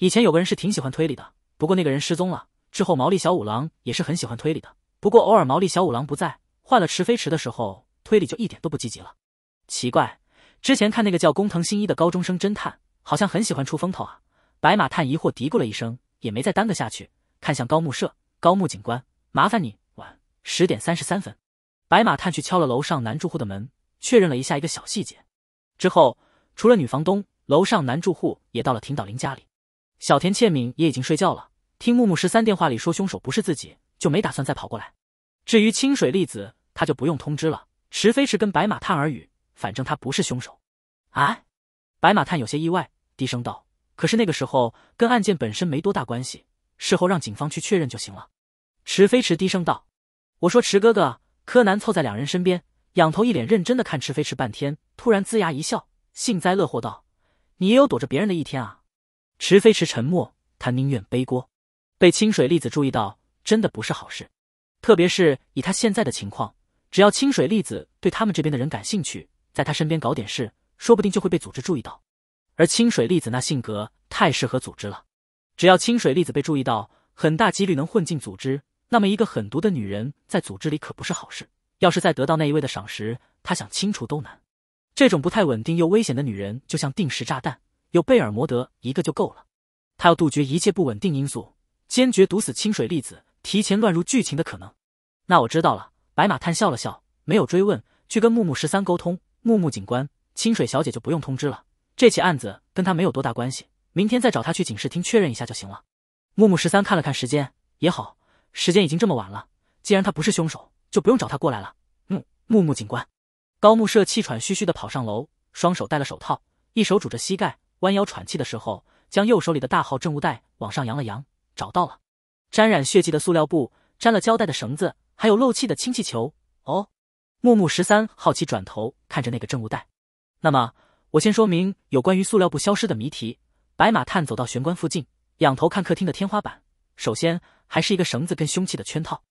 以前有个人是挺喜欢推理的，不过那个人失踪了。之后毛利小五郎也是很喜欢推理的，不过偶尔毛利小五郎不在，换了池飞驰的时候，推理就一点都不积极了。奇怪，之前看那个叫工藤新一的高中生侦探，好像很喜欢出风头啊。白马探疑惑嘀咕了一声，也没再耽搁下去，看向高木社高木警官，麻烦你。晚十点三十三分，白马探去敲了楼上男住户的门，确认了一下一个小细节。之后，除了女房东，楼上男住户也到了田岛林家里。小田切敏也已经睡觉了，听木木十三电话里说凶手不是自己，就没打算再跑过来。至于清水粒子，他就不用通知了。池飞驰跟白马探耳语，反正他不是凶手。哎，白马探有些意外，低声道：“可是那个时候跟案件本身没多大关系，事后让警方去确认就行了。”池飞驰低声道：“我说池哥哥。”柯南凑在两人身边，仰头一脸认真的看池飞驰半天，突然龇牙一笑，幸灾乐祸道：“你也有躲着别人的一天啊。”池飞驰沉默，他宁愿背锅。被清水粒子注意到，真的不是好事，特别是以他现在的情况，只要清水粒子对他们这边的人感兴趣，在他身边搞点事，说不定就会被组织注意到。而清水粒子那性格太适合组织了，只要清水粒子被注意到，很大几率能混进组织。那么，一个狠毒的女人在组织里可不是好事。要是再得到那一位的赏识，他想清除都难。这种不太稳定又危险的女人，就像定时炸弹，有贝尔摩德一个就够了。他要杜绝一切不稳定因素，坚决堵死清水粒子提前乱入剧情的可能。那我知道了。白马探笑了笑，没有追问，去跟木木十三沟通。木木警官，清水小姐就不用通知了。这起案子跟他没有多大关系，明天再找他去警视厅确认一下就行了。木木十三看了看时间，也好。时间已经这么晚了，既然他不是凶手，就不用找他过来了。木木木警官，高木社气喘吁吁的跑上楼，双手戴了手套，一手拄着膝盖，弯腰喘气的时候，将右手里的大号证物袋往上扬了扬，找到了沾染血迹的塑料布，沾了胶带的绳子，还有漏气的氢气球。哦，木木十三好奇转头看着那个证物袋。那么，我先说明有关于塑料布消失的谜题。白马探走到玄关附近，仰头看客厅的天花板。首先。还是一个绳子跟凶器的圈套。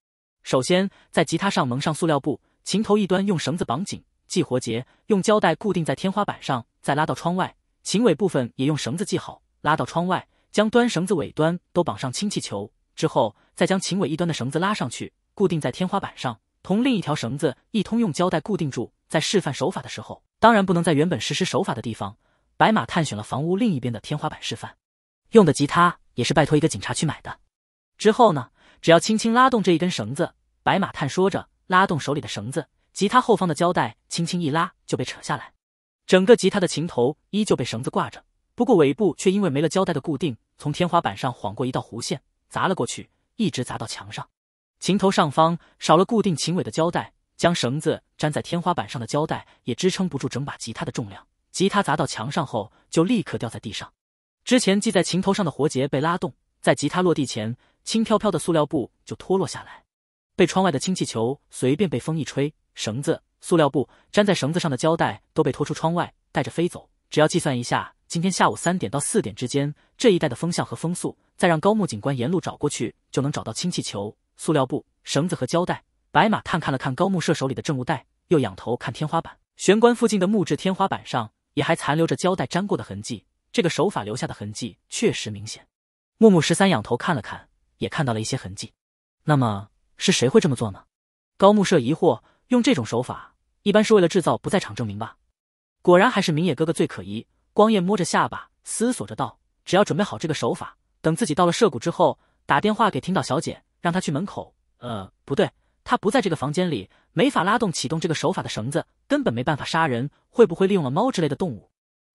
首先，在吉他上蒙上塑料布，琴头一端用绳子绑紧系活结，用胶带固定在天花板上，再拉到窗外。琴尾部分也用绳子系好，拉到窗外，将端绳子尾端都绑上氢气球。之后，再将琴尾一端的绳子拉上去，固定在天花板上，同另一条绳子一通用胶带固定住。在示范手法的时候，当然不能在原本实施手法的地方。白马探选了房屋另一边的天花板示范，用的吉他也是拜托一个警察去买的。之后呢？只要轻轻拉动这一根绳子，白马探说着，拉动手里的绳子，吉他后方的胶带轻轻一拉就被扯下来，整个吉他的琴头依旧被绳子挂着，不过尾部却因为没了胶带的固定，从天花板上晃过一道弧线，砸了过去，一直砸到墙上。琴头上方少了固定琴尾的胶带，将绳子粘在天花板上的胶带也支撑不住整把吉他的重量，吉他砸到墙上后就立刻掉在地上。之前系在琴头上的活结被拉动，在吉他落地前。轻飘飘的塑料布就脱落下来，被窗外的氢气球随便被风一吹，绳子、塑料布粘在绳子上的胶带都被拖出窗外，带着飞走。只要计算一下，今天下午三点到四点之间这一带的风向和风速，再让高木警官沿路找过去，就能找到氢气球、塑料布、绳子和胶带。白马探看了看高木射手里的证物袋，又仰头看天花板，玄关附近的木质天花板上也还残留着胶带粘过的痕迹，这个手法留下的痕迹确实明显。木木十三仰头看了看。也看到了一些痕迹，那么是谁会这么做呢？高木社疑惑，用这种手法一般是为了制造不在场证明吧？果然还是明野哥哥最可疑。光彦摸着下巴思索着道：“只要准备好这个手法，等自己到了涉谷之后，打电话给听岛小姐，让她去门口。呃，不对，她不在这个房间里，没法拉动启动这个手法的绳子，根本没办法杀人。会不会利用了猫之类的动物？”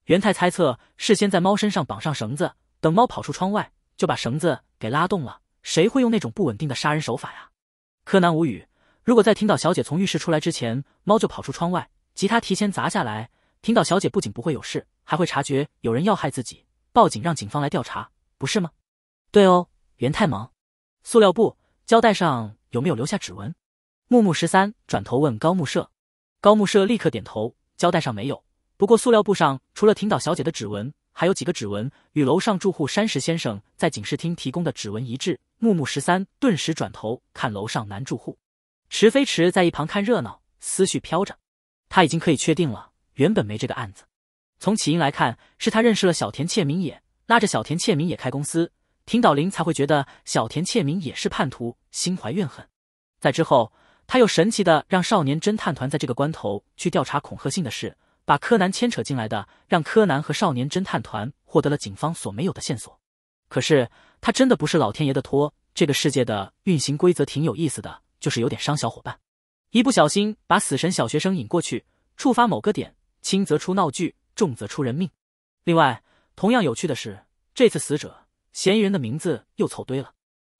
元太猜测事先在猫身上绑上绳子，等猫跑出窗外，就把绳子给拉动了。谁会用那种不稳定的杀人手法呀？柯南无语。如果在听岛小姐从浴室出来之前，猫就跑出窗外，吉他提前砸下来，听岛小姐不仅不会有事，还会察觉有人要害自己，报警让警方来调查，不是吗？对哦，元太忙。塑料布、胶带上有没有留下指纹？木木十三转头问高木社，高木社立刻点头，胶带上没有，不过塑料布上除了听岛小姐的指纹。还有几个指纹与楼上住户山石先生在警视厅提供的指纹一致。木木十三顿时转头看楼上男住户池飞驰在一旁看热闹，思绪飘着。他已经可以确定了，原本没这个案子。从起因来看，是他认识了小田切明也，拉着小田切明也开公司，听岛林才会觉得小田切明也是叛徒，心怀怨恨。在之后，他又神奇的让少年侦探团在这个关头去调查恐吓信的事，把柯南牵扯进来的，让柯南和少年侦探团获得了警方所没有的线索。可是他真的不是老天爷的托，这个世界的运行规则挺有意思的，就是有点伤小伙伴。一不小心把死神小学生引过去，触发某个点，轻则出闹剧，重则出人命。另外，同样有趣的是，这次死者嫌疑人的名字又凑对了。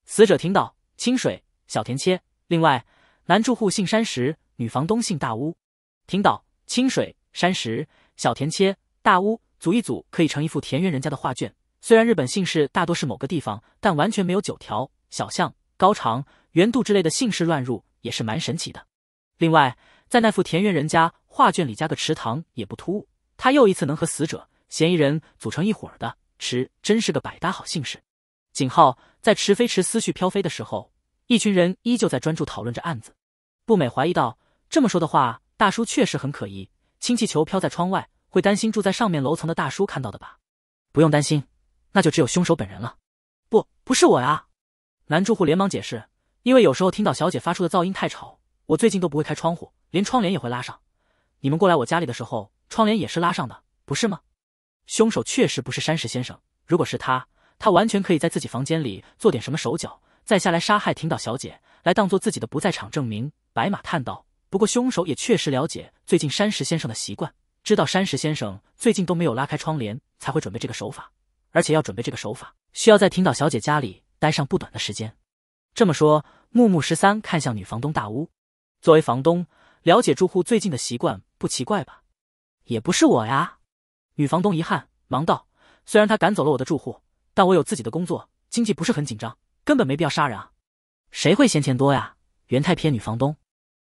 死者听到清水小田切，另外男住户姓山石，女房东姓大屋。听到清水山石小田切大屋，组一组可以成一幅田园人家的画卷。虽然日本姓氏大多是某个地方，但完全没有九条小巷、高长、圆度之类的姓氏乱入，也是蛮神奇的。另外，在那副田园人家画卷里加个池塘也不突兀。他又一次能和死者嫌疑人组成一伙儿的池，真是个百搭好姓氏。景浩在池飞池思绪飘飞的时候，一群人依旧在专注讨论着案子。步美怀疑道：“这么说的话，大叔确实很可疑。氢气球飘在窗外，会担心住在上面楼层的大叔看到的吧？不用担心，那就只有凶手本人了。不，不是我呀！”男住户连忙解释：“因为有时候听到小姐发出的噪音太吵。”我最近都不会开窗户，连窗帘也会拉上。你们过来我家里的时候，窗帘也是拉上的，不是吗？凶手确实不是山石先生。如果是他，他完全可以在自己房间里做点什么手脚，再下来杀害听岛小姐，来当做自己的不在场证明。白马叹道。不过凶手也确实了解最近山石先生的习惯，知道山石先生最近都没有拉开窗帘，才会准备这个手法。而且要准备这个手法，需要在听岛小姐家里待上不短的时间。这么说，木木十三看向女房东大屋。作为房东，了解住户最近的习惯不奇怪吧？也不是我呀。女房东遗憾忙道：“虽然他赶走了我的住户，但我有自己的工作，经济不是很紧张，根本没必要杀人啊。谁会嫌钱多呀？”元太偏女房东。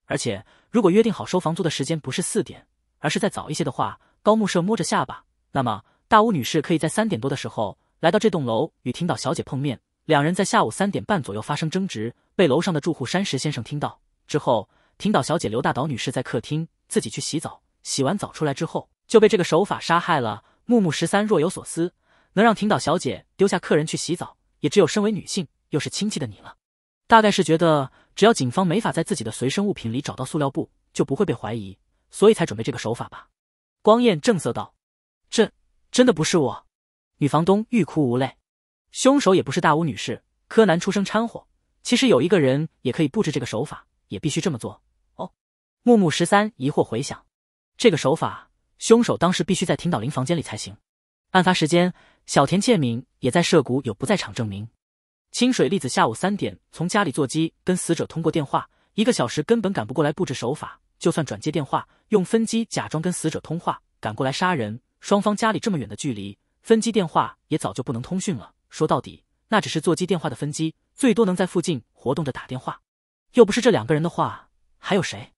而且，如果约定好收房租的时间不是四点，而是再早一些的话，高木社摸着下巴，那么大屋女士可以在三点多的时候来到这栋楼与听岛小姐碰面。两人在下午三点半左右发生争执，被楼上的住户山石先生听到之后。听岛小姐刘大岛女士在客厅自己去洗澡，洗完澡出来之后就被这个手法杀害了。木木十三若有所思，能让听岛小姐丢下客人去洗澡，也只有身为女性又是亲戚的你了。大概是觉得只要警方没法在自己的随身物品里找到塑料布，就不会被怀疑，所以才准备这个手法吧。光彦正色道：“这真的不是我。”女房东欲哭无泪。凶手也不是大屋女士。柯南出声掺和：“其实有一个人也可以布置这个手法，也必须这么做。”哦木木十三疑惑回想，这个手法，凶手当时必须在听岛林房间里才行。案发时间，小田切敏也在涉谷有不在场证明。清水粒子下午三点从家里座机跟死者通过电话，一个小时根本赶不过来布置手法。就算转接电话，用分机假装跟死者通话，赶过来杀人，双方家里这么远的距离，分机电话也早就不能通讯了。说到底，那只是座机电话的分机，最多能在附近活动着打电话。又不是这两个人的话，还有谁？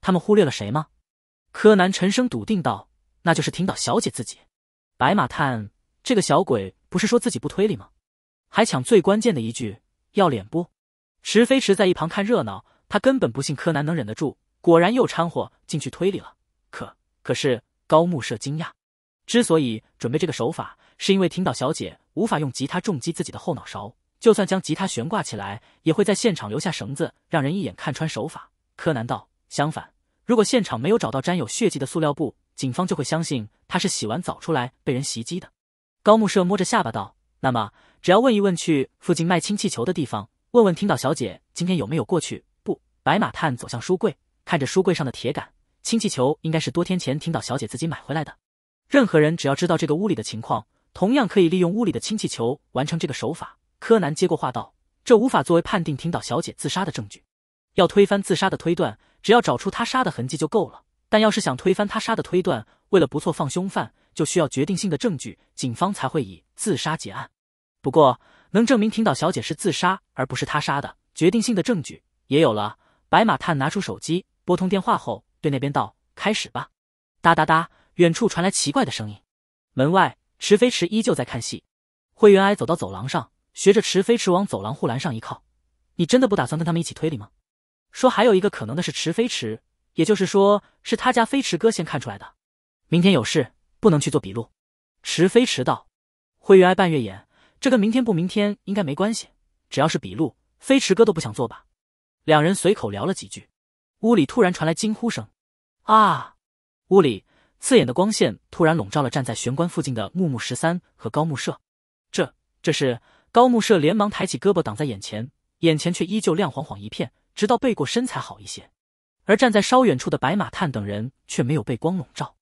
他们忽略了谁吗？柯南沉声笃定道：“那就是听岛小姐自己。”白马叹：“这个小鬼不是说自己不推理吗？还抢最关键的一句，要脸不？”池飞驰在一旁看热闹，他根本不信柯南能忍得住，果然又掺和进去推理了。可可是高木社惊讶，之所以准备这个手法，是因为听岛小姐无法用吉他重击自己的后脑勺，就算将吉他悬挂起来，也会在现场留下绳子，让人一眼看穿手法。柯南道：“相反。”如果现场没有找到沾有血迹的塑料布，警方就会相信他是洗完澡出来被人袭击的。高木社摸着下巴道：“那么，只要问一问去附近卖氢气球的地方，问问听岛小姐今天有没有过去。”不，白马探走向书柜，看着书柜上的铁杆，氢气球应该是多天前听岛小姐自己买回来的。任何人只要知道这个屋里的情况，同样可以利用屋里的氢气球完成这个手法。柯南接过话道：“这无法作为判定听岛小姐自杀的证据。”要推翻自杀的推断，只要找出他杀的痕迹就够了。但要是想推翻他杀的推断，为了不错放凶犯，就需要决定性的证据，警方才会以自杀结案。不过，能证明听岛小姐是自杀而不是他杀的，决定性的证据也有了。白马探拿出手机拨通电话后，对那边道：“开始吧。”哒哒哒，远处传来奇怪的声音。门外，池飞驰依旧在看戏。灰原哀走到走廊上，学着池飞驰往走廊护栏上一靠：“你真的不打算跟他们一起推理吗？”说还有一个可能的是池飞驰，也就是说是他家飞驰哥先看出来的。明天有事不能去做笔录。池飞驰道。会越挨半月眼，这跟明天不明天应该没关系。只要是笔录，飞驰哥都不想做吧？两人随口聊了几句，屋里突然传来惊呼声：“啊！”屋里刺眼的光线突然笼罩了站在玄关附近的木木十三和高木社。这这是高木社连忙抬起胳膊挡在眼前，眼前却依旧亮晃晃一片，直到背过身才好一些。而站在稍远处的白马探等人却没有被光笼罩。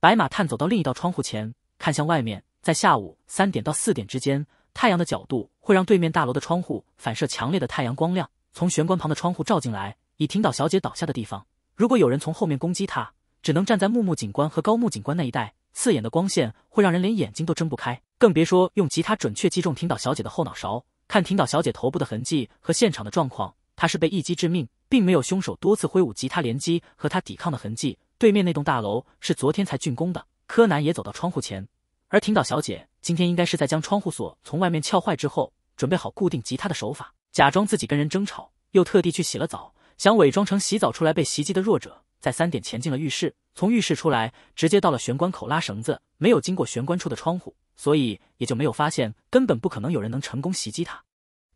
白马探走到另一道窗户前，看向外面。在下午三点到四点之间，太阳的角度会让对面大楼的窗户反射强烈的太阳光亮，从玄关旁的窗户照进来。以听岛小姐倒下的地方，如果有人从后面攻击她，只能站在木木警官和高木警官那一带。刺眼的光线会让人连眼睛都睁不开，更别说用吉他准确击中听岛小姐的后脑勺。看听岛小姐头部的痕迹和现场的状况，她是被一击致命，并没有凶手多次挥舞吉他连击和她抵抗的痕迹。对面那栋大楼是昨天才竣工的。柯南也走到窗户前。而听岛小姐今天应该是在将窗户锁从外面撬坏之后，准备好固定吉他的手法，假装自己跟人争吵，又特地去洗了澡，想伪装成洗澡出来被袭击的弱者，在三点前进了浴室，从浴室出来直接到了玄关口拉绳子，没有经过玄关处的窗户，所以也就没有发现根本不可能有人能成功袭击他。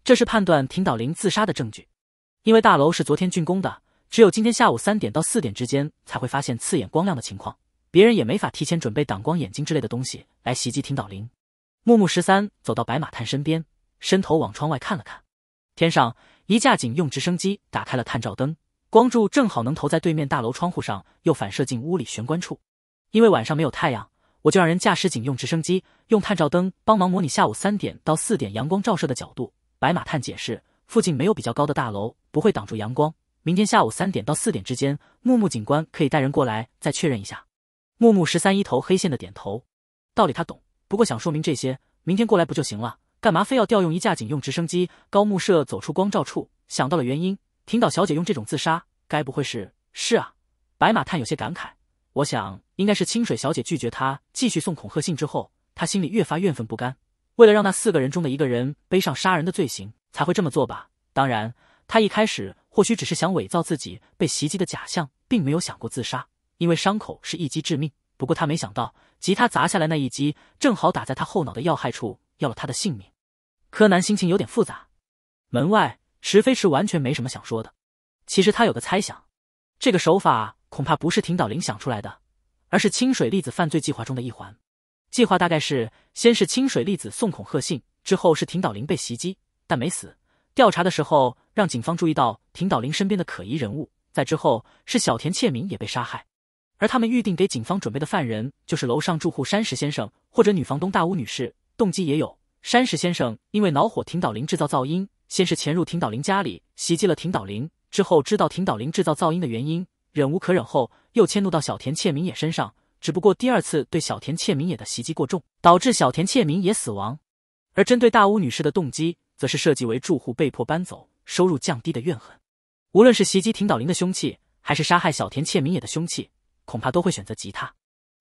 这是判断听岛林自杀的证据，因为大楼是昨天竣工的，只有今天下午三点到四点之间才会发现刺眼光亮的情况。别人也没法提前准备挡光眼睛之类的东西来袭击听岛林。木木十三走到白马探身边，伸头往窗外看了看，天上一架警用直升机打开了探照灯，光柱正好能投在对面大楼窗户上，又反射进屋里玄关处。因为晚上没有太阳，我就让人驾驶警用直升机，用探照灯帮忙模拟下午三点到四点阳光照射的角度。白马探解释，附近没有比较高的大楼，不会挡住阳光。明天下午三点到四点之间，木木警官可以带人过来再确认一下。木木十三一头黑线的点头，道理他懂，不过想说明这些，明天过来不就行了？干嘛非要调用一架警用直升机？高木社走出光照处，想到了原因，听到小姐用这种自杀，该不会是……是啊，白马探有些感慨，我想应该是清水小姐拒绝他继续送恐吓信之后，他心里越发怨愤不甘，为了让那四个人中的一个人背上杀人的罪行，才会这么做吧。当然，他一开始或许只是想伪造自己被袭击的假象，并没有想过自杀。因为伤口是一击致命，不过他没想到吉他砸下来那一击正好打在他后脑的要害处，要了他的性命。柯南心情有点复杂。门外石飞驰完全没什么想说的。其实他有个猜想，这个手法恐怕不是挺岛林想出来的，而是清水粒子犯罪计划中的一环。计划大概是先是清水粒子送恐吓信，之后是挺岛林被袭击但没死。调查的时候让警方注意到挺岛林身边的可疑人物，在之后是小田切明也被杀害。而他们预定给警方准备的犯人就是楼上住户山石先生或者女房东大屋女士，动机也有。山石先生因为恼火停岛林制造噪音，先是潜入停岛林家里袭击了停岛林，之后知道停岛林制造噪音的原因，忍无可忍后又迁怒到小田切明也身上。只不过第二次对小田切明也的袭击过重，导致小田切明也死亡。而针对大屋女士的动机，则是设计为住户被迫搬走、收入降低的怨恨。无论是袭击停岛林的凶器，还是杀害小田切明也的凶器。恐怕都会选择吉他，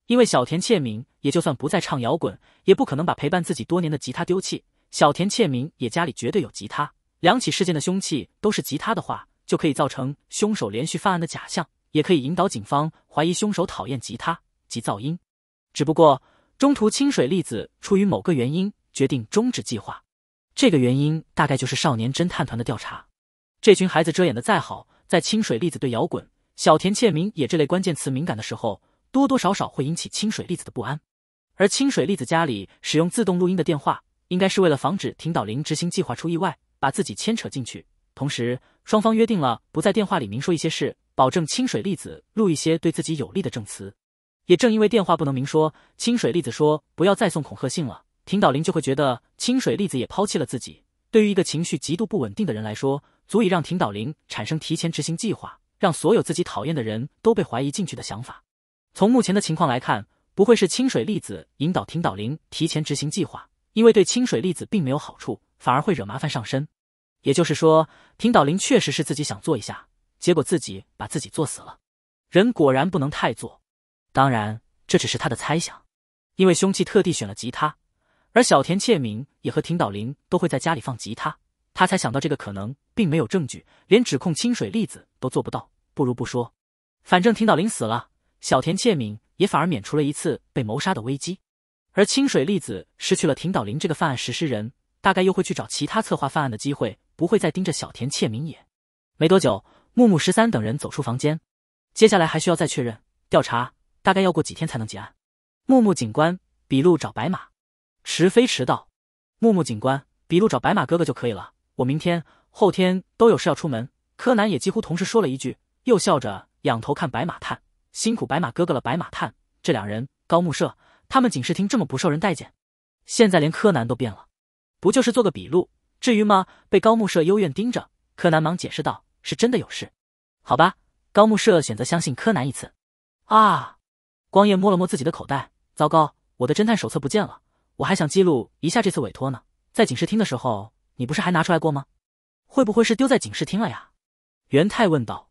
因为小田切明也就算不再唱摇滚，也不可能把陪伴自己多年的吉他丢弃。小田切明也家里绝对有吉他，两起事件的凶器都是吉他的话，就可以造成凶手连续犯案的假象，也可以引导警方怀疑凶手讨厌吉他及噪音。只不过中途清水粒子出于某个原因决定终止计划，这个原因大概就是少年侦探团的调查。这群孩子遮掩的再好，在清水粒子对摇滚。小田切明也这类关键词敏感的时候，多多少少会引起清水粒子的不安。而清水粒子家里使用自动录音的电话，应该是为了防止听岛林执行计划出意外，把自己牵扯进去。同时，双方约定了不在电话里明说一些事，保证清水粒子录一些对自己有利的证词。也正因为电话不能明说，清水粒子说不要再送恐吓信了，听岛林就会觉得清水粒子也抛弃了自己。对于一个情绪极度不稳定的人来说，足以让听岛林产生提前执行计划。让所有自己讨厌的人都被怀疑进去的想法，从目前的情况来看，不会是清水粒子引导听岛林提前执行计划，因为对清水粒子并没有好处，反而会惹麻烦上身。也就是说，听岛林确实是自己想做一下，结果自己把自己做死了。人果然不能太做，当然这只是他的猜想，因为凶器特地选了吉他，而小田切明也和听岛林都会在家里放吉他，他才想到这个可能，并没有证据，连指控清水粒子都做不到。不如不说，反正听岛林死了，小田切敏也反而免除了一次被谋杀的危机。而清水粒子失去了亭岛林这个犯案实施人，大概又会去找其他策划犯案的机会，不会再盯着小田切明也。没多久，木木十三等人走出房间，接下来还需要再确认调查，大概要过几天才能结案。木木警官，笔录找白马。迟飞迟到。木木警官，笔录找白马哥哥就可以了。我明天、后天都有事要出门。柯南也几乎同时说了一句，又笑着仰头看白马探，辛苦白马哥哥了。白马探，这两人高木社，他们警视厅这么不受人待见，现在连柯南都变了，不就是做个笔录，至于吗？被高木社幽怨盯着，柯南忙解释道：“是真的有事。”好吧，高木社选择相信柯南一次。啊！光彦摸了摸自己的口袋，糟糕，我的侦探手册不见了，我还想记录一下这次委托呢。在警视厅的时候，你不是还拿出来过吗？会不会是丢在警视厅了呀？元太问道。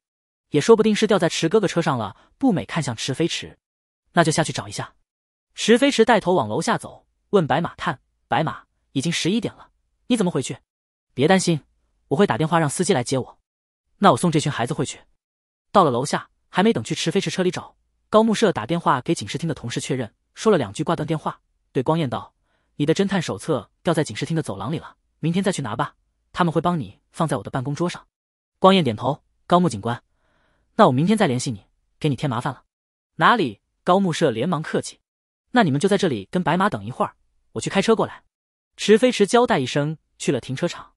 也说不定是掉在池哥哥车上了。步美看向池飞驰，那就下去找一下。池飞驰带头往楼下走，问白马探：“白马，已经十一点了，你怎么回去？”别担心，我会打电话让司机来接我。那我送这群孩子回去。到了楼下，还没等去池飞驰车里找，高木社打电话给警视厅的同事确认，说了两句，挂断电话，对光彦道：“你的侦探手册掉在警视厅的走廊里了，明天再去拿吧。他们会帮你放在我的办公桌上。”光彦点头。高木警官，那我明天再联系你，给你添麻烦了。哪里？高木社连忙客气。那你们就在这里跟白马等一会儿，我去开车过来。池飞驰交代一声，去了停车场。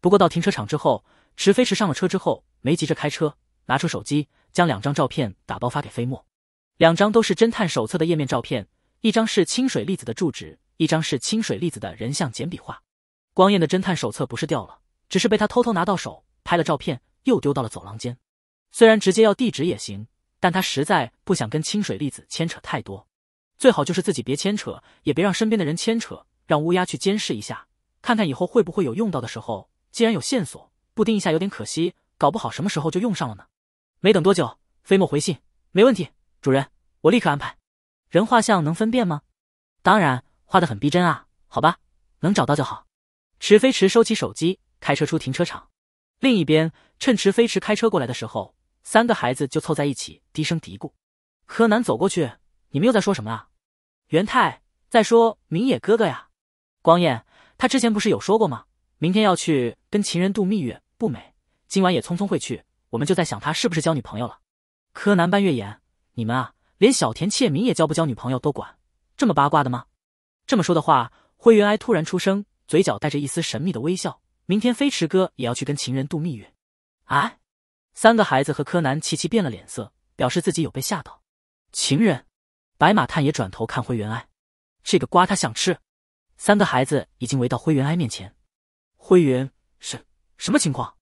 不过到停车场之后，池飞驰上了车之后，没急着开车，拿出手机，将两张照片打包发给飞墨。两张都是侦探手册的页面照片，一张是清水粒子的住址，一张是清水粒子的人像简笔画。光彦的侦探手册不是掉了，只是被他偷偷拿到手，拍了照片。又丢到了走廊间，虽然直接要地址也行，但他实在不想跟清水粒子牵扯太多，最好就是自己别牵扯，也别让身边的人牵扯，让乌鸦去监视一下，看看以后会不会有用到的时候。既然有线索，不盯一下有点可惜，搞不好什么时候就用上了呢。没等多久，飞沫回信：没问题，主人，我立刻安排。人画像能分辨吗？当然，画的很逼真啊。好吧，能找到就好。池飞驰收起手机，开车出停车场。另一边，趁池飞驰开车过来的时候，三个孩子就凑在一起，低声嘀咕。柯南走过去：“你们又在说什么啊？”元太在说：“明野哥哥呀。”光彦，他之前不是有说过吗？明天要去跟情人度蜜月，不美。今晚也匆匆会去，我们就在想他是不是交女朋友了。柯南半月眼：“你们啊，连小田切明也交不交女朋友都管，这么八卦的吗？”这么说的话，灰原哀突然出声，嘴角带着一丝神秘的微笑。明天飞驰哥也要去跟情人度蜜月，啊！三个孩子和柯南齐齐变了脸色，表示自己有被吓到。情人，白马探也转头看灰原哀，这个瓜他想吃。三个孩子已经围到灰原哀面前。灰原是什么情况？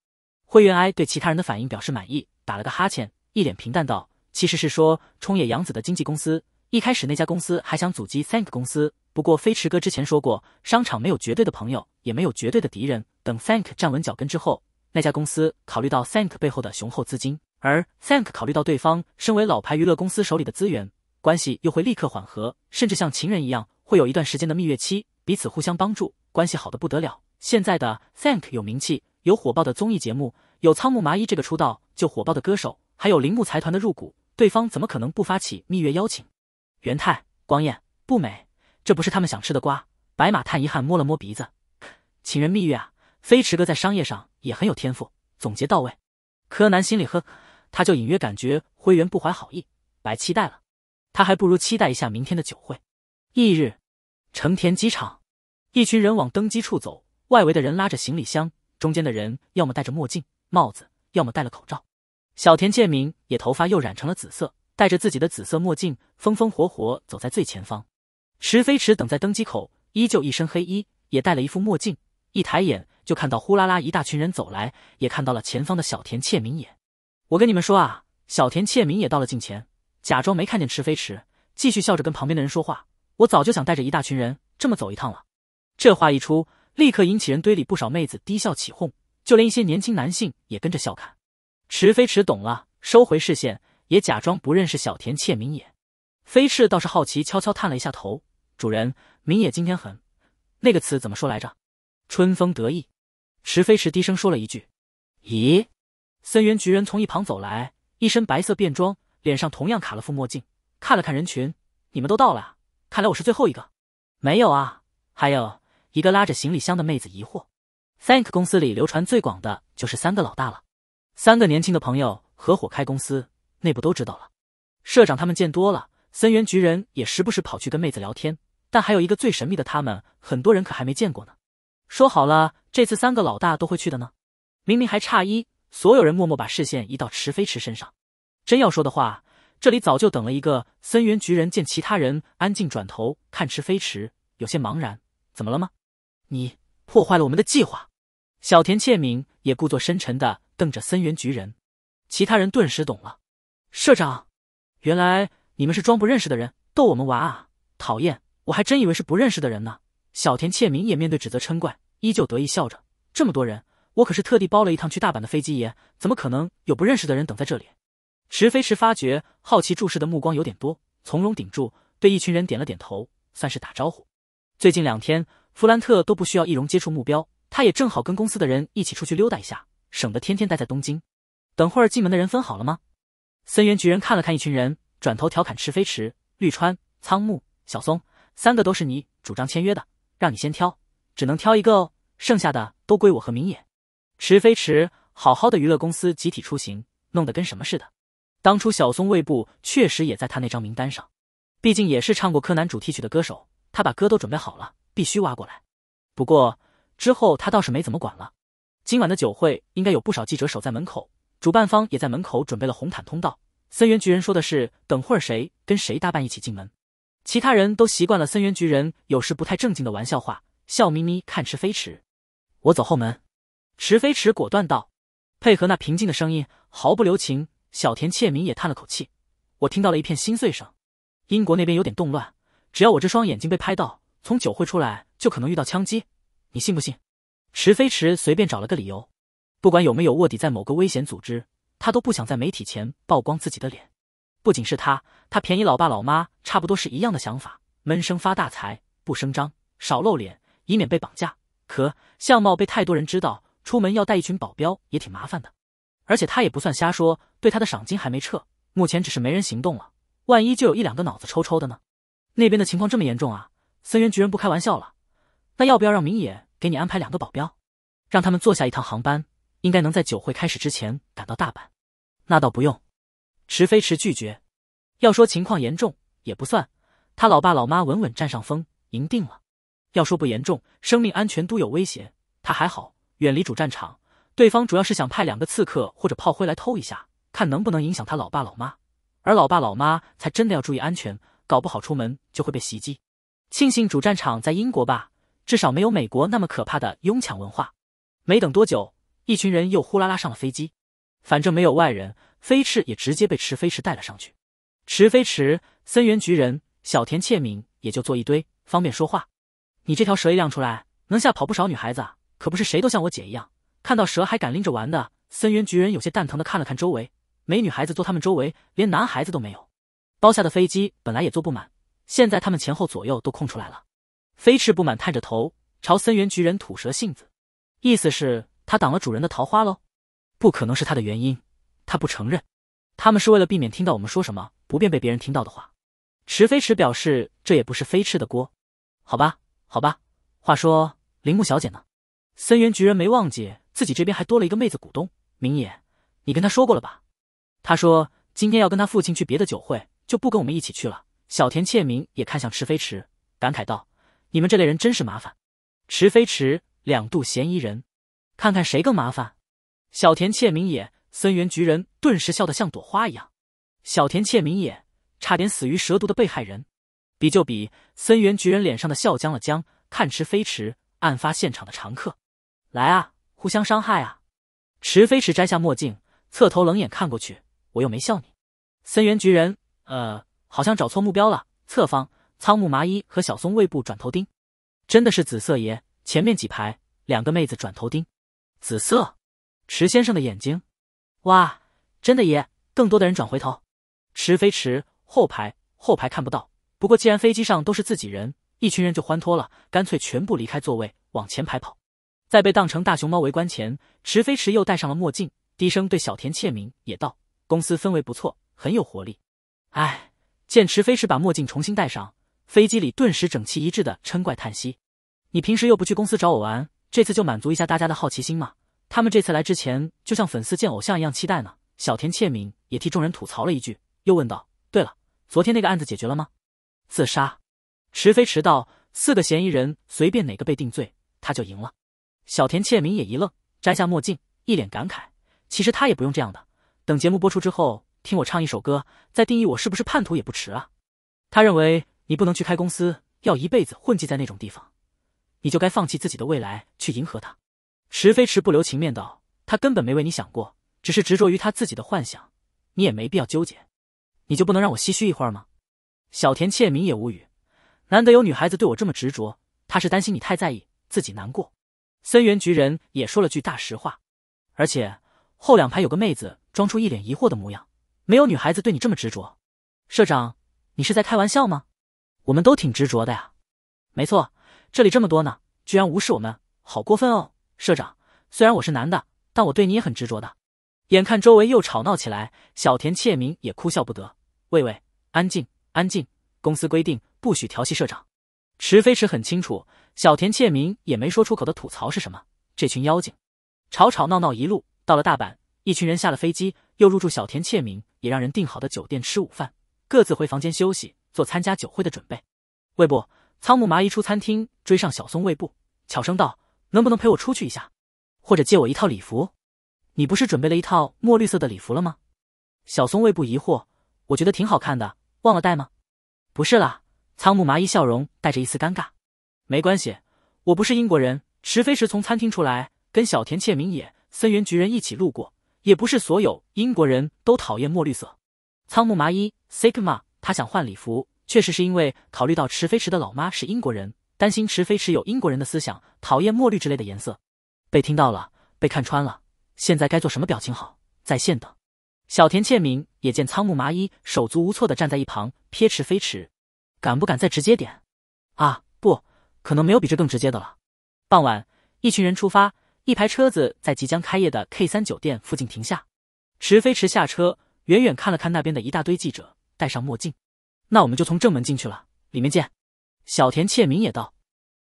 灰原哀对其他人的反应表示满意，打了个哈欠，一脸平淡道：“其实是说冲野洋子的经纪公司，一开始那家公司还想阻击 Thank 公司。”不过，飞驰哥之前说过，商场没有绝对的朋友，也没有绝对的敌人。等 Thank 站稳脚跟之后，那家公司考虑到 Thank 背后的雄厚资金，而 Thank 考虑到对方身为老牌娱乐公司手里的资源，关系又会立刻缓和，甚至像情人一样，会有一段时间的蜜月期，彼此互相帮助，关系好的不得了。现在的 Thank 有名气，有火爆的综艺节目，有仓木麻衣这个出道就火爆的歌手，还有铃木财团的入股，对方怎么可能不发起蜜月邀请？元太、光彦、不美。这不是他们想吃的瓜。白马叹遗憾，摸了摸鼻子。情人蜜月啊，飞驰哥在商业上也很有天赋。总结到位。柯南心里呵，他就隐约感觉灰原不怀好意，白期待了。他还不如期待一下明天的酒会。翌日，成田机场，一群人往登机处走，外围的人拉着行李箱，中间的人要么戴着墨镜、帽子，要么戴了口罩。小田健明也头发又染成了紫色，戴着自己的紫色墨镜，风风火火走在最前方。池飞驰等在登机口，依旧一身黑衣，也戴了一副墨镜。一抬眼就看到呼啦啦一大群人走来，也看到了前方的小田切明也。我跟你们说啊，小田切明也到了近前，假装没看见池飞驰，继续笑着跟旁边的人说话。我早就想带着一大群人这么走一趟了。这话一出，立刻引起人堆里不少妹子低笑起哄，就连一些年轻男性也跟着笑看。池飞驰懂了，收回视线，也假装不认识小田切明也。飞赤倒是好奇，悄悄探了一下头。主人，明野今天很……那个词怎么说来着？春风得意。池飞驰低声说了一句：“咦？”森原菊人从一旁走来，一身白色便装，脸上同样卡了副墨镜，看了看人群：“你们都到了，看来我是最后一个。”没有啊。还有一个拉着行李箱的妹子疑惑。Thank 公司里流传最广的就是三个老大了，三个年轻的朋友合伙开公司，内部都知道了。社长他们见多了，森源局人也时不时跑去跟妹子聊天。但还有一个最神秘的，他们很多人可还没见过呢。说好了，这次三个老大都会去的呢。明明还差一，所有人默默把视线移到池飞驰身上。真要说的话，这里早就等了一个森源局人。见其他人安静转头看池飞驰，有些茫然。怎么了吗？你破坏了我们的计划。小田切敏也故作深沉的瞪着森源局人。其他人顿时懂了。社长，原来你们是装不认识的人，逗我们玩啊！讨厌，我还真以为是不认识的人呢。小田切敏也面对指责嗔怪，依旧得意笑着。这么多人，我可是特地包了一趟去大阪的飞机耶，怎么可能有不认识的人等在这里？池飞驰发觉好奇注视的目光有点多，从容顶住，对一群人点了点头，算是打招呼。最近两天，弗兰特都不需要易容接触目标，他也正好跟公司的人一起出去溜达一下，省得天天待在东京。等会儿进门的人分好了吗？森源局人看了看一群人，转头调侃池飞驰、绿川、仓木、小松，三个都是你主张签约的，让你先挑，只能挑一个哦，剩下的都归我和明野。池飞驰好好的娱乐公司集体出行，弄得跟什么似的。当初小松胃部确实也在他那张名单上，毕竟也是唱过柯南主题曲的歌手。他把歌都准备好了，必须挖过来。不过之后他倒是没怎么管了。今晚的酒会应该有不少记者守在门口，主办方也在门口准备了红毯通道。森源局人说的是，等会儿谁跟谁搭伴一起进门。其他人都习惯了森源局人有时不太正经的玩笑话，笑眯眯看池飞驰。我走后门。池飞驰果断道，配合那平静的声音，毫不留情。小田切明也叹了口气，我听到了一片心碎声。英国那边有点动乱。只要我这双眼睛被拍到，从酒会出来就可能遇到枪击，你信不信？池飞驰随便找了个理由，不管有没有卧底在某个危险组织，他都不想在媒体前曝光自己的脸。不仅是他，他便宜老爸老妈差不多是一样的想法，闷声发大财，不声张，少露脸，以免被绑架。可相貌被太多人知道，出门要带一群保镖也挺麻烦的。而且他也不算瞎说，对他的赏金还没撤，目前只是没人行动了，万一就有一两个脑子抽抽的呢？那边的情况这么严重啊！森源局人不开玩笑了，那要不要让明野给你安排两个保镖，让他们坐下一趟航班，应该能在酒会开始之前赶到大阪。那倒不用，池飞驰拒绝。要说情况严重也不算，他老爸老妈稳稳占上风，赢定了。要说不严重，生命安全都有威胁，他还好，远离主战场。对方主要是想派两个刺客或者炮灰来偷一下，看能不能影响他老爸老妈。而老爸老妈才真的要注意安全。搞不好出门就会被袭击。庆幸主战场在英国吧，至少没有美国那么可怕的拥抢文化。没等多久，一群人又呼啦啦上了飞机。反正没有外人，飞驰也直接被池飞驰带了上去。池飞驰、森原局人、小田切敏也就坐一堆，方便说话。你这条蛇一亮出来，能吓跑不少女孩子，可不是谁都像我姐一样，看到蛇还敢拎着玩的。森原局人有些蛋疼的看了看周围，没女孩子坐他们周围，连男孩子都没有。包下的飞机本来也坐不满，现在他们前后左右都空出来了。飞驰不满探着头朝森原局人吐舌信子，意思是他挡了主人的桃花喽？不可能是他的原因，他不承认。他们是为了避免听到我们说什么，不便被别人听到的话。池飞驰表示这也不是飞驰的锅。好吧，好吧。话说铃木小姐呢？森原局人没忘记自己这边还多了一个妹子股东明野，你跟他说过了吧？他说今天要跟他父亲去别的酒会。就不跟我们一起去了。小田切明也看向池飞池，感慨道：“你们这类人真是麻烦。”池飞池两度嫌疑人，看看谁更麻烦。小田切明也，森原局人顿时笑得像朵花一样。小田切明也差点死于蛇毒的被害人，比就比森原局人脸上的笑僵了僵。看池飞驰，案发现场的常客，来啊，互相伤害啊！池飞驰摘下墨镜，侧头冷眼看过去，我又没笑你，森原局人。呃，好像找错目标了。侧方，仓木麻衣和小松胃部转头盯，真的是紫色爷。前面几排两个妹子转头盯，紫色，池先生的眼睛，哇，真的爷。更多的人转回头，池飞驰后排后排看不到。不过既然飞机上都是自己人，一群人就欢脱了，干脆全部离开座位往前排跑。在被当成大熊猫围观前，池飞驰又戴上了墨镜，低声对小田切明也道：“公司氛围不错，很有活力。”哎，见池飞驰把墨镜重新戴上，飞机里顿时整齐一致的嗔怪叹息。你平时又不去公司找我玩，这次就满足一下大家的好奇心嘛。他们这次来之前，就像粉丝见偶像一样期待呢。小田切敏也替众人吐槽了一句，又问道：“对了，昨天那个案子解决了吗？”自杀。池飞迟到，四个嫌疑人随便哪个被定罪，他就赢了。小田切敏也一愣，摘下墨镜，一脸感慨：“其实他也不用这样的。等节目播出之后，听我唱一首歌，再定义我是不是叛徒也不迟啊。”他认为你不能去开公司，要一辈子混迹在那种地方。你就该放弃自己的未来，去迎合他。池飞驰不留情面道：“他根本没为你想过，只是执着于他自己的幻想。你也没必要纠结。你就不能让我唏嘘一会儿吗？”小田切明也无语，难得有女孩子对我这么执着，他是担心你太在意，自己难过。森原菊人也说了句大实话，而且后两排有个妹子装出一脸疑惑的模样，没有女孩子对你这么执着。社长，你是在开玩笑吗？我们都挺执着的呀。没错。这里这么多呢，居然无视我们，好过分哦！社长，虽然我是男的，但我对你也很执着的。眼看周围又吵闹起来，小田切明也哭笑不得。喂喂，安静，安静！公司规定不许调戏社长。池飞驰很清楚，小田切明也没说出口的吐槽是什么。这群妖精，吵吵闹闹一路到了大阪，一群人下了飞机，又入住小田切明也让人订好的酒店吃午饭，各自回房间休息，做参加酒会的准备。喂不。仓木麻衣出餐厅，追上小松胃部，悄声道：“能不能陪我出去一下，或者借我一套礼服？你不是准备了一套墨绿色的礼服了吗？”小松胃部疑惑：“我觉得挺好看的，忘了带吗？”“不是啦。”仓木麻衣笑容带着一丝尴尬：“没关系，我不是英国人。”池飞时从餐厅出来，跟小田切明也、森原菊人一起路过。也不是所有英国人都讨厌墨绿色。仓木麻衣 Sigma，他想换礼服。确实是因为考虑到池飞驰的老妈是英国人，担心池飞驰有英国人的思想，讨厌墨绿之类的颜色。被听到了，被看穿了，现在该做什么表情好？在线等。小田切明也见仓木麻衣手足无措的站在一旁，瞥池飞驰，敢不敢再直接点？啊，不可能，没有比这更直接的了。傍晚，一群人出发，一排车子在即将开业的 K 三酒店附近停下。池飞驰下车，远远看了看那边的一大堆记者，戴上墨镜。那我们就从正门进去了，里面见。小田切明也道：“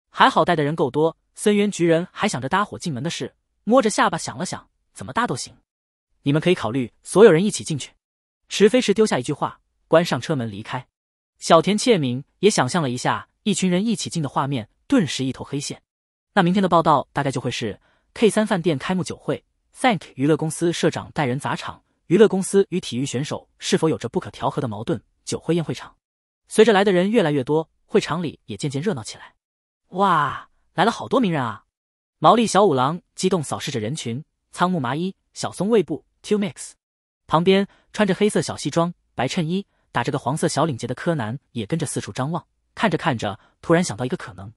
还好带的人够多。”森原菊人还想着搭伙进门的事，摸着下巴想了想，怎么搭都行。你们可以考虑所有人一起进去。池飞驰丢下一句话，关上车门离开。小田切明也想象了一下一群人一起进的画面，顿时一头黑线。那明天的报道大概就会是 K 三饭店开幕酒会，Thank 娱乐公司社长带人砸场，娱乐公司与体育选手是否有着不可调和的矛盾？酒会宴会场，随着来的人越来越多，会场里也渐渐热闹起来。哇，来了好多名人啊！毛利小五郎激动扫视着人群。仓木麻衣、小松卫部、Two Mix 旁边穿着黑色小西装、白衬衣、打着个黄色小领结的柯南也跟着四处张望。看着看着，突然想到一个可能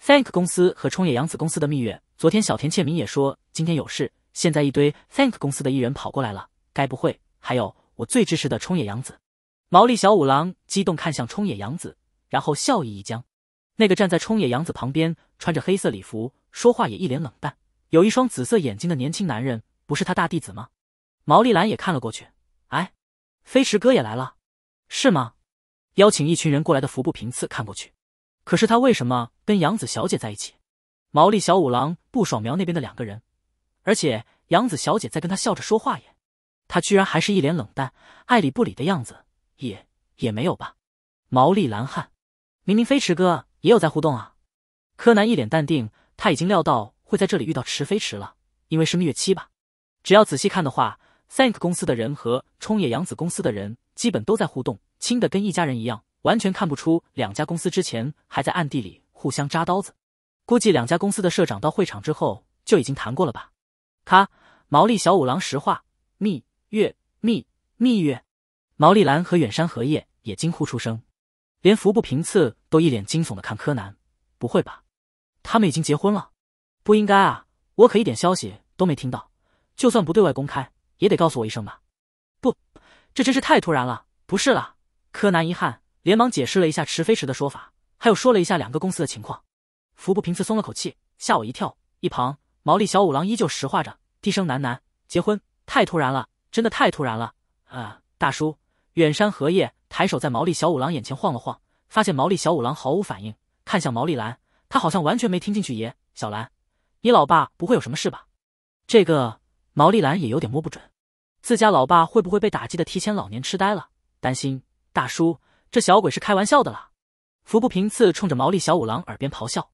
：Thank 公司和冲野洋子公司的蜜月。昨天小田切明也说今天有事，现在一堆 Thank 公司的艺人跑过来了，该不会还有我最支持的冲野洋子？毛利小五郎激动看向冲野洋子，然后笑意一僵。那个站在冲野洋子旁边，穿着黑色礼服，说话也一脸冷淡，有一双紫色眼睛的年轻男人，不是他大弟子吗？毛利兰也看了过去。哎，飞驰哥也来了，是吗？邀请一群人过来的服部平次看过去。可是他为什么跟杨子小姐在一起？毛利小五郎不爽瞄那边的两个人，而且杨子小姐在跟他笑着说话耶，他居然还是一脸冷淡，爱理不理的样子。也也没有吧，毛利兰汉，明明飞驰哥也有在互动啊。柯南一脸淡定，他已经料到会在这里遇到池飞驰了，因为是蜜月期吧。只要仔细看的话，Thank 公司的人和冲野洋子公司的人基本都在互动，亲的跟一家人一样，完全看不出两家公司之前还在暗地里互相扎刀子。估计两家公司的社长到会场之后就已经谈过了吧。咔，毛利小五郎石化，蜜月蜜蜜月。毛利兰和远山荷叶也惊呼出声，连服部平次都一脸惊悚的看柯南。不会吧，他们已经结婚了？不应该啊，我可一点消息都没听到。就算不对外公开，也得告诉我一声吧？这真是太突然了。不是啦，柯南一憾，连忙解释了一下池飞驰的说法，还有说了一下两个公司的情况。服部平次松了口气，吓我一跳。一旁毛利小五郎依旧石化着，低声喃喃：“结婚太突然了，真的太突然了。”啊，大叔。远山荷叶抬手在毛利小五郎眼前晃了晃，发现毛利小五郎毫无反应，看向毛利兰，他好像完全没听进去。爷，小兰，你老爸不会有什么事吧？这个毛利兰也有点摸不准，自家老爸会不会被打击的提前老年痴呆了？担心大叔，这小鬼是开玩笑的了。服部平次冲着毛利小五郎耳边咆哮，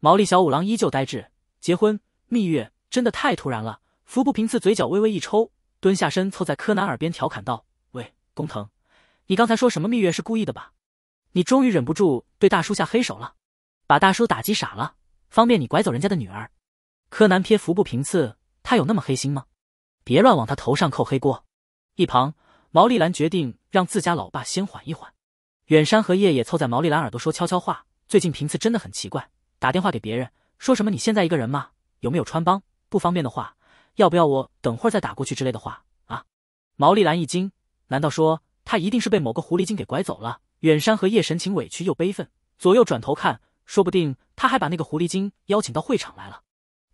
毛利小五郎依旧呆滞。结婚蜜月真的太突然了。服部平次嘴角微微一抽，蹲下身凑在柯南耳边调侃道：“喂，工藤，你刚才说什么蜜月是故意的吧？你终于忍不住对大叔下黑手了，把大叔打击傻了，方便你拐走人家的女儿。”柯南瞥服部平次，他有那么黑心吗？别乱往他头上扣黑锅。一旁，毛利兰决定让自家老爸先缓一缓。远山和叶也凑在毛利兰耳朵说悄悄话：“最近频次真的很奇怪，打电话给别人说什么你现在一个人吗？有没有穿帮？不方便的话，要不要我等会儿再打过去之类的话啊？”毛利兰一惊，难道说他一定是被某个狐狸精给拐走了？远山和叶神情委屈又悲愤，左右转头看，说不定他还把那个狐狸精邀请到会场来了。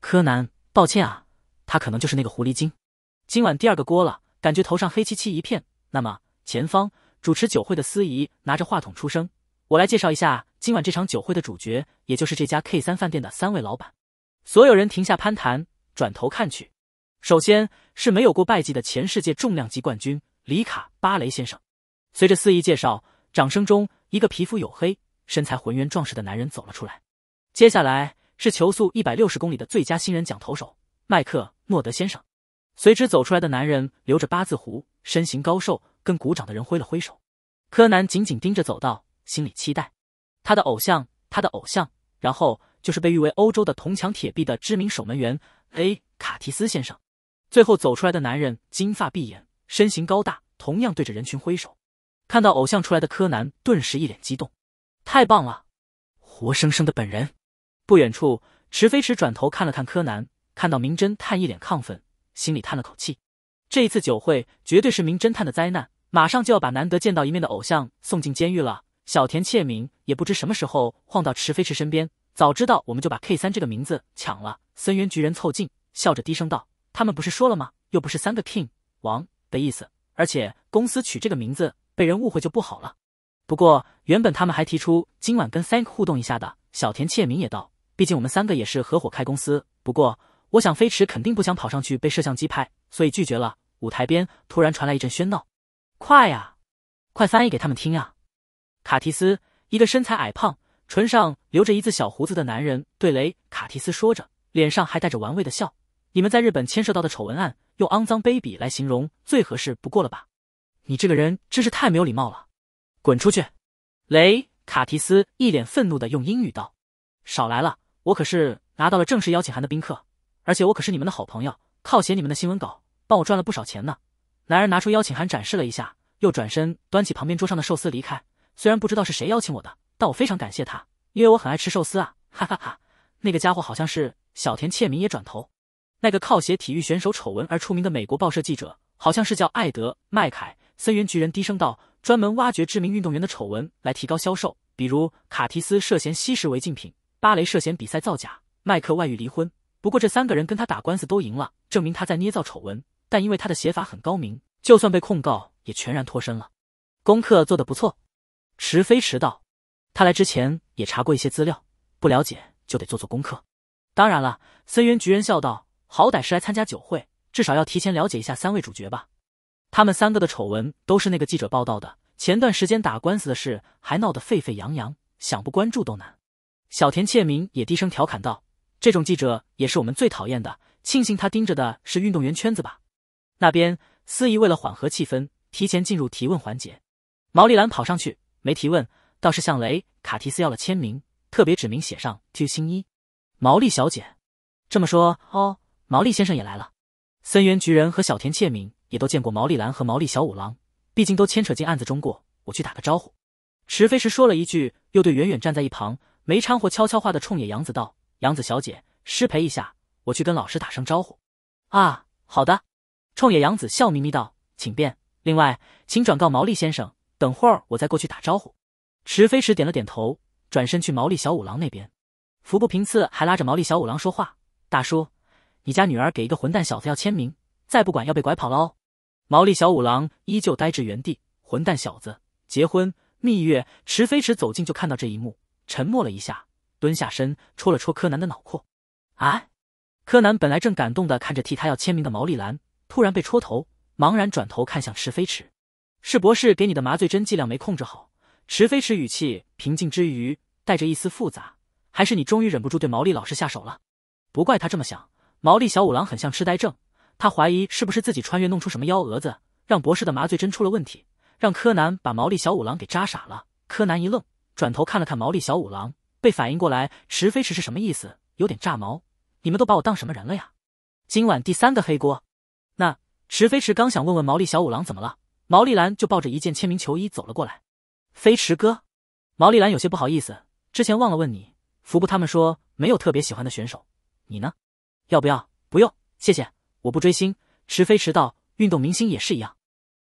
柯南，抱歉啊，他可能就是那个狐狸精。今晚第二个锅了，感觉头上黑漆漆一片。那么前方。主持酒会的司仪拿着话筒出声：“我来介绍一下今晚这场酒会的主角，也就是这家 K 三饭店的三位老板。”所有人停下攀谈，转头看去。首先是没有过败绩的前世界重量级冠军里卡·巴雷先生。随着司仪介绍，掌声中一个皮肤黝黑、身材浑圆壮实的男人走了出来。接下来是球速一百六十公里的最佳新人奖投手麦克·诺德先生。随之走出来的男人留着八字胡，身形高瘦。跟鼓掌的人挥了挥手，柯南紧紧盯着走道，心里期待他的偶像，他的偶像，然后就是被誉为欧洲的铜墙铁壁的知名守门员 A 卡提斯先生。最后走出来的男人金发碧眼，身形高大，同样对着人群挥手。看到偶像出来的柯南顿时一脸激动，太棒了，活生生的本人！不远处，池飞驰转头看了看柯南，看到名侦探一脸亢奋，心里叹了口气。这一次酒会绝对是名侦探的灾难，马上就要把难得见到一面的偶像送进监狱了。小田切敏也不知什么时候晃到池飞驰身边，早知道我们就把 K 三这个名字抢了。森原菊人凑近，笑着低声道：“他们不是说了吗？又不是三个 King 王的意思，而且公司取这个名字被人误会就不好了。不过原本他们还提出今晚跟 Thank 互动一下的。”小田切敏也道：“毕竟我们三个也是合伙开公司，不过我想飞驰肯定不想跑上去被摄像机拍，所以拒绝了。”舞台边突然传来一阵喧闹，快呀，快翻译给他们听呀！卡提斯，一个身材矮胖、唇上留着一字小胡子的男人，对雷卡提斯说着，脸上还带着玩味的笑：“你们在日本牵涉到的丑闻案，用肮脏卑鄙来形容最合适不过了吧？你这个人真是太没有礼貌了，滚出去！”雷卡提斯一脸愤怒的用英语道：“少来了，我可是拿到了正式邀请函的宾客，而且我可是你们的好朋友，靠写你们的新闻稿。”帮我赚了不少钱呢。男人拿出邀请函展示了一下，又转身端起旁边桌上的寿司离开。虽然不知道是谁邀请我的，但我非常感谢他，因为我很爱吃寿司啊！哈哈哈。那个家伙好像是小田切明也转头。那个靠写体育选手丑闻而出名的美国报社记者，好像是叫艾德麦凯。森原菊人低声道：“专门挖掘知名运动员的丑闻来提高销售，比如卡提斯涉嫌吸食违禁品，芭蕾涉嫌比赛造假，麦克外遇离婚。不过这三个人跟他打官司都赢了，证明他在捏造丑闻。”但因为他的写法很高明，就算被控告也全然脱身了。功课做得不错，迟飞迟到。他来之前也查过一些资料，不了解就得做做功课。当然了，森原菊人笑道：“好歹是来参加酒会，至少要提前了解一下三位主角吧。他们三个的丑闻都是那个记者报道的，前段时间打官司的事还闹得沸沸扬扬，想不关注都难。”小田切明也低声调侃道：“这种记者也是我们最讨厌的，庆幸他盯着的是运动员圈子吧。”那边司仪为了缓和气氛，提前进入提问环节。毛利兰跑上去，没提问，倒是向雷卡提斯要了签名，特别指明写上 “Q 新一毛利小姐”。这么说哦，毛利先生也来了。森原菊人和小田切敏也都见过毛利兰和毛利小五郎，毕竟都牵扯进案子中过。我去打个招呼。池飞石说了一句，又对远远站在一旁没掺和悄悄话的冲野洋子道：“杨子小姐，失陪一下，我去跟老师打声招呼。”啊，好的。冲野洋子笑眯眯道：“请便。另外，请转告毛利先生，等会儿我再过去打招呼。”池飞驰点了点头，转身去毛利小五郎那边。服部平次还拉着毛利小五郎说话：“大叔，你家女儿给一个混蛋小子要签名，再不管要被拐跑了哦。”毛利小五郎依旧呆滞原地：“混蛋小子，结婚蜜月，池飞驰走近就看到这一幕，沉默了一下，蹲下身戳了戳柯南的脑壳。啊，柯南本来正感动的看着替他要签名的毛利兰，突然被戳头，茫然转头看向池飞驰：“是博士给你的麻醉针剂量没控制好。”池飞驰语气平静之余带着一丝复杂：“还是你终于忍不住对毛利老师下手了？不怪他这么想，毛利小五郎很像痴呆症，他怀疑是不是自己穿越弄出什么幺蛾子，让博士的麻醉针出了问题。”让柯南把毛利小五郎给扎傻了。柯南一愣，转头看了看毛利小五郎，被反应过来，池飞驰是什么意思？有点炸毛。你们都把我当什么人了呀？今晚第三个黑锅。那池飞驰刚想问问毛利小五郎怎么了，毛利兰就抱着一件签名球衣走了过来。飞驰哥，毛利兰有些不好意思，之前忘了问你，服部他们说没有特别喜欢的选手，你呢？要不要？不用，谢谢，我不追星。池飞驰道，运动明星也是一样。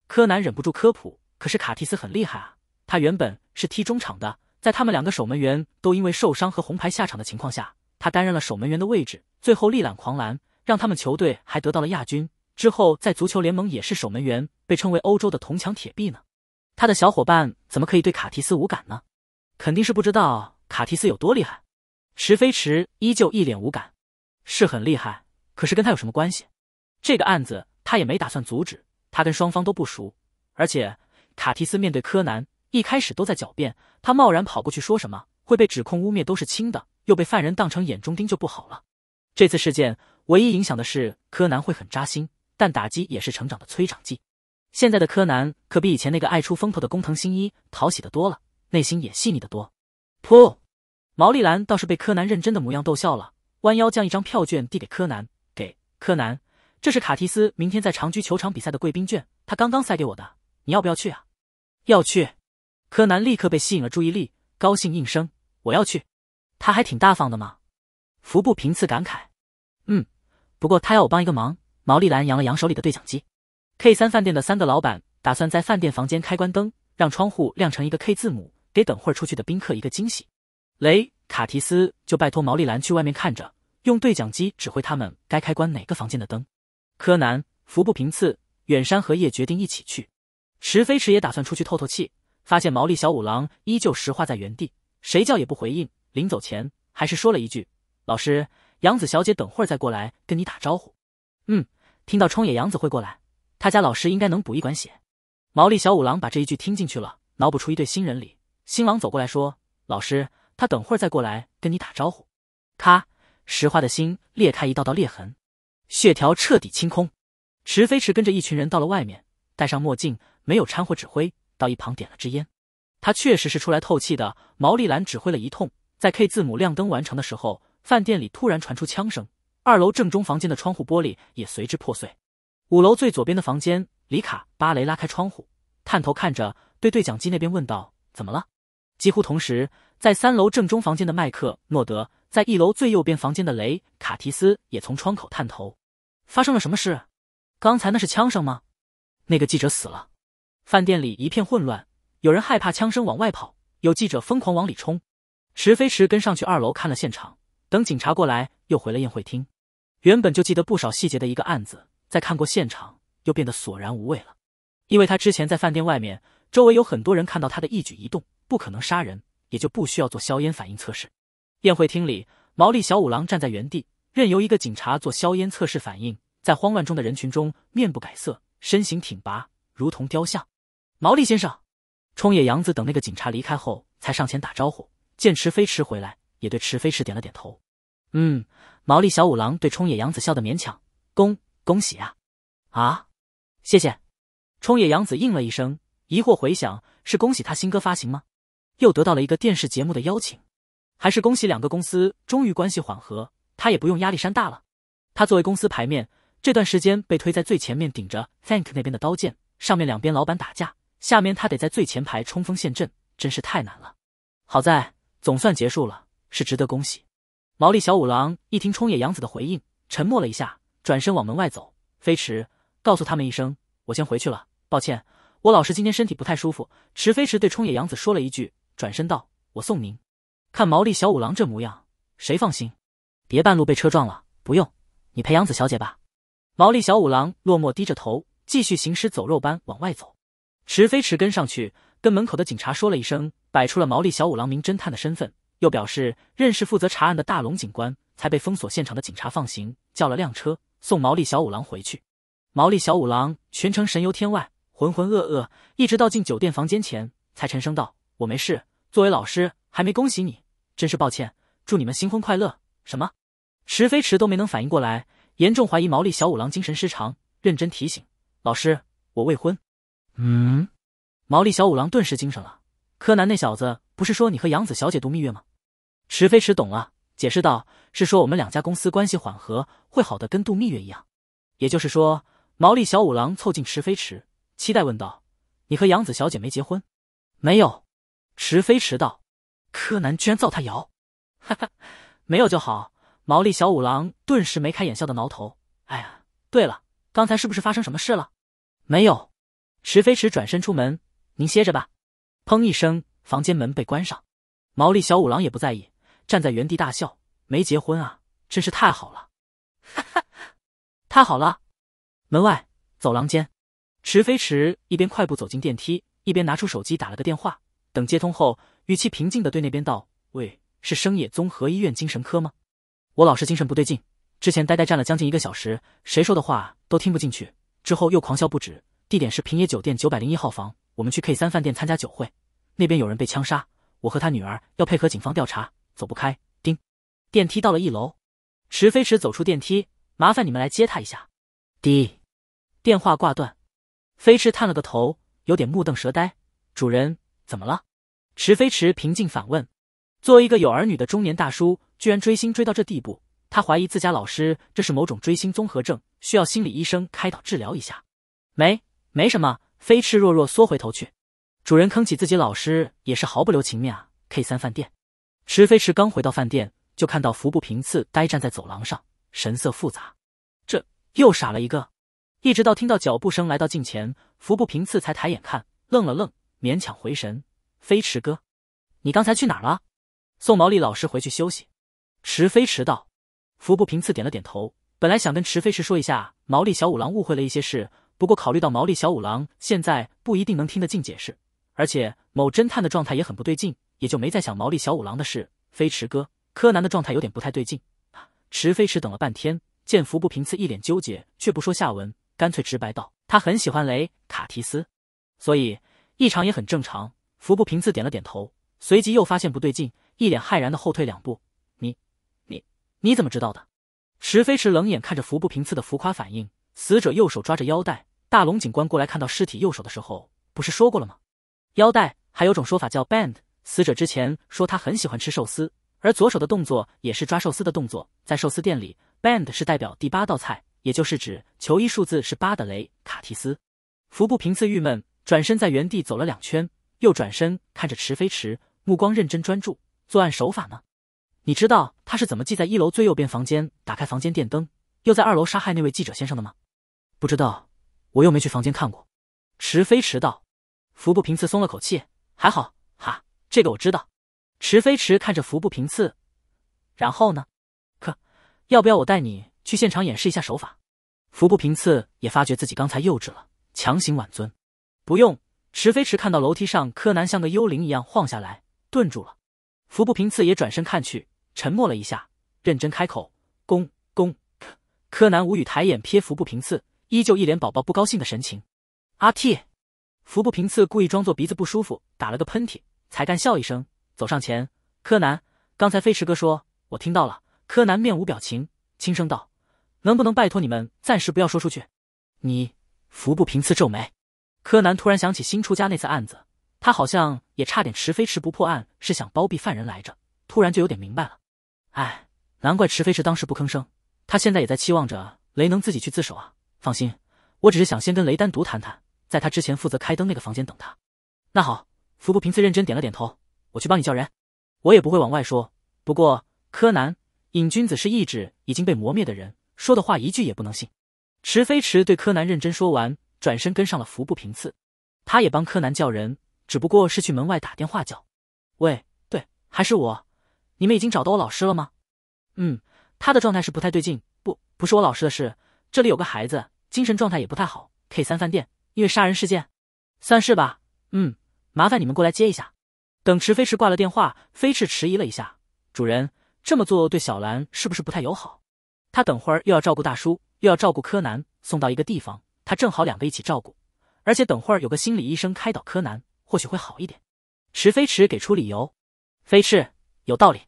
柯南忍不住科普。可是卡蒂斯很厉害啊！他原本是踢中场的，在他们两个守门员都因为受伤和红牌下场的情况下，他担任了守门员的位置，最后力揽狂澜，让他们球队还得到了亚军。之后在足球联盟也是守门员，被称为欧洲的铜墙铁壁呢。他的小伙伴怎么可以对卡提斯无感呢？肯定是不知道卡提斯有多厉害。池飞驰依旧一脸无感，是很厉害，可是跟他有什么关系？这个案子他也没打算阻止，他跟双方都不熟，而且。卡提斯面对柯南，一开始都在狡辩，他贸然跑过去说什么会被指控污蔑都是轻的，又被犯人当成眼中钉就不好了。这次事件唯一影响的是柯南会很扎心，但打击也是成长的催长剂。现在的柯南可比以前那个爱出风头的工藤新一讨喜的多了，内心也细腻的多。噗，毛利兰倒是被柯南认真的模样逗笑了，弯腰将一张票券递给柯南，给柯南，这是卡提斯明天在长居球场比赛的贵宾券，他刚刚塞给我的，你要不要去啊？要去，柯南立刻被吸引了注意力，高兴应声：“我要去。”他还挺大方的嘛。服部平次感慨：“嗯，不过他要我帮一个忙。”毛利兰扬了扬手里的对讲机。K 三饭店的三个老板打算在饭店房间开关灯，让窗户亮成一个 K 字母，给等会儿出去的宾客一个惊喜。雷卡提斯就拜托毛利兰去外面看着，用对讲机指挥他们该开关哪个房间的灯。柯南、服部平次、远山和叶决定一起去。池飞驰也打算出去透透气，发现毛利小五郎依旧石化在原地，谁叫也不回应。临走前还是说了一句：“老师，杨子小姐等会儿再过来跟你打招呼。”嗯，听到冲野杨子会过来，他家老师应该能补一管血。毛利小五郎把这一句听进去了，脑补出一对新人里。新郎走过来说：“老师，他等会儿再过来跟你打招呼。”咔，石化的心裂开一道道裂痕，血条彻底清空。池飞驰跟着一群人到了外面，戴上墨镜。没有掺和指挥，到一旁点了支烟。他确实是出来透气的。毛利兰指挥了一通，在 K 字母亮灯完成的时候，饭店里突然传出枪声，二楼正中房间的窗户玻璃也随之破碎。五楼最左边的房间，里卡巴雷拉开窗户，探头看着，对对讲机那边问道：“怎么了？”几乎同时，在三楼正中房间的麦克诺德，在一楼最右边房间的雷卡提斯也从窗口探头：“发生了什么事？刚才那是枪声吗？那个记者死了。”饭店里一片混乱，有人害怕枪声往外跑，有记者疯狂往里冲。池飞驰跟上去二楼看了现场，等警察过来，又回了宴会厅。原本就记得不少细节的一个案子，在看过现场又变得索然无味了，因为他之前在饭店外面，周围有很多人看到他的一举一动，不可能杀人，也就不需要做硝烟反应测试。宴会厅里，毛利小五郎站在原地，任由一个警察做硝烟测试反应，在慌乱中的人群中面不改色，身形挺拔，如同雕像。毛利先生，冲野洋子等那个警察离开后，才上前打招呼。见池飞驰回来，也对池飞驰点了点头。嗯，毛利小五郎对冲野洋子笑得勉强。恭恭喜啊！啊，谢谢。冲野洋子应了一声，疑惑回想：是恭喜他新歌发行吗？又得到了一个电视节目的邀请，还是恭喜两个公司终于关系缓和？他也不用压力山大了。他作为公司牌面，这段时间被推在最前面，顶着 Thank 那边的刀剑，上面两边老板打架。下面他得在最前排冲锋陷阵，真是太难了。好在总算结束了，是值得恭喜。毛利小五郎一听冲野洋子的回应，沉默了一下，转身往门外走。飞驰，告诉他们一声，我先回去了。抱歉，我老师今天身体不太舒服。池飞驰对冲野洋子说了一句，转身道：“我送您。”看毛利小五郎这模样，谁放心？别半路被车撞了。不用，你陪杨子小姐吧。毛利小五郎落寞低着头，继续行尸走肉般往外走。池飞驰跟上去，跟门口的警察说了一声，摆出了毛利小五郎名侦探的身份，又表示认识负责查案的大龙警官，才被封锁现场的警察放行，叫了辆车送毛利小五郎回去。毛利小五郎全程神游天外，浑浑噩噩，一直到进酒店房间前，才沉声道：“我没事。作为老师，还没恭喜你，真是抱歉。祝你们新婚快乐。”什么？池飞驰都没能反应过来，严重怀疑毛利小五郎精神失常，认真提醒：“老师，我未婚。”嗯，毛利小五郎顿时精神了。柯南那小子不是说你和杨子小姐度蜜月吗？池飞驰懂了，解释道：“是说我们两家公司关系缓和，会好的跟度蜜月一样。”也就是说，毛利小五郎凑近池飞驰，期待问道：“你和杨子小姐没结婚？”“没有。”池飞驰道。柯南居然造他谣，哈哈，没有就好。毛利小五郎顿时眉开眼笑的挠头。哎呀，对了，刚才是不是发生什么事了？没有。池飞驰转身出门，您歇着吧。砰一声，房间门被关上。毛利小五郎也不在意，站在原地大笑。没结婚啊，真是太好了。哈哈，太好了。门外走廊间，池飞驰一边快步走进电梯，一边拿出手机打了个电话。等接通后，语气平静的对那边道：“喂，是生野综合医院精神科吗？我老是精神不对劲，之前呆呆站了将近一个小时，谁说的话都听不进去，之后又狂笑不止。地点是平野酒店九百零一号房，我们去 K 三饭店参加酒会，那边有人被枪杀，我和他女儿要配合警方调查，走不开。叮，电梯到了一楼，池飞驰走出电梯，麻烦你们来接他一下。滴，电话挂断，飞驰探了个头，有点目瞪舌呆。主人。怎么了？池飞驰平静反问。作为一个有儿女的中年大叔，居然追星追到这地步，他怀疑自家老师这是某种追星综合症，需要心理医生开导治疗一下。没，没什么。飞驰弱弱缩回头去。主人坑起自己老师也是毫不留情面啊。K 三饭店，池飞驰刚回到饭店，就看到服部平次呆站在走廊上，神色复杂。这又傻了一个。一直到听到脚步声来到近前，服部平次才抬眼看，愣了愣。勉强回神，飞驰哥，你刚才去哪儿了？送毛利老师回去休息。池飞驰道。服部平次点了点头。本来想跟池飞驰说一下毛利小五郎误会了一些事，不过考虑到毛利小五郎现在不一定能听得进解释，而且某侦探的状态也很不对劲，也就没再想毛利小五郎的事。飞驰哥，柯南的状态有点不太对劲。池飞驰等了半天，见服部平次一脸纠结，却不说下文，干脆直白道：“他很喜欢雷卡提斯，所以。”异常也很正常。服部平次点了点头，随即又发现不对劲，一脸骇然的后退两步。你、你、你怎么知道的？池飞驰冷眼看着服部平次的浮夸反应。死者右手抓着腰带，大龙警官过来看到尸体右手的时候，不是说过了吗？腰带还有种说法叫 band。死者之前说他很喜欢吃寿司，而左手的动作也是抓寿司的动作。在寿司店里，band 是代表第八道菜，也就是指球衣数字是八的雷卡提斯。服部平次郁闷。转身在原地走了两圈，又转身看着池飞驰，目光认真专注。作案手法呢？你知道他是怎么既在一楼最右边房间打开房间电灯，又在二楼杀害那位记者先生的吗？不知道，我又没去房间看过。池飞驰道。服部平次松了口气，还好，哈，这个我知道。池飞驰看着服部平次，然后呢？可，要不要我带你去现场演示一下手法？服部平次也发觉自己刚才幼稚了，强行挽尊。不用，池飞驰看到楼梯上柯南像个幽灵一样晃下来，顿住了。服部平次也转身看去，沉默了一下，认真开口：“公公。”柯南无语，抬眼瞥服部平次，依旧一脸宝宝不高兴的神情。阿 T，服部平次故意装作鼻子不舒服，打了个喷嚏，才干笑一声，走上前：“柯南，刚才飞驰哥说，我听到了。”柯南面无表情，轻声道：“能不能拜托你们暂时不要说出去？”你，服部平次皱眉。柯南突然想起新出家那次案子，他好像也差点迟飞迟不破案，是想包庇犯人来着。突然就有点明白了，哎，难怪迟飞驰当时不吭声，他现在也在期望着雷能自己去自首啊。放心，我只是想先跟雷单独谈谈，在他之前负责开灯那个房间等他。那好，服部平次认真点了点头，我去帮你叫人，我也不会往外说。不过柯南，瘾君子是意志已经被磨灭的人，说的话一句也不能信。池飞迟对柯南认真说完。转身跟上了服部平次，他也帮柯南叫人，只不过是去门外打电话叫。喂，对，还是我。你们已经找到我老师了吗？嗯，他的状态是不太对劲，不，不是我老师的事。这里有个孩子，精神状态也不太好。K 三饭店因为杀人事件，算是吧。嗯，麻烦你们过来接一下。等池飞驰挂了电话，飞驰迟疑了一下：“主人，这么做对小兰是不是不太友好？他等会儿又要照顾大叔，又要照顾柯南，送到一个地方，他正好两个一起照顾。而且等会儿有个心理医生开导柯南，或许会好一点。”池飞驰给出理由：“飞驰有道理，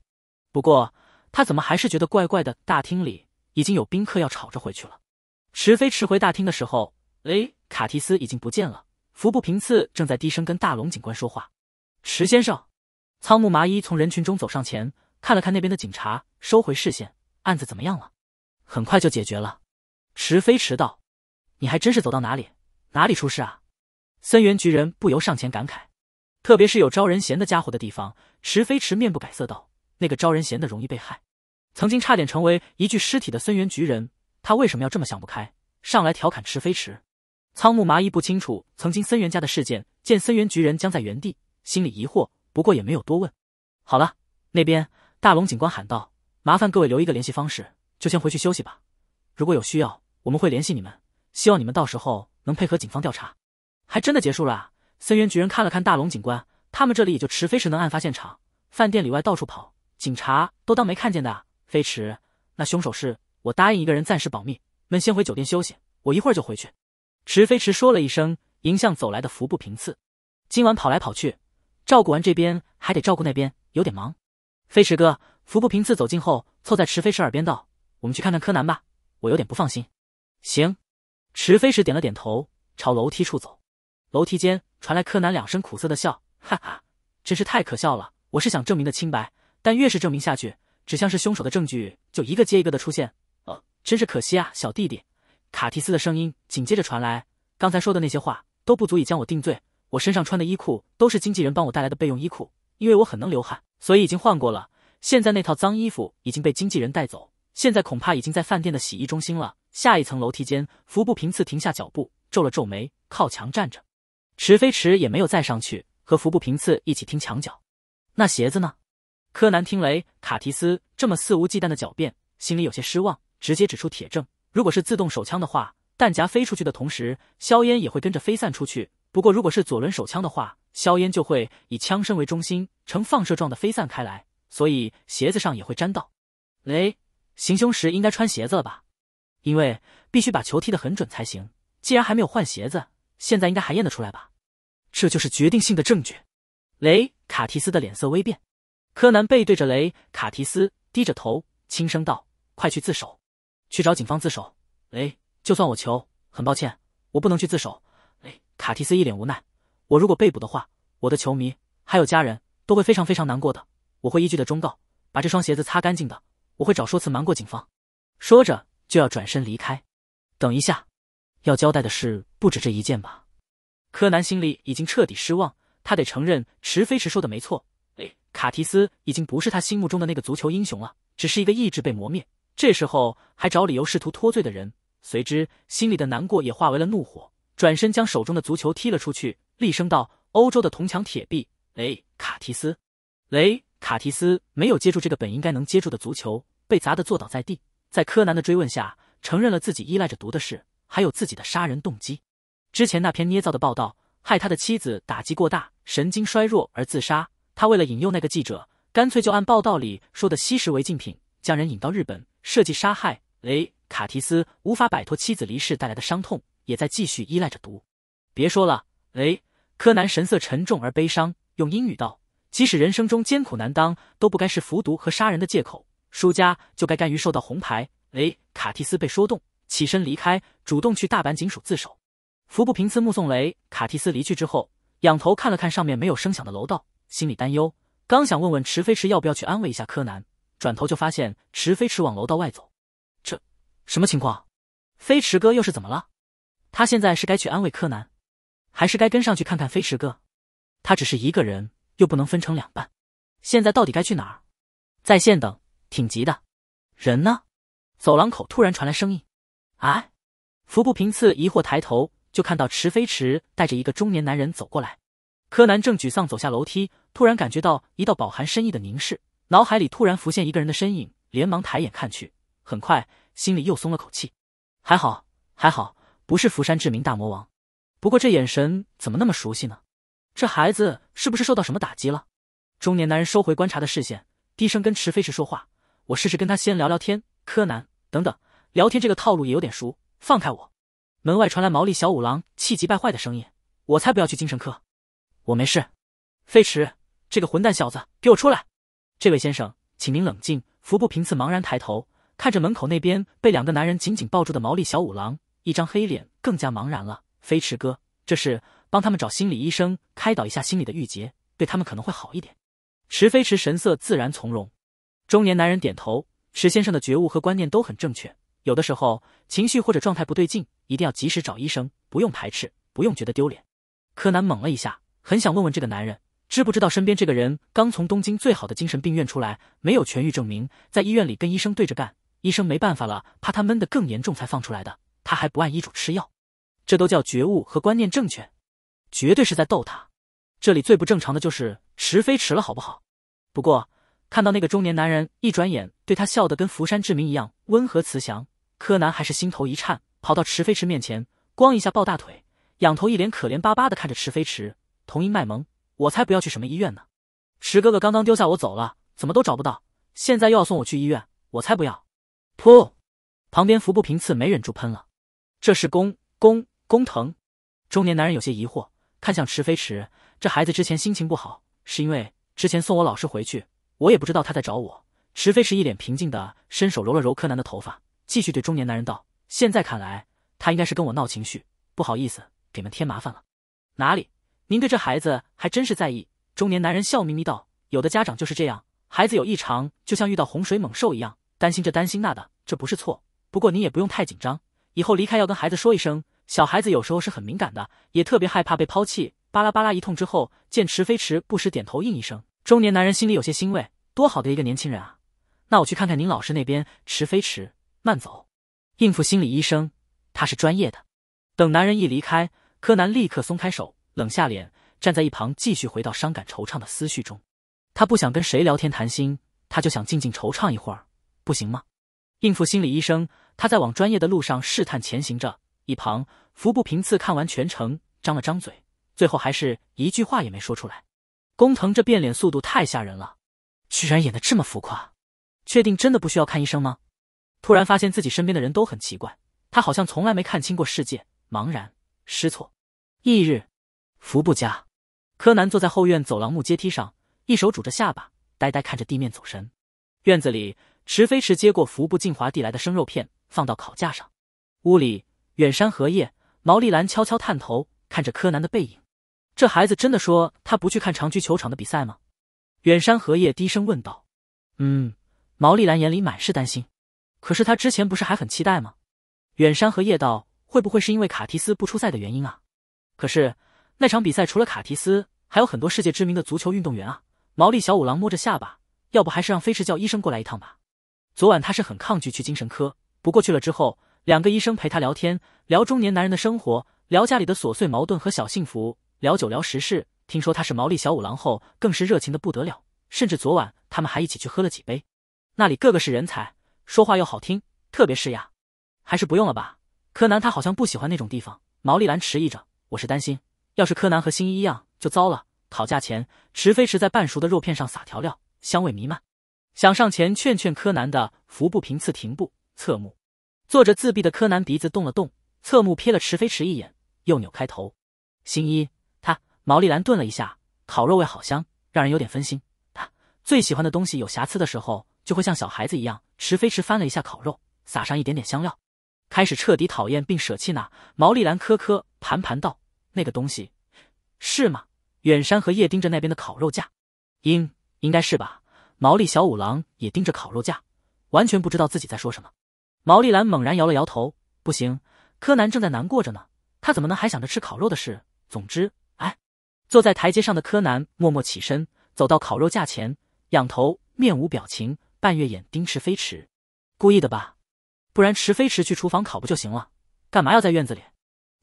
不过他怎么还是觉得怪怪的？”大厅里已经有宾客要吵着回去了。池飞驰回大厅的时候，哎，卡提斯已经不见了。服部平次正在低声跟大龙警官说话。池先生，仓木麻衣从人群中走上前，看了看那边的警察，收回视线。案子怎么样了？很快就解决了。池飞驰道：“你还真是走到哪里，哪里出事啊？”森原菊人不由上前感慨。特别是有招人嫌的家伙的地方，池飞驰面不改色道：“那个招人嫌的容易被害。曾经差点成为一具尸体的森原菊人，他为什么要这么想不开，上来调侃池飞驰？”仓木麻衣不清楚曾经森原家的事件，见森原菊人僵在原地。心里疑惑，不过也没有多问。好了，那边大龙警官喊道：“麻烦各位留一个联系方式，就先回去休息吧。如果有需要，我们会联系你们。希望你们到时候能配合警方调查。”还真的结束了啊！森原菊人看了看大龙警官，他们这里也就池飞驰能案发现场，饭店里外到处跑，警察都当没看见的啊。飞驰，那凶手是我答应一个人暂时保密，们先回酒店休息，我一会儿就回去。池飞驰说了一声，迎向走来的服部平次。今晚跑来跑去。照顾完这边，还得照顾那边，有点忙。飞驰哥，服部平次走近后，凑在池飞驰耳边道：“我们去看看柯南吧，我有点不放心。”行。池飞驰点了点头，朝楼梯处走。楼梯间传来柯南两声苦涩的笑：“哈哈，真是太可笑了。我是想证明的清白，但越是证明下去，指向是凶手的证据就一个接一个的出现。真是可惜啊，小弟弟。”卡提斯的声音紧接着传来：“刚才说的那些话都不足以将我定罪。”我身上穿的衣裤都是经纪人帮我带来的备用衣裤，因为我很能流汗，所以已经换过了。现在那套脏衣服已经被经纪人带走，现在恐怕已经在饭店的洗衣中心了。下一层楼梯间，服部平次停下脚步，皱了皱眉，靠墙站着。池飞驰也没有再上去和服部平次一起听墙角。那鞋子呢？柯南听雷卡提斯这么肆无忌惮的狡辩，心里有些失望，直接指出铁证。如果是自动手枪的话，弹夹飞出去的同时，硝烟也会跟着飞散出去。不过，如果是左轮手枪的话，硝烟就会以枪身为中心，呈放射状的飞散开来，所以鞋子上也会沾到。雷行凶时应该穿鞋子了吧？因为必须把球踢得很准才行。既然还没有换鞋子，现在应该还验得出来吧？这就是决定性的证据。雷卡提斯的脸色微变，柯南背对着雷卡提斯，低着头，轻声道：“快去自首，去找警方自首。”哎，就算我求，很抱歉，我不能去自首。哎卡提斯一脸无奈：“我如果被捕的话，我的球迷还有家人都会非常非常难过的。我会依据的忠告，把这双鞋子擦干净的。我会找说辞瞒过警方。”说着就要转身离开。等一下，要交代的事不止这一件吧？柯南心里已经彻底失望，他得承认池飞驰说的没错。哎，卡提斯已经不是他心目中的那个足球英雄了，只是一个意志被磨灭，这时候还找理由试图脱罪的人。随之心里的难过也化为了怒火。转身将手中的足球踢了出去，厉声道：“欧洲的铜墙铁壁，雷卡提斯！”雷卡提斯没有接住这个本应该能接住的足球，被砸得坐倒在地。在柯南的追问下，承认了自己依赖着毒的事，还有自己的杀人动机。之前那篇捏造的报道，害他的妻子打击过大，神经衰弱而自杀。他为了引诱那个记者，干脆就按报道里说的吸食违禁品，将人引到日本，设计杀害雷卡提斯。无法摆脱妻子离世带来的伤痛。也在继续依赖着毒。别说了，雷，柯南神色沉重而悲伤，用英语道：“即使人生中艰苦难当，都不该是服毒和杀人的借口。输家就该甘于受到红牌。”雷，卡提斯被说动，起身离开，主动去大阪警署自首。服部平次目送雷卡提斯离去之后，仰头看了看上面没有声响的楼道，心里担忧。刚想问问池飞驰要不要去安慰一下柯南，转头就发现池飞驰往楼道外走。这什么情况？飞驰哥又是怎么了？他现在是该去安慰柯南，还是该跟上去看看飞驰哥？他只是一个人，又不能分成两半。现在到底该去哪儿？在线等，挺急的。人呢？走廊口突然传来声音。哎，服部平次疑惑抬头，就看到池飞驰带着一个中年男人走过来。柯南正沮丧走下楼梯，突然感觉到一道饱含深意的凝视，脑海里突然浮现一个人的身影，连忙抬眼看去，很快心里又松了口气。还好，还好。不是福山志明大魔王，不过这眼神怎么那么熟悉呢？这孩子是不是受到什么打击了？中年男人收回观察的视线，低声跟池飞驰说话：“我试试跟他先聊聊天。”柯南，等等，聊天这个套路也有点熟。放开我！门外传来毛利小五郎气急败坏的声音：“我才不要去精神科，我没事。”飞驰，这个混蛋小子，给我出来！这位先生，请您冷静。服部平次茫然抬头，看着门口那边被两个男人紧紧抱住的毛利小五郎，一张黑脸更加茫然了。飞驰哥，这是帮他们找心理医生开导一下心里的郁结，对他们可能会好一点。池飞驰神色自然从容，中年男人点头。池先生的觉悟和观念都很正确。有的时候情绪或者状态不对劲，一定要及时找医生，不用排斥，不用觉得丢脸。柯南猛了一下，很想问问这个男人，知不知道身边这个人刚从东京最好的精神病院出来，没有痊愈证明，在医院里跟医生对着干，医生没办法了，怕他闷得更严重才放出来的，他还不按医嘱吃药，这都叫觉悟和观念正确，绝对是在逗他。这里最不正常的就是迟飞迟了，好不好？不过看到那个中年男人一转眼对他笑得跟福山志明一样温和慈祥，柯南还是心头一颤，跑到迟飞驰面前，咣一下抱大腿，仰头一脸可怜巴巴的看着迟飞驰，童音卖萌：“我才不要去什么医院呢！迟哥哥刚刚丢下我走了，怎么都找不到，现在又要送我去医院，我才不要！”噗，旁边服部平次没忍住喷了：“这是宫宫工藤。”中年男人有些疑惑，看向池飞驰。这孩子之前心情不好，是因为之前送我老师回去，我也不知道他在找我。池飞池一脸平静的伸手揉了揉柯南的头发，继续对中年男人道：“现在看来，他应该是跟我闹情绪，不好意思，给你们添麻烦了。”哪里？您对这孩子还真是在意。中年男人笑眯眯道：“有的家长就是这样，孩子有异常，就像遇到洪水猛兽一样，担心这担心那的，这不是错。不过您也不用太紧张，以后离开要跟孩子说一声。小孩子有时候是很敏感的，也特别害怕被抛弃。”巴拉巴拉一通之后，见池飞驰不时点头应一声，中年男人心里有些欣慰，多好的一个年轻人啊！那我去看看您老师那边。池飞驰，慢走，应付心理医生，他是专业的。等男人一离开，柯南立刻松开手，冷下脸，站在一旁继续回到伤感惆怅的思绪中。他不想跟谁聊天谈心，他就想静静惆怅一会儿，不行吗？应付心理医生，他在往专业的路上试探前行着。一旁，服部平次看完全程，张了张嘴。最后还是一句话也没说出来。工藤这变脸速度太吓人了，居然演的这么浮夸。确定真的不需要看医生吗？突然发现自己身边的人都很奇怪，他好像从来没看清过世界，茫然失措。翌日，服部家，柯南坐在后院走廊木阶梯上，一手拄着下巴，呆呆看着地面走神。院子里，池飞驰接过服部静华递来的生肉片，放到烤架上。屋里，远山荷叶、毛利兰悄悄探头看着柯南的背影。这孩子真的说他不去看长居球场的比赛吗？远山荷叶低声问道。嗯，毛利兰眼里满是担心。可是他之前不是还很期待吗？远山荷叶道，会不会是因为卡提斯不出赛的原因啊？可是那场比赛除了卡提斯，还有很多世界知名的足球运动员啊。毛利小五郎摸着下巴，要不还是让飞驰叫医生过来一趟吧。昨晚他是很抗拒去精神科，不过去了之后，两个医生陪他聊天，聊中年男人的生活，聊家里的琐碎矛盾和小幸福。聊酒聊时事，听说他是毛利小五郎后，更是热情的不得了。甚至昨晚他们还一起去喝了几杯。那里个个是人才，说话又好听，特别是呀。还是不用了吧。柯南他好像不喜欢那种地方。毛利兰迟疑着，我是担心，要是柯南和新一一样就糟了。烤架前，池飞驰在半熟的肉片上撒调料，香味弥漫。想上前劝劝柯南的服部平次停步，侧目。坐着自闭的柯南鼻子动了动，侧目瞥了池飞驰一眼，又扭开头。新一。他毛利兰顿了一下，烤肉味好香，让人有点分心。他最喜欢的东西有瑕疵的时候，就会像小孩子一样，池飞驰翻了一下烤肉，撒上一点点香料，开始彻底讨厌并舍弃那。毛利兰磕磕盘盘道：“那个东西是吗？”远山和叶盯着那边的烤肉架，应应该是吧。毛利小五郎也盯着烤肉架，完全不知道自己在说什么。毛利兰猛然摇了摇头：“不行，柯南正在难过着呢，他怎么能还想着吃烤肉的事？总之。”哎坐在台阶上的柯南默默起身，走到烤肉架前，仰头，面无表情，半月眼盯池飞驰，故意的吧？不然池飞驰去厨房烤不就行了？干嘛要在院子里？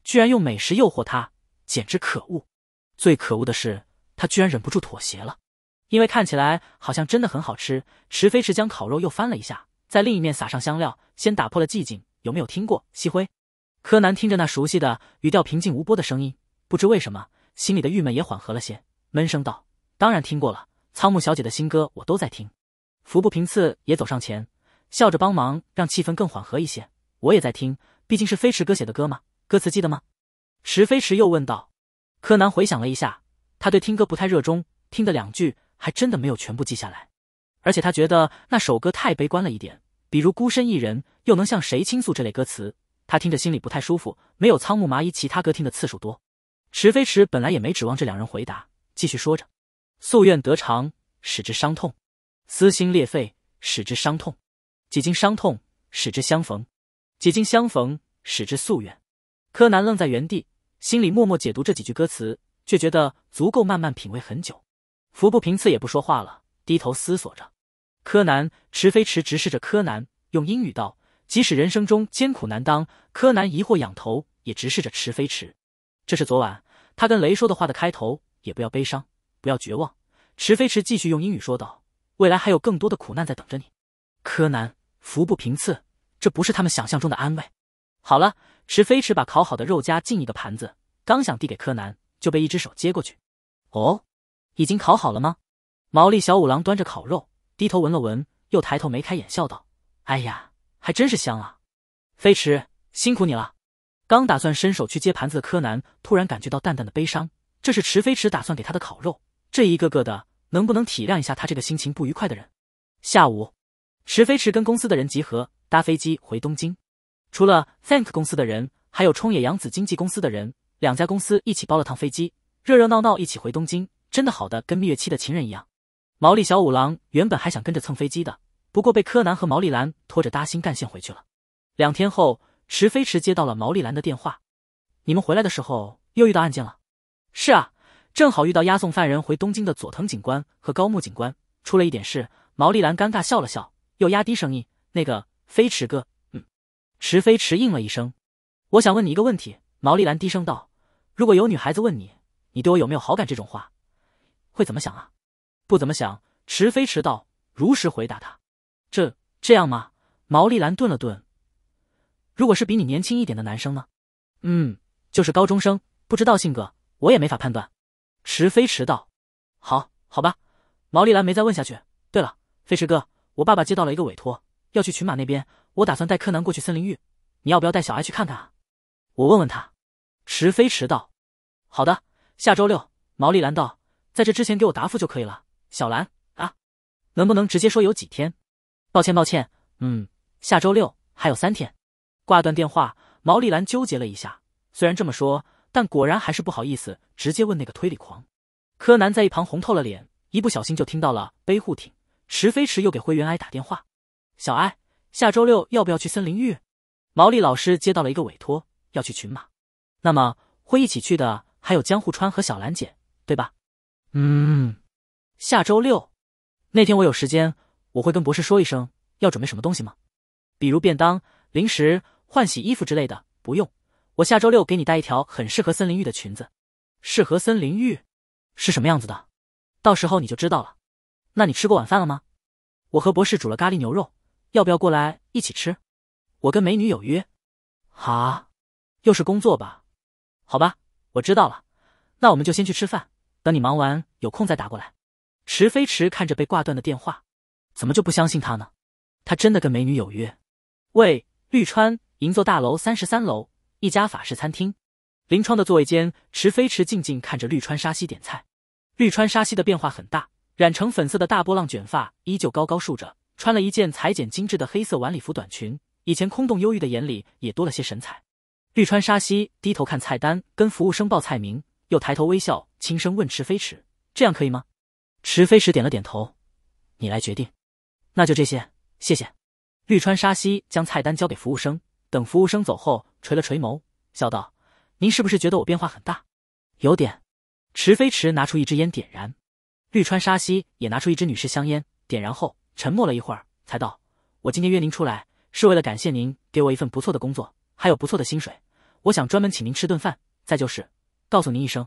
居然用美食诱惑他，简直可恶！最可恶的是，他居然忍不住妥协了，因为看起来好像真的很好吃。池飞驰将烤肉又翻了一下，在另一面撒上香料，先打破了寂静。有没有听过西辉？柯南听着那熟悉的语调平静无波的声音，不知为什么。心里的郁闷也缓和了些，闷声道：“当然听过了，仓木小姐的新歌我都在听。”服部平次也走上前，笑着帮忙，让气氛更缓和一些。我也在听，毕竟是飞驰哥写的歌嘛，歌词记得吗？池飞驰又问道。柯南回想了一下，他对听歌不太热衷，听的两句还真的没有全部记下来，而且他觉得那首歌太悲观了一点，比如孤身一人，又能向谁倾诉这类歌词，他听着心里不太舒服，没有仓木麻衣其他歌听的次数多。池飞驰本来也没指望这两人回答，继续说着：“夙愿得偿，使之伤痛；撕心裂肺，使之伤痛；几经伤痛，使之相逢；几经相逢，使之夙愿。”柯南愣在原地，心里默默解读这几句歌词，却觉得足够慢慢品味很久。服部平次也不说话了，低头思索着。柯南池飞驰直视着柯南，用英语道：“即使人生中艰苦难当。”柯南疑惑仰头，也直视着池飞驰。这是昨晚他跟雷说的话的开头，也不要悲伤，不要绝望。池飞驰继续用英语说道：“未来还有更多的苦难在等着你。”柯南、服部平次，这不是他们想象中的安慰。好了，池飞驰把烤好的肉夹进一个盘子，刚想递给柯南，就被一只手接过去。哦，已经烤好了吗？毛利小五郎端着烤肉，低头闻了闻，又抬头眉开眼笑道：“哎呀，还真是香啊！飞驰，辛苦你了。”刚打算伸手去接盘子的柯南，突然感觉到淡淡的悲伤。这是池飞驰打算给他的烤肉，这一个个的，能不能体谅一下他这个心情不愉快的人？下午，池飞驰跟公司的人集合，搭飞机回东京。除了 Thank 公司的人，还有冲野洋子经纪公司的人，两家公司一起包了趟飞机，热热闹闹一起回东京，真的好的跟蜜月期的情人一样。毛利小五郎原本还想跟着蹭飞机的，不过被柯南和毛利兰拖着搭新干线回去了。两天后。池飞驰接到了毛利兰的电话：“你们回来的时候又遇到案件了？”“是啊，正好遇到押送犯人回东京的佐藤警官和高木警官出了一点事。”毛利兰尴尬笑了笑，又压低声音：“那个飞驰哥，”池飞驰应了一声：“我想问你一个问题。”毛利兰低声道：“如果有女孩子问你，你对我有没有好感这种话，会怎么想啊？”“不怎么想。”池飞驰道，如实回答他：“这这样吗？”毛利兰顿了顿。如果是比你年轻一点的男生呢？嗯，就是高中生，不知道性格，我也没法判断。池飞驰道：“好，好吧。”毛利兰没再问下去。对了，飞驰哥，我爸爸接到了一个委托，要去群马那边，我打算带柯南过去森林浴，你要不要带小艾去看看啊？我问问他。池飞驰道：“好的，下周六。”毛利兰道：“在这之前给我答复就可以了。”小兰啊，能不能直接说有几天？抱歉，抱歉。嗯，下周六还有三天。挂断电话，毛利兰纠结了一下，虽然这么说，但果然还是不好意思直接问那个推理狂。柯南在一旁红透了脸，一不小心就听到了背护艇。池飞驰又给灰原哀打电话：“小哀，下周六要不要去森林浴？”毛利老师接到了一个委托，要去群马，那么会一起去的还有江户川和小兰姐，对吧？嗯，下周六那天我有时间，我会跟博士说一声要准备什么东西吗？比如便当、零食。换洗衣服之类的不用，我下周六给你带一条很适合森林浴的裙子。适合森林浴是什么样子的？到时候你就知道了。那你吃过晚饭了吗？我和博士煮了咖喱牛肉，要不要过来一起吃？我跟美女有约。啊，又是工作吧？好吧，我知道了。那我们就先去吃饭，等你忙完有空再打过来。池飞驰看着被挂断的电话，怎么就不相信他呢？他真的跟美女有约？喂，绿川。银座大楼三十三楼，一家法式餐厅，临窗的座位间，池飞驰静静看着绿川沙希点菜。绿川沙希的变化很大，染成粉色的大波浪卷发依旧高高竖着，穿了一件裁剪精致的黑色晚礼服短裙，以前空洞忧郁的眼里也多了些神采。绿川沙希低头看菜单，跟服务生报菜名，又抬头微笑，轻声问池飞驰：“这样可以吗？”池飞驰点了点头：“你来决定。”那就这些，谢谢。绿川沙希将菜单交给服务生。等服务生走后，垂了垂眸，笑道：“您是不是觉得我变化很大？有点。”池飞驰拿出一支烟点燃，绿川沙希也拿出一支女士香烟点燃后，沉默了一会儿，才道：“我今天约您出来，是为了感谢您给我一份不错的工作，还有不错的薪水。我想专门请您吃顿饭，再就是告诉您一声，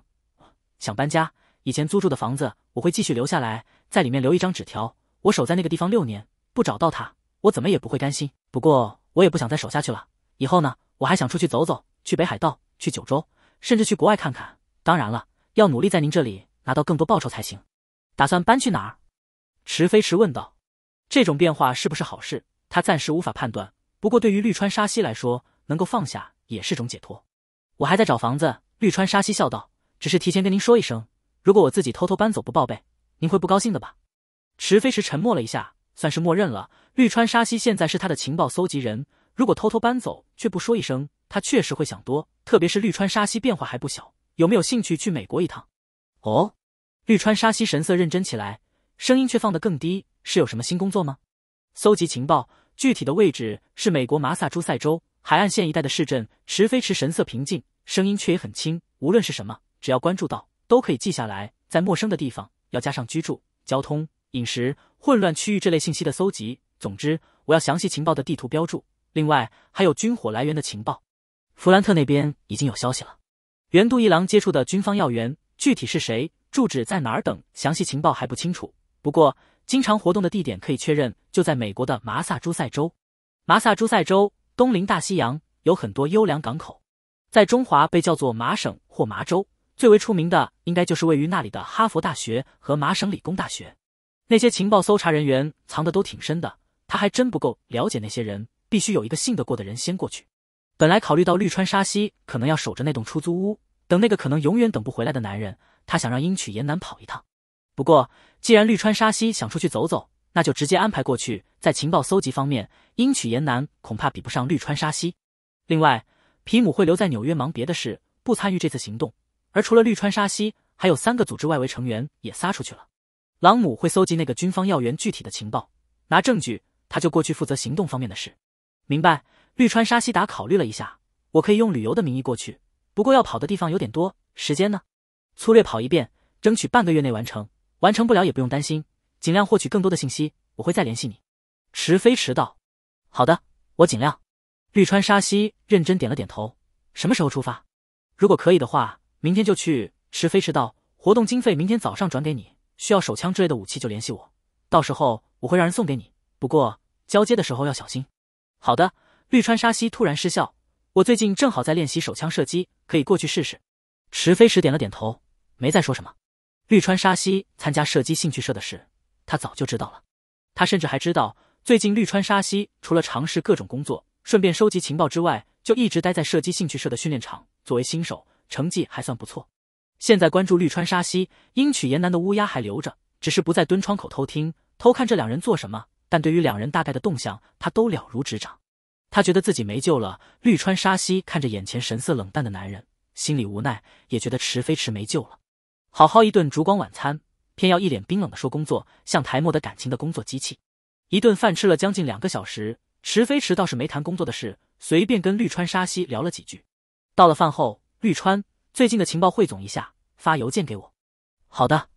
想搬家。以前租住的房子我会继续留下来，在里面留一张纸条。我守在那个地方六年，不找到他，我怎么也不会甘心。不过我也不想再守下去了。”以后呢，我还想出去走走，去北海道，去九州，甚至去国外看看。当然了，要努力在您这里拿到更多报酬才行。打算搬去哪儿？池飞驰问道。这种变化是不是好事？他暂时无法判断。不过对于绿川沙希来说，能够放下也是种解脱。我还在找房子。绿川沙希笑道。只是提前跟您说一声，如果我自己偷偷搬走不报备，您会不高兴的吧？池飞石沉默了一下，算是默认了。绿川沙希现在是他的情报搜集人，如果偷偷搬走却不说一声，他确实会想多。特别是绿川沙希变化还不小，有没有兴趣去美国一趟？哦，绿川沙希神色认真起来，声音却放得更低。是有什么新工作吗？搜集情报，具体的位置是美国马萨诸塞州海岸线一带的市镇。池飞驰神色平静，声音却也很轻。无论是什么。只要关注到，都可以记下来。在陌生的地方，要加上居住、交通、饮食、混乱区域这类信息的搜集。总之，我要详细情报的地图标注。另外，还有军火来源的情报。弗兰特那边已经有消息了，原度一郎接触的军方要员，具体是谁、住址在哪儿等详细情报还不清楚。不过，经常活动的地点可以确认，就在美国的麻萨诸塞州。麻萨诸塞州东临大西洋，有很多优良港口，在中华被叫做麻省或麻州。最为出名的应该就是位于那里的哈佛大学和麻省理工大学，那些情报搜查人员藏的都挺深的，他还真不够了解那些人，必须有一个信得过的人先过去。本来考虑到绿川沙希可能要守着那栋出租屋，等那个可能永远等不回来的男人，他想让英曲岩南跑一趟。不过既然绿川沙希想出去走走，那就直接安排过去。在情报搜集方面，樱曲岩南恐怕比不上绿川沙希。另外，皮姆会留在纽约忙别的事，不参与这次行动。而除了绿川沙希，还有三个组织外围成员也撒出去了。朗姆会搜集那个军方要员具体的情报，拿证据，他就过去负责行动方面的事。明白？绿川沙希达考虑了一下，我可以用旅游的名义过去，不过要跑的地方有点多，时间呢？粗略跑一遍，争取半个月内完成。完成不了也不用担心，尽量获取更多的信息，我会再联系你。迟飞迟到，好的，我尽量。绿川沙希认真点了点头。什么时候出发？如果可以的话。明天就去，迟飞迟到，活动经费明天早上转给你。需要手枪之类的武器就联系我，到时候我会让人送给你。不过交接的时候要小心。好的，绿川沙希突然失笑。我最近正好在练习手枪射击，可以过去试试。迟飞迟点了点头，没再说什么。绿川沙希参加射击兴趣社的事，他早就知道了。他甚至还知道，最近绿川沙希除了尝试各种工作，顺便收集情报之外，就一直待在射击兴趣社的训练场。作为新手。成绩还算不错，现在关注绿川沙希、英曲岩南的乌鸦还留着，只是不在蹲窗口偷听、偷看这两人做什么。但对于两人大概的动向，他都了如指掌。他觉得自己没救了。绿川沙希看着眼前神色冷淡的男人，心里无奈，也觉得池飞驰没救了。好好一顿烛光晚餐，偏要一脸冰冷的说工作，像台末的感情的工作机器。一顿饭吃了将近两个小时，池飞驰倒是没谈工作的事，随便跟绿川沙希聊了几句。到了饭后。绿川最近的情报汇总一下，发邮件给我。好的，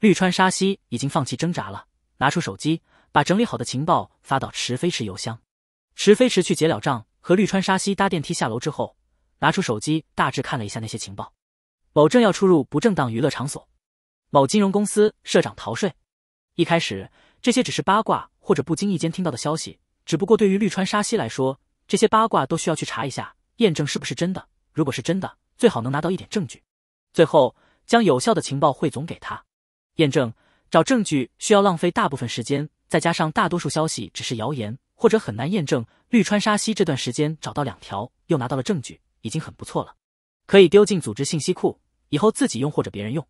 绿川沙希已经放弃挣扎了，拿出手机，把整理好的情报发到池飞驰邮箱。池飞驰去结了账，和绿川沙希搭电梯下楼之后，拿出手机大致看了一下那些情报。某正要出入不正当娱乐场所，某金融公司社长逃税。一开始这些只是八卦或者不经意间听到的消息，只不过对于绿川沙希来说，这些八卦都需要去查一下，验证是不是真的。如果是真的。最好能拿到一点证据，最后将有效的情报汇总给他验证。找证据需要浪费大部分时间，再加上大多数消息只是谣言或者很难验证。绿川沙希这段时间找到两条，又拿到了证据，已经很不错了，可以丢进组织信息库，以后自己用或者别人用。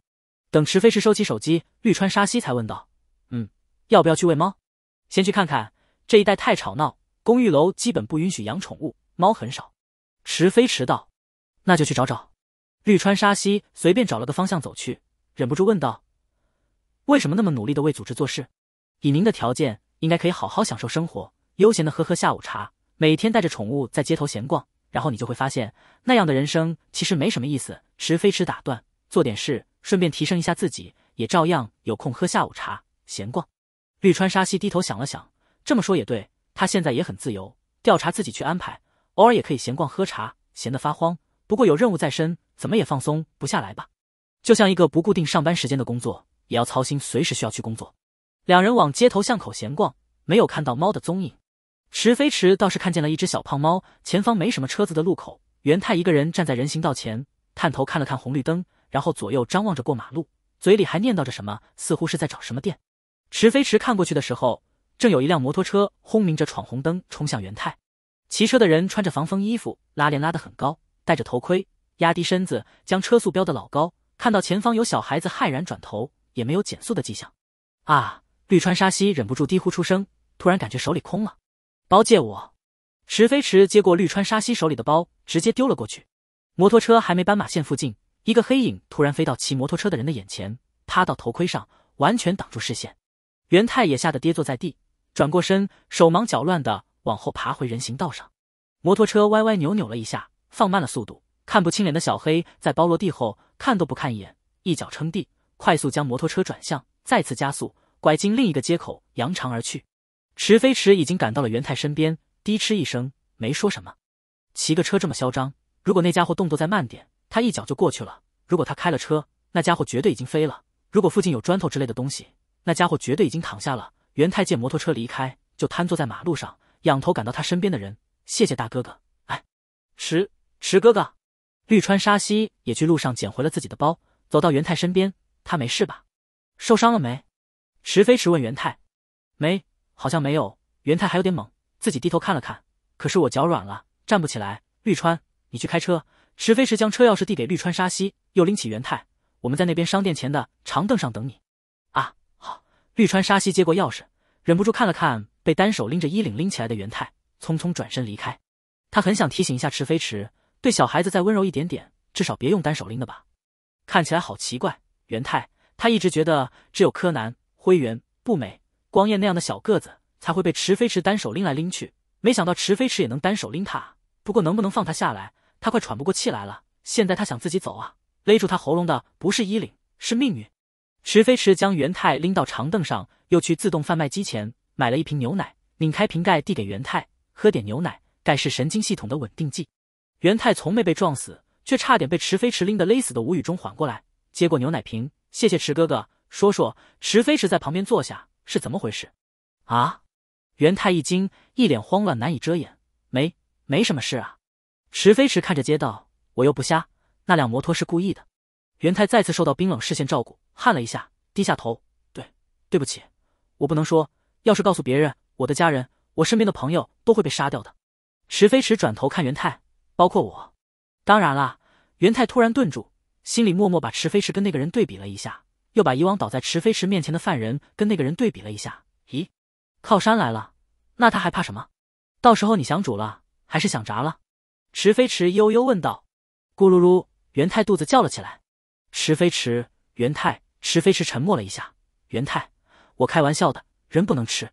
等池飞驰收起手机，绿川沙希才问道：“嗯，要不要去喂猫？先去看看。这一带太吵闹，公寓楼基本不允许养宠物，猫很少。”池飞驰道。那就去找找。绿川沙希随便找了个方向走去，忍不住问道：“为什么那么努力的为组织做事？以您的条件，应该可以好好享受生活，悠闲的喝喝下午茶，每天带着宠物在街头闲逛。然后你就会发现，那样的人生其实没什么意思。”迟飞驰打断：“做点事，顺便提升一下自己，也照样有空喝下午茶、闲逛。”绿川沙希低头想了想，这么说也对，他现在也很自由，调查自己去安排，偶尔也可以闲逛喝茶，闲得发慌。不过有任务在身，怎么也放松不下来吧？就像一个不固定上班时间的工作，也要操心随时需要去工作。两人往街头巷口闲逛，没有看到猫的踪影。池飞驰倒是看见了一只小胖猫。前方没什么车子的路口，元太一个人站在人行道前，探头看了看红绿灯，然后左右张望着过马路，嘴里还念叨着什么，似乎是在找什么店。池飞驰看过去的时候，正有一辆摩托车轰鸣着闯红灯冲向元泰。骑车的人穿着防风衣服，拉链拉得很高，戴着头盔，压低身子将车速飙得老高。看到前方有小孩子，骇然转头，也没有减速的迹象。啊！绿川沙希忍不住低呼出声，突然感觉手里空了。包借我。池飞驰接过绿川沙希手里的包，直接丢了过去。摩托车还没斑马线附近，一个黑影突然飞到骑摩托车的人的眼前，趴到头盔上，完全挡住视线。元太也吓得跌坐在地，转过身，手忙脚乱的往后爬回人行道上。摩托车歪歪扭扭了一下，放慢了速度。看不清脸的小黑在包落地后，看都不看一眼，一脚撑地，快速将摩托车转向，再次加速，拐进另一个街口，扬长而去。池飞驰已经赶到了元太身边，低嗤一声，没说什么。骑个车这么嚣张，如果那家伙动作再慢点，他一脚就过去了；如果他开了车，那家伙绝对已经飞了；如果附近有砖头之类的东西。那家伙绝对已经躺下了。元太见摩托车离开，就瘫坐在马路上，仰头赶到他身边的人：“谢谢大哥哥。”哎，池池哥哥，绿川沙希也去路上捡回了自己的包，走到元太身边：“他没事吧？受伤了没？”池飞驰问元太：“没，好像没有。”元太还有点懵，自己低头看了看，可是我脚软了，站不起来。绿川，你去开车。池飞驰将车钥匙递给绿川沙希，又拎起元太：“我们在那边商店前的长凳上等你。”啊，好绿川沙希接过钥匙，忍不住看了看被单手拎着衣领拎起来的元太，匆匆转身离开。他很想提醒一下池飞驰，对小孩子再温柔一点点，至少别用单手拎的吧。看起来好奇怪，元太，他一直觉得只有柯南、灰原、不美、光彦那样的小个子才会被池飞驰单手拎来拎去，没想到池飞驰也能单手拎他。不过能不能放他下来，他快喘不过气来了。现在他想自己走啊，勒住他喉咙的不是衣领，是命运。池飞驰将元太拎到长凳上，又去自动贩卖机前买了一瓶牛奶，拧开瓶盖递给元太喝点牛奶，钙是神经系统的稳定剂。元太从没被撞死，却差点被池飞驰拎得勒死的无语中缓过来，接过牛奶瓶，谢谢池哥哥。说说，池飞驰在旁边坐下，是怎么回事？啊！元太一惊，一脸慌乱，难以遮掩。没，没什么事啊。池飞驰看着街道，我又不瞎，那辆摩托是故意的。元太再次受到冰冷视线照顾，汗了一下，低下头：“对，对不起，我不能说。要是告诉别人，我的家人，我身边的朋友都会被杀掉的。”池飞驰转头看元太，包括我。当然啦。元太突然顿住，心里默默把池飞驰跟那个人对比了一下，又把以往倒在池飞驰面前的犯人跟那个人对比了一下。咦，靠山来了，那他还怕什么？到时候你想煮了还是想炸了？池飞驰悠悠问道。咕噜噜，元太肚子叫了起来。池飞驰、元太、池飞驰沉默了一下。元太，我开玩笑的，人不能吃。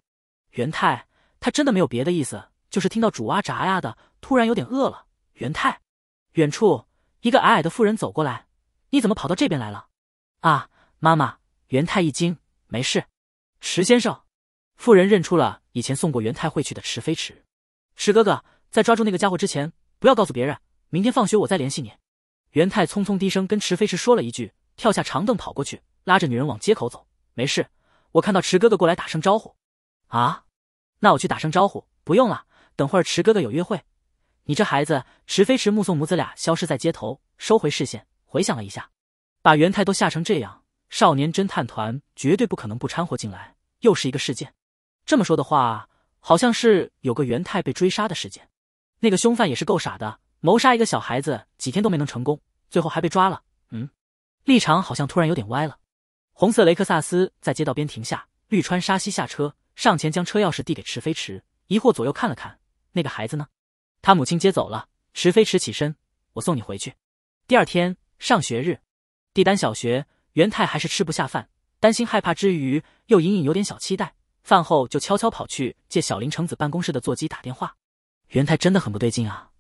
元太，他真的没有别的意思，就是听到煮啊炸呀的，突然有点饿了。元太，远处一个矮矮的妇人走过来，你怎么跑到这边来了？啊，妈妈！元太一惊，没事。池先生，妇人认出了以前送过元太会去的池飞驰。池哥哥，在抓住那个家伙之前，不要告诉别人。明天放学我再联系你。元太匆匆低声跟池飞驰说了一句，跳下长凳跑过去，拉着女人往街口走。没事，我看到池哥哥过来打声招呼。啊，那我去打声招呼。不用了，等会儿池哥哥有约会。你这孩子！池飞驰目送母子俩消失在街头，收回视线，回想了一下，把元太都吓成这样，少年侦探团绝对不可能不掺和进来。又是一个事件。这么说的话，好像是有个元太被追杀的事件。那个凶犯也是够傻的。谋杀一个小孩子几天都没能成功，最后还被抓了。嗯，立场好像突然有点歪了。红色雷克萨斯在街道边停下，绿川沙希下车，上前将车钥匙递给池飞驰，疑惑左右看了看，那个孩子呢？他母亲接走了。池飞驰起身，我送你回去。第二天上学日，帝丹小学，元太还是吃不下饭，担心害怕之余，又隐隐有点小期待。饭后就悄悄跑去借小林橙子办公室的座机打电话。元太真的很不对劲啊。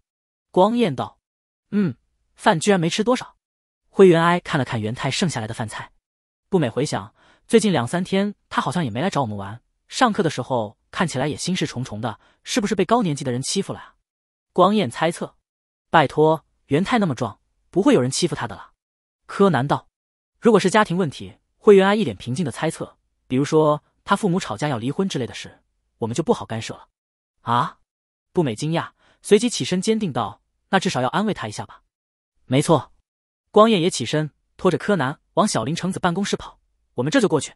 光彦道：“嗯，饭居然没吃多少。”灰原哀看了看元太剩下来的饭菜，不美回想最近两三天他好像也没来找我们玩，上课的时候看起来也心事重重的，是不是被高年级的人欺负了啊？光彦猜测：“拜托，元太那么壮，不会有人欺负他的了。”柯南道：“如果是家庭问题，灰原哀一脸平静的猜测，比如说他父母吵架要离婚之类的事，我们就不好干涉了。”啊？不美惊讶，随即起身坚定道。那至少要安慰他一下吧。没错，光彦也起身，拖着柯南往小林橙子办公室跑。我们这就过去。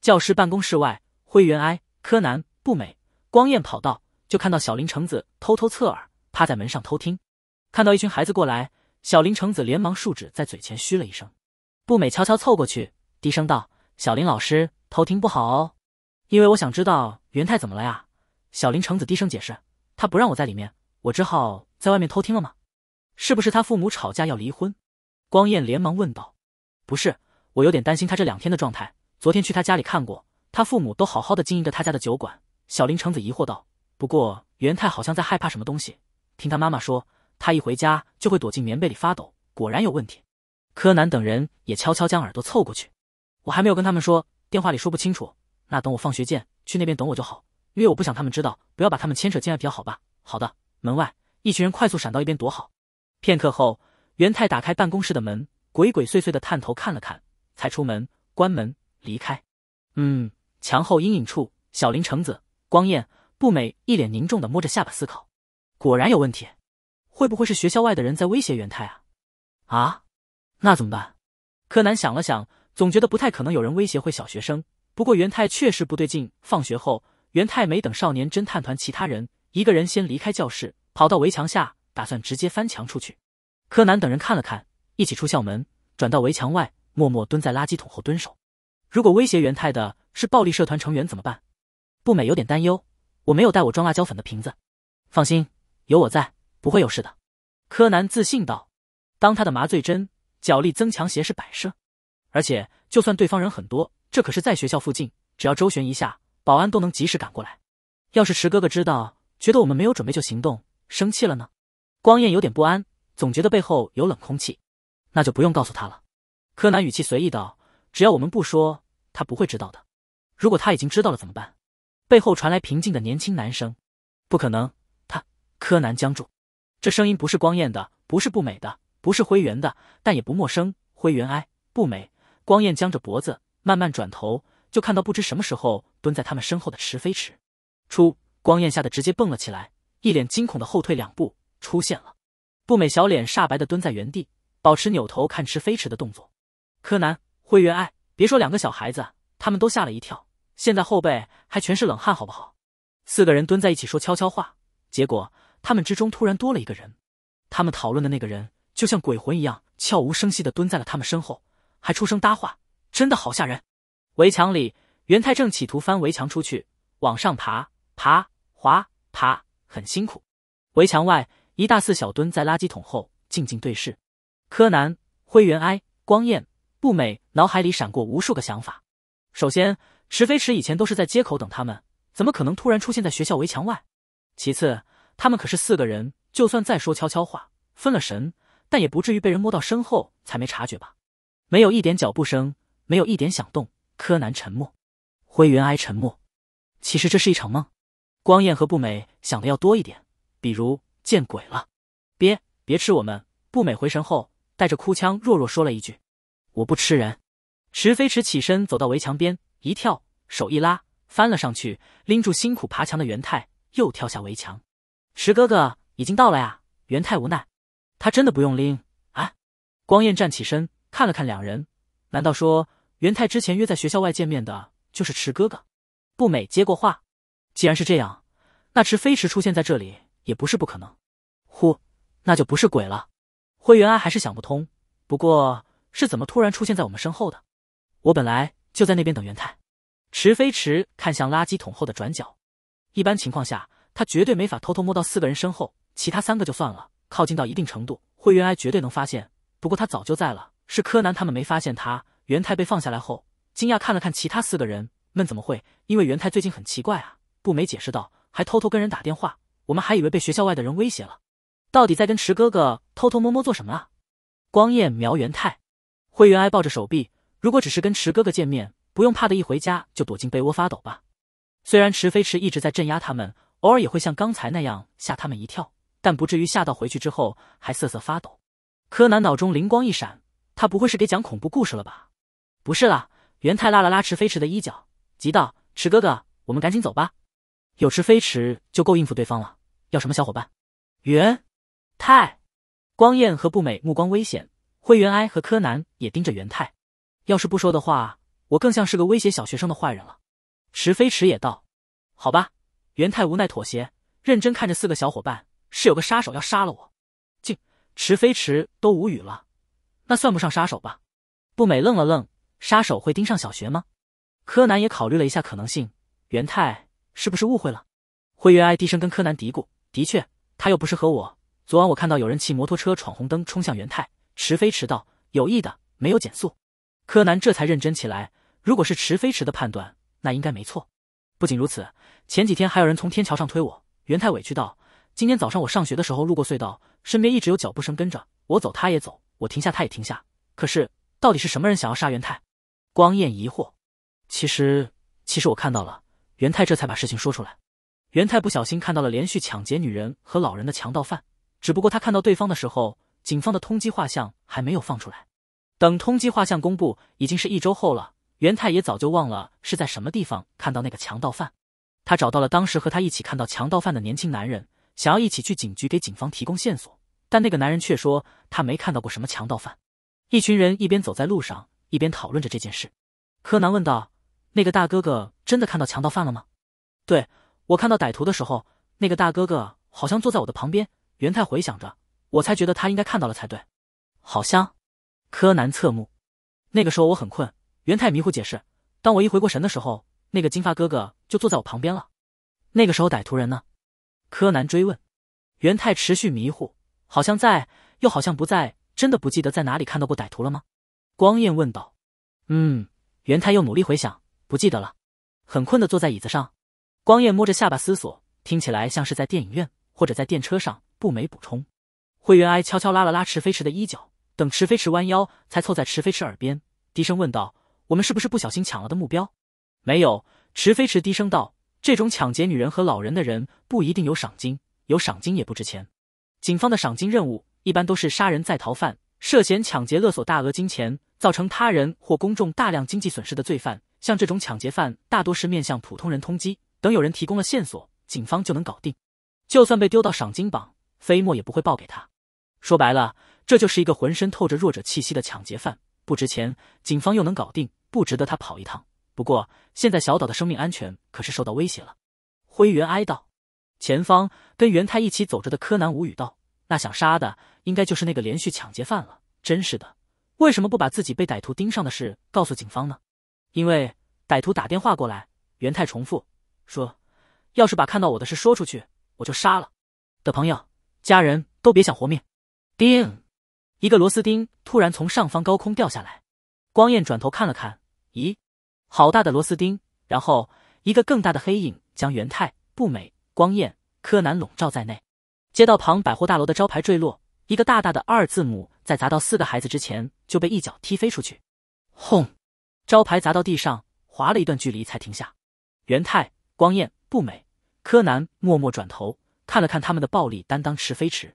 教室办公室外，灰原哀、柯南、步美、光彦跑到，就看到小林橙子偷偷侧耳趴在门上偷听。看到一群孩子过来，小林橙子连忙竖指在嘴前嘘了一声。步美悄悄凑过去，低声道：“小林老师，偷听不好哦，因为我想知道元太怎么了呀。”小林橙子低声解释：“他不让我在里面，我只好在外面偷听了吗？是不是他父母吵架要离婚？”光彦连忙问道：“不是，我有点担心他这两天的状态。昨天去他家里看过，他父母都好好的经营着他家的酒馆。”小林橙子疑惑道：“不过元太好像在害怕什么东西，听他妈妈说。”他一回家就会躲进棉被里发抖，果然有问题。柯南等人也悄悄将耳朵凑过去。我还没有跟他们说，电话里说不清楚。那等我放学见，去那边等我就好，因为我不想他们知道，不要把他们牵扯进来，比较好吧？好的。门外，一群人快速闪到一边躲好。片刻后，元太打开办公室的门，鬼鬼祟祟的探头看了看，才出门关门离开。嗯，墙后阴影处，小林橙子、光彦、步美一脸凝重的摸着下巴思考，果然有问题。会不会是学校外的人在威胁元太啊？啊，那怎么办？柯南想了想，总觉得不太可能有人威胁会小学生。不过元太确实不对劲。放学后，元太没等少年侦探团其他人，一个人先离开教室，跑到围墙下，打算直接翻墙出去。柯南等人看了看，一起出校门，转到围墙外，默默蹲在垃圾桶后蹲守。如果威胁元太的是暴力社团成员怎么办？步美有点担忧。我没有带我装辣椒粉的瓶子，放心，有我在。不会有事的，柯南自信道。当他的麻醉针、脚力增强鞋是摆设，而且就算对方人很多，这可是在学校附近，只要周旋一下，保安都能及时赶过来。要是池哥哥知道，觉得我们没有准备就行动，生气了呢？光彦有点不安，总觉得背后有冷空气。那就不用告诉他了。柯南语气随意道：“只要我们不说，他不会知道的。如果他已经知道了怎么办？”背后传来平静的年轻男声：“不可能。”他柯南僵住。这声音不是光彦的，不是不美的，不是灰原的，但也不陌生。灰原哀，不美。光彦僵着脖子，慢慢转头，就看到不知什么时候蹲在他们身后的池飞驰。出，光彦吓得直接蹦了起来，一脸惊恐的后退两步，出现了。不美小脸煞白的蹲在原地，保持扭头看池飞驰的动作。柯南，灰原哀，别说两个小孩子，他们都吓了一跳，现在后背还全是冷汗，好不好？四个人蹲在一起说悄悄话，结果。他们之中突然多了一个人，他们讨论的那个人就像鬼魂一样，悄无声息的蹲在了他们身后，还出声搭话，真的好吓人。围墙里，元太正企图翻围墙出去，往上爬，爬，滑，爬，很辛苦。围墙外，一大四小蹲在垃圾桶后，静静对视。柯南、灰原哀、光彦、步美脑海里闪过无数个想法。首先，池飞驰以前都是在街口等他们，怎么可能突然出现在学校围墙外？其次，他们可是四个人，就算再说悄悄话，分了神，但也不至于被人摸到身后才没察觉吧？没有一点脚步声，没有一点响动。柯南沉默，灰原哀沉默。其实这是一场梦。光彦和步美想的要多一点，比如见鬼了，别别吃我们。步美回神后，带着哭腔，弱弱说了一句：“我不吃人。”池飞驰起身走到围墙边，一跳，手一拉，翻了上去，拎住辛苦爬墙的元太，又跳下围墙。池哥哥已经到了呀！元太无奈，他真的不用拎啊！光彦站起身看了看两人，难道说元太之前约在学校外见面的就是池哥哥？不美接过话，既然是这样，那池飞驰出现在这里也不是不可能。呼，那就不是鬼了。灰原哀还是想不通，不过是怎么突然出现在我们身后的？我本来就在那边等元太。池飞驰看向垃圾桶后的转角，一般情况下。他绝对没法偷偷摸到四个人身后，其他三个就算了，靠近到一定程度，灰原哀绝对能发现。不过他早就在了，是柯南他们没发现他。元太被放下来后，惊讶看了看其他四个人，闷怎么会？因为元太最近很奇怪啊。步美解释道，还偷偷跟人打电话，我们还以为被学校外的人威胁了。到底在跟池哥哥偷偷摸摸做什么啊？光彦瞄元太，灰原哀抱着手臂，如果只是跟池哥哥见面，不用怕的，一回家就躲进被窝发抖吧。虽然池飞驰一直在镇压他们。偶尔也会像刚才那样吓他们一跳，但不至于吓到回去之后还瑟瑟发抖。柯南脑中灵光一闪，他不会是给讲恐怖故事了吧？不是啦，元太拉了拉池飞驰的衣角，急道：“池哥哥，我们赶紧走吧，有池飞驰就够应付对方了。要什么小伙伴？”元太、光彦和步美目光危险，灰原哀和柯南也盯着元太。要是不说的话，我更像是个威胁小学生的坏人了。池飞驰也道：“好吧。”元太无奈妥协，认真看着四个小伙伴。是有个杀手要杀了我。竟，池飞驰都无语了。那算不上杀手吧？步美愣了愣，杀手会盯上小学吗？柯南也考虑了一下可能性。元太是不是误会了？灰原哀低声跟柯南嘀咕：“的确，他又不是和我。昨晚我看到有人骑摩托车闯红灯冲向元太。”池飞驰道：“有意的，没有减速。”柯南这才认真起来。如果是池飞驰的判断，那应该没错。不仅如此，前几天还有人从天桥上推我。元太委屈道：“今天早上我上学的时候路过隧道，身边一直有脚步声跟着我走，他也走，我停下他也停下。可是到底是什么人想要杀元太？”光彦疑惑：“其实，其实我看到了。”元太这才把事情说出来。元太不小心看到了连续抢劫女人和老人的强盗犯，只不过他看到对方的时候，警方的通缉画像还没有放出来。等通缉画像公布，已经是一周后了。元太也早就忘了是在什么地方看到那个强盗犯。他找到了当时和他一起看到强盗犯的年轻男人，想要一起去警局给警方提供线索，但那个男人却说他没看到过什么强盗犯。一群人一边走在路上，一边讨论着这件事。柯南问道：“那个大哥哥真的看到强盗犯了吗？”“对，我看到歹徒的时候，那个大哥哥好像坐在我的旁边。”元太回想着，我才觉得他应该看到了才对。好像。柯南侧目。那个时候我很困。元太迷糊解释：“当我一回过神的时候，那个金发哥哥就坐在我旁边了。那个时候歹徒人呢？”柯南追问。元太持续迷糊，好像在，又好像不在，真的不记得在哪里看到过歹徒了吗？光彦问道。“嗯。”元太又努力回想，不记得了。很困的坐在椅子上。光彦摸着下巴思索，听起来像是在电影院或者在电车上。不没补充。灰原哀悄悄拉了拉池飞驰的衣角，等池飞驰弯腰，才凑在池飞驰耳边，低声问道。我们是不是不小心抢了的目标？没有，池飞驰低声道：“这种抢劫女人和老人的人不一定有赏金，有赏金也不值钱。警方的赏金任务一般都是杀人在逃犯，涉嫌抢劫勒索大额金钱，造成他人或公众大量经济损失的罪犯。像这种抢劫犯，大多是面向普通人通缉，等有人提供了线索，警方就能搞定。就算被丢到赏金榜，飞沫也不会报给他。说白了，这就是一个浑身透着弱者气息的抢劫犯。”不值钱，警方又能搞定，不值得他跑一趟。不过现在小岛的生命安全可是受到威胁了。灰原哀道。前方跟元太一起走着的柯南无语道：“那想杀的应该就是那个连续抢劫犯了。真是的，为什么不把自己被歹徒盯上的事告诉警方呢？因为歹徒打电话过来。”元太重复说：“要是把看到我的事说出去，我就杀了。的朋友、家人都别想活命。”叮。一个螺丝钉突然从上方高空掉下来，光彦转头看了看，咦，好大的螺丝钉！然后一个更大的黑影将元太、步美、光彦、柯南笼罩在内。街道旁百货大楼的招牌坠落，一个大大的二字母在砸到四个孩子之前就被一脚踢飞出去。轰！招牌砸到地上，滑了一段距离才停下。元太、光彦、步美、柯南默默转头看了看他们的暴力担当池飞驰。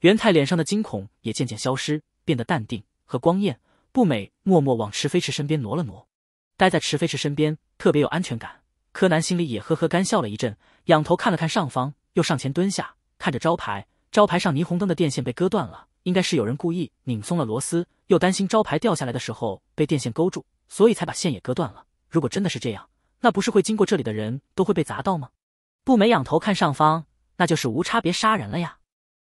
元太脸上的惊恐也渐渐消失，变得淡定。和光彦、不美默默往池飞池身边挪了挪，待在池飞驰身边特别有安全感。柯南心里也呵呵干笑了一阵，仰头看了看上方，又上前蹲下，看着招牌，招牌上霓虹灯的电线被割断了，应该是有人故意拧松了螺丝，又担心招牌掉下来的时候被电线勾住，所以才把线也割断了。如果真的是这样，那不是会经过这里的人都会被砸到吗？不美仰头看上方，那就是无差别杀人了呀。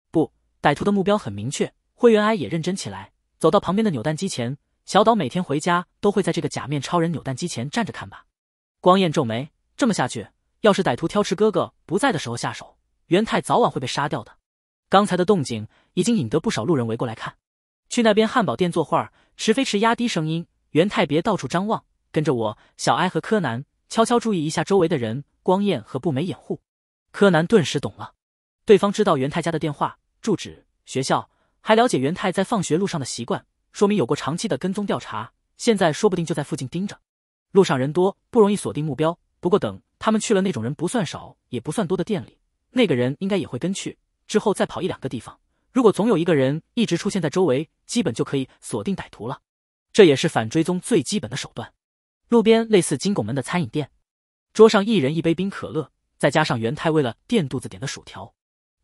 不歹徒的目标很明确，灰原哀也认真起来，走到旁边的扭蛋机前。小岛每天回家都会在这个假面超人扭蛋机前站着看吧。光彦皱眉，这么下去，要是歹徒挑吃哥哥不在的时候下手，元太早晚会被杀掉的。刚才的动静已经引得不少路人围过来看。去那边汉堡店坐会儿。池飞驰压低声音：“元太别到处张望，跟着我。”小哀和柯南悄悄注意一下周围的人。光彦和不美掩护。柯南顿时懂了，对方知道元太家的电话。住址、学校，还了解元太在放学路上的习惯，说明有过长期的跟踪调查。现在说不定就在附近盯着。路上人多，不容易锁定目标。不过等他们去了那种人不算少也不算多的店里，那个人应该也会跟去。之后再跑一两个地方，如果总有一个人一直出现在周围，基本就可以锁定歹徒了。这也是反追踪最基本的手段。路边类似金拱门的餐饮店，桌上一人一杯冰可乐，再加上元太为了垫肚子点的薯条。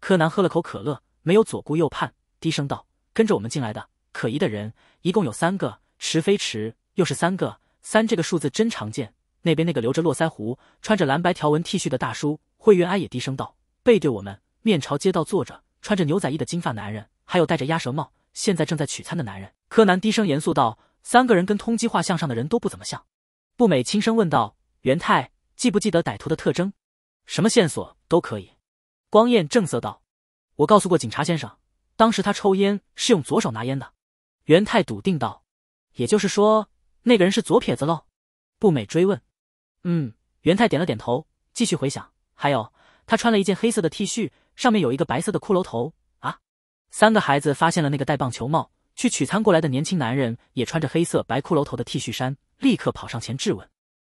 柯南喝了口可乐。没有左顾右盼，低声道：“跟着我们进来的可疑的人一共有三个，池飞池又是三个，三这个数字真常见。那边那个留着络腮胡、穿着蓝白条纹 T 恤的大叔，灰原哀也低声道，背对我们，面朝街道坐着，穿着牛仔衣的金发男人，还有戴着鸭舌帽，现在正在取餐的男人。柯南低声严肃道：“三个人跟通缉画像上的人都不怎么像。”步美轻声问道：“元太，记不记得歹徒的特征？什么线索都可以。”光彦正色道：“我告诉过警察先生，当时他抽烟是用左手拿烟的。”元太笃定道：“也就是说，那个人是左撇子喽？”步美追问。嗯，元太点了点头，继续回想。还有，他穿了一件黑色的 T 恤，上面有一个白色的骷髅头。啊！三个孩子发现了那个戴棒球帽去取餐过来的年轻男人，也穿着黑色白骷髅头的 T 恤衫，立刻跑上前质问。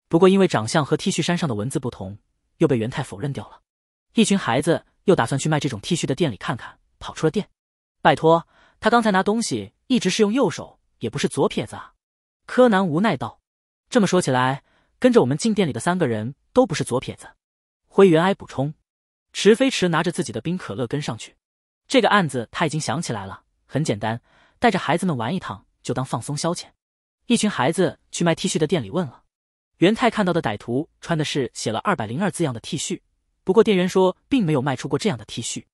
不过因为长相和 T 恤衫上的文字不同，又被元太否认掉了。一群孩子又打算去卖这种 T 恤的店里看看，跑出了店。拜托，他刚才拿东西一直是用右手，也不是左撇子啊！柯南无奈道。这么说起来。跟着我们进店里的三个人都不是左撇子。灰原哀补充，池飞驰拿着自己的冰可乐跟上去。这个案子他已经想起来了，很简单，带着孩子们玩一趟，就当放松消遣。一群孩子去卖 T 恤的店里问了，元太看到的歹徒穿的是写了二百零二字样的 T 恤，不过店员说并没有卖出过这样的 T 恤。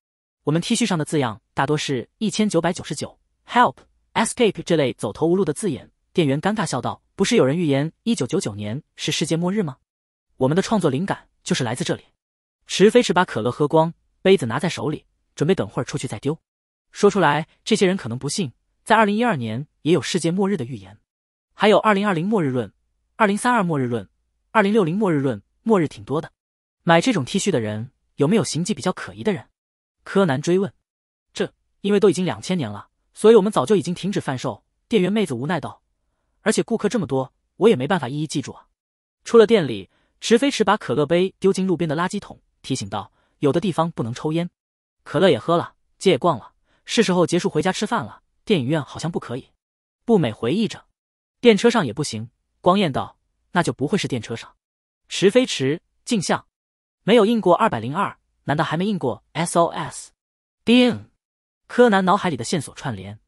我们 T 恤上的字样大多是一千九百九十九，Help、Escape 这类走投无路的字眼。店员尴尬笑道。不是有人预言一九九九年是世界末日吗？我们的创作灵感就是来自这里。池飞驰把可乐喝光，杯子拿在手里，准备等会儿出去再丢。说出来，这些人可能不信，在二零一二年也有世界末日的预言，还有二零二零末日论、二零三二末日论、二零六零末日论，末日挺多的。买这种 T 恤的人有没有行迹比较可疑的人？柯南追问。这因为都已经两千年了，所以我们早就已经停止贩售。店员妹子无奈道。而且顾客这么多，我也没办法一一记住啊。出了店里，池飞驰把可乐杯丢进路边的垃圾桶，提醒道：“有的地方不能抽烟。可乐也喝了，街也逛了，是时候结束回家吃饭了。电影院好像不可以。”步美回忆着：“电车上也不行。”光彦道：“那就不会是电车上。”池飞驰镜像没有印过二百零二，难道还没印过 SOS？叮！柯南脑海里的线索串联，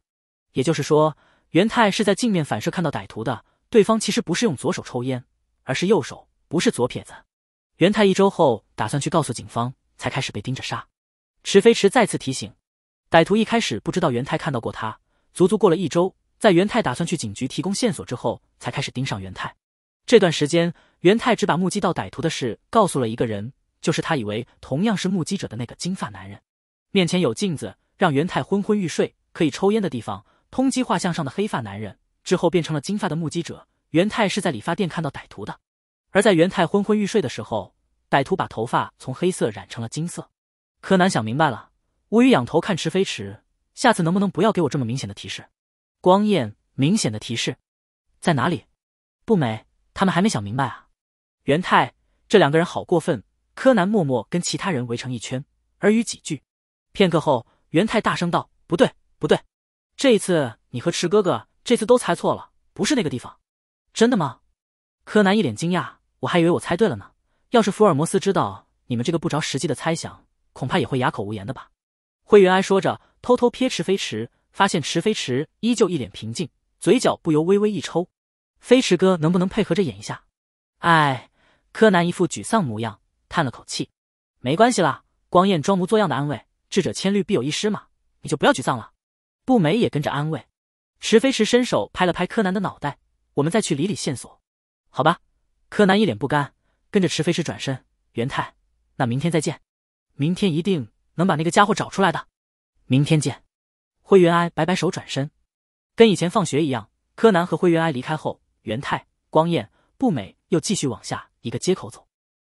也就是说。元太是在镜面反射看到歹徒的，对方其实不是用左手抽烟，而是右手，不是左撇子。元太一周后打算去告诉警方，才开始被盯着杀。池飞驰再次提醒，歹徒一开始不知道元太看到过他，足足过了一周，在元太打算去警局提供线索之后，才开始盯上元太。这段时间，元太只把目击到歹徒的事告诉了一个人，就是他以为同样是目击者的那个金发男人。面前有镜子，让元太昏昏欲睡，可以抽烟的地方。通缉画像上的黑发男人之后变成了金发的目击者。元太是在理发店看到歹徒的，而在元太昏昏欲睡的时候，歹徒把头发从黑色染成了金色。柯南想明白了，无语仰头看池飞驰，下次能不能不要给我这么明显的提示？光彦，明显的提示在哪里？不美，他们还没想明白啊。元太，这两个人好过分。柯南默默跟其他人围成一圈，耳语几句。片刻后，元太大声道：“不对，不对。”这一次你和池哥哥这次都猜错了，不是那个地方，真的吗？柯南一脸惊讶，我还以为我猜对了呢。要是福尔摩斯知道你们这个不着实际的猜想，恐怕也会哑口无言的吧？灰原哀说着，偷偷瞥池飞驰，发现池飞驰依旧一脸平静，嘴角不由微微一抽。飞驰哥能不能配合着演一下？哎，柯南一副沮丧模样，叹了口气。没关系啦，光彦装模作样的安慰，智者千虑必有一失嘛，你就不要沮丧了。步美也跟着安慰，池飞驰伸手拍了拍柯南的脑袋，我们再去理理线索，好吧？柯南一脸不甘，跟着池飞驰转身。元太，那明天再见，明天一定能把那个家伙找出来的。明天见。灰原哀摆摆手转身，跟以前放学一样。柯南和灰原哀离开后，元太、光彦、步美又继续往下一个街口走。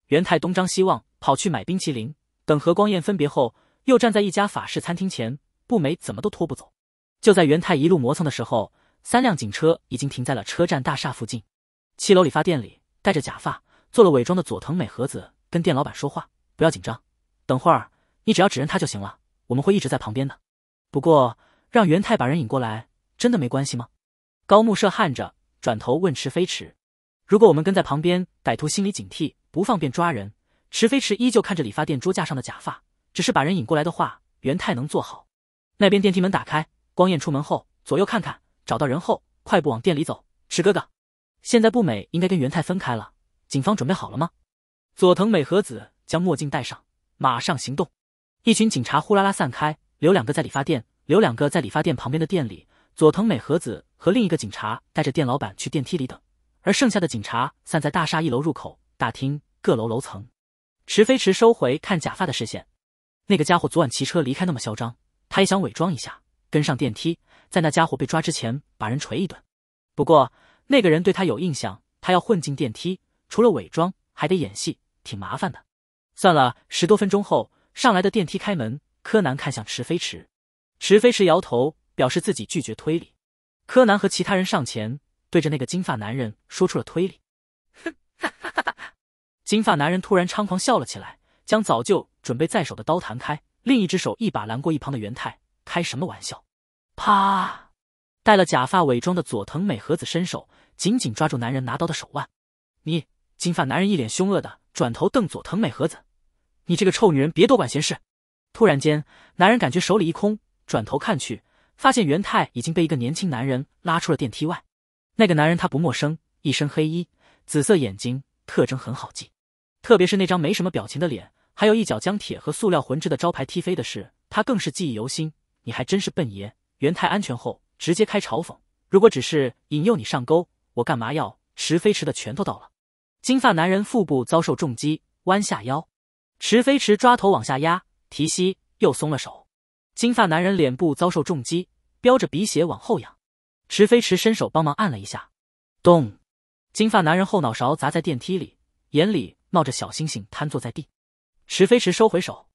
元太东张西望，跑去买冰淇淋。等和光彦分别后，又站在一家法式餐厅前，步美怎么都拖不走。就在元太一路磨蹭的时候，三辆警车已经停在了车站大厦附近。七楼理发店里，戴着假发、做了伪装的佐藤美和子跟店老板说话：“不要紧张，等会儿你只要指认他就行了，我们会一直在旁边的。不过让元太把人引过来，真的没关系吗？”高木社汗着，转头问池飞驰：“如果我们跟在旁边，歹徒心里警惕，不方便抓人。”池飞驰依旧看着理发店桌架上的假发，只是把人引过来的话，元太能做好。那边电梯门打开。光彦出门后左右看看，找到人后快步往店里走。池哥哥，现在步美应该跟元太分开了，警方准备好了吗？佐藤美和子将墨镜戴上，马上行动。一群警察呼啦啦散开，留两个在理发店，留两个在理发店旁边的店里。佐藤美和子和另一个警察带着店老板去电梯里等，而剩下的警察散在大厦一楼入口、大厅各楼楼层。池飞驰收回看假发的视线，那个家伙昨晚骑车离开那么嚣张，他也想伪装一下，跟上电梯，在那家伙被抓之前把人锤一顿。不过那个人对他有印象，他要混进电梯，除了伪装还得演戏，挺麻烦的。算了，十多分钟后上来的电梯开门，柯南看向池飞驰，池飞驰摇头。表示自己拒绝推理。柯南和其他人上前，对着那个金发男人说出了推理。哼，金发男人突然猖狂笑了起来，将早就准备在手的刀弹开，另一只手一把拦过一旁的元太。开什么玩笑！啪！戴了假发伪装的佐藤美和子伸手紧紧抓住男人拿刀的手腕。你！金发男人一脸凶恶的转头瞪佐藤美和子：“你这个臭女人，别多管闲事！”突然间，男人感觉手里一空，转头看去。发现元太已经被一个年轻男人拉出了电梯外。那个男人他不陌生，一身黑衣，紫色眼睛，特征很好记。特别是那张没什么表情的脸，还有一脚将铁和塑料混制的招牌踢飞的事，他更是记忆犹新。你还真是笨爷！元太安全后直接开嘲讽：“如果只是引诱你上钩，我干嘛要？”池飞驰的拳头到了，金发男人腹部遭受重击，弯下腰，池飞驰抓头往下压，提膝又松了手。金发男人脸部遭受重击，飙着鼻血往后仰。池飞驰伸手帮忙按了一下，咚！金发男人后脑勺砸在电梯里，眼里冒着小星星，瘫坐在地。池飞驰收回手，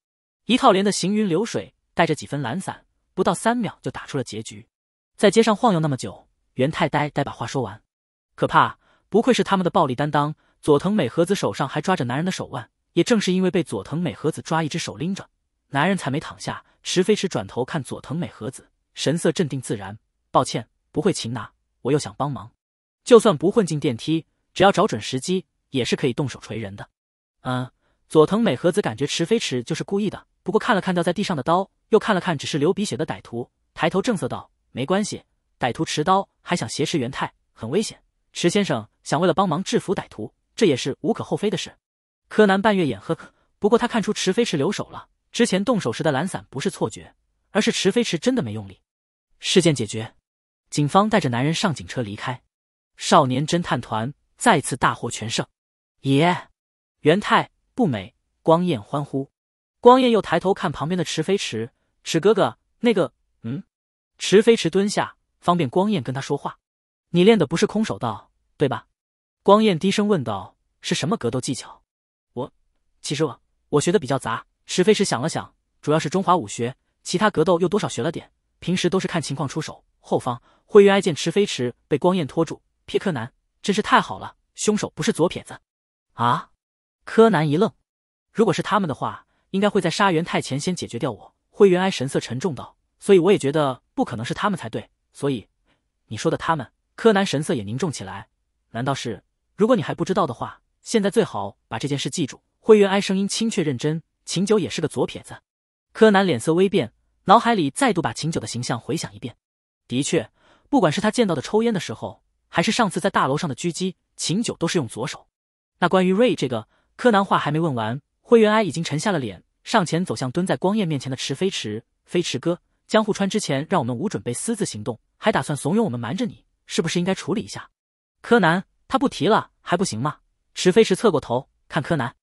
一套连的行云流水，带着几分懒散，不到三秒就打出了结局。在街上晃悠那么久，元太呆呆把话说完。可怕，不愧是他们的暴力担当。佐藤美和子手上还抓着男人的手腕，也正是因为被佐藤美和子抓一只手拎着。男人才没躺下，池飞驰转头看佐藤美和子，神色镇定自然。抱歉，不会擒拿，我又想帮忙。就算不混进电梯，只要找准时机，也是可以动手锤人的。嗯，佐藤美和子感觉池飞驰就是故意的，不过看了看掉在地上的刀，又看了看只是流鼻血的歹徒，抬头正色道：“没关系，歹徒持刀还想挟持元太，很危险。池先生想为了帮忙制服歹徒，这也是无可厚非的事。”柯南半月眼呵呵，不过他看出池飞驰留手了。之前动手时的懒散不是错觉，而是池飞驰真的没用力。事件解决，警方带着男人上警车离开。少年侦探团再次大获全胜。耶！元太、不美、光彦欢呼。光彦又抬头看旁边的池飞驰，池哥哥，那个……嗯？池飞驰蹲下，方便光彦跟他说话。你练的不是空手道，对吧？光彦低声问道。是什么格斗技巧？我……其实我……我学的比较杂。池飞驰想了想，主要是中华武学，其他格斗又多少学了点，平时都是看情况出手。后方灰原哀见池飞驰被光彦拖住，瞥柯南，真是太好了，凶手不是左撇子啊！柯南一愣，如果是他们的话，应该会在杀元太前先解决掉我。灰原哀神色沉重道，所以我也觉得不可能是他们才对。所以你说的他们，柯南神色也凝重起来。难道是？如果你还不知道的话，现在最好把这件事记住。灰原哀声音清确认真。秦九也是个左撇子，柯南脸色微变，脑海里再度把秦九的形象回想一遍。的确，不管是他见到的抽烟的时候，还是上次在大楼上的狙击，秦九都是用左手。那关于瑞这个，柯南话还没问完，灰原哀已经沉下了脸，上前走向蹲在光彦面前的池飞池。飞驰哥，江户川之前让我们无准备私自行动，还打算怂恿我们瞒着你，是不是应该处理一下？柯南，他不提了还不行吗？池飞驰侧过头看柯南。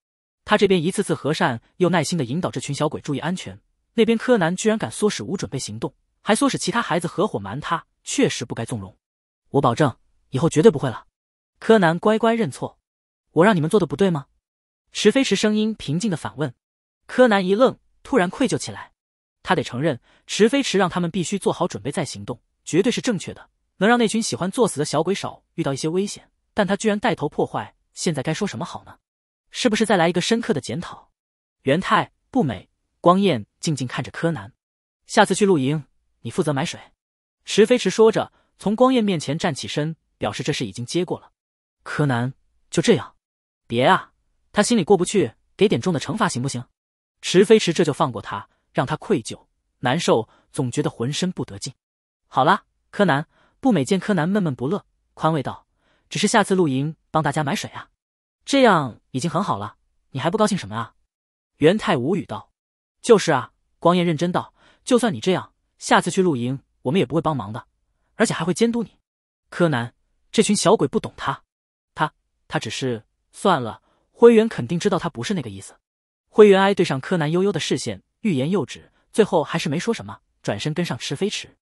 他这边一次次和善又耐心的引导这群小鬼注意安全，那边柯南居然敢唆使无准备行动，还唆使其他孩子合伙瞒他，确实不该纵容。我保证以后绝对不会了。柯南乖乖认错。我让你们做的不对吗？池飞驰声音平静的反问。柯南一愣，突然愧疚起来。他得承认，池飞驰让他们必须做好准备再行动，绝对是正确的，能让那群喜欢作死的小鬼少遇到一些危险。但他居然带头破坏，现在该说什么好呢？是不是再来一个深刻的检讨？元太不美，光彦静静看着柯南。下次去露营，你负责买水。池飞驰说着，从光彦面前站起身，表示这事已经接过了。柯南就这样，别啊，他心里过不去，给点重的惩罚行不行？池飞驰这就放过他，让他愧疚难受，总觉得浑身不得劲。好了，柯南步美见柯南闷闷不乐，宽慰道：“只是下次露营帮大家买水啊，这样已经很好了，你还不高兴什么啊？”元太无语道：“就是啊。”光彦认真道：“就算你这样，下次去露营我们也不会帮忙的，而且还会监督你。”柯南这群小鬼不懂他，他他只是算了。灰原肯定知道他不是那个意思。灰原哀对上柯南悠悠的视线，欲言又止，最后还是没说什么，转身跟上池飞驰。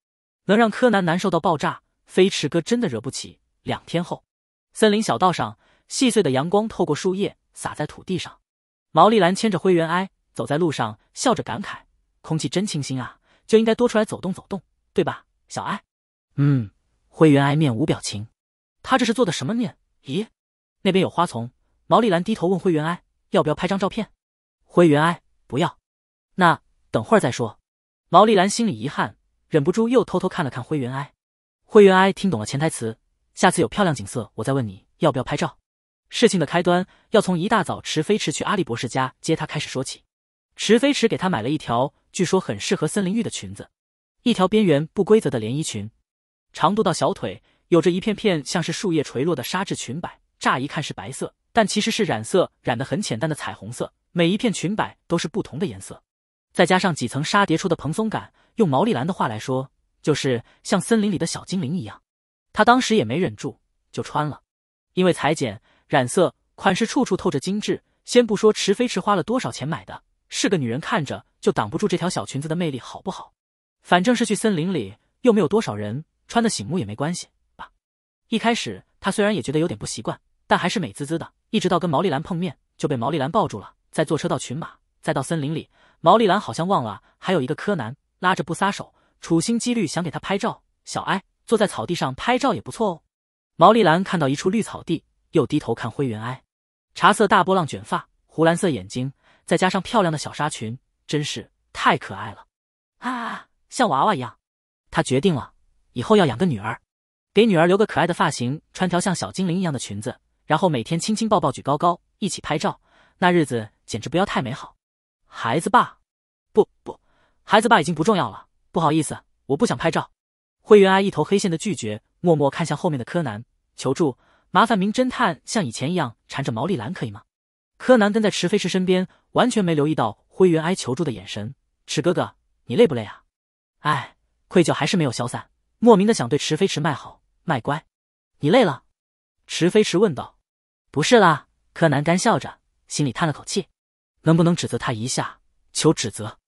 能让柯南难受到爆炸，飞驰哥真的惹不起。两天后，森林小道上，细碎的阳光透过树叶洒在土地上。毛利兰牵着灰原哀走在路上，笑着感慨：“空气真清新啊，就应该多出来走动走动，对吧，小艾？”“嗯。”灰原哀面无表情，他这是做的什么孽？咦，那边有花丛。毛利兰低头问灰原哀：“要不要拍张照片？”灰原哀：“不要。”那等会儿再说。毛利兰心里遗憾。忍不住又偷偷看了看灰原哀，灰原哀听懂了潜台词，下次有漂亮景色，我再问你要不要拍照。事情的开端要从一大早池飞驰去阿笠博士家接他开始说起。池飞驰给他买了一条据说很适合森林浴的裙子，一条边缘不规则的连衣裙，长度到小腿，有着一片片像是树叶垂落的纱质裙摆，乍一看是白色，但其实是染色染得很浅淡的彩虹色，每一片裙摆都是不同的颜色，再加上几层纱叠出的蓬松感。用毛利兰的话来说，就是像森林里的小精灵一样。他当时也没忍住，就穿了。因为裁剪、染色、款式处处透着精致。先不说池飞驰花了多少钱买的，是个女人看着就挡不住这条小裙子的魅力，好不好？反正是去森林里，又没有多少人，穿的醒目也没关系吧。一开始他虽然也觉得有点不习惯，但还是美滋滋的。一直到跟毛利兰碰面，就被毛利兰抱住了。再坐车到群马，再到森林里，毛利兰好像忘了还有一个柯南。拉着不撒手，处心积虑想给他拍照。小哀坐在草地上拍照也不错哦。毛利兰看到一处绿草地，又低头看灰原哀，茶色大波浪卷发，湖蓝色眼睛，再加上漂亮的小纱裙，真是太可爱了啊，像娃娃一样。他决定了，以后要养个女儿，给女儿留个可爱的发型，穿条像小精灵一样的裙子，然后每天亲亲抱抱举高高，一起拍照，那日子简直不要太美好。孩子爸，不不。孩子爸已经不重要了，不好意思，我不想拍照。灰原哀一头黑线的拒绝，默默看向后面的柯南，求助，麻烦名侦探像以前一样缠着毛利兰可以吗？柯南跟在池飞驰身边，完全没留意到灰原哀求助的眼神。池哥哥，你累不累啊？哎，愧疚还是没有消散，莫名的想对池飞驰卖好卖乖。你累了？池飞驰问道。不是啦，柯南干笑着，心里叹了口气。能不能指责他一下？求指责。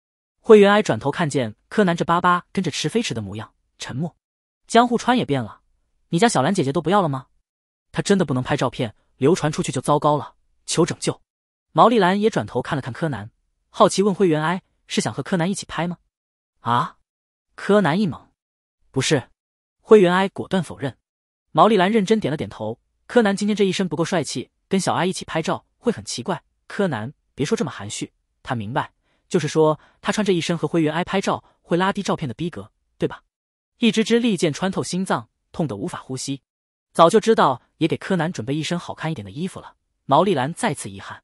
灰原哀转头看见柯南这巴巴跟着池飞驰的模样，沉默。江户川也变了，你家小兰姐姐都不要了吗？他真的不能拍照片，流传出去就糟糕了。求拯救！毛利兰也转头看了看柯南，好奇问灰原哀：“是想和柯南一起拍吗？”啊！柯南一懵，不是。灰原哀果断否认。毛利兰认真点了点头。柯南今天这一身不够帅气，跟小哀一起拍照会很奇怪。柯南，别说这么含蓄，他明白。就是说，他穿这一身和灰原哀拍照会拉低照片的逼格，对吧？一支支利箭穿透心脏，痛得无法呼吸。早就知道，也给柯南准备一身好看一点的衣服了。毛利兰再次遗憾。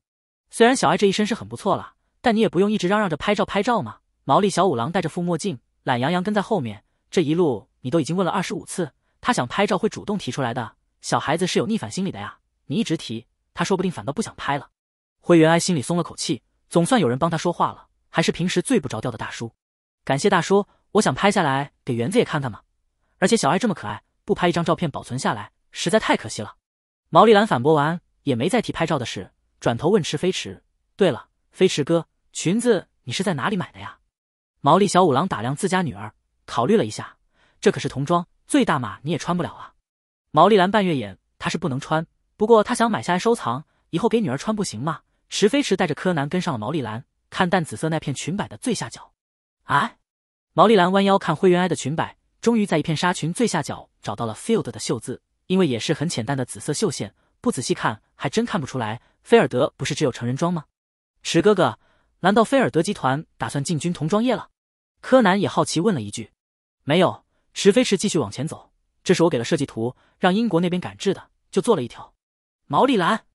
虽然小爱这一身是很不错了，但你也不用一直嚷嚷着拍照拍照嘛。毛利小五郎戴着副墨镜，懒洋洋跟在后面，这一路你都已经问了二十五次，他想拍照会主动提出来的。小孩子是有逆反心理的呀，你一直提，他说不定反倒不想拍了。灰原哀心里松了口气，总算有人帮他说话了。还是平时最不着调的大叔，感谢大叔，我想拍下来给园子也看看嘛。而且小爱这么可爱，不拍一张照片保存下来，实在太可惜了。毛利兰反驳完，也没再提拍照的事，转头问池飞驰：“对了，飞驰哥，裙子你是在哪里买的呀？”毛利小五郎打量自家女儿，考虑了一下，这可是童装，最大码你也穿不了啊。毛利兰半月眼，她是不能穿，不过她想买下来收藏，以后给女儿穿不行吗？池飞驰带着柯南跟上了毛利兰。看淡紫色那片裙摆的最下角，啊！毛利兰弯腰看灰原哀的裙摆，终于在一片纱裙最下角找到了 field 的绣字。因为也是很浅淡的紫色绣线，不仔细看还真看不出来。菲尔德不是只有成人装吗？池哥哥，难道菲尔德集团打算进军童装业了？柯南也好奇问了一句。没有，池飞驰继续往前走。这是我给了设计图，让英国那边赶制的，就做了一条。毛利兰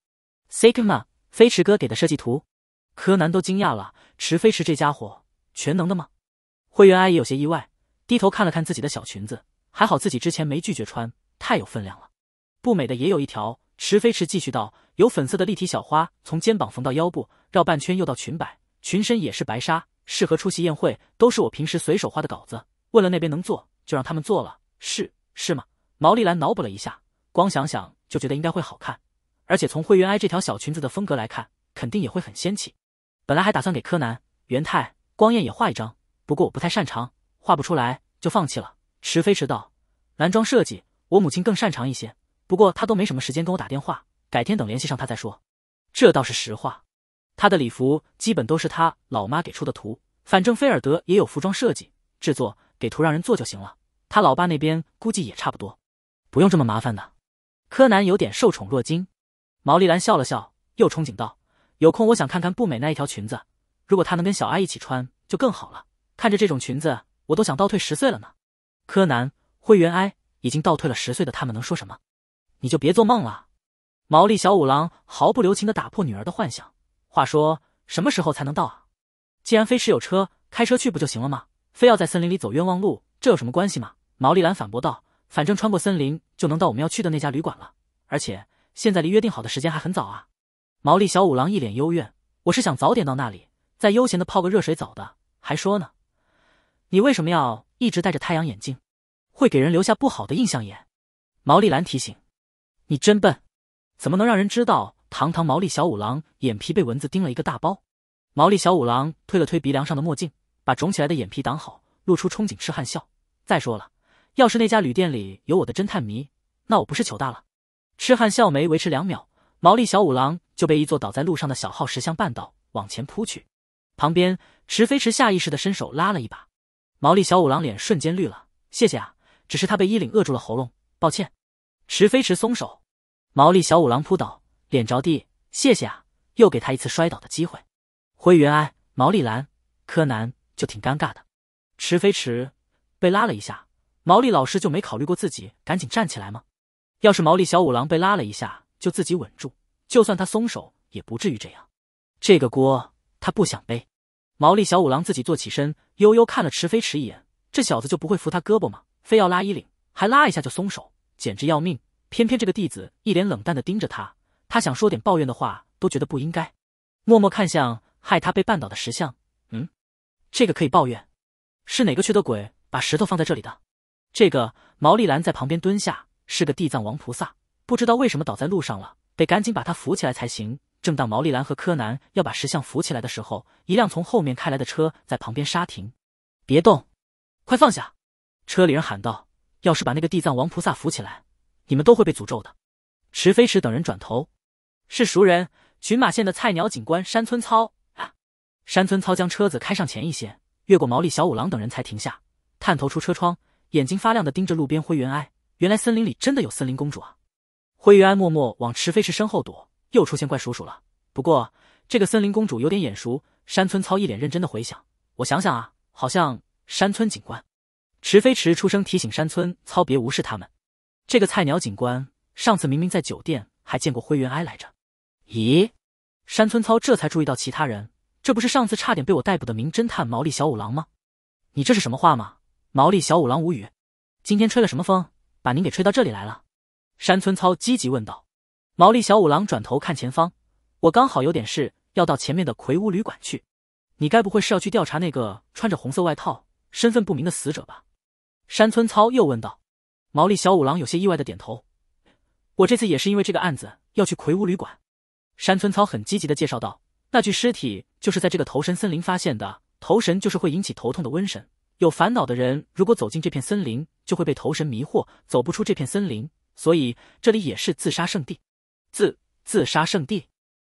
，Sigma，飞驰哥给的设计图。柯南都惊讶了，池飞驰这家伙全能的吗？灰原哀也有些意外，低头看了看自己的小裙子，还好自己之前没拒绝穿，太有分量了。不美的也有一条。池飞驰继续道：“有粉色的立体小花，从肩膀缝到腰部，绕半圈又到裙摆，裙身也是白纱，适合出席宴会。都是我平时随手画的稿子，问了那边能做，就让他们做了。是是吗？”毛利兰脑补了一下，光想想就觉得应该会好看，而且从灰原哀这条小裙子的风格来看，肯定也会很仙气。本来还打算给柯南、元太、光彦也画一张，不过我不太擅长，画不出来就放弃了。池飞驰道：“男装设计，我母亲更擅长一些。”不过他都没什么时间跟我打电话，改天等联系上他再说。这倒是实话，他的礼服基本都是他老妈给出的图，反正菲尔德也有服装设计制作，给图让人做就行了。他老爸那边估计也差不多，不用这么麻烦的。柯南有点受宠若惊。毛利兰笑了笑，又憧憬道：“有空我想看看步美那一条裙子，如果她能跟小爱一起穿，就更好了。看着这种裙子，我都想倒退十岁了呢。”柯南、灰原哀已经倒退了十岁的他们能说什么？你就别做梦了，毛利小五郎毫不留情的打破女儿的幻想。话说什么时候才能到啊？既然飞驰有车，开车去不就行了吗？非要在森林里走冤枉路，这有什么关系吗？毛利兰反驳道：“反正穿过森林就能到我们要去的那家旅馆了，而且现在离约定好的时间还很早啊。”毛利小五郎一脸幽怨：“我是想早点到那里，再悠闲的泡个热水澡的。还说呢，你为什么要一直戴着太阳眼镜？会给人留下不好的印象耶。”毛利兰提醒。你真笨，怎么能让人知道堂堂毛利小五郎眼皮被蚊子叮了一个大包？毛利小五郎推了推鼻梁上的墨镜，把肿起来的眼皮挡好，露出憧憬痴汉笑。再说了，要是那家旅店里有我的侦探迷，那我不是糗大了？痴汉笑没维持两秒，毛利小五郎就被一座倒在路上的小号石像绊倒，往前扑去。旁边池飞驰下意识的伸手拉了一把，毛利小五郎脸瞬间绿了。谢谢啊，只是他被衣领扼住了喉咙，抱歉。池飞驰松手。毛利小五郎扑倒，脸着地，谢谢啊！又给他一次摔倒的机会。灰原哀、毛利兰、柯南就挺尴尬的。池飞驰被拉了一下，毛利老师就没考虑过自己赶紧站起来吗？要是毛利小五郎被拉了一下就自己稳住，就算他松手也不至于这样。这个锅他不想背。毛利小五郎自己坐起身，悠悠看了池飞驰一眼，这小子就不会扶他胳膊吗？非要拉衣领，还拉一下就松手，简直要命。偏偏这个弟子一脸冷淡的盯着他，他想说点抱怨的话，都觉得不应该。默默看向害他被绊倒的石像，嗯，这个可以抱怨，是哪个缺德鬼把石头放在这里的？这个毛利兰在旁边蹲下，是个地藏王菩萨，不知道为什么倒在路上了，得赶紧把他扶起来才行。正当毛利兰和柯南要把石像扶起来的时候，一辆从后面开来的车在旁边刹停，别动，快放下！车里人喊道：“要是把那个地藏王菩萨扶起来。”你们都会被诅咒的。池飞驰等人转头，是熟人，群马县的菜鸟警官山村操啊！山村操将车子开上前一些，越过毛利小五郎等人才停下，探头出车窗，眼睛发亮的盯着路边灰原哀。原来森林里真的有森林公主啊！灰原哀默默往池飞驰身后躲，又出现怪叔叔了。不过这个森林公主有点眼熟。山村操一脸认真的回想，我想想啊，好像山村警官。池飞驰出声提醒山村操别无视他们。这个菜鸟警官上次明明在酒店还见过灰原哀来着。咦，山村操这才注意到其他人，这不是上次差点被我逮捕的名侦探毛利小五郎吗？你这是什么话吗？毛利小五郎无语。今天吹了什么风，把您给吹到这里来了？山村操积极问道。毛利小五郎转头看前方，我刚好有点事要到前面的魁梧旅馆去。你该不会是要去调查那个穿着红色外套、身份不明的死者吧？山村操又问道。毛利小五郎有些意外的点头，我这次也是因为这个案子要去魁梧旅馆。山村操很积极的介绍道：“那具尸体就是在这个头神森林发现的，头神就是会引起头痛的瘟神。有烦恼的人如果走进这片森林，就会被头神迷惑，走不出这片森林。所以这里也是自杀圣地。自自杀圣地，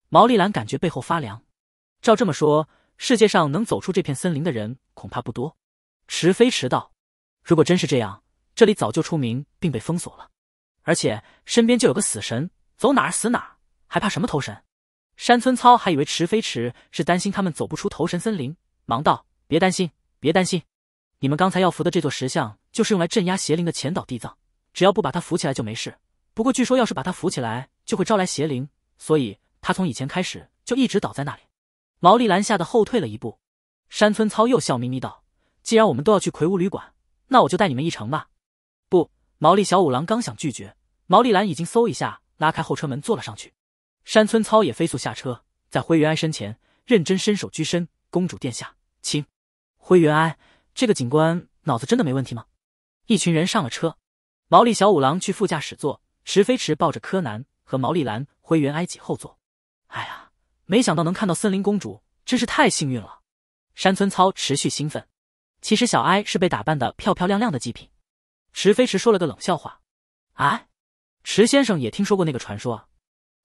毛利兰感觉背后发凉。照这么说，世界上能走出这片森林的人恐怕不多。迟飞迟到，如果真是这样。”这里早就出名并被封锁了，而且身边就有个死神，走哪儿死哪儿，还怕什么头神？山村操还以为池飞驰是担心他们走不出头神森林，忙道：“别担心，别担心，你们刚才要扶的这座石像就是用来镇压邪灵的前岛地藏，只要不把他扶起来就没事。不过据说要是把他扶起来，就会招来邪灵，所以他从以前开始就一直倒在那里。”毛利兰吓得后退了一步，山村操又笑眯眯道：“既然我们都要去魁梧旅馆，那我就带你们一程吧。”毛利小五郎刚想拒绝，毛利兰已经嗖一下拉开后车门坐了上去。山村操也飞速下车，在灰原哀身前认真伸手鞠身：“公主殿下，请。”灰原哀，这个警官脑子真的没问题吗？一群人上了车，毛利小五郎去副驾驶座，石飞驰抱着柯南和毛利兰、灰原哀挤后座。哎呀，没想到能看到森林公主，真是太幸运了。山村操持续兴奋。其实小哀是被打扮的漂漂亮亮的祭品。石飞驰说了个冷笑话：“哎，池先生也听说过那个传说？”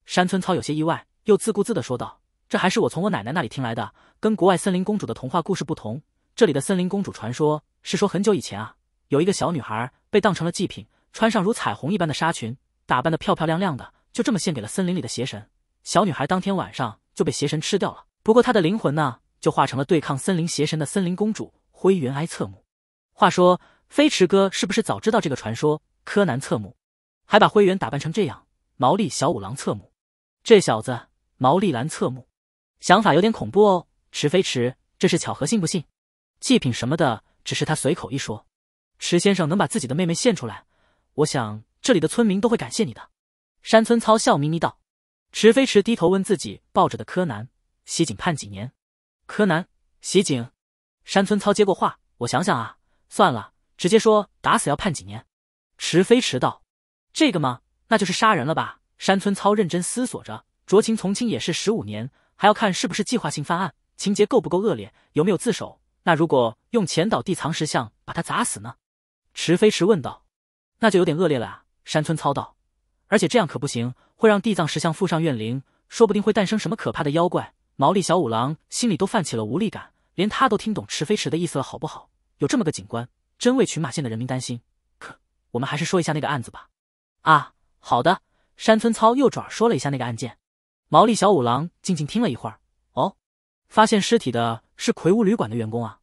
山村操有些意外，又自顾自的说道：“这还是我从我奶奶那里听来的。跟国外森林公主的童话故事不同，这里的森林公主传说是说很久以前啊，有一个小女孩被当成了祭品，穿上如彩虹一般的纱裙，打扮的漂漂亮亮的，就这么献给了森林里的邪神。小女孩当天晚上就被邪神吃掉了，不过她的灵魂呢，就化成了对抗森林邪神的森林公主灰原哀侧目。话说。”飞驰哥是不是早知道这个传说？柯南侧目，还把灰原打扮成这样。毛利小五郎侧目，这小子毛利兰侧目，想法有点恐怖哦。池飞驰，这是巧合，信不信？祭品什么的，只是他随口一说。池先生能把自己的妹妹献出来，我想这里的村民都会感谢你的。山村操笑眯眯道。池飞驰低头问自己抱着的柯南：袭警判几年？柯南，袭警。山村操接过话：我想想啊，算了。直接说打死要判几年？池飞驰道：“这个吗？那就是杀人了吧？”山村操认真思索着，酌情从轻也是十五年，还要看是不是计划性犯案，情节够不够恶劣，有没有自首。那如果用钱倒地藏石像把他砸死呢？池飞驰问道：“那就有点恶劣了啊。”山村操道：“而且这样可不行，会让地藏石像附上怨灵，说不定会诞生什么可怕的妖怪。”毛利小五郎心里都泛起了无力感，连他都听懂池飞驰的意思了，好不好？有这么个警官。真为群马县的人民担心，可我们还是说一下那个案子吧。啊，好的。山村操又转说了一下那个案件。毛利小五郎静静听了一会儿。哦，发现尸体的是魁梧旅馆的员工啊。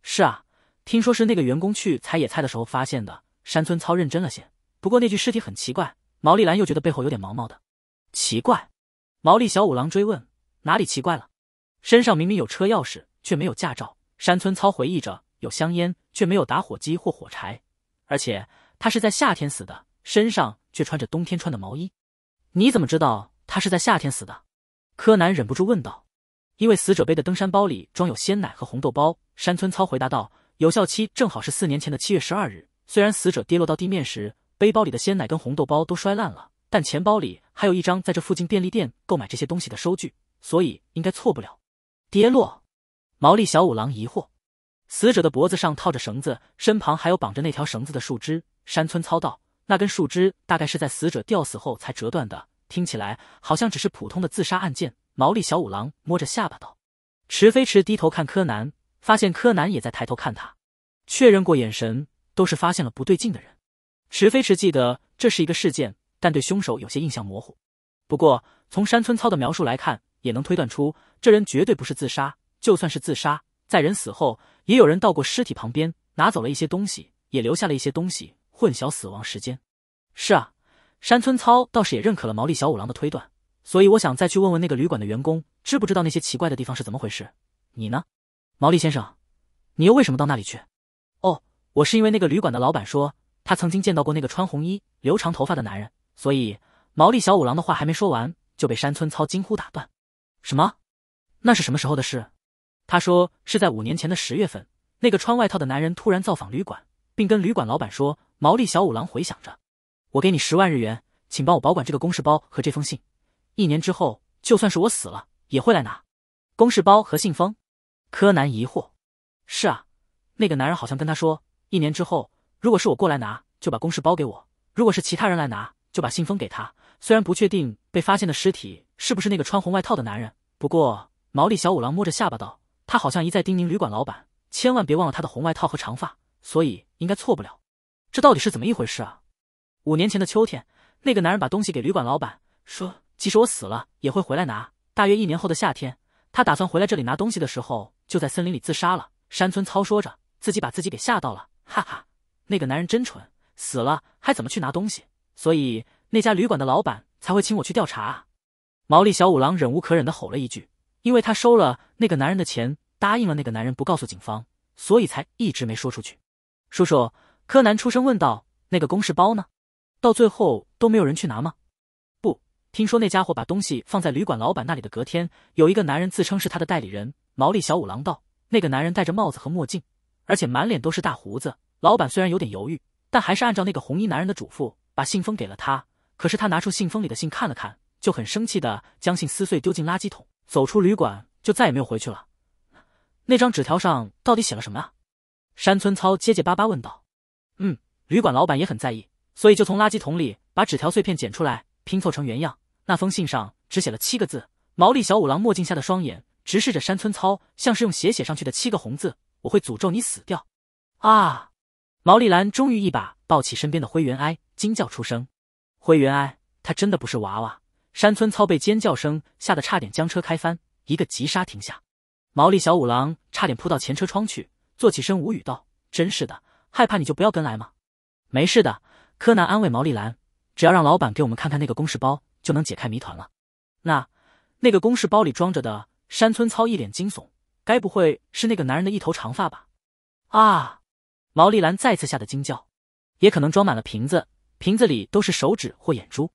是啊，听说是那个员工去采野菜的时候发现的。山村操认真了些。不过那具尸体很奇怪。毛利兰又觉得背后有点毛毛的。奇怪？毛利小五郎追问哪里奇怪了？身上明明有车钥匙，却没有驾照。山村操回忆着。有香烟，却没有打火机或火柴，而且他是在夏天死的，身上却穿着冬天穿的毛衣。你怎么知道他是在夏天死的？柯南忍不住问道。因为死者背的登山包里装有鲜奶和红豆包。山村操回答道。有效期正好是四年前的七月十二日。虽然死者跌落到地面时，背包里的鲜奶跟红豆包都摔烂了，但钱包里还有一张在这附近便利店购买这些东西的收据，所以应该错不了。跌落？毛利小五郎疑惑。死者的脖子上套着绳子，身旁还有绑着那条绳子的树枝。山村操道：“那根树枝大概是在死者吊死后才折断的，听起来好像只是普通的自杀案件。”毛利小五郎摸着下巴道：“池飞驰低头看柯南，发现柯南也在抬头看他，确认过眼神，都是发现了不对劲的人。池飞驰记得这是一个事件，但对凶手有些印象模糊。不过从山村操的描述来看，也能推断出这人绝对不是自杀。就算是自杀。”在人死后，也有人到过尸体旁边，拿走了一些东西，也留下了一些东西，混淆死亡时间。是啊，山村操倒是也认可了毛利小五郎的推断，所以我想再去问问那个旅馆的员工，知不知道那些奇怪的地方是怎么回事？你呢，毛利先生？你又为什么到那里去？哦，我是因为那个旅馆的老板说他曾经见到过那个穿红衣、留长头发的男人，所以毛利小五郎的话还没说完，就被山村操惊呼打断。什么？那是什么时候的事？他说是在五年前的十月份，那个穿外套的男人突然造访旅馆，并跟旅馆老板说：“毛利小五郎回想着，我给你十万日元，请帮我保管这个公事包和这封信。一年之后，就算是我死了，也会来拿公事包和信封。”柯南疑惑：“是啊，那个男人好像跟他说，一年之后，如果是我过来拿，就把公事包给我；如果是其他人来拿，就把信封给他。虽然不确定被发现的尸体是不是那个穿红外套的男人，不过毛利小五郎摸着下巴道。”他好像一再叮咛旅馆老板，千万别忘了他的红外套和长发，所以应该错不了。这到底是怎么一回事啊？五年前的秋天，那个男人把东西给旅馆老板，说即使我死了也会回来拿。大约一年后的夏天，他打算回来这里拿东西的时候，就在森林里自杀了。山村操说着，自己把自己给吓到了，哈哈，那个男人真蠢，死了还怎么去拿东西？所以那家旅馆的老板才会请我去调查啊！毛利小五郎忍无可忍的吼了一句。因为他收了那个男人的钱，答应了那个男人不告诉警方，所以才一直没说出去。叔叔，柯南出声问道：“那个公事包呢？到最后都没有人去拿吗？不，听说那家伙把东西放在旅馆老板那里的隔天，有一个男人自称是他的代理人。毛利小五郎道：“那个男人戴着帽子和墨镜，而且满脸都是大胡子。老板虽然有点犹豫，但还是按照那个红衣男人的嘱咐，把信封给了他。可是他拿出信封里的信看了看，就很生气的将信撕碎丢进垃圾桶，走出旅馆就再也没有回去了。那张纸条上到底写了什么啊？”山村操结结巴巴问道。“嗯，旅馆老板也很在意。”所以就从垃圾桶里把纸条碎片捡出来，拼凑成原样。那封信上只写了七个字。毛利小五郎墨镜下的双眼直视着山村操，像是用血写上去的七个红字：“我会诅咒你死掉。”啊！毛利兰终于一把抱起身边的灰原哀，惊叫出声：“灰原哀，他真的不是娃娃！”山村操被尖叫声吓得差点将车开翻，一个急刹停下。毛利小五郎差点扑到前车窗去，坐起身无语道：“真是的，害怕你就不要跟来嘛。”没事的。柯南安慰毛利兰：“只要让老板给我们看看那个公事包，就能解开谜团了。”那那个公事包里装着的，山村操一脸惊悚，该不会是那个男人的一头长发吧？啊！毛利兰再次吓得惊叫。也可能装满了瓶子，瓶子里都是手指或眼珠。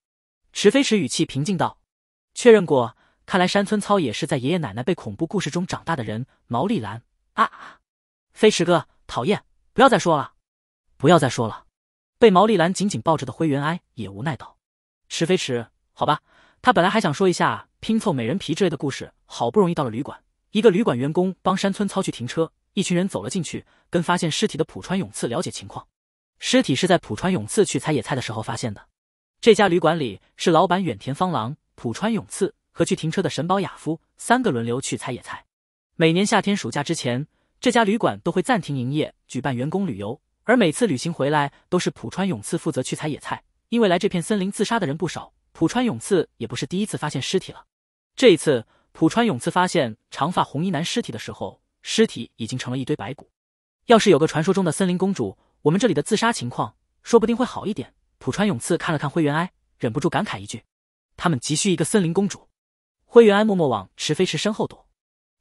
池飞驰语气平静道：“确认过，看来山村操也是在爷爷奶奶被恐怖故事中长大的人。”毛利兰啊！飞驰哥，讨厌！不要再说了，不要再说了。被毛利兰紧紧抱着的灰原哀也无奈道：“池飞驰，好吧，他本来还想说一下拼凑美人皮之类的故事。好不容易到了旅馆，一个旅馆员工帮山村操去停车，一群人走了进去，跟发现尸体的浦川永次了解情况。尸体是在浦川永次去采野菜的时候发现的。这家旅馆里是老板远田方郎、浦川永次和去停车的神保雅夫三个轮流去采野菜。每年夏天暑假之前，这家旅馆都会暂停营业，举办员工旅游。”而每次旅行回来，都是浦川永次负责去采野菜。因为来这片森林自杀的人不少，浦川永次也不是第一次发现尸体了。这一次，浦川永次发现长发红衣男尸体的时候，尸体已经成了一堆白骨。要是有个传说中的森林公主，我们这里的自杀情况说不定会好一点。浦川永次看了看灰原哀，忍不住感慨一句：“他们急需一个森林公主。”灰原哀默默往池飞池身后躲，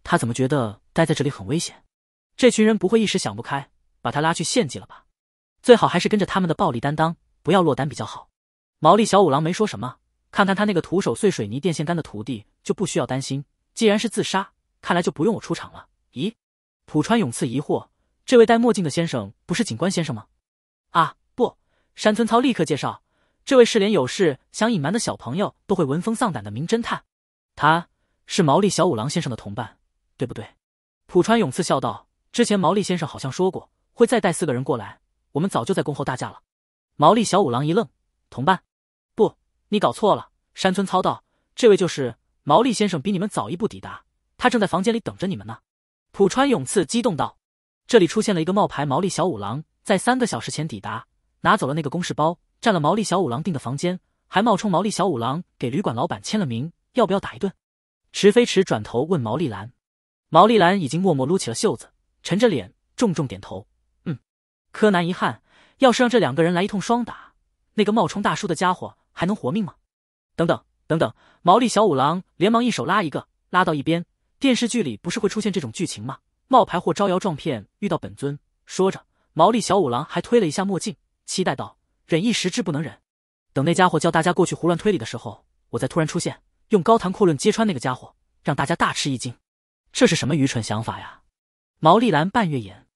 他怎么觉得待在这里很危险？这群人不会一时想不开。把他拉去献祭了吧，最好还是跟着他们的暴力担当，不要落单比较好。毛利小五郎没说什么，看看他那个徒手碎水泥电线杆的徒弟，就不需要担心。既然是自杀，看来就不用我出场了。咦？浦川永次疑惑，这位戴墨镜的先生不是警官先生吗？啊，不，山村操立刻介绍，这位是连有事想隐瞒的小朋友都会闻风丧胆的名侦探，他是毛利小五郎先生的同伴，对不对？浦川永次笑道，之前毛利先生好像说过。会再带四个人过来，我们早就在恭候大驾了。毛利小五郎一愣，同伴？不，你搞错了。山村操道，这位就是毛利先生，比你们早一步抵达，他正在房间里等着你们呢。浦川永次激动道：“这里出现了一个冒牌毛利小五郎，在三个小时前抵达，拿走了那个公事包，占了毛利小五郎订的房间，还冒充毛利小五郎给旅馆老板签了名，要不要打一顿？”池飞驰转头问毛利兰，毛利兰已经默默撸起了袖子，沉着脸重重点头。嗯柯南遗憾，要是让这两个人来一通双打，那个冒充大叔的家伙还能活命吗？等等等等！毛利小五郎连忙一手拉一个，拉到一边。电视剧里不是会出现这种剧情吗？冒牌货招摇撞骗，遇到本尊。说着，毛利小五郎还推了一下墨镜，期待道：“忍一时，之不能忍。等那家伙叫大家过去胡乱推理的时候，我再突然出现，用高谈阔论揭穿那个家伙，让大家大吃一惊。这是什么愚蠢想法呀？”毛利兰半月眼，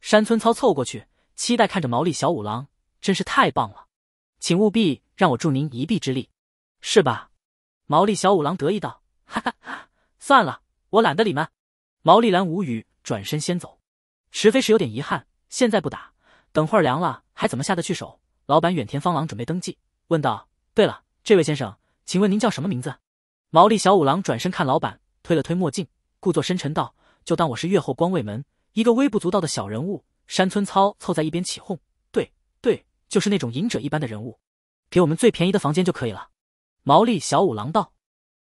山村操凑过去。期待看着毛利小五郎，真是太棒了，请务必让我助您一臂之力，是吧？毛利小五郎得意道：“哈哈哈，算了，我懒得理们。”毛利兰无语，转身先走。石飞是有点遗憾，现在不打，等会儿凉了还怎么下得去手？老板远田方郎准备登记，问道：“对了，这位先生，请问您叫什么名字？”毛利小五郎转身看老板，推了推墨镜，故作深沉道：“就当我是月后光卫门一个微不足道的小人物。”山村操凑在一边起哄：“对对，就是那种隐者一般的人物，给我们最便宜的房间就可以了。”毛利小五郎道：“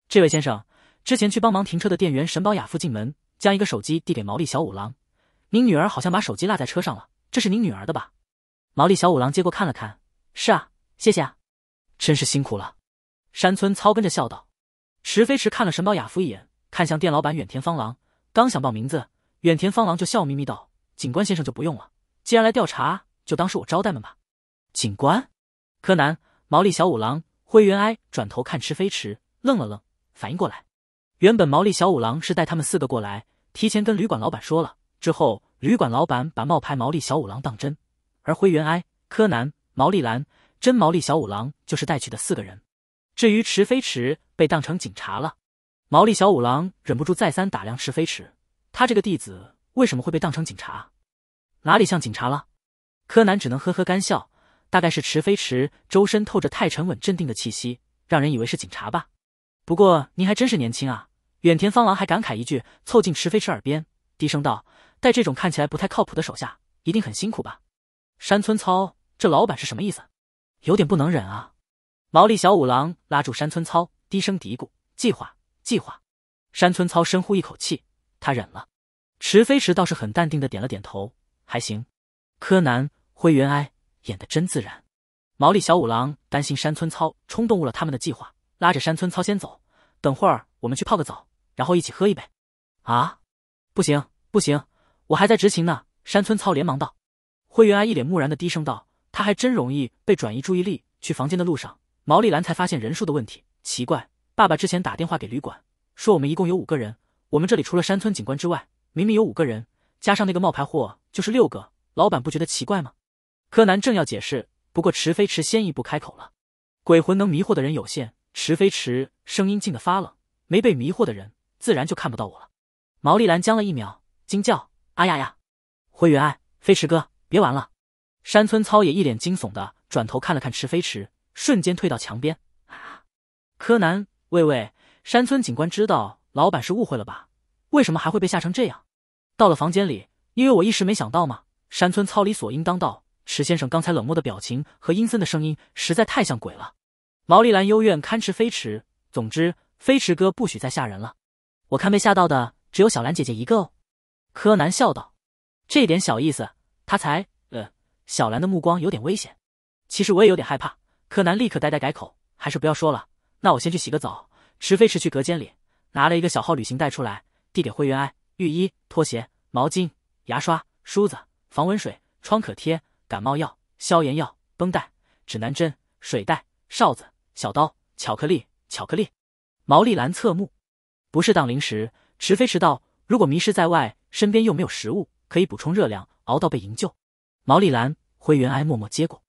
这位先生，之前去帮忙停车的店员神保雅夫进门，将一个手机递给毛利小五郎。您女儿好像把手机落在车上了，这是您女儿的吧？”毛利小五郎接过看了看：“是啊，谢谢啊，真是辛苦了。”山村操跟着笑道。石飞驰看了神保雅夫一眼，看向店老板远田方郎，刚想报名字，远田方郎就笑眯眯道。警官先生就不用了，既然来调查，就当是我招待们吧。警官，柯南、毛利小五郎、灰原哀转头看池飞驰，愣了愣，反应过来，原本毛利小五郎是带他们四个过来，提前跟旅馆老板说了，之后旅馆老板把冒牌毛利小五郎当真，而灰原哀、柯南、毛利兰、真毛利小五郎就是带去的四个人。至于池飞驰被当成警察了，毛利小五郎忍不住再三打量池飞驰，他这个弟子为什么会被当成警察？哪里像警察了？柯南只能呵呵干笑，大概是池飞驰周身透着太沉稳镇定的气息，让人以为是警察吧。不过您还真是年轻啊！远田芳郎还感慨一句，凑近池飞驰耳边低声道：“带这种看起来不太靠谱的手下，一定很辛苦吧？”山村操，这老板是什么意思？有点不能忍啊！毛利小五郎拉住山村操，低声嘀咕：“计划，计划。”山村操深呼一口气，他忍了。池飞驰倒是很淡定的点了点头，还行。柯南、灰原哀演的真自然。毛利小五郎担心山村操冲动误了他们的计划，拉着山村操先走。等会儿我们去泡个澡，然后一起喝一杯。啊，不行不行，我还在执勤呢。山村操连忙道。灰原哀一脸木然的低声道：“他还真容易被转移注意力。”去房间的路上。毛利兰才发现人数的问题，奇怪，爸爸之前打电话给旅馆，说我们一共有五个人，我们这里除了山村警官之外，明明有五个人，加上那个冒牌货就是六个，老板不觉得奇怪吗？柯南正要解释，不过池飞驰先一步开口了：“鬼魂能迷惑的人有限。”池飞驰声音静得发冷，没被迷惑的人自然就看不到我了。毛利兰僵了一秒，惊叫：“啊呀呀！”灰原哀、飞驰哥，别玩了！山村操也一脸惊悚的转头看了看池飞驰。瞬间退到墙边。柯南，喂喂，山村警官知道老板是误会了吧？为什么还会被吓成这样？到了房间里，因为我一时没想到嘛。山村操理所应当道：“池先生刚才冷漠的表情和阴森的声音实在太像鬼了。”毛利兰幽怨堪池飞驰。总之，飞驰哥不许再吓人了。我看被吓到的只有小兰姐姐一个哦。柯南笑道：“这点小意思，他才……呃，小兰的目光有点危险。其实我也有点害怕。”柯南立刻呆呆改口，还是不要说了。那我先去洗个澡。池飞驰去隔间里拿了一个小号旅行袋出来，递给灰原哀：浴衣、拖鞋、毛巾、牙刷、梳子、防蚊水、创可贴、感冒药、消炎药、绷带、指南针、水袋、哨子、小刀、巧克力、巧克力。毛利兰侧目，不是当零食。池飞驰道：如果迷失在外，身边又没有食物，可以补充热量，熬到被营救。毛利兰、灰原哀默默接过，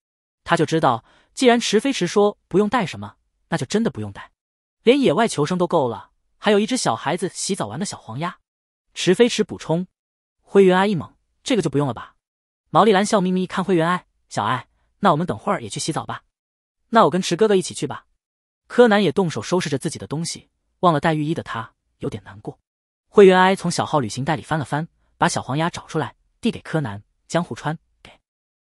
他就知道。既然池飞驰说不用带什么，那就真的不用带，连野外求生都够了，还有一只小孩子洗澡玩的小黄鸭。池飞驰补充，灰原哀一懵，这个就不用了吧？毛利兰笑眯眯看灰原哀，小爱，那我们等会儿也去洗澡吧？那我跟池哥哥一起去吧。柯南也动手收拾着自己的东西，忘了带浴衣的他有点难过。灰原哀从小号旅行袋里翻了翻，把小黄鸭找出来，递给柯南、江户川，给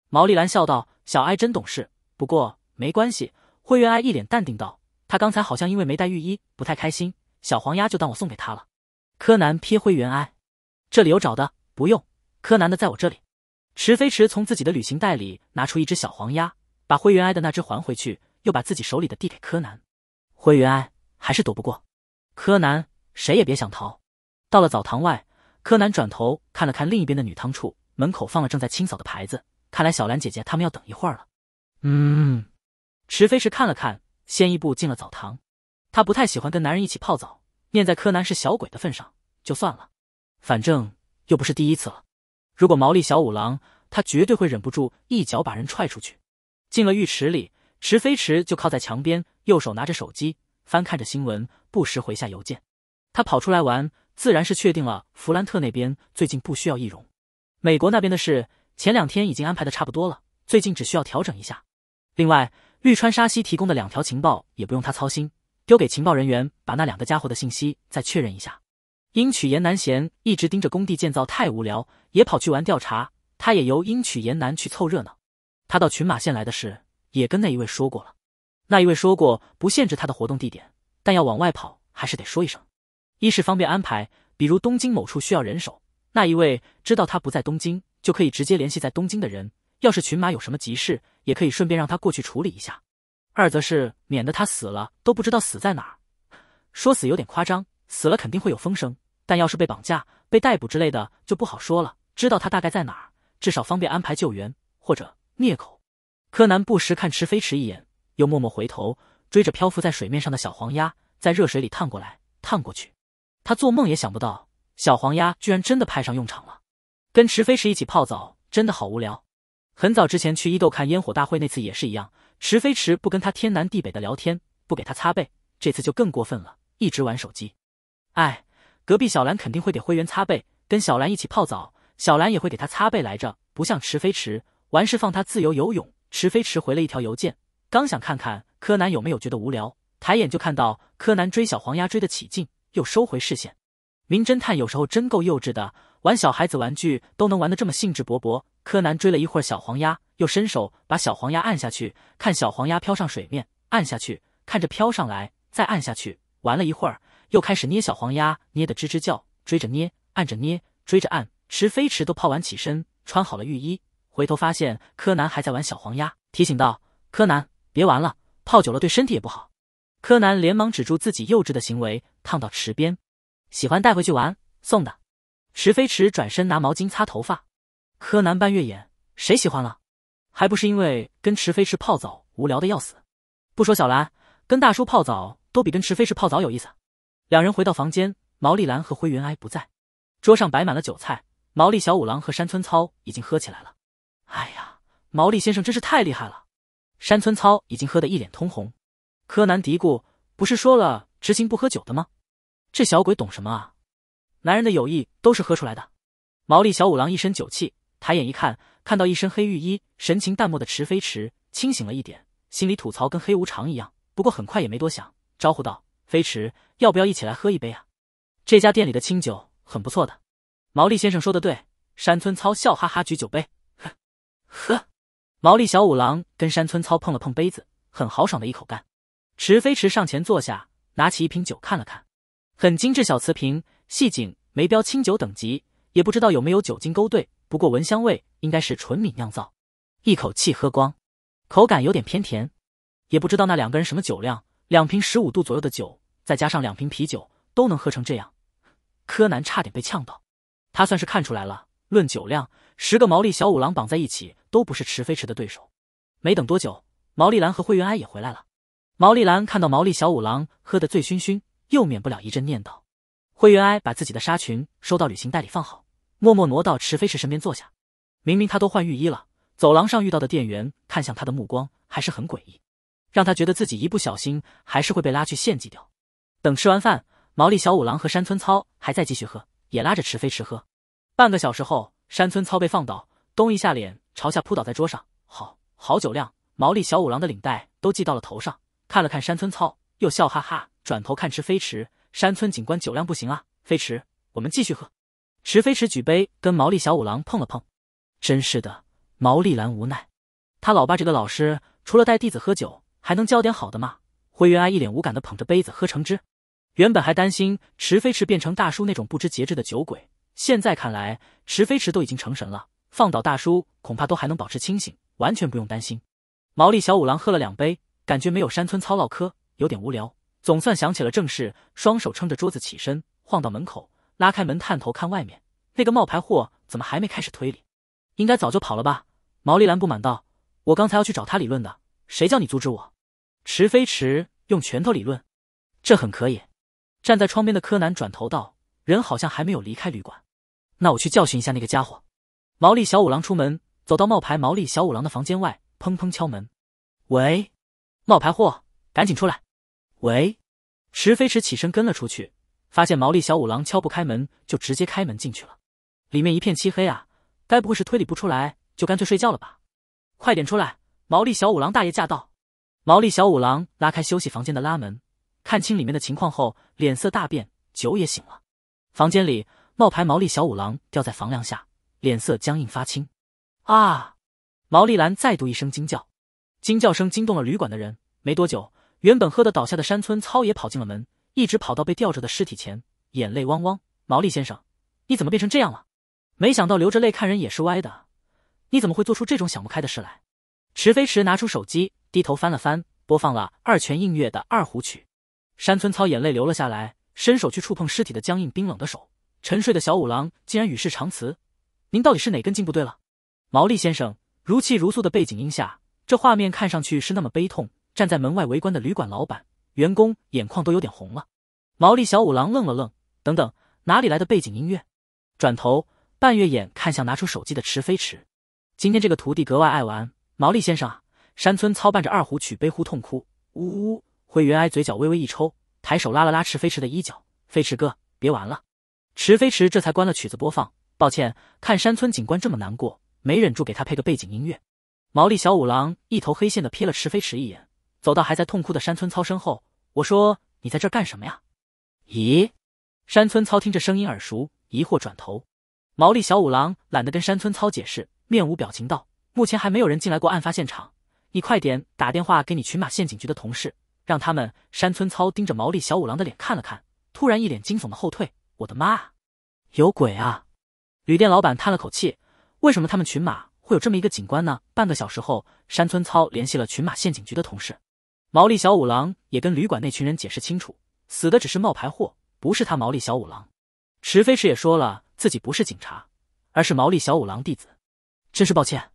毛利兰笑道：“小爱真懂事，不过。”没关系，灰原哀一脸淡定道：“他刚才好像因为没带浴衣，不太开心。小黄鸭就当我送给他了。”柯南瞥灰原哀：“这里有找的，不用。柯南的在我这里。”池飞驰从自己的旅行袋里拿出一只小黄鸭，把灰原哀的那只还回去，又把自己手里的递给柯南。灰原哀还是躲不过柯南，谁也别想逃。到了澡堂外，柯南转头看了看另一边的女汤处，门口放了正在清扫的牌子，看来小兰姐姐他们要等一会儿了。嗯。池飞石看了看，先一步进了澡堂。他不太喜欢跟男人一起泡澡，念在柯南是小鬼的份上，就算了。反正又不是第一次了。如果毛利小五郎，他绝对会忍不住一脚把人踹出去。进了浴池里，池飞池就靠在墙边，右手拿着手机，翻看着新闻，不时回下邮件。他跑出来玩，自然是确定了弗兰特那边最近不需要易容。美国那边的事，前两天已经安排的差不多了，最近只需要调整一下。另外。绿川沙希提供的两条情报也不用他操心，丢给情报人员，把那两个家伙的信息再确认一下。英曲岩南贤一直盯着工地建造太无聊，也跑去玩调查。他也由英曲岩南去凑热闹。他到群马县来的事也跟那一位说过了，那一位说过不限制他的活动地点，但要往外跑还是得说一声，一是方便安排，比如东京某处需要人手，那一位知道他不在东京，就可以直接联系在东京的人。要是群马有什么急事，也可以顺便让他过去处理一下。二则是免得他死了都不知道死在哪儿。说死有点夸张，死了肯定会有风声，但要是被绑架、被逮捕之类的就不好说了。知道他大概在哪儿，至少方便安排救援或者灭口。柯南不时看池飞驰一眼，又默默回头追着漂浮在水面上的小黄鸭，在热水里烫过来烫过去。他做梦也想不到，小黄鸭居然真的派上用场了。跟池飞驰一起泡澡，真的好无聊。很早之前去伊豆看烟火大会那次也是一样，池飞池不跟他天南地北的聊天，不给他擦背，这次就更过分了，一直玩手机。哎，隔壁小兰肯定会给灰原擦背，跟小兰一起泡澡，小兰也会给他擦背来着。不像池飞池，完事放他自由游泳。池飞池回了一条邮件，刚想看看柯南有没有觉得无聊，抬眼就看到柯南追小黄鸭追得起劲，又收回视线。名侦探有时候真够幼稚的。玩小孩子玩具都能玩得这么兴致勃勃。柯南追了一会儿小黄鸭，又伸手把小黄鸭按下去，看小黄鸭飘上水面，按下去，看着飘上来，再按下去。玩了一会儿，又开始捏小黄鸭，捏得吱吱叫，追着捏，按着捏，追着按。池飞池都泡完起身，穿好。了浴衣，回头发现柯南还在玩小黄鸭，提醒道：“柯南，别玩了，泡久了对身体也不好。”柯南连忙止住自己幼稚的行为，烫到池边，喜欢带回去玩，送的。池飞驰转身拿毛巾擦头发，柯南半月眼，谁喜欢了？还不是因为跟池飞驰泡澡无聊的要死。不说小兰，跟大叔泡澡都比跟池飞驰泡澡有意思。两人回到房间，毛利兰和灰原哀不在，桌上摆满了酒菜，毛利小五郎和山村操已经喝起来了。哎呀，毛利先生真是太厉害了！山村操已经喝得一脸通红。柯南嘀咕：“不是说了执行不喝酒的吗？这小鬼懂什么啊？”男人的友谊都是喝出来的。毛利小五郎一身酒气，抬眼一看，看到一身黑浴衣、神情淡漠的池飞驰，清醒了一点，心里吐槽跟黑无常一样。不过很快也没多想，招呼道：“飞驰，要不要一起来喝一杯啊？这家店里的清酒很不错的。”毛利先生说的对。山村操笑哈哈举酒杯，呵呵。毛利小五郎跟山村操碰了碰杯子，很豪爽的一口干。池飞驰上前坐下，拿起一瓶酒看了看，很精致小瓷瓶。细井没标清酒等级，也不知道有没有酒精勾兑，不过闻香味应该是纯米酿造。一口气喝光，口感有点偏甜，也不知道那两个人什么酒量，两瓶十五度左右的酒，再加上两瓶啤酒，都能喝成这样。柯南差点被呛到，他算是看出来了，论酒量，十个毛利小五郎绑在一起都不是池飞驰的对手。没等多久，毛利兰和灰原哀也回来了。毛利兰看到毛利小五郎喝得醉醺醺，又免不了一阵念叨。灰原哀把自己的纱裙收到旅行袋里放好，默默挪到池飞驰身边坐下。明明他都换浴衣了，走廊上遇到的店员看向他的目光还是很诡异，让他觉得自己一不小心还是会被拉去献祭掉。等吃完饭，毛利小五郎和山村操还在继续喝，也拉着池飞驰喝。半个小时后，山村操被放倒，东一下脸朝下扑倒在桌上，好好酒量。毛利小五郎的领带都系到了头上，看了看山村操，又笑哈哈，转头看池飞驰。山村警官酒量不行啊，飞驰，我们继续喝。池飞驰举杯跟毛利小五郎碰了碰，真是的，毛利兰无奈，他老爸这个老师除了带弟子喝酒，还能教点好的吗？灰原哀一脸无感的捧着杯子喝橙汁。原本还担心池飞驰变成大叔那种不知节制的酒鬼，现在看来池飞驰都已经成神了，放倒大叔恐怕都还能保持清醒，完全不用担心。毛利小五郎喝了两杯，感觉没有山村操唠嗑，有点无聊。总算想起了正事，双手撑着桌子起身，晃到门口，拉开门，探头看外面，那个冒牌货怎么还没开始推理？应该早就跑了吧？毛利兰不满道：“我刚才要去找他理论的，谁叫你阻止我？”池飞驰用拳头理论，这很可以。站在窗边的柯南转头道：“人好像还没有离开旅馆，那我去教训一下那个家伙。”毛利小五郎出门，走到冒牌毛利小五郎的房间外，砰砰敲门：“喂，冒牌货，赶紧出来！”喂，池飞驰起身跟了出去，发现毛利小五郎敲不开门，就直接开门进去了。里面一片漆黑啊，该不会是推理不出来，就干脆睡觉了吧？快点出来！毛利小五郎大爷驾到！毛利小五郎拉开休息房间的拉门，看清里面的情况后，脸色大变，酒也醒了。房间里，冒牌毛利小五郎吊在房梁下，脸色僵硬发青。啊！毛利兰再度一声惊叫，惊叫声惊动了旅馆的人。没多久。原本喝得倒下的山村操也跑进了门，一直跑到被吊着的尸体前，眼泪汪汪。毛利先生，你怎么变成这样了？没想到流着泪看人也是歪的，你怎么会做出这种想不开的事来？池飞驰拿出手机，低头翻了翻，播放了二泉映月的二胡曲。山村操眼泪流了下来，伸手去触碰尸体的僵硬冰冷的手。沉睡的小五郎竟然与世长辞：“您到底是哪根筋不对了？”毛利先生如泣如诉的背景音下，这画面看上去是那么悲痛。站在门外围观的旅馆老板、员工眼眶都有点红了。毛利小五郎愣了愣，等等，哪里来的背景音乐？转头，半月眼看向拿出手机的池飞驰。今天这个徒弟格外爱玩，毛利先生啊！山村操办着二胡曲悲呼痛哭，呜呜！灰原哀嘴角微微一抽，抬手拉了拉池飞驰的衣角：“飞驰哥，别玩了。”池飞驰这才关了曲子播放。抱歉，看山村警官这么难过，没忍住给他配个背景音乐。毛利小五郎一头黑线的瞥了池飞驰一眼。走到还在痛哭的山村操身后，我说：“你在这干什么呀？”咦，山村操听着声音耳熟，疑惑转头。毛利小五郎懒得跟山村操解释，面无表情道：“目前还没有人进来过案发现场，你快点打电话给你群马县警局的同事，让他们。”山村操盯着毛利小五郎的脸看了看，突然一脸惊悚的后退：“我的妈啊，有鬼啊！”旅店老板叹了口气：“为什么他们群马会有这么一个警官呢？”半个小时后，山村操联系了群马县警局的同事。毛利小五郎也跟旅馆那群人解释清楚，死的只是冒牌货，不是他毛利小五郎。池飞驰也说了自己不是警察，而是毛利小五郎弟子。真是抱歉，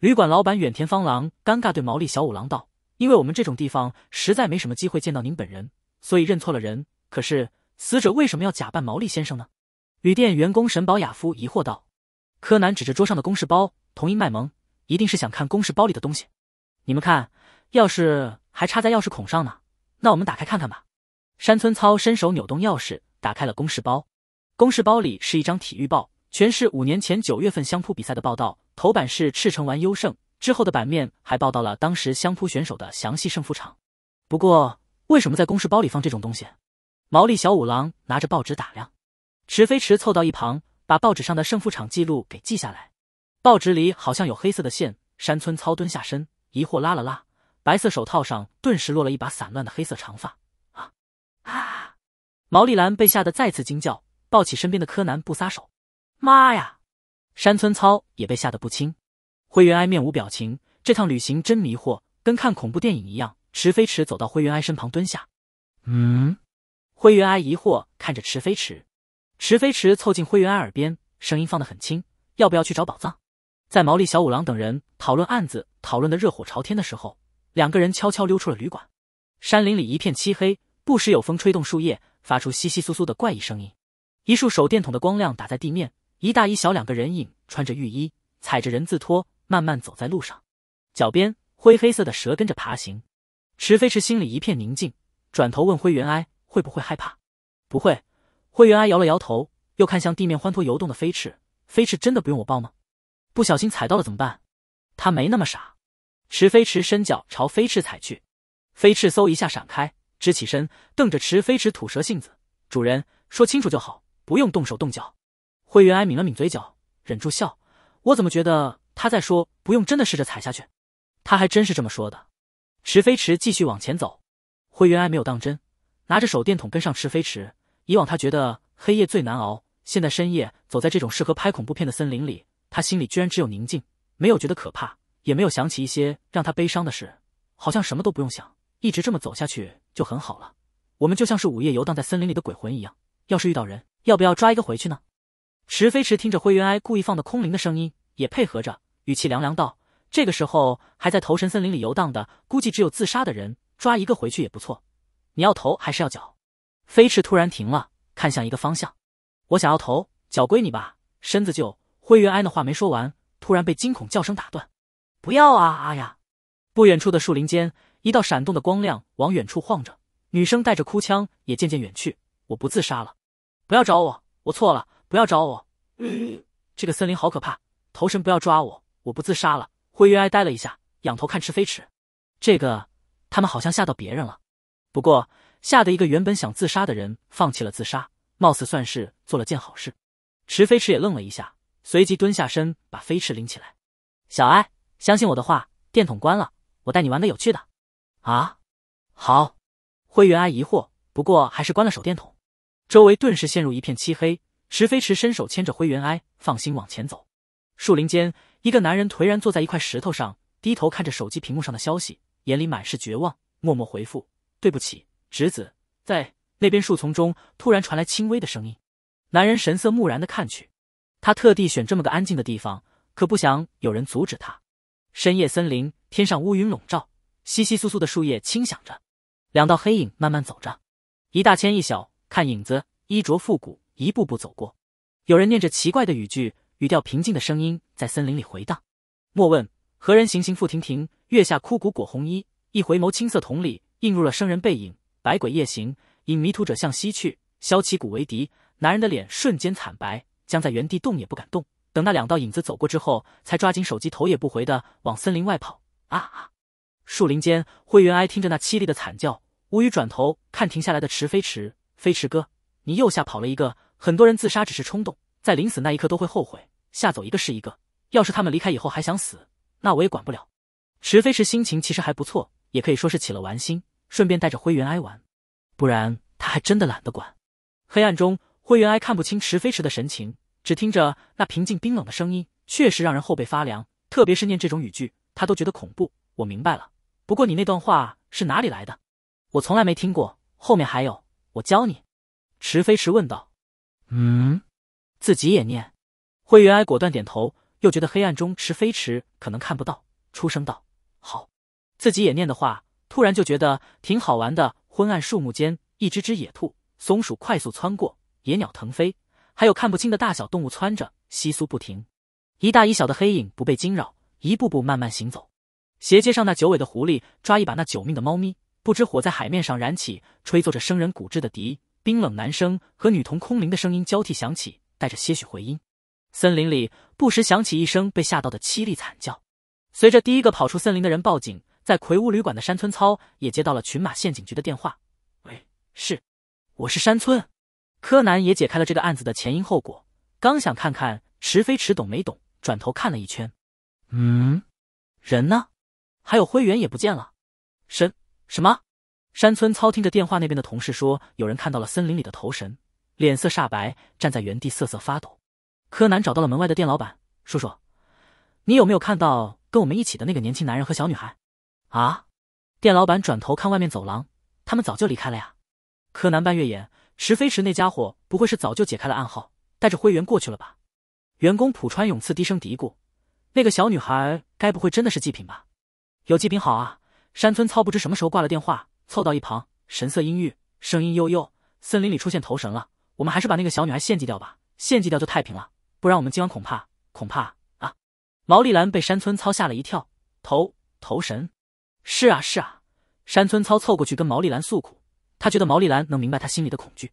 旅馆老板远田方郎尴尬对毛利小五郎道：“因为我们这种地方实在没什么机会见到您本人，所以认错了人。可是死者为什么要假扮毛利先生呢？”旅店员工沈保雅夫疑惑道。柯南指着桌上的公事包，同音卖萌：“一定是想看公事包里的东西。你们看，钥匙……”还插在钥匙孔上呢，那我们打开看看吧。山村操伸手扭动钥匙，打开了公事包。公事包里是一张体育报，全是五年前九月份相扑比赛的报道。头版是赤城丸优胜，之后的版面还报道了当时相扑选手的详细胜负场。不过，为什么在公事包里放这种东西？毛利小五郎拿着报纸打量，池飞驰凑到一旁，把报纸上的胜负场记录给记下来。报纸里好像有黑色的线。山村操蹲下身，疑惑拉了拉。白色手套上顿时落了一把散乱的黑色长发。啊啊！毛利兰被吓得再次惊叫，抱起身边的柯南不撒手。妈呀！山村操也被吓得不轻。灰原哀面无表情，这趟旅行真迷惑，跟看恐怖电影一样。池飞驰走到灰原哀身旁蹲下。嗯？灰原哀疑惑看着池飞驰。池飞驰凑近灰原哀耳边，声音放得很轻：“要不要去找宝藏？”在毛利小五郎等人讨论案子讨论的热火朝天的时候。两个人悄悄溜出了旅馆。山林里一片漆黑，不时有风吹动树叶，发出窸窸窣窣的怪异声音。一束手电筒的光亮打在地面，一大一小两个人影，穿着浴衣，踩着人字拖，慢慢走在路上。脚边灰黑色的蛇跟着爬行。池飞驰心里一片宁静，转头问灰原哀：“会不会害怕？”“不会。”灰原哀摇了摇头，又看向地面欢脱游动的飞驰：“飞驰真的不用我抱吗？不小心踩到了怎么办？”他没那么傻。池飞驰伸脚朝飞翅踩去，飞翅嗖一下闪开，直起身，瞪着池飞驰吐舌信子：“主人说清楚就好，不用动手动脚。”灰原哀抿了抿嘴角，忍住笑：“我怎么觉得他在说不用真的试着踩下去？他还真是这么说的。”池飞驰继续往前走，灰原哀没有当真，拿着手电筒跟上池飞驰。以往他觉得黑夜最难熬，现在深夜走在这种适合拍恐怖片的森林里，他心里居然只有宁静，没有觉得可怕。也没有想起一些让他悲伤的事，好像什么都不用想，一直这么走下去就很好了。我们就像是午夜游荡在森林里的鬼魂一样，要是遇到人，要不要抓一个回去呢？池飞驰听着灰原哀故意放的空灵的声音，也配合着，语气凉凉道：“这个时候还在头神森林里游荡的，估计只有自杀的人，抓一个回去也不错。你要头还是要脚？”飞驰突然停了，看向一个方向：“我想要头，脚归你吧。”身子就……灰原哀的话没说完，突然被惊恐叫声打断。不要啊啊呀！不远处的树林间，一道闪动的光亮往远处晃着，女生带着哭腔也渐渐远去。我不自杀了，不要找我，我错了，不要找我。这个森林好可怕，头神不要抓我，我不自杀了。灰原哀呆了一下，仰头看池飞驰，这个他们好像吓到别人了，不过吓得一个原本想自杀的人放弃了自杀，貌似算是做了件好事。池飞驰也愣了一下，随即蹲下身把飞驰拎起来，小哀。相信我的话，电筒关了，我带你玩个有趣的。啊，好。灰原哀疑惑，不过还是关了手电筒。周围顿时陷入一片漆黑。石飞驰伸手牵着灰原哀，放心往前走。树林间，一个男人颓然坐在一块石头上，低头看着手机屏幕上的消息，眼里满是绝望，默默回复：“对不起，侄子。”在那边树丛中，突然传来轻微的声音。男人神色木然的看去，他特地选这么个安静的地方，可不想有人阻止他。深夜森林天上乌云笼罩，稀稀疏疏的树叶轻响着。两道黑影慢慢走着，一大牵一小，看影子衣着复古，一步步走过。有人念着奇怪的语句，语调平静的声音在森林里回荡。莫问何人行行复亭亭，月下枯骨裹红衣。一回眸青色瞳里映入了生人背影。百鬼夜行，引迷途者向西去。削旗鼓为敌，男人的脸瞬间惨白，僵在原地动也不敢动。等那两道影子走过之后，才抓紧手机，头也不回的往森林外跑。啊啊！树林间，灰原哀听着那凄厉的惨叫，无语转头看停下来的池飞驰。飞驰哥，你又吓跑了一个。很多人自杀只是冲动，在临死那一刻都会后悔，吓走一个是一个。要是他们离开以后还想死，那我也管不了。池飞驰心情其实还不错，也可以说是起了玩心，顺便带着灰原哀玩。不然他还真的懒得管。黑暗中，灰原哀看不清池飞驰的神情，只听着那平静冰冷的声音，确实让人后背发凉。特别是念这种语句，他都觉得恐怖。我明白了，不过你那段话是哪里来的？我从来没听过。后面还有，我教你。池飞驰问道。嗯，自己也念。灰原哀果断点头，又觉得黑暗中池飞驰可能看不到，出声道：“好。”自己也念的话，突然就觉得挺好玩的。昏暗树木间，一只只野兔。松鼠快速窜过，野鸟腾飞，还有看不清的大小动物窜着，窸窣不停。一大一小的黑影不被惊扰，一步步慢慢行走。斜街上那九尾的狐狸抓一把那九命的猫咪，不知火在海面上燃起，吹奏着生人骨质的笛。冰冷男声和女童空灵的声音交替响起，带着些许回音。森林里不时响起一声被吓到的凄厉惨叫。随着第一个跑出森林的人报警，在魁梧旅馆的山村操也接到了群马县警局的电话。喂，是。我是山村，柯南也解开了这个案子的前因后果。刚想看看池飞驰懂没懂，转头看了一圈，嗯，人呢？还有灰原也不见了。神什么？山村操听着电话那边的同事说，有人看到了森林里的头神，脸色煞白，站在原地瑟瑟发抖。柯南找到了门外的店老板，叔叔，你有没有看到跟我们一起的那个年轻男人和小女孩？啊？店老板转头看外面走廊，他们早就离开了呀。柯南半月眼，石飞驰那家伙不会是早就解开了暗号，带着灰原过去了吧？员工浦川永次低声嘀咕：“那个小女孩该不会真的是祭品吧？”有祭品好啊！山村操不知什么时候挂了电话，凑到一旁，神色阴郁，声音悠悠：“森林里出现头神了，我们还是把那个小女孩献祭掉吧，献祭掉就太平了，不然我们今晚恐怕恐怕啊！”毛利兰被山村操吓了一跳：“头头神？是啊是啊！”山村操凑过去跟毛利兰诉苦。他觉得毛利兰能明白他心里的恐惧，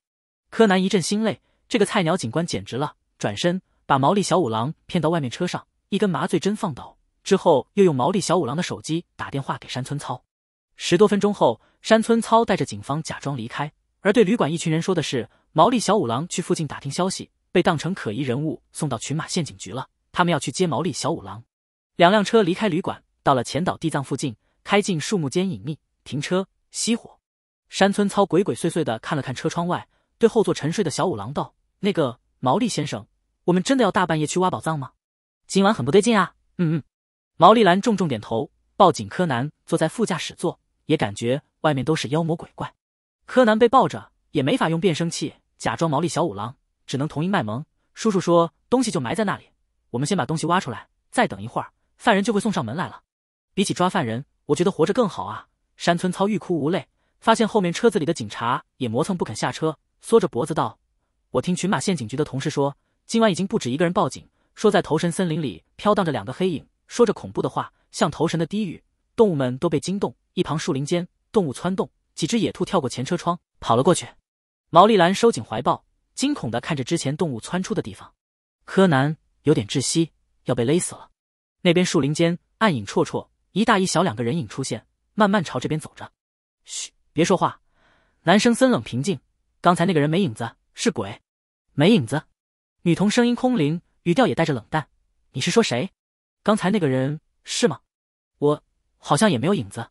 柯南一阵心累，这个菜鸟警官简直了。转身把毛利小五郎骗到外面车上，一根麻醉针放倒之后，又用毛利小五郎的手机打电话给山村操。十多分钟后，山村操带着警方假装离开，而对旅馆一群人说的是毛利小五郎去附近打听消息，被当成可疑人物送到群马县警局了。他们要去接毛利小五郎。两辆车离开旅馆，到了前岛地藏附近，开进树木间隐秘停车熄火。山村操鬼鬼祟祟的看了看车窗外，对后座沉睡的小五郎道：“那个毛利先生，我们真的要大半夜去挖宝藏吗？今晚很不对劲啊。”“嗯嗯。”毛利兰重重点头。抱紧，柯南坐在副驾驶座，也感觉外面都是妖魔鬼怪。柯南被抱着，也没法用变声器假装毛利小五郎，只能同音卖萌。叔叔说东西就埋在那里，我们先把东西挖出来，再等一会儿，犯人就会送上门来了。比起抓犯人，我觉得活着更好啊。山村操欲哭无泪。发现后面车子里的警察也磨蹭不肯下车，缩着脖子道：“我听群马县警局的同事说，今晚已经不止一个人报警，说在头神森林里飘荡着两个黑影，说着恐怖的话，像头神的低语。动物们都被惊动。一旁树林间，动物窜动，几只野兔跳过前车窗跑了过去。毛利兰收紧怀抱，惊恐的看着之前动物窜出的地方。柯南有点窒息，要被勒死了。那边树林间暗影绰绰，一大一小两个人影出现，慢慢朝这边走着。嘘。”别说话，男生森冷平静。刚才那个人没影子，是鬼，没影子。女童声音空灵，语调也带着冷淡。你是说谁？刚才那个人是吗？我好像也没有影子。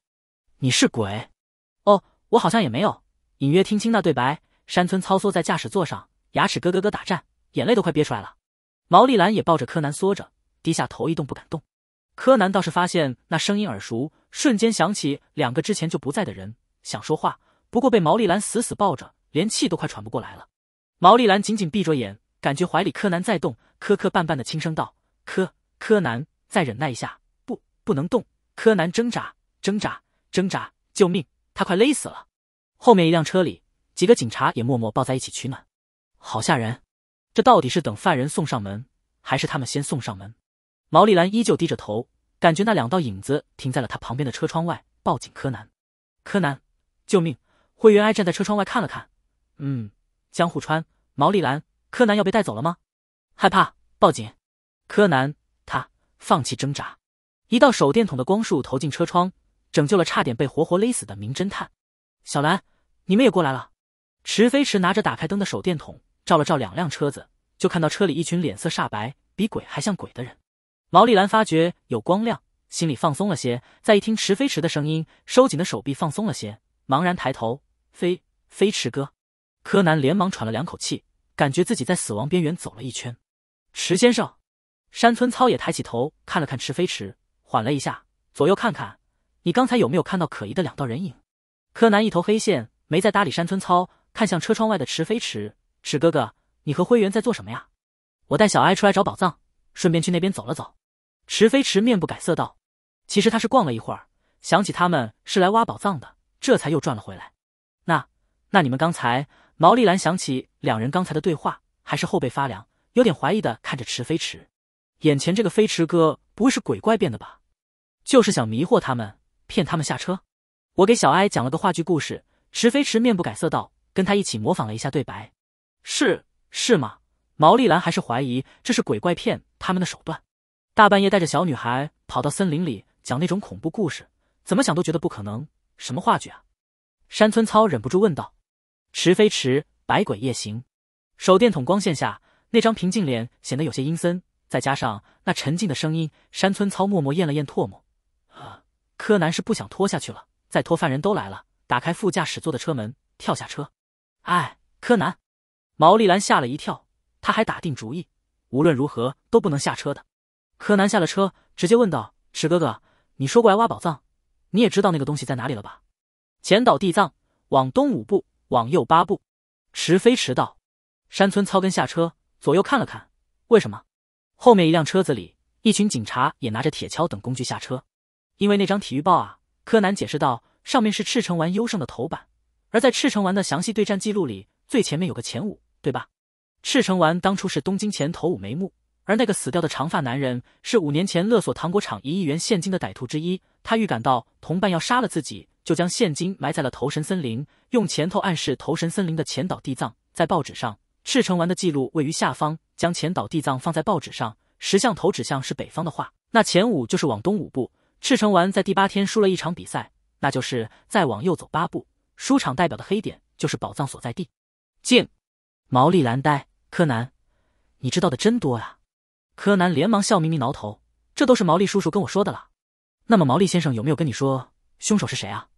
你是鬼？哦，我好像也没有。隐约听清那对白。山村操缩在驾驶座上，牙齿咯咯咯打颤，眼泪都快憋出来了。毛利兰也抱着柯南缩着，低下头一动不敢动。柯南倒是发现那声音耳熟，瞬间想起两个之前就不在的人。想说话，不过被毛利兰死死抱着，连气都快喘不过来了。毛利兰紧紧闭着眼，感觉怀里柯南在动，磕磕绊绊的轻声道：“柯柯南，再忍耐一下，不，不能动，柯南挣扎，挣扎，挣扎，救命！他快勒死了。后面一辆车里，几个警察也默默抱在一起取暖。好吓人！这到底是等犯人送上门，还是他们先送上门？毛利兰依旧低着头，感觉那两道影子停在了他旁边的车窗外，抱紧柯南。柯南，救命！灰原哀站在车窗外看了看，嗯，江户川、毛利兰，柯南要被带走了吗？害怕，报警！柯南，他放弃挣扎，一道手电筒的光束投进车窗，拯救了差点被活活勒死的名侦探。小兰，你们也过来了。池飞驰拿着打开灯的手电筒照了照两辆车子，就看到车里一群脸色煞白、比鬼还像鬼的人。毛利兰发觉有光亮，心里放松了些。再一听池飞驰的声音，收紧的手臂放松了些，茫然抬头。飞飞驰哥，柯南连忙喘了两口气，感觉自己在死亡边缘走了一圈。池先生，山村操也抬起头看了看池飞驰，缓了一下，左右看看，你刚才有没有看到可疑的两道人影？柯南一头黑线，没再搭理山村操，看向车窗外的池飞驰。池哥哥，你和灰原在做什么呀？我带小哀出来找宝藏，顺便去那边走了走。池飞驰面不改色道：“其实他是逛了一会儿，想起他们是来挖宝藏的，这才又转了回来。”那那你们刚才，毛利兰想起两人刚才的对话，还是后背发凉，有点怀疑的看着池飞驰。眼前这个飞驰哥不会是鬼怪变的吧？就是想迷惑他们，骗他们下车。我给小哀讲了个话剧故事，池飞驰面不改色道，跟他一起模仿了一下对白。是是吗？毛利兰还是怀疑这是鬼怪骗他们的手段。大半夜带着小女孩跑到森林里讲那种恐怖故事，怎么想都觉得不可能。什么话剧啊？山村操忍不住问道：“池飞驰，百鬼夜行。”手电筒光线下，那张平静脸显得有些阴森，再加上那沉静的声音，山村操默默咽了咽唾沫。啊，柯南是不想拖下去了，再拖犯人都来了，打开副驾驶座的车门，跳下车。哎，柯南，毛利兰吓了一跳，他还打定主意，无论如何都不能下车的。柯南下了车，直接问道：“池哥哥，你说过来挖宝藏，你也知道那个东西在哪里了吧？”前岛地藏，往东五步，往右八步。池飞驰道。山村操跟下车，左右看了看。为什么？后面一辆车子里，一群警察也拿着铁锹等工具下车。因为那张体育报啊，柯南解释道，上面是赤城丸优胜的头版，而在赤城丸的详细对战记录里，最前面有个前五，对吧？赤城丸当初是东京前头五眉目，而那个死掉的长发男人是五年前勒索糖果厂一亿元现金的歹徒之一。他预感到同伴要杀了自己。就将现金埋在了头神森林，用前头暗示头神森林的前岛地藏。在报纸上，赤城丸的记录位于下方，将前岛地藏放在报纸上，石像头指向是北方的话，那前五就是往东五步。赤城丸在第八天输了一场比赛，那就是再往右走八步，输场代表的黑点就是宝藏所在地。静，毛利兰呆，柯南，你知道的真多呀！柯南连忙笑眯眯挠头，这都是毛利叔叔跟我说的了。那么毛利先生有没有跟你说凶手是谁啊？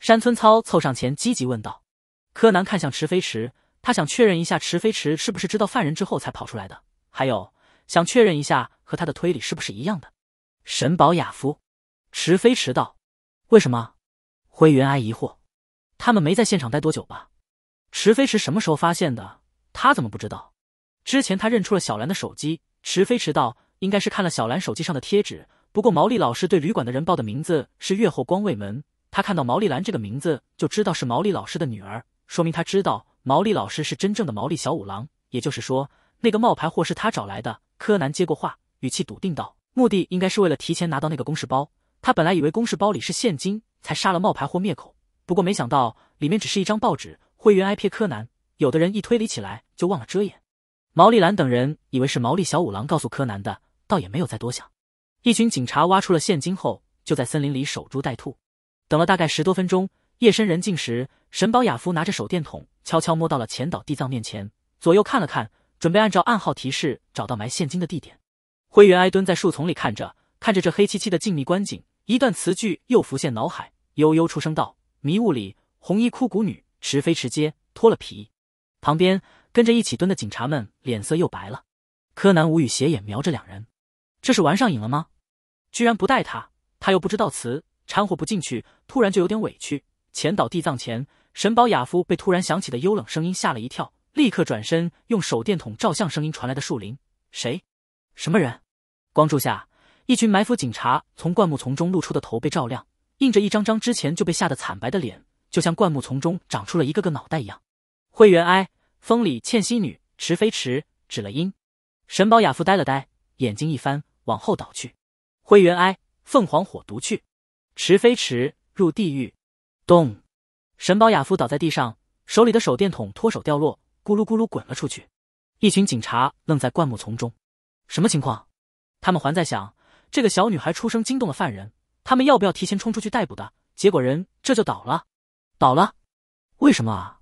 山村操凑上前，积极问道：“柯南看向池飞驰，他想确认一下池飞驰是不是知道犯人之后才跑出来的，还有想确认一下和他的推理是不是一样的。”神保雅夫，池飞驰道：“为什么？”灰原哀疑惑：“他们没在现场待多久吧？”池飞驰什么时候发现的？他怎么不知道？之前他认出了小兰的手机。池飞驰道：“应该是看了小兰手机上的贴纸。不过毛利老师对旅馆的人报的名字是月后光卫门。”他看到毛利兰这个名字，就知道是毛利老师的女儿，说明他知道毛利老师是真正的毛利小五郎。也就是说，那个冒牌货是他找来的。柯南接过话，语气笃定道：“目的应该是为了提前拿到那个公事包。他本来以为公事包里是现金，才杀了冒牌货灭口。不过没想到里面只是一张报纸。”灰原哀瞥柯南，有的人一推理起来就忘了遮掩。毛利兰等人以为是毛利小五郎告诉柯南的，倒也没有再多想。一群警察挖出了现金后，就在森林里守株待兔。等了大概十多分钟，夜深人静时，神保雅夫拿着手电筒，悄悄摸到了前岛地藏面前，左右看了看，准备按照暗号提示找到埋现金的地点。灰原哀蹲在树丛里看着，看着这黑漆漆的静谧观景，一段词句又浮现脑海，悠悠出声道：“迷雾里，红衣枯骨女持飞驰接脱了皮。”旁边跟着一起蹲的警察们脸色又白了。柯南无语，斜眼瞄着两人，这是玩上瘾了吗？居然不带他，他又不知道词。掺和不进去，突然就有点委屈。前岛地藏前，神保雅夫被突然响起的幽冷声音吓了一跳，立刻转身用手电筒照向声音传来的树林。谁？什么人？光柱下，一群埋伏警察从灌木丛中露出的头被照亮，映着一张张之前就被吓得惨白的脸，就像灌木丛中长出了一个个脑袋一样。灰原哀、风里倩溪女、池飞驰指了音，神宝雅夫呆了呆，眼睛一翻，往后倒去。灰原哀，凤凰火毒去，池飞驰入地狱。咚！神宝雅夫倒在地上，手里的手电筒脱手掉落，咕噜咕噜滚了出去。一群警察愣在灌木丛中，什么情况？他们还在想。这个小女孩出声惊动了犯人，他们要不要提前冲出去逮捕的？结果人这就倒了，倒了，为什么啊？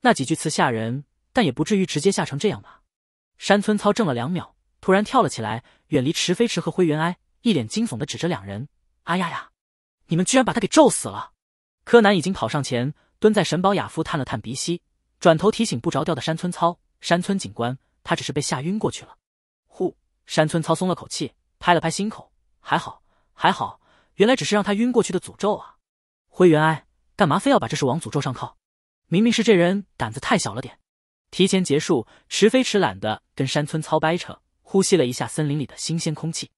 那几句词吓人，但也不至于直接吓成这样吧？山村操怔了两秒，突然跳了起来，远离池飞池和灰原哀，一脸惊悚的指着两人：“啊呀呀，你们居然把他给咒死了！”柯南已经跑上前，蹲在神保雅夫探了探鼻息，转头提醒不着调的山村操：“山村警官，他只是被吓晕过去了。”呼，山村操松了口气。拍了拍心口，还好，还好，原来只是让他晕过去的诅咒啊！灰原哀，干嘛非要把这事往诅咒上靠？明明是这人胆子太小了点。提前结束，池飞迟懒得跟山村操掰扯，呼吸了一下森林里的新鲜空气。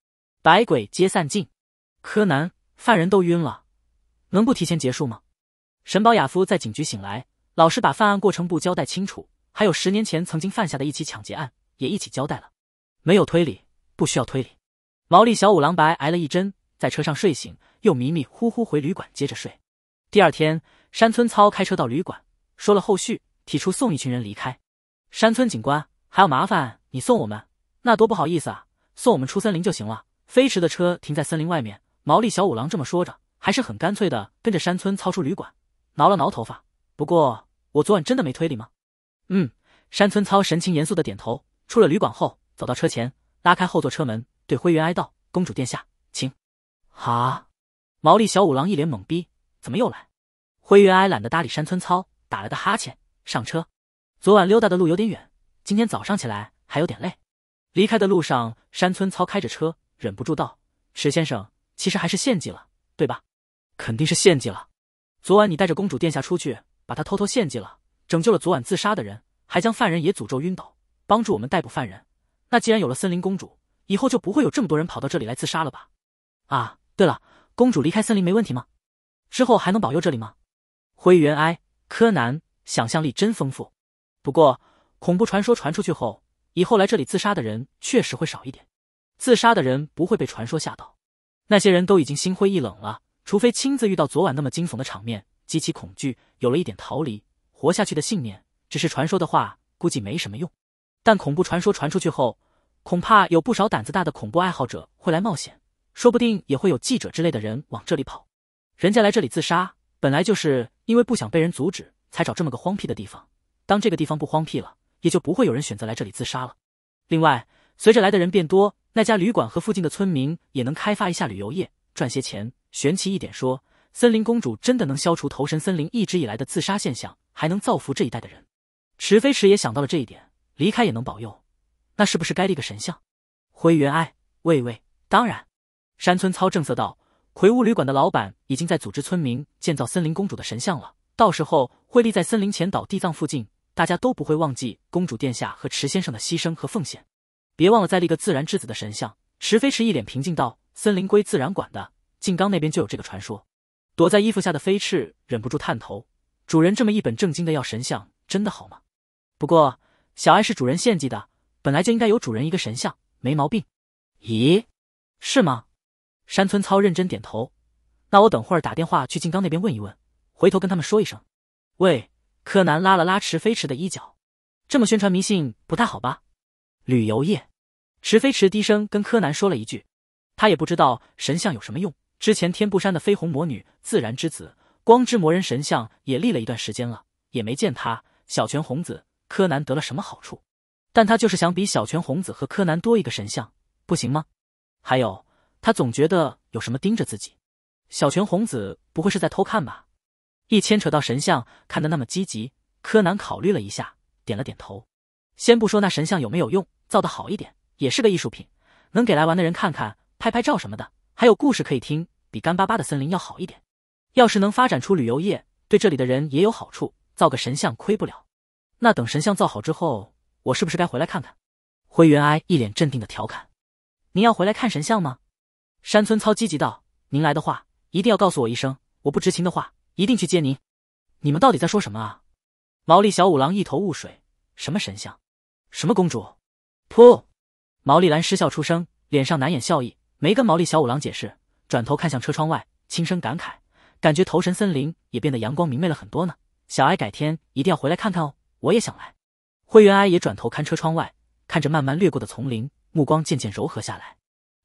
百鬼皆散尽，柯南，犯人都晕了，能不提前结束吗？神保雅夫在警局醒来，老实把犯案过程不交代清楚，还有十年前曾经犯下的一起抢劫案也一起交代了。没有推理，不需要推理。毛利小五郎白挨了一针，在车上睡醒，又迷迷糊糊回旅馆接着睡。第二天，山村操开车到旅馆，说了后续，提出送一群人离开。山村警官还要麻烦你送我们，那多不好意思啊！送我们出森林就行了。飞驰的车停在森林外面。毛利小五郎这么说着，还是很干脆的跟着山村操出旅馆，挠了挠头发。不过，我昨晚真的没推理吗？嗯。山村操神情严肃的点头。出了旅馆后，走到车前，拉开后座车门。对灰原哀道：“公主殿下，请。”啊，毛利小五郎一脸懵逼，怎么又来？灰原哀懒得搭理山村操，打了个哈欠，上车。昨晚溜达的路有点远，今天早上起来还有点累。离开的路上，山村操开着车，忍不住道：“池先生，其实还是献祭了，对吧？”“肯定是献祭了。昨晚你带着公主殿下出去，把她偷偷献祭了，拯救了昨晚自杀的人，还将犯人也诅咒晕倒，帮助我们逮捕犯人。那既然有了森林公主，”以后就不会有这么多人跑到这里来自杀了吧？啊，对了，公主离开森林没问题吗？之后还能保佑这里吗？灰原哀、柯南想象力真丰富。不过，恐怖传说传出去后，以后来这里自杀的人确实会少一点。自杀的人不会被传说吓到，那些人都已经心灰意冷了，除非亲自遇到昨晚那么惊悚的场面，激起恐惧，有了一点逃离、活下去的信念。只是传说的话，估计没什么用。但恐怖传说传出去后，恐怕有不少胆子大的恐怖爱好者会来冒险，说不定也会有记者之类的人往这里跑。人家来这里自杀，本来就是因为不想被人阻止，才找这么个荒僻的地方。当这个地方不荒僻了，也就不会有人选择来这里自杀了。另外，随着来的人变多，那家旅馆和附近的村民也能开发一下旅游业，赚些钱。玄奇一点说，森林公主真的能消除头神森林一直以来的自杀现象，还能造福这一带的人。池飞驰也想到了这一点，离开也能保佑。那是不是该立个神像？灰原哀，喂喂，当然。山村操正色道：“魁梧旅馆的老板已经在组织村民建造森林公主的神像了，到时候会立在森林前岛地藏附近，大家都不会忘记公主殿下和池先生的牺牲和奉献。别忘了再立个自然之子的神像。”池飞驰一脸平静道：“森林归自然管的，静冈那边就有这个传说。”躲在衣服下的飞翅忍不住探头：“主人这么一本正经的要神像，真的好吗？不过小爱是主人献祭的。”本来就应该有主人一个神像，没毛病。咦，是吗？山村操认真点头。那我等会儿打电话去静冈那边问一问，回头跟他们说一声。喂，柯南拉了拉池飞驰的衣角，这么宣传迷信不太好吧？旅游业，池飞驰低声跟柯南说了一句，他也不知道神像有什么用。之前天不山的绯红魔女、自然之子、光之魔人神像也立了一段时间了，也没见他小泉红子、柯南得了什么好处。但他就是想比小泉红子和柯南多一个神像，不行吗？还有，他总觉得有什么盯着自己。小泉红子不会是在偷看吧？一牵扯到神像，看得那么积极，柯南考虑了一下，点了点头。先不说那神像有没有用，造的好一点也是个艺术品，能给来玩的人看看、拍拍照什么的，还有故事可以听，比干巴巴的森林要好一点。要是能发展出旅游业，对这里的人也有好处，造个神像亏不了。那等神像造好之后。我是不是该回来看看？灰原哀一脸镇定的调侃：“您要回来看神像吗？山村操积极道：“您来的话，一定要告诉我一声，我不知情的话，一定去接您。”你们到底在说什么啊？毛利小五郎一头雾水，什么神像，什么公主？噗！毛利兰失笑出声，脸上难掩笑意，没跟毛利小五郎解释，转头看向车窗外，轻声感慨，感觉头神森林也变得阳光明媚了很多呢。小哀改天一定要回来看看哦，我也想来。灰原哀也转头看车窗外，看着慢慢掠过的丛林，目光渐渐柔和下来。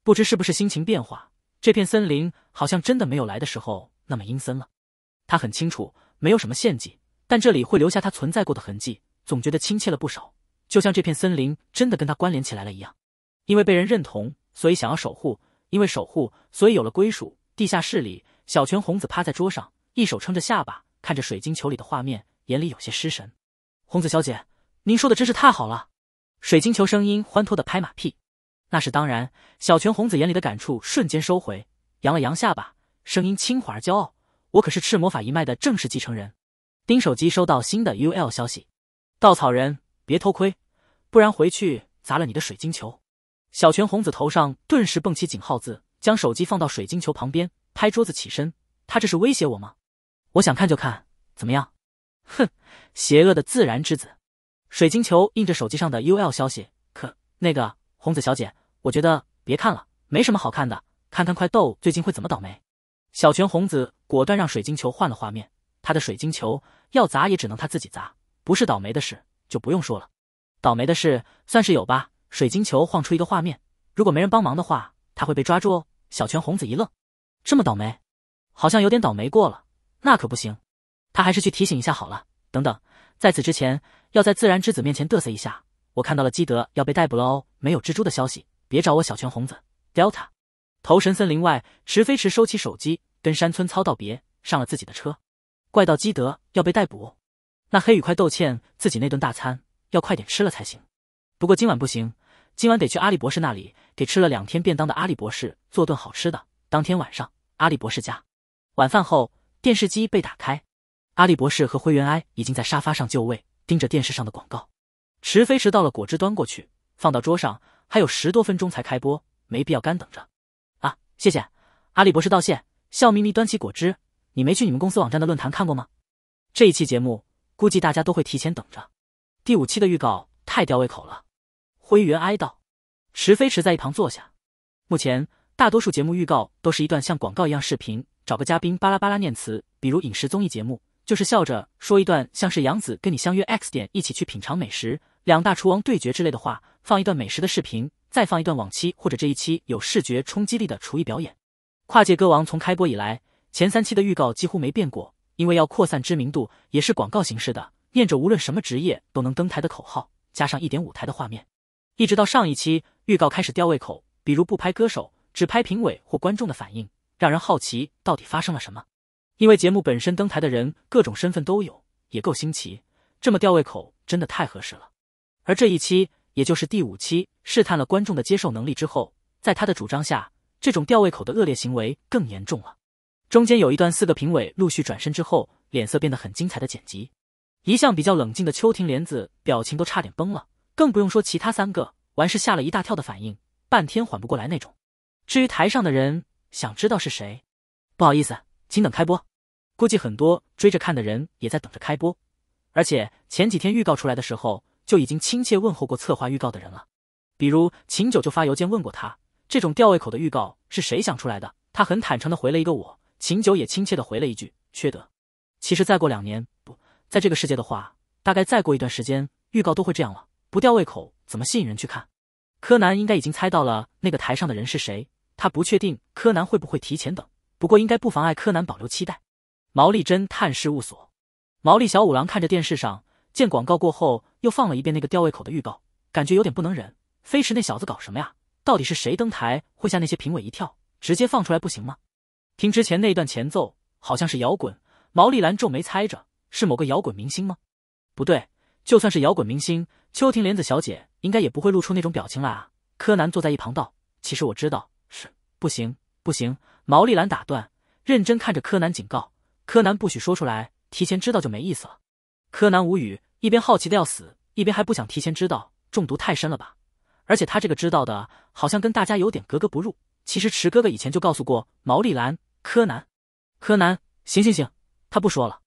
不知是不是心情变化，这片森林好像真的没有来的时候那么阴森了。他很清楚。没有什么献祭，但这里会留下他存在过的痕迹，总觉得亲切了不少，就像这片森林真的跟他关联起来了一样。因为被人认同，所以想要守护；因为守护，所以有了归属。地下室里，小泉红子趴在桌上，一手撑着下巴，看着水晶球里的画面，眼里有些失神。红子小姐，您说的真是太好了！水晶球声音欢脱的拍马屁。那是当然。小泉红子眼里的感触瞬间收回，扬了扬下巴，声音轻缓而骄傲。我可是赤魔法一脉的正式继承人。丁手机收到新的 UL 消息，稻草人别偷窥，不然回去砸了你的水晶球。小泉红子头上顿时蹦起警号字，将手机放到水晶球旁边，拍桌子起身。他这是威胁我吗？我想看就看，怎么样？哼，邪恶的自然之子。水晶球印着手机上的 UL 消息，可那个红子小姐，我觉得别看了，没什么好看的。看看快豆最近会怎么倒霉。小泉红子果断让水晶球换了画面，他的水晶球要砸也只能他自己砸，不是倒霉的事就不用说了。倒霉的事算是有吧。水晶球晃出一个画面，如果没人帮忙的话，他会被抓住哦。小泉红子一愣，这么倒霉，好像有点倒霉过了，那可不行。他还是去提醒一下好了。等等，在此之前，要在自然之子面前嘚瑟一下。我看到了基德要被逮捕了哦，没有蜘蛛的消息，别找我小泉红子。Delta。头神森林外，池飞驰收起手机，跟山村操道别，上了自己的车。怪盗基德要被逮捕，那黑羽快斗歉自己那顿大餐要快点吃了才行。不过今晚不行，今晚得去阿笠博士那里，给吃了两天便当的阿笠博士做顿好吃的。当天晚上，阿笠博士家晚饭后，电视机被打开，阿笠博士和灰原哀已经在沙发上就位，盯着电视上的广告。池飞驰到了果汁端过去，放到桌上，还有十多分钟才开播，没必要干等着。谢谢，阿里博士道谢，笑眯眯端起果汁。你没去你们公司网站的论坛看过吗？这一期节目估计大家都会提前等着。第五期的预告太吊胃口了。灰原哀道，池飞驰在一旁坐下。目前大多数节目预告都是一段像广告一样视频，找个嘉宾巴拉巴拉念词，比如饮食综艺节目，就是笑着说一段像是杨子跟你相约 X 点一起去品尝美食，两大厨王对决之类的话，放一段美食的视频。再放一段往期或者这一期有视觉冲击力的厨艺表演。跨界歌王从开播以来，前三期的预告几乎没变过，因为要扩散知名度，也是广告形式的，念着无论什么职业都能登台的口号，加上一点舞台的画面。一直到上一期，预告开始吊胃口，比如不拍歌手，只拍评委或观众的反应，让人好奇到底发生了什么。因为节目本身登台的人各种身份都有，也够新奇，这么吊胃口真的太合适了。而这一期。也就是第五期试探了观众的接受能力之后，在他的主张下，这种吊胃口的恶劣行为更严重了。中间有一段四个评委陆续转身之后，脸色变得很精彩的剪辑，一向比较冷静的秋庭莲子表情都差点崩了，更不用说其他三个，完事吓了一大跳的反应，半天缓不过来那种。至于台上的人，想知道是谁？不好意思，请等开播。估计很多追着看的人也在等着开播，而且前几天预告出来的时候。就已经亲切问候过策划预告的人了，比如秦九就发邮件问过他，这种吊胃口的预告是谁想出来的？他很坦诚的回了一个我，秦九也亲切的回了一句缺德。其实再过两年不在这个世界的话，大概再过一段时间，预告都会这样了，不吊胃口怎么吸引人去看？柯南应该已经猜到了那个台上的人是谁，他不确定柯南会不会提前等，不过应该不妨碍柯南保留期待。毛利侦探事务所，毛利小五郎看着电视上。见广告过后，又放了一遍那个吊胃口的预告，感觉有点不能忍。飞驰那小子搞什么呀？到底是谁登台会吓那些评委一跳？直接放出来不行吗？听之前那段前奏，好像是摇滚。毛利兰皱眉猜着，是某个摇滚明星吗？不对，就算是摇滚明星，秋庭莲子小姐应该也不会露出那种表情来啊。柯南坐在一旁道：“其实我知道，是不行，不行。”毛利兰打断，认真看着柯南警告：“柯南不许说出来，提前知道就没意思了。”柯南无语。一边好奇的要死，一边还不想提前知道中毒太深了吧？而且他这个知道的，好像跟大家有点格格不入。其实池哥哥以前就告诉过毛利兰、柯南。柯南，行行行，他不说了。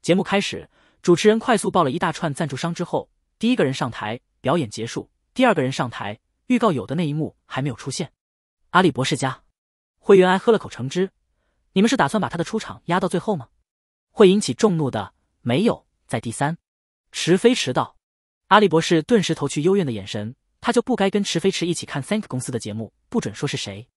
节目开始，主持人快速报了一大串赞助商之后，第一个人上台，表演结束，第二个人上台，预告有的那一幕还没有出现。阿笠博士家，会员哀喝了口橙汁，你们是打算把他的出场压到最后吗？会引起众怒的没有，在第三。池飞驰道，阿笠博士顿时投去幽怨的眼神，他就不该跟池飞驰一起看 Thank 公司的节目，不准说是谁。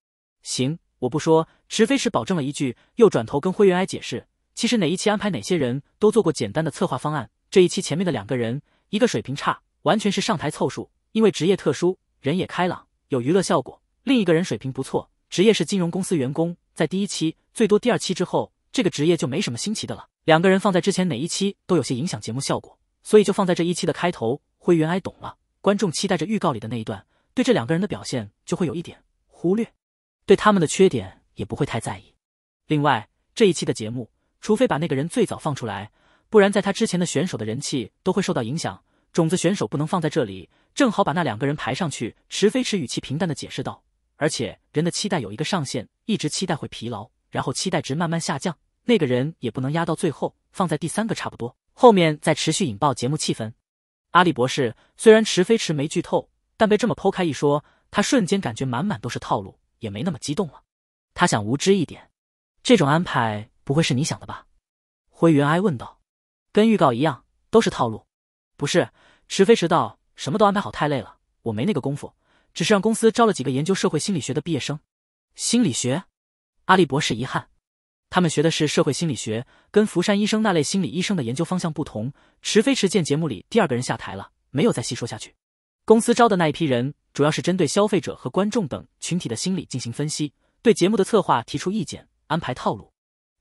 行，我不说。池飞驰保证了一句，又转头跟灰原哀解释：其实哪一期安排哪些人都做过简单的策划方案。这一期前面的两个人，一个水平差，完全是上台凑数，因为职业特殊，人也开朗，有娱乐效果；另一个人水平不错，职业是金融公司员工，在第一期最多第二期之后，这个职业就没什么新奇的了。两个人放在之前哪一期都有些影响节目效果，所以就放在这一期的开头。灰原哀懂了，观众期待着预告里的那一段，对这两个人的表现就会有一点忽略。对他们的缺点也不会太在意。另外，这一期的节目，除非把那个人最早放出来，不然在他之前的选手的人气都会受到影响。种子选手不能放在这里，正好把那两个人排上去。池飞驰语气平淡的解释道：“而且人的期待有一个上限，一直期待会疲劳，然后期待值慢慢下降。那个人也不能压到最后，放在第三个差不多，后面再持续引爆节目气氛。”阿笠博士虽然池飞驰没剧透，但被这么剖开一说，他瞬间感觉满满都是套路。也没那么激动了，他想无知一点。这种安排不会是你想的吧？灰原哀问道。跟预告一样，都是套路。不是，迟飞迟到，什么都安排好太累了，我没那个功夫。只是让公司招了几个研究社会心理学的毕业生。心理学？阿笠博士遗憾，他们学的是社会心理学，跟福山医生那类心理医生的研究方向不同。池飞池见节目里第二个人下台了，没有再细说下去。公司招的那一批人，主要是针对消费者和观众等群体的心理进行分析，对节目的策划提出意见，安排套路。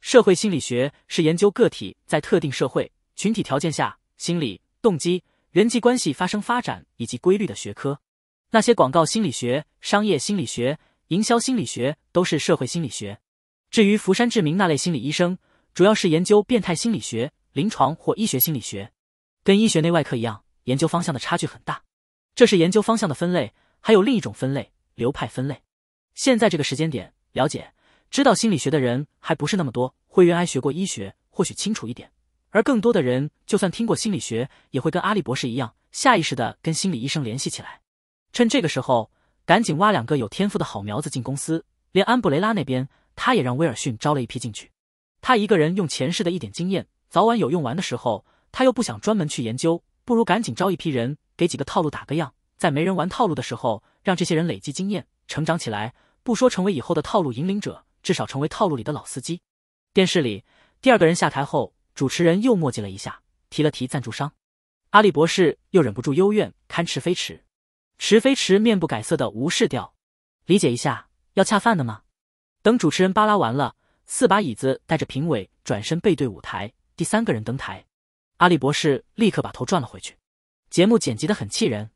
社会心理学是研究个体在特定社会群体条件下心理、动机、人际关系发生发展以及规律的学科。那些广告心理学、商业心理学、营销心理学都是社会心理学。至于福山智明那类心理医生，主要是研究变态心理学、临床或医学心理学，跟医学内外科一样，研究方向的差距很大。这是研究方向的分类，还有另一种分类——流派分类。现在这个时间点，了解、知道心理学的人还不是那么多。会员哀学过医学，或许清楚一点，而更多的人，就算听过心理学，也会跟阿笠博士一样，下意识的跟心理医生联系起来。趁这个时候，赶紧挖两个有天赋的好苗子进公司。连安布雷拉那边，他也让威尔逊招了一批进去。他一个人用前世的一点经验，早晚有用完的时候，他又不想专门去研究，不如赶紧招一批人。给几个套路打个样，在没人玩套路的时候，让这些人累积经验，成长起来。不说成为以后的套路引领者，至少成为套路里的老司机。电视里第二个人下台后，主持人又墨迹了一下，提了提赞助商。阿笠博士又忍不住幽怨看池飞驰，池飞驰面不改色的无视掉。理解一下，要恰饭的吗？等主持人扒拉完了，四把椅子带着评委转身背对舞台，第三个人登台。阿笠博士立刻把头转了回去。节目剪辑的很气人，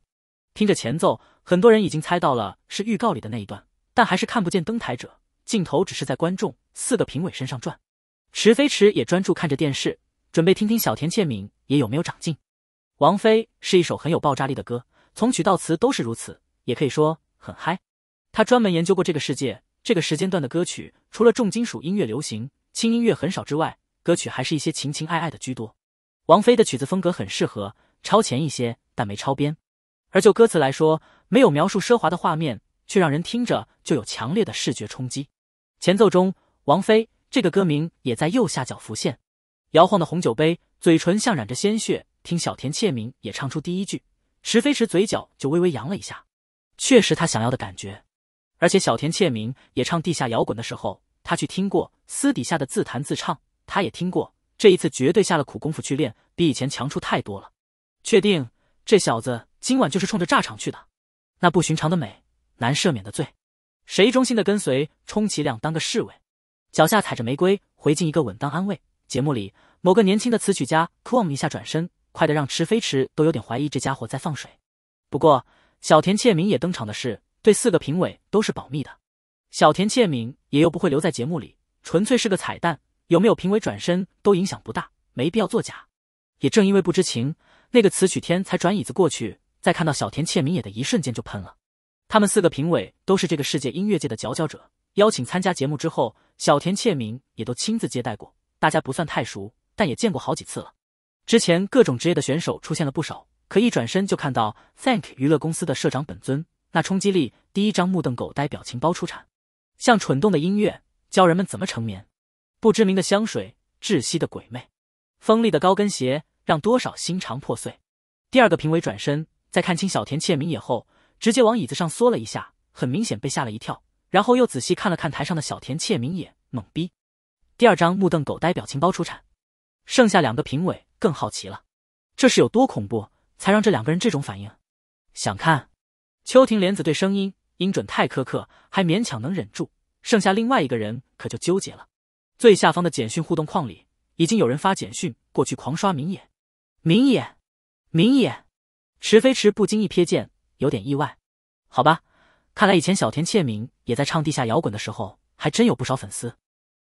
听着前奏，很多人已经猜到了是预告里的那一段，但还是看不见登台者，镜头只是在观众四个评委身上转。池飞池也专注看着电视，准备听听小田切敏也有没有长进。王菲是一首很有爆炸力的歌，从曲到词都是如此，也可以说很嗨。他专门研究过这个世界这个时间段的歌曲，除了重金属音乐、流行轻音乐很少之外，歌曲还是一些情情爱爱的居多。王菲的曲子风格很适合。超前一些，但没超编。而就歌词来说，没有描述奢华的画面，却让人听着就有强烈的视觉冲击。前奏中，王菲这个歌名也在右下角浮现，摇晃的红酒杯，嘴唇像染着鲜血。听小田切明也唱出第一句，石飞驰嘴角就微微扬了一下，确实他想要的感觉。而且小田切明也唱地下摇滚的时候，他去听过私底下的自弹自唱，他也听过。这一次绝对下了苦功夫去练，比以前强出太多了。确定这小子今晚就是冲着炸场去的，那不寻常的美难赦免的罪，谁忠心的跟随充其量当个侍卫，脚下踩着玫瑰回敬一个稳当安慰。节目里某个年轻的词曲家 c o m 一下转身，快得让池飞驰都有点怀疑这家伙在放水。不过小田切明也登场的是，对四个评委都是保密的。小田切敏也又不会留在节目里，纯粹是个彩蛋，有没有评委转身都影响不大，没必要作假。也正因为不知情。那个词曲天才转椅子过去，在看到小田切敏也的一瞬间就喷了。他们四个评委都是这个世界音乐界的佼佼者，邀请参加节目之后，小田切敏也都亲自接待过，大家不算太熟，但也见过好几次了。之前各种职业的选手出现了不少，可一转身就看到 Thank 娱乐公司的社长本尊，那冲击力，第一张目瞪口呆表情包出产，像蠢动的音乐教人们怎么成眠，不知名的香水，窒息的鬼魅，锋利的高跟鞋让多少心肠破碎。第二个评委转身，在看清小田切明野后，直接往椅子上缩了一下，很明显被吓了一跳。然后又仔细看了看台上的小田切明也懵逼。第二张目瞪狗呆表情包出产，剩下两个评委更好奇了，这是有多恐怖，才让这两个人这种反应？想看？秋婷莲子对声音音准太苛刻，还勉强能忍住，剩下另外一个人可就纠结了。最下方的简讯互动框里，已经有人发简讯过去狂刷明野，明野，明野。池飞驰不经意瞥见，有点意外。好吧。看来以前小田切明也在唱地下摇滚的时候，还真有不少粉丝，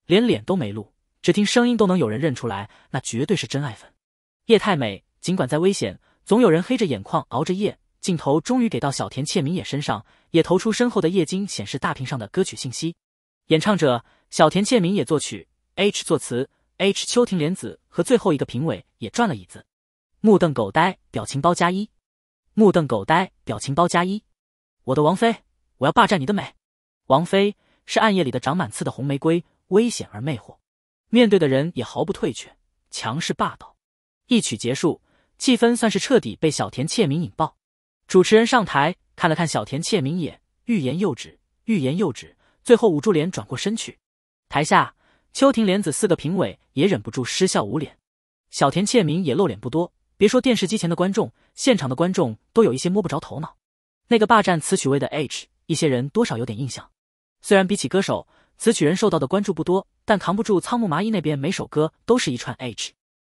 连脸都没露，只听声音都能有人认出来，那绝对是真爱粉。夜太美，尽管再危险，总有人黑着眼眶熬着夜。镜头终于给到小田切明也身上，也投出身后的液晶显示大屏上的歌曲信息。演唱者小田切明也作曲，H 作词，H 秋庭莲子和最后一个评委也转了椅子。目瞪狗呆，表情包加一。目瞪狗呆，表情包加一。我的王妃。我要霸占你的美，王妃是暗夜里的长满刺的红玫瑰，危险而魅惑，面对的人也毫不退却，强势霸道。一曲结束，气氛算是彻底被小田切明引爆。主持人上台看了看小田切明，也欲言又止，欲言又止，最后捂住脸转过身去。台下秋庭莲子四个评委也忍不住失笑捂脸，小田切明也露脸不多，别说电视机前的观众，现场的观众都有一些摸不着头脑。那个霸占词曲位的 H。一些人多少有点印象，虽然比起歌手，词曲人受到的关注不多，但扛不住仓木麻衣那边每首歌都是一串 H。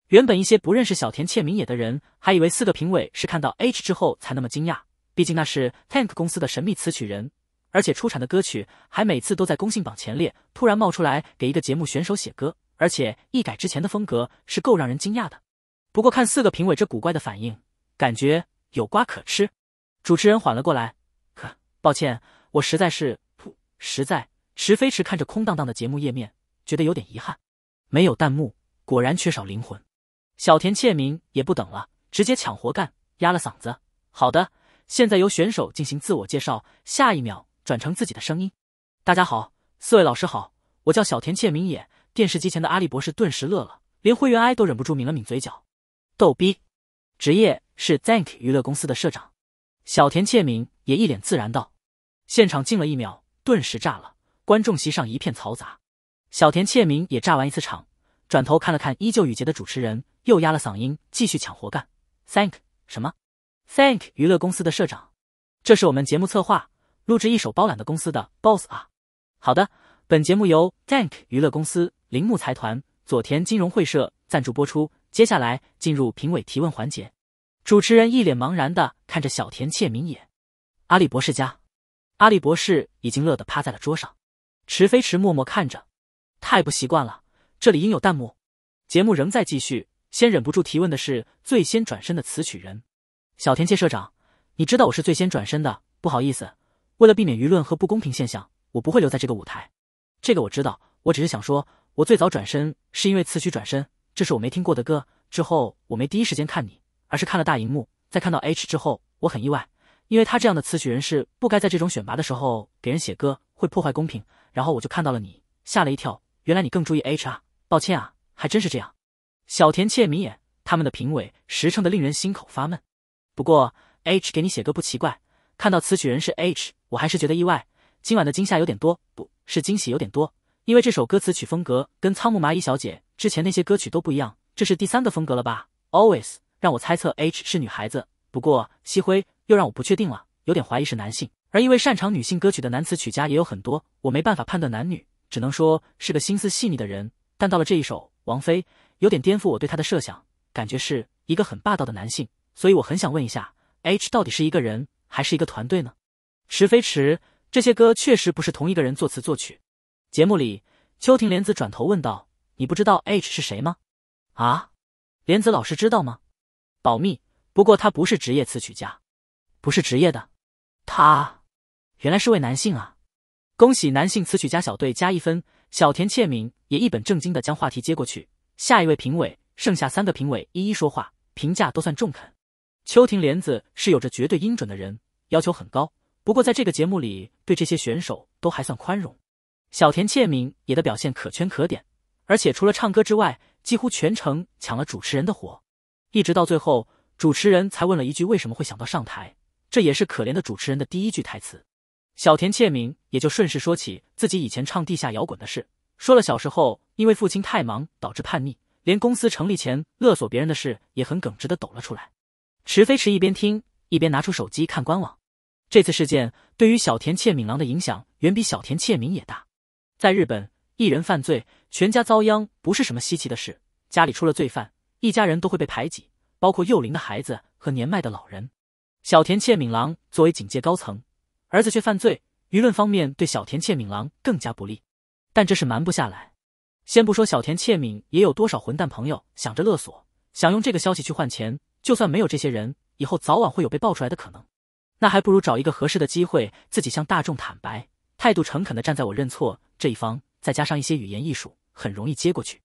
原本一些不认识小田切明也的人，还以为四个评委是看到 H 之后才那么惊讶，毕竟那是 Tank 公司的神秘词曲人，而且出产的歌曲还每次都在公信榜前列，突然冒出来给一个节目选手写歌，而且一改之前的风格，是够让人惊讶的。不过看四个评委这古怪的反应，感觉有瓜可吃。主持人缓了过来。呵抱歉，我实在是不实在。池飞驰看着空荡荡的节目页面，觉得有点遗憾，没有弹幕，果然缺少灵魂。小田切明也不等了，直接抢活干，压了嗓子。好的，现在由选手进行自我介绍。下一秒转成自己的声音。大家好，四位老师好，我叫小田切明也。电视机前的阿笠博士顿时乐了，连灰原哀都忍不住抿了抿嘴角，逗逼。职业是 Thank 娱乐公司的社长。小田切明也一脸自然道。现场静了一秒，顿时炸了，观众席上一片嘈杂。小田切明也炸完一次场，转头看了看依旧语结的主持人，又压了嗓音继续抢活干。Thank 什么？Thank 娱乐公司的社长，这是我们节目策划、录制一手包揽的公司的 boss 啊。好的，本节目由 Thank 娱乐公司、铃木财团、佐田金融会社赞助播出。接下来进入评委提问环节。主持人一脸茫然的看着小田切明也，阿笠博士家。阿笠博士已经乐得趴在了桌上，池飞驰默默看着，太不习惯了。这里应有弹幕。节目仍在继续，先忍不住提问的是最先转身的词曲人小田切社长。你知道我是最先转身的，不好意思，为了避免舆论和不公平现象，我不会留在这个舞台。这个我知道，我只是想说，我最早转身是因为词曲转身，这是我没听过的歌。之后我没第一时间看你，而是看了大荧幕，在看到 H 之后，我很意外。因为他这样的词曲人是不该在这种选拔的时候给人写歌，会破坏公平。然后我就看到了你，吓了一跳。原来你更注意 H 啊！抱歉啊，还真是这样。小田切明也，他们的评委实诚的令人心口发闷。不过 H 给你写歌不奇怪，看到词曲人是 H，我还是觉得意外。今晚的惊吓有点多，不是惊喜有点多，因为这首歌词曲风格跟仓木麻衣小姐之前那些歌曲都不一样，这是第三个风格了吧？Always 让我猜测 H 是女孩子，不过西辉。又让我不确定了，有点怀疑是男性。而因为擅长女性歌曲的男词曲家也有很多，我没办法判断男女，只能说是个心思细腻的人。但到了这一首《王菲》，有点颠覆我对他的设想，感觉是一个很霸道的男性。所以我很想问一下，H 到底是一个人还是一个团队呢？石飞驰，这些歌确实不是同一个人作词作曲。节目里，秋庭莲子转头问道：“你不知道 H 是谁吗？”啊，莲子老师知道吗？保密。不过他不是职业词曲家。不是职业的，他原来是位男性啊！恭喜男性词曲家小队加一分，小田切敏也一本正经的将话题接过去。下一位评委，剩下三个评委一一说话，评价都算中肯。秋庭莲子是有着绝对音准的人，要求很高，不过在这个节目里，对这些选手都还算宽容。小田切敏也的表现可圈可点，而且除了唱歌之外，几乎全程抢了主持人的活，一直到最后，主持人才问了一句为什么会想到上台，这也是可怜的主持人的第一句台词。小田切明也就顺势说起自己以前唱地下摇滚的事，说了小时候因为父亲太忙导致叛逆，连公司成立前勒索别人的事也很耿直的抖了出来。池飞驰一边听一边拿出手机看官网。这次事件对于小田切敏郎的影响远比小田切明也大。在日本，一人犯罪，全家遭殃不是什么稀奇的事，家里出了罪犯，一家人都会被排挤，包括幼龄的孩子和年迈的老人。小田切敏郎作为警界高层。儿子却犯罪，舆论方面对小田切敏郎更加不利，但这是瞒不下来。先不说小田切敏也有多少混蛋朋友想着勒索，想用这个消息去换钱，就算没有这些人，以后早晚会有被爆出来的可能。那还不如找一个合适的机会，自己向大众坦白，态度诚恳的站在我认错这一方，再加上一些语言艺术，很容易接过去。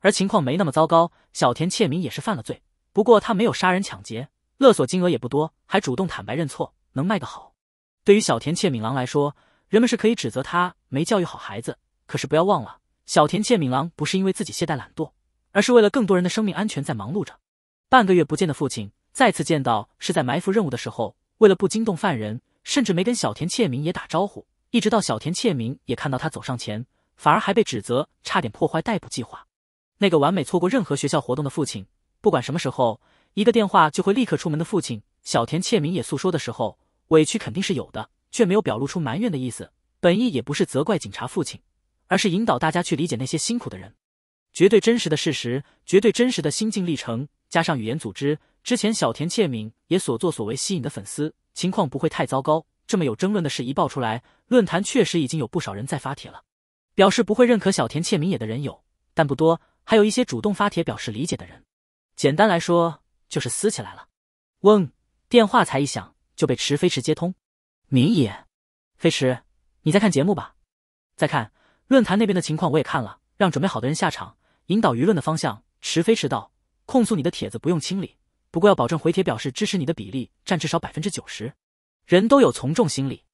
而情况没那么糟糕，小田切敏也是犯了罪，不过他没有杀人抢劫，勒索金额也不多，还主动坦白认错，能卖个好。对于小田切敏郎来说，人们是可以指责他没教育好孩子，可是不要忘了，小田切敏郎不是因为自己懈怠懒惰，而是为了更多人的生命安全在忙碌着。半个月不见的父亲再次见到是在埋伏任务的时候，为了不惊动犯人，甚至没跟小田切明也打招呼，一直到小田切明也看到他走上前，反而还被指责差点破坏逮捕计划。那个完美错过任何学校活动的父亲，不管什么时候一个电话就会立刻出门的父亲，小田切明也诉说的时候。委屈肯定是有的，却没有表露出埋怨的意思。本意也不是责怪警察父亲，而是引导大家去理解那些辛苦的人。绝对真实的事实，绝对真实的心境历程，加上语言组织，之前小田切敏也所作所为吸引的粉丝，情况不会太糟糕。这么有争论的事一爆出来，论坛确实已经有不少人在发帖了，表示不会认可小田切敏也的人有，但不多。还有一些主动发帖表示理解的人。简单来说，就是撕起来了。嗡，电话才一响。就被池飞驰接通，明野，飞驰，你在看节目吧？在看。论坛那边的情况我也看了，让准备好的人下场，引导舆论的方向。池飞驰道：“控诉你的帖子不用清理，不过要保证回帖表示支持你的比例占至少百分之九十。人都有从众心理，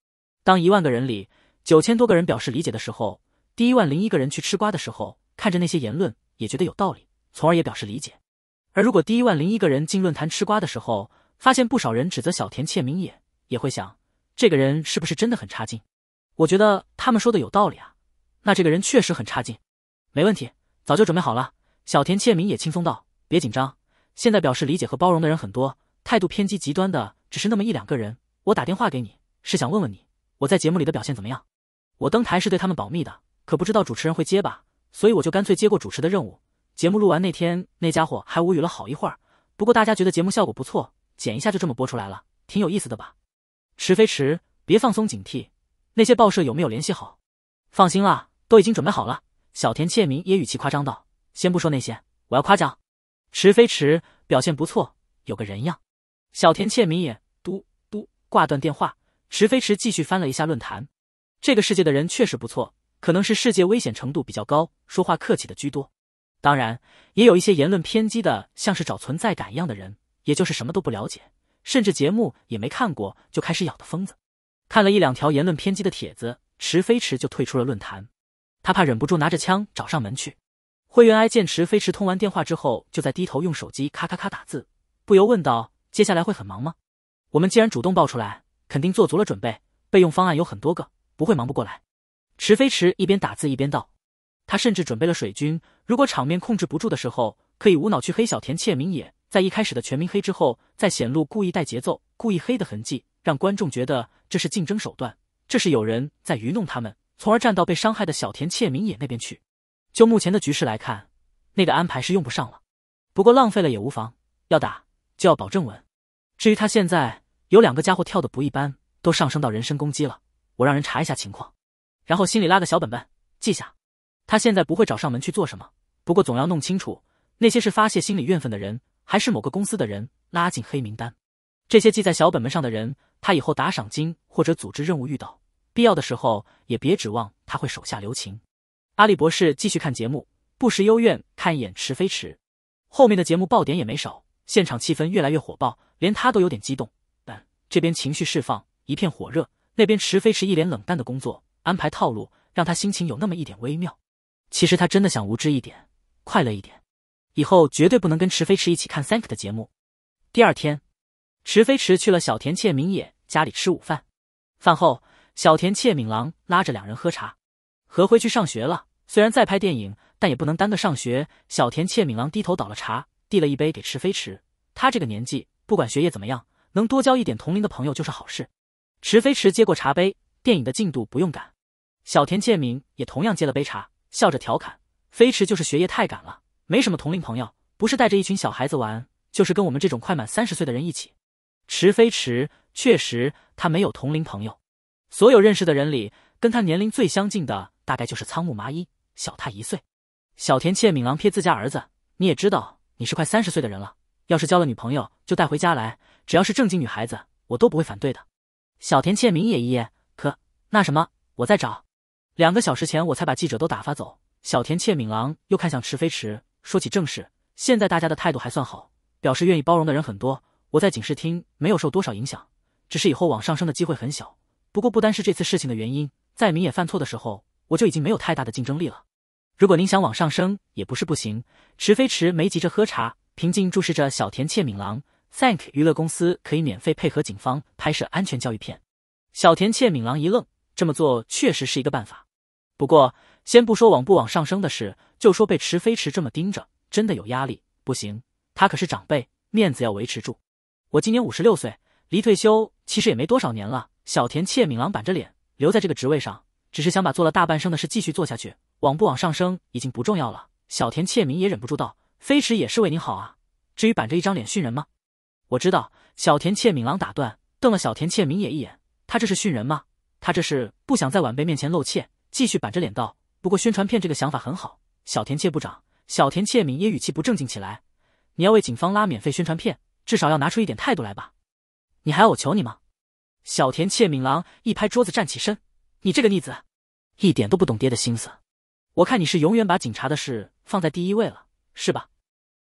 当一万个人里九千多个人表示理解的时候，第一万零一个人去吃瓜的时候，看着那些言论也觉得有道理，从而也表示理解。而如果第一万零一个人进论坛吃瓜的时候，发现不少人指责小田切明也，也会想这个人是不是真的很差劲？我觉得他们说的有道理啊，那这个人确实很差劲。没问题，早就准备好了。小田切明也轻松道：“别紧张，现在表示理解和包容的人很多，态度偏激极端的只是那么一两个人。我打电话给你是想问问你，我在节目里的表现怎么样？我登台是对他们保密的，可不知道主持人会接吧，所以我就干脆接过主持的任务。节目录完那天，那家伙还无语了好一会儿。不过大家觉得节目效果不错。”剪一下就这么播出来了，挺有意思的吧？池飞驰，别放松警惕，那些报社有没有联系好？放心啦，都已经准备好了。小田切明也语气夸张道：“先不说那些，我要夸奖池飞驰表现不错，有个人样。”小田切明也嘟嘟挂断电话。池飞驰继续翻了一下论坛，这个世界的人确实不错，可能是世界危险程度比较高，说话客气的居多。当然，也有一些言论偏激的，像是找存在感一样的人。也就是什么都不了解，甚至节目也没看过就开始咬的疯子。看了一两条言论偏激的帖子，池飞驰就退出了论坛。他怕忍不住拿着枪找上门去。会员哀见池飞驰通完电话之后，就在低头用手机咔咔咔打字，不由问道：“接下来会很忙吗？”我们既然主动爆出来，肯定做足了准备，备用方案有很多个，不会忙不过来。池飞驰一边打字一边道：“他甚至准备了水军，如果场面控制不住的时候，可以无脑去黑小田切明也。”在一开始的全民黑之后，再显露故意带节奏、故意黑的痕迹，让观众觉得这是竞争手段，这是有人在愚弄他们，从而站到被伤害的小田切明野那边去。就目前的局势来看，那个安排是用不上了。不过浪费了也无妨，要打就要保证稳。至于他现在有两个家伙跳的不一般，都上升到人身攻击了，我让人查一下情况，然后心里拉个小本本记下。他现在不会找上门去做什么，不过总要弄清楚那些是发泄心里怨愤的人。还是某个公司的人拉进黑名单，这些记在小本本上的人，他以后打赏金或者组织任务遇到，必要的时候也别指望他会手下留情。阿笠博士继续看节目，不时幽怨看一眼池飞驰。后面的节目爆点也没少，现场气氛越来越火爆，连他都有点激动。但这边情绪释放一片火热，那边池飞驰一脸冷淡的工作安排套路，让他心情有那么一点微妙。其实他真的想无知一点，快乐一点，以后绝对不能跟池飞驰一起看 Thank 的节目。第二天，池飞驰去了小田切明野家里吃午饭。饭后，小田切敏郎拉着两人喝茶。何辉去上学了，虽然在拍电影，但也不能耽搁上学。小田切敏郎低头倒了茶，递了一杯给池飞驰。他这个年纪，不管学业怎么样，能多交一点同龄的朋友就是好事。池飞驰接过茶杯，电影的进度不用赶。小田切敏也同样接了杯茶。笑着调侃：“飞驰就是学业太赶了，没什么同龄朋友，不是带着一群小孩子玩，就是跟我们这种快满三十岁的人一起。”池飞池确实，他没有同龄朋友，所有认识的人里，跟他年龄最相近的大概就是仓木麻衣，小他一岁。小田切敏郎瞥自家儿子：“你也知道，你是快三十岁的人了，要是交了女朋友，就带回家来，只要是正经女孩子，我都不会反对的。”小田切敏也一言：“可那什么，我再找。”两个小时前，我才把记者都打发走。小田切敏郎又看向池飞池，说起正事。现在大家的态度还算好，表示愿意包容的人很多。我在警视厅没有受多少影响，只是以后往上升的机会很小。不过不单是这次事情的原因，在明野犯错的时候，我就已经没有太大的竞争力了。如果您想往上升，也不是不行。池飞驰没急着喝茶，平静注视着小田切敏郎。Thank 娱乐公司可以免费配合警方拍摄安全教育片。小田切敏郎一愣，这么做确实是一个办法。不过，先不说往不往上升的事，就说被池飞驰这么盯着，真的有压力。不行，他可是长辈，面子要维持住。我今年五十六岁，离退休其实也没多少年了。小田切敏郎板着脸留在这个职位上，只是想把做了大半生的事继续做下去。往不往上升已经不重要了。小田切敏也忍不住道：“飞驰也是为你好啊，至于板着一张脸训人吗？”我知道。小田切敏郎打断，瞪了小田切敏也一眼：“他这是训人吗？他这是不想在晚辈面前露怯。”继续板着脸道：“不过宣传片这个想法很好。”小田切部长，小田切敏也语气不正经起来：“你要为警方拉免费宣传片，至少要拿出一点态度来吧？你还要我求你吗？”小田切敏郎一拍桌子站起身：“你这个逆子，一点都不懂爹的心思。我看你是永远把警察的事放在第一位了，是吧？”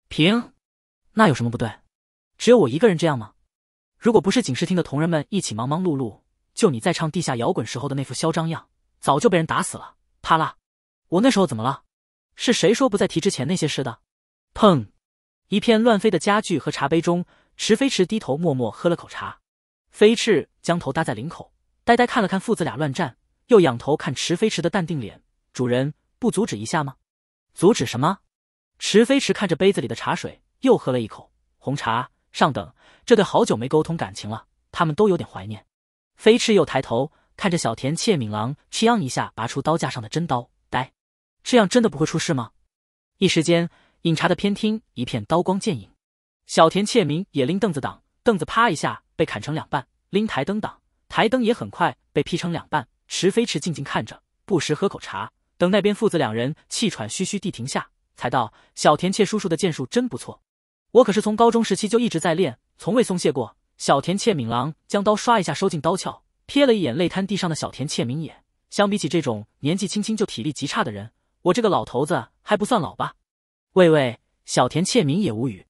平，那有什么不对？只有我一个人这样吗？如果不是警视厅的同仁们一起忙忙碌碌，就你在唱地下摇滚时候的那副嚣张样。早就被人打死了。啪啦！我那时候怎么了？是谁说不再提之前那些事的？砰！一片乱飞的家具和茶杯中，池飞驰低头默默喝了口茶。飞驰将头搭在领口，呆呆看了看父子俩乱战，又仰头看池飞驰的淡定脸。主人不阻止一下吗？阻止什么？池飞驰看着杯子里的茶水，又喝了一口红茶。上等，这对好久没沟通感情了，他们都有点怀念。飞驰又抬头。看着小田切敏郎，哧央一下拔出刀架上的真刀，这样真的不会出事吗？一时间，饮茶的偏厅一片刀光剑影。小田切明也拎凳子挡，凳子啪一下被砍成两半；拎台灯挡，台灯也很快被劈成两半。池飞驰静静看着，不时喝口茶，等那边父子两人气喘吁吁地停下，才道：“小田切叔叔的剑术真不错，我可是从高中时期就一直在练，从未松懈过。”小田切敏郎将刀刷一下收进刀鞘。瞥了一眼累瘫地上的小田切明也，相比起这种年纪轻轻就体力极差的人，我这个老头子还不算老吧？喂喂，小田切明也无语。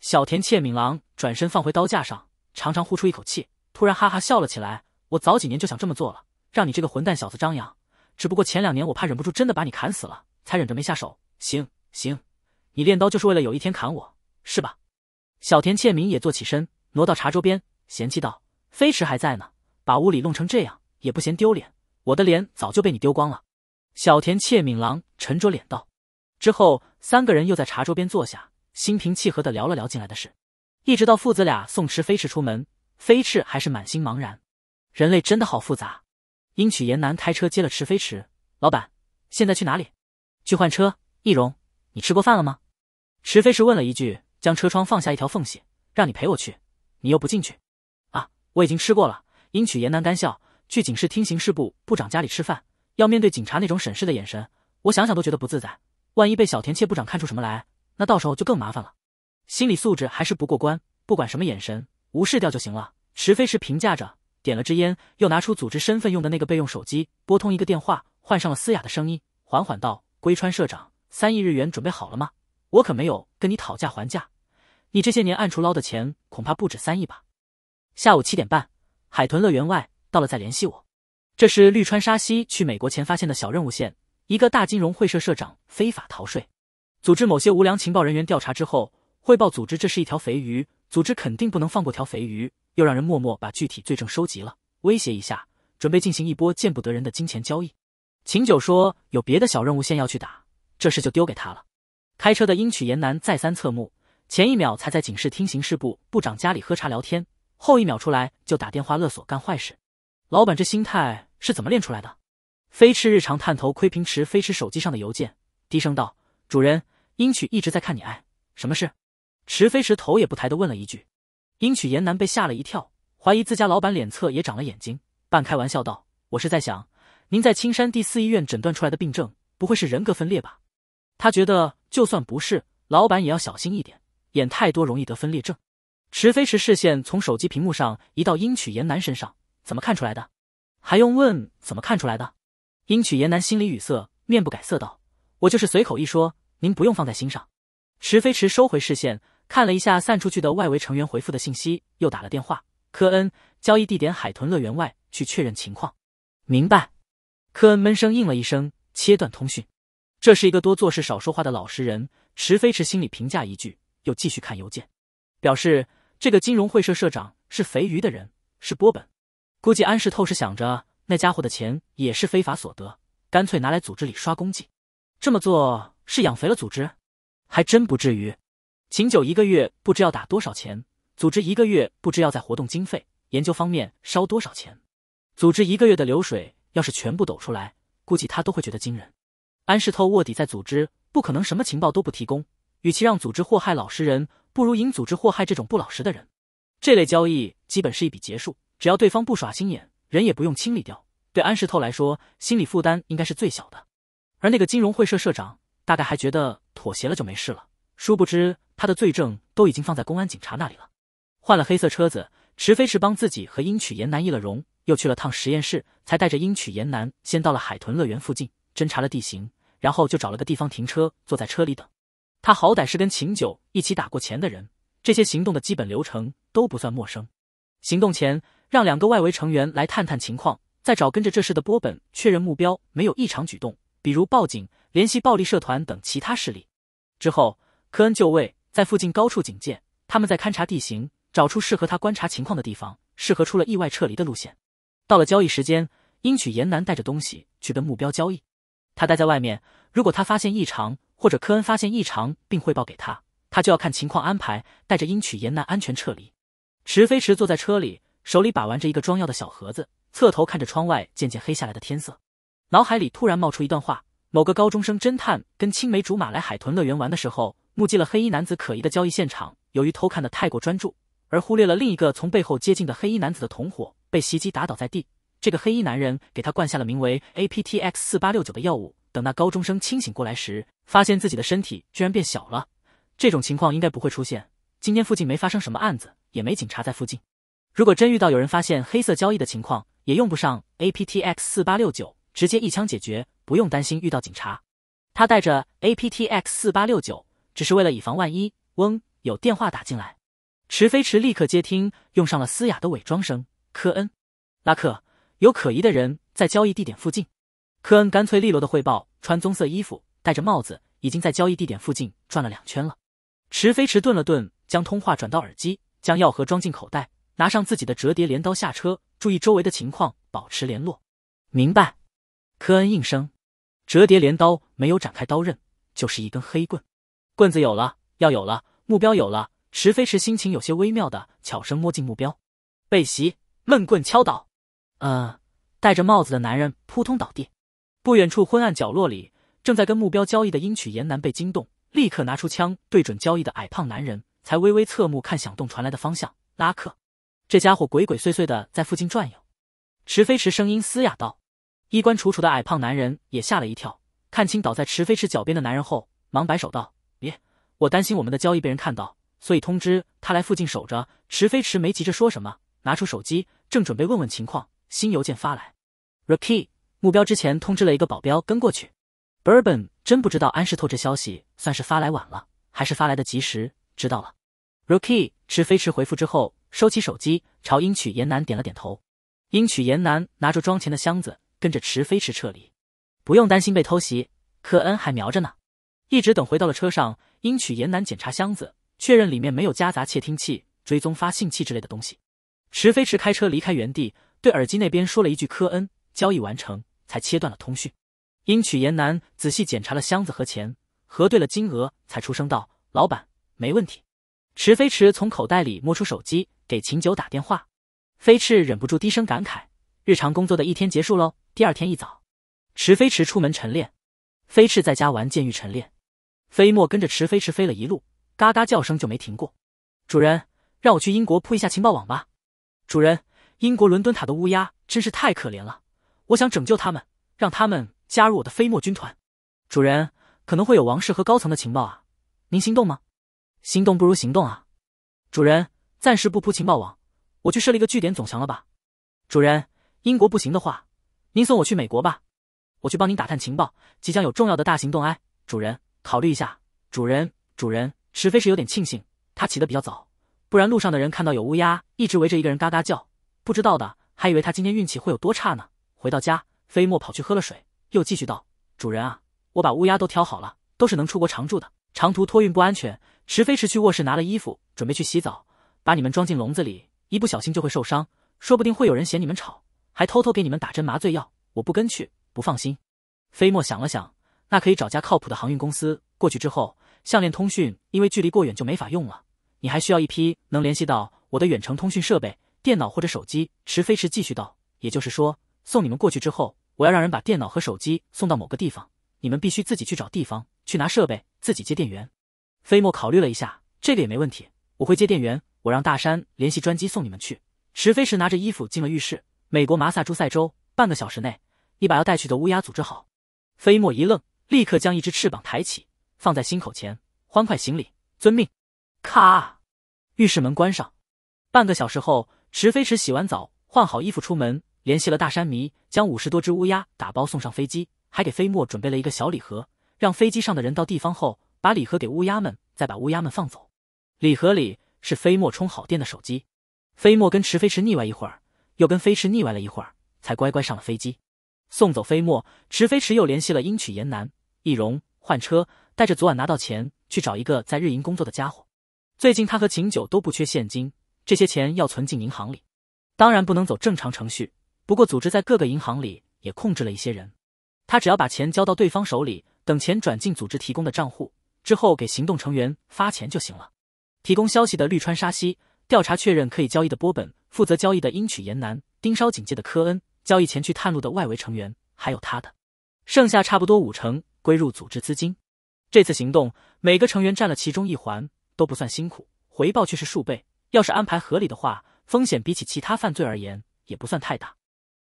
小田切敏郎转身放回刀架上，长长呼出一口气，突然哈哈笑了起来。我早几年就想这么做了，让你这个混蛋小子张扬。只不过前两年我怕忍不住真的把你砍死了，才忍着没下手。行行，你练刀就是为了有一天砍我，是吧？小田切明也坐起身，挪到茶桌边，嫌弃道：“飞驰还在呢。”把屋里弄成这样也不嫌丢脸，我的脸早就被你丢光了。小田切敏郎沉着脸道。之后，三个人又在茶桌边坐下，心平气和的聊了聊进来的事，一直到父子俩送池飞驰出门，飞驰还是满心茫然。人类真的好复杂。樱曲岩男开车接了池飞驰，老板，现在去哪里？去换车。易容，你吃过饭了吗？池飞驰问了一句，将车窗放下一条缝隙，让你陪我去，你又不进去。啊，我已经吃过了。因曲言南干笑，去警视厅刑事部部长家里吃饭，要面对警察那种审视的眼神，我想想都觉得不自在。万一被小田切部长看出什么来，那到时候就更麻烦了。心理素质还是不过关，不管什么眼神，无视掉就行了。池飞石评价着，点了支烟，又拿出组织身份用的那个备用手机，拨通一个电话，换上了嘶哑的声音，缓缓道：“龟川社长，三亿日元准备好了吗？我可没有跟你讨价还价，你这些年暗处捞的钱恐怕不止三亿吧。”下午七点半，海豚乐园外到了再联系我。这是绿川沙希去美国前发现的小任务线，一个大金融会社社长非法逃税，组织某些无良情报人员调查之后汇报组织这是一条肥鱼，组织肯定不能放过条肥鱼，又让人默默把具体罪证收集了，威胁一下，准备进行一波见不得人的金钱交易。秦九说有别的小任务线要去打，这事就丢给他了。开车的英曲岩男再三侧目，前一秒才在警视厅刑事部部长家里喝茶聊天，后一秒出来就打电话勒索干坏事。老板这心态是怎么练出来的？飞驰日常探头窥屏池飞驰手机上的邮件，低声道：“主人，英曲一直在看你爱，什么事？”池飞驰头也不抬的问了一句。英曲岩男被吓了一跳，怀疑自家老板脸侧也长了眼睛，半开玩笑道：“我是在想。”您在青山第四医院诊断出来的病症，不会是人格分裂吧？他觉得就算不是，老板也要小心一点，演太多容易得分裂症。池飞驰视线从手机屏幕上移到英曲岩男身上，怎么看出来的？还用问怎么看出来的？英曲言男心里语塞，面不改色道：“我就是随口一说，您不用放在心上。”池飞驰收回视线，看了一下散出去的外围成员回复的信息，又打了电话：“科恩，交易地点海豚乐园外，去确认情况。”明白。科恩闷声应了一声，切断通讯。这是一个多做事少说话的老实人。池飞驰心里评价一句，又继续看邮件，表示这个金融会社社长是肥鱼的人，是波本。估计安世透是想着那家伙的钱也是非法所得，干脆拿来组织里刷功绩。这么做是养肥了组织？还真不至于。秦九一个月不知要打多少钱，组织一个月不知要在活动经费、研究方面烧多少钱，组织一个月的流水。要是全部抖出来，估计他都会觉得惊人。安世透卧底在组织，不可能什么情报都不提供。与其让组织祸害老实人，不如引组织祸害这种不老实的人。这类交易基本是一笔结束，只要对方不耍心眼，人也不用清理掉。对安石透来说，心理负担应该是最小的。而那个金融会社社长，大概还觉得妥协了就没事了。殊不知，他的罪证都已经放在公安警察那里了。换了黑色车子，池飞驰帮自己和英曲岩男易了容。又去了趟实验室，才带着英曲岩男先到了海豚乐园附近侦查了地形，然后就找了个地方停车，坐在车里等。他好歹是跟秦九一起打过钱的人，这些行动的基本流程都不算陌生。行动前，让两个外围成员来探探情况，再找跟着这事的波本确认目标没有异常举动，比如报警、联系暴力社团等其他势力。之后，科恩就位，在附近高处警戒，他们在勘察地形，找出适合他观察情况的地方，适合出了意外撤离的路线。到了交易时间，应曲岩男带着东西去跟目标交易。他待在外面，如果他发现异常，或者科恩发现异常并汇报给他，他就要看情况安排，带着应曲岩男安全撤离。池飞驰坐在车里，手里把玩着一个装药的小盒子，侧头看着窗外渐渐黑下来的天色，脑海里突然冒出一段话：某个高中生侦探跟青梅竹马来海豚乐园玩的时候，目击了黑衣男子可疑的交易现场，由于偷看的太过专注，而忽略了另一个从背后接近的黑衣男子的同伙。被袭击打倒在地，这个黑衣男人给他灌下了名为 APTX 四八六九的药物。等那高中生清醒过来时，发现自己的身体居然变小了。这种情况应该不会出现。今天附近没发生什么案子，也没警察在附近。如果真遇到有人发现黑色交易的情况，也用不上 APTX 四八六九，直接一枪解决，不用担心遇到警察。他带着 APTX 四八六九，只是为了以防万一。嗡，有电话打进来。池飞驰立刻接听，用上了嘶哑的伪装声。科恩，拉克，有可疑的人在交易地点附近。科恩干脆利落的汇报，穿棕色衣服，戴着帽子，已经在交易地点附近转了两圈了。池飞驰顿了顿，将通话转到耳机，将药盒装进口袋，拿上自己的折叠镰刀下车，注意周围的情况，保持联络。明白。科恩应声。折叠镰刀没有展开刀刃，就是一根黑棍。棍子有了，药有了，目标有了。池飞驰心情有些微妙的悄声摸进目标，被袭。闷棍敲倒，呃，戴着帽子的男人扑通倒地。不远处昏暗角落里，正在跟目标交易的英曲岩男被惊动，立刻拿出枪对准交易的矮胖男人，才微微侧目看响动传来的方向。拉克，这家伙鬼鬼祟祟的在附近转悠。池飞驰声音嘶哑道。衣冠楚楚的矮胖男人也吓了一跳，看清倒在池飞驰脚边的男人后，忙摆手道：“别，我担心我们的交易被人看到，所以通知他来附近守着。”池飞驰没急着说什么，拿出手机。正准备问问情况，新邮件发来，Rocky 目标之前通知了一个保镖跟过去。Bourbon 真不知道安室透这消息算是发来晚了，还是发来的及时。知道了，Rocky 池飞驰回复之后，收起手机，朝英曲岩南点了点头。英曲岩南拿着装钱的箱子，跟着池飞驰撤离。不用担心被偷袭，科恩还瞄着呢。一直等回到了车上，英曲岩南检查箱子，确认里面没有夹杂窃听器、追踪发信器之类的东西。池飞驰开车离开原地，对耳机那边说了一句：“科恩，交易完成。”才切断了通讯。英曲岩南仔细检查了箱子和钱，核对了金额，才出声道：“老板，没问题。”池飞驰从口袋里摸出手机，给秦九打电话。飞驰忍不住低声感慨：“日常工作的一天结束喽。”第二天一早，池飞驰出门晨练，飞驰在家玩剑域晨练。飞墨跟着池飞驰飞了一路，嘎嘎叫声就没停过。主人，让我去英国铺一下情报网吧。主人，英国伦敦塔的乌鸦真是太可怜了，我想拯救他们，让他们加入我的飞墨军团。主人，可能会有王室和高层的情报啊，您心动吗？心动不如行动啊。主人，暂时不铺情报网。我去设立个据点总行了吧，主人。英国不行的话，您送我去美国吧，我去帮您打探情报，即将有重要的大行动。哎，主人，考虑一下。主人，主人，池飞是有点庆幸他起得比较早，不然路上的人看到有乌鸦一直围着一个人嘎嘎叫，不知道的还以为他今天运气会有多差呢。回到家，飞沫跑去喝了水，又继续道：“主人啊，我把乌鸦都挑好了，都是能出国常住的，长途托运不安全。池飞驰去卧室拿了衣服，准备去洗澡，把你们装进笼子里。”一不小心就会受伤，说不定会有人嫌你们吵，还偷偷给你们打针麻醉药。我不跟去，不放心。飞沫想了想，那可以找家靠谱的航运公司。过去之后，项链通讯因为距离过远就没法用了。你还需要一批能联系到我的远程通讯设备，电脑或者手机。池飞驰继续道：“也就是说，送你们过去之后，我要让人把电脑和手机送到某个地方，你们必须自己去找地方，去拿设备，自己接电源。”飞沫考虑了一下，这个也没问题，我会接电源。我让大山联系专机送你们去。池飞驰拿着衣服进了浴室。美国马萨诸塞州，半个小时内，你把要带去的乌鸦组织好。飞沫一愣，立刻将一只翅膀抬起，放在心口前，欢快行礼，遵命。咔，浴室门关上。半个小时后，池飞驰洗完澡，换好衣服出门，联系了大山迷，将五十多只乌鸦打包送上飞机，还给飞沫准备了一个小礼盒，让飞机上的人到地方后，把礼盒给乌鸦们，再把乌鸦们放走。礼盒里。是飞墨充好电的手机，飞墨跟池飞池腻歪一会儿，又跟飞驰腻歪了一会儿，才乖乖上了飞机。送走飞墨，池飞驰又联系了英曲岩南、易容换车，带着昨晚拿到钱去找一个在日营工作的家伙。最近他和秦九都不缺现金，这些钱要存进银行里，当然不能走正常程序。不过组织在各个银行里也控制了一些人，他只要把钱交到对方手里，等钱转进组织提供的账户之后，给行动成员发钱就行了。提供消息的绿川沙希，调查确认可以交易的波本，负责交易的英曲岩南，盯梢警戒的科恩，交易前去探路的外围成员，还有他的，剩下差不多五成归入组织资金。这次行动每个成员占了其中一环，都不算辛苦，回报却是数倍。要是安排合理的话，风险比起其他犯罪而言也不算太大。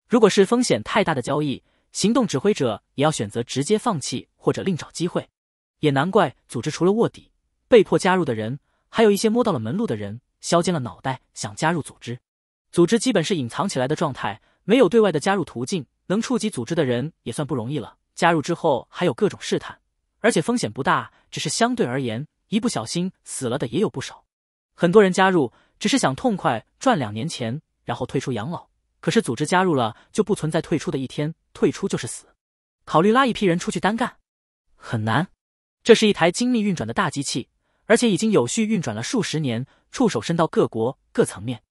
如果是风险太大的交易，行动指挥者也要选择直接放弃或者另找机会。也难怪组织除了卧底，被迫加入的人。还有一些摸到了门路的人，削尖了脑袋想加入组织。组织基本是隐藏起来的状态，没有对外的加入途径。能触及组织的人也算不容易了。加入之后还有各种试探，而且风险不大，只是相对而言，一不小心死了的也有不少。很多人加入只是想痛快赚两年钱，然后退出养老。可是组织加入了就不存在退出的一天，退出就是死。考虑拉一批人出去单干，很难。这是一台精密运转的大机器。而且已经有序运转了数十年，触手伸到各国各层面，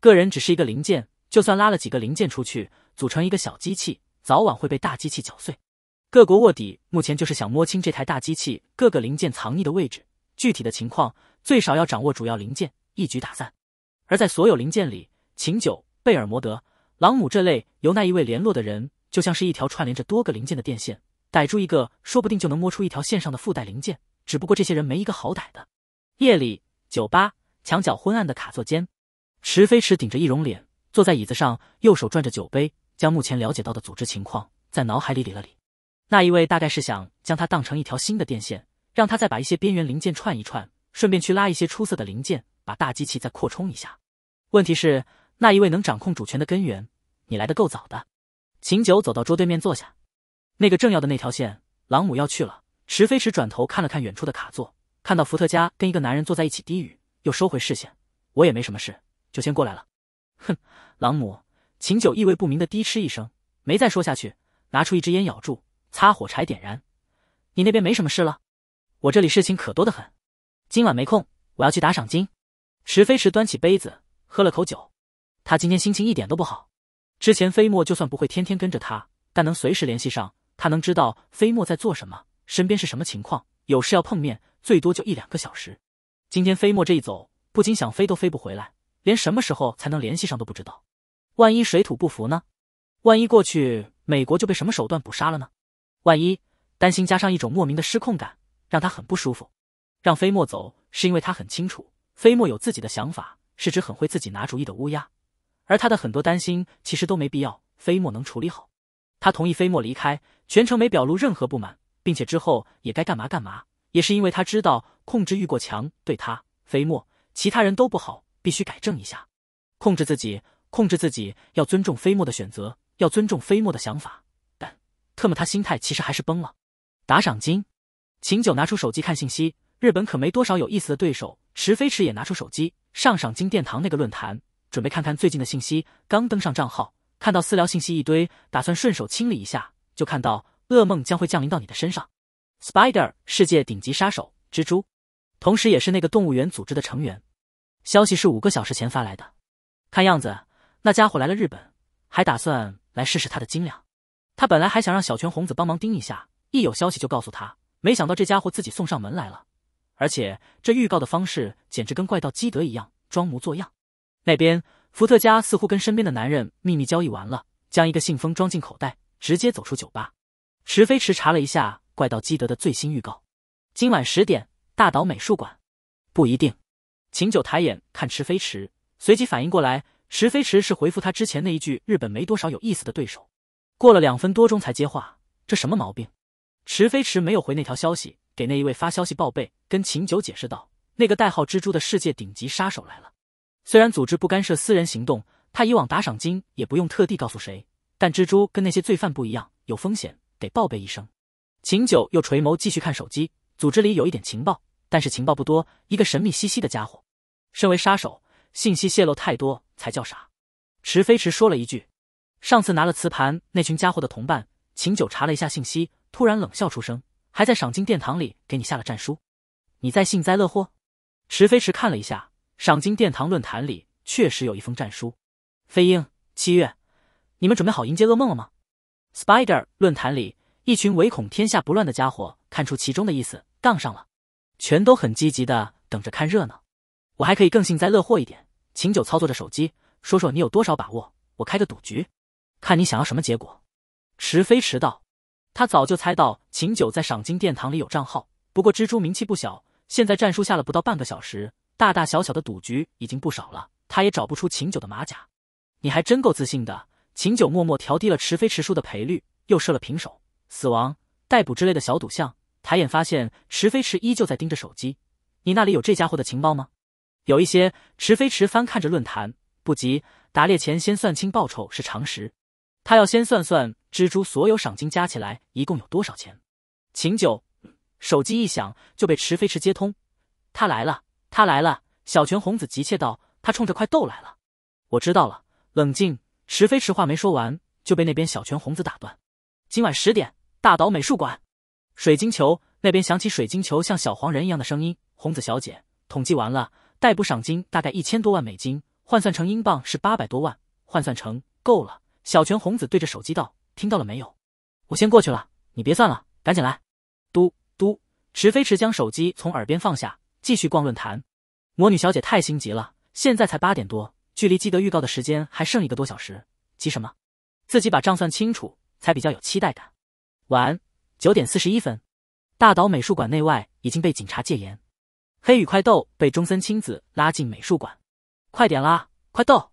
个人只是一个零件，就算拉了几个零件出去，组成一个小机器，早晚会被大机器搅碎。各国卧底目前就是想摸清这台大机器各个零件藏匿的位置，具体的情况最少要掌握主要零件，一举打散。而在所有零件里，秦九、贝尔摩德、朗姆这类由那一位联络的人，就像是一条串联着多个零件的电线，逮住一个，说不定就能摸出一条线上的附带零件。只不过这些人没一个好歹的。夜里，酒吧墙角昏暗的卡座间，池飞驰顶着易容脸坐在椅子上，右手转着酒杯，将目前了解到的组织情况在脑海里理了理。那一位大概是想将他当成一条新的电线，让他再把一些边缘零件串一串，顺便去拉一些出色的零件，把大机器再扩充一下。问题是，那一位能掌控主权的根源，你来的够早的。秦九走到桌对面坐下，那个正要的那条线，朗姆要去了。石飞驰转头看了看远处的卡座，看到伏特加跟一个男人坐在一起低语，又收回视线。我也没什么事，就先过来了。哼，朗姆。秦九意味不明的低嗤一声，没再说下去，拿出一支烟咬住，擦火柴点燃。你那边没什么事了？我这里事情可多得很。今晚没空，我要去打赏金。石飞驰端起杯子喝了口酒，他今天心情一点都不好。之前飞沫就算不会天天跟着他，但能随时联系上，他能知道飞沫在做什么，身边是什么情况，有事要碰面，最多就一两个小时。今天飞沫这一走，不仅想飞都飞不回来，连什么时候才能联系上都不知道。万一水土不服呢？万一过去美国就被什么手段捕杀了呢？万一担心加上一种莫名的失控感，让他很不舒服。让飞沫走，是因为他很清楚，飞沫有自己的想法，是只很会自己拿主意的乌鸦。而他的很多担心其实都没必要，飞沫能处理好。他同意飞沫离开，全程没表露任何不满，并且之后也该干嘛干嘛。也是因为他知道控制欲过强，对他、飞沫、其他人都不好，必须改正一下，控制自己。控制自己，要尊重飞沫的选择，要尊重飞沫的想法。但特么他心态其实还是崩了。打赏金，秦九拿出手机看信息。日本可没多少有意思的对手。池飞驰也拿出手机上赏金殿堂那个论坛，准备看看最近的信息。刚登上账号，看到私聊信息一堆，打算顺手清理一下，就看到噩梦将会降临到你的身上。Spider，世界顶级杀手蜘蛛，同时也是那个动物园组织的成员。消息是五个小时前发来的，看样子。那家伙来了日本，还打算来试试他的斤两。他本来还想让小泉红子帮忙盯一下，一有消息就告诉他。没想到这家伙自己送上门来了，而且这预告的方式简直跟怪盗基德一样，装模作样。那边伏特加似乎跟身边的男人秘密交易完了，将一个信封装进口袋，直接走出酒吧。池飞驰查了一下怪盗基德的最新预告，今晚十点大岛美术馆。不一定。秦九抬眼看池飞驰，随即反应过来。池飞驰是回复他之前那一句“日本没多少有意思的对手”，过了两分多钟才接话，这什么毛病？池飞驰没有回那条消息，给那一位发消息报备，跟秦九解释道：“那个代号蜘蛛的世界顶级杀手来了。虽然组织不干涉私人行动，他以往打赏金也不用特地告诉谁，但蜘蛛跟那些罪犯不一样，有风险得报备一声。”秦九又垂眸继续看手机，组织里有一点情报，但是情报不多，一个神秘兮兮的家伙，身为杀手。信息泄露太多才叫傻，池飞驰说了一句：“上次拿了磁盘那群家伙的同伴。”秦九查了一下信息，突然冷笑出声：“还在赏金殿堂里给你下了战书，你在幸灾乐祸？”池飞驰看了一下赏金殿堂论坛里确实有一封战书。飞鹰七月，你们准备好迎接噩梦了吗？Spider 论坛里一群唯恐天下不乱的家伙看出其中的意思，杠上了，全都很积极的等着看热闹。我还可以更幸灾乐祸一点。秦九操作着手机，说说你有多少把握？我开个赌局，看你想要什么结果。池飞迟到，他早就猜到秦九在赏金殿堂里有账号。不过蜘蛛名气不小，现在战书下了不到半个小时，大大小小的赌局已经不少了。他也找不出秦九的马甲。你还真够自信的。秦九默默调低了池飞池输的赔率，又设了平手、死亡、逮捕之类的小赌项。抬眼发现池飞池依旧在盯着手机。你那里有这家伙的情报吗？有一些，池飞池翻看着论坛，不急，打猎前先算清报酬是常识。他要先算算蜘蛛所有赏金加起来一共有多少钱。秦九手机一响就被池飞池接通，他来了，他来了！小泉红子急切道：“他冲着快斗来了。”我知道了，冷静。池飞驰话没说完就被那边小泉红子打断：“今晚十点，大岛美术馆，水晶球那边响起水晶球像小黄人一样的声音。红子小姐，统计完了。”逮捕赏金大概一千多万美金，换算成英镑是八百多万，换算成够了。小泉红子对着手机道：“听到了没有？我先过去了，你别算了，赶紧来。”嘟嘟，池飞驰将手机从耳边放下，继续逛论坛。魔女小姐太心急了，现在才八点多，距离基德预告的时间还剩一个多小时，急什么？自己把账算清楚，才比较有期待感。晚安，九点四十一分，大岛美术馆内外已经被警察戒严。黑羽快斗被中森亲子拉进美术馆，快点啦，快斗！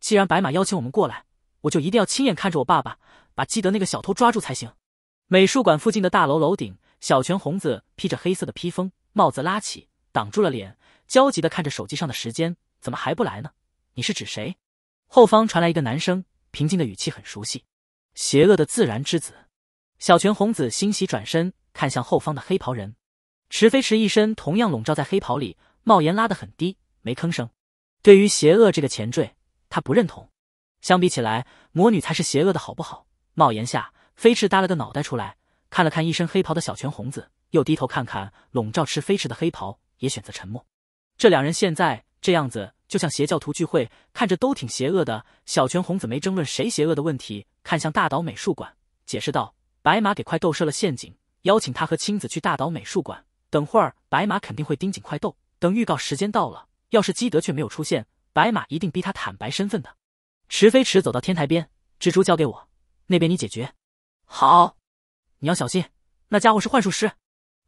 既然白马邀请我们过来，我就一定要亲眼看着我爸爸把基德那个小偷抓住才行。美术馆附近的大楼楼顶，小泉红子披着黑色的披风，帽子拉起，挡住了脸，焦急的看着手机上的时间，怎么还不来呢？你是指谁？后方传来一个男声，平静的语气很熟悉：“邪恶的自然之子。”小泉红子欣喜转身看向后方的黑袍人，池飞驰一身同样笼罩在黑袍里，帽檐拉得很低，没吭声。对于邪恶这个前缀，他不认同。相比起来，魔女才是邪恶的，好不好？帽檐下，飞驰耷了个脑袋出来，看了看一身黑袍的小泉红子，又低头看看笼罩池飞驰的黑袍，也选择沉默。这两人现在这样子，就像邪教徒聚会，看着都挺邪恶的。小泉红子没争论谁邪恶的问题，看向大岛美术馆，解释道：“白马给快斗设了陷阱，邀请他和青子去大岛美术馆。等会儿白马肯定会盯紧快斗，等预告时间到了，要是基德却没有出现，白马一定逼他坦白身份的。”池飞驰走到天台边，蜘蛛交给我，那边你解决。好，你要小心，那家伙是幻术师。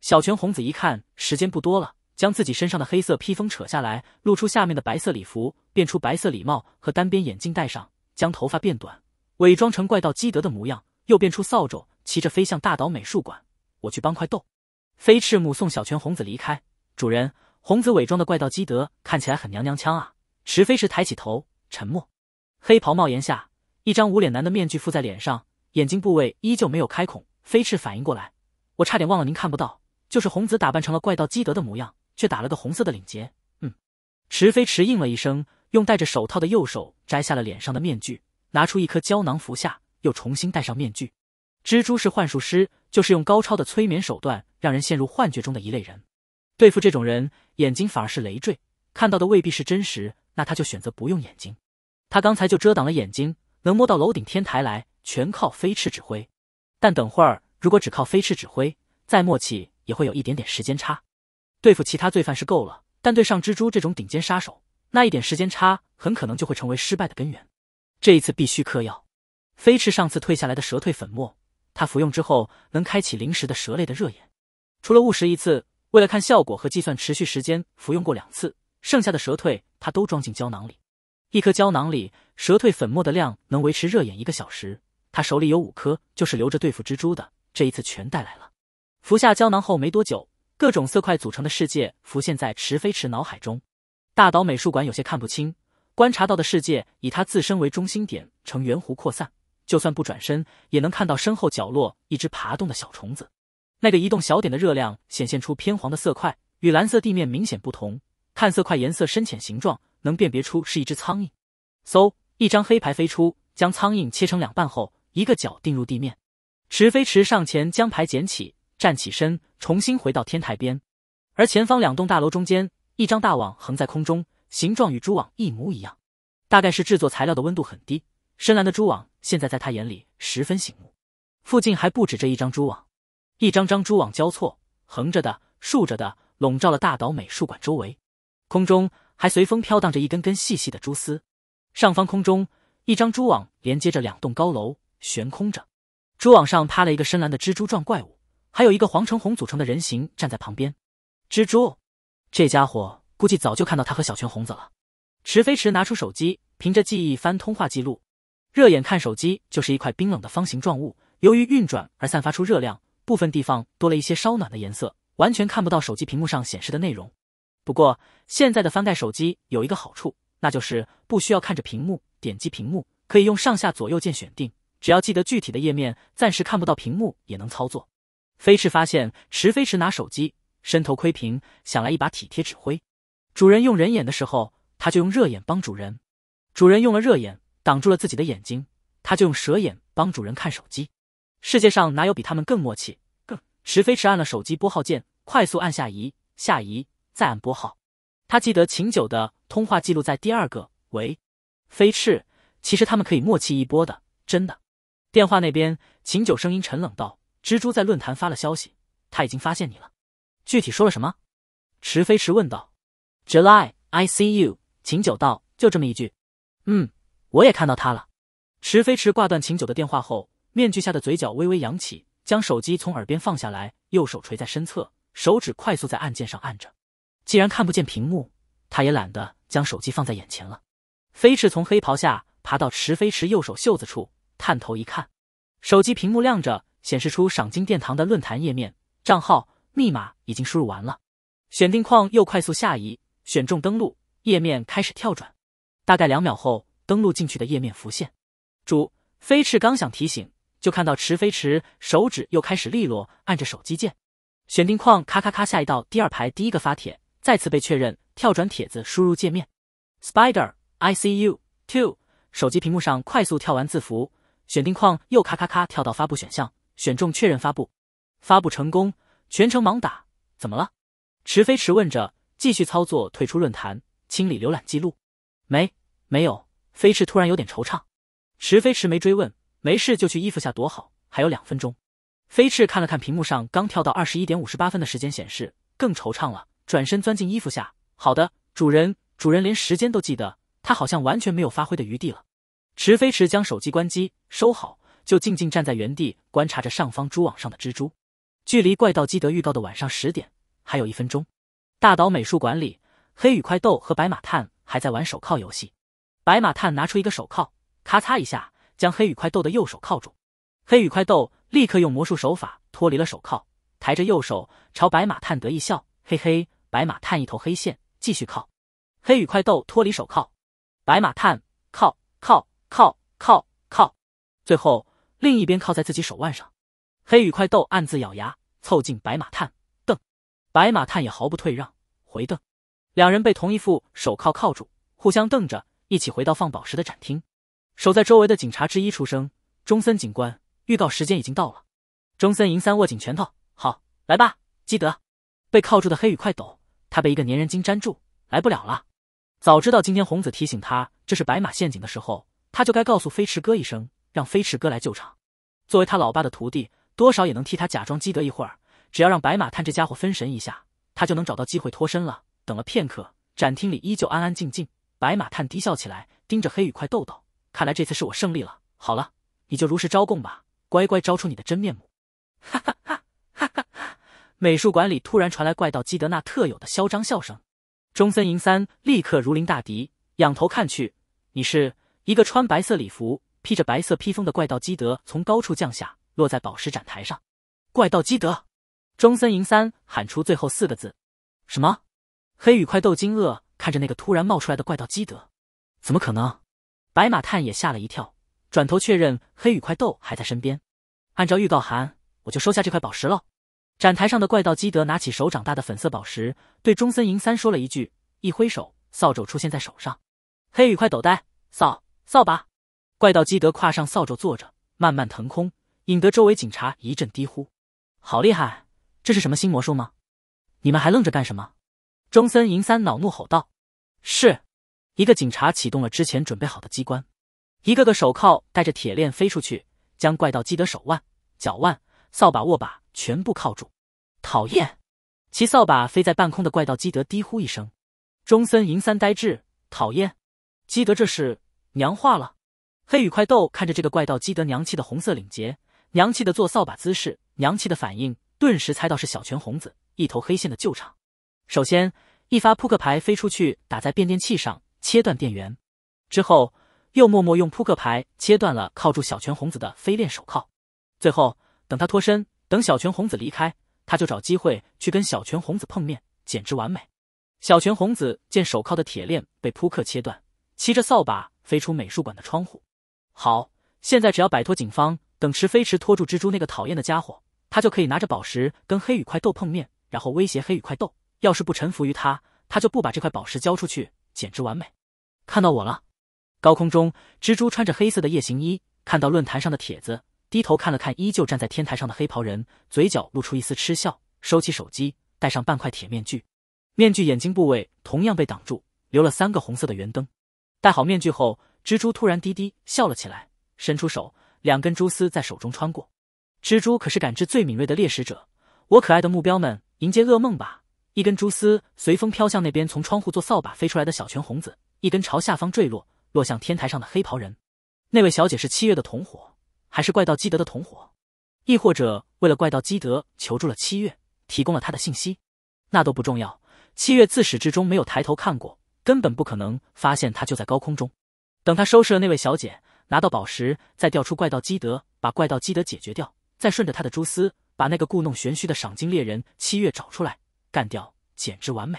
小泉红子一看时间不多了，将自己身上的黑色披风扯下来，露出下面的白色礼服，变出白色礼帽和单边眼镜戴上，将头发变短，伪装成怪盗基德的模样，又变出扫帚，骑着飞向大岛美术馆。我去帮快斗。飞翅目送小泉红子离开，主人，红子伪装的怪盗基德看起来很娘娘腔啊。池飞驰抬起头，沉默。黑袍帽檐下，一张无脸男的面具附在脸上，眼睛部位依旧没有开孔。飞翅反应过来，我差点忘了您看不到，就是红子打扮成了怪盗基德的模样，却打了个红色的领结。嗯，池飞驰应了一声，用戴着手套的右手摘下了脸上的面具，拿出一颗胶囊服下，又重新戴上面具。蜘蛛是幻术师，就是用高超的催眠手段让人陷入幻觉中的一类人。对付这种人，眼睛反而是累赘，看到的未必是真实，那他就选择不用眼睛。他刚才就遮挡了眼睛，能摸到楼顶天台来，全靠飞翅指挥。但等会儿如果只靠飞翅指挥，再默契也会有一点点时间差。对付其他罪犯是够了，但对上蜘蛛这种顶尖杀手，那一点时间差很可能就会成为失败的根源。这一次必须嗑药。飞翅上次退下来的蛇蜕粉末，他服用之后能开启临时的蛇类的热眼。除了误食一次，为了看效果和计算持续时间，服用过两次，剩下的蛇蜕他都装进胶囊里。一颗胶囊里蛇蜕粉末的量能维持热眼一个小时，他手里有五颗，就是留着对付蜘蛛的。这一次全带来了。服下胶囊后没多久，各种色块组成的世界浮现在池飞池脑海中。大岛美术馆有些看不清，观察到的世界以他自身为中心点呈圆弧扩散，就算不转身也能看到身后角落一只爬动的小虫子。那个移动小点的热量显现出偏黄的色块，与蓝色地面明显不同。看色块颜色深浅形状。能辨别出是一只苍蝇，嗖！一张黑牌飞出，将苍蝇切成两半后，一个角钉入地面。池飞池上前将牌捡起，站起身，重新回到天台边。而前方两栋大楼中间，一张大网横在空中，形状与蛛网一模一样。大概是制作材料的温度很低，深蓝的蛛网现在在他眼里十分醒目。附近还不止这一张蛛网，一张张蛛网交错，横着的、竖着的，笼罩了大岛美术馆周围。空中。还随风飘荡着一根根细细的蛛丝，上方空中一张蛛网连接着两栋高楼悬空着，蛛网上趴了一个深蓝的蜘蛛状怪物，还有一个黄橙红组成的人形站在旁边。蜘蛛，这家伙估计早就看到他和小泉红子了。池飞驰拿出手机，凭着记忆翻通话记录，热眼看手机就是一块冰冷的方形状物，由于运转而散发出热量，部分地方多了一些稍暖的颜色，完全看不到手机屏幕上显示的内容。不过，现在的翻盖手机有一个好处，那就是不需要看着屏幕点击屏幕，可以用上下左右键选定。只要记得具体的页面，暂时看不到屏幕也能操作。飞驰发现池飞驰拿手机，伸头窥屏，想来一把体贴指挥。主人用人眼的时候，他就用热眼帮主人；主人用了热眼挡住了自己的眼睛，他就用蛇眼帮主人看手机。世界上哪有比他们更默契？更池飞驰按了手机拨号键，快速按下移下移。再按拨号，他记得秦九的通话记录在第二个。喂，飞翅，其实他们可以默契一波的，真的。电话那边，秦九声音沉冷道：“蜘蛛在论坛发了消息，他已经发现你了。具体说了什么？”池飞驰问道。“July, I see you。”秦九道：“就这么一句。”“嗯，我也看到他了。”池飞驰挂断秦九的电话后，面具下的嘴角微微扬起，将手机从耳边放下来，右手垂在身侧，手指快速在按键上按着。既然看不见屏幕，他也懒得将手机放在眼前了。飞驰从黑袍下爬到池飞驰右手袖子处，探头一看，手机屏幕亮着，显示出赏金殿堂的论坛页面，账号密码已经输入完了。选定框又快速下移，选中登录，页面开始跳转。大概两秒后，登录进去的页面浮现。主飞驰刚想提醒，就看到池飞驰手指又开始利落按着手机键，选定框咔咔咔，下一道第二排第一个发帖再次被确认，跳转帖子输入界面，Spider I C U Two，手机屏幕上快速跳完字符，选定框又咔咔咔跳到发布选项，选中确认发布，发布成功，全程盲打，怎么了？池飞驰问着，继续操作退出论坛，清理浏览记录，没没有，飞驰突然有点惆怅。池飞驰没追问，没事就去衣服下躲好，还有两分钟。飞驰看了看屏幕上刚跳到二十一点五十八分的时间显示，更惆怅了，转身钻进衣服下。好的，主人，主人连时间都记得，他好像完全没有发挥的余地了。池飞驰将手机关机收好，就静静站在原地观察着上方蛛网上的蜘蛛。距离怪盗基德预告的晚上十点还有一分钟。大岛美术馆里，黑羽快斗和白马探还在玩手铐游戏。白马探拿出一个手铐。咔嚓一下，将黑羽快斗的右手铐住。黑羽快斗立刻用魔术手法脱离了手铐，抬着右手朝白马探得意笑：“嘿嘿。”白马探一头黑线，继续铐。黑羽快斗脱离手铐，白马探铐铐铐铐铐，最后另一边靠在自己手腕上。黑羽快斗暗自咬牙，凑近白马探瞪，白马探也毫不退让，回瞪。两人被同一副手铐铐住，互相瞪着，一起回到放宝石的展厅。守在周围的警察之一出声：“中森警官，预告时间已经到了。”中森银三握紧拳头：“好，来吧，基德。”被铐住的黑羽快抖，他被一个粘人精粘住，来不了了。早知道今天红子提醒他这是白马陷阱的时候，他就该告诉飞驰哥一声，让飞驰哥来救场。作为他老爸的徒弟，多少也能替他假装基德一会儿。只要让白马探这家伙分神一下，他就能找到机会脱身了。等了片刻，展厅里依旧安安静静。白马探低笑起来，盯着黑羽快豆豆。看来这次是我胜利了。好了，你就如实招供吧，乖乖招出你的真面目。哈哈哈哈哈哈！美术馆里突然传来怪盗基德那特有的嚣张笑声。中森银三立刻如临大敌，仰头看去，你是一个穿白色礼服、披着白色披风的怪盗基德从高处降下，落在宝石展台上。怪盗基德！中森银三喊出最后四个字。什么？黑羽快斗惊愕看着那个突然冒出来的怪盗基德，怎么可能？白马探也吓了一跳，转头确认黑羽快斗还在身边。按照预告函，我就收下这块宝石了。展台上的怪盗基德拿起手掌大的粉色宝石，对中森银三说了一句，一挥手，扫帚出现在手上。黑羽快斗呆，扫扫把。怪盗基德跨上扫帚坐着，慢慢腾空，引得周围警察一阵低呼：“好厉害！这是什么新魔术吗？你们还愣着干什么？”中森银三恼怒吼道：“是。”一个警察启动了之前准备好的机关，一个个手铐带着铁链飞出去，将怪盗基德手腕、脚腕、扫把握把全部铐住。讨厌！骑扫把飞在半空的怪盗基德低呼一声。中森银三呆滞。讨厌！基德这是娘化了。黑羽快斗看着这个怪盗基德娘气的红色领结，娘气的做扫把姿势，娘气的反应，顿时猜到是小泉红子一头黑线的救场。首先，一发扑克牌飞出去，打在变电器上。切断电源之后，又默默用扑克牌切断了铐住小泉红子的飞链手铐。最后，等他脱身，等小泉红子离开，他就找机会去跟小泉红子碰面，简直完美。小泉红子见手铐的铁链被扑克切断，骑着扫把飞出美术馆的窗户。好，现在只要摆脱警方，等池飞驰拖住蜘蛛那个讨厌的家伙，他就可以拿着宝石跟黑羽快斗碰面，然后威胁黑羽快斗，要是不臣服于他，他就不把这块宝石交出去。简直完美！看到我了。高空中，蜘蛛穿着黑色的夜行衣，看到论坛上的帖子，低头看了看依旧站在天台上的黑袍人，嘴角露出一丝嗤笑，收起手机，戴上半块铁面具。面具眼睛部位同样被挡住，留了三个红色的圆灯。戴好面具后，蜘蛛突然低低笑了起来，伸出手，两根蛛丝在手中穿过。蜘蛛可是感知最敏锐的猎食者，我可爱的目标们，迎接噩梦吧！一根蛛丝随风飘向那边从窗户做扫把飞出来的小泉红子，一根朝下方坠落，落向天台上的黑袍人。那位小姐是七月的同伙，还是怪盗基德的同伙？亦或者为了怪盗基德求助了七月，提供了他的信息？那都不重要。七月自始至终没有抬头看过，根本不可能发现他就在高空中。等他收拾了那位小姐，拿到宝石，再调出怪盗基德，把怪盗基德解决掉，再顺着他的蛛丝，把那个故弄玄虚的赏金猎人七月找出来。干掉，简直完美！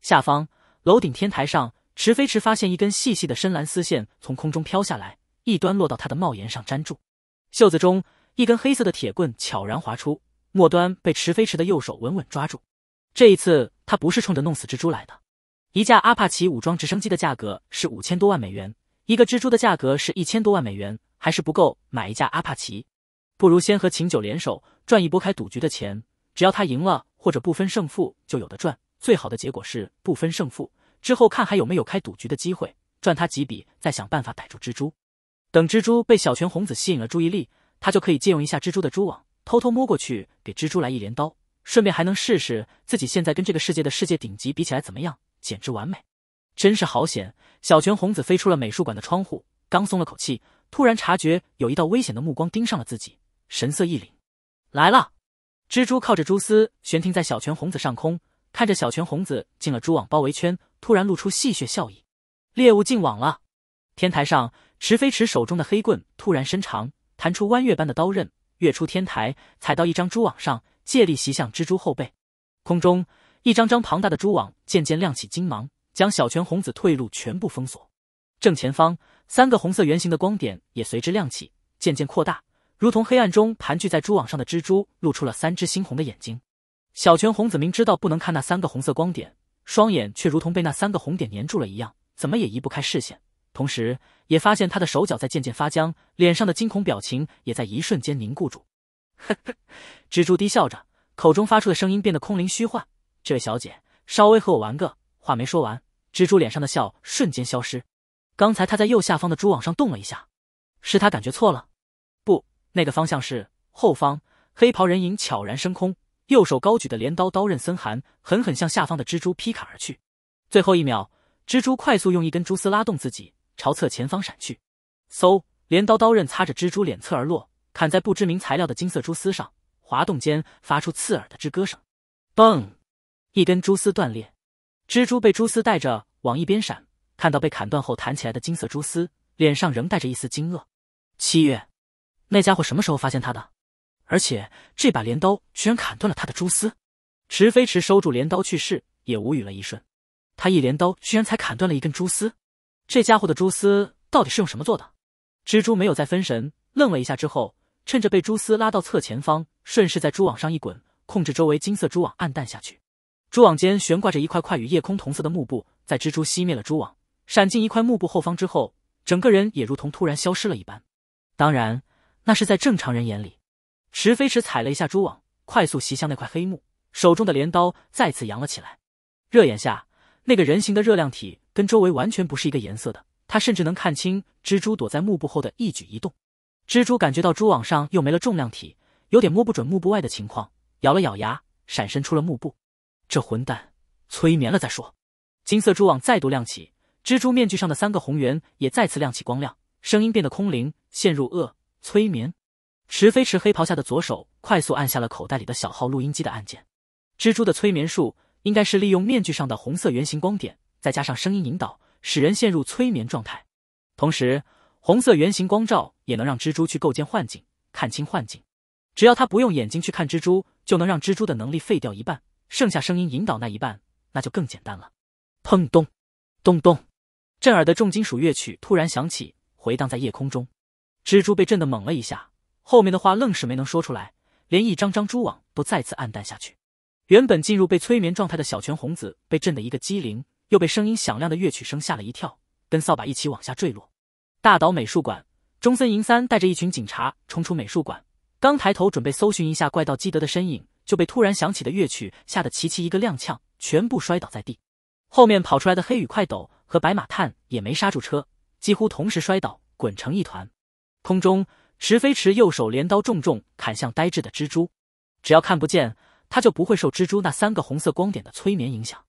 下方楼顶天台上，池飞驰发现一根细细的深蓝丝线从空中飘下来，一端落到他的帽檐上粘住。袖子中一根黑色的铁棍悄然滑出，末端被池飞驰的右手稳稳抓住。这一次他不是冲着弄死蜘蛛来的。一架阿帕奇武装直升机的价格是五千多万美元，一个蜘蛛的价格是一千多万美元，还是不够买一架阿帕奇。不如先和秦九联手赚一波开赌局的钱，只要他赢了或者不分胜负就有的赚。最好的结果是不分胜负，之后看还有没有开赌局的机会，赚他几笔，再想办法逮住蜘蛛。等蜘蛛被小泉红子吸引了注意力，他就可以借用一下蜘蛛的蛛网，偷偷摸过去给蜘蛛来一镰刀，顺便还能试试自己现在跟这个世界的世界顶级比起来怎么样，简直完美！真是好险！小泉红子飞出了美术馆的窗户，刚松了口气，突然察觉有一道危险的目光盯上了自己，神色一凛，来了！蜘蛛靠着蛛丝悬停在小泉红子上空。看着小泉红子进了蛛网包围圈，突然露出戏谑笑意。猎物进网了。天台上，池飞驰手中的黑棍突然伸长，弹出弯月般的刀刃，跃出天台，踩到一张蛛网上，借力袭向蜘蛛后背。空中一张张庞大的蛛网渐渐亮起金芒，将小泉红子退路全部封锁。正前方，三个红色圆形的光点也随之亮起，渐渐扩大，如同黑暗中盘踞在蛛网上的蜘蛛，露出了三只猩红的眼睛。小泉红子明知道不能看那三个红色光点，双眼却如同被那三个红点粘住了一样，怎么也移不开视线。同时，也发现他的手脚在渐渐发僵，脸上的惊恐表情也在一瞬间凝固住。呵呵，蜘蛛低笑着，口中发出的声音变得空灵虚幻：“这位小姐，稍微和我玩个……”话没说完，蜘蛛脸上的笑瞬间消失。刚才他在右下方的蛛网上动了一下，是他感觉错了？不，那个方向是后方。黑袍人影悄然升空。右手高举的镰刀，刀刃森寒，狠狠向下方的蜘蛛劈砍而去。最后一秒，蜘蛛快速用一根蛛丝拉动自己，朝侧前方闪去。嗖！镰刀刀刃擦着蜘蛛脸侧而落，砍在不知名材料的金色蛛丝上，滑动间发出刺耳的吱咯声。嘣！一根蛛丝断裂，蜘蛛被蛛丝带着往一边闪。看到被砍断后弹起来的金色蛛丝，脸上仍带着一丝惊愕。七月，那家伙什么时候发现他的？而且这把镰刀居然砍断了他的蛛丝，池飞驰收住镰刀去世，也无语了一瞬。他一镰刀居然才砍断了一根蛛丝，这家伙的蛛丝到底是用什么做的？蜘蛛没有再分神，愣了一下之后，趁着被蛛丝拉到侧前方，顺势在蛛网上一滚，控制周围金色蛛网暗淡下去。蛛网间悬挂着一块块与夜空同色的幕布，在蜘蛛熄灭了蛛网，闪进一块幕布后方之后，整个人也如同突然消失了一般。当然，那是在正常人眼里。池飞驰踩了一下蛛网，快速袭向那块黑幕，手中的镰刀再次扬了起来。热眼下，那个人形的热量体跟周围完全不是一个颜色的，他甚至能看清蜘蛛躲在幕布后的一举一动。蜘蛛感觉到蛛网上又没了重量体，有点摸不准幕布外的情况，咬了咬牙，闪身出了幕布。这混蛋，催眠了再说。金色蛛网再度亮起，蜘蛛面具上的三个红圆也再次亮起光亮，声音变得空灵，陷入恶催眠。池飞驰黑袍下的左手快速按下了口袋里的小号录音机的按键。蜘蛛的催眠术应该是利用面具上的红色圆形光点，再加上声音引导，使人陷入催眠状态。同时，红色圆形光照也能让蜘蛛去构建幻境，看清幻境。只要他不用眼睛去看蜘蛛，就能让蜘蛛的能力废掉一半，剩下声音引导那一半，那就更简单了。砰咚，咚咚，震耳的重金属乐曲突然响起，回荡在夜空中。蜘蛛被震得猛了一下。后面的话愣是没能说出来，连一张张蛛网都再次暗淡下去。原本进入被催眠状态的小泉红子被震得一个机灵，又被声音响亮的乐曲声吓了一跳，跟扫把一起往下坠落。大岛美术馆，中森银三带着一群警察冲出美术馆，刚抬头准备搜寻一下怪盗基德的身影，就被突然响起的乐曲吓得齐齐一个踉跄，全部摔倒在地。后面跑出来的黑羽快斗和白马探也没刹住车，几乎同时摔倒，滚成一团，空中。池飞驰右手镰刀重重砍向呆滞的蜘蛛，只要看不见，他就不会受蜘蛛那三个红色光点的催眠影响；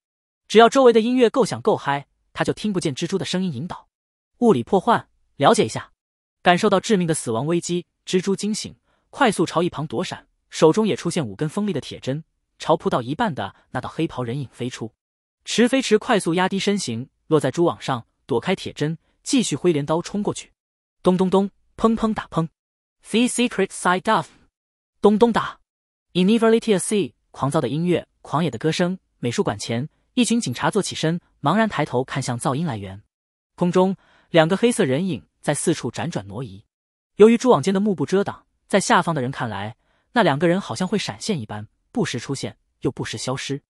只要周围的音乐够响够嗨，他就听不见蜘蛛的声音引导。物理破坏，了解一下。感受到致命的死亡危机，蜘蛛惊醒，快速朝一旁躲闪，手中也出现五根锋利的铁针，朝扑到一半的那道黑袍人影飞出。池飞驰快速压低身形，落在蛛网上，躲开铁针，继续挥镰刀冲过去。咚咚咚，砰砰打砰。The secret side of，咚咚打 i n e v e r i t y a sea，狂躁的音乐，狂野的歌声。美术馆前，一群警察坐起身，茫然抬头看向噪音来源。空中两个黑色人影在四处辗转挪移。由于蛛网间的幕布遮挡，在下方的人看来，那两个人好像会闪现一般，不时出现，又不时消失。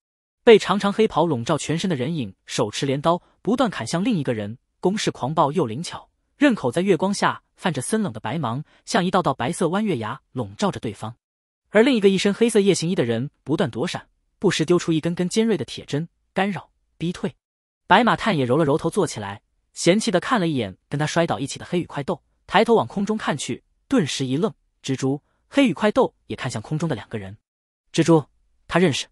被长长黑袍笼罩全身的人影，手持镰刀，不断砍向另一个人，攻势狂暴又灵巧。刃口在月光下泛着森冷的白芒，像一道道白色弯月牙，笼罩着对方。而另一个一身黑色夜行衣的人不断躲闪，不时丢出一根根尖锐的铁针，干扰逼退。白马探也揉了揉头，坐起来，嫌弃的看了一眼跟他摔倒一起的黑羽快斗，抬头往空中看去，顿时一愣。蜘蛛、黑羽快斗也看向空中的两个人。蜘蛛，他认识。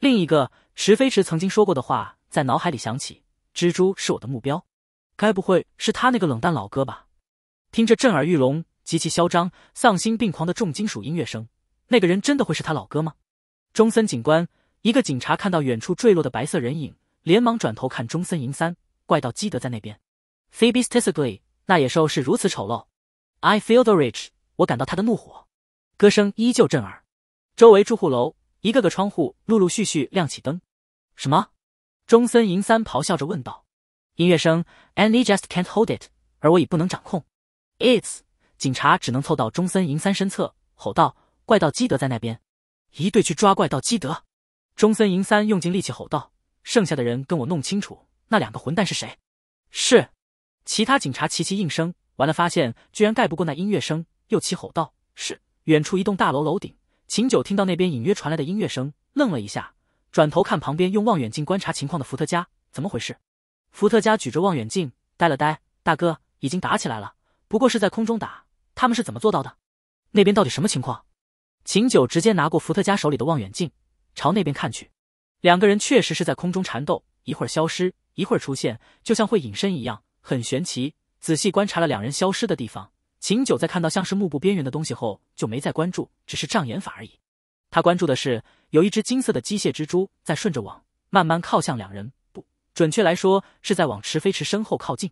另一个池飞驰曾经说过的话在脑海里响起：“蜘蛛是我的目标。”该不会是他那个冷淡老哥吧？听着震耳欲聋、极其嚣张、丧心病狂的重金属音乐声，那个人真的会是他老哥吗？中森警官，一个警察看到远处坠落的白色人影，连忙转头看中森银三，怪盗基德在那边。Phoebe Stessegly，那野兽是如此丑陋。I feel the rage，我感到他的怒火。歌声依旧震耳，周围住户楼一个个窗户陆陆续续亮起灯。什么？中森银三咆哮着问道。音乐声，and he just can't hold it，而我已不能掌控。It's，警察只能凑到中森银三身侧，吼道：“怪盗基德在那边，一队去抓怪盗基德！”中森银三用尽力气吼道：“剩下的人跟我弄清楚，那两个混蛋是谁？”是，其他警察齐齐应声。完了，发现居然盖不过那音乐声，又齐吼道：“是！”远处一栋大楼楼顶，秦九听到那边隐约传来的音乐声，愣了一下，转头看旁边用望远镜观察情况的伏特加，怎么回事？伏特加举着望远镜，呆了呆。大哥，已经打起来了，不过是在空中打。他们是怎么做到的？那边到底什么情况？秦九直接拿过伏特加手里的望远镜，朝那边看去。两个人确实是在空中缠斗，一会儿消失，一会儿出现，就像会隐身一样，很玄奇。仔细观察了两人消失的地方，秦九在看到像是幕布边缘的东西后，就没再关注，只是障眼法而已。他关注的是有一只金色的机械蜘蛛在顺着网慢慢靠向两人。不准确来说，是在往池飞池身后靠近。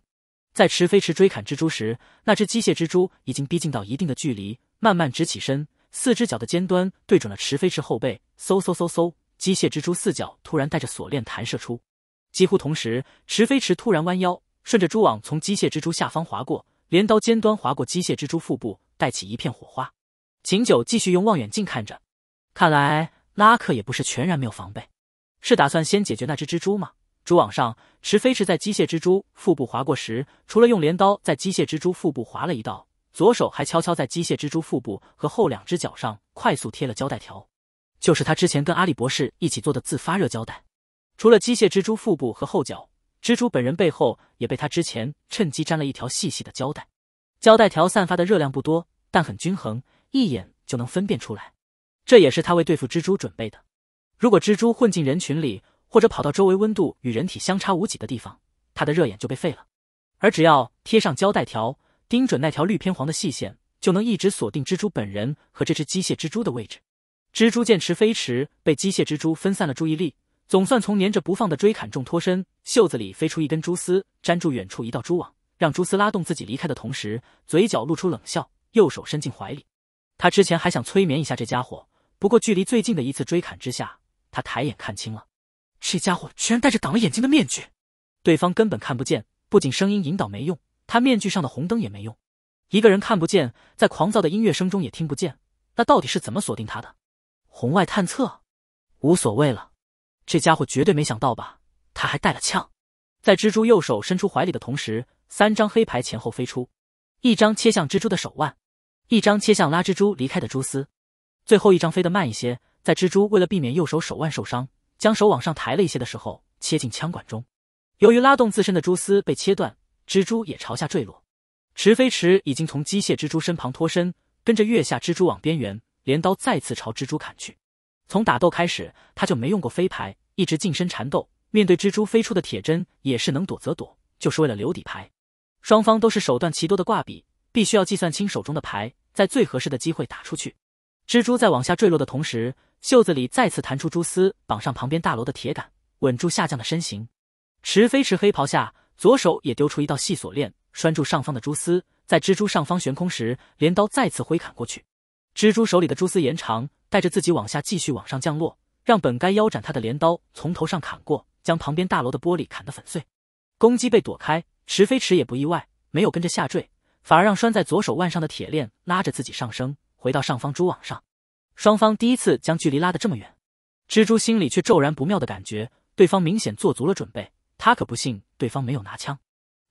在池飞池追砍蜘蛛时，那只机械蜘蛛已经逼近到一定的距离，慢慢直起身，四只脚的尖端对准了池飞池后背。嗖嗖嗖嗖，机械蜘蛛四脚突然带着锁链弹射出。几乎同时，池飞池突然弯腰，顺着蛛网从机械蜘蛛下方划过，镰刀尖端划过机械蜘蛛腹部，带起一片火花。秦九继续用望远镜看着，看来拉克也不是全然没有防备，是打算先解决那只蜘蛛吗？蛛网上，池飞驰在机械蜘蛛腹部划过时，除了用镰刀在机械蜘蛛腹部划了一道，左手还悄悄在机械蜘蛛腹部和后两只脚上快速贴了胶带条，就是他之前跟阿里博士一起做的自发热胶带。除了机械蜘蛛腹部和后脚，蜘蛛本人背后也被他之前趁机粘了一条细细的胶带。胶带条散发的热量不多，但很均衡，一眼就能分辨出来。这也是他为对付蜘蛛准备的。如果蜘蛛混进人群里，或者跑到周围温度与人体相差无几的地方，他的热眼就被废了。而只要贴上胶带条，盯准那条绿偏黄的细线，就能一直锁定蜘蛛本人和这只机械蜘蛛的位置。蜘蛛见池飞驰被机械蜘蛛分散了注意力，总算从粘着不放的追砍中脱身，袖子里飞出一根蛛丝，粘住远处一道蛛网，让蛛丝拉动自己离开的同时，嘴角露出冷笑，右手伸进怀里。他之前还想催眠一下这家伙，不过距离最近的一次追砍之下，他抬眼看清了。这家伙居然戴着挡了眼睛的面具，对方根本看不见。不仅声音引导没用，他面具上的红灯也没用。一个人看不见，在狂躁的音乐声中也听不见。那到底是怎么锁定他的？红外探测？无所谓了。这家伙绝对没想到吧？他还带了枪。在蜘蛛右手伸出怀里的同时，三张黑牌前后飞出，一张切向蜘蛛的手腕，一张切向拉蜘蛛离开的蛛丝，最后一张飞得慢一些，在蜘蛛为了避免右手手腕受伤。将手往上抬了一些的时候，切进枪管中。由于拉动自身的蛛丝被切断，蜘蛛也朝下坠落。池飞驰已经从机械蜘蛛身旁脱身，跟着跃下蜘蛛网边缘，镰刀再次朝蜘蛛砍去。从打斗开始，他就没用过飞牌，一直近身缠斗。面对蜘蛛飞出的铁针，也是能躲则躲，就是为了留底牌。双方都是手段奇多的挂笔，必须要计算清手中的牌，在最合适的机会打出去。蜘蛛在往下坠落的同时。袖子里再次弹出蛛丝，绑上旁边大楼的铁杆，稳住下降的身形。池飞驰黑袍下，左手也丢出一道细锁链，拴住上方的蛛丝。在蜘蛛上方悬空时，镰刀再次挥砍过去。蜘蛛手里的蛛丝延长，带着自己往下继续往上降落，让本该腰斩他的镰刀从头上砍过，将旁边大楼的玻璃砍得粉碎。攻击被躲开，池飞驰也不意外，没有跟着下坠，反而让拴在左手腕上的铁链拉着自己上升，回到上方蛛网上。双方第一次将距离拉得这么远，蜘蛛心里却骤然不妙的感觉，对方明显做足了准备，他可不信对方没有拿枪。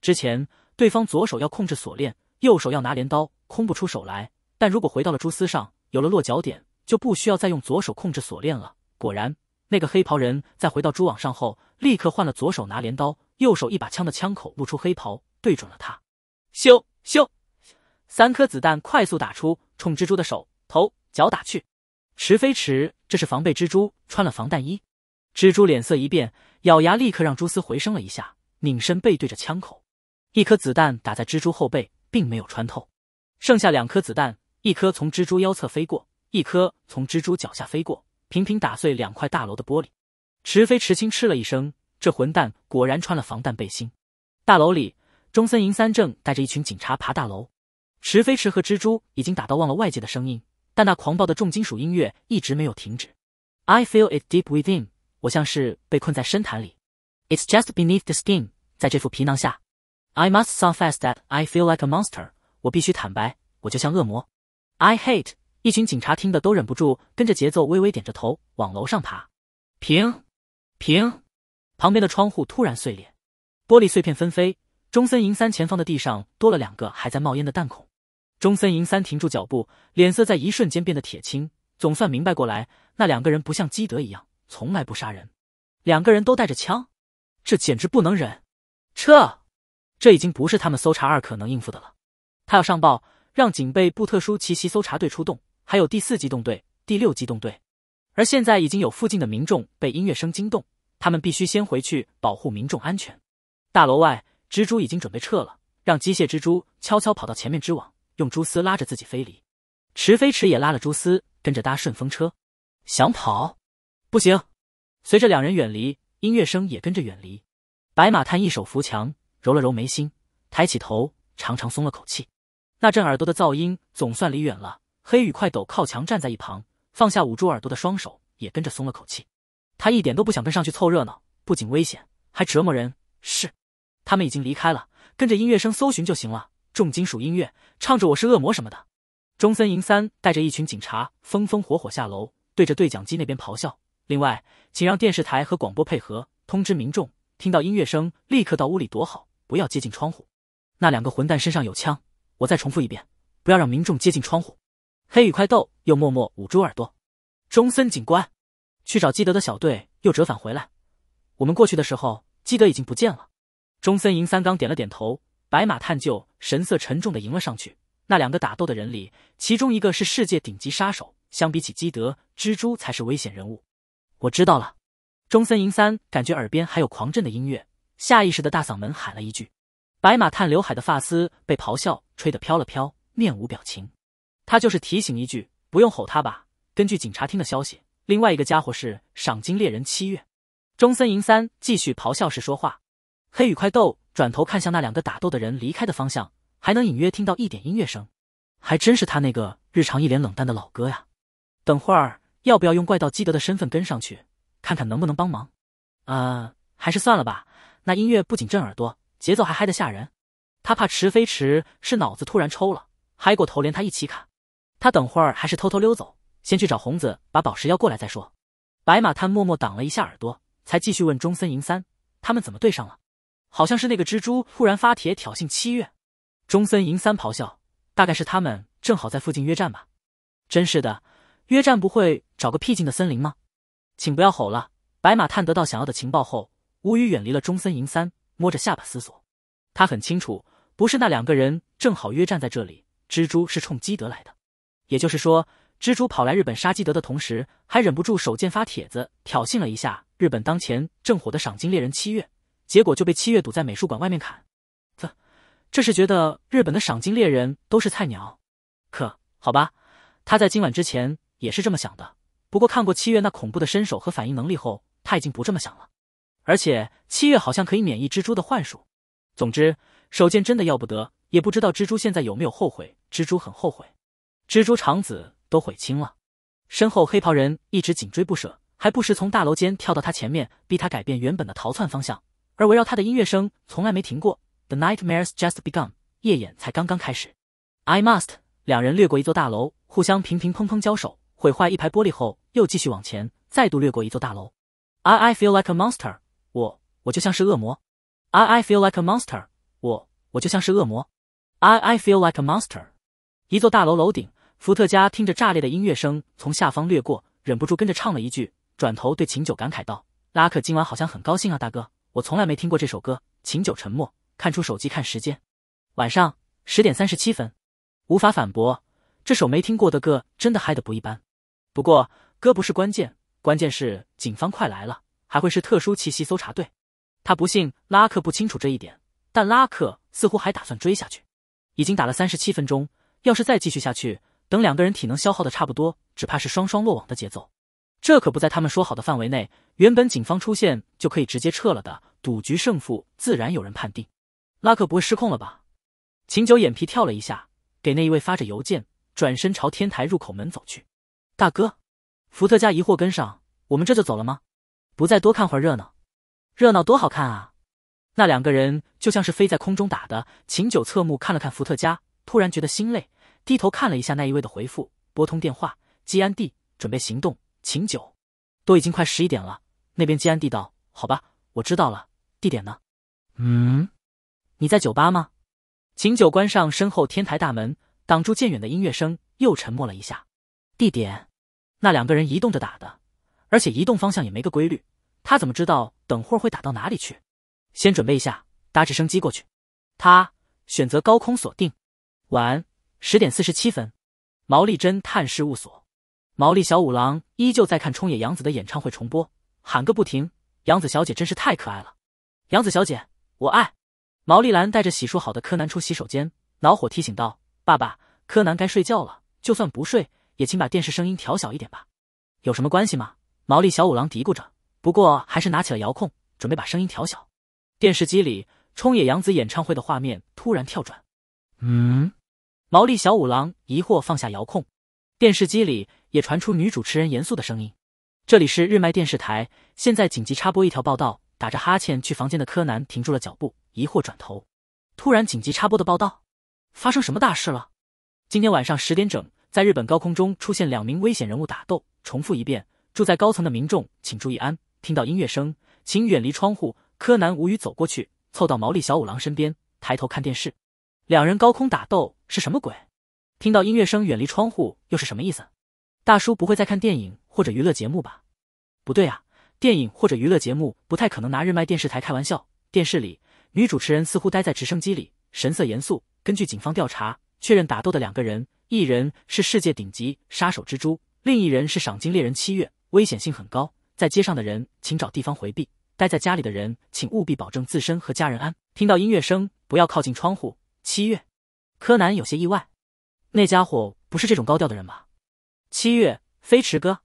之前对方左手要控制锁链，右手要拿镰刀，空不出手来。但如果回到了蛛丝上，有了落脚点，就不需要再用左手控制锁链了。果然，那个黑袍人在回到蛛网上后，立刻换了左手拿镰刀。右手一把枪的枪口露出黑袍，对准了他。咻咻，三颗子弹快速打出，冲蜘蛛的手、头、脚打去。迟飞迟，这是防备蜘蛛穿了防弹衣。蜘蛛脸色一变，咬牙立刻让蛛丝回升了一下，拧身背对着枪口。一颗子弹打在蜘蛛后背，并没有穿透。剩下两颗子弹，一颗从蜘蛛腰侧飞过，一颗从蜘蛛脚下飞过，频频打碎两块大楼的玻璃。池飞池轻嗤了一声。这混蛋果然穿了防弹背心。大楼里，中森银三正带着一群警察爬大楼。池飞池和蜘蛛已经打到忘了外界的声音，但那狂暴的重金属音乐一直没有停止。I feel it deep within，我像是被困在深潭里。It's just beneath the skin，在这副皮囊下。I must confess that I feel like a monster，我必须坦白，我就像恶魔。I hate，一群警察听得都忍不住跟着节奏微微点着头往楼上爬。平，平。旁边的窗户突然碎裂，玻璃碎片纷飞。中森银三前方的地上多了两个还在冒烟的弹孔。中森银三停住脚步，脸色在一瞬间变得铁青，总算明白过来，那两个人不像基德一样从来不杀人，两个人都带着枪，这简直不能忍。撤！这已经不是他们搜查二可能应付的了。他要上报，让警备部特殊奇袭搜查队出动，还有第四机动队、第六机动队。而现在已经有附近的民众被音乐声惊动。他们必须先回去保护民众安全。大楼外，蜘蛛已经准备撤了，让机械蜘蛛悄悄跑到前面织网，用蛛丝拉着自己飞离。池飞池也拉了蛛丝，跟着搭顺风车。想跑，不行。随着两人远离，音乐声也跟着远离。白马探一手扶墙，揉了揉眉心，抬起头，长长松了口气。那震耳朵的噪音总算离远了。黑羽快斗靠墙站在一旁，放下捂住耳朵的双手，也跟着松了口气。他一点都不想跟上去凑热闹，不仅危险，还折磨人。是，他们已经离开了，跟着音乐声搜寻就行了。重金属音乐，唱着“我是恶魔”什么的。中森银三带着一群警察风风火火下楼，对着对讲机那边咆哮。另外，请让电视台和广播配合，通知民众，听到音乐声立刻到屋里躲好，不要接近窗户。那两个混蛋身上有枪，我再重复一遍，不要让民众接近窗户。黑羽快斗又默默捂住耳朵。中森警官。去找基德的小队又折返回来，我们过去的时候，基德已经不见了。中森银三刚点了点头，白马探究神色沉重的迎了上去。那两个打斗的人里，其中一个是世界顶级杀手，相比起基德，蜘蛛才是危险人物。我知道了。中森银三感觉耳边还有狂震的音乐，下意识的大嗓门喊了一句。白马探刘海的发丝被咆哮吹得飘了飘，面无表情。他就是提醒一句，不用吼他吧。根据警察厅的消息。另外一个家伙是赏金猎人七月，中森银三继续咆哮式说话。黑羽快斗转头看向那两个打斗的人离开的方向，还能隐约听到一点音乐声，还真是他那个日常一脸冷淡的老哥呀。等会儿要不要用怪盗基德的身份跟上去，看看能不能帮忙？呃，还是算了吧。那音乐不仅震耳朵，节奏还嗨得吓人。他怕池飞驰是脑子突然抽了，嗨过头连他一起砍。他等会儿还是偷偷溜走。先去找红子，把宝石要过来再说。白马探默默挡了一下耳朵，才继续问中森银三：“他们怎么对上了？好像是那个蜘蛛突然发帖挑衅七月。”中森银三咆哮：“大概是他们正好在附近约战吧？真是的，约战不会找个僻静的森林吗？”请不要吼了。白马探得到想要的情报后，无语远离了中森银三，摸着下巴思索。他很清楚，不是那两个人正好约战在这里，蜘蛛是冲基德来的，也就是说。蜘蛛跑来日本杀基德的同时，还忍不住手贱发帖子挑衅了一下日本当前正火的赏金猎人七月，结果就被七月堵在美术馆外面砍。这，这是觉得日本的赏金猎人都是菜鸟？可好吧，他在今晚之前也是这么想的。不过看过七月那恐怖的身手和反应能力后，他已经不这么想了。而且七月好像可以免疫蜘蛛的幻术。总之，手贱真的要不得，也不知道蜘蛛现在有没有后悔。蜘蛛很后悔，蜘蛛长子。都悔青了，身后黑袍人一直紧追不舍，还不时从大楼间跳到他前面，逼他改变原本的逃窜方向。而围绕他的音乐声从来没停过。The nightmares just begun，夜演才刚刚开始。I must，两人掠过一座大楼，互相平平砰砰交手，毁坏一排玻璃后，又继续往前，再度掠过一座大楼。I I feel like a monster，我我就像是恶魔。I I feel like a monster，我我就像是恶魔。I I feel like a monster。一座大楼楼顶，伏特加听着炸裂的音乐声从下方掠过，忍不住跟着唱了一句，转头对秦九感慨道：“拉克今晚好像很高兴啊，大哥，我从来没听过这首歌。”秦九沉默，看出手机看时间，晚上十点三十七分，无法反驳，这首没听过的歌真的嗨得不一般。不过歌不是关键。关键是警方快来了，还会是特殊气息搜查队。他不信拉克不清楚这一点，但拉克似乎还打算追下去。已经打了三十七分钟，要是再继续下去，等两个人体能消耗的差不多，只怕是双双落网的节奏。这可不在他们说好的范围内。原本警方出现就可以直接撤了的，赌局胜负自然有人判定。拉克不会失控了吧？秦九眼皮跳了一下，给那一位发着邮件，转身朝天台入口门走去。大哥。伏特加疑惑跟上，我们这就走了吗？不再多看会儿热闹？热闹多好看啊！那两个人就像是飞在空中打的。秦九侧目看了看伏特加，突然觉得心累，低头看了一下那一位的回复，拨通电话，基安蒂准备行动。秦九，都已经快十一点了。那边基安蒂道：“好吧，我知道了。地点呢？”嗯，你在酒吧吗？秦九关上身后天台大门，挡住渐远的音乐声，又沉默了一下。地点。那两个人移动着打的，而且移动方向也没个规律，他怎么知道等会儿会打到哪里去？先准备一下，搭直升机过去。他选择高空锁定。晚，十点四十七分，毛利侦探事务所。毛利小五郎依旧在看冲野洋子的演唱会重播，喊个不停。洋子小姐真是太可爱了，洋子小姐，我爱。毛利兰带着洗漱好的柯南出洗手间，恼火提醒道：“爸爸，柯南该睡觉了，就算不睡。”也请把电视声音调小一点吧，有什么关系吗？毛利小五郎嘀咕着，不过还是拿起了遥控，准备把声音调小。电视机里，冲野洋子演唱会的画面突然跳转。嗯，毛利小五郎疑惑放下遥控，电视机里也传出女主持人严肃的声音：“这里是日麦电视台，现在紧急插播一条报道。”打着哈欠去房间的柯南停住了脚步，疑惑转头，突然紧急插播的报道，发生什么大事了？今天晚上十点整。在日本高空中出现两名危险人物打斗。重复一遍，住在高层的民众请注意安。听到音乐声，请远离窗户。柯南无语走过去，凑到毛利小五郎身边，抬头看电视。两人高空打斗是什么鬼？听到音乐声，远离窗户又是什么意思？大叔不会在看电影或者娱乐节目吧？不对啊，电影或者娱乐节目不太可能拿日麦电视台开玩笑。电视里，女主持人似乎待在直升机里，神色严肃。根据警方调查，确认打斗的两个人。一人是世界顶级杀手蜘蛛，另一人是赏金猎人七月，危险性很高。在街上的人请找地方回避，待在家里的人请务必保证自身和家人安。听到音乐声，不要靠近窗户。七月，柯南有些意外，那家伙不是这种高调的人吧？七月，飞驰哥，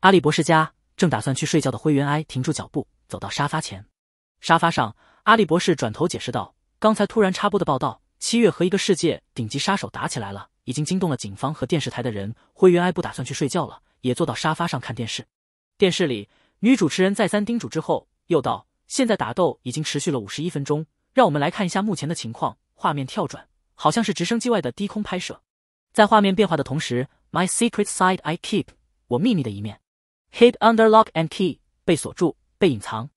阿笠博士家正打算去睡觉的灰原哀停住脚步，走到沙发前。沙发上，阿笠博士转头解释道：“刚才突然插播的报道，七月和一个世界顶级杀手打起来了。”已经惊动了警方和电视台的人。灰原哀不打算去睡觉了，也坐到沙发上看电视。电视里，女主持人再三叮嘱之后，又道：“现在打斗已经持续了五十一分钟，让我们来看一下目前的情况。”画面跳转，好像是直升机外的低空拍摄。在画面变化的同时，My secret side I keep，我秘密的一面，hid under lock and key，被锁住，被隐藏。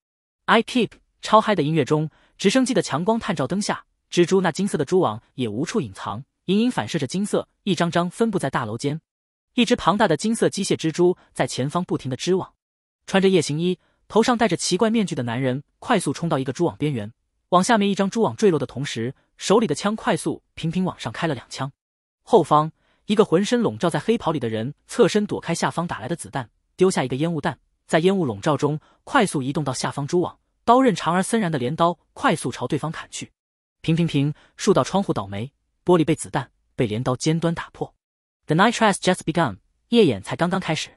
I keep，超嗨的音乐中，直升机的强光探照灯下，蜘蛛那金色的蛛网也无处隐藏。隐隐反射着金色，一张张分布在大楼间。一只庞大的金色机械蜘蛛在前方不停的织网。穿着夜行衣、头上戴着奇怪面具的男人快速冲到一个蛛网边缘，往下面一张蛛网坠落的同时，手里的枪快速频频往上开了两枪。后方一个浑身笼罩在黑袍里的人侧身躲开下方打来的子弹，丢下一个烟雾弹，在烟雾笼罩中快速移动到下方蛛网，刀刃长而森然的镰刀快速朝对方砍去。平平平，数道窗户倒霉。玻璃被子弹、被镰刀尖端打破。The night has just begun，夜演才刚刚开始。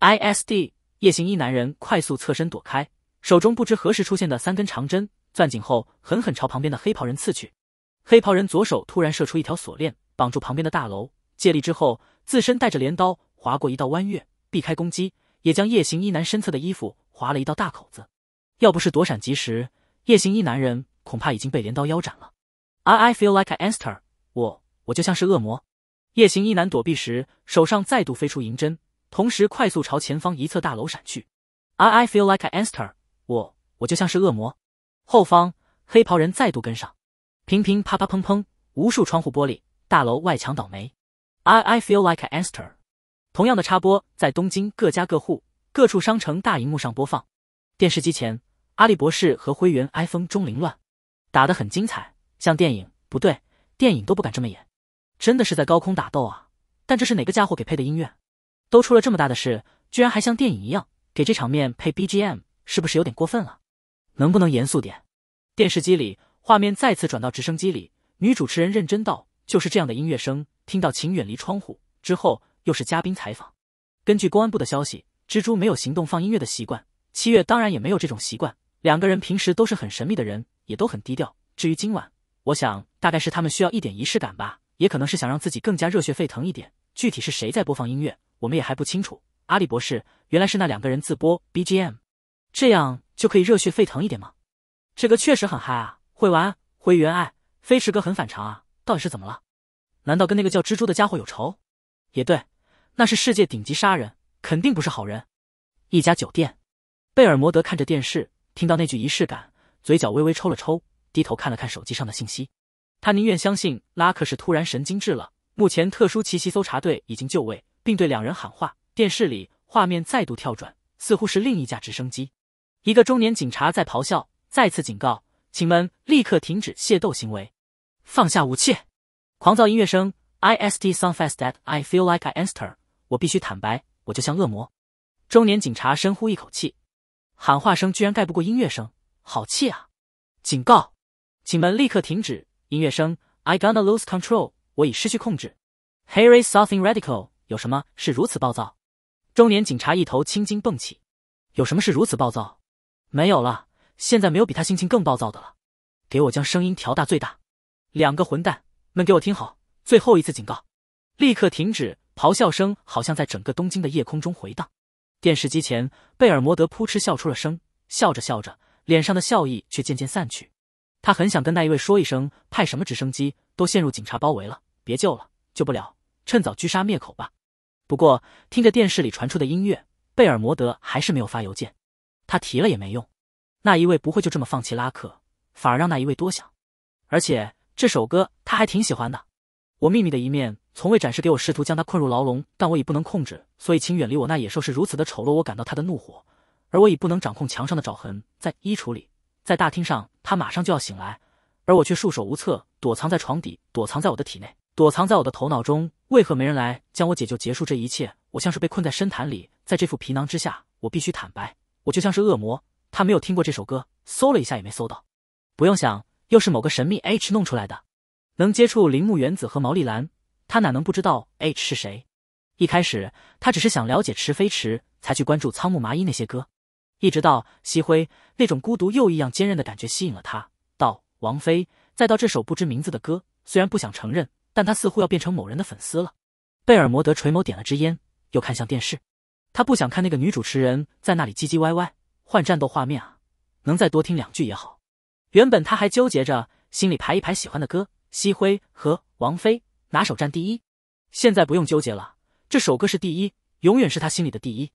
ISD，夜行衣男人快速侧身躲开，手中不知何时出现的三根长针，攥紧后狠狠朝旁边的黑袍人刺去。黑袍人左手突然射出一条锁链，绑住旁边的大楼，借力之后，自身带着镰刀划过一道弯月，避开攻击。也将夜行衣男身侧的衣服划了一道大口子。要不是躲闪及时，夜行衣男人恐怕已经被镰刀腰斩了。I I feel like anster，我我就像是恶魔。夜行衣男躲避时，手上再度飞出银针，同时快速朝前方一侧大楼闪去。I I feel like an monster，我我就像是恶魔。后方黑袍人再度跟上，乒乒啪啪砰砰，无数窗户玻璃，大楼外墙倒霉。I I feel like an monster。同样的插播在东京各家各户、各处商城大荧幕上播放。电视机前，阿笠博士和灰原哀风中凌乱，打得很精彩，像电影不对，电影都不敢这么演，真的是在高空打斗啊！但这是哪个家伙给配的音乐？都出了这么大的事，居然还像电影一样给这场面配 BGM，是不是有点过分了？能不能严肃点？电视机里画面再次转到直升机里，女主持人认真道：“就是这样的音乐声，听到请远离窗户。”之后。又是嘉宾采访。根据公安部的消息，蜘蛛没有行动放音乐的习惯，七月当然也没有这种习惯。两个人平时都是很神秘的人，也都很低调。至于今晚，我想大概是他们需要一点仪式感吧，也可能是想让自己更加热血沸腾一点。具体是谁在播放音乐，我们也还不清楚。阿笠博士，原来是那两个人自播 BGM，这样就可以热血沸腾一点吗？这个确实很嗨啊！会玩灰原爱飞驰哥很反常啊，到底是怎么了？难道跟那个叫蜘蛛的家伙有仇？也对。那是世界顶级杀人，肯定不是好人。一家酒店，贝尔摩德看着电视，听到那句仪式感，嘴角微微抽了抽，低头看了看手机上的信息。他宁愿相信拉克是突然神经质了。目前特殊奇袭搜查队已经就位，并对两人喊话。电视里画面再度跳转，似乎是另一架直升机。一个中年警察在咆哮，再次警告：“请们立刻停止械斗行为，放下武器。”狂躁音乐声：“IST song fast that I feel like I enter。”我必须坦白，我就像恶魔。中年警察深呼一口气，喊话声居然盖不过音乐声，好气啊！警告，请们立刻停止音乐声。I gonna lose control，我已失去控制。Harry's something radical，有什么是如此暴躁？中年警察一头青筋蹦起，有什么是如此暴躁？没有了，现在没有比他心情更暴躁的了。给我将声音调大最大！两个混蛋们，给我听好，最后一次警告，立刻停止！咆哮声好像在整个东京的夜空中回荡。电视机前，贝尔摩德扑哧笑出了声，笑着笑着，脸上的笑意却渐渐散去。他很想跟那一位说一声：“派什么直升机，都陷入警察包围了，别救了，救不了，趁早狙杀灭口吧。”不过，听着电视里传出的音乐，贝尔摩德还是没有发邮件。他提了也没用，那一位不会就这么放弃拉克，反而让那一位多想。而且这首歌他还挺喜欢的。我秘密的一面。从未展示给我，试图将他困入牢笼，但我已不能控制，所以请远离我。那野兽是如此的丑陋，我感到他的怒火，而我已不能掌控墙上的爪痕。在衣橱里，在大厅上，他马上就要醒来，而我却束手无策，躲藏在床底，躲藏在我的体内，躲藏在我的头脑中。为何没人来将我解救，结束这一切？我像是被困在深潭里，在这副皮囊之下，我必须坦白，我就像是恶魔。他没有听过这首歌，搜了一下也没搜到。不用想，又是某个神秘 H 弄出来的，能接触铃木原子和毛利兰。他哪能不知道 H 是谁？一开始他只是想了解池飞池，才去关注仓木麻衣那些歌。一直到西辉那种孤独又异样坚韧的感觉吸引了他，到王菲，再到这首不知名字的歌。虽然不想承认，但他似乎要变成某人的粉丝了。贝尔摩德垂眸点了支烟，又看向电视。他不想看那个女主持人在那里唧唧歪歪。换战斗画面啊，能再多听两句也好。原本他还纠结着，心里排一排喜欢的歌，西辉和王菲。哪首占第一，现在不用纠结了。这首歌是第一，永远是他心里的第一。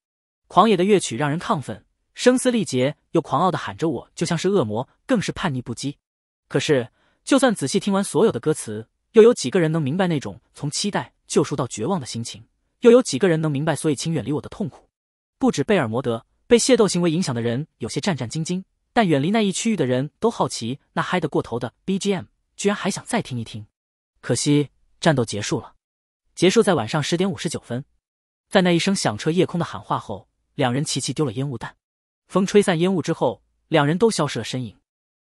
狂野的乐曲让人亢奋，声嘶力竭又狂傲的喊着我，就像是恶魔，更是叛逆不羁。可是，就算仔细听完所有的歌词，又有几个人能明白那种从期待救赎到绝望的心情？又有几个人能明白？所以，请远离我的痛苦。不止贝尔摩德被械斗行为影响的人有些战战兢兢，但远离那一区域的人都好奇，那嗨得过头的 BGM 居然还想再听一听。可惜。战斗结束了，结束在晚上十点五十九分，在那一声响彻夜空的喊话后，两人齐齐丢了烟雾弹。风吹散烟雾之后，两人都消失了身影。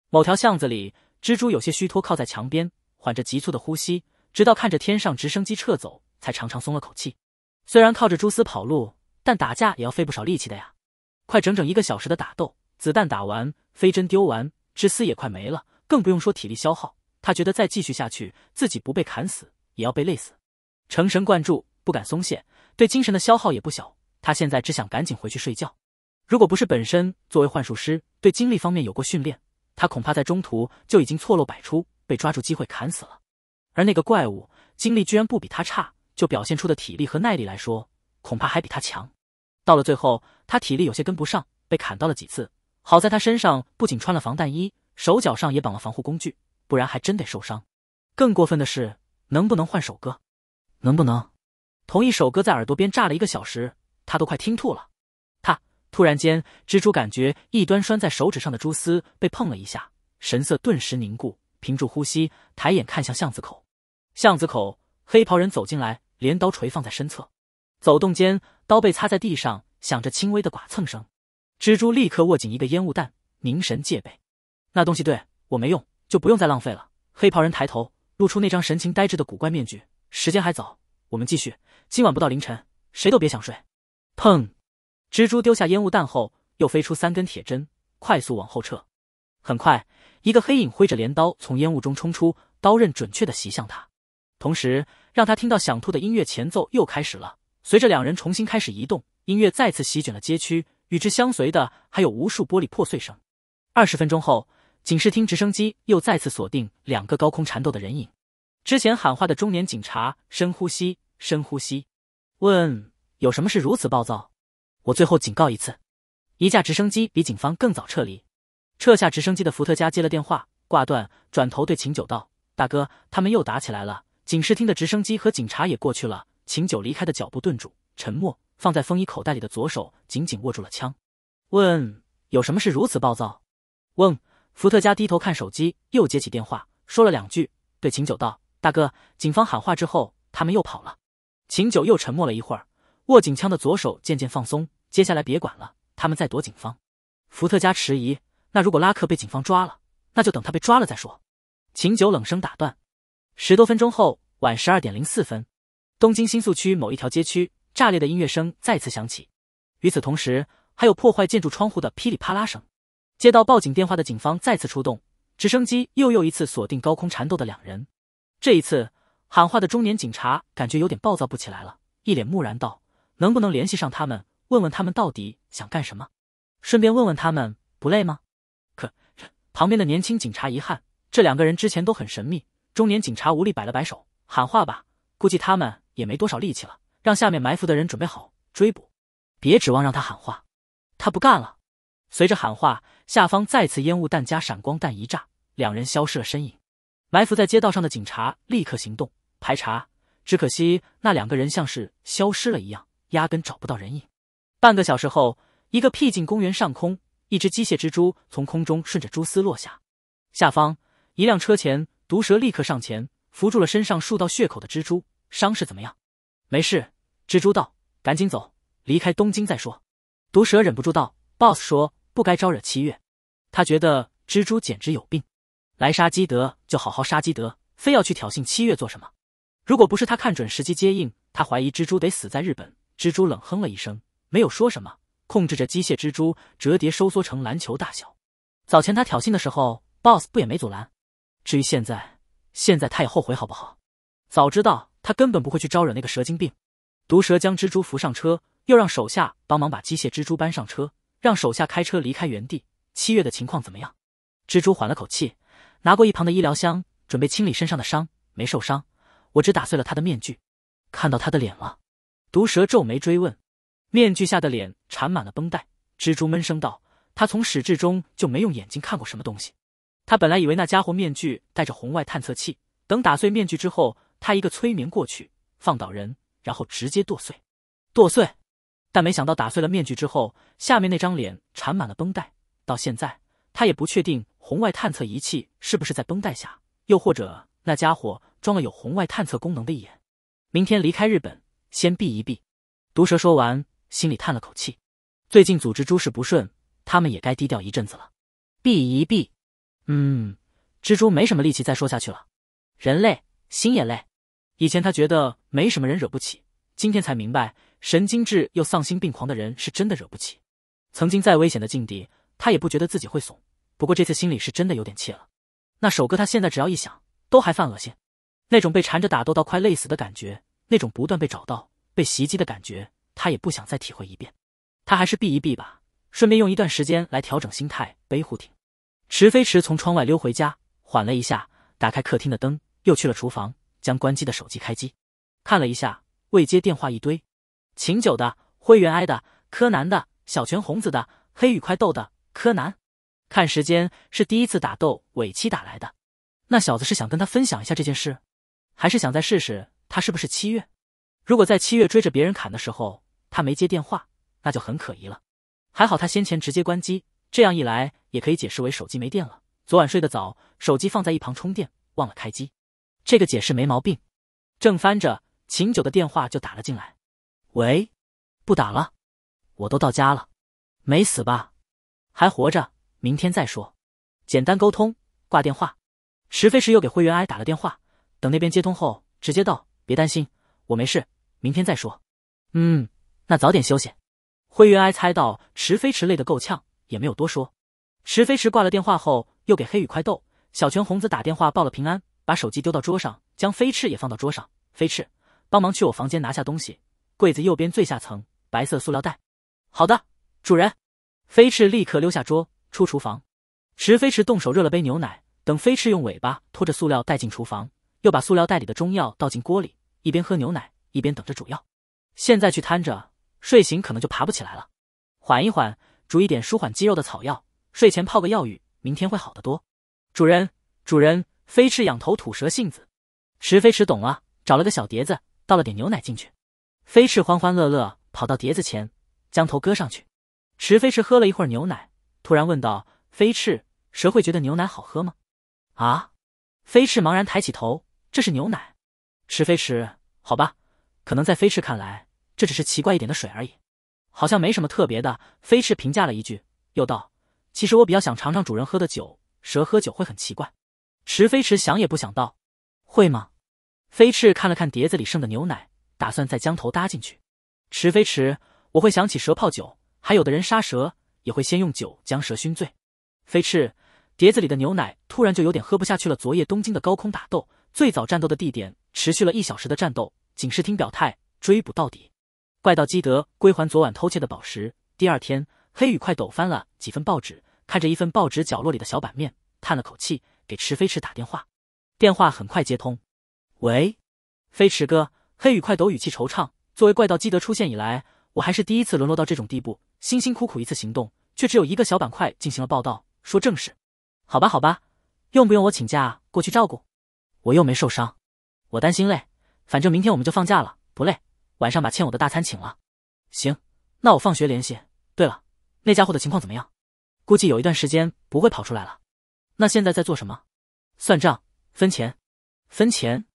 某条巷子里，蜘蛛有些虚脱，靠在墙边，缓着急促的呼吸，直到看着天上直升机撤走，才长长松了口气。虽然靠着蛛丝跑路，但打架也要费不少力气的呀。快整整一个小时的打斗，子弹打完，飞针丢完，蛛丝也快没了，更不用说体力消耗。他觉得再继续下去，自己不被砍死。也要被累死，成神贯注，不敢松懈，对精神的消耗也不小。他现在只想赶紧回去睡觉。如果不是本身作为幻术师对精力方面有过训练，他恐怕在中途就已经错漏百出，被抓住机会砍死了。而那个怪物精力居然不比他差，就表现出的体力和耐力来说，恐怕还比他强。到了最后，他体力有些跟不上，被砍到了几次。好在他身上不仅穿了防弹衣，手脚上也绑了防护工具，不然还真得受伤。更过分的是，能不能换首歌？能不能？同一首歌在耳朵边炸了一个小时，他都快听吐了。他突然间，蜘蛛感觉一端拴在手指上的蛛丝被碰了一下，神色顿时凝固，屏住呼吸，抬眼看向巷子口。巷子口，黑袍人走进来，镰刀垂放在身侧，走动间，刀背擦在地上，响着轻微的剐蹭声。蜘蛛立刻握紧一个烟雾弹，凝神戒备。那东西对我没用，就不用再浪费了。黑袍人抬头，露出那张神情呆滞的古怪面具。时间还早。我们继续，今晚不到凌晨，谁都别想睡。砰！蜘蛛丢下烟雾弹后，又飞出三根铁针，快速往后撤。很快，一个黑影挥着镰刀从烟雾中冲出，刀刃准确的袭向他。同时，让他听到想吐的音乐前奏又开始了。随着两人重新开始移动，音乐再次席卷了街区，与之相随的还有无数玻璃破碎声。二十分钟后，警视厅直升机又再次锁定两个高空缠斗的人影。之前喊话的中年警察深呼吸，深呼吸，问：“有什么事如此暴躁？”我最后警告一次。一架直升机比警方更早撤离。撤下直升机的伏特加接了电话，挂断，转头对秦九道：“大哥，他们又打起来了。”警视厅的直升机和警察也过去了。秦九离开的脚步顿住，沉默，放在风衣口袋里的左手紧紧握住了枪。问：“有什么事如此暴躁？”问。伏特加低头看手机，又接起电话，说了两句，对秦九道。大哥，警方喊话之后，他们又跑了。秦九又沉默了一会儿，握紧枪的左手渐渐放松。接下来别管了，他们在躲警方。伏特加迟疑，那如果拉克被警方抓了，那就等他被抓了再说。秦九冷声打断。十多分钟后，晚十二点零四分，东京新宿区某一条街区，炸裂的音乐声再次响起，与此同时，还有破坏建筑窗户的噼里啪啦声。接到报警电话的警方再次出动，直升机又又一次锁定高空缠斗的两人。这一次喊话的中年警察感觉有点暴躁不起来了，一脸木然道：“能不能联系上他们，问问他们到底想干什么？顺便问问他们不累吗？”旁边的年轻警察一汗，这两个人之前都很神秘。中年警察无力摆了摆手：“喊话吧，估计他们也没多少力气了。让下面埋伏的人准备好追捕，别指望让他喊话，他不干了。”随着喊话，下方再次烟雾弹加闪光弹一炸，两人消失了身影。埋伏在街道上的警察立刻行动排查，只可惜那两个人像是消失了一样，压根找不到人影。半个小时后，一个僻静公园上空，一只机械蜘蛛从空中顺着蛛丝落下。下方一辆车前，毒蛇立刻上前扶住了身上数道血口的蜘蛛。伤势怎么样？没事。蜘蛛道：“赶紧走，离开东京再说。”毒蛇忍不住道：“Boss 说不该招惹七月，他觉得蜘蛛简直有病。”来杀基德就好好杀基德，非要去挑衅七月做什么？如果不是他看准时机接应，他怀疑蜘蛛得死在日本。蜘蛛冷哼了一声，没有说什么，控制着机械蜘蛛折叠收缩成篮球大小。早前他挑衅的时候，BOSS 不也没阻拦？至于现在，现在他也后悔好不好？早知道他根本不会去招惹那个蛇精病。毒蛇将蜘蛛扶上车，又让手下帮忙把机械蜘蛛搬上车，让手下开车离开原地。七月的情况怎么样？蜘蛛缓了口气。拿过一旁的医疗箱，准备清理身上的伤，没受伤。我只打碎了他的面具，看到他的脸了。毒蛇皱眉追问：“面具下的脸缠满了绷带。”蜘蛛闷声道：“他从始至终就没用眼睛看过什么东西。他本来以为那家伙面具带着红外探测器，等打碎面具之后，他一个催眠过去，放倒人，然后直接剁碎，剁碎。但没想到打碎了面具之后，下面那张脸缠满了绷带。到现在，他也不确定。”红外探测仪器是不是在绷带下？又或者那家伙装了有红外探测功能的眼？明天离开日本，先避一避。毒蛇说完，心里叹了口气。最近组织诸事不顺，他们也该低调一阵子了。避一避，嗯，蜘蛛没什么力气再说下去了。人累，心也累。以前他觉得没什么人惹不起，今天才明白，神经质又丧心病狂的人是真的惹不起。曾经再危险的境地，他也不觉得自己会怂。不过这次心里是真的有点气了，那首歌他现在只要一想都还犯恶心，那种被缠着打斗到快累死的感觉，那种不断被找到、被袭击的感觉，他也不想再体会一遍。他还是避一避吧，顺便用一段时间来调整心态。背护挺，池飞驰从窗外溜回家，缓了一下，打开客厅的灯，又去了厨房，将关机的手机开机，看了一下未接电话一堆，秦九的、灰原哀的、柯南的、小泉红子的、黑羽快斗的、柯南。看时间是第一次打斗，尾期打来的。那小子是想跟他分享一下这件事，还是想再试试他是不是七月？如果在七月追着别人砍的时候他没接电话，那就很可疑了。还好他先前直接关机，这样一来也可以解释为手机没电了。昨晚睡得早，手机放在一旁充电，忘了开机。这个解释没毛病。正翻着，秦九的电话就打了进来。喂，不打了，我都到家了，没死吧？还活着。明天再说，简单沟通，挂电话。石飞石又给灰原哀打了电话，等那边接通后，直接道：“别担心，我没事，明天再说。”嗯，那早点休息。灰原哀猜到池飞驰累得够呛，也没有多说。池飞驰挂了电话后，又给黑羽快斗、小泉红子打电话报了平安，把手机丢到桌上，将飞翅也放到桌上。飞翅，帮忙去我房间拿下东西，柜子右边最下层白色塑料袋。好的，主人。飞翅立刻溜下桌。出厨房，池飞驰动手热了杯牛奶，等飞驰用尾巴拖着塑料袋进厨房，又把塑料袋里的中药倒进锅里，一边喝牛奶一边等着煮药。现在去摊着，睡醒可能就爬不起来了。缓一缓，煮一点舒缓肌肉的草药，睡前泡个药浴，明天会好得多。主人，主人，飞翅仰头吐舌信子。池飞驰懂了，找了个小碟子，倒了点牛奶进去。飞驰欢欢乐乐跑到碟子前，将头搁上去。池飞驰喝了一会儿牛奶。突然问道：“飞翅，蛇会觉得牛奶好喝吗？”啊！飞翅茫然抬起头，这是牛奶。池飞驰，好吧，可能在飞翅看来，这只是奇怪一点的水而已，好像没什么特别的。飞翅评价了一句，又道：“其实我比较想尝尝主人喝的酒，蛇喝酒会很奇怪。”池飞驰想也不想道：“会吗？”飞翅看了看碟子里剩的牛奶，打算再将头搭进去。池飞驰，我会想起蛇泡酒，还有的人杀蛇。也会先用酒将蛇熏醉。飞翅，碟子里的牛奶突然就有点喝不下去了。昨夜东京的高空打斗，最早战斗的地点持续了一小时的战斗，警视厅表态追捕到底。怪盗基德归还昨晚偷窃的宝石。第二天，黑羽快抖翻了几份报纸，看着一份报纸角落里的小版面，叹了口气，给池飞驰打电话。电话很快接通。喂，飞驰哥，黑羽快抖语气惆怅。作为怪盗基德出现以来，我还是第一次沦落到这种地步。辛辛苦苦一次行动，却只有一个小板块进行了报道，说正事。好吧，好吧，用不用我请假过去照顾？我又没受伤，我担心累。反正明天我们就放假了，不累。晚上把欠我的大餐请了。行，那我放学联系。对了，那家伙的情况怎么样？估计有一段时间不会跑出来了。那现在在做什么？算账，分钱，分钱。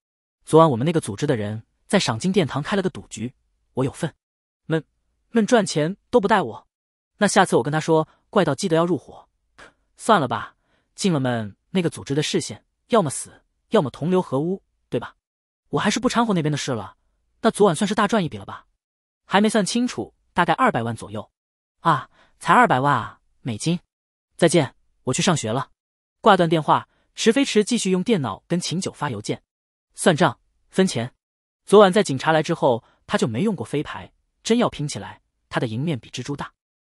昨晚我们那个组织的人在赏金殿堂开了个赌局，我有份。闷。们赚钱都不带我，那下次我跟他说怪盗基德要入伙，算了吧，进了们那个组织的视线，要么死，要么同流合污，对吧？我还是不掺和那边的事了。那昨晚算是大赚一笔了吧？还没算清楚，大概二百万左右。啊，才二百万啊，美金。再见，我去上学了。挂断电话，池飞驰继续用电脑跟秦九发邮件，算账分钱。昨晚在警察来之后，他就没用过飞牌。真要拼起来，他的赢面比蜘蛛大。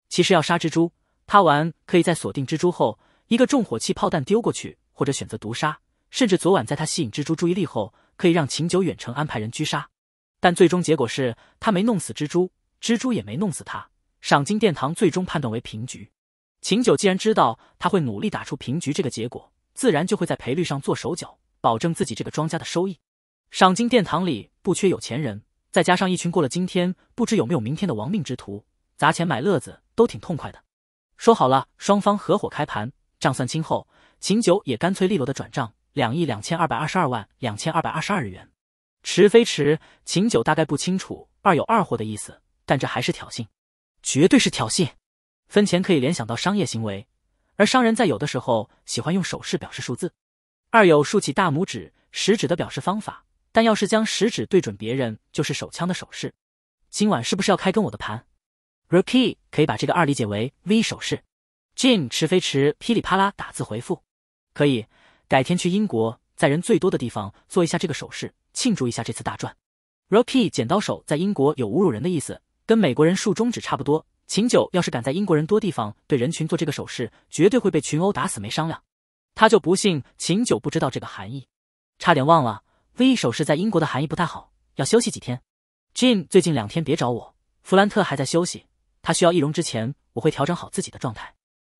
其实要杀蜘蛛，他玩可以在锁定蜘蛛后，一个重火器炮弹丢过去，或者选择毒杀。甚至昨晚在他吸引蜘蛛注意力后，可以让秦九远程安排人狙杀。但最终结果是他没弄死蜘蛛，蜘蛛也没弄死他。赏金殿堂最终判断为平局。秦九既然知道他会努力打出平局这个结果，自然就会在赔率上做手脚，保证自己这个庄家的收益。赏金殿堂里不缺有钱人。再加上一群过了今天不知有没有明天的亡命之徒，砸钱买乐子都挺痛快的。说好了，双方合伙开盘，账算清后，秦九也干脆利落的转账两亿两千二百二十二万两千二百二十二日元。迟非迟，秦九大概不清楚二有二货的意思，但这还是挑衅，绝对是挑衅。分钱可以联想到商业行为，而商人在有的时候喜欢用手势表示数字。二有竖起大拇指、食指的表示方法。但要是将食指对准别人，就是手枪的手势。今晚是不是要开跟我的盘？Rookie 可以把这个二理解为 V 手势。Jin 迟飞驰噼里啪啦打字回复，可以。改天去英国，在人最多的地方做一下这个手势，庆祝一下这次大赚。Rookie 剪刀手在英国有侮辱人的意思，跟美国人竖中指差不多。秦九要是敢在英国人多地方对人群做这个手势，绝对会被群殴打死，没商量。他就不信秦九不知道这个含义，差点忘了 V 手势在英国的含义不太好，要休息几天。Jim 最近两天别找我，弗兰特还在休息，他需要易容之前，我会调整好自己的状态。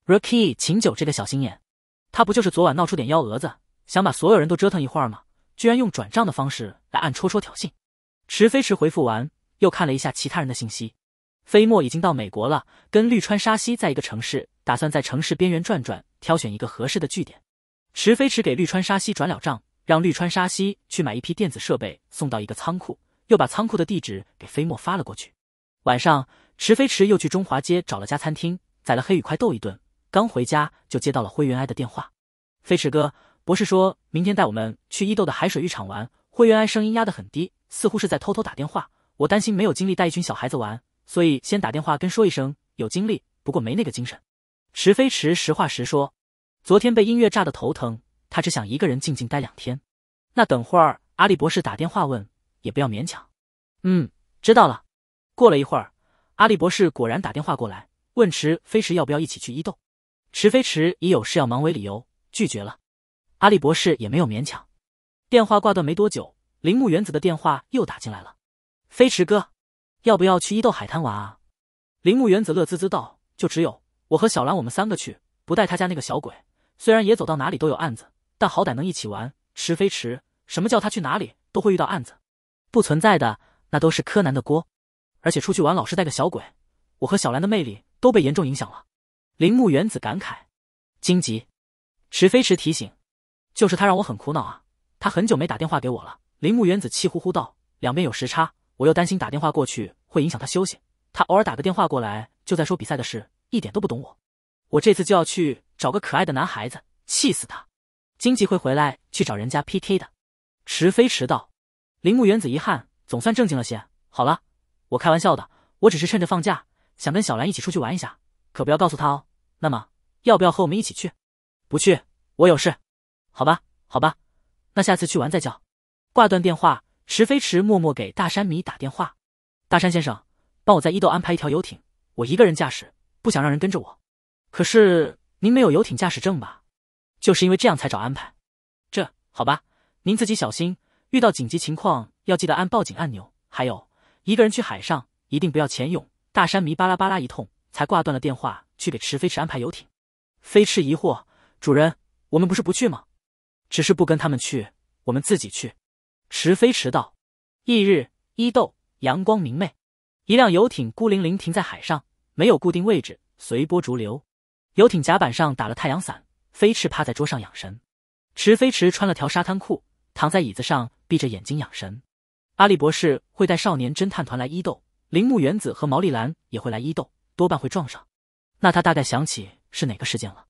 Rookie 秦九这个小心眼，他不就是昨晚闹出点幺蛾子，想把所有人都折腾一会儿吗？居然用转账的方式来暗戳戳挑衅。池飞驰回复完，又看了一下其他人的信息。飞墨已经到美国了，跟绿川沙希在一个城市，打算在城市边缘转转，挑选一个合适的据点。池飞驰给绿川沙希转了账，让绿川沙希去买一批电子设备送到一个仓库，又把仓库的地址给飞墨发了过去。晚上，池飞驰又去中华街找了家餐厅，宰了黑羽快斗一顿。刚回家就接到了灰原哀的电话：“飞驰哥，博士说明天带我们去伊豆的海水浴场玩。”灰原哀声音压得很低，似乎是在偷偷打电话。我担心没有精力带一群小孩子玩。所以先打电话跟说一声有精力，不过没那个精神。池飞驰实话实说，昨天被音乐炸得头疼，他只想一个人静静待两天。那等会儿阿笠博士打电话问，也不要勉强。嗯，知道了。过了一会儿，阿笠博士果然打电话过来，问池飞驰要不要一起去伊豆。池飞驰以有事要忙为理由拒绝了。阿笠博士也没有勉强。电话挂断没多久，铃木原子的电话又打进来了，飞驰哥。要不要去伊豆海滩玩啊？铃木原子乐滋滋道：“就只有我和小兰，我们三个去，不带他家那个小鬼。虽然野走到哪里都有案子，但好歹能一起玩。池飞驰，什么叫他去哪里都会遇到案子？不存在的，那都是柯南的锅。而且出去玩老是带个小鬼，我和小兰的魅力都被严重影响了。”铃木原子感慨。荆棘，池飞驰提醒：“就是他让我很苦恼啊，他很久没打电话给我了。”铃木原子气呼呼道：“两边有时差。”我又担心打电话过去会影响他休息，他偶尔打个电话过来就在说比赛的事，一点都不懂我。我这次就要去找个可爱的男孩子，气死他！经济会回来去找人家 PK 的。迟飞迟到，铃木原子一憾，总算正经了些。好了，我开玩笑的，我只是趁着放假想跟小兰一起出去玩一下，可不要告诉他哦。那么要不要和我们一起去？不去，我有事。好吧，好吧，那下次去玩再叫。挂断电话。石飞驰默默给大山米打电话：“大山先生，帮我在伊豆安排一条游艇，我一个人驾驶，不想让人跟着我。可是您没有游艇驾驶证吧？就是因为这样才找安排。这好吧，您自己小心，遇到紧急情况要记得按报警按钮。还有，一个人去海上一定不要潜泳。”大山迷巴拉巴拉一通，才挂断了电话，去给池飞驰安排游艇。飞驰疑惑：“主人，我们不是不去吗？只是不跟他们去，我们自己去。”池飞驰道：“翌日，伊豆阳光明媚，一辆游艇孤零零停在海上，没有固定位置，随波逐流。游艇甲板上打了太阳伞，飞驰趴在桌上养神。池飞驰穿了条沙滩裤，躺在椅子上闭着眼睛养神。阿笠博士会带少年侦探团来伊豆，铃木原子和毛利兰也会来伊豆，多半会撞上。那他大概想起是哪个事件了？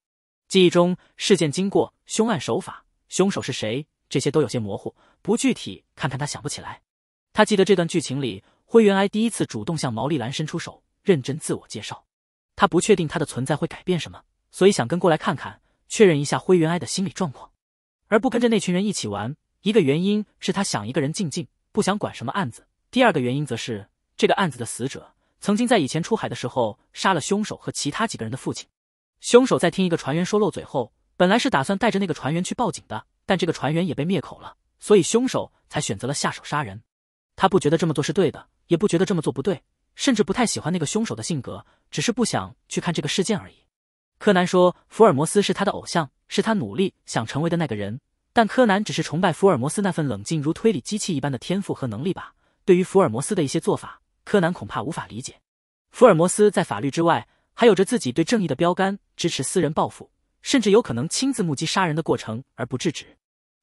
记忆中事件经过、凶案手法、凶手是谁？”这些都有些模糊，不具体，看看他想不起来。他记得这段剧情里，灰原哀第一次主动向毛利兰伸出手，认真自我介绍。他不确定他的存在会改变什么，所以想跟过来看看，确认一下灰原哀的心理状况，而不跟着那群人一起玩。一个原因是他想一个人静静，不想管什么案子；第二个原因则是这个案子的死者曾经在以前出海的时候杀了凶手和其他几个人的父亲。凶手在听一个船员说漏嘴后，本来是打算带着那个船员去报警的。但这个船员也被灭口了，所以凶手才选择了下手杀人。他不觉得这么做是对的，也不觉得这么做不对，甚至不太喜欢那个凶手的性格，只是不想去看这个事件而已。柯南说，福尔摩斯是他的偶像，是他努力想成为的那个人。但柯南只是崇拜福尔摩斯那份冷静如推理机器一般的天赋和能力吧。对于福尔摩斯的一些做法，柯南恐怕无法理解。福尔摩斯在法律之外，还有着自己对正义的标杆，支持私人报复。甚至有可能亲自目击杀人的过程而不制止。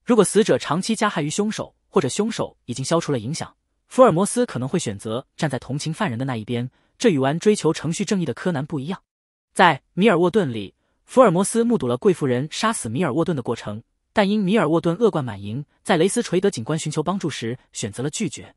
如果死者长期加害于凶手，或者凶手已经消除了影响，福尔摩斯可能会选择站在同情犯人的那一边。这与玩追求程序正义的柯南不一样。在米尔沃顿里，福尔摩斯目睹了贵妇人杀死米尔沃顿的过程，但因米尔沃顿恶贯满盈，在雷斯垂德警官寻求帮助时选择了拒绝。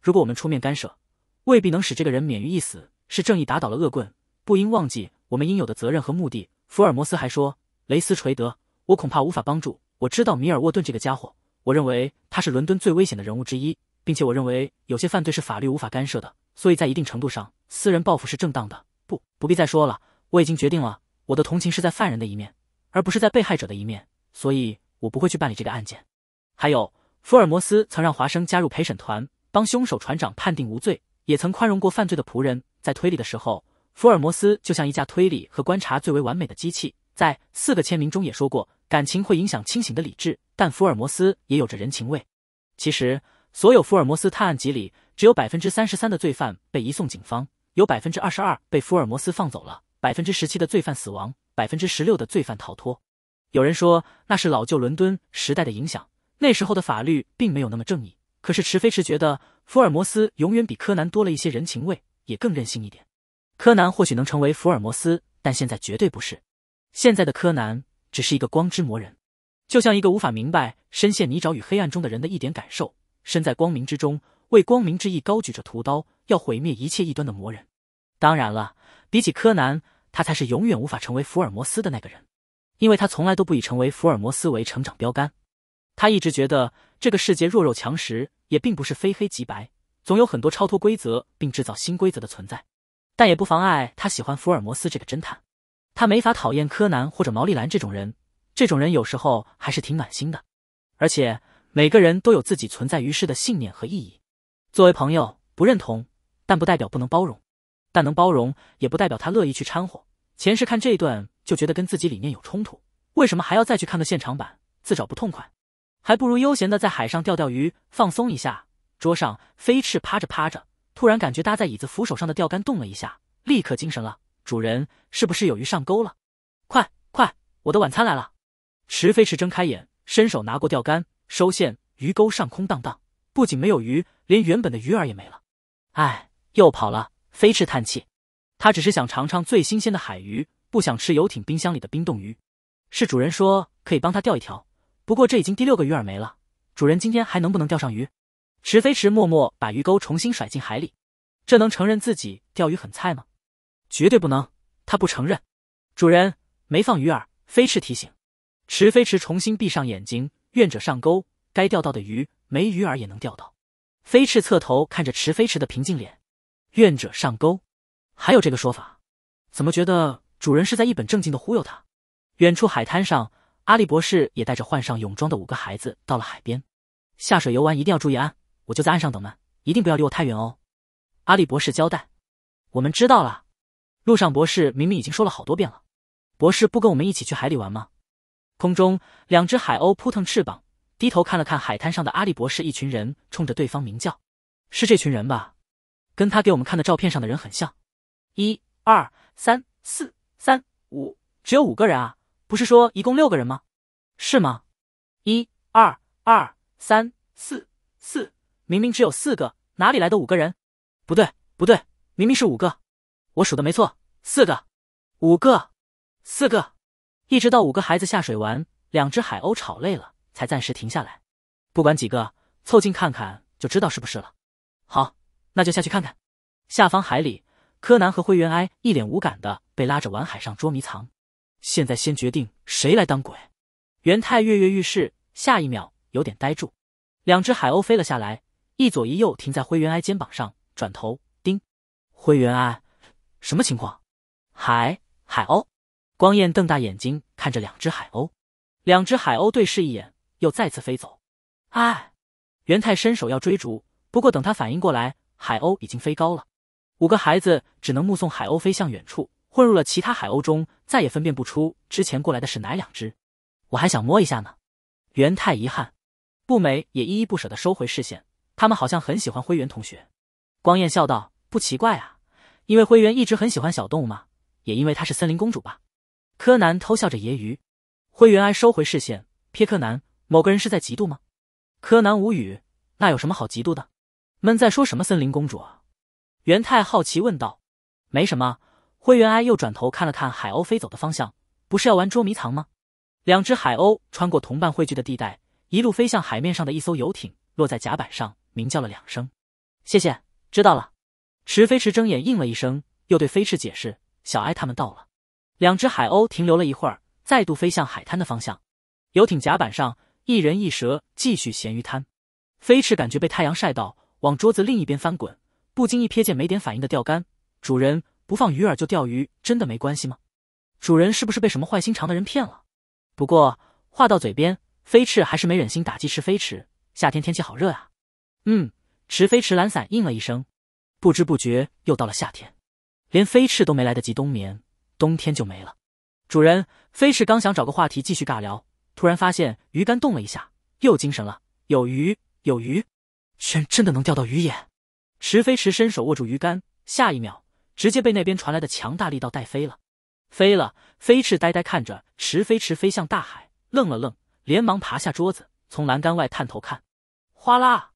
如果我们出面干涉，未必能使这个人免于一死。是正义打倒了恶棍，不应忘记我们应有的责任和目的。福尔摩斯还说。雷斯垂德，我恐怕无法帮助。我知道米尔沃顿这个家伙，我认为他是伦敦最危险的人物之一，并且我认为有些犯罪是法律无法干涉的。所以在一定程度上，私人报复是正当的。不，不必再说了。我已经决定了，我的同情是在犯人的一面，而不是在被害者的一面，所以我不会去办理这个案件。还有，福尔摩斯曾让华生加入陪审团，帮凶手船长判定无罪，也曾宽容过犯罪的仆人。在推理的时候，福尔摩斯就像一架推理和观察最为完美的机器。在四个签名中也说过，感情会影响清醒的理智，但福尔摩斯也有着人情味。其实，所有福尔摩斯探案集里，只有百分之三十三的罪犯被移送警方，有百分之二十二被福尔摩斯放走了，百分之十七的罪犯死亡，百分之十六的罪犯逃脱。有人说那是老旧伦敦时代的影响，那时候的法律并没有那么正义。可是池飞驰觉得福尔摩斯永远比柯南多了一些人情味，也更任性一点。柯南或许能成为福尔摩斯，但现在绝对不是。现在的柯南只是一个光之魔人，就像一个无法明白深陷泥沼与黑暗中的人的一点感受。身在光明之中，为光明之意高举着屠刀，要毁灭一切异端的魔人。当然了，比起柯南，他才是永远无法成为福尔摩斯的那个人，因为他从来都不以成为福尔摩斯为成长标杆。他一直觉得这个世界弱肉强食，也并不是非黑即白，总有很多超脱规则并制造新规则的存在。但也不妨碍他喜欢福尔摩斯这个侦探。他没法讨厌柯南或者毛利兰这种人，这种人有时候还是挺暖心的。而且每个人都有自己存在于世的信念和意义。作为朋友，不认同，但不代表不能包容；但能包容，也不代表他乐意去掺和。前世看这一段就觉得跟自己理念有冲突，为什么还要再去看个现场版？自找不痛快，还不如悠闲的在海上钓钓鱼，放松一下。桌上飞翅趴着趴着，突然感觉搭在椅子扶手上的钓竿动了一下，立刻精神了。主人是不是有鱼上钩了？快快，我的晚餐来了！池飞驰睁开眼，伸手拿过钓竿，收线。鱼钩上空荡荡，不仅没有鱼，连原本的鱼饵也没了。唉，又跑了。飞驰叹气，他只是想尝尝最新鲜的海鱼，不想吃游艇冰箱里的冰冻鱼。是主人说可以帮他钓一条，不过这已经第六个鱼饵没了。主人今天还能不能钓上鱼？池飞驰默默把鱼钩重新甩进海里，这能承认自己钓鱼很菜吗？绝对不能！他不承认。主人没放鱼饵。飞翅提醒。池飞池重新闭上眼睛。愿者上钩。该钓到的鱼，没鱼饵也能钓到。飞驰侧头看着池飞池的平静脸。愿者上钩，还有这个说法？怎么觉得主人是在一本正经的忽悠他？远处海滩上，阿笠博士也带着换上泳装的五个孩子到了海边。下水游玩一定要注意安，我就在岸上等们，一定不要离我太远哦。阿笠博士交代。我们知道了。路上，博士明明已经说了好多遍了。博士不跟我们一起去海里玩吗？空中，两只海鸥扑腾翅膀，低头看了看海滩上的阿笠博士。一群人冲着对方鸣叫，是这群人吧？跟他给我们看的照片上的人很像。一、二、三、四、三、五，只有五个人啊！不是说一共六个人吗？是吗？一、二、二、三、四、四，明明只有四个，哪里来的五个人？不对，不对，明明是五个。我数的没错，四个，五个，四个，一直到五个孩子下水玩，两只海鸥吵累了，才暂时停下来。不管几个，凑近看看就知道是不是了。好，那就下去看看。下方海里，柯南和灰原哀一脸无感的被拉着玩海上捉迷藏。现在先决定谁来当鬼。元太跃跃欲试，下一秒有点呆住。两只海鸥飞了下来，一左一右停在灰原哀肩膀上，转头叮灰原哀。什么情况？海海鸥，光彦瞪大眼睛看着两只海鸥，两只海鸥对视一眼，又再次飞走。哎，元太伸手要追逐，不过等他反应过来，海鸥已经飞高了。五个孩子只能目送海鸥飞向远处，混入了其他海鸥中，再也分辨不出之前过来的是哪两只。我还想摸一下呢。元太遗憾，步美也依依不舍的收回视线。他们好像很喜欢灰原同学。光彦笑道：“不奇怪啊。”因为灰原一直很喜欢小动物嘛，也因为她是森林公主吧。柯南偷笑着揶揄。灰原哀收回视线，瞥柯南，某个人是在嫉妒吗？柯南无语，那有什么好嫉妒的？们在说什么森林公主啊？元太好奇问道。没什么。灰原哀又转头看了看海鸥飞走的方向，不是要玩捉迷藏吗？两只海鸥穿过同伴汇聚的地带，一路飞向海面上的一艘游艇，落在甲板上，鸣叫了两声。谢谢，知道了。池飞驰睁眼应了一声，又对飞翅解释：“小哀他们到了。”两只海鸥停留了一会儿，再度飞向海滩的方向。游艇甲板上，一人一蛇继续咸鱼滩。飞驰感觉被太阳晒到，往桌子另一边翻滚，不经意瞥见没点反应的钓竿。主人不放鱼饵就钓鱼，真的没关系吗？主人是不是被什么坏心肠的人骗了？不过话到嘴边，飞翅还是没忍心打击池飞驰。夏天天气好热啊！嗯，池飞驰懒散应了一声。不知不觉又到了夏天，连飞翅都没来得及冬眠，冬天就没了。主人，飞翅刚想找个话题继续尬聊，突然发现鱼竿动了一下，又精神了。有鱼，有鱼，居然真的能钓到鱼眼！池飞驰伸手握住鱼竿，下一秒。直接被那边传来的强大力道带飞了，飞了。飞翅呆呆看着池飞驰飞向大海，愣了愣，连忙爬下桌子，从栏杆外探头看。哗啦，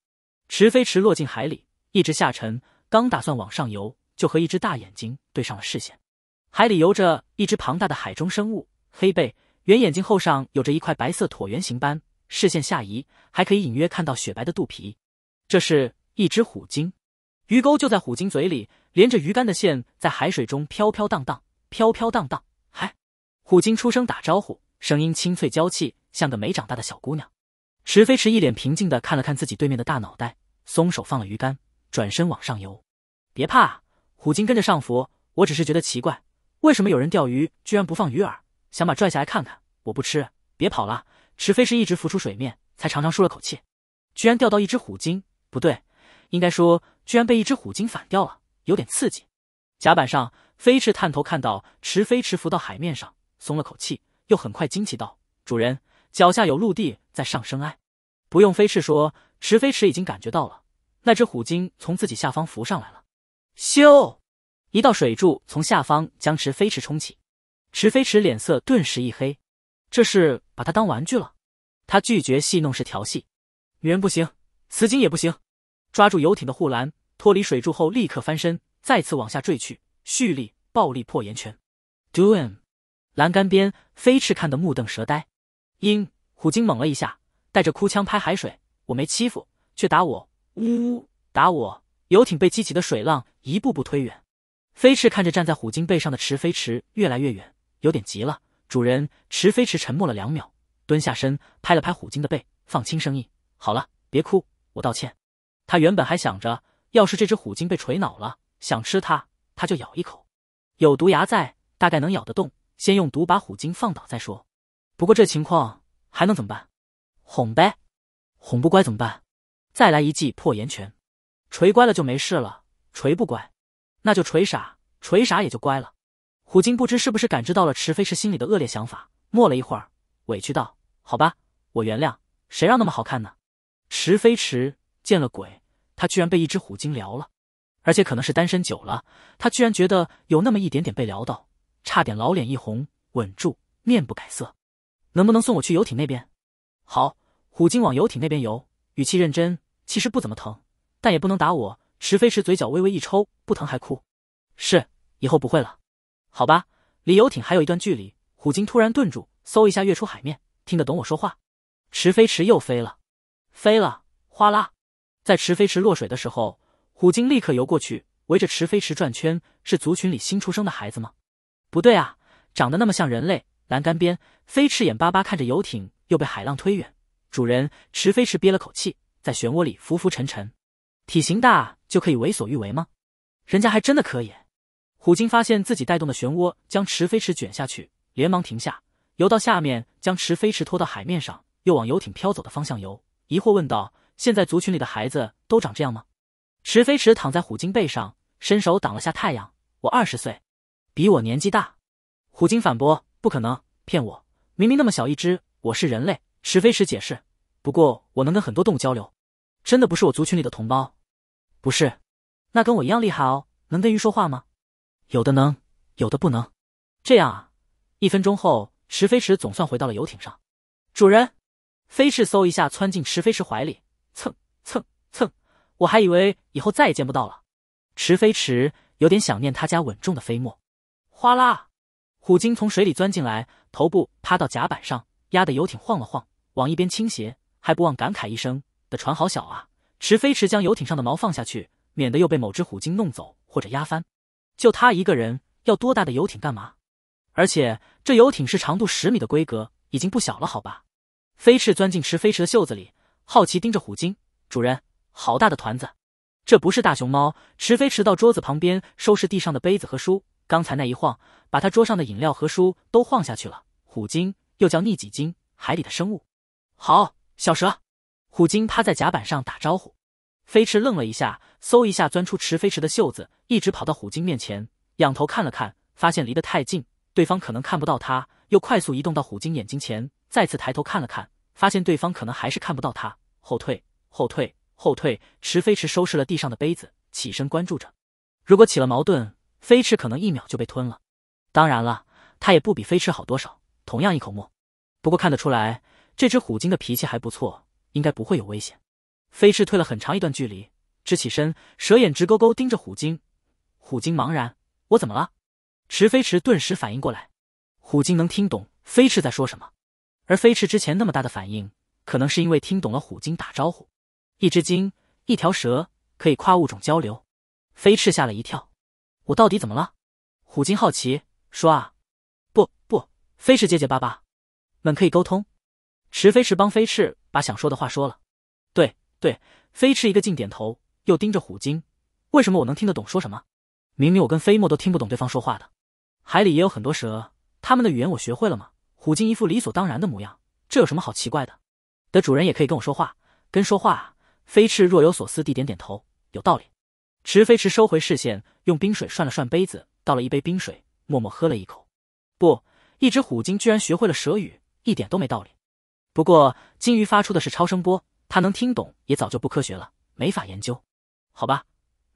池飞驰落进海里，一直下沉。刚打算往上游，就和一只大眼睛对上了视线。海里游着一只庞大的海中生物，黑背、圆眼睛后上有着一块白色椭圆形斑。视线下移，还可以隐约看到雪白的肚皮。这是一只虎鲸，鱼钩就在虎鲸嘴里。连着鱼竿的线在海水中飘飘荡荡，飘飘荡荡。嗨，虎鲸出声打招呼，声音清脆娇气，像个没长大的小姑娘。池飞驰一脸平静的看了看自己对面的大脑袋，松手放了鱼竿，转身往上游。别怕，虎鲸跟着上浮。我只是觉得奇怪，为什么有人钓鱼居然不放鱼饵？想把拽下来看看。我不吃，别跑了。池飞驰一直浮出水面，才长长舒了口气。居然钓到一只虎鲸，不对，应该说居然被一只虎鲸反钓了。有点刺激。甲板上，飞翅探头看到池飞驰浮到海面上，松了口气，又很快惊奇道：“主人，脚下有陆地在上升。”哎，不用飞翅说，池飞驰已经感觉到了，那只虎鲸从自己下方浮上来了。咻！一道水柱从下方将池飞驰冲起，池飞驰脸色顿时一黑，这是把他当玩具了。他拒绝戏弄式调戏，女人不行，雌鲸也不行。抓住游艇的护栏。脱离水柱后，立刻翻身，再次往下坠去，蓄力暴力破岩拳。Doom！栏杆边，飞翅看得目瞪舌呆。鹰虎鲸猛了一下，带着哭腔拍海水：“我没欺负，却打我！呜呜，打我！”游艇被激起的水浪一步步推远。飞翅看着站在虎鲸背上的池飞驰越来越远，有点急了。主人，池飞驰沉默了两秒，蹲下身拍了拍虎鲸的背，放轻声音：“好了，别哭，我道歉。”他原本还想着。要是这只虎鲸被锤恼了，想吃它，它就咬一口。有毒牙在，大概能咬得动。先用毒把虎鲸放倒再说。不过这情况还能怎么办？哄呗。哄不乖怎么办？再来一记破岩拳。锤乖了就没事了，锤不乖，那就锤傻。锤傻也就乖了。虎鲸不知是不是感知到了池飞驰心里的恶劣想法，默了一会儿，委屈道：“好吧，我原谅。谁让那么好看呢？”池飞驰见了鬼。他居然被一只虎鲸撩了，而且可能是单身久了，他居然觉得有那么一点点被撩到，差点老脸一红，稳住，面不改色。能不能送我去游艇那边？好，虎鲸往游艇那边游，语气认真。其实不怎么疼，但也不能打我。池飞驰嘴角微微一抽，不疼还哭。是，以后不会了。好吧，离游艇还有一段距离。虎鲸突然顿住，嗖一下跃出海面，听得懂我说话。池飞驰又飞了，飞了，哗啦。在池飞驰落水的时候，虎鲸立刻游过去，围着池飞驰转圈。是族群里新出生的孩子吗？不对啊，长得那么像人类。栏杆边，飞翅眼巴巴看着游艇又被海浪推远。主人，池飞驰憋了口气，在漩涡里浮浮沉沉。体型大就可以为所欲为吗？人家还真的可以。虎鲸发现自己带动的漩涡将池飞驰卷下去，连忙停下，游到下面，将池飞驰拖到海面上，又往游艇飘走的方向游，疑惑问道。现在族群里的孩子都长这样吗？池飞驰躺在虎鲸背上，伸手挡了下太阳。我二十岁，比我年纪大。虎鲸反驳：“不可能，骗我！明明那么小一只，我是人类。”池飞驰解释：“不过我能跟很多动物交流，真的不是我族群里的同胞。”不是，那跟我一样厉害哦。能跟鱼说话吗？有的能，有的不能。这样啊。一分钟后，池飞驰总算回到了游艇上。主人，飞翅嗖一下窜进池飞驰怀里。蹭蹭蹭！我还以为以后再也见不到了。池飞驰有点想念他家稳重的飞沫。哗啦！虎鲸从水里钻进来，头部趴到甲板上，压得游艇晃了晃，往一边倾斜，还不忘感慨一声：“的船好小啊！”池飞驰将游艇上的锚放下去，免得又被某只虎鲸弄走或者压翻。就他一个人，要多大的游艇干嘛？而且这游艇是长度十米的规格，已经不小了，好吧？飞翅钻进池飞驰的袖子里。好奇盯着虎鲸，主人，好大的团子！这不是大熊猫。池飞驰到桌子旁边收拾地上的杯子和书，刚才那一晃，把他桌上的饮料和书都晃下去了。虎鲸又叫逆戟鲸，海里的生物。好，小蛇。虎鲸趴在甲板上打招呼。飞驰愣了一下，嗖一下钻出池飞驰的袖子，一直跑到虎鲸面前，仰头看了看，发现离得太近，对方可能看不到他，又快速移动到虎鲸眼睛前，再次抬头看了看，发现对方可能还是看不到他，后退，后退。后退，池飞驰收拾了地上的杯子，起身关注着。如果起了矛盾，飞驰可能一秒就被吞了。当然了，他也不比飞驰好多少，同样一口沫。不过看得出来，这只虎鲸的脾气还不错，应该不会有危险。飞驰退了很长一段距离，直起身，蛇眼直勾勾盯着虎鲸。虎鲸茫然：“我怎么了？”池飞驰顿时反应过来，虎鲸能听懂飞驰在说什么，而飞驰之前那么大的反应，可能是因为听懂了虎鲸打招呼。一只鲸，一条蛇，可以跨物种交流。飞翅吓了一跳，我到底怎么了？虎鲸好奇说：“啊，不不，飞翅结结巴巴，们可以沟通。”池飞驰帮飞翅把想说的话说了。对对，飞翅一个劲点头，又盯着虎鲸。为什么我能听得懂说什么？明明我跟飞沫都听不懂对方说话的。海里也有很多蛇，他们的语言我学会了吗？虎鲸一副理所当然的模样，这有什么好奇怪的？的主人也可以跟我说话，跟说话。飞翅若有所思地点点头，有道理。池飞驰收回视线，用冰水涮了涮杯子，倒了一杯冰水，默默喝了一口。不，一只虎鲸居然学会了蛇语，一点都没道理。不过鲸鱼发出的是超声波，它能听懂也早就不科学了，没法研究。好吧，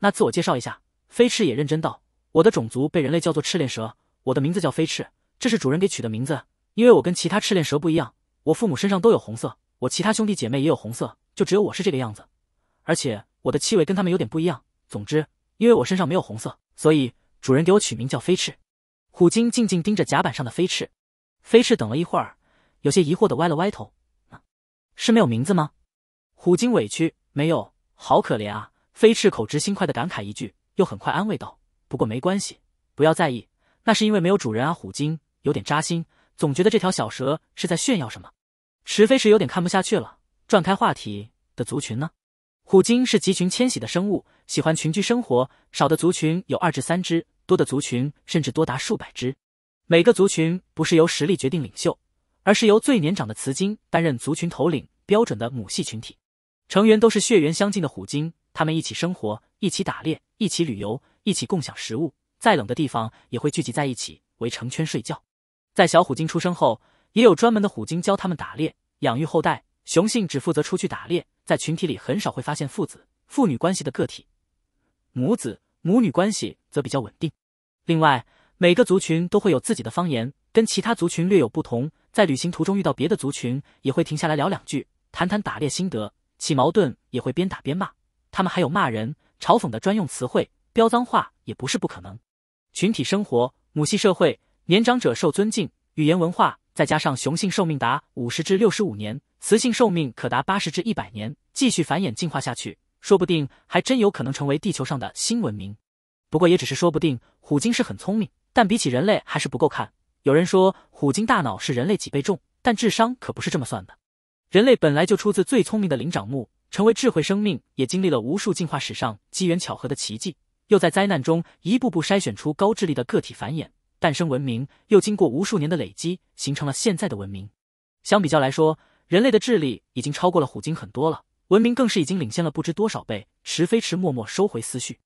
那自我介绍一下。飞翅也认真道：“我的种族被人类叫做赤练蛇，我的名字叫飞翅，这是主人给取的名字，因为我跟其他赤练蛇不一样，我父母身上都有红色，我其他兄弟姐妹也有红色。”就只有我是这个样子，而且我的气味跟他们有点不一样。总之，因为我身上没有红色，所以主人给我取名叫飞翅。虎鲸静静盯着甲板上的飞翅，飞翅等了一会儿，有些疑惑的歪了歪头：“是没有名字吗？”虎鲸委屈：“没有，好可怜啊。”飞翅口直心快的感慨一句，又很快安慰道：“不过没关系，不要在意，那是因为没有主人啊。”虎鲸有点扎心，总觉得这条小蛇是在炫耀什么。池飞石有点看不下去了。转开话题的族群呢？虎鲸是集群迁徙的生物，喜欢群居生活。少的族群有二至三只，多的族群甚至多达数百只。每个族群不是由实力决定领袖，而是由最年长的雌鲸担任族群头领，标准的母系群体。成员都是血缘相近的虎鲸，他们一起生活，一起打猎，一起旅游，一起共享食物。再冷的地方也会聚集在一起，围成圈睡觉。在小虎鲸出生后，也有专门的虎鲸教他们打猎，养育后代。雄性只负责出去打猎，在群体里很少会发现父子、父女关系的个体，母子、母女关系则比较稳定。另外，每个族群都会有自己的方言，跟其他族群略有不同。在旅行途中遇到别的族群，也会停下来聊两句，谈谈打猎心得。起矛盾也会边打边骂，他们还有骂人、嘲讽的专用词汇，飙脏话也不是不可能。群体生活、母系社会，年长者受尊敬，语言文化。再加上雄性寿命达五十至六十五年，雌性寿命可达八十至一百年，继续繁衍进化下去，说不定还真有可能成为地球上的新文明。不过也只是说不定。虎鲸是很聪明，但比起人类还是不够看。有人说虎鲸大脑是人类几倍重，但智商可不是这么算的。人类本来就出自最聪明的灵长目，成为智慧生命也经历了无数进化史上机缘巧合的奇迹，又在灾难中一步步筛选出高智力的个体繁衍。诞生文明，又经过无数年的累积，形成了现在的文明。相比较来说，人类的智力已经超过了虎鲸很多了，文明更是已经领先了不知多少倍。池飞驰默默收回思绪，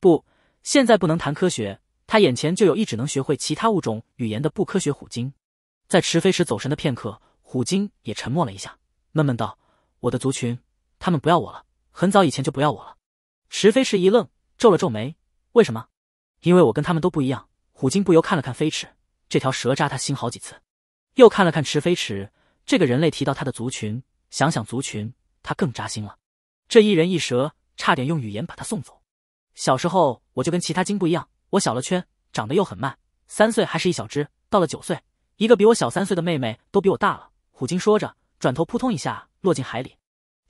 不，现在不能谈科学。他眼前就有一只能学会其他物种语言的不科学虎鲸。在池飞驰走神的片刻，虎鲸也沉默了一下，闷闷道：“我的族群，他们不要我了，很早以前就不要我了。”池飞驰一愣，皱了皱眉：“为什么？因为我跟他们都不一样。”虎鲸不由看了看飞驰，这条蛇扎他心好几次，又看了看池飞驰，这个人类提到他的族群，想想族群，他更扎心了。这一人一蛇，差点用语言把他送走。小时候我就跟其他鲸不一样，我小了圈，长得又很慢，三岁还是一小只，到了九岁，一个比我小三岁的妹妹都比我大了。虎鲸说着，转头扑通一下落进海里。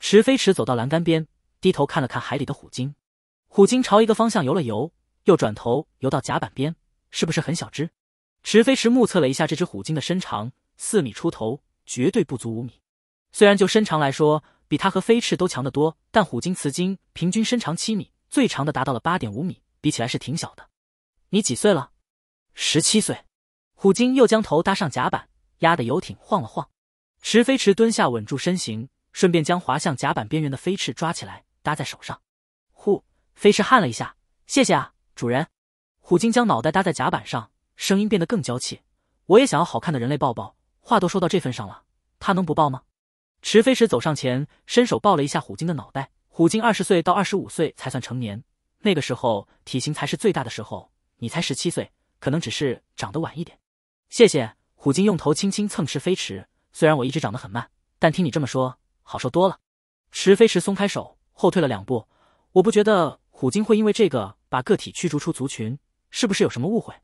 池飞驰走到栏杆边，低头看了看海里的虎鲸，虎鲸朝一个方向游了游，又转头游到甲板边。是不是很小只？池飞驰目测了一下这只虎鲸的身长，四米出头，绝对不足五米。虽然就身长来说，比它和飞翅都强得多，但虎鲸雌鲸平均身长七米，最长的达到了八点五米，比起来是挺小的。你几岁了？十七岁。虎鲸又将头搭上甲板，压得游艇晃了晃。池飞驰蹲下稳住身形，顺便将滑向甲板边缘的飞翅抓起来，搭在手上。呼，飞翅汗了一下，谢谢啊，主人。虎鲸将脑袋搭在甲板上，声音变得更娇气。我也想要好看的人类抱抱，话都说到这份上了，他能不抱吗？池飞驰走上前，伸手抱了一下虎鲸的脑袋。虎鲸二十岁到二十五岁才算成年，那个时候体型才是最大的时候。你才十七岁，可能只是长得晚一点。谢谢。虎鲸用头轻轻蹭池飞驰，虽然我一直长得很慢，但听你这么说，好受多了。池飞驰松开手，后退了两步。我不觉得虎鲸会因为这个把个体驱逐出族群，是不是有什么误会？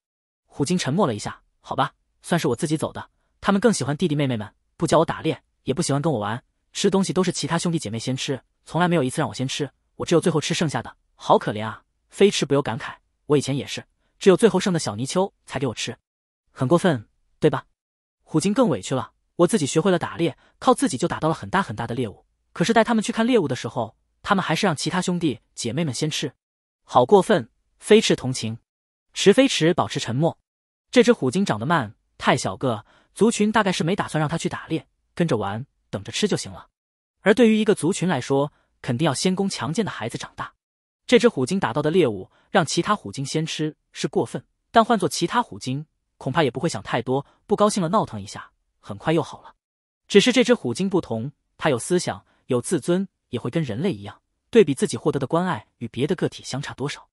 虎鲸沉默了一下，好吧，算是我自己走的。他们更喜欢弟弟妹妹们，不教我打猎，也不喜欢跟我玩，吃东西都是其他兄弟姐妹先吃。从来没有一次让我先吃，我只有最后吃剩下的，好可怜啊！飞驰不由感慨，我以前也是，只有最后剩的小泥鳅才给我吃，很过分，对吧？虎鲸更委屈了，我自己学会了打猎，靠自己就打到了很大很大的猎物，可是带他们去看猎物的时候，他们还是让其他兄弟姐妹们先吃，好过分！飞驰同情，池飞驰保持沉默。这只虎鲸长得慢，太小个，族群大概是没打算让它去打猎，跟着玩，等着吃就行了。而对于一个族群来说，肯定要先供强健的孩子长大。这只虎鲸打到的猎物，让其他虎鲸先吃是过分，但换做其他虎鲸，恐怕也不会想太多，不高兴了闹腾一下，很快又好了。只是这只虎鲸不同，它有思想，有自尊，也会跟人类一样，对比自己获得的关爱与别的个体相差多少。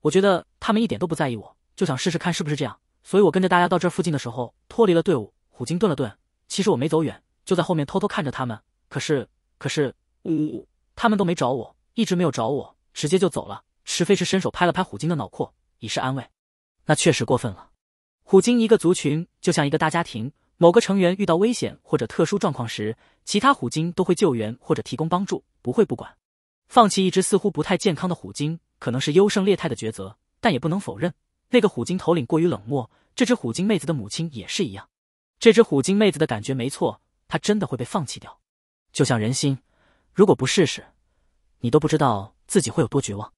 我觉得他们一点都不在意我，就想试试看是不是这样。所以我跟着大家到这附近的时候，脱离了队伍。虎鲸顿了顿，其实我没走远，就在后面偷偷看着他们。可是。可是，呜，他们都没找我，一直没有找我，直接就走了。池飞驰伸手拍了拍虎鲸的脑壳，以示安慰。那确实过分了。虎鲸一个族群就像一个大家庭，某个成员遇到危险或者特殊状况时，其他虎鲸都会救援或者提供帮助，不会不管。放弃一只似乎不太健康的虎鲸，可能是优胜劣汰的抉择，但也不能否认，那个虎鲸头领过于冷漠。这只虎鲸妹子的母亲也是一样。这只虎鲸妹子的感觉没错，她真的会被放弃掉。就像人心，如果不试试，你都不知道自己会有多绝望。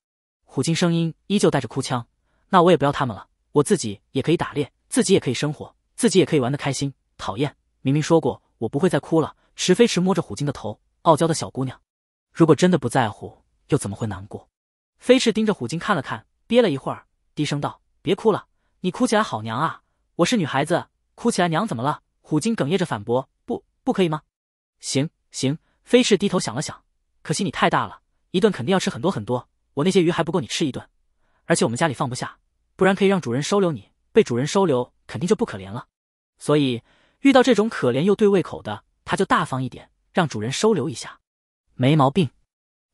虎鲸声音依旧带着哭腔：“那我也不要他们了，我自己也可以打猎，自己也可以生活，自己也可以玩得开心。讨厌，明明说过我不会再哭了。”池飞驰摸着虎鲸的头，傲娇的小姑娘，如果真的不在乎，又怎么会难过？飞驰盯着虎鲸看了看，憋了一会儿，低声道：“别哭了，你哭起来好娘啊！我是女孩子，哭起来娘怎么了？”虎鲸哽咽着反驳：“不，不可以吗？行。”行，飞驰低头想了想，可惜你太大了，一顿肯定要吃很多很多。我那些鱼还不够你吃一顿，而且我们家里放不下，不然可以让主人收留你。被主人收留，肯定就不可怜了。所以遇到这种可怜又对胃口的，他就大方一点，让主人收留一下，没毛病。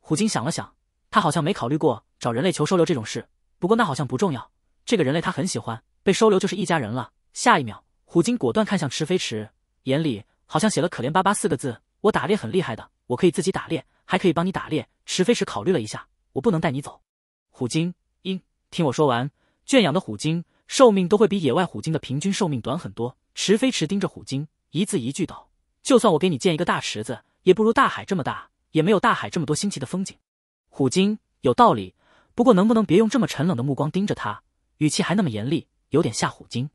虎鲸想了想，他好像没考虑过找人类求收留这种事。不过那好像不重要，这个人类他很喜欢，被收留就是一家人了。下一秒，虎鲸果断看向池飞驰，眼里好像写了“可怜巴巴”四个字。我打猎很厉害的，我可以自己打猎，还可以帮你打猎。池飞驰考虑了一下，我不能带你走。虎鲸，应听我说完。圈养的虎鲸寿命都会比野外虎鲸的平均寿命短很多。池飞驰盯着虎鲸，一字一句道：“就算我给你建一个大池子，也不如大海这么大，也没有大海这么多新奇的风景。”虎鲸有道理，不过能不能别用这么沉冷的目光盯着他，语气还那么严厉，有点吓虎鲸。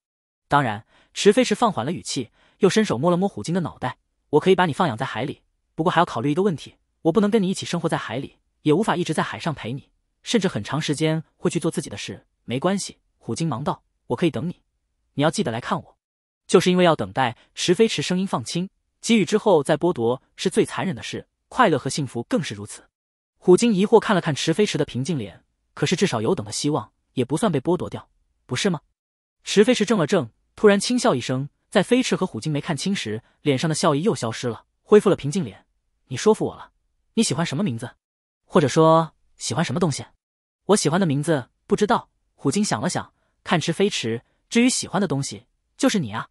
当然，池飞驰放缓了语气，又伸手摸了摸虎鲸的脑袋。我可以把你放养在海里，不过还要考虑一个问题：我不能跟你一起生活在海里，也无法一直在海上陪你，甚至很长时间会去做自己的事。没关系，虎鲸忙道：“我可以等你，你要记得来看我。”就是因为要等待，池飞驰声音放轻：“给予之后再剥夺是最残忍的事，快乐和幸福更是如此。”虎鲸疑惑看了看池飞驰的平静脸，可是至少有等的希望，也不算被剥夺掉，不是吗？池飞驰怔了怔，突然轻笑一声。在飞驰和虎鲸没看清时，脸上的笑意又消失了，恢复了平静脸。你说服我了。你喜欢什么名字？或者说喜欢什么东西？我喜欢的名字不知道。虎鲸想了想，看池飞驰。至于喜欢的东西，就是你啊，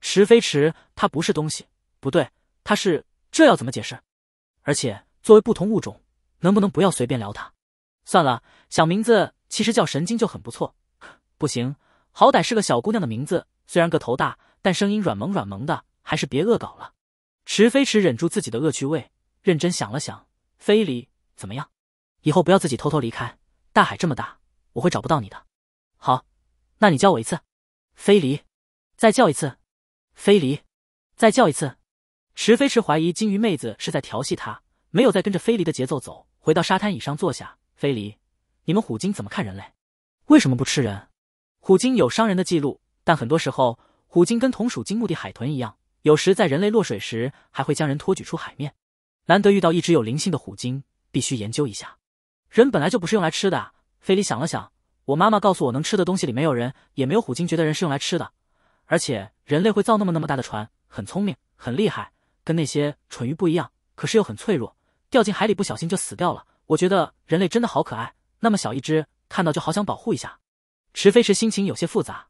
池飞驰。它不是东西，不对，它是。这要怎么解释？而且作为不同物种，能不能不要随便聊它？算了，想名字其实叫神经就很不错。不行，好歹是个小姑娘的名字，虽然个头大。但声音软萌软萌的，还是别恶搞了。池飞驰忍住自己的恶趣味，认真想了想：非礼怎么样？以后不要自己偷偷离开，大海这么大，我会找不到你的。好，那你叫我一次。飞离，再叫一次。飞离，再叫一次。池飞池怀疑金鱼妹子是在调戏他，没有再跟着飞离的节奏走，回到沙滩椅上坐下。飞离，你们虎鲸怎么看人类？为什么不吃人？虎鲸有伤人的记录，但很多时候虎鲸跟同属鲸目的海豚一样，有时在人类落水时还会将人托举出海面。难得遇到一只有灵性的虎鲸，必须研究一下。人本来就不是用来吃的。菲利想了想，我妈妈告诉我，能吃的东西里没有人，也没有虎鲸觉得人是用来吃的。而且人类会造那么那么大的船，很聪明，很厉害，跟那些蠢鱼不一样。可是又很脆弱，掉进海里不小心就死掉了。我觉得人类真的好可爱，那么小一只，看到就好想保护一下。池飞驰心情有些复杂，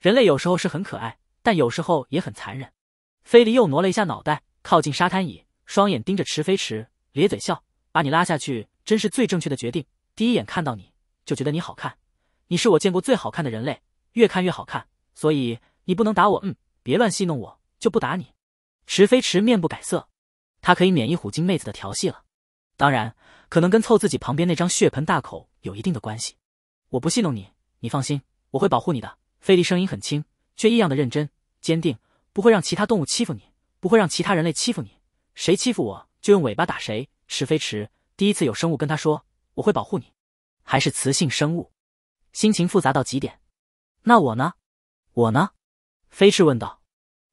人类有时候是很可爱，但有时候也很残忍。菲利又挪了一下脑袋，靠近沙滩椅。双眼盯着池飞驰，咧嘴笑，把你拉下去，真是最正确的决定。第一眼看到你就觉得你好看，你是我见过最好看的人类，越看越好看。所以你不能打我，嗯，别乱戏弄我，就不打你。池飞驰面不改色，他可以免疫虎鲸妹子的调戏了。当然，可能跟凑自己旁边那张血盆大口有一定的关系。我不戏弄你，你放心，我会保护你的。菲利声音很轻，却异样的认真坚定，不会让其他动物欺负你，不会让其他人类欺负你。谁欺负我，就用尾巴打谁。池飞驰第一次有生物跟他说：“我会保护你。”还是雌性生物，心情复杂到极点。那我呢？我呢？飞翅问道。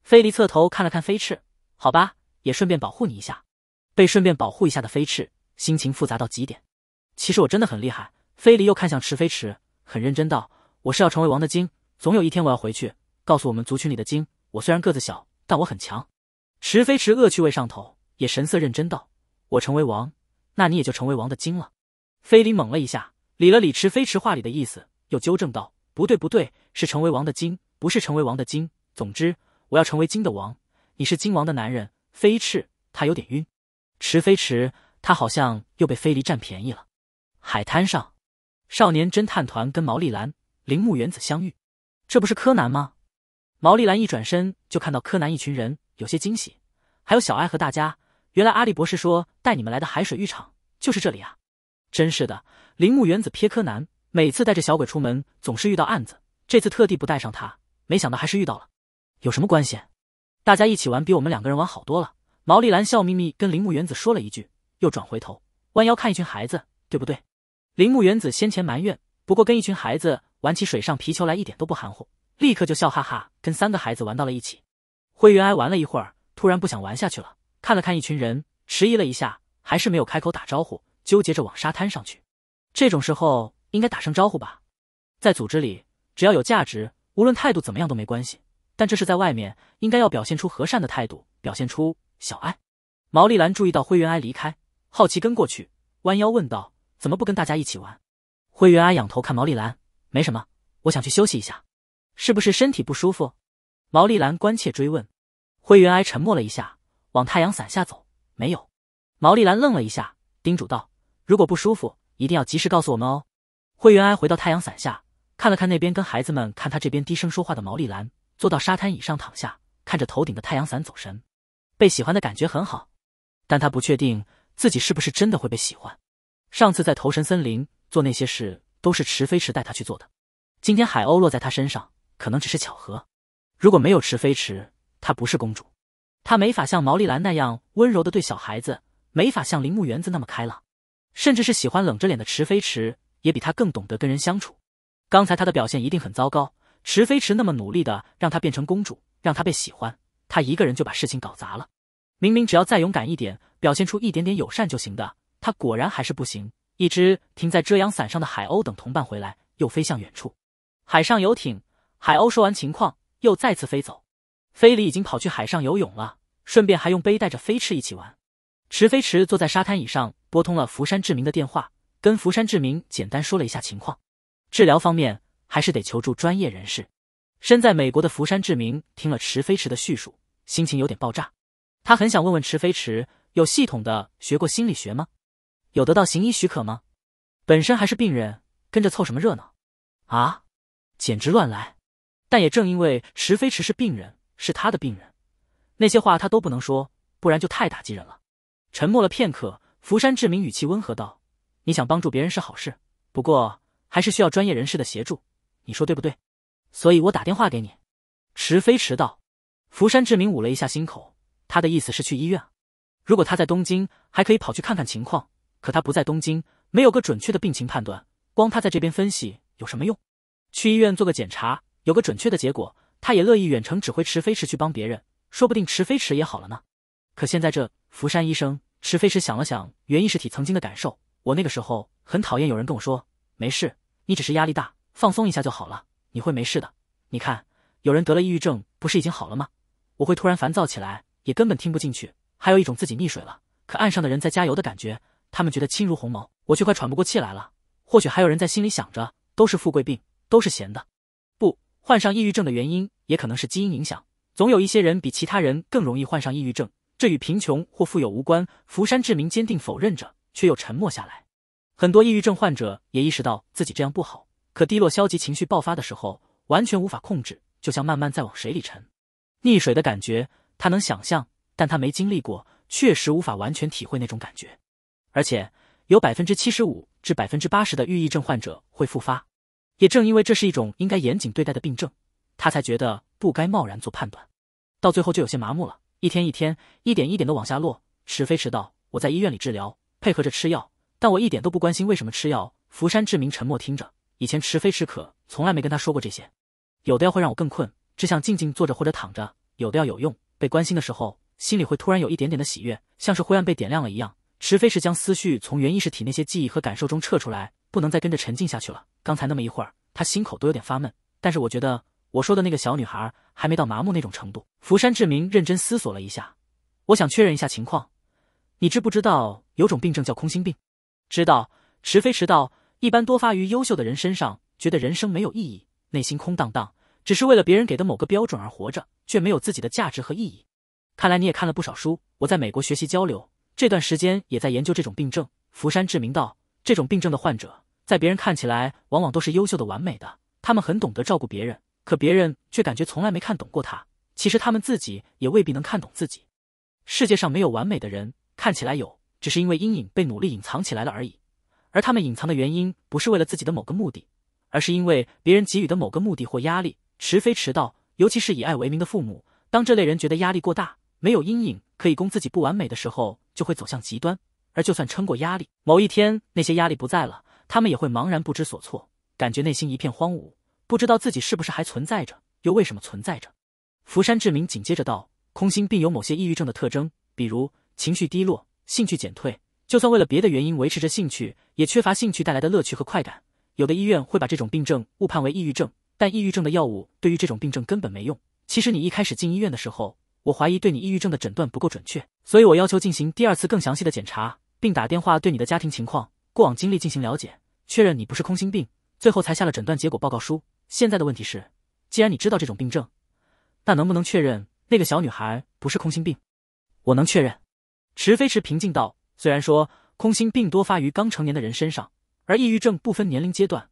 菲利侧头看了看飞翅，好吧，也顺便保护你一下。被顺便保护一下的飞翅，心情复杂到极点。其实我真的很厉害。菲利又看向池飞驰，很认真道：“我是要成为王的鲸，总有一天我要回去，告诉我们族群里的鲸，我虽然个子小，但我很强。”池飞驰恶趣味上头。也神色认真道：“我成为王，那你也就成为王的精了。”菲离猛了一下，理了理池飞池话里的意思，又纠正道：“不对，不对，是成为王的精，不是成为王的精。总之，我要成为精的王。你是金王的男人。”飞翅他有点晕，池飞池他好像又被飞离占便宜了。海滩上，少年侦探团跟毛利兰、铃木原子相遇，这不是柯南吗？毛利兰一转身就看到柯南一群人，有些惊喜，还有小爱和大家。原来阿笠博士说带你们来的海水浴场就是这里啊！真是的，铃木原子瞥柯南，每次带着小鬼出门总是遇到案子，这次特地不带上他，没想到还是遇到了。有什么关系？大家一起玩比我们两个人玩好多了。毛利兰笑眯眯跟铃木原子说了一句，又转回头弯腰看一群孩子，对不对？铃木原子先前埋怨，不过跟一群孩子玩起水上皮球来一点都不含糊，立刻就笑哈哈跟三个孩子玩到了一起。灰原哀玩了一会儿，突然不想玩下去了。看了看一群人，迟疑了一下，还是没有开口打招呼，纠结着往沙滩上去。这种时候应该打声招呼吧？在组织里，只要有价值，无论态度怎么样都没关系。但这是在外面，应该要表现出和善的态度，表现出小爱。毛利兰注意到灰原哀离开，好奇跟过去，弯腰问道：“怎么不跟大家一起玩？”灰原哀仰头看毛利兰：“没什么，我想去休息一下。是不是身体不舒服？”毛利兰关切追问。灰原哀沉默了一下。往太阳伞下走，没有。毛利兰愣了一下，叮嘱道：“如果不舒服，一定要及时告诉我们哦。”灰原哀回到太阳伞下，看了看那边跟孩子们，看他这边低声说话的毛利兰，坐到沙滩椅上躺下，看着头顶的太阳伞走神。被喜欢的感觉很好，但他不确定自己是不是真的会被喜欢。上次在头神森林做那些事，都是池飞驰带他去做的。今天海鸥落在他身上，可能只是巧合。如果没有池飞驰，她不是公主。他没法像毛利兰那样温柔的对小孩子，没法像铃木园子那么开朗，甚至是喜欢冷着脸的池飞驰，也比他更懂得跟人相处。刚才他的表现一定很糟糕，池飞驰那么努力的让他变成公主，让他被喜欢，他一个人就把事情搞砸了。明明只要再勇敢一点，表现出一点点友善就行的，他果然还是不行。一只停在遮阳伞上的海鸥等同伴回来，又飞向远处。海上游艇，海鸥说完情况，又再次飞走。菲里已经跑去海上游泳了，顺便还用背带着飞驰一起玩。池飞驰坐在沙滩椅上，拨通了福山志明的电话，跟福山志明简单说了一下情况。治疗方面还是得求助专业人士。身在美国的福山志明听了池飞驰的叙述，心情有点爆炸。他很想问问池飞驰，有系统的学过心理学吗？有得到行医许可吗？本身还是病人，跟着凑什么热闹？啊，简直乱来！但也正因为池飞驰是病人。是他的病人，那些话他都不能说，不然就太打击人了。沉默了片刻，福山志明语气温和道：“你想帮助别人是好事，不。”过还是需要专业人士的协助，你说对不对？所以我打电话给你。池飞迟道。福山志明捂了一下心口，他的意思是去医院。如果他在东京，还可以跑去看看情况。可他不在东京，没有个准确的病情判断，光他在这边分析有什么用？去医院做个检查，有个准确的结果，他也乐意远程指挥池飞驰去帮别人，说不定池飞驰也好了呢。可现在这福山医生，池飞驰想了想原意识体曾经的感受，我那个时候很讨厌有人跟我说没事，你只是压力大，放松一下就好了，你会没事的。你看，有人得了抑郁症，不是已经好了吗？我会突然烦躁起来，也根本听不进去。还有一种自己溺水了，可岸上的人在加油的感觉，他们觉得轻如鸿毛，我却快喘不过气来了。或许还有人在心里想着，都是富贵病，都是闲的。不，患上抑郁症的原因也可能是基因影响。总有一些人比其他人更容易患上抑郁症，这与贫穷或富有无关。福山志明坚定否认着，却又沉默下来。很多抑郁症患者也意识到自己这样不好，可低落、消极情绪爆发的时候，完全无法控制，就像慢慢在往水里沉。溺水的感觉，他能想象，但他没经历过，确实无法完全体会那种感觉。而且，有百分之七十五至百分之八十的抑郁症患者会复发。也正因为这是一种应该严谨对待的病症，他才觉得不该贸然做判断。到最后就有些麻木了，一天一天，一点一点的往下落。迟飞迟到，我在医院里治疗，配合着吃药，但我一点都不关心为什么吃药。福山志明沉默听着，以前迟飞迟可从来没跟他说过这些。有的药会让我更困。只想静静坐着或者躺着，有的要有用。被关心的时候，心里会突然有一点点的喜悦，像是灰暗被点亮了一样。池飞是将思绪从原意识体那些记忆和感受中撤出来，不能再跟着沉浸下去了。刚才那么一会儿，他心口都有点发闷。但是我觉得我说的那个小女孩还没到麻木那种程度。福山志明认真思索了一下，我想确认一下情况。你知不知道有种病症叫空心病？知道。迟飞迟到，一般多发于优秀的人身上，觉得人生没有意义，内心空荡荡。只是为了别人给的某个标准而活着，却没有自己的价值和意义。看来你也看了不少书。我在美国学习交流这段时间，也在研究这种病症。福山志明道，这种病症的患者，在别人看起来往往都是优秀的、完美的，他们很懂得照顾别人，可别人却感觉从来没看懂过他。其实他们自己也未必能看懂自己。世界上没有完美的人，看起来有，只是因为阴影被努力隐藏起来了而已。而他们隐藏的原因，不是为了自己的某个目的，而是因为别人给予的某个目的或压力。迟飞迟到，尤其是以爱为名的父母，当这类人觉得压力过大，没有阴影可以供自己不完美的时候，就会走向极端。而就算撑过压力，某一天那些压力不在了，他们也会茫然不知所措，感觉内心一片荒芜，不知道自己是不是还存在着，又为什么存在着。福山志明紧接着道：“空心病有某些抑郁症的特征，比如情绪低落、兴趣减退，就算为了别的原因维持着兴趣，也缺乏兴趣带来的乐趣和快感。有的医院会把这种病症误判为抑郁症。”但抑郁症的药物对于这种病症根本没用。其实你一开始进医院的时候，我怀疑对你抑郁症的诊断不够准确，所以我要求进行第二次更详细的检查，并打电话对你的家庭情况、过往经历进行了解，确认你不是空心病，最后才下了诊断结果报告书。现在的问题是，既然你知道这种病症，那能不能确认那个小女孩不是空心病？我能确认。池飞驰平静道：“虽然说空心病多发于刚成年的人身上，而抑郁症不分年龄阶段。”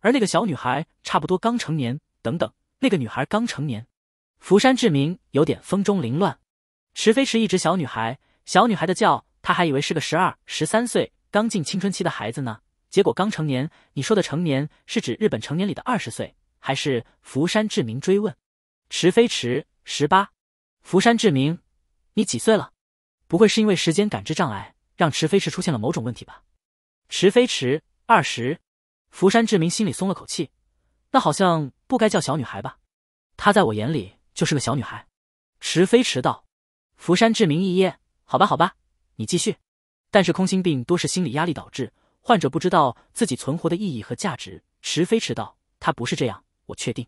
而那个小女孩差不多刚成年，等等，那个女孩刚成年。福山志明有点风中凌乱。池飞驰一直小女孩，小女孩的叫，他还以为是个十二、十三岁刚进青春期的孩子呢。结果刚成年，你说的成年是指日本成年里的二十岁，还是？福山志明追问。池飞驰十八。福山志明，你几岁了？不会是因为时间感知障碍让池飞驰出现了某种问题吧？池飞驰二十。福山志明心里松了口气，那好像不该叫小女孩吧？她在我眼里就是个小女孩。池飞池道，福山志明一噎，好吧，好吧，你继续。但是空心病多是心理压力导致，患者不知道自己存活的意义和价值。迟飞迟到，他不是这样，我确定。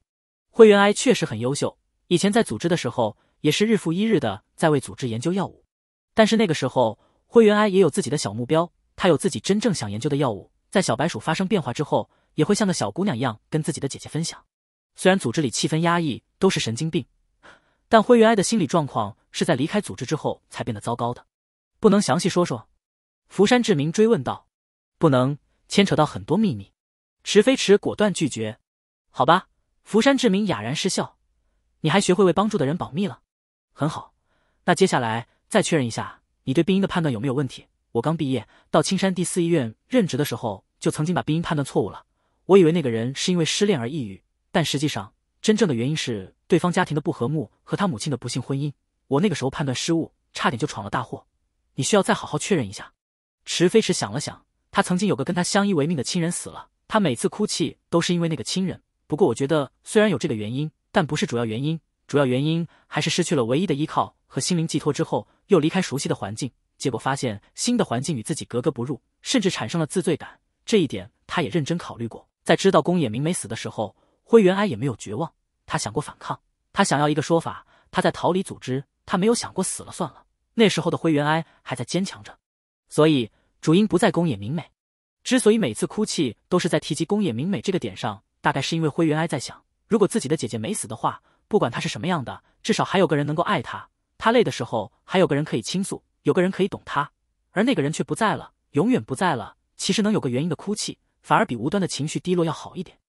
灰原哀确实很优秀，以前在组织的时候也是日复一日的在为组织研究药物。但是那个时候，灰原哀也有自己的小目标，他有自己真正想研究的药物。在小白鼠发生变化之后，也会像个小姑娘一样跟自己的姐姐分享。虽然组织里气氛压抑，都是神经病，但灰原哀的心理状况是在离开组织之后才变得糟糕的。不能详细说说？福山志明追问道。不能，牵扯到很多秘密。池飞驰果断拒绝。好吧，福山志明哑然失笑。你还学会为帮助的人保密了，很好。那接下来再确认一下，你对病因的判断有没有问题？我刚毕业到青山第四医院任职的时候，就曾经把病因判断错误了。我以为那个人是因为失恋而抑郁，但实际上真正的原因是对方家庭的不和睦和他母亲的不幸婚姻。我那个时候判断失误，差点就闯了大祸。你需要再好好确认一下。池飞驰想了想，他曾经有个跟他相依为命的亲人死了，他每次哭泣都是因为那个亲人。不过我觉得虽然有这个原因，但不是主要原因，主要原因还是失去了唯一的依靠和心灵寄托之后，又离开熟悉的环境，结果发现新的环境与自己格格不入，甚至产生了自罪感。这一点他也认真考虑过。在知道宫野明美死的时候，灰原哀也没有绝望。他想过反抗，他想要一个说法，他在逃离组织。他没有想过死了算了。那时候的灰原哀还在坚强着，所以主因不在宫野明美。之所以每次哭泣都是在提及宫野明美这个点上，大概是因为灰原哀在想，如果自己的姐姐没死的话，不管她是什么样的，至少还有个人能够爱她。她累的时候还有个人可以倾诉，有个人可以懂她。而那个人却不在了，永远不在了。其实能有个原因的哭泣。反而比无端的情绪低落要好一点。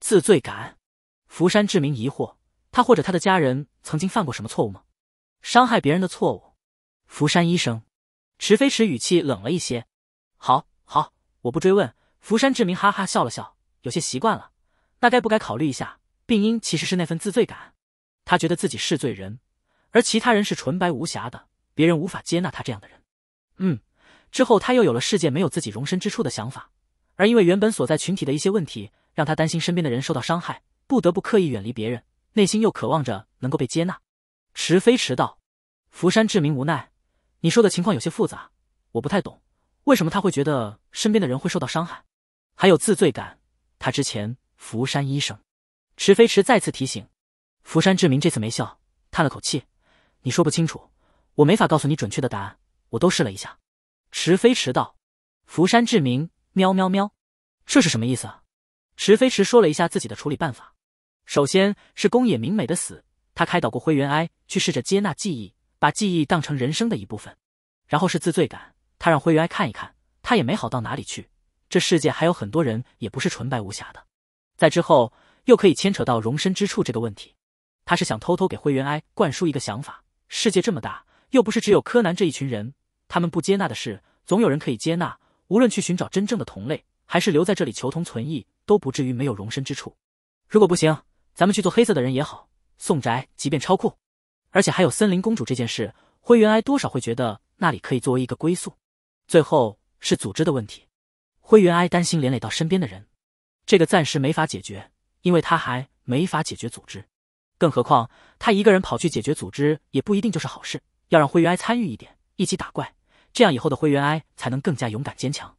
自罪感，福山志明疑惑，他或者他的家人曾经犯过什么错误吗？伤害别人的错误？福山医生，池飞驰语气冷了一些。好，好，我不追问。福山志明哈哈笑了笑，有些习惯了。那该不该考虑一下，病因其实是那份自罪感？他觉得自己是罪人，而其他人是纯白无瑕的，别人无法接纳他这样的人。嗯，之后他又有了世界没有自己容身之处的想法。而因为原本所在群体的一些问题，让他担心身边的人受到伤害，不得不刻意远离别人，内心又渴望着能够被接纳。迟飞迟到，福山志明无奈：“你说的情况有些复杂，我不太懂，为什么他会觉得身边的人会受到伤害？还有自罪感。他之前，福山医生。”池飞驰再次提醒，福山志明这次没笑，叹了口气：“你说不清楚，我没法告诉你准确的答案。我都试了一下。”池飞驰道：“福山志明。”喵喵喵，这是什么意思啊？池飞驰说了一下自己的处理办法。首先是宫野明美的死，他开导过灰原哀去试着接纳记忆，把记忆当成人生的一部分。然后是自罪感，他让灰原哀看一看，他也没好到哪里去。这世界还有很多人也不是纯白无瑕的。在之后又可以牵扯到容身之处这个问题，他是想偷偷给灰原哀灌输一个想法：世界这么大，又不是只有柯南这一群人，他们不接纳的事，总有人可以接纳。无论去寻找真正的同类，还是留在这里求同存异，都不至于没有容身之处。如果不行，咱们去做黑色的人也好。宋宅即便超酷，而且还有森林公主这件事，灰原哀多少会觉得那里可以作为一个归宿。最后是组织的问题，灰原哀担心连累到身边的人，这个暂时没法解决，因为他还没法解决组织。更何况他一个人跑去解决组织，也不一定就是好事。要让灰原哀参与一点，一起打怪。这样以后的灰原哀才能更加勇敢坚强。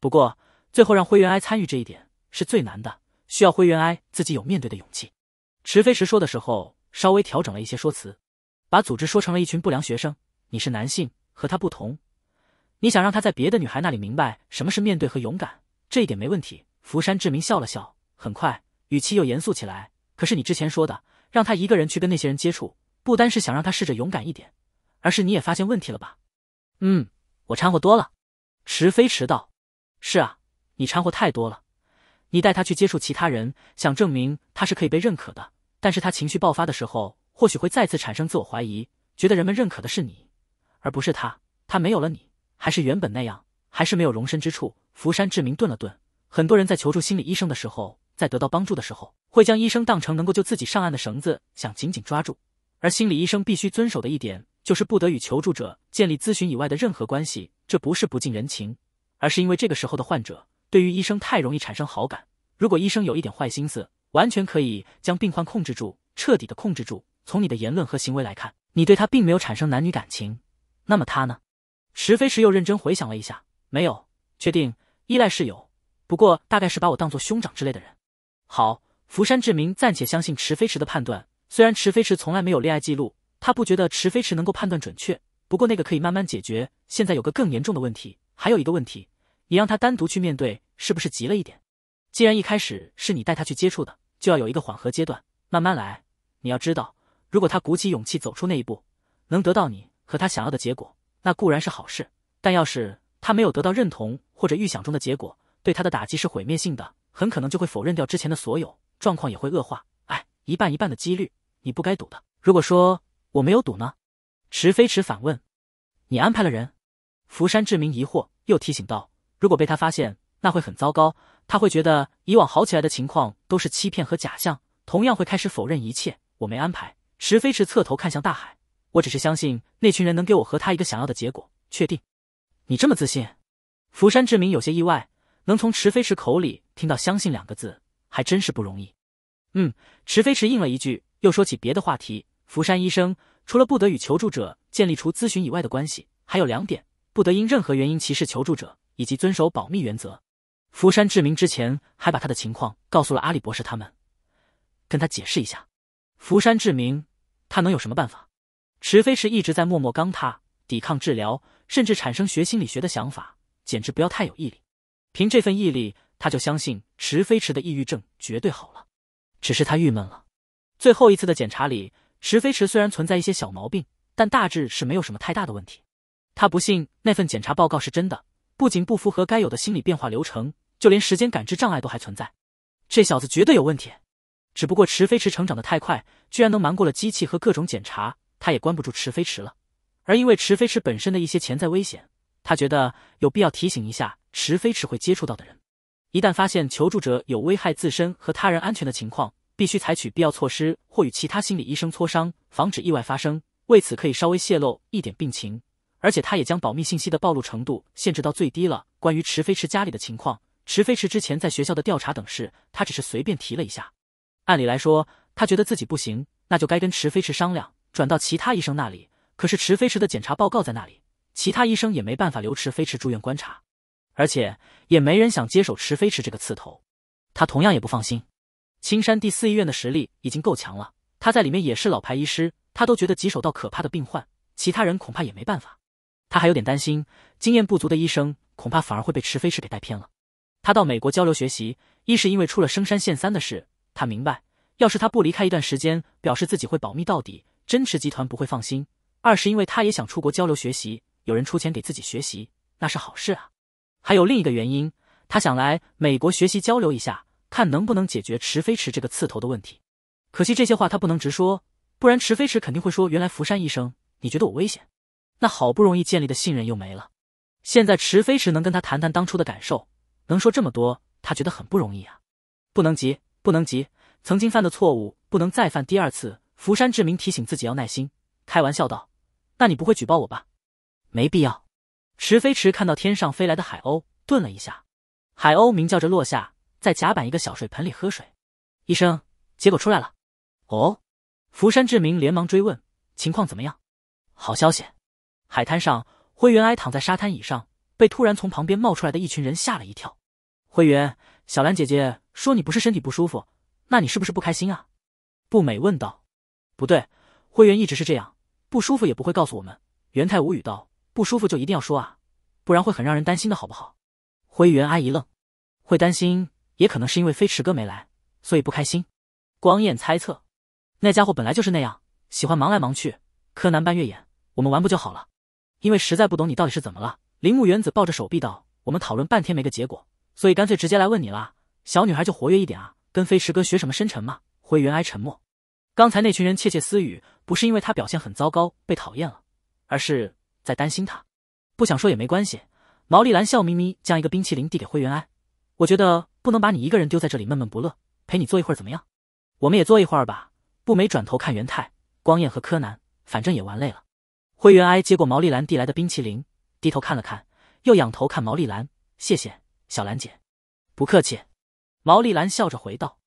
不过最后让灰原哀参与这一点是最难的，需要灰原哀自己有面对的勇气。池飞石说的时候稍微调整了一些说辞，把组织说成了一群不良学生。你是男性，和他不同，你想让他在别的女孩那里明白什么是面对和勇敢，这一点没问题。福山志明笑了笑，很快语气又严肃起来。可是你之前说的，让他一个人去跟那些人接触，不单是想让他试着勇敢一点，而是你也发现问题了吧？嗯。我掺和多了，迟飞迟到。是啊，你掺和太多了。你带他去接触其他人，想证明他是可以被认可的。但是他情绪爆发的时候，或许会再次产生自我怀疑，觉得人们认可的是你，而不是他。他没有了你，还是原本那样，还是没有容身之处。福山志明顿了顿。很多人在求助心理医生的时候，在得到帮助的时候，会将医生当成能够救自己上岸的绳子，想紧紧抓住。而心理医生必须遵守的一点。就是不得与求助者建立咨询以外的任何关系，这不是不近人情，而是因为这个时候的患者对于医生太容易产生好感。如果医生有一点坏心思，完全可以将病患控制住，彻底的控制住。从你的言论和行为来看，你对他并没有产生男女感情，那么他呢？石飞石又认真回想了一下，没有，确定依赖是有，不过大概是把我当做兄长之类的人。好，福山志明暂且相信池飞驰的判断，虽然池飞驰从来没有恋爱记录。他不觉得池飞驰能够判断准确，不过那个可以慢慢解决。现在有个更严重的问题，还有一个问题，你让他单独去面对，是不是急了一点？既然一开始是你带他去接触的，就要有一个缓和阶段，慢慢来。你要知道，如果他鼓起勇气走出那一步，能得到你和他想要的结果，那固然是好事。但要是他没有得到认同或者预想中的结果，对他的打击是毁灭性的，很可能就会否认掉之前的所有，状况也会恶化。哎，一半一半的几率，你不该赌的。如果说。我没有赌呢，池飞驰反问：“你安排了人？”福山志明疑惑，又提醒道：“如果被他发现，那会很糟糕。他会觉得以往好起来的情况都是欺骗和假象，同样会开始否认一切。我没安排。池飞驰侧头看向大海，我只是相信那群人能给我和他一个想要的结果。确定？你这么自信？福山志明有些意外，能从池飞驰口里听到“相信”两个字，还真是不容易。嗯，池飞驰应了一句，又说起别的话题。福山医生，除了不得与求助者建立除咨询以外的关系，还有两点：不得因任何原因歧视求助者，以及遵守保密原则。福山志明之前还把他的情况告诉了阿里博士他们，跟他解释一下。福山志明，他能有什么办法？池飞驰一直在默默刚他，抵抗治疗，甚至产生学心理学的想法，简直不要太有毅力。凭这份毅力，他就相信池飞驰的抑郁症绝对好了。只是他郁闷了。最后一次的检查里，池飞驰虽然存在一些小毛病，但大致是没有什么太大的问题。他不信那份检查报告是真的，不仅不符合该有的心理变化流程，就连时间感知障碍都还存在。这小子绝对有问题。只不过池飞驰成长的太快，居然能瞒过了机器和各种检查，他也关不住池飞驰了。而因为池飞驰本身的一些潜在危险，他觉得有必要提醒一下池飞驰会接触到的人。一旦发现求助者有危害自身和他人安全的情况，必须采取必要措施或与其他心理医生磋商，防止意外发生。为此，可以稍微泄露一点病情，而且他也将保密信息的暴露程度限制到最低了。关于池飞驰家里的情况，池飞驰之前在学校的调查等事，他只是随便提了一下。按理来说，他觉得自己不行，那就该跟池飞驰商量，转到其他医生那里。可是池飞驰的检查报告在那里，其他医生也没办法留池飞驰住院观察，而且也没人想接手池飞驰这个刺头。他同样也不放心。青山第四医院的实力已经够强了，他在里面也是老牌医师，他都觉得棘手到可怕的病患，其他人恐怕也没办法。他还有点担心，经验不足的医生恐怕反而会被池飞驰给带偏了。他到美国交流学习，一是因为出了升山县三的事。他明白，要是他不离开一段时间，表示自己会保密到底，真池集团不会放心。二是因为他也想出国交流学习，有人出钱给自己学习，那是好事啊。还有另一个原因，他想来美国学习交流一下，看能不能解决池飞驰这个刺头的问题。可惜这些话他不能直说，不然池飞驰肯定会说：“原来福山医生，你觉得我危险？”那好不容易建立的信任又没了。现在池飞驰能跟他谈谈当初的感受，能说这么多，他觉得很不容易啊。不能急。不能急，曾经犯的错误不能再犯第二次。福山志明提醒自己要耐心，开玩笑道：“那你不会举报我吧？”没必要。池飞驰看到天上飞来的海鸥，顿了一下。海鸥鸣叫着落下，在甲板一个小水盆里喝水。医生，结果出来了。哦，福山志明连忙追问：“情况怎么样？”好消息。海滩上，灰原哀躺在沙滩椅上，被突然从旁边冒出来的一群人吓了一跳。灰原，小兰姐姐。说你不是身体不舒服，那你是不是不开心啊？不美问道。不对，灰原一直是这样，不舒服也不会告诉我们。元太无语道：“不舒服就一定要说啊，不然会很让人担心的，好不好？”灰原哀一愣，会担心，也可能是因为飞驰哥没来，所以不开心。光彦猜测，那家伙本来就是那样，喜欢忙来忙去。柯南搬越野，我们玩不就好了？因为实在不懂你到底是怎么了。铃木原子抱着手臂道：“我们讨论半天没个结果，所以干脆直接来问你啦。”小女孩就活跃一点啊，跟飞驰哥学什么深沉嘛。灰原哀沉默。刚才那群人窃窃私语，不是因为他表现很糟糕被讨厌了，而是在担心他。不想说也没关系。毛利兰笑眯眯将一个冰淇淋递给灰原哀。我觉得不能把你一个人丢在这里闷闷不乐，陪你坐一会儿怎么样？我们也坐一会儿吧。步美转头看元太、光彦和柯南，反正也玩累了。灰原哀接过毛利兰递来的冰淇淋，低头看了看，又仰头看毛利兰。谢谢，小兰姐。不客气。毛利兰笑着回道：“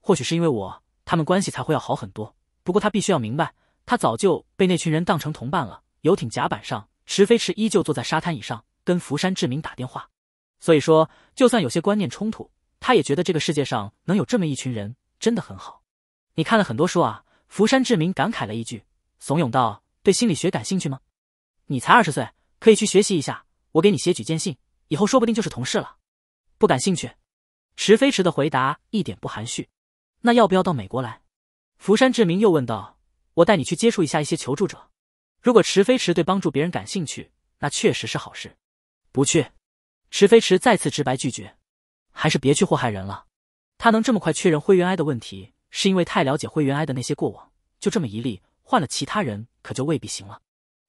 或许是因为我，他们关系才会要好很多。不过他必须要明白，他早就被那群人当成同伴了。”游艇甲板上，池飞驰依旧坐在沙滩椅上，跟福山志明打电话。所以说，就算有些观念冲突，他也觉得这个世界上能有这么一群人，真的很好。你看了很多书啊？福山志明感慨了一句，怂恿道：“对心理学感兴趣吗？你才二十岁，可以去学习一下。我给你写举荐信，以后说不定就是同事了。”不感兴趣。池飞驰的回答一点不含蓄。那要不要到美国来？福山志明又问道。我带你去接触一下一些求助者。如果池飞驰对帮助别人感兴趣，那确实是好事。不去。池飞驰再次直白拒绝。还是别去祸害人了。他能这么快确认灰原哀的问题，是因为太了解灰原哀的那些过往。就这么一例，换了其他人可就未必行了。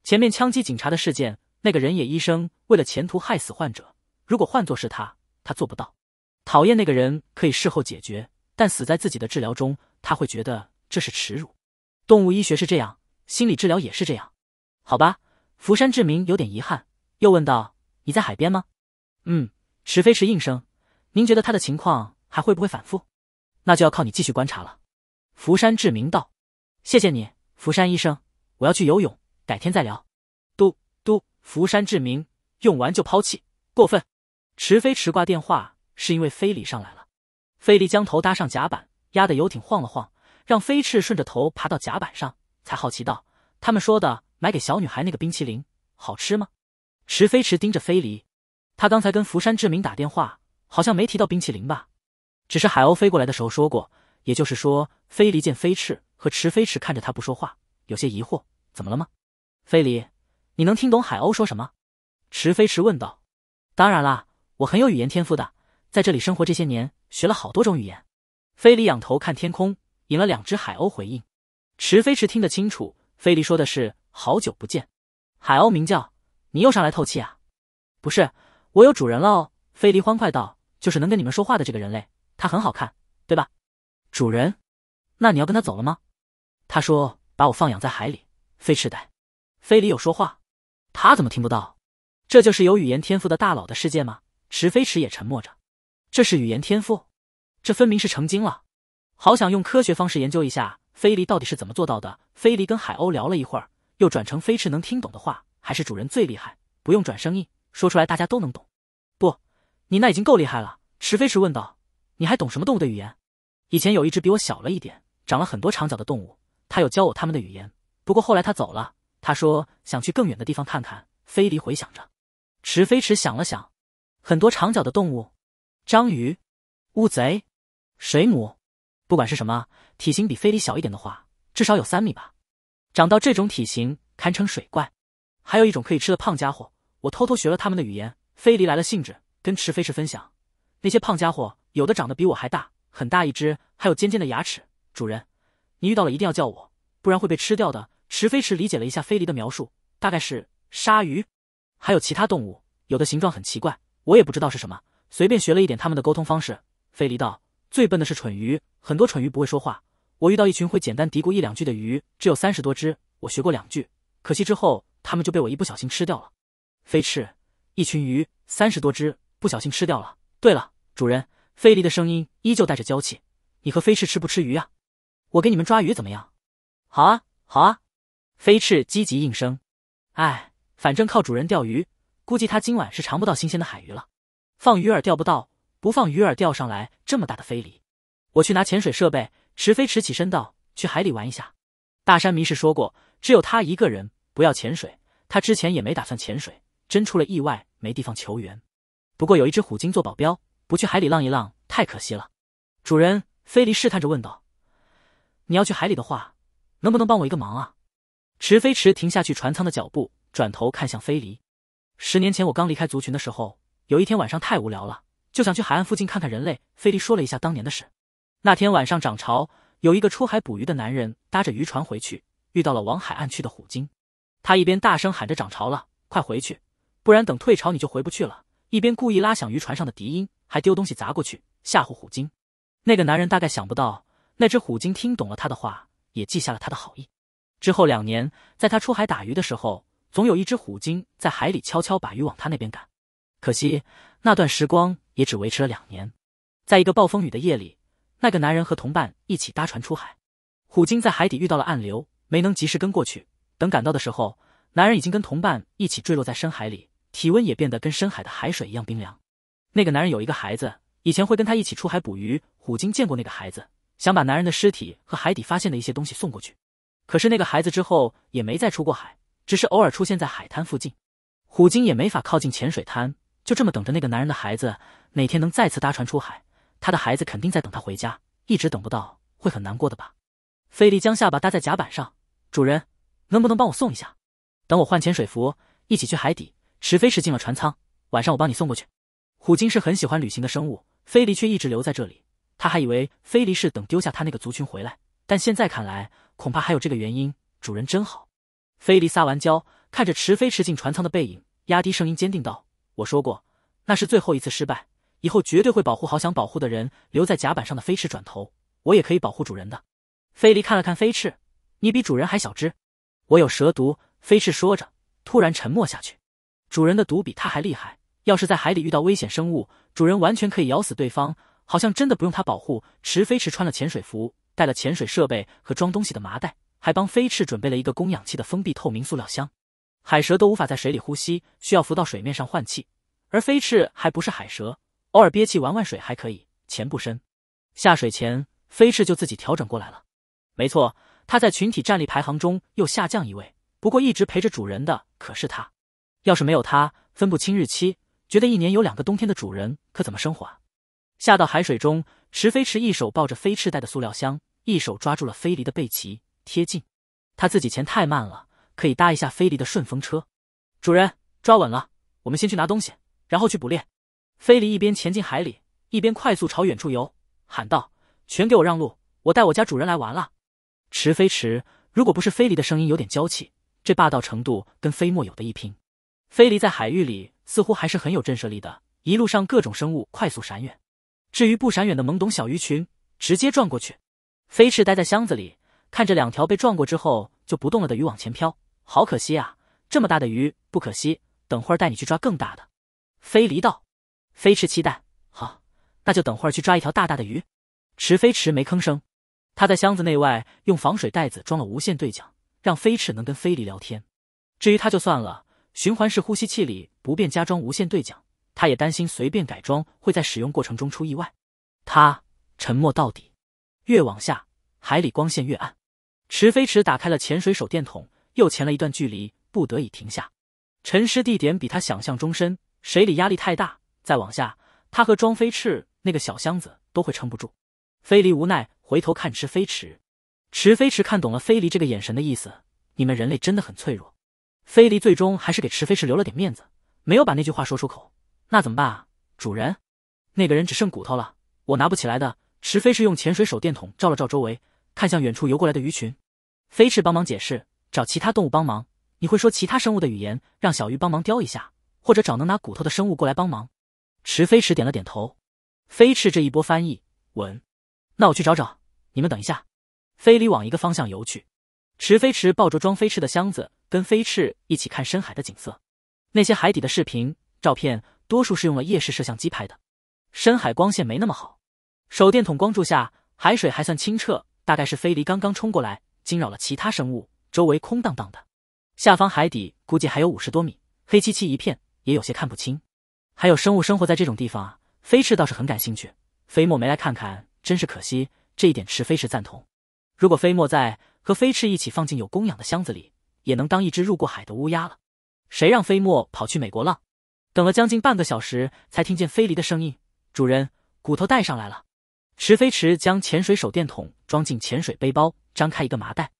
前面枪击警察的事件，那个人野医生为了前途害死患者，如果换作是他。他做不到。讨厌那个人可以事后解决，但死在自己的治疗中，他会觉得这是耻辱。动物医学是这样，心理治疗也是这样。好吧，福山志明有点遗憾，又问道：“你在海边吗？”“嗯。”池飞池应声。“您觉得他的情况还会不会反复？”“那就要靠你继续观察了。”福山志明道。“谢谢你，福山医生，我要去游泳，改天再聊。”“嘟嘟。”福山志明用完就抛弃，过分。池飞池挂电话是因为飞离上来了，飞离将头搭上甲板，压得游艇晃了晃，让飞翅顺着头爬到甲板上，才好奇道：“他们说的。”买给小女孩那个冰淇淋好吃吗？池飞驰盯着飞离，他刚才跟福山志明打电话，好像没提到冰淇淋吧？只是海鸥飞过来的时候说过。也就是说，飞离见飞翅和池飞驰看着他不说话，有些疑惑。怎么了吗？飞离，你能听懂海鸥说什么？池飞驰问道。当然啦，我很有语言天赋的，在这里生活这些年，学了好多种语言。飞离仰头看天空，引了两只海鸥回应。池飞驰听得清楚，飞离说的是。好久不见，海鸥鸣叫。你又上来透气啊？不是，我有主人了哦。飞离欢快道：“就是能跟你们说话的这个人类，他很好看，对吧？”主人，那你要跟他走了吗？他说把我放养在海里。飞翅呆。飞离有说话，他怎么听不到？这就是有语言天赋的大佬的世界吗？池飞驰也沉默着。这是语言天赋？这分明是成精了。好想用科学方式研究一下飞离到底是怎么做到的。飞离跟海鸥聊了一会儿。又转成飞翅能听懂的话，还是主人最厉害，不用转声音，说出来大家都能懂。不，你那已经够厉害了。池飞驰问道：“你还懂什么动物的语言？”以前有一只比我小了一点、长了很多长角的动物，他有教我他们的语言。不过后来他走了，他说想去更远的地方看看。飞离回想着，池飞驰想了想，很多长角的动物，章鱼、乌贼、水母，不管是什么，体型比飞离小一点的话，至少有三米吧。长到这种体型，堪称水怪。还有一种可以吃的胖家伙，我偷偷学了他们的语言。飞离来了兴致，跟池飞驰分享。那些胖家伙有的长得比我还大，很大一只，还有尖尖的牙齿。主人，你遇到了一定要叫我，不然会被吃掉的。池飞驰理解了一下飞离的描述，大概是鲨鱼，还有其他动物，有的形状很奇怪，我也不知道是什么，随便学了一点他们的沟通方式。飞离道：“最笨的是蠢鱼，很多蠢鱼不会说话。”我遇到一群会简单嘀咕一两句的鱼，只有三十多只。我学过两句，可惜之后他们就被我一不小心吃掉了。飞翅，一群鱼，三十多只，不小心吃掉了。对了，主人，飞离的声音依旧带着娇气。你和飞翅吃不吃鱼啊？我给你们抓鱼怎么样？好啊，好啊。飞翅积极应声。哎，反正靠主人钓鱼，估计他今晚是尝不到新鲜的海鱼了。放鱼饵钓不到，不放鱼饵钓上来这么大的飞离。我去拿潜水设备。池飞驰起身道：“去海里玩一下。”大山迷士说过，只有他一个人不要潜水。他之前也没打算潜水，真出了意外没地方求援。不过有一只虎鲸做保镖，不去海里浪一浪太可惜了。主人，飞离试探着问道：“你要去海里的话，能不能帮我一个忙啊？”池飞驰停下去船舱的脚步，转头看向飞离。十年前我刚离开族群的时候，有一天晚上太无聊了，就想去海岸附近看看人类。飞离说了一下当年的事。那天晚上涨潮，有一个出海捕鱼的男人搭着渔船回去，遇到了往海岸去的虎鲸。他一边大声喊着涨潮了，快回去，不然等退潮你就回不去了。一边故意拉响渔船上的笛音，还丢东西砸过去吓唬虎鲸。那个男人大概想不到，那只虎鲸听懂了他的话，也记下了他的好意。之后两年，在他出海打鱼的时候，总有一只虎鲸在海里悄悄把鱼往他那边赶。可惜那段时光也只维持了两年。在一个暴风雨的夜里。那个男人和同伴一起搭船出海，虎鲸在海底遇到了暗流，没能及时跟过去。等赶到的时候，男人已经跟同伴一起坠落在深海里，体温也变得跟深海的海水一样冰凉。那个男人有一个孩子，以前会跟他一起出海捕鱼。虎鲸见过那个孩子，想把男人的尸体和海底发现的一些东西送过去。可是那个孩子之后也没再出过海，只是偶尔出现在海滩附近。虎鲸也没法靠近浅水滩，就这么等着那个男人的孩子哪天能再次搭船出海。他的孩子肯定在等他回家，一直等不到，会很难过的吧？菲利将下巴搭在甲板上，主人，能不能帮我送一下？等我换潜水服，一起去海底。池飞驰进了船舱，晚上我帮你送过去。虎鲸是很喜欢旅行的生物，菲利却一直留在这里。他还以为菲利是等丢下他那个族群回来，但现在看来，恐怕还有这个原因。主人真好。菲利撒完娇，看着池飞驰进船舱的背影，压低声音坚定道：“我说过，那是最后一次失败。”以后绝对会保护好想保护的人。留在甲板上的飞翅转头，我也可以保护主人的。菲狸看了看飞翅，你比主人还小只。我有蛇毒。飞翅说着，突然沉默下去。主人的毒比他还厉害，要是在海里遇到危险生物，主人完全可以咬死对方。好像真的不用他保护。池飞驰穿了潜水服，带了潜水设备和装东西的麻袋，还帮飞翅准备了一个供氧气的封闭透明塑料箱。海蛇都无法在水里呼吸，需要浮到水面上换气，而飞翅还不是海蛇，偶尔憋气玩玩水还可以，潜不深。下水前，飞翅就自己调整过来了。没错，它在群体战力排行中又下降一位。不过一直陪着主人的可是它，要是没有它，分不清日期，觉得一年有两个冬天的主人可怎么生活啊？下到海水中，池飞驰一手抱着飞翅带的塑料箱，一手抓住了飞离的背鳍，贴近。他自己潜太慢了，可以搭一下飞离的顺风车。主人抓稳了，我们先去拿东西，然后去捕猎。飞离一边潜进海里，一边快速朝远处游，喊道：“全给我让路，我带我家主人来玩了。”池飞驰，如果不是飞离的声音有点娇气，这霸道程度跟飞沫有的一拼。飞离在海域里似乎还是很有震慑力的，一路上各种生物快速闪远。至于不闪远的懵懂小鱼群，直接撞过去。飞翅待在箱子里，看着两条被撞过之后就不动了的鱼往前飘，好可惜啊！这么大的鱼不可惜，等会儿带你去抓更大的。飞离道，飞驰期待，好，那就等会儿去抓一条大大的鱼。池飞驰没吭声，他在箱子内外用防水袋子装了无线对讲，让飞驰能跟飞离聊天。至于他就算了，循环式呼吸器里不便加装无线对讲。他也担心随便改装会在使用过程中出意外。他沉默到底。越往下，海里光线越暗。池飞驰打开了潜水手电筒，又潜了一段距离，不得已停下。沉尸地点比他想象中深，水里压力太大，再往下，他和装飞翅那个小箱子都会撑不住。飞离无奈回头看池飞驰，池飞驰看懂了飞离这个眼神的意思：你们人类真的很脆弱。飞离最终还是给池飞驰留了点面子，没有把那句话说出口。那怎么办啊，主人？那个人只剩骨头了，我拿不起来的。池飞是用潜水手电筒照了照周围，看向远处游过来的鱼群。飞翅帮忙解释，找其他动物帮忙。你会说其他生物的语言，让小鱼帮忙叼一下，或者找能拿骨头的生物过来帮忙。池飞驰点了点头。飞翅这一波翻译稳，那我去找找。你们等一下。飞离往一个方向游去。池飞驰抱着装飞翅的箱子，跟飞翅一起看深海的景色。那些海底的视频、照片。多数是用了夜视摄像机拍的，深海光线没那么好，手电筒光柱下海水还算清澈，大概是飞离刚刚冲过来惊扰了其他生物，周围空荡荡的。下方海底估计还有五十多米，黑漆漆一片，也有些看不清。还有生物生活在这种地方啊？飞翅倒是很感兴趣，飞沫没来看看，真是可惜。这一点池飞驰赞同。如果飞沫在，和飞翅一起放进有供氧的箱子里，也能当一只入过海的乌鸦了。谁让飞沫跑去美国浪？等了将近半个小时，才听见飞离的声音：“主人，骨头带上来了。”池飞驰将潜水手电筒装进潜水背包，张开一个麻袋。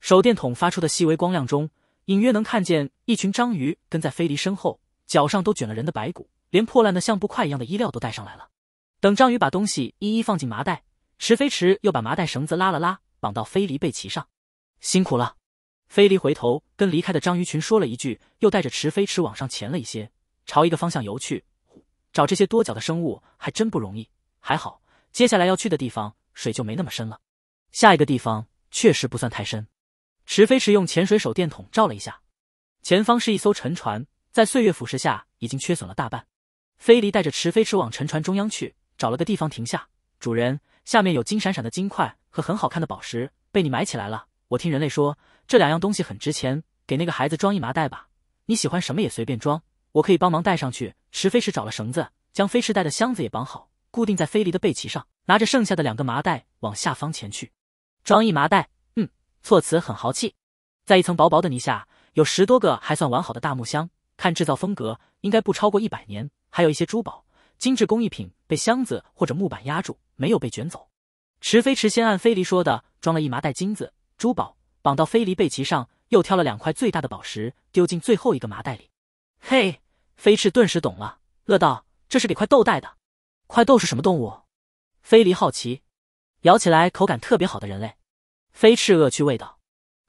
手电筒发出的细微光亮中，隐约能看见一群章鱼跟在飞离身后，脚上都卷了人的白骨，连破烂的像布块一样的衣料都带上来了。等章鱼把东西一一放进麻袋，池飞驰又把麻袋绳子拉了拉，绑到飞离背鳍上。辛苦了。飞离回头跟离开的章鱼群说了一句，又带着池飞驰往上潜了一些。朝一个方向游去，找这些多脚的生物还真不容易。还好，接下来要去的地方水就没那么深了。下一个地方确实不算太深。池飞驰用潜水手电筒照了一下，前方是一艘沉船，在岁月腐蚀下已经缺损了大半。飞离带着池飞驰往沉船中央去，找了个地方停下。主人，下面有金闪闪的金块和很好看的宝石，被你埋起来了。我听人类说这两样东西很值钱，给那个孩子装一麻袋吧。你喜欢什么也随便装。我可以帮忙带上去。池飞驰找了绳子，将飞驰带的箱子也绑好，固定在飞离的背鳍上。拿着剩下的两个麻袋往下方前去，装一麻袋。嗯，措辞很豪气。在一层薄薄的泥下，有十多个还算完好的大木箱，看制造风格，应该不超过一百年。还有一些珠宝、精致工艺品被箱子或者木板压住，没有被卷走。池飞驰先按飞离说的装了一麻袋金子、珠宝，绑到飞离背鳍上，又挑了两块最大的宝石丢进最后一个麻袋里。嘿，飞翅顿时懂了，乐道：“这是给块豆带的。块豆是什么动物？”飞离好奇。咬起来口感特别好的人类。飞翅恶趣味道：“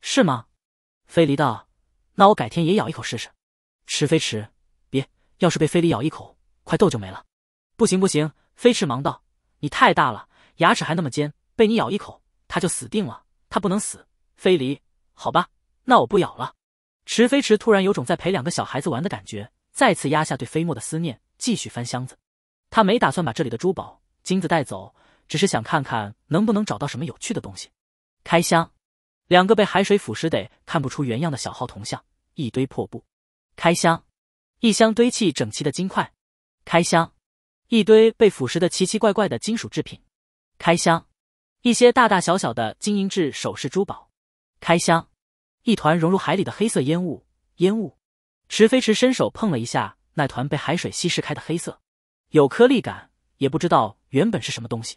是吗？”飞离道：“那我改天也咬一口试试。”池飞驰，别，要是被飞离咬一口，块豆就没了。不行不行！飞驰忙道：“你太大了，牙齿还那么尖，被你咬一口，他就死定了。他不能死。”飞离，好吧，那我不咬了。池飞驰突然有种在陪两个小孩子玩的感觉，再次压下对飞沫的思念，继续翻箱子。他没打算把这里的珠宝、金子带走，只是想看看能不能找到什么有趣的东西。开箱，两个被海水腐蚀得看不出原样的小号铜像，一堆破布。开箱，一箱堆砌整齐的金块。开箱，一堆被腐蚀的奇奇怪怪的金属制品。开箱，一些大大小小的金银制首饰珠宝。开箱，一团融入海里的黑色烟雾。烟雾，池飞驰伸手碰了一下那团被海水稀释开的黑色。有颗粒感，也不知道原本是什么东西。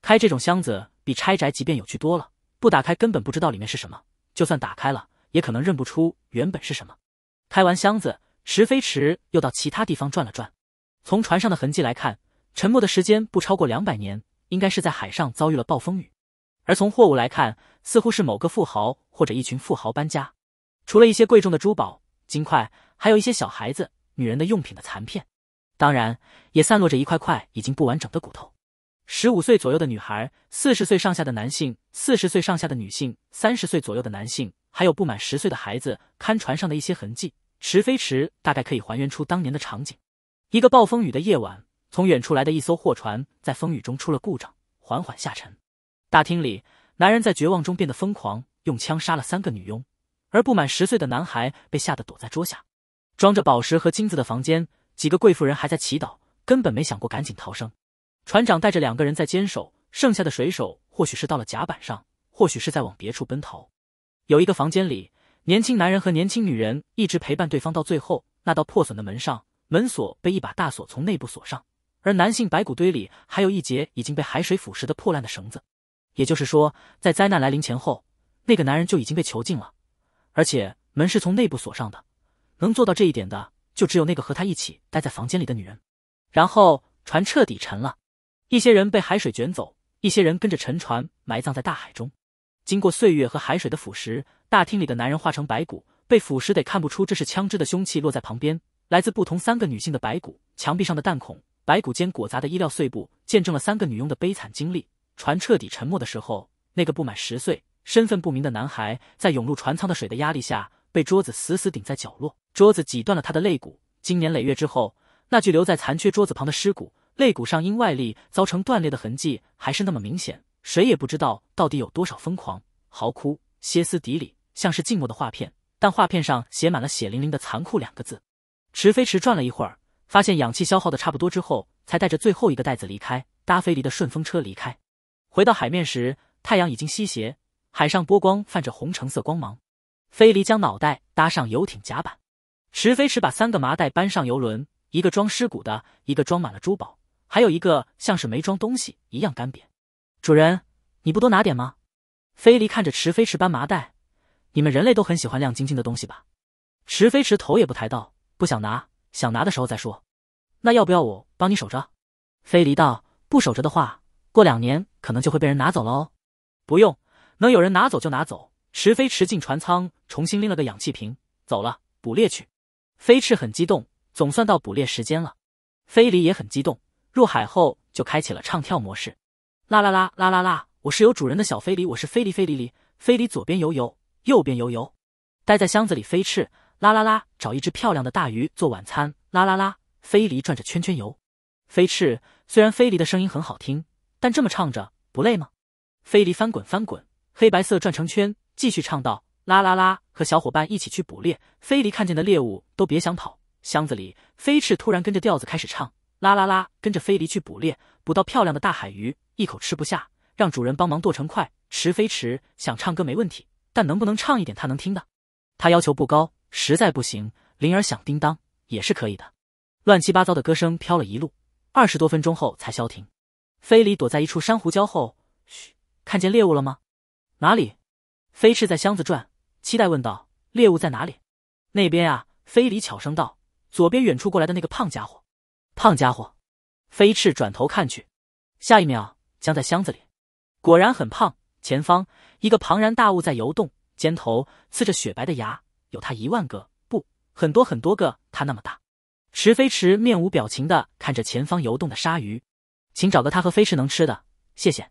开这种箱子比拆宅即便有趣多了，不打开根本不知道里面是什么，就算打开了，也可能认不出原本是什么。开完箱子，池飞驰又到其他地方转了转。从船上的痕迹来看，沉没的时间不超过两百年，应该是在海上遭遇了暴风雨。而从货物来看，似乎是某个富豪或者一群富豪搬家。除了一些贵重的珠宝、金块，还有一些小孩子、女人的用品的残片。当然，也散落着一块块已经不完整的骨头。十五岁左右的女孩，四十岁上下的男性，四十岁上下的女性，三十岁左右的男性，还有不满十岁的孩子。看船上的一些痕迹，池飞池大概可以还原出当年的场景。一个暴风雨的夜晚，从远处来的一艘货船在风雨中出了故障，缓缓下沉。大厅里，男人在绝望中变得疯狂，用枪杀了三个女佣，而不满十岁的男孩被吓得躲在桌下。装着宝石和金子的房间。几个贵妇人还在祈祷，根本没想过赶紧逃生。船长带着两个人在坚守，剩下的水手或许是到了甲板上，或许是在往别处奔逃。有一个房间里，年轻男人和年轻女人一直陪伴对方到最后。那道破损的门上，门锁被一把大锁从内部锁上，而男性白骨堆里还有一截已经被海水腐蚀的破烂的绳子。也就是说，在灾难来临前后，那个男人就已经被囚禁了，而且门是从内部锁上的。能做到这一点的。就只有那个和他一起待在房间里的女人，然后船彻底沉了，一些人被海水卷走，一些人跟着沉船埋葬在大海中。经过岁月和海水的腐蚀，大厅里的男人化成白骨，被腐蚀得看不出这是枪支的凶器落在旁边，来自不同三个女性的白骨，墙壁上的弹孔，白骨间裹杂的衣料碎布，见证了三个女佣的悲惨经历。船彻底沉没的时候，那个不满十岁、身份不明的男孩，在涌入船舱的水的压力下。被桌子死死顶在角落，桌子挤断了他的肋骨。经年累月之后，那具留在残缺桌子旁的尸骨，肋骨上因外力造成断裂的痕迹还是那么明显。谁也不知道到底有多少疯狂、嚎哭、歇斯底里，像是静默的画片，但画片上写满了血淋淋的“残酷”两个字。池飞驰转了一会儿，发现氧气消耗的差不多之后，才带着最后一个袋子离开，搭飞离的顺风车离开。回到海面时，太阳已经西斜，海上波光泛着红橙色光芒。飞离将脑袋搭上游艇甲板，池飞驰把三个麻袋搬上游轮，一个装尸骨的，一个装满了珠宝，还有一个像是没装东西一样干瘪。主人，你不多拿点吗？飞离看着池飞驰搬麻袋，你们人类都很喜欢亮晶晶的东西吧？池飞驰头也不抬道：“不想拿，想拿的时候再说。那要不要我帮你守着？”飞离道：“不守着的话，过两年可能就会被人拿走了哦。不用，能有人拿走就拿走。”池飞驰进船舱，重新拎了个氧气瓶，走了，捕猎去。飞驰很激动，总算到捕猎时间了。飞离也很激动，入海后就开启了唱跳模式。啦啦啦啦啦啦！我是有主人的小飞离，我是飞离飞离离飞离，左边游游，右边游游。待在箱子里飞翅，啦啦啦，找一只漂亮的大鱼做晚餐。啦啦啦，飞离转着圈圈游。飞翅虽然飞离的声音很好听，但这么唱着不累吗？飞离翻滚翻滚，黑白色转成圈。继续唱道：“啦啦啦，和小伙伴一起去捕猎。飞离看见的猎物都别想跑。箱子里，飞翅突然跟着调子开始唱：啦啦啦，跟着飞离去捕猎，捕到漂亮的大海鱼，一口吃不下，让主人帮忙剁成块。池飞驰想唱歌没问题，但能不能唱一点他能听的？他要求不高，实在不行，铃儿响叮当也是可以的。乱七八糟的歌声飘了一路，二十多分钟后才消停。飞离躲在一处珊瑚礁后，嘘，看见猎物了吗？哪里？”飞翅在箱子转，期待问道：“猎物在哪里？”那边啊，飞离悄声道：“左边远处过来的那个胖家伙。”胖家伙，飞翅转头看去，下一秒将在箱子里，果然很胖。前方一个庞然大物在游动，尖头呲着雪白的牙，有它一万个，不，很多很多个，它那么大。池飞驰面无表情的看着前方游动的鲨鱼，请找个他和飞驰能吃的，谢谢。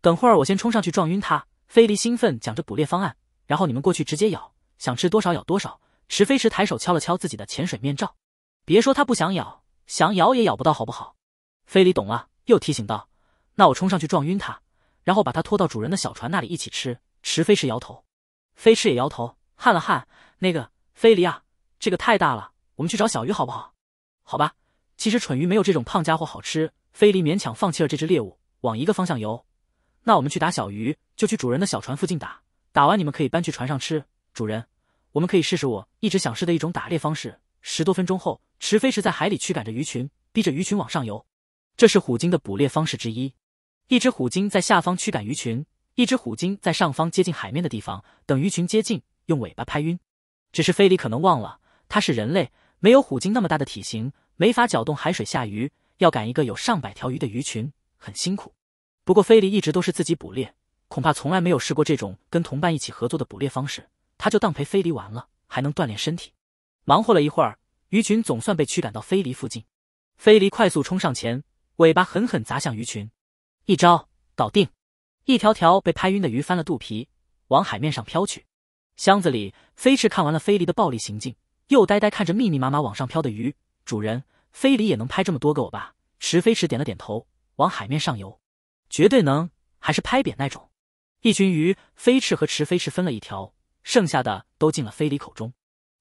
等会儿我先冲上去撞晕他。飞离兴奋讲着捕猎方案，然后你们过去直接咬，想吃多少咬多少。池飞驰抬手敲了敲自己的潜水面罩，别说他不想咬，想咬也咬不到，好不好？飞离懂了，又提醒道：“那我冲上去撞晕他，然后把他拖到主人的小船那里一起吃。”池飞驰摇头，飞驰也摇头，汗了汗。那个飞离啊，这个太大了，我们去找小鱼好不好？好吧，其实蠢鱼没有这种胖家伙好吃。飞离勉强放弃了这只猎物，往一个方向游。那我们去打小鱼，就去主人的小船附近打。打完你们可以搬去船上吃。主人，我们可以试试我一直想试的一种打猎方式。十多分钟后，池飞驰在海里驱赶着鱼群，逼着鱼群往上游。这是虎鲸的捕猎方式之一。一只虎鲸在下方驱赶鱼群，一只虎鲸在上方接近海面的地方等鱼群接近，用尾巴拍晕。只是菲里可能忘了，他是人类，没有虎鲸那么大的体型，没法搅动海水下鱼，要赶一个有上百条鱼的鱼群很辛苦。不过菲利一直都是自己捕猎，恐怕从来没有试过这种跟同伴一起合作的捕猎方式。他就当陪菲利玩了，还能锻炼身体。忙活了一会儿，鱼群总算被驱赶到菲离附近。菲离快速冲上前，尾巴狠狠砸向鱼群，一招搞定。一条条被拍晕的鱼翻了肚皮，往海面上飘去。箱子里，飞驰看完了菲离的暴力行径，又呆呆看着密密麻麻往上飘的鱼。主人，菲离也能拍这么多个我吧？池飞驰点了点头，往海面上游。绝对能，还是拍扁那种。一群鱼，飞翅和池飞驰分了一条，剩下的都进了飞离口中。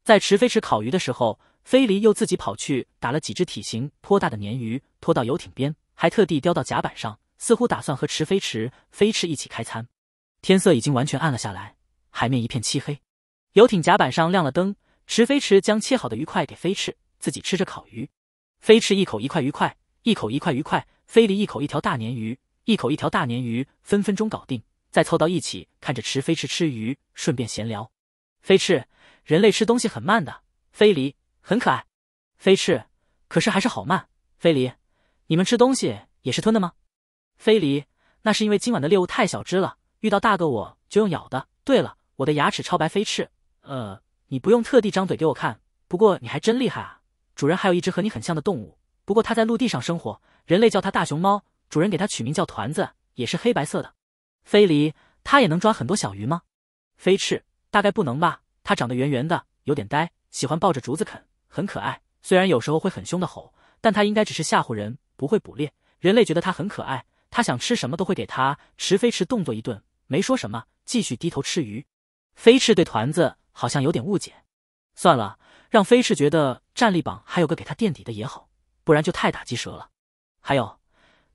在池飞驰烤鱼的时候，飞离又自己跑去打了几只体型颇大的鲶鱼，拖到游艇边，还特地叼到甲板上，似乎打算和池飞池、飞驰一起开餐。天色已经完全暗了下来，海面一片漆黑。游艇甲板上亮了灯，池飞驰将切好的鱼块给飞驰，自己吃着烤鱼。飞驰一口一块鱼块，一口一块鱼块，飞离一口一条大鲶鱼。一口一条大鲶鱼，分分钟搞定，再凑到一起看着池飞池吃鱼，顺便闲聊。飞驰，人类吃东西很慢的。飞离很可爱。飞驰，可是还是好慢。飞离，你们吃东西也是吞的吗？飞离，那是因为今晚的猎物太小只了，遇到大个我就用咬的。对了，我的牙齿超白。飞翅，呃，你不用特地张嘴给我看，不过你还真厉害啊。主人还有一只和你很像的动物，不过它在陆地上生活，人类叫它大熊猫。主人给它取名叫团子，也是黑白色的。飞离，它也能抓很多小鱼吗？飞翅，大概不能吧。它长得圆圆的，有点呆，喜欢抱着竹子啃，很可爱。虽然有时候会很凶的吼，但它应该只是吓唬人，不会捕猎。人类觉得它很可爱，他想吃什么都会给他。池飞驰动作一顿，没说什么，继续低头吃鱼。飞翅对团子好像有点误解，算了，让飞翅觉得战力榜还有个给他垫底的也好，不然就太打击蛇了。还有。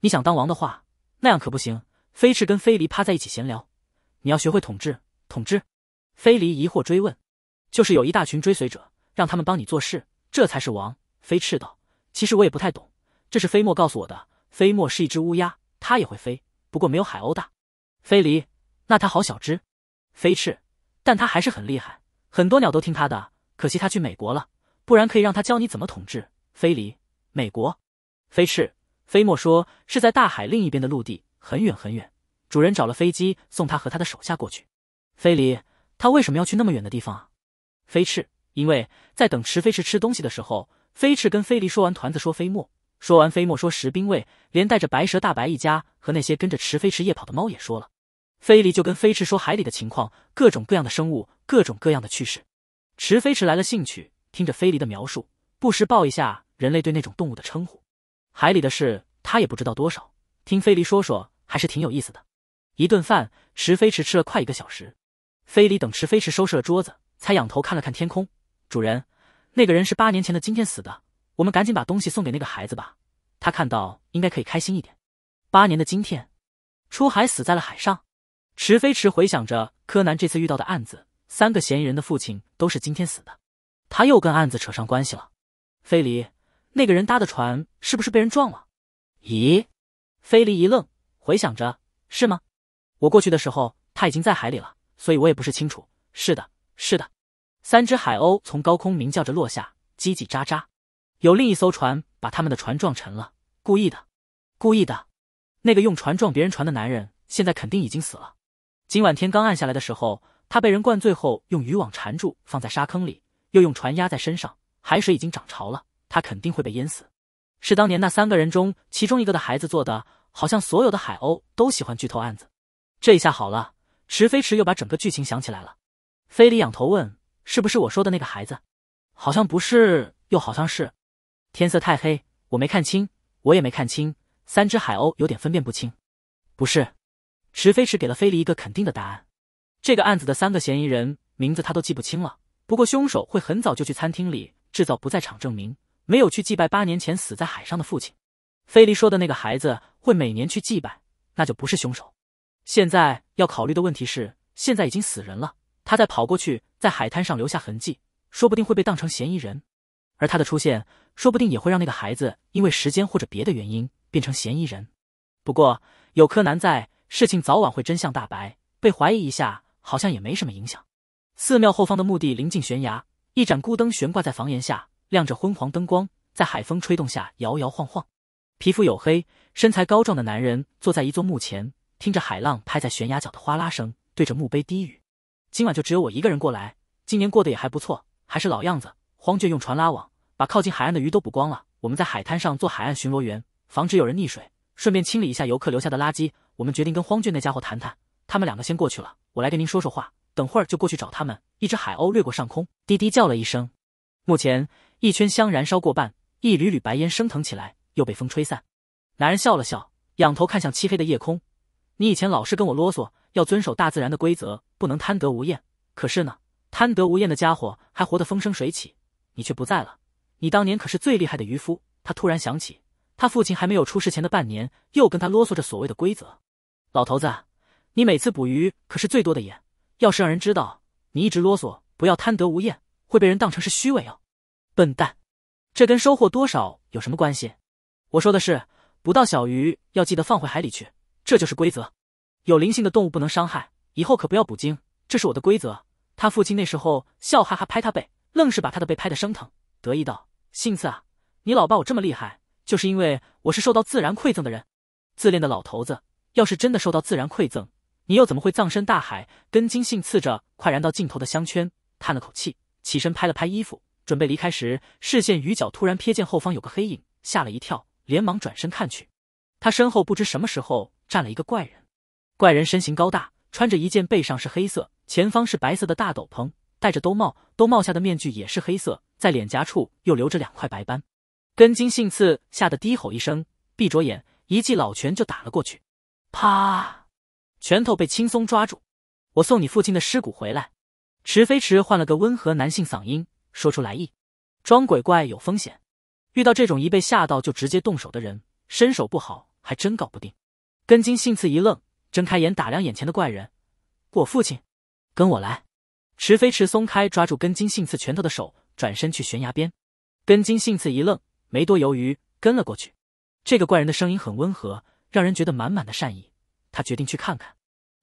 你想当王的话，那样可不行。飞翅跟飞离趴在一起闲聊，你要学会统治。统治？飞离疑惑追问。就是有一大群追随者，让他们帮你做事，这才是王。飞翅道。其实我也不太懂，这是飞墨告诉我的。飞墨是一只乌鸦，它也会飞，不过没有海鸥大。飞离，那它好小只。飞翅，但它还是很厉害，很多鸟都听它的。可惜它去美国了，不然可以让它教你怎么统治。飞离，美国。飞翅。飞墨说：“是在大海另一边的陆地，很远很远。主人找了飞机送他和他的手下过去。飞离，他为什么要去那么远的地方啊？”飞翅，因为在等池飞翅吃东西的时候，飞翅跟飞离说完团子说飞墨，说完飞墨说石兵卫，连带着白蛇大白一家和那些跟着池飞驰夜跑的猫也说了。飞离就跟飞驰说海里的情况，各种各样的生物，各种各样的趣事。池飞驰来了兴趣，听着飞离的描述，不时报一下人类对那种动物的称呼。海里的事他也不知道多少，听飞离说说还是挺有意思的。一顿饭，池飞驰吃了快一个小时。飞离等池飞驰收拾了桌子，才仰头看了看天空。主人，那个人是八年前的今天死的，我们赶紧把东西送给那个孩子吧，他看到应该可以开心一点。八年的今天，出海死在了海上。池飞驰回想着柯南这次遇到的案子，三个嫌疑人的父亲都是今天死的，他又跟案子扯上关系了。飞离。那个人搭的船是不是被人撞了？咦，菲离一愣，回想着，是吗？我过去的时候他已经在海里了，所以我也不是清楚。是的，是的。三只海鸥从高空鸣叫着落下，叽叽喳喳。有另一艘船把他们的船撞沉了，故意的，故意的。那个用船撞别人船的男人，现在肯定已经死了。今晚天刚暗下来的时候，他被人灌醉后用渔网缠住，放在沙坑里，又用船压在身上。海水已经涨潮了。他肯定会被淹死。是当年那三个人中其中一个的孩子做的，好像所有的海鸥都喜欢剧透案子。这一下好了，池飞驰又把整个剧情想起来了。菲里仰头问：“是不是我说的那个孩子？”好像不是，又好像是。天色太黑，我没看清，我也没看清。三只海鸥有点分辨不清。不是，池飞驰给了菲利一个肯定的答案。这个案子的三个嫌疑人名字他都记不清了。不过凶手会很早就去餐厅里制造不在场证明，没有去祭拜八年前死在海上的父亲。菲利说的那个孩子会每年去祭拜，那就不是凶手。现在要考虑的问题是，现在已经死人了，他再跑过去，在海滩上留下痕迹，说不定会被当成嫌疑人。而他的出现，说不定也会让那个孩子因为时间或者别的原因变成嫌疑人。不过有柯南在，事情早晚会真相大白，被怀疑一下好像也没什么影响。寺庙后方的墓地临近悬崖，一盏孤灯悬挂在房檐下，亮着昏黄灯光，在海风吹动下摇摇晃晃。皮肤黝黑、身材高壮的男人坐在一座墓前。听着海浪拍在悬崖角的哗啦声，对着墓碑低语：“今晚就只有我一个人过来。今年过得也还不错，还是老样子。荒卷用船拉网，把靠近海岸的鱼都捕光了。我们在海滩上做海岸巡逻员，防止有人溺水，顺便清理一下游客留下的垃圾。我们决定跟荒卷那家伙谈谈。他们两个先过去了，我来跟您说说话。等会儿就过去找他们。”一只海鸥掠过上空，滴滴叫了一声。目前一圈香燃烧过半，一缕缕白烟升腾起来，又被风吹散。男人笑了笑，仰头看向漆黑的夜空。你以前老是跟我啰嗦，要遵守大自然的规则，不能贪得无厌。可是呢，贪得无厌的家伙还活得风生水起，你却不在了。你当年可是最厉害的渔夫。他突然想起，他父亲还没有出事前的半年，又跟他啰嗦着所谓的规则。老头子，你每次捕鱼可是最多的眼，要是让人知道你一直啰嗦，不要贪得无厌，会被人当成是虚伪哦。笨蛋，这跟收获多少有什么关系？我说的是，捕到小鱼要记得放回海里去。这就是规则，有灵性的动物不能伤害，以后可不要捕鲸。这是我的规则。他父亲那时候笑哈哈拍他背，愣是把他的背拍得生疼，得意道：“幸次啊，你老爸我这么厉害，就是因为我是受到自然馈赠的人。”自恋的老头子，要是真的受到自然馈赠，你又怎么会葬身大海？根金信刺着快燃到尽头的香圈，叹了口气，起身拍了拍衣服，准备离开时，视线余角突然瞥见后方有个黑影，吓了一跳，连忙转身看去，他身后不知什么时候。站了一个怪人，怪人身形高大，穿着一件背上是黑色，前方是白色的大斗篷，戴着兜帽，兜帽下的面具也是黑色，在脸颊处又留着两块白斑。根金信次吓得低吼一声，闭着眼，一记老拳就打了过去，啪！拳头被轻松抓住。我送你父亲的尸骨回来。池飞驰换了个温和男性嗓音，说出来意。装鬼怪有风险，遇到这种一被吓到就直接动手的人，身手不好还真搞不定。根金信次一愣，睁开眼打量眼前的怪人。我父亲，跟我来。池飞驰松开抓住根金信次拳头的手，转身去悬崖边。根金幸次一愣，没多犹豫，跟了过去。这个怪人的声音很温和，让人觉得满满的善意。他决定去看看。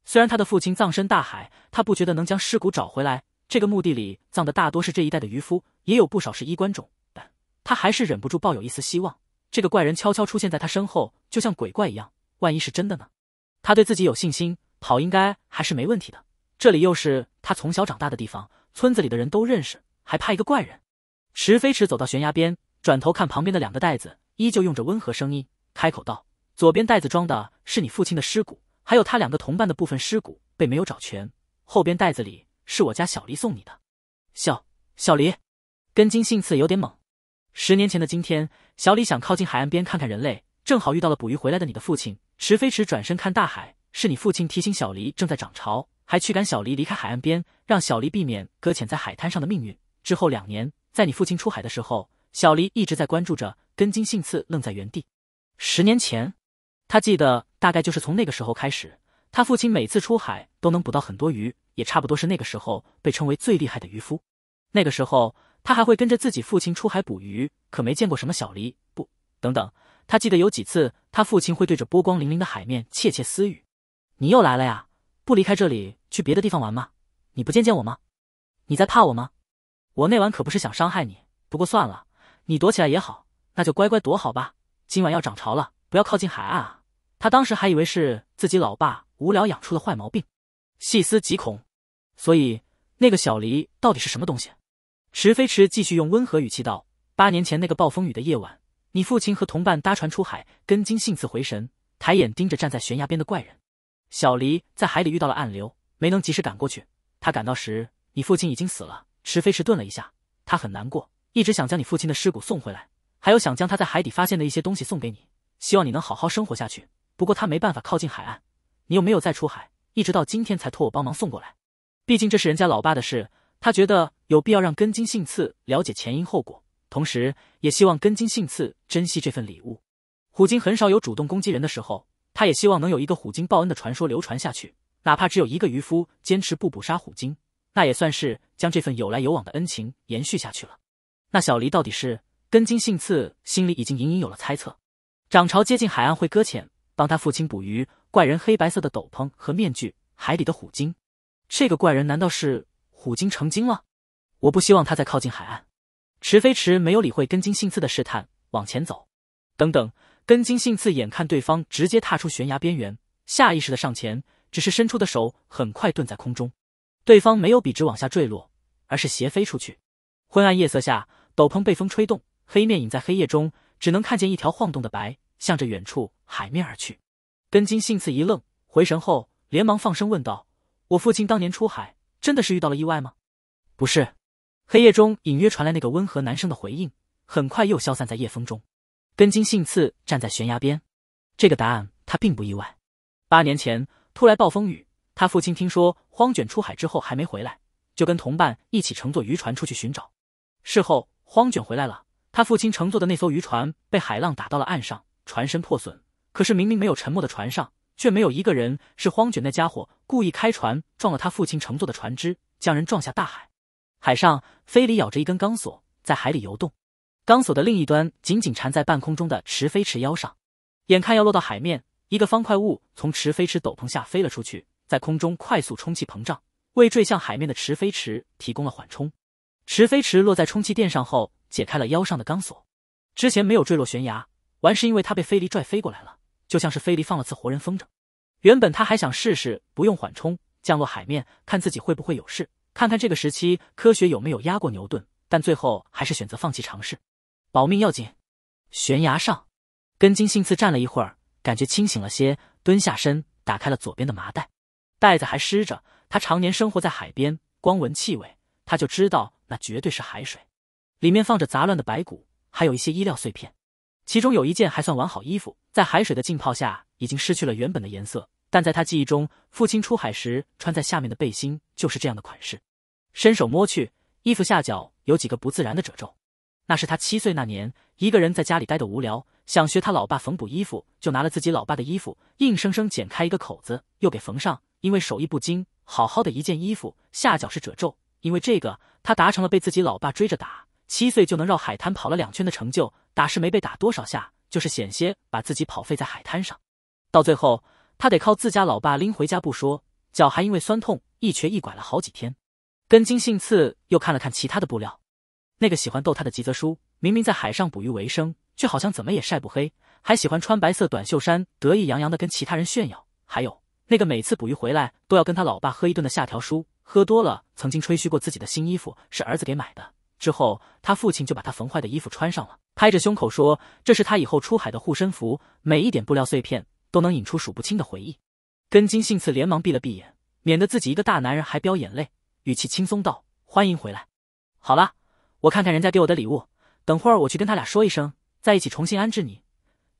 虽然他的父亲葬身大海，他不觉得能将尸骨找回来。这个墓地里葬的大多是这一代的渔夫，也有不少是衣冠冢，但他还是忍不住抱有一丝希望。这个怪人悄悄出现在他身后，就像鬼怪一样。万一是真的呢？他对自己有信心，跑应该还是没问题的。这里又是他从小长大的地方，村子里的人都认识，还怕一个怪人？池飞驰走到悬崖边，转头看旁边的两个袋子，依旧用着温和声音开口道：“左边袋子装的是你父亲的尸骨，还有他两个同伴的部分尸骨被没有找全。后边袋子里是我家小黎送你的。”小小黎，根金信次有点懵。十年前的今天，小李想靠近海岸边看看人类，正好遇到了捕鱼回来的你的父亲。池飞驰转身看大海，是你父亲提醒小黎正在涨潮，还驱赶小黎离开海岸边，让小黎避免搁浅在海滩上的命运。之后两年，在你父亲出海的时候，小黎一直在关注着，根金信次愣在原地。十年前，他记得大概就是从那个时候开始，他父亲每次出海都能捕到很多鱼，也差不多是那个时候被称为最厉害的渔夫。那个时候，他还会跟着自己父亲出海捕鱼，可没见过什么小黎。不，等等。他记得有几次，他父亲会对着波光粼粼的海面窃窃私语：“你又来了呀？不离开这里去别的地方玩吗？你不见见我吗？你在怕我吗？我那晚可不是想伤害你。不过算了，你躲起来也好，那就乖乖躲好吧。今晚要涨潮了，不要靠近海岸啊！”他当时还以为是自己老爸无聊养出的坏毛病，细思极恐。所以那个小黎到底是什么东西？池飞驰继续用温和语气道：“八年前那个暴风雨的夜晚，你父亲和同伴搭船出海，根津幸次回神，抬眼盯着站在悬崖边的怪人。小黎在海里遇到了暗流，没能及时赶过去。他赶到时，你父亲已经死了。池飞石顿了一下，他很难过，一直想将你父亲的尸骨送回来，还有想将他在海底发现的一些东西送给你，希望你能好好生活下去。不过他没办法靠近海岸，你又没有再出海，一直到今天才托我帮忙送过来。毕竟这是人家老爸的事，他觉得有必要让根津信次了解前因后果，同时也希望根津信次珍惜这份礼物。虎鲸很少有主动攻击人的时候。他也希望能有一个虎鲸报恩的传说流传下去，哪怕只有一个渔夫坚持不捕杀虎鲸，那也算是将这份有来有往的恩情延续下去了。那小黎到底是根金信次，心里已经隐隐有了猜测。涨潮接近海岸会搁浅，帮他父亲捕鱼。怪人黑白色的斗篷和面具，海底的虎鲸。这个怪人难道是虎鲸成精了？我不希望他再靠近海岸。池飞驰没有理会根金信次的试探，往前走。等等。根金信次眼看对方直接踏出悬崖边缘，下意识的上前，只是伸出的手很快顿在空中。对方没有笔直往下坠落，而是斜飞出去。昏暗夜色下，斗篷被风吹动，黑面隐在黑夜中，只能看见一条晃动的白，向着远处海面而去。根金幸次一愣，回神后连忙放声问道：“我父亲当年出海，真的是遇到了意外吗？”“不是。”黑夜中隐约传来那个温和男声的回应，很快又消散在夜风中。根津幸次站在悬崖边，这个答案他并不意外。八年前突来暴风雨，他父亲听说荒卷出海之后还没回来，就跟同伴一起乘坐渔船出去寻找。事后荒卷回来了，他父亲乘坐的那艘渔船被海浪打到了岸上，船身破损。可是明明没有沉没的船上，却没有一个人。是荒卷那家伙故意开船撞了他父亲乘坐的船只，将人撞下大海。海上，飞里咬着一根钢索，在海里游动。钢索的另一端紧紧缠在半空中的池飞池腰上，眼看要落到海面，一个方块物从池飞池斗篷下飞了出去，在空中快速充气膨胀，为坠向海面的池飞池提供了缓冲。池飞池落在充气垫上后，解开了腰上的钢索。之前没有坠落悬崖，完是因为他被飞离拽飞过来了，就像是飞离放了次活人风筝。原本他还想试试不用缓冲降落海面，看自己会不会有事，看看这个时期科学有没有压过牛顿，但最后还是选择放弃尝试。保命要紧。悬崖上，根金信次站了一会儿，感觉清醒了些，蹲下身，打开了左边的麻袋，袋子还湿着。他常年生活在海边，光闻气味，他就知道那绝对是海水。里面放着杂乱的白骨，还有一些衣料碎片。其中有一件还算完好衣服，在海水的浸泡下已经失去了原本的颜色，但在他记忆中，父亲出海时穿在下面的背心就是这样的款式。伸手摸去，衣服下角有几个不自然的褶皱。那是他七岁那年，一个人在家里待得无聊，想学他老爸缝补衣服，就拿了自己老爸的衣服，硬生生剪开一个口子，又给缝上。因为手艺不精，好好的一件衣服下脚是褶皱。因为这个，他达成了被自己老爸追着打，七岁就能绕海滩跑了两圈的成就。打是没被打多少下，就是险些把自己跑废在海滩上。到最后，他得靠自家老爸拎回家不说，脚还因为酸痛一瘸一拐了好几天。根筋性刺又看了看其他的布料。那个喜欢逗他的吉泽叔，明明在海上捕鱼为生，却好像怎么也晒不黑，还喜欢穿白色短袖衫，得意洋洋的跟其他人炫耀。还有那个每次捕鱼回来都要跟他老爸喝一顿的夏条叔，喝多了曾经吹嘘过自己的新衣服是儿子给买的，之后他父亲就把他缝坏的衣服穿上了，拍着胸口说这是他以后出海的护身符。每一点布料碎片都能引出数不清的回忆。根金信次连忙闭了闭眼，免得自己一个大男人还飙眼泪，语气轻松道：“欢迎回来，好了。”我看看人家给我的礼物，等会儿我去跟他俩说一声，再一起重新安置你。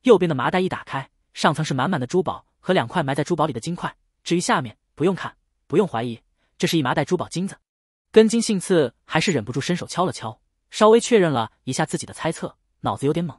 右边的麻袋一打开，上层是满满的珠宝和两块埋在珠宝里的金块。至于下面，不用看，不用怀疑，这是一麻袋珠宝金子。根金信次还是忍不住伸手敲了敲，稍微确认了一下自己的猜测，脑子有点懵。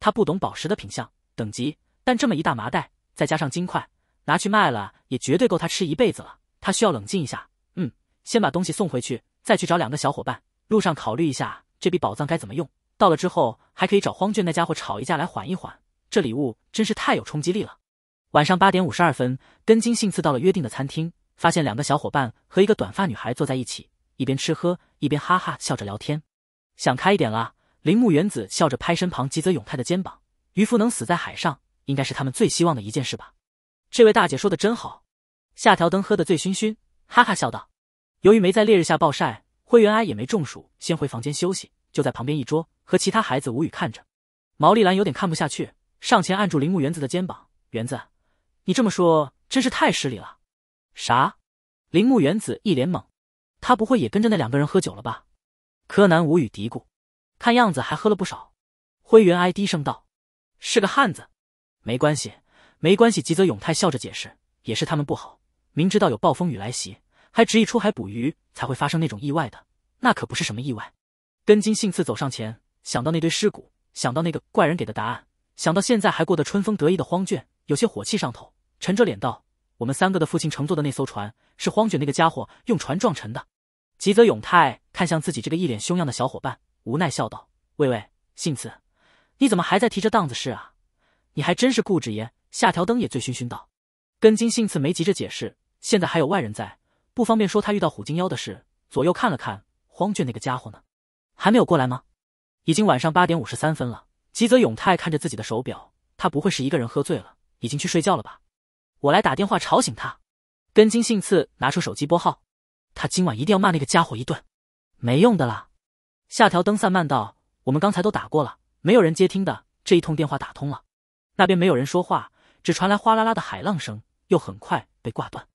他不懂宝石的品相等级，但这么一大麻袋，再加上金块，拿去卖了也绝对够他吃一辈子了。他需要冷静一下，嗯，先把东西送回去，再去找两个小伙伴。路上考虑一下这笔宝藏该怎么用，到了之后还可以找荒卷那家伙吵一架来缓一缓。这礼物真是太有冲击力了。晚上八点五十二分，根金幸次到了约定的餐厅，发现两个小伙伴和一个短发女孩坐在一起，一边吃喝一边哈哈笑着聊天。想开一点了，铃木原子笑着拍身旁吉泽永泰的肩膀。渔夫能死在海上，应该是他们最希望的一件事吧？这位大姐说的真好。夏条灯喝得醉醺醺，哈哈笑道：“由于没在烈日下暴晒。”灰原哀也没中暑，先回房间休息。就在旁边一桌，和其他孩子无语看着。毛利兰有点看不下去，上前按住铃木原子的肩膀：“原子，你这么说真是太失礼了。”啥？铃木原子一脸懵，他不会也跟着那两个人喝酒了吧？柯南无语嘀咕，看样子还喝了不少。灰原哀低声道：“是个汉子，没关系，没关系。”吉泽永泰笑着解释：“也是他们不好，明知道有暴风雨来袭，还执意出海捕鱼，才会发生那种意外的。那可不是什么意外。”根津幸次走上前，想到那堆尸骨。想到那个怪人给的答案，想到现在还过得春风得意的荒卷，有些火气上头，沉着脸道：“我们三个的父亲乘坐的那艘船，是荒卷那个家伙用船撞沉的。”吉泽永泰看向自己这个一脸凶样的小伙伴，无奈笑道：“喂喂，幸次，你怎么还在提这档子事啊？你还真是固执耶！”下条灯也醉醺醺道：“根津幸次没急着解释，现在还有外人在，不方便说他遇到虎鲸妖的事。左右看了看，荒卷那个家伙呢？还没有过来吗？”已经晚上八点五十三分了。吉泽永泰看着自己的手表，他不会是一个人喝醉了，已经去睡觉了吧？我来打电话吵醒他。根津信次拿出手机拨号，他今晚一定要骂那个家伙一顿。没用的啦。下条灯散漫道：“我们刚才都打过了，没有人接听的。这一通电话打通了，那边没有人说话，只传来哗啦啦的海浪声，又很快被挂断。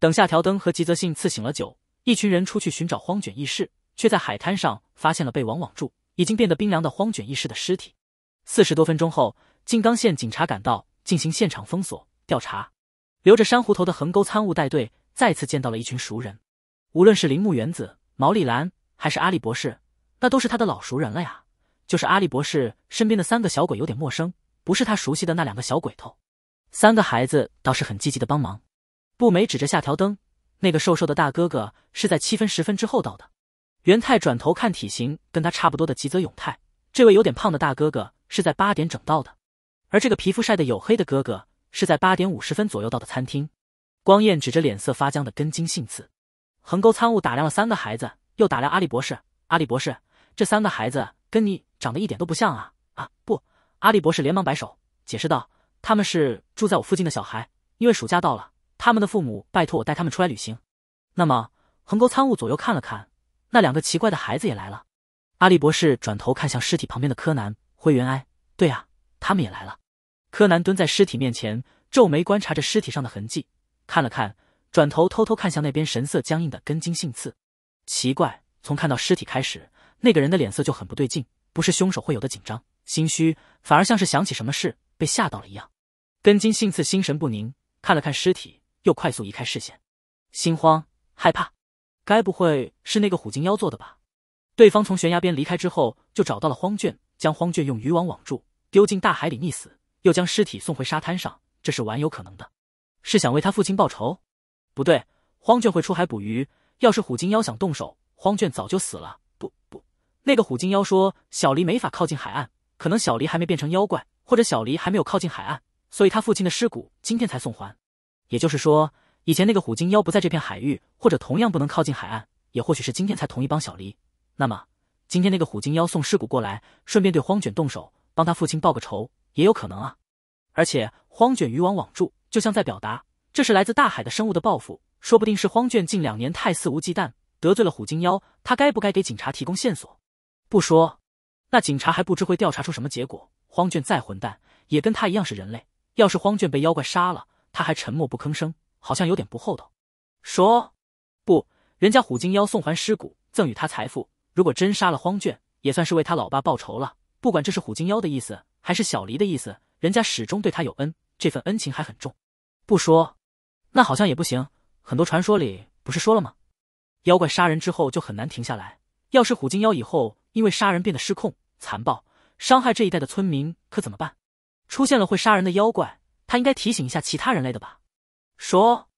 等下条灯和吉泽信次醒了酒，一群人出去寻找荒卷义士，却在海滩上发现了被网网住。”已经变得冰凉的荒卷义士的尸体。四十多分钟后，静冈县警察赶到，进行现场封锁调查。留着珊瑚头的横沟参悟带队再次见到了一群熟人，无论是铃木原子、毛利兰，还是阿笠博士，那都是他的老熟人了呀。就是阿笠博士身边的三个小鬼有点陌生，不是他熟悉的那两个小鬼头。三个孩子倒是很积极的帮忙。步美指着下条灯，那个瘦瘦的大哥哥是在七分十分之后到的。元太转头看体型跟他差不多的吉泽永泰，这位有点胖的大哥哥是在八点整到的，而这个皮肤晒得黝黑的哥哥是在八点五十分左右到的餐厅。光彦指着脸色发僵的根津幸次，横沟参悟打量了三个孩子，又打量阿笠博士。阿笠博士，这三个孩子跟你长得一点都不像啊！啊，不！阿笠博士连忙摆手解释道：“他们是住在我附近的小孩，因为暑假到了，他们的父母拜托我带他们出来旅行。”那么，横沟参悟左右看了看。那两个奇怪的孩子也来了。阿笠博士转头看向尸体旁边的柯南、灰原哀，对啊，他们也来了。柯南蹲在尸体面前，皱眉观察着尸体上的痕迹，看了看，转头偷偷看向那边神色僵硬的根津幸次。奇怪，从看到尸体开始，那个人的脸色就很不对劲，不是凶手会有的紧张、心虚，反而像是想起什么事被吓到了一样。根津幸次心神不宁，看了看尸体，又快速移开视线，心慌害怕。该不会是那个虎鲸妖做的吧？对方从悬崖边离开之后，就找到了荒卷，将荒卷用渔网网住，丢进大海里溺死，又将尸体送回沙滩上，这是完有可能的。是想为他父亲报仇？不对，荒卷会出海捕鱼。要是虎鲸妖想动手，荒卷早就死了。不不，那个虎鲸妖说小离没法靠近海岸，可能小离还没变成妖怪，或者小离还没有靠近海岸，所以他父亲的尸骨今天才送还。也就是说。以前那个虎鲸妖不在这片海域，或者同样不能靠近海岸，也或许是今天才同意帮小黎。那么，今天那个虎鲸妖送尸骨过来，顺便对荒卷动手，帮他父亲报个仇，也有可能啊。而且荒卷渔网网住，就像在表达这是来自大海的生物的报复，说不定是荒卷近两年太肆无忌惮，得罪了虎鲸妖，他该不该给警察提供线索？不说，那警察还不知会调查出什么结果。荒卷再混蛋，也跟他一样是人类。要是荒卷被妖怪杀了，他还沉默不吭声。好像有点不厚道，说不，人家虎鲸妖送还尸骨，赠与他财富。如果真杀了荒卷，也算是为他老爸报仇了。不管这是虎鲸妖的意思，还是小黎的意思，人家始终对他有恩，这份恩情还很重。不说，那好像也不行。很多传说里不是说了吗？妖怪杀人之后就很难停下来。要是虎鲸妖以后因为杀人变得失控、残暴，伤害这一带的村民，可怎么办？出现了会杀人的妖怪，他应该提醒一下其他人类的吧？说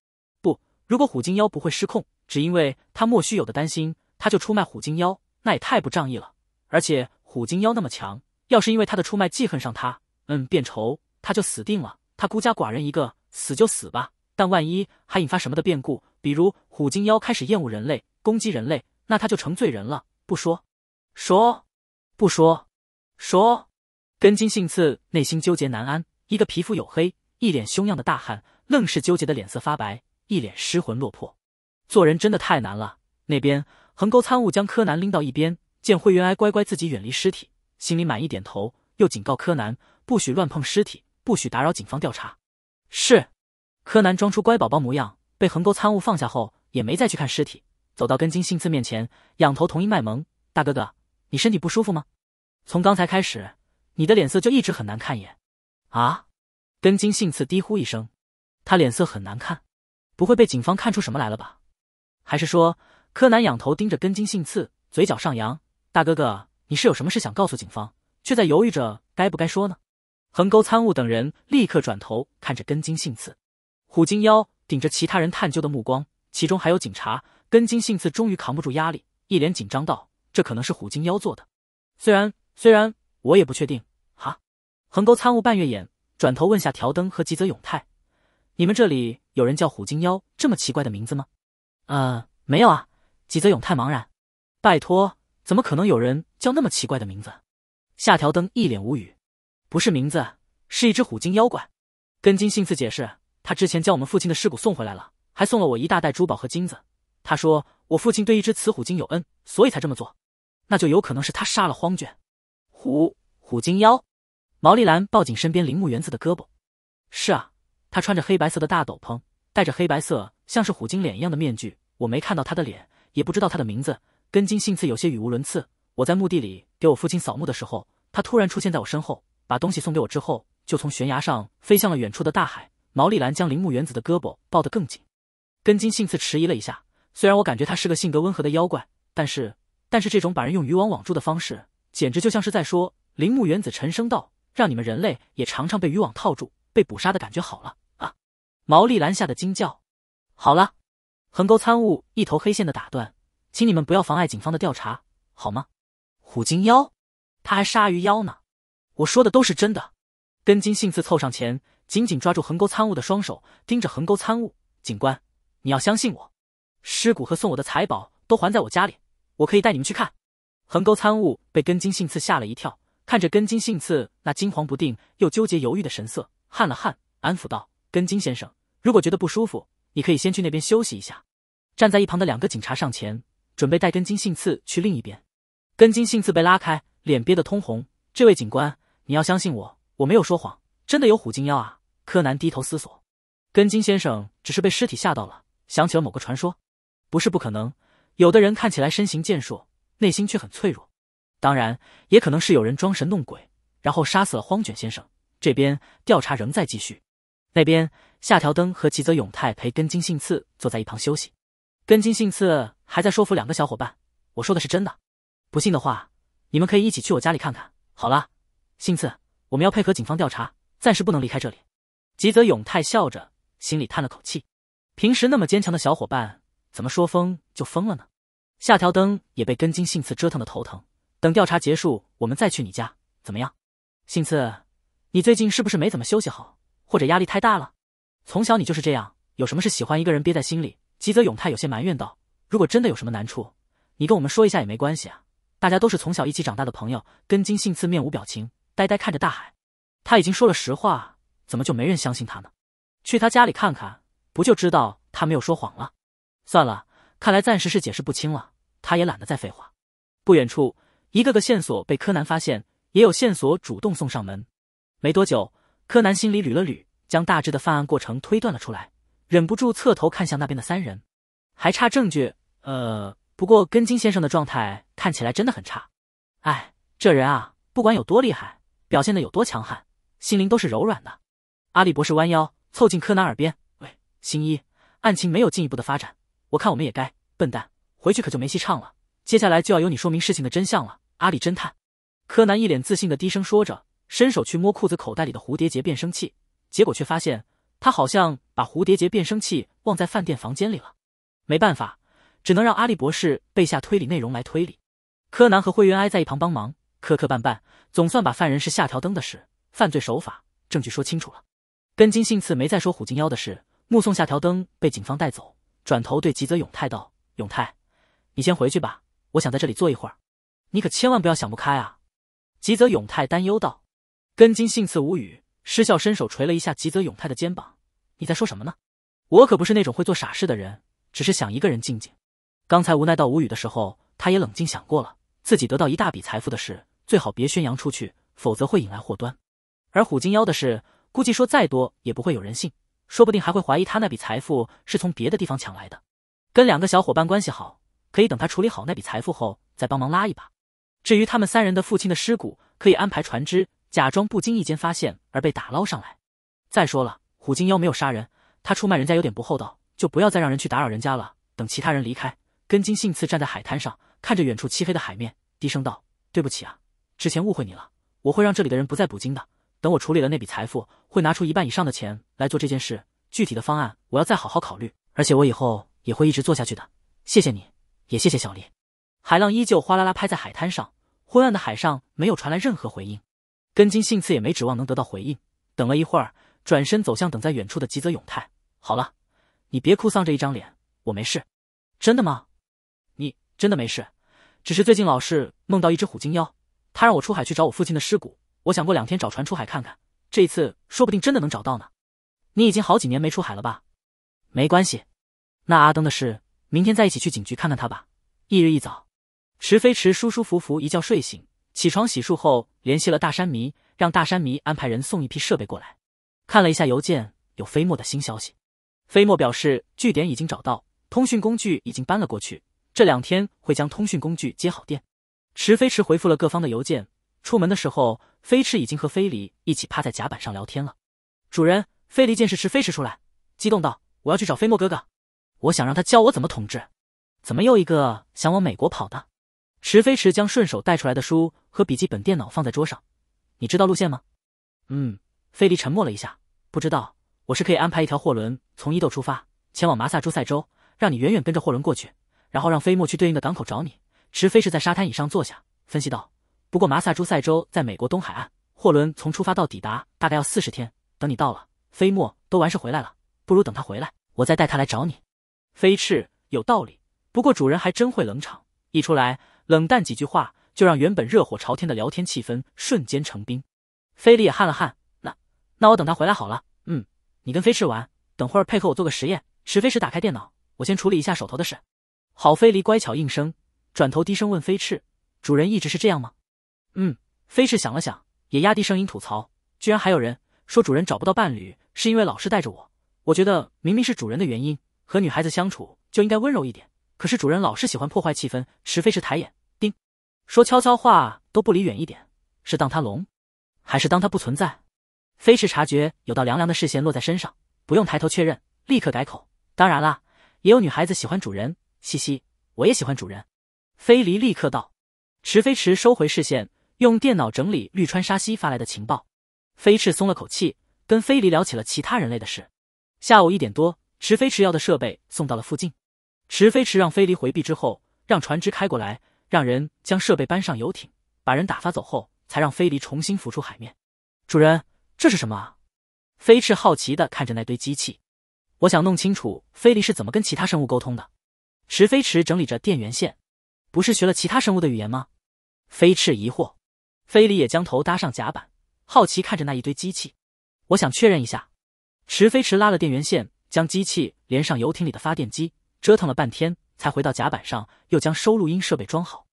不，如果虎鲸妖不会失控，只因为他莫须有的担心，他就出卖虎鲸妖，那也太不仗义了。而且虎鲸妖那么强，要是因为他的出卖记恨上他，嗯，变仇，他就死定了。他孤家寡人一个，死就死吧。但万一还引发什么的变故，比如虎鲸妖开始厌恶人类，攻击人类，那他就成罪人了。不说，说，不说，说。根津幸次内心纠结难安，一个皮肤黝黑、一脸凶样的大汉。愣是纠结的脸色发白，一脸失魂落魄。做人真的太难了。那边横沟参悟将柯南拎到一边，见灰原哀乖乖自己远离尸体，心里满意点头，又警告柯南不许乱碰尸体，不许打扰警方调查。是，柯南装出乖宝宝模样，被横沟参悟放下后，也没再去看尸体，走到根津幸次面前，仰头同意卖萌：“大哥哥，你身体不舒服吗？从刚才开始，你的脸色就一直很难看眼。”啊！根津幸次低呼一声，他脸色很难看，不会被警方看出什么来了吧？还是说，柯南仰头盯着根津幸次，嘴角上扬：“大哥哥，你是有什么事想告诉警方，却在犹豫着该不该说呢？”横沟参悟等人立刻转头看着根津幸次，虎金妖顶着其他人探究的目光，其中还有警察。根津幸次终于扛不住压力，一脸紧张道：“这可能是虎金妖做的，虽然虽然我也不确定。”哈，横沟参悟半月眼，转头问下条灯和吉泽永泰：“你们这里有人叫虎金妖这么奇怪的名字吗？”“呃，没有啊。”吉泽永泰茫然：“拜托，怎么可能有人叫那么奇怪的名字？”夏条灯一脸无语。不是名字，是一只虎鲸妖怪。根金信次解释，他之前将我们父亲的尸骨送回来了，还送了我一大袋珠宝和金子。他说我父亲对一只雌虎鲸有恩，所以才这么做。那就有可能是他杀了荒卷。虎虎鲸妖，毛利兰抱紧身边铃木原子的胳膊。是啊，他穿着黑白色的大斗篷，戴着黑白色像是虎鲸脸一样的面具。我没看到他的脸，也不知道他的名字。根金幸次有些语无伦次。我在墓地里给我父亲扫墓的时候，他突然出现在我身后。把东西送给我之后，就从悬崖上飞向了远处的大海。毛利兰将铃木原子的胳膊抱得更紧。根金幸次迟疑了一下，虽然我感觉他是个性格温和的妖怪，但是，但是这种把人用渔网网住的方式，简直就像是在说铃木原子沉声道：“让你们人类也尝尝被渔网套住、被捕杀的感觉好了啊！”毛利兰吓得惊叫：“好了！”横沟参悟一头黑线的打断：“请你们不要妨碍警方的调查，好吗？”虎鲸妖，他还鲨鱼妖呢。我说的都是真的。根金信次凑上前，紧紧抓住横沟参悟的双手，盯着横沟参悟警官：“你要相信我，尸骨和送我的财宝都还在我家里，我可以带你们去看。”横沟参悟被根金信次吓了一跳，看着根金信次那惊惶不定又纠结犹豫的神色，汗了汗，安抚道：“根金先生，如果觉得不舒服，你可以先去那边休息一下。”站在一旁的两个警察上前，准备带根金信次去另一边。根金信次被拉开，脸憋得通红。这位警官。你要相信我，我没有说谎，真的有虎鲸妖啊！柯南低头思索，根金先生只是被尸体吓到了，想起了某个传说，不是不可能。有的人看起来身形健硕，内心却很脆弱，当然也可能是有人装神弄鬼，然后杀死了荒卷先生。这边调查仍在继续，那边夏条灯和吉泽永泰陪根金信次坐在一旁休息。根金信次还在说服两个小伙伴，我说的是真的，不信的话，你们可以一起去我家里看看。好了。信次，我们要配合警方调查，暂时不能离开这里。吉泽永泰笑着，心里叹了口气。平时那么坚强的小伙伴，怎么说疯就疯了呢？下条灯也被根津幸次折腾的头疼。等调查结束，我们再去你家，怎么样？幸次，你最近是不是没怎么休息好，或者压力太大了？从小你就是这样，有什么事喜欢一个人憋在心里。吉泽永泰有些埋怨道：“如果真的有什么难处，你跟我们说一下也没关系啊，大家都是从小一起长大的朋友。”根津信次面无表情。呆呆看着大海，他已经说了实话，怎么就没人相信他呢？去他家里看看，不就知道他没有说谎了？算了，看来暂时是解释不清了。他也懒得再废话。不远处，一个个线索被柯南发现，也有线索主动送上门。没多久，柯南心里捋了捋，将大致的犯案过程推断了出来，忍不住侧头看向那边的三人。还差证据，呃，不过根金先生的状态看起来真的很差。哎，这人啊，不管有多厉害。表现的有多强悍，心灵都是柔软的。阿笠博士弯腰凑近柯南耳边：“喂，新一，案情没有进一步的发展，我看我们也该……笨蛋，回去可就没戏唱了。接下来就要由你说明事情的真相了。”阿里侦探，柯南一脸自信的低声说着，伸手去摸裤子口袋里的蝴蝶结变声器，结果却发现他好像把蝴蝶结变声器忘在饭店房间里了。没办法，只能让阿笠博士背下推理内容来推理。柯南和灰原哀在一旁帮忙。磕磕绊绊，总算把犯人是下条灯的事、犯罪手法、证据说清楚了。根金信次没再说虎鲸妖的事，目送下条灯被警方带走，转头对吉泽永泰道：“永泰，你先回去吧，我想在这里坐一会儿。你可千万不要想不开啊！”吉泽永泰担忧道。根金信次无语，失笑伸手捶了一下吉泽永泰的肩膀：“你在说什么呢？我可不是那种会做傻事的人，只是想一个人静静。刚才无奈到无语的时候，他也冷静想过了。”自己得到一大笔财富的事，最好别宣扬出去，否则会引来祸端。而虎鲸妖的事，估计说再多也不会有人信，说不定还会怀疑他那笔财富是从别的地方抢来的。跟两个小伙伴关系好，可以等他处理好那笔财富后再帮忙拉一把。至于他们三人的父亲的尸骨，可以安排船只假装不经意间发现而被打捞上来。再说了，虎鲸妖没有杀人，他出卖人家有点不厚道，就不要再让人去打扰人家了。等其他人离开，根金信次站在海滩上，看着远处漆黑的海面，低声道：“对不起啊，之前误会你了。我会让这里的人不再捕鲸的。等我处理了那笔财富，会拿出一半以上的钱来做这件事。具体的方案我要再好好考虑，而且我以后也会一直做下去的。谢谢你，也谢谢小丽。”海浪依旧哗啦啦拍在海滩上，昏暗的海上没有传来任何回应。根金信次也没指望能得到回应，等了一会儿，转身走向等在远处的吉泽永泰。好了，你别哭丧着一张脸。我没事，真的吗？你真的没事，只是最近老是梦到一只虎鲸妖，他让我出海去找我父亲的尸骨。我想过两天找船出海看看，这一次说不定真的能找到呢。你已经好几年没出海了吧？没关系，那阿登的事，明天再一起去警局看看他吧。翌日一早，池飞驰舒舒服服一觉睡醒，起床洗漱后联系了大山迷，让大山迷安排人送一批设备过来。看了一下邮件，有飞墨的新消息。飞墨表示据点已经找到。通讯工具已经搬了过去，这两天会将通讯工具接好电。池飞驰回复了各方的邮件。出门的时候，飞驰已经和飞离一起趴在甲板上聊天了。主人，飞离见识池飞驰出来，激动道：“我要去找飞墨哥哥，我想让他教我怎么统治。”怎么又一个想往美国跑的？池飞驰将顺手带出来的书和笔记本电脑放在桌上。你知道路线吗？嗯，飞离沉默了一下，不知道。我是可以安排一条货轮从伊豆出发，前往马萨诸塞州。让你远远跟着货轮过去，然后让飞沫去对应的港口找你。池飞是在沙滩椅上坐下，分析道：“不过马萨诸塞州在美国东海岸，货轮从出发到抵达大概要四十天。等你到了，飞沫都完事回来了，不如等他回来，我再带他来找你。”飞翅有道理，不过主人还真会冷场，一出来冷淡几句话，就让原本热火朝天的聊天气氛瞬间成冰。菲利也汗了汗，那那我等他回来好了。嗯，你跟飞翅玩，等会儿配合我做个实验。池飞驰打开电脑。我先处理一下手头的事。郝飞离乖巧应声，转头低声问飞翅：“主人一直是这样吗？”“嗯。”飞翅想了想，也压低声音吐槽：“居然还有人说主人找不到伴侣是因为老是带着我。我觉得明明是主人的原因，和女孩子相处就应该温柔一点。可是主人老是喜欢破坏气氛。”石飞驰抬眼，说悄悄话都不离远一点，是当他聋，还是当他不存在？飞驰察觉有道凉凉的视线落在身上，不用抬头确认，立刻改口：“当然啦。”也有女孩子喜欢主人，嘻嘻，我也喜欢主人。飞离立刻道。池飞驰收回视线，用电脑整理绿川沙希发来的情报。飞驰松了口气，跟飞离聊起了其他人类的事。下午一点多，池飞驰要的设备送到了附近。池飞驰让飞离回避之后，让船只开过来，让人将设备搬上游艇，把人打发走后，才让飞离重新浮出海面。主人，这是什么啊？飞翅好奇的看着那堆机器。我想弄清楚飞离是怎么跟其他生物沟通的。池飞驰整理着电源线，不是学了其他生物的语言吗？飞翅疑惑。飞离也将头搭上甲板，好奇看着那一堆机器。我想确认一下。池飞驰拉了电源线，将机器连上游艇里的发电机，折腾了半天才回到甲板上，又将收录音设备装好。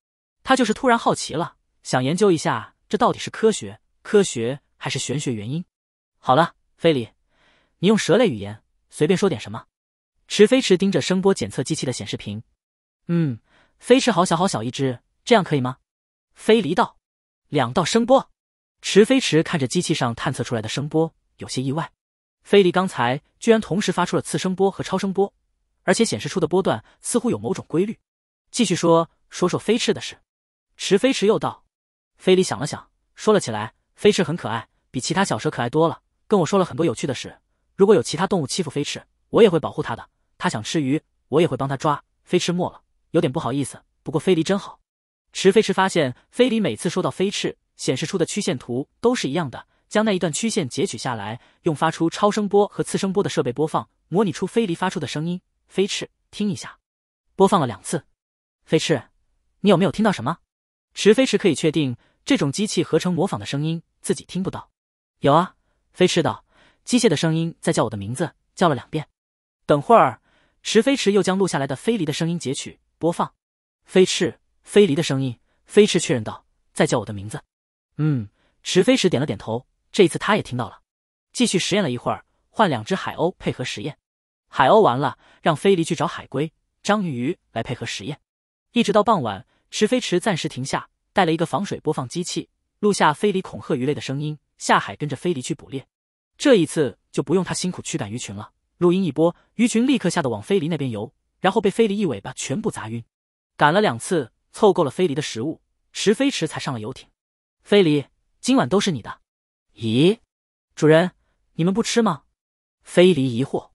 他就是突然好奇了，想研究一下这到底是科学、科学还是玄学原因。好了，飞离，你用蛇类语言。随便说点什么。池飞驰盯着声波检测机器的显示屏，嗯，飞驰好小好小一只，这样可以吗？飞离道，两道声波。池飞驰看着机器上探测出来的声波，有些意外。飞离刚才居然同时发出了次声波和超声波，而且显示出的波段似乎有某种规律。继续说，说说飞翅的事。池飞驰又道。飞离想了想，说了起来：飞翅很可爱，比其他小蛇可爱多了，跟我说了很多有趣的事。如果有其他动物欺负飞翅，我也会保护它的。它想吃鱼，我也会帮它抓。飞翅默了，有点不好意思。不过飞离真好。池飞驰发现飞离每次说到飞翅，显示出的曲线图都是一样的，将那一段曲线截取下来，用发出超声波和次声波的设备播放，模拟出飞离发出的声音。飞翅，听一下。播放了两次。飞翅，你有没有听到什么？池飞驰可以确定，这种机器合成模仿的声音自己听不到。有啊，飞驰道。机械的声音在叫我的名字，叫了两遍。等会儿，池飞驰又将录下来的飞离的声音截取播放。飞翅，飞离的声音，飞驰确认道：“再叫我的名字。”嗯，池飞驰点了点头。这一次他也听到了。继续实验了一会儿，换两只海鸥配合实验。海鸥完了，让飞离去找海龟、章鱼来配合实验。一直到傍晚，池飞驰暂时停下，带了一个防水播放机器，录下飞离恐吓鱼类的声音，下海跟着飞离去捕猎。这一次就不用他辛苦驱赶鱼群了。录音一播，鱼群立刻吓得往飞离那边游，然后被飞离一尾巴全部砸晕。赶了两次，凑够了飞离的食物，池飞驰才上了游艇。飞离，今晚都是你的。咦，主人，你们不吃吗？飞离疑惑。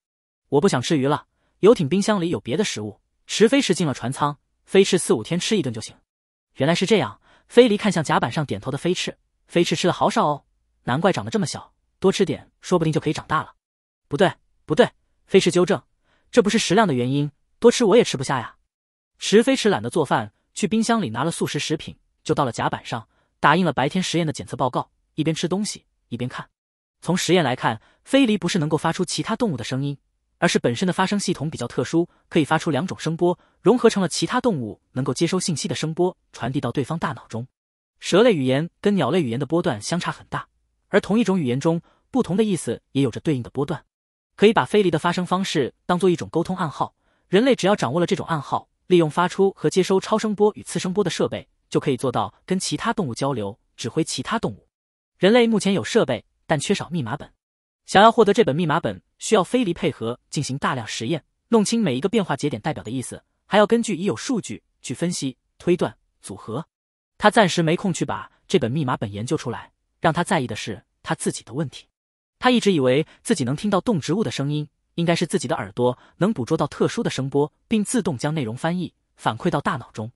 我不想吃鱼了，游艇冰箱里有别的食物。池飞驰进了船舱，飞翅四五天吃一顿就行。原来是这样，飞离看向甲板上点头的飞翅，飞翅吃的好少哦，难怪长得这么小，多吃点说不定就可以长大了。不对，不对，飞驰纠正，这不是食量的原因，多吃我也吃不下呀。池飞驰懒得做饭，去冰箱里拿了速食食品，就到了甲板上，打印了白天实验的检测报告，一边吃东西一边看。从实验来看，飞离不是能够发出其他动物的声音。而是本身的发声系统比较特殊，可以发出两种声波，融合成了其他动物能够接收信息的声波，传递到对方大脑中。蛇类语言跟鸟类语言的波段相差很大，而同一种语言中不同的意思也有着对应的波段。可以把飞离的发声方式当做一种沟通暗号。人类只要掌握了这种暗号，利用发出和接收超声波与次声波的设备，就可以做到跟其他动物交流，指挥其他动物。人类目前有设备，但缺少密码本。想要获得这本密码本，需要飞离配合进行大量实验，弄清每一个变化节点代表的意思，还要根据已有数据去分析、推断、组合。他暂时没空去把这本密码本研究出来，让他在意的是他自己的问题。他一直以为自己能听到动植物的声音，应该是自己的耳朵能捕捉到特殊的声波，并自动将内容翻译反馈到大脑中。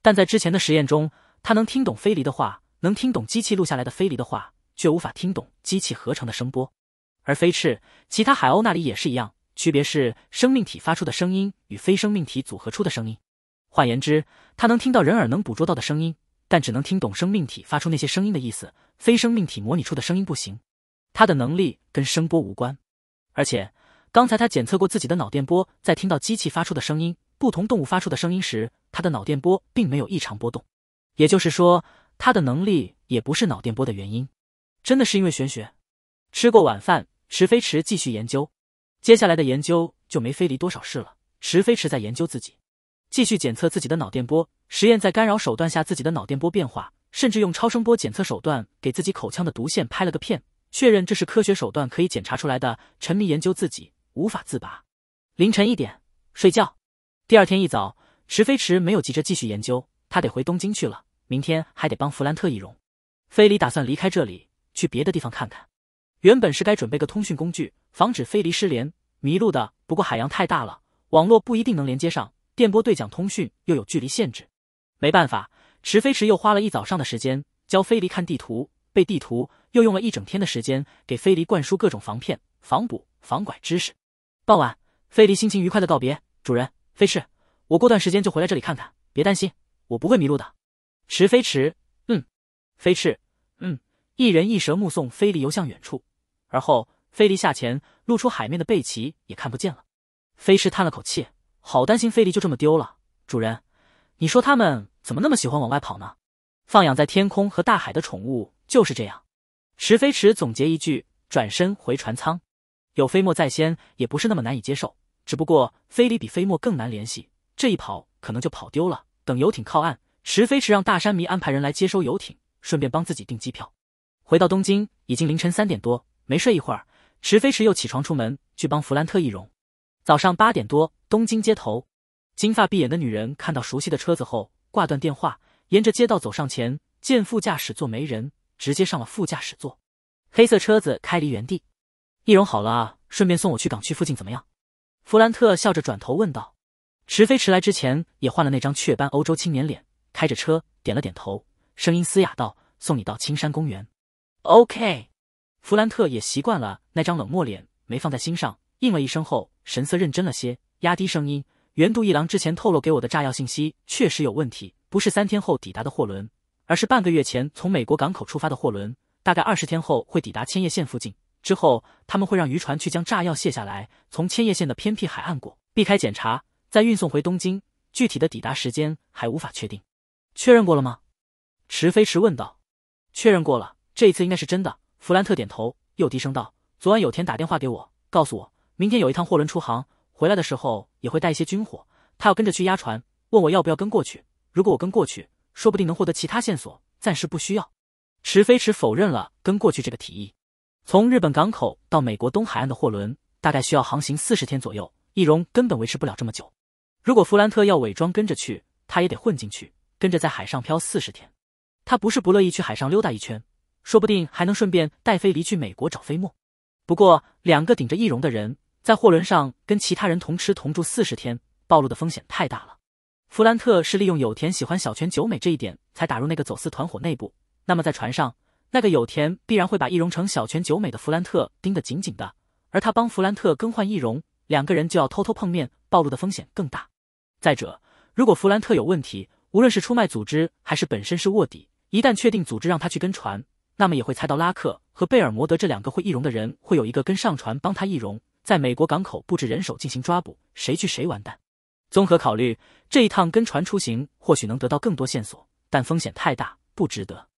但在之前的实验中，他能听懂飞离的话，能听懂机器录下来的飞离的话，却无法听懂机器合成的声波。而飞翅，其他海鸥那里也是一样，区别是生命体发出的声音与非生命体组合出的声音。换言之，它能听到人耳能捕捉到的声音，但只能听懂生命体发出那些声音的意思，非生命体模拟出的声音不行。它的能力跟声波无关。而且，刚才他检测过自己的脑电波，在听到机器发出的声音、不同动物发出的声音时，他的脑电波并没有异常波动。也就是说，他的能力也不是脑电波的原因，真的是因为玄学。吃过晚饭。池飞驰继续研究，接下来的研究就没飞离多少事了。池飞驰在研究自己，继续检测自己的脑电波，实验在干扰手段下自己的脑电波变化，甚至用超声波检测手段给自己口腔的毒腺拍了个片，确认这是科学手段可以检查出来的。沉迷研究自己，无法自拔。凌晨一点睡觉。第二天一早，池飞驰没有急着继续研究，他得回东京去了，明天还得帮弗兰特易容。菲离打算离开这里，去别的地方看看。原本是该准备个通讯工具，防止飞离失联、迷路的。不过海洋太大了，网络不一定能连接上，电波对讲通讯又有距离限制。没办法，池飞驰又花了一早上的时间教飞离看地图、背地图，又用了一整天的时间给飞离灌输各种防骗、防捕、防拐知识。傍晚，飞离心情愉快的告别主人飞驰，我过段时间就回来这里看看，别担心，我不会迷路的。池飞驰，嗯，飞驰，嗯，一人一蛇目送飞离游向远处。而后，飞离下潜，露出海面的贝奇也看不见了。飞狮叹了口气，好担心飞离就这么丢了。主人，你说他们怎么那么喜欢往外跑呢？放养在天空和大海的宠物就是这样。池飞驰总结一句，转身回船舱。有飞沫在先，也不是那么难以接受。只不过飞离比飞沫更难联系，这一跑可能就跑丢了。等游艇靠岸，池飞驰让大山迷安排人来接收游艇，顺便帮自己订机票。回到东京，已经凌晨三点多。没睡一会儿，池飞驰又起床出门去帮弗兰特易容。早上八点多，东京街头，金发碧眼的女人看到熟悉的车子后挂断电话，沿着街道走上前，见副驾驶座没人，直接上了副驾驶座。黑色车子开离原地。易容好了，顺便送我去港区附近怎么样？弗兰特笑着转头问道。池飞驰来之前也换了那张雀斑欧洲青年脸，开着车点了点头，声音嘶哑道：“送你到青山公园。”OK。弗兰特也习惯了那张冷漠脸，没放在心上，应了一声后，神色认真了些，压低声音：“原度一郎之前透露给我的炸药信息确实有问题，不是三天后抵达的货轮，而是半个月前从美国港口出发的货轮，大概二十天后会抵达千叶县附近。之后他们会让渔船去将炸药卸下来，从千叶县的偏僻海岸过，避开检查，再运送回东京。具体的抵达时间还无法确定。确认过了吗？池飞驰问道。确认过了，这一次应该是真的。弗兰特点头，又低声道：“昨晚有田打电话给我，告诉我明天有一趟货轮出航，回来的时候也会带一些军火，他要跟着去押船，问我要不要跟过去。如果我跟过去，说不定能获得其他线索。暂时不需要。”池飞驰否认了跟过去这个提议。从日本港口到美国东海岸的货轮大概需要航行四十天左右，易容根本维持不了这么久。如果弗兰特要伪装跟着去，他也得混进去，跟着在海上漂四十天。他不是不乐意去海上溜达一圈，说不定还能顺便带飞离去美国找飞沫。不过，两个顶着易容的人在货轮上跟其他人同吃同住四十天，暴露的风险太大了。弗兰特是利用有田喜欢小泉久美这一点，才打入那个走私团伙内部。那么在船上，那个有田必然会把易容成小泉久美的弗兰特盯得紧紧的，而他帮弗兰特更换易容，两个人就要偷偷碰面，暴露的风险更大。再者，如果弗兰特有问题，无论是出卖组织还是本身是卧底。一旦确定组织让他去跟船，那么也会猜到拉克和贝尔摩德这两个会易容的人会有一个跟上船帮他易容，在美国港口布置人手进行抓捕，谁去谁完蛋。综合考虑，这一趟跟船出行或许能得到更多线索，但风险太大，不值得。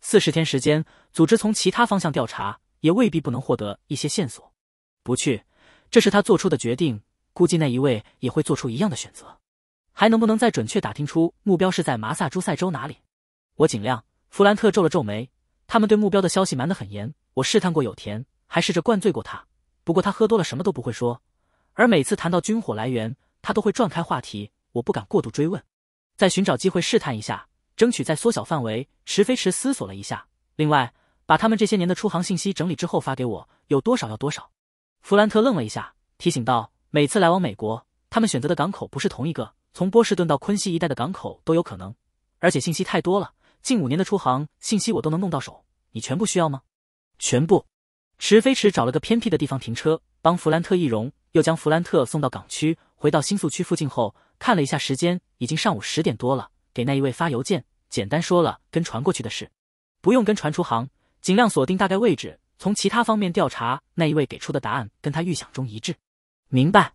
四十天时间，组织从其他方向调查，也未必不能获得一些线索。不去，这是他做出的决定，估计那一位也会做出一样的选择。还能不能再准确打听出目标是在麻萨诸塞州哪里？我尽量。弗兰特皱了皱眉，他们对目标的消息瞒得很严。我试探过有田，还试着灌醉过他，不过他喝多了什么都不会说。而每次谈到军火来源，他都会转开话题，我不敢过度追问。再寻找机会试探一下，争取再缩小范围。池飞池思索了一下，另外把他们这些年的出航信息整理之后发给我，有多少要多少。弗兰特愣了一下，提醒道：“每次来往美国，他们选择的港口不是同一个，从波士顿到昆西一带的港口都有可能，而且信息太多了。”近五年的出航信息我都能弄到手，你全部需要吗？全部。池飞驰找了个偏僻的地方停车，帮弗兰特易容，又将弗兰特送到港区。回到新宿区附近后，看了一下时间，已经上午十点多了。给那一位发邮件，简单说了跟船过去的事，不用跟船出航，尽量锁定大概位置，从其他方面调查。那一位给出的答案跟他预想中一致。明白。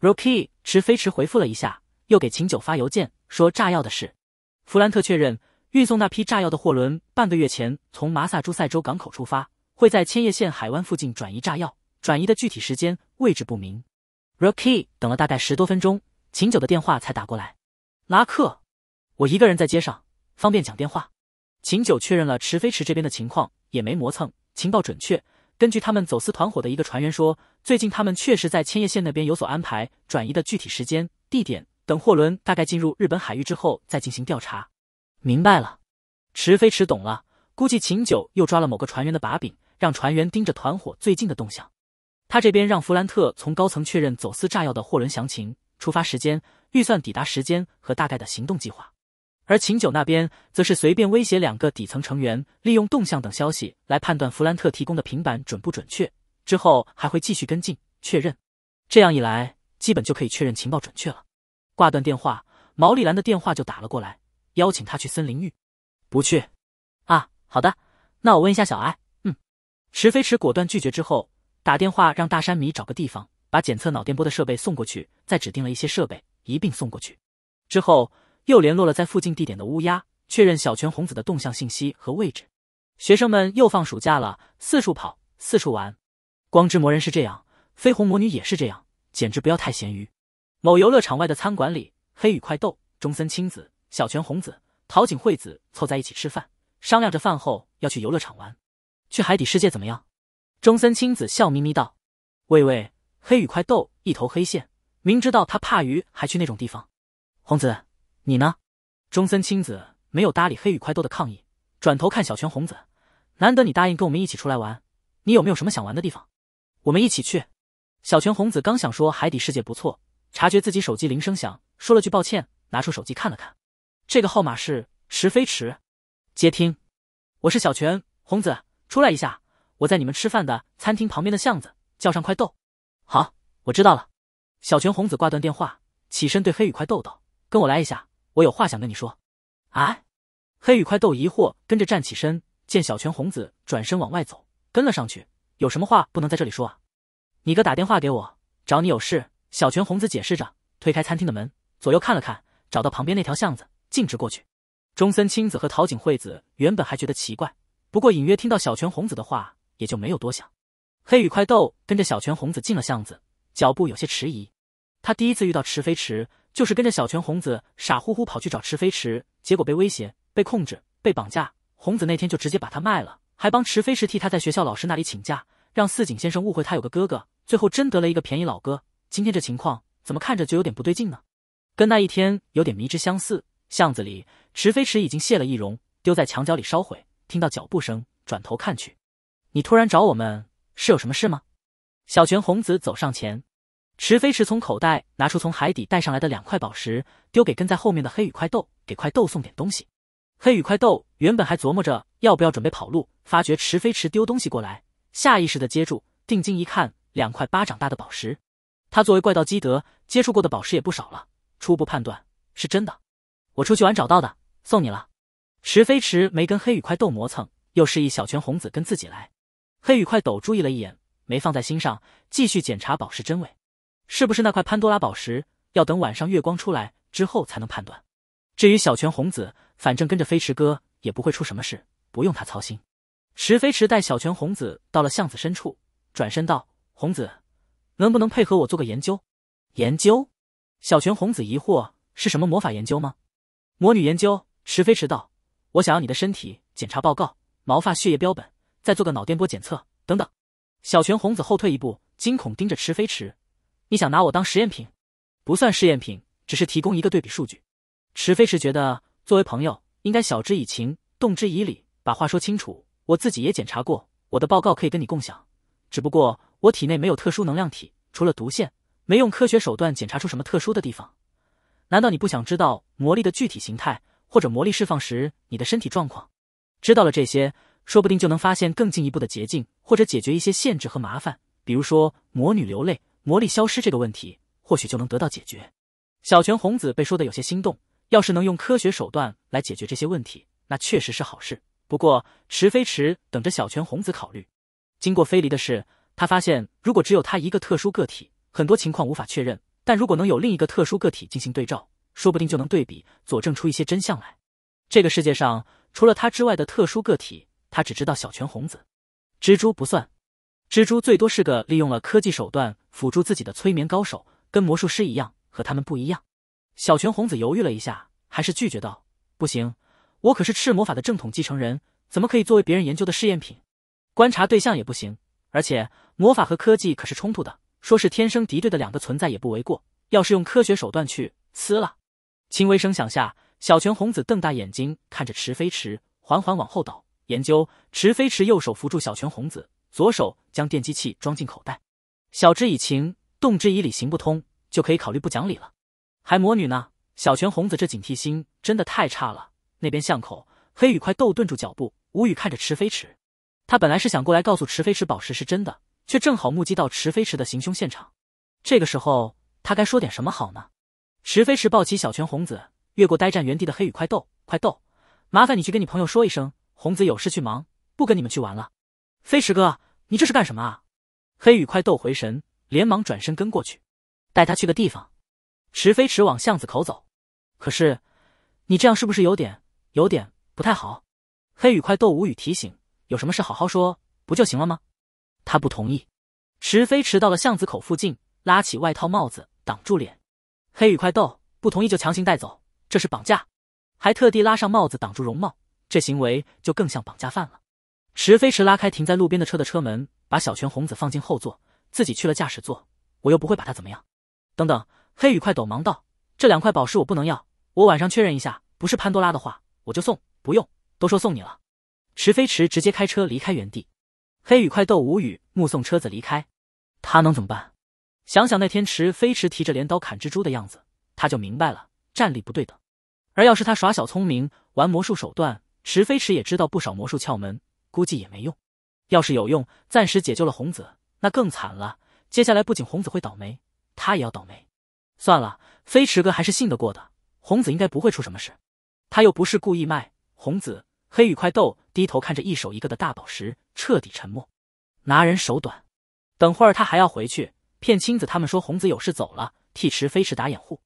Rocky 池飞驰回复了一下，又给秦九发邮件说炸药的事。弗兰特确认。运送那批炸药的货轮半个月前从马萨诸塞州港口出发，会在千叶县海湾附近转移炸药，转移的具体时间位置不明。Rocky 等了大概十多分钟，秦九的电话才打过来。拉克，我一个人在街上，方便讲电话。秦九确认了池飞池这边的情况，也没磨蹭，情报准确。根据他们走私团伙的一个船员说，最近他们确实在千叶县那边有所安排，转移的具体时间、地点等货轮大概进入日本海域之后再进行调查。明白了，池飞驰懂了，估计秦九又抓了某个船员的把柄，让船员盯着团伙最近的动向。他这边让弗兰特从高层确认走私炸药的货轮详情、出发时间、预算抵达时间和大概的行动计划，而秦九那边则是随便威胁两个底层成员，利用动向等消息来判断弗兰特提供的平板准不准确，之后还会继续跟进确认。这样一来，基本就可以确认情报准确了。挂断电话，毛利兰的电话就打了过来。邀请他去森林浴，不去啊？好的，那我问一下小艾。嗯，池飞驰果断拒绝之后，打电话让大山米找个地方把检测脑电波的设备送过去，再指定了一些设备一并送过去。之后又联络了在附近地点的乌鸦，确认小泉红子的动向信息和位置。学生们又放暑假了，四处跑，四处玩。光之魔人是这样，绯红魔女也是这样，简直不要太咸鱼。某游乐场外的餐馆里，黑羽快斗、中森青子。小泉红子、桃井惠子凑在一起吃饭，商量着饭后要去游乐场玩。去海底世界怎么样？中森青子笑眯眯道：“喂喂，黑羽快斗一头黑线，明知道他怕鱼还去那种地方。红子，你呢？”中森青子没有搭理黑羽快斗的抗议，转头看小泉红子：“难得你答应跟我们一起出来玩，你有没有什么想玩的地方？我们一起去。”小泉红子刚想说海底世界不错，察觉自己手机铃声响，说了句抱歉，拿出手机看了看。这个号码是池飞池，接听，我是小泉红子，出来一下，我在你们吃饭的餐厅旁边的巷子，叫上快豆。好，我知道了。小泉红子挂断电话，起身对黑羽快豆道：“跟我来一下，我有话想跟你说。”啊！黑羽快豆疑惑，跟着站起身，见小泉红子转身往外走，跟了上去。有什么话不能在这里说啊？你哥打电话给我，找你有事。小泉红子解释着，推开餐厅的门，左右看了看，找到旁边那条巷子。径直过去，中森青子和桃井惠子原本还觉得奇怪，不过隐约听到小泉红子的话，也就没有多想。黑羽快斗跟着小泉红子进了巷子，脚步有些迟疑。他第一次遇到池飞池，就是跟着小泉红子傻乎乎跑去找池飞池，结果被威胁、被控制、被绑架。红子那天就直接把他卖了，还帮池飞池替他在学校老师那里请假，让四井先生误会他有个哥哥，最后真得了一个便宜老哥。今天这情况怎么看着就有点不对劲呢？跟那一天有点迷之相似。巷子里，池飞驰已经卸了易容，丢在墙角里烧毁。听到脚步声，转头看去，你突然找我们是有什么事吗？小泉红子走上前。池飞驰从口袋拿出从海底带上来的两块宝石，丢给跟在后面的黑羽快斗，给快斗送点东西。黑羽快斗原本还琢磨着要不要准备跑路，发觉池飞驰丢东西过来，下意识的接住，定睛一看，两块巴掌大的宝石。他作为怪盗基德，接触过的宝石也不少了，初步判断是真的。我出去玩找到的，送你了。池飞驰没跟黑羽快斗磨蹭，又示意小泉红子跟自己来。黑羽快斗注意了一眼，没放在心上，继续检查宝石真伪。是不是那块潘多拉宝石？要等晚上月光出来之后才能判断。至于小泉红子，反正跟着飞驰哥也不会出什么事，不用他操心。石飞驰带小泉红子到了巷子深处，转身道：“红子，能不能配合我做个研究？”研究？小泉红子疑惑：“是什么魔法研究吗？”魔女研究。池飞驰道：“我想要你的身体检查报告、毛发、血液标本，再做个脑电波检测等等。”小泉红子后退一步，惊恐盯着池飞驰。你想拿我当实验品？不算试验品，只是提供一个对比数据。池飞驰觉得，作为朋友，应该晓之以情，动之以理，把话说清楚。我自己也检查过，我的报告可以跟你共享。只不过我体内没有特殊能量体，除了毒线，没用科学手段检查出什么特殊的地方。难道你不想知道魔力的具体形态，或者魔力释放时你的身体状况？知道了这些，说不定就能发现更进一步的捷径，或者解决一些限制和麻烦，比如说魔女流泪。魔力消失这个问题，或许就能得到解决。小泉红子被说的有些心动，要是能用科学手段来解决这些问题，那确实是好事。不过池飞池等着小泉红子考虑。经过飞离的事，他发现如果只有他一个特殊个体，很多情况无法确认；但如果能有另一个特殊个体进行对照，说不定就能对比佐证出一些真相来。这个世界上除了他之外的特殊个体，他只知道小泉红子，蜘蛛不算。蜘蛛最多是个利用了科技手段辅助自己的催眠高手，跟魔术师一样，和他们不一样。小泉红子犹豫了一下，还是拒绝道：“不行，我可是赤魔法的正统继承人，怎么可以作为别人研究的试验品？观察对象也不行。而且魔法和科技可是冲突的，说是天生敌对的两个存在也不为过。要是用科学手段去呲了，轻微声响下，小泉红子瞪大眼睛看着池飞驰，缓缓往后倒。研究池飞驰右手扶住小泉红子。左手将电击器装进口袋，晓之以情，动之以理，行不通就可以考虑不讲理了。还魔女呢？小泉红子这警惕心真的太差了。那边巷口，黑羽快斗顿住脚步，无语看着池飞驰。他本来是想过来告诉池飞池宝石是真的，却正好目击到池飞驰的行凶现场。这个时候，他该说点什么好呢？池飞驰抱起小泉红子，越过呆站原地的黑羽快斗，快斗，麻烦你去跟你朋友说一声，红子有事去忙，不跟你们去玩了。飞驰哥。你这是干什么啊？黑羽快斗回神，连忙转身跟过去，带他去个地方。池飞驰往巷子口走。可是，你这样是不是有点有点不太好？黑羽快斗无语提醒：“有什么事好好说，不就行了吗？”他不同意。池飞驰到了巷子口附近，拉起外套帽子挡住脸。黑羽快斗不同意就强行带走，这是绑架，还特地拉上帽子挡住容貌，这行为就更像绑架犯了。池飞驰拉开停在路边的车的车门，把小泉红子放进后座，自己去了驾驶座。我又不会把他怎么样。等等，黑羽快斗忙道：“这两块宝石我不能要，我晚上确认一下，不是潘多拉的话，我就送。不用，都说送你了。”池飞驰直接开车离开原地。黑羽快斗无语，目送车子离开。他能怎么办？想想那天池飞驰提着镰刀砍蜘蛛的样子，他就明白了，战力不对等。而要是他耍小聪明，玩魔术手段，池飞驰也知道不少魔术窍门。估计也没用，要是有用，暂时解救了红子，那更惨了。接下来不仅红子会倒霉，他也要倒霉。算了，飞驰哥还是信得过的，红子应该不会出什么事。他又不是故意卖红子。黑羽快斗低头看着一手一个的大宝石，彻底沉默。拿人手短，等会儿他还要回去骗青子他们说红子有事走了，替池飞驰打掩护。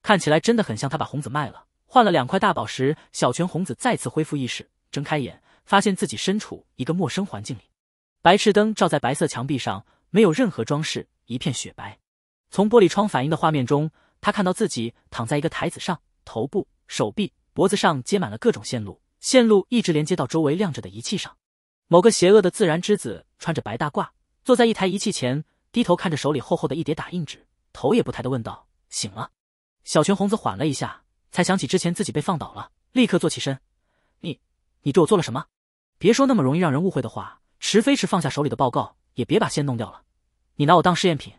看起来真的很像他把红子卖了，换了两块大宝石，小泉红子再次恢复意识，睁开眼，发现自己身处一个陌生环境里。白炽灯照在白色墙壁上，没有任何装饰，一片雪白。从玻璃窗反映的画面中，他看到自己躺在一个台子上，头部、手臂、脖子上接满了各种线路，线路一直连接到周围亮着的仪器上。某个邪恶的自然之子穿着白大褂，坐在一台仪器前，低头看着手里厚厚的一叠打印纸，头也不抬的问道：“醒了？”小泉红子缓了一下，才想起之前自己被放倒了，立刻坐起身：“你，你对我做了什么？别说那么容易让人误会的话。”池飞池放下手里的报告，也别把线弄掉了。你拿我当试验品？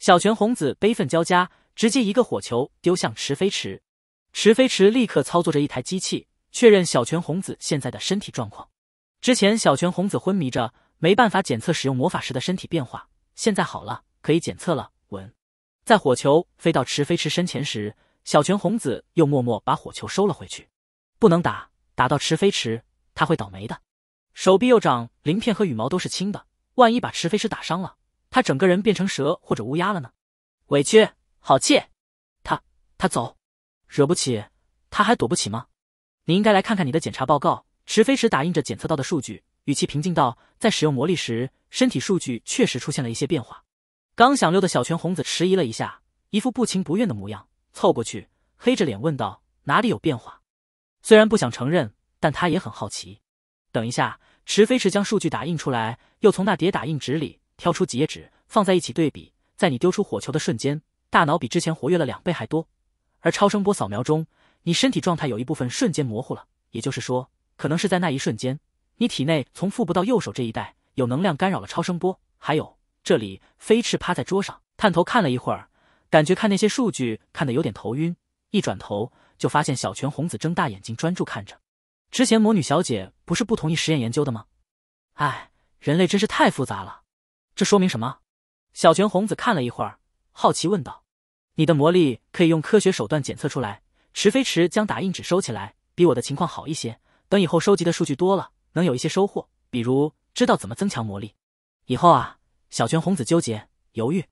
小泉红子悲愤交加，直接一个火球丢向池飞池。池飞池立刻操作着一台机器，确认小泉红子现在的身体状况。之前小泉红子昏迷着，没办法检测使用魔法时的身体变化，现在好了，可以检测了。稳，在火球飞到池飞池身前时，小泉红子又默默把火球收了回去。不能打，打到池飞池，他会倒霉的。手臂右掌鳞片和羽毛都是青的，万一把池飞池打伤了，他整个人变成蛇或者乌鸦了呢？委屈，好气！他他走，惹不起，他还躲不起吗？你应该来看看你的检查报告。池飞驰打印着检测到的数据，语气平静道：“在使用魔力时，身体数据确实出现了一些变化。”刚想溜的小泉红子迟疑了一下，一副不情不愿的模样，凑过去，黑着脸问道：“哪里有变化？”虽然不想承认，但他也很好奇。等一下，池飞驰将数据打印出来，又从那叠打印纸里挑出几页纸放在一起对比。在你丢出火球的瞬间，大脑比之前活跃了两倍还多。而超声波扫描中，你身体状态有一部分瞬间模糊了，也就是说，可能是在那一瞬间，你体内从腹部到右手这一带有能量干扰了超声波。还有，这里飞翅趴在桌上，探头看了一会儿，感觉看那些数据看得有点头晕。一转头就发现小泉红子睁大眼睛专注看着。之前魔女小姐不是不同意实验研究的吗？哎，人类真是太复杂了。这说明什么？小泉红子看了一会儿，好奇问道：“你的魔力可以用科学手段检测出来。”池飞驰将打印纸收起来，比我的情况好一些。等以后收集的数据多了，能有一些收获，比如知道怎么增强魔力。以后啊，小泉红子纠结犹豫，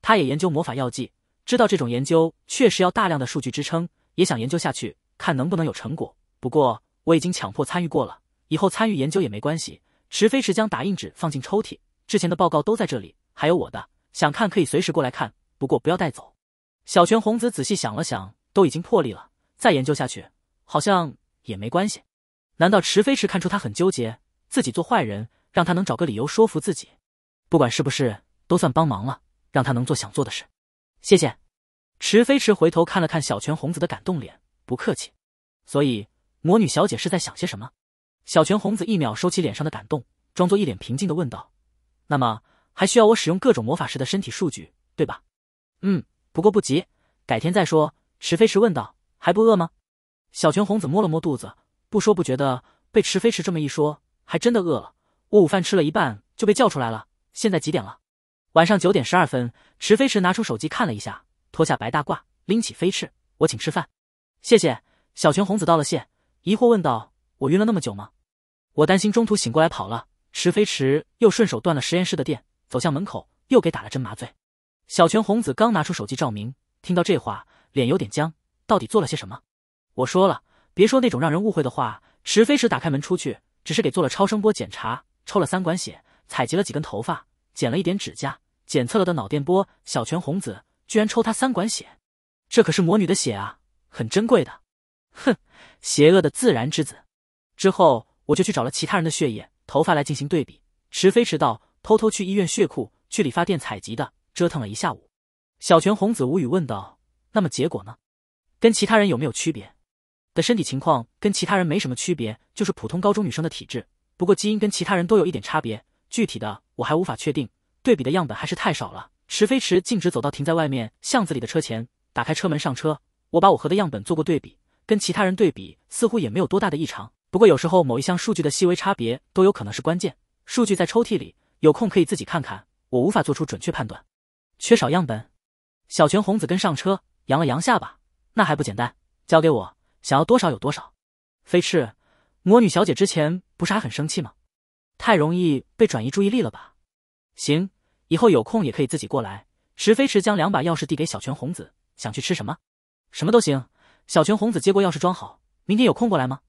他也研究魔法药剂，知道这种研究确实要大量的数据支撑，也想研究下去，看能不能有成果。不过。我已经强迫参与过了，以后参与研究也没关系。池飞驰将打印纸放进抽屉，之前的报告都在这里，还有我的，想看可以随时过来看，不过不要带走。小泉红子仔细想了想，都已经破例了，再研究下去好像也没关系。难道池飞驰看出他很纠结，自己做坏人，让他能找个理由说服自己？不管是不是，都算帮忙了，让他能做想做的事。谢谢。池飞驰回头看了看小泉红子的感动脸，不客气。所以。魔女小姐是在想些什么？小泉红子一秒收起脸上的感动，装作一脸平静的问道：“那么还需要我使用各种魔法师的身体数据，对吧？”“嗯，不过不急，改天再说。”池飞驰问道：“还不饿吗？”小泉红子摸了摸肚子，不说不觉得被池飞驰这么一说，还真的饿了。我午饭吃了一半就被叫出来了。现在几点了？晚上九点十二分。池飞驰拿出手机看了一下，脱下白大褂，拎起飞翅：“我请吃饭。”谢谢。小泉红子道了谢。疑惑问道：“我晕了那么久吗？我担心中途醒过来跑了。”池飞驰又顺手断了实验室的电，走向门口，又给打了针麻醉。小泉红子刚拿出手机照明，听到这话，脸有点僵。到底做了些什么？我说了，别说那种让人误会的话。池飞驰打开门出去，只是给做了超声波检查，抽了三管血，采集了几根头发，剪了一点指甲，检测了的脑电波。小泉红子居然抽他三管血，这可是魔女的血啊，很珍贵的。哼，邪恶的自然之子。之后我就去找了其他人的血液、头发来进行对比。池飞驰道：“偷偷去医院血库、去理发店采集的，折腾了一下午。”小泉红子无语问道：“那么结果呢？跟其他人有没有区别？”的身体情况跟其他人没什么区别，就是普通高中女生的体质。不过基因跟其他人都有一点差别，具体的我还无法确定。对比的样本还是太少了。池飞驰径直走到停在外面巷子里的车前，打开车门上车。我把我和的样本做过对比。跟其他人对比，似乎也没有多大的异常。不过有时候某一项数据的细微差别都有可能是关键。数据在抽屉里，有空可以自己看看。我无法做出准确判断。缺少样本。小泉红子跟上车，扬了扬下巴。那还不简单，交给我，想要多少有多少。飞翅，魔女小姐之前不是还很生气吗？太容易被转移注意力了吧？行，以后有空也可以自己过来。石飞驰将两把钥匙递给小泉红子，想去吃什么？什么都行。小泉红子接过钥匙装好，明天有空过来吗？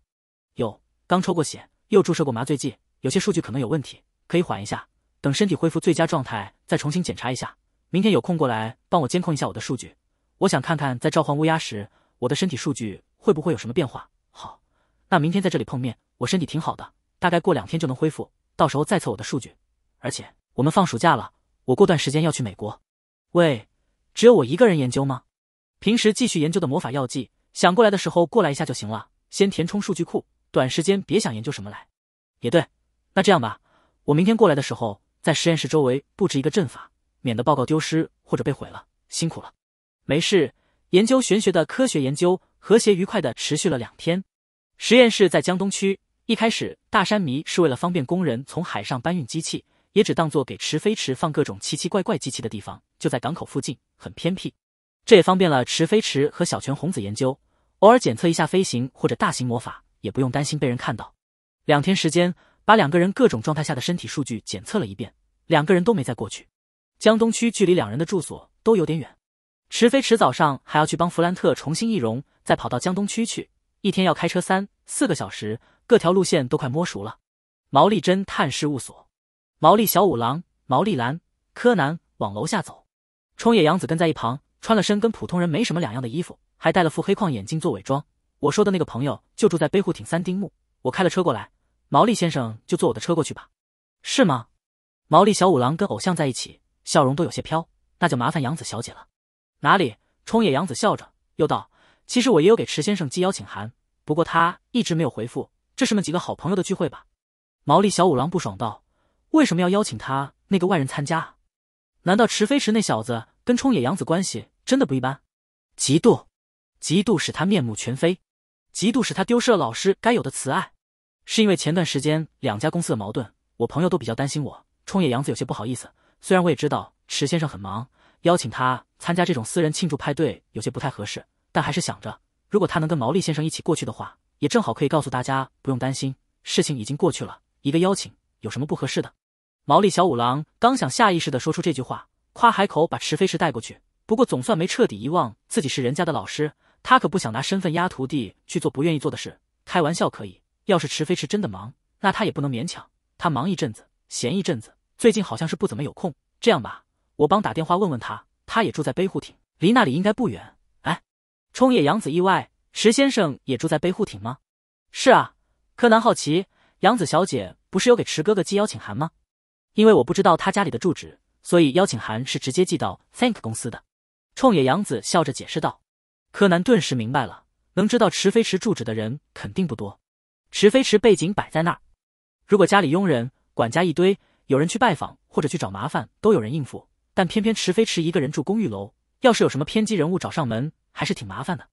有，刚抽过血，又注射过麻醉剂，有些数据可能有问题，可以缓一下，等身体恢复最佳状态再重新检查一下。明天有空过来帮我监控一下我的数据，我想看看在召唤乌鸦时我的身体数据会不会有什么变化。好，那明天在这里碰面，我身体挺好的，大概过两天就能恢复，到时候再测我的数据。而且我们放暑假了，我过段时间要去美国。喂，只有我一个人研究吗？平时继续研究的魔法药剂，想过来的时候过来一下就行了，先填充数据库，短时间别想研究什么来。也对，那这样吧，我明天过来的时候在实验室周围布置一个阵法，免得报告丢失或者被毁了。辛苦了。没事，研究玄学的科学研究和谐愉快的持续了两天。实验室在江东区，一开始大山迷是为了方便工人从海上搬运机器。也只当做给池飞池放各种奇奇怪怪机器的地方，就在港口附近，很偏僻。这也方便了池飞池和小泉红子研究，偶尔检测一下飞行或者大型魔法，也不用担心被人看到。两天时间，把两个人各种状态下的身体数据检测了一遍，两个人都没再过去。江东区距离两人的住所都有点远，池飞迟早上还要去帮弗兰特重新易容，再跑到江东区去，一天要开车三四个小时，各条路线都快摸熟了。毛利侦探事务所。毛利小五郎、毛利兰、柯南往楼下走，冲野洋子跟在一旁，穿了身跟普通人没什么两样的衣服，还戴了副黑框眼镜做伪装。我说的那个朋友就住在北户町三丁目，我开了车过来，毛利先生就坐我的车过去吧。是吗？毛利小五郎跟偶像在一起，笑容都有些飘，那就麻烦杨子小姐了。哪里？冲野洋子笑着又道：“其实我也有给池先生寄邀请函，不过他一直没有回复。这是们几个好朋友的聚会吧？”毛利小五郎不爽道。为什么要邀请他那个外人参加？难道池飞驰那小子跟冲野洋子关系真的不一般？嫉妒，嫉妒使他面目全非，嫉妒使他丢失了老师该有的慈爱。是因为前段时间两家公司的矛盾，我朋友都比较担心我。冲野洋子有些不好意思，虽然我也知道池先生很忙，邀请他参加这种私人庆祝派对有些不太合适，但还是想着，如果他能跟毛利先生一起过去的话，也正好可以告诉大家不用担心，事情已经过去了，一个邀请有什么不合适的？毛利小五郎刚想下意识的说出这句话，夸海口把池飞石带过去，不过总算没彻底遗忘自己是人家的老师。他可不想拿身份压徒弟去做不愿意做的事。开玩笑可以，要是池飞驰真的忙，那他也不能勉强。他忙一阵子，闲一阵子，最近好像是不怎么有空。这样吧，我帮打电话问问他。他也住在北户町，离那里应该不远。哎，冲野洋子意外，池先生也住在北户町吗？是啊。柯南好奇，洋子小姐不是有给池哥哥寄邀请函吗？因为我不知道他家里的住址，所以邀请函是直接寄到 Thank 公司的。冲野洋子笑着解释道。柯南顿时明白了，能知道池飞池住址的人肯定不多。池飞池背景摆在那儿，如果家里佣人、管家一堆，有人去拜访或者去找麻烦，都有人应付。但偏偏池飞驰一个人住公寓楼，要是有什么偏激人物找上门，还是挺麻烦的。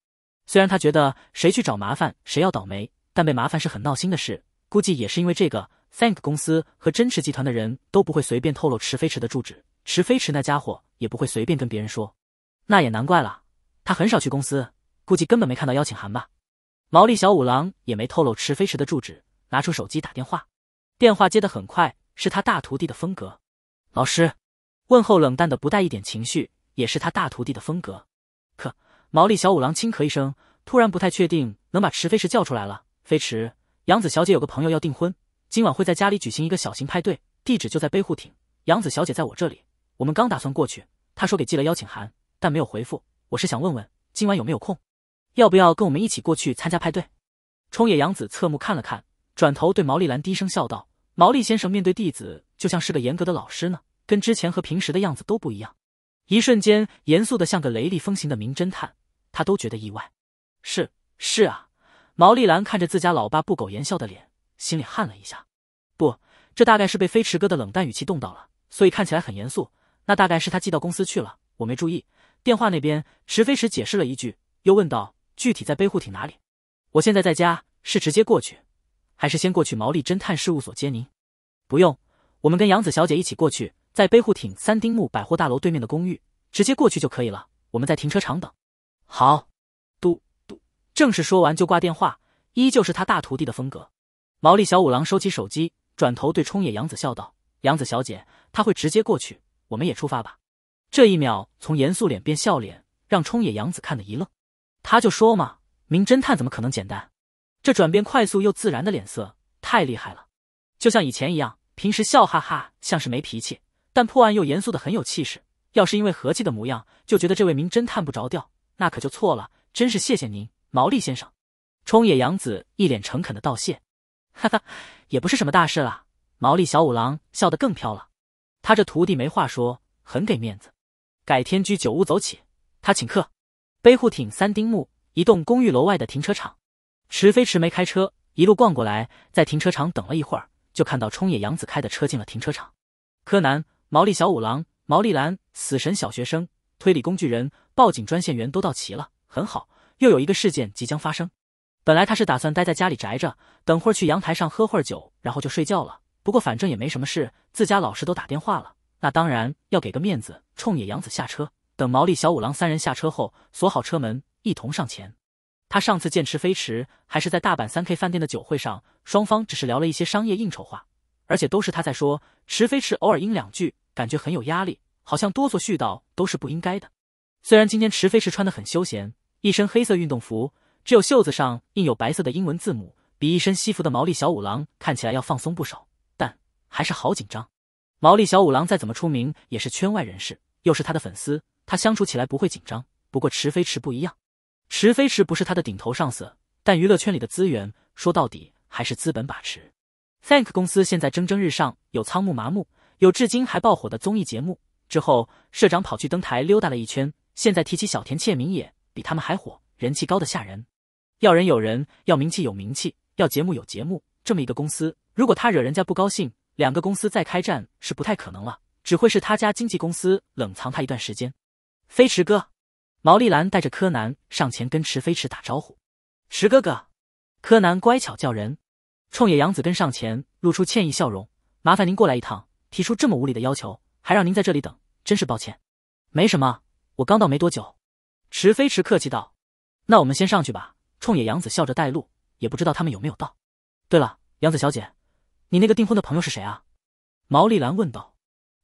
虽然他觉得谁去找麻烦谁要倒霉，但被麻烦是很闹心的事。估计也是因为这个。Thank 公司和真池集团的人都不会随便透露池飞驰的住址，池飞驰那家伙也不会随便跟别人说。那也难怪了，他很少去公司，估计根本没看到邀请函吧。毛利小五郎也没透露池飞驰的住址，拿出手机打电话。电话接得很快，是他大徒弟的风格。老师，问候冷淡的不带一点情绪，也是他大徒弟的风格。可毛利小五郎轻咳一声，突然不太确定能把池飞石叫出来了。飞驰，杨子小姐有个朋友要订婚。今晚会在家里举行一个小型派对，地址就在背户町。杨子小姐在我这里，我们刚打算过去。她说给寄了邀请函，但没有回复。我是想问问今晚有没有空，要不要跟我们一起过去参加派对？冲野洋子侧目看了看，转头对毛利兰低声笑道：“毛利先生面对弟子就像是个严格的老师呢，跟之前和平时的样子都不一样。一瞬间严肃的像个雷厉风行的名侦探，他都觉得意外。是是啊，毛利兰看着自家老爸不苟言笑的脸。”心里汗了一下，不，这大概是被飞驰哥的冷淡语气冻到了，所以看起来很严肃。那大概是他寄到公司去了，我没注意。电话那边，池飞驰解释了一句，又问道：“具体在背户町哪里？”我现在在家，是直接过去，还是先过去毛利侦探事务所接您？不用，我们跟杨子小姐一起过去，在背户町三丁目百货大楼对面的公寓，直接过去就可以了。我们在停车场等。好，嘟嘟，正式说完就挂电话，依旧是他大徒弟的风格。毛利小五郎收起手机，转头对冲野洋子笑道：“洋子小姐，他会直接过去，我们也出发吧。”这一秒从严肃脸变笑脸，让冲野洋子看得一愣。他就说嘛，名侦探怎么可能简单？这转变快速又自然的脸色太厉害了，就像以前一样，平时笑哈哈，像是没脾气，但破案又严肃的很有气势。要是因为和气的模样就觉得这位名侦探不着调，那可就错了。真是谢谢您，毛利先生。冲野洋子一脸诚恳的道谢。哈哈，也不是什么大事了。毛利小五郎笑得更飘了，他这徒弟没话说，很给面子。改天居酒屋走起，他请客。背户町三丁目一栋公寓楼外的停车场，池飞驰没开车，一路逛过来，在停车场等了一会儿，就看到冲野洋子开的车进了停车场。柯南、毛利小五郎、毛利兰、死神小学生、推理工具人、报警专线员都到齐了，很好，又有一个事件即将发生。本来他是打算待在家里宅着，等会儿去阳台上喝会儿酒，然后就睡觉了。不过反正也没什么事，自家老师都打电话了，那当然要给个面子，冲野洋子下车。等毛利小五郎三人下车后，锁好车门，一同上前。他上次见池飞驰还是在大阪三 K 饭店的酒会上，双方只是聊了一些商业应酬话，而且都是他在说。池飞驰偶尔应两句，感觉很有压力，好像哆嗦絮叨都是不应该的。虽然今天池飞驰穿的很休闲，一身黑色运动服，只有袖子上印有白色的英文字母，比一身西服的毛利小五郎看起来要放松不少，但还是好紧张。毛利小五郎再怎么出名，也是圈外人士，又是他的粉丝。他相处起来不会紧张，不过池飞驰不一样，池飞驰不是他的顶头上司，但娱乐圈里的资源说到底还是资本把持。Thank 公司现在蒸蒸日上，有仓木麻木，有至今还爆火的综艺节目。之后社长跑去登台溜达了一圈，现在提起小田切明也比他们还火，人气高的吓人。要人有人，要名气有名气，要节目有节目，这么一个公司，如果他惹人家不高兴，两个公司再开战是不太可能了，只会是他家经纪公司冷藏他一段时间。飞驰哥，毛利兰带着柯南上前跟池飞驰打招呼。池哥哥，柯南乖巧叫人。冲野洋子跟上前，露出歉意笑容。麻烦您过来一趟，提出这么无理的要求，还让您在这里等，真是抱歉。没什么，我刚到没多久。池飞驰客气道。那我们先上去吧。冲野洋子笑着带路，也不知道他们有没有到。对了，洋子小姐，你那个订婚的朋友是谁啊？毛利兰问道。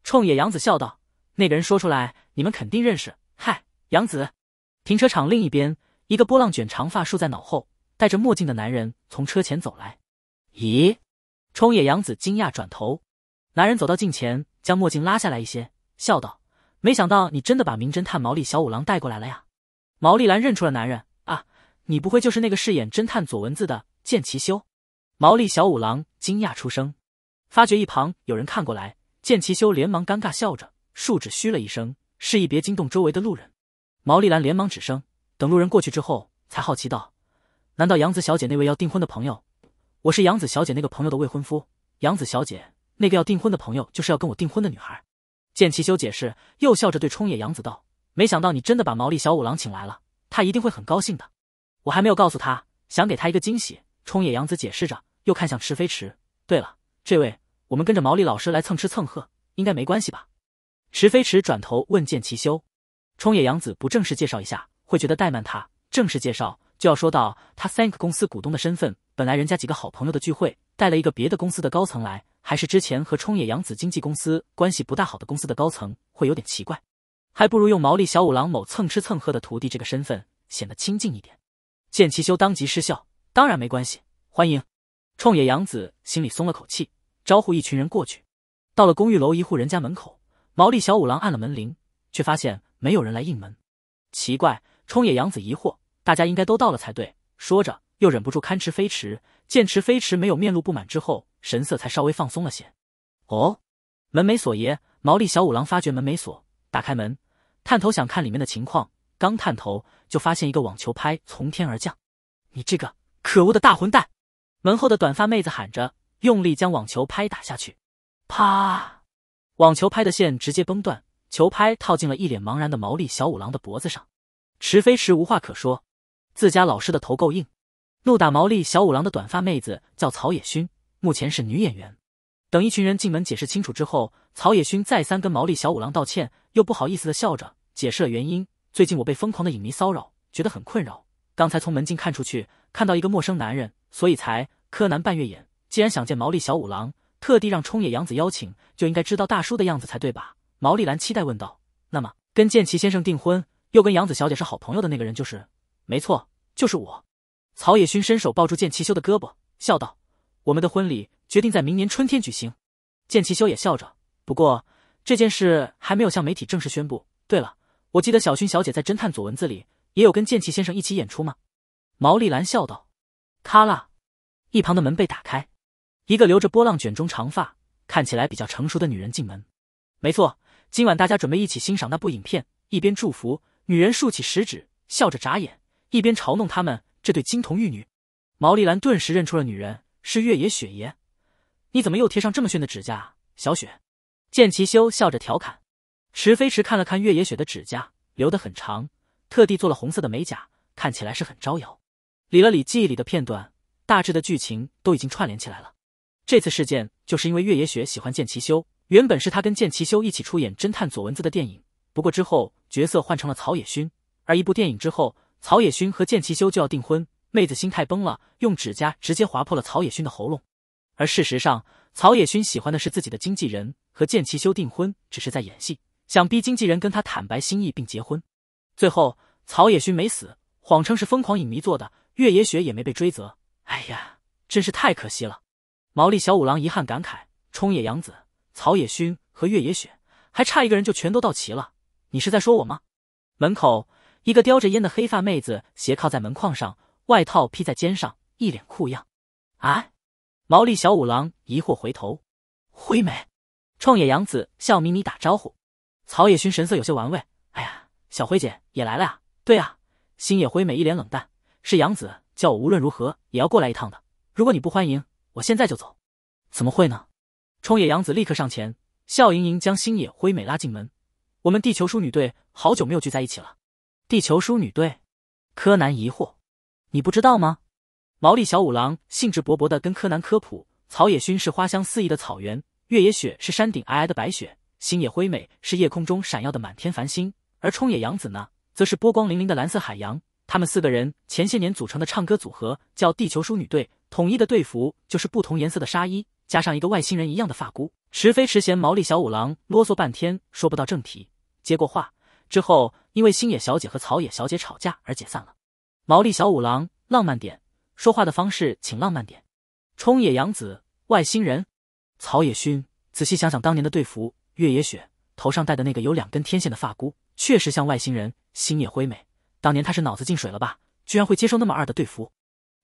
冲野洋子笑道。那个人说出来，你们肯定认识。嗨，杨子。停车场另一边，一个波浪卷长发竖在脑后、戴着墨镜的男人从车前走来。咦？冲野洋子惊讶转头，男人走到近前，将墨镜拉下来一些，笑道：“没想到你真的把名侦探毛利小五郎带过来了呀。”毛利兰认出了男人啊，你不会就是那个饰演侦探佐文字的剑崎修？毛利小五郎惊讶出声，发觉一旁有人看过来，剑崎修连忙尴尬笑着。竖指嘘了一声，示意别惊动周围的路人。毛利兰连忙止声，等路人过去之后，才好奇道：“难道杨子小姐那位要订婚的朋友？我是杨子小姐那个朋友的未婚夫。杨子小姐那个要订婚的朋友，就是要跟我订婚的女孩。”见齐修解释，又笑着对冲野洋子道：“没想到你真的把毛利小五郎请来了，他一定会很高兴的。我还没有告诉他，想给他一个惊喜。”冲野洋子解释着，又看向池飞池：“对了，这位，我们跟着毛利老师来蹭吃蹭喝，应该没关系吧？”池飞池转头问见齐修：“冲野洋子不正式介绍一下，会觉得怠慢他。正式介绍就要说到他 Thank 公司股东的身份。本来人家几个好朋友的聚会，带了一个别的公司的高层来，还是之前和冲野洋子经纪公司关系不大好的公司的高层，会有点奇怪。还不如用毛利小五郎某蹭吃蹭喝的徒弟这个身份，显得亲近一点。”见其修当即失笑：“当然没关系，欢迎。”冲野洋子心里松了口气，招呼一群人过去。到了公寓楼一户人家门口。毛利小五郎按了门铃，却发现没有人来应门。奇怪，冲野洋子疑惑，大家应该都到了才对。说着，又忍不住看池飞驰，见池飞驰没有面露不满之后，神色才稍微放松了些。哦，门没锁耶？毛利小五郎发觉门没锁，打开门，探头想看里面的情况。刚探头，就发现一个网球拍从天而降。你这个可恶的大混蛋！门后的短发妹子喊着，用力将网球拍打下去，啪！网球拍的线直接崩断，球拍套进了一脸茫然的毛利小五郎的脖子上。池飞驰无话可说，自家老师的头够硬。怒打毛利小五郎的短发妹子叫曹野薰，目前是女演员。等一群人进门解释清楚之后，曹野薰再三跟毛利小五郎道歉，又不好意思的笑着解释了原因。最近我被疯狂的影迷骚扰，觉得很困扰。刚才从门禁看出去，看到一个陌生男人，所以才柯南半月眼。既然想见毛利小五郎。特地让冲野洋子邀请，就应该知道大叔的样子才对吧？毛利兰期待问道。那么，跟剑崎先生订婚，又跟杨子小姐是好朋友的那个人就是？没错，就是我。曹野勋伸手抱住剑奇修的胳膊，笑道：“我们的婚礼决定在明年春天举行。”剑奇修也笑着，不过这件事还没有向媒体正式宣布。对了，我记得小薰小姐在侦探左文字里也有跟剑奇先生一起演出吗？毛利兰笑道。咔啦，一旁的门被打开，一个留着波浪卷中长发、看起来比较成熟的女人进门。没错，今晚大家准备一起欣赏那部影片。一边祝福，女人竖起食指，笑着眨眼，一边嘲弄他们。这对金童玉女，毛利兰顿时认出了女人是月野雪爷。你怎么又贴上这么炫的指甲，小雪？剑奇修笑着调侃。池飞驰看了看月野雪的指甲，留得很长，特地做了红色的美甲，看起来是很招摇。理了理记忆里的片段，大致的剧情都已经串联起来了。这次事件就是因为月野雪喜欢剑奇修，原本是他跟剑奇修一起出演侦探佐文字的电影，不过之后角色换成了曹野勋，而一部电影之后。曹野勋和剑奇修就要订婚，妹子心态崩了，用指甲直接划破了曹野勋的喉咙。而事实上，曹野勋喜欢的是自己的经纪人，和剑奇修订婚只是在演戏，想逼经纪人跟他坦白心意并结婚。最后，曹野勋没死，谎称是疯狂影迷做的，月野雪也没被追责。哎呀，真是太可惜了！毛利小五郎遗憾感慨：冲野洋子、曹野勋和月野雪，还差一个人就全都到齐了。你是在说我吗？门口。一个叼着烟的黑发妹子斜靠在门框上，外套披在肩上，一脸酷样。啊！毛利小五郎疑惑回头，辉美冲野洋子笑眯眯打招呼。曹野勋神色有些玩味。哎呀，小辉姐也来了呀？对啊。星野辉美一脸冷淡。是洋子叫我无论如何也要过来一趟的。如果你不欢迎，我现在就走。怎么会呢？冲野洋子立刻上前，笑盈盈将星野辉美拉进门。我们地球淑女队好久没有聚在一起了。地球淑女队，柯南疑惑：“你不知道吗？”毛利小五郎兴致勃勃的跟柯南科普：草野薰是花香四溢的草原，月野雪是山顶皑皑的白雪，星野辉美是夜空中闪耀的满天繁星，而冲野洋子呢，则是波光粼粼的蓝色海洋。他们四个人前些年组成的唱歌组合叫地球淑女队，统一的队服就是不同颜色的纱衣，加上一个外星人一样的发箍。池飞池贤毛利小五郎啰嗦半天说不到正题，接过话。之后，因为星野小姐和草野小姐吵架而解散了。毛利小五郎，浪漫点，说话的方式请浪漫点。冲野洋子，外星人。草野薰，仔细想想当年的队服，月野雪头上戴的那个有两根天线的发箍，确实像外星人。星野辉美，当年他是脑子进水了吧？居然会接受那么二的队服。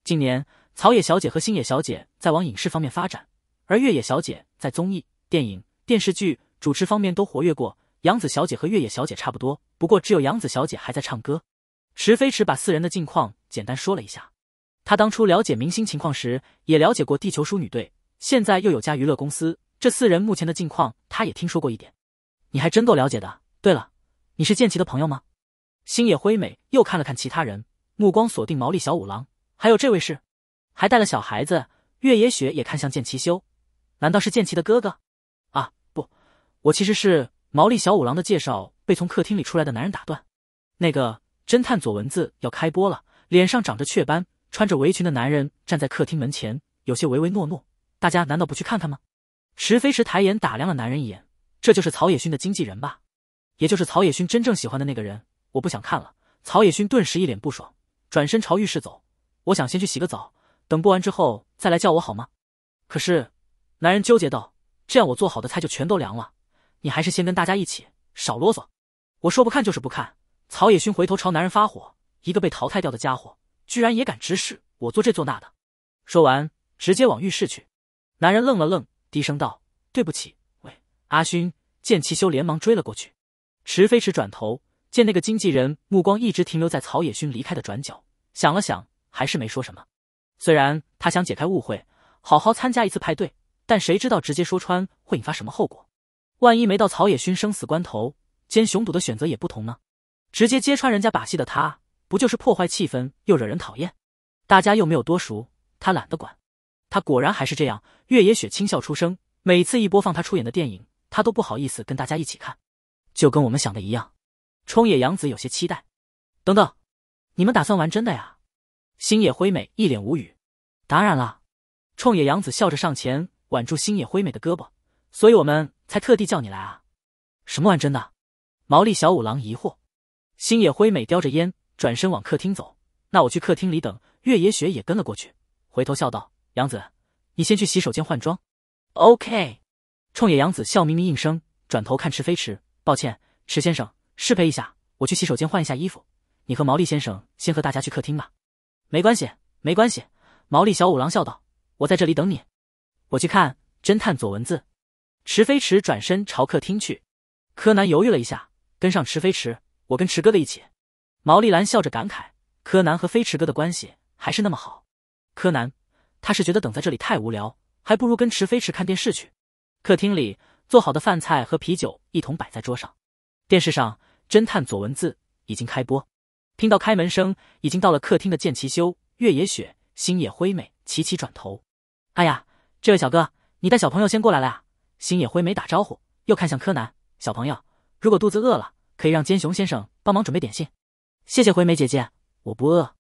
近年，草野小姐和星野小姐在往影视方面发展，而月野小姐在综艺、电影、电视剧主持方面都活跃过。杨子小姐和月野小姐差不多，不过只有杨子小姐还在唱歌。池飞驰把四人的近况简单说了一下。他当初了解明星情况时，也了解过地球淑女队，现在又有家娱乐公司，这四人目前的近况他也听说过一点。你还真够了解的。对了，你是剑奇的朋友吗？星野辉美又看了看其他人，目光锁定毛利小五郎，还有这位是，还带了小孩子。月野雪也看向剑奇修，难道是剑奇的哥哥？啊，不，我其实是。毛利小五郎的介绍被从客厅里出来的男人打断。那个侦探左文字要开播了，脸上长着雀斑、穿着围裙的男人站在客厅门前，有些唯唯诺诺。大家难道不去看看吗？石飞石抬眼打量了男人一眼，这就是曹野勋的经纪人吧？也就是曹野勋真正喜欢的那个人。我不想看了。曹野勋顿时一脸不爽，转身朝浴室走。我想先去洗个澡，等播完之后再来叫我好吗？可是，男人纠结道：“这样我做好的菜就全都凉了。”你还是先跟大家一起，少啰嗦。我说不看就是不看。曹野勋回头朝男人发火：“一个被淘汰掉的家伙，居然也敢指使我做这做那的！”说完，直接往浴室去。男人愣了愣，低声道：“对不起，喂，阿勋。”见齐修连忙追了过去。池飞驰转头见那个经纪人目光一直停留在曹野勋离开的转角，想了想，还是没说什么。虽然他想解开误会，好好参加一次派对，但谁知道直接说穿会引发什么后果？万一没到曹野勋生死关头，奸雄赌的选择也不同呢？直接揭穿人家把戏的他，不就是破坏气氛又惹人讨厌？大家又没有多熟，他懒得管。他果然还是这样。月野雪轻笑出声，每次一播放他出演的电影，他都不好意思跟大家一起看，就跟我们想的一样。冲野洋子有些期待。等等，你们打算玩真的呀？星野辉美一脸无语。当然了。冲野洋子笑着上前挽住星野辉美的胳膊，所以我们。才特地叫你来啊！什么玩真的？毛利小五郎疑惑。星野辉美叼着烟，转身往客厅走。那我去客厅里等。月野雪也跟了过去，回头笑道：“杨子，你先去洗手间换装。”“OK。”冲野洋子笑眯眯应声，转头看池飞驰：“抱歉，池先生，适配一下，我去洗手间换一下衣服。你和毛利先生先和大家去客厅吧。”“没关系，没关系。”毛利小五郎笑道：“我在这里等你。”我去看侦探佐文字。池飞驰转身朝客厅去。柯南犹豫了一下，跟上池飞驰。我跟池哥的一起。毛利兰笑着感慨：“柯南和飞驰哥的关系还是那么好。”柯南，他是觉得等在这里太无聊，还不如跟池飞驰看电视去。客厅里做好的饭菜和啤酒一同摆在桌上。电视上《侦探佐文字》已经开播。听到开门声，已经到了客厅的剑崎修、月野雪、星野辉美齐齐转头。哎呀，这位小哥，你带小朋友先过来了呀？星野辉美打招呼，又看向柯南。小朋友，如果肚子饿了，可以让坚雄先生帮忙准备点心。谢谢辉美姐姐，我不饿。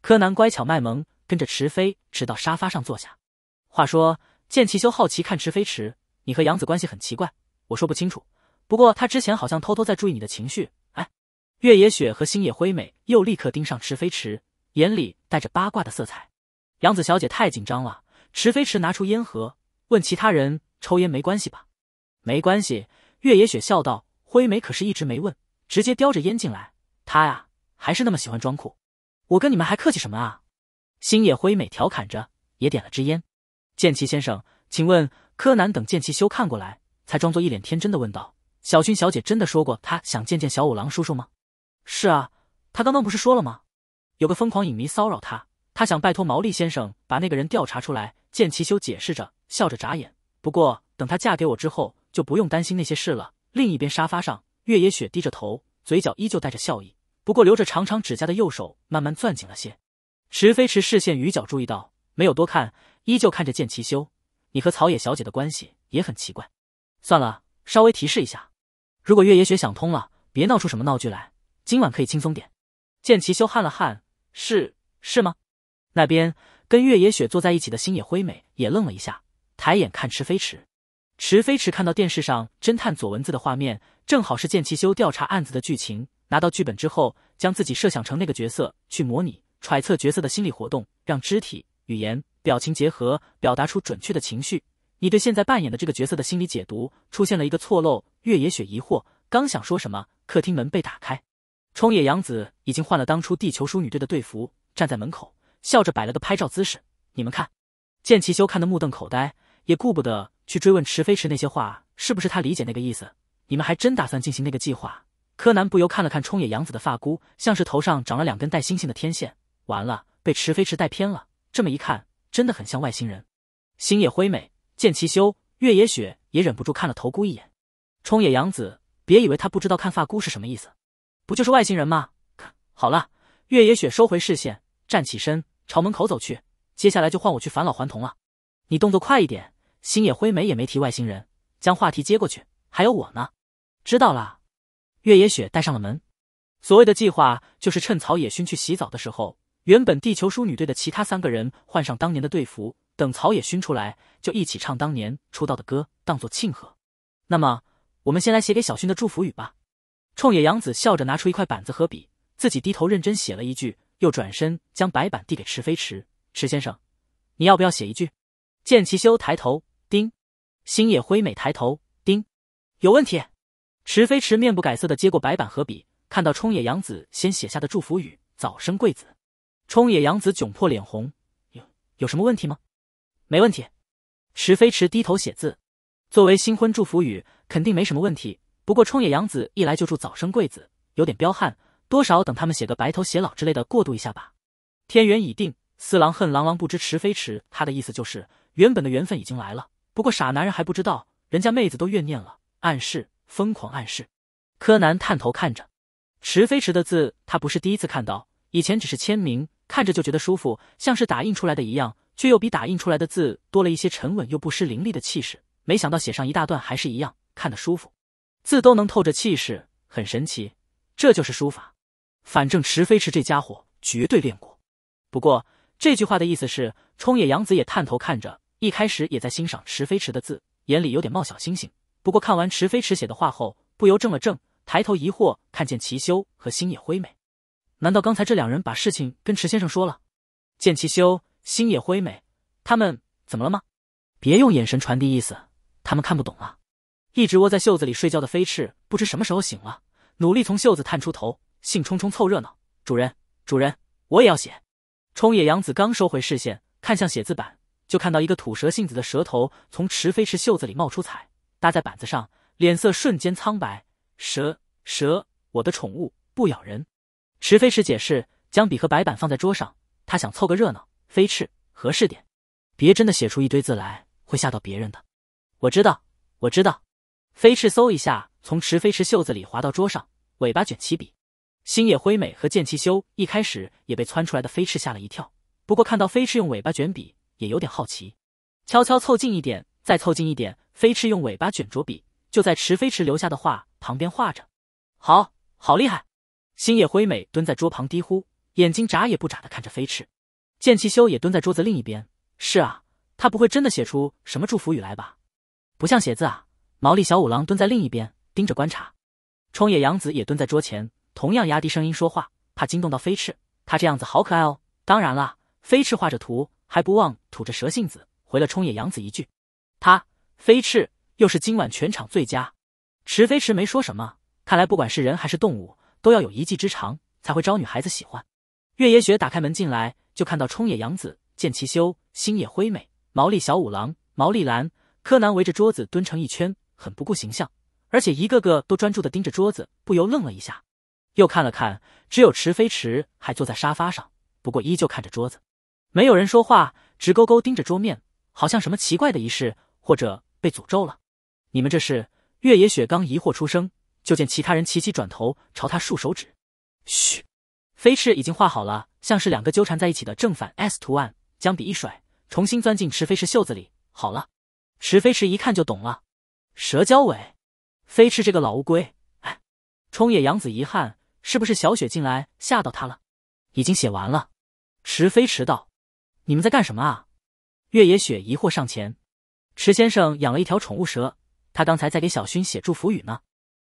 柯南乖巧卖萌，跟着池飞驰到沙发上坐下。话说，剑崎修好奇看池飞驰。你和杨子关系很奇怪，我说不清楚。不过他之前好像偷偷在注意你的情绪。哎，月野雪和星野辉美又立刻盯上池飞驰，眼里带着八卦的色彩。杨子小姐太紧张了。池飞驰拿出烟盒，问其他人：“抽烟没关系吧？”“没关系。”月野雪笑道。辉美可是一直没问，直接叼着烟进来。她呀，还是那么喜欢装酷。我跟你们还客气什么啊？星野辉美调侃着，也点了支烟。剑崎先生，请问。柯南等剑崎修看过来，才装作一脸天真的问道：“小薰小姐真的说过她想见见小五郎叔叔吗？”“是啊，他刚刚不是说了吗？有个疯狂影迷骚扰他，他想拜托毛利先生把那个人调查出来。”剑崎修解释着，笑着眨眼。不过等她嫁给我之后，就不用担心那些事了。另一边沙发上，月野雪低着头，嘴角依旧带着笑意，不过留着长长指甲的右手慢慢攥紧了些。池飞驰视线余角注意到，没有多看，依旧看着剑奇修。你和草野小姐的关系也很奇怪。算了，稍微提示一下，如果月野雪想通了，别闹出什么闹剧来，今晚可以轻松点。剑奇修汗了汗，是是吗？那边跟月野雪坐在一起的星野辉美也愣了一下，抬眼看池飞驰。池飞驰看到电视上侦探佐文字的画面，正好是剑崎修调查案子的剧情。拿到剧本之后，将自己设想成那个角色，去模拟揣测角色的心理活动，让肢体语言。表情结合，表达出准确的情绪。你对现在扮演的这个角色的心理解读出现了一个错漏。月野雪疑惑，刚想说什么，客厅门被打开，冲野洋子已经换了当初地球淑女队的队服，站在门口，笑着摆了个拍照姿势。你们看，剑崎修看得目瞪口呆，也顾不得去追问池飞驰那些话是不是他理解那个意思。你们还真打算进行那个计划？柯南不由看了看冲野洋子的发箍，像是头上长了两根带星星的天线。完了，被池飞驰带偏了。这么一看。真的很像外星人，星野辉美、剑崎修、月野雪也忍不住看了头箍一眼。冲野洋子，别以为他不知道看发箍是什么意思，不就是外星人吗？好了，月野雪收回视线，站起身朝门口走去。接下来就换我去返老还童了，你动作快一点。星野辉美也没提外星人，将话题接过去。还有我呢，知道了。月野雪带上了门。所谓的计划就是趁草野薰去洗澡的时候。原本地球淑女队的其他三个人换上当年的队服，等草野熏出来就一起唱当年出道的歌，当做庆贺。那么，我们先来写给小薰的祝福语吧。冲野洋子笑着拿出一块板子和笔，自己低头认真写了一句，又转身将白板递给池飞池。池先生，你要不要写一句？见其修抬头，星野辉美抬头，丁。有问题。池飞驰面不改色的接过白板和笔，看到冲野洋子先写下的祝福语：早生贵子。冲野洋子窘迫脸红，有有什么问题吗？没问题。池飞驰低头写字，作为新婚祝福语，肯定没什么问题。不过冲野洋子一来就祝早生贵子，有点彪悍，多少等他们写个白头偕老之类的过渡一下吧。天缘已定，四郎恨郎郎不知池飞驰，他的意思就是原本的缘分已经来了，不过傻男人还不知道，人家妹子都怨念了，暗示，疯狂暗示。柯南探头看着池飞驰的字，他不是第一次看到，以前只是签名。看着就觉得舒服，像是打印出来的一样，却又比打印出来的字多了一些沉稳又不失凌厉的气势。没想到写上一大段还是一样，看得舒服，字都能透着气势，很神奇。这就是书法。反正池飞驰这家伙绝对练过。不过这句话的意思是，冲野洋子也探头看着，一开始也在欣赏池飞驰的字，眼里有点冒小星星。不过看完池飞驰写的话后，不由怔了怔，抬头疑惑看见齐修和星野辉美。难道刚才这两人把事情跟池先生说了？见齐修、星野辉美，他们怎么了吗？别用眼神传递意思，他们看不懂啊。一直窝在袖子里睡觉的飞翅不知什么时候醒了，努力从袖子探出头，兴冲冲凑热闹。主人，主人，我也要写。冲野洋子刚收回视线，看向写字板，就看到一个吐舌信子的蛇头从池飞驰袖子里冒出彩，搭在板子上，脸色瞬间苍白。蛇，蛇，我的宠物，不咬人。池飞驰解释，将笔和白板放在桌上，他想凑个热闹。飞翅，合适点，别真的写出一堆字来，会吓到别人的。我知道，我知道。飞翅嗖一下从池飞驰袖子里滑到桌上，尾巴卷起笔。星野辉美和剑气修一开始也被窜出来的飞翅吓了一跳，不过看到飞翅用尾巴卷笔，也有点好奇，悄悄凑近一点，再凑近一点。飞翅用尾巴卷着笔，就在池飞驰留下的画旁边画着。好，好厉害！星野辉美蹲在桌旁低呼，眼睛眨也不眨的看着飞翅。剑气修也蹲在桌子另一边。是啊，他不会真的写出什么祝福语来吧？不像写字啊。毛利小五郎蹲在另一边盯着观察，冲野洋子也蹲在桌前，同样压低声音说话，怕惊动到飞翅。他这样子好可爱哦。当然了，飞翅画着图，还不忘吐着蛇信子，回了冲野洋子一句：“他飞翅又是今晚全场最佳。”池飞驰没说什么，看来不管是人还是动物，都要有一技之长才会招女孩子喜欢。月野雪打开门进来，就看到冲野洋子、剑崎修、星野灰美、毛利小五郎、毛利兰、柯南围着桌子蹲成一圈。很不顾形象，而且一个个都专注的盯着桌子，不由愣了一下，又看了看，只有池飞驰还坐在沙发上，不过依旧看着桌子，没有人说话，直勾勾盯着桌面，好像什么奇怪的仪式或者被诅咒了。你们这是？月野雪刚疑惑出声，就见其他人齐齐转头朝他竖手指。嘘，飞翅已经画好了，像是两个纠缠在一起的正反 S 图案，将笔一甩，重新钻进池飞池袖子里。好了，池飞驰一看就懂了。蛇交尾，飞翅这个老乌龟，哎，冲野洋子遗憾，是不是小雪进来吓到他了？已经写完了。池飞驰道：“你们在干什么啊？”月野雪疑惑上前：“池先生养了一条宠物蛇，他刚才在给小薰写祝福语呢。”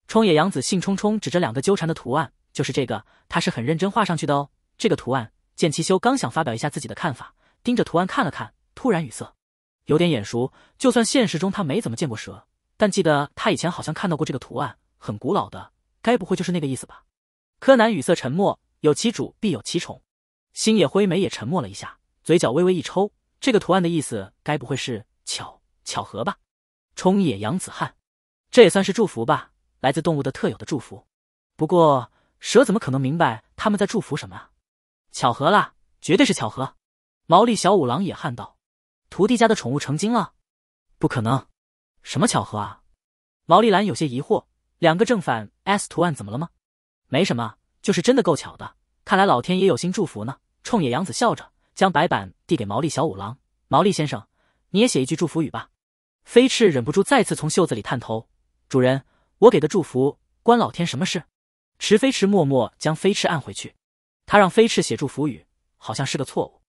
冲野洋子兴冲冲指着两个纠缠的图案：“就是这个，他是很认真画上去的哦。这个图案。”剑七修刚想发表一下自己的看法，盯着图案看了看，突然语塞，有点眼熟。就算现实中他没怎么见过蛇。但记得他以前好像看到过这个图案，很古老的，该不会就是那个意思吧？柯南语塞沉默，有其主必有其宠。星野辉美也沉默了一下，嘴角微微一抽，这个图案的意思该不会是巧巧合吧？冲野洋子汉，这也算是祝福吧，来自动物的特有的祝福。不过蛇怎么可能明白他们在祝福什么啊？巧合啦，绝对是巧合。毛利小五郎也喊道：“徒弟家的宠物成精了？不可能。”什么巧合啊！毛利兰有些疑惑，两个正反 S 图案怎么了吗？没什么，就是真的够巧的。看来老天爷有心祝福呢。冲野洋子笑着，将白板递给毛利小五郎：“毛利先生，你也写一句祝福语吧。”飞翅忍不住再次从袖子里探头：“主人，我给的祝福关老天什么事？”池飞驰默默将飞翅按回去，他让飞翅写祝福语，好像是个错误。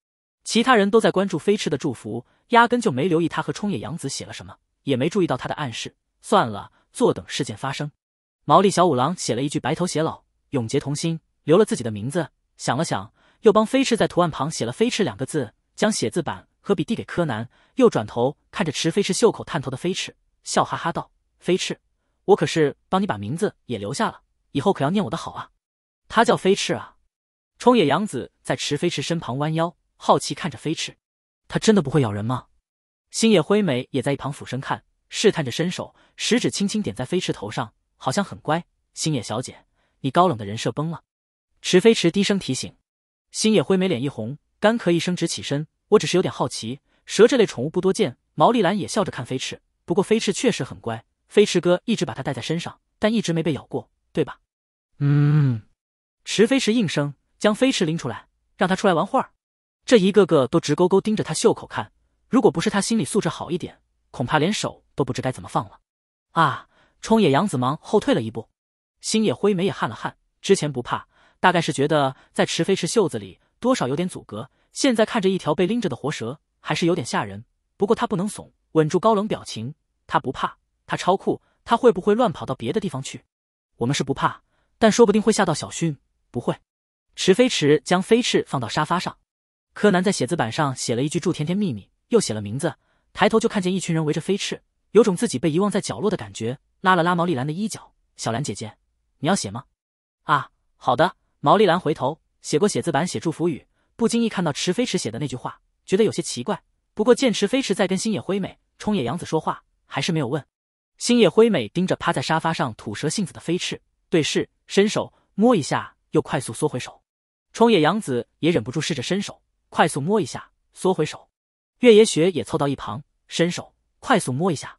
其他人都在关注飞翅的祝福，压根就没留意他和冲野洋子写了什么。也没注意到他的暗示，算了，坐等事件发生。毛利小五郎写了一句“白头偕老，永结同心”，留了自己的名字。想了想，又帮飞翅在图案旁写了“飞翅”两个字，将写字板和笔递给柯南，又转头看着持飞翅袖口探头的飞翅，笑哈哈道：“飞翅，我可是帮你把名字也留下了，以后可要念我的好啊。”他叫飞翅啊。冲野洋子在池飞驰身旁弯腰，好奇看着飞翅，他真的不会咬人吗？星野辉美也在一旁俯身看，试探着伸手，食指轻轻点在飞驰头上，好像很乖。星野小姐，你高冷的人设崩了。池飞驰低声提醒。星野灰眉脸一红，干咳一声，直起身。我只是有点好奇，蛇这类宠物不多见。毛利兰也笑着看飞翅，不过飞翅确实很乖，飞翅哥一直把它带在身上，但一直没被咬过，对吧？嗯。池飞池应声，将飞翅拎出来，让他出来玩会儿。这一个个都直勾勾盯着他袖口看。如果不是他心理素质好一点，恐怕连手都不知该怎么放了。啊！冲野洋子忙后退了一步，星野灰眉也汗了汗。之前不怕，大概是觉得在池飞驰袖子里多少有点阻隔，现在看着一条被拎着的活蛇，还是有点吓人。不过他不能怂，稳住高冷表情。他不怕，他超酷。他会不会乱跑到别的地方去？我们是不怕，但说不定会吓到小薰。不会。池飞驰将飞翅放到沙发上。柯南在写字板上写了一句“祝甜甜秘密”，又写了名字。抬头就看见一群人围着飞翅，有种自己被遗忘在角落的感觉。拉了拉毛利兰的衣角：“小兰姐姐，你要写吗？”“啊，好的。”毛利兰回头写过写字板写祝福语，不经意看到池飞驰写的那句话，觉得有些奇怪。不过见池飞驰在跟星野辉美、冲野洋子说话，还是没有问。星野辉美盯着趴在沙发上吐舌信子的飞翅，对视，伸手摸一下，又快速缩回手。冲野洋子也忍不住试着伸手，快速摸一下，缩回手。月野雪也凑到一旁，伸手快速摸一下。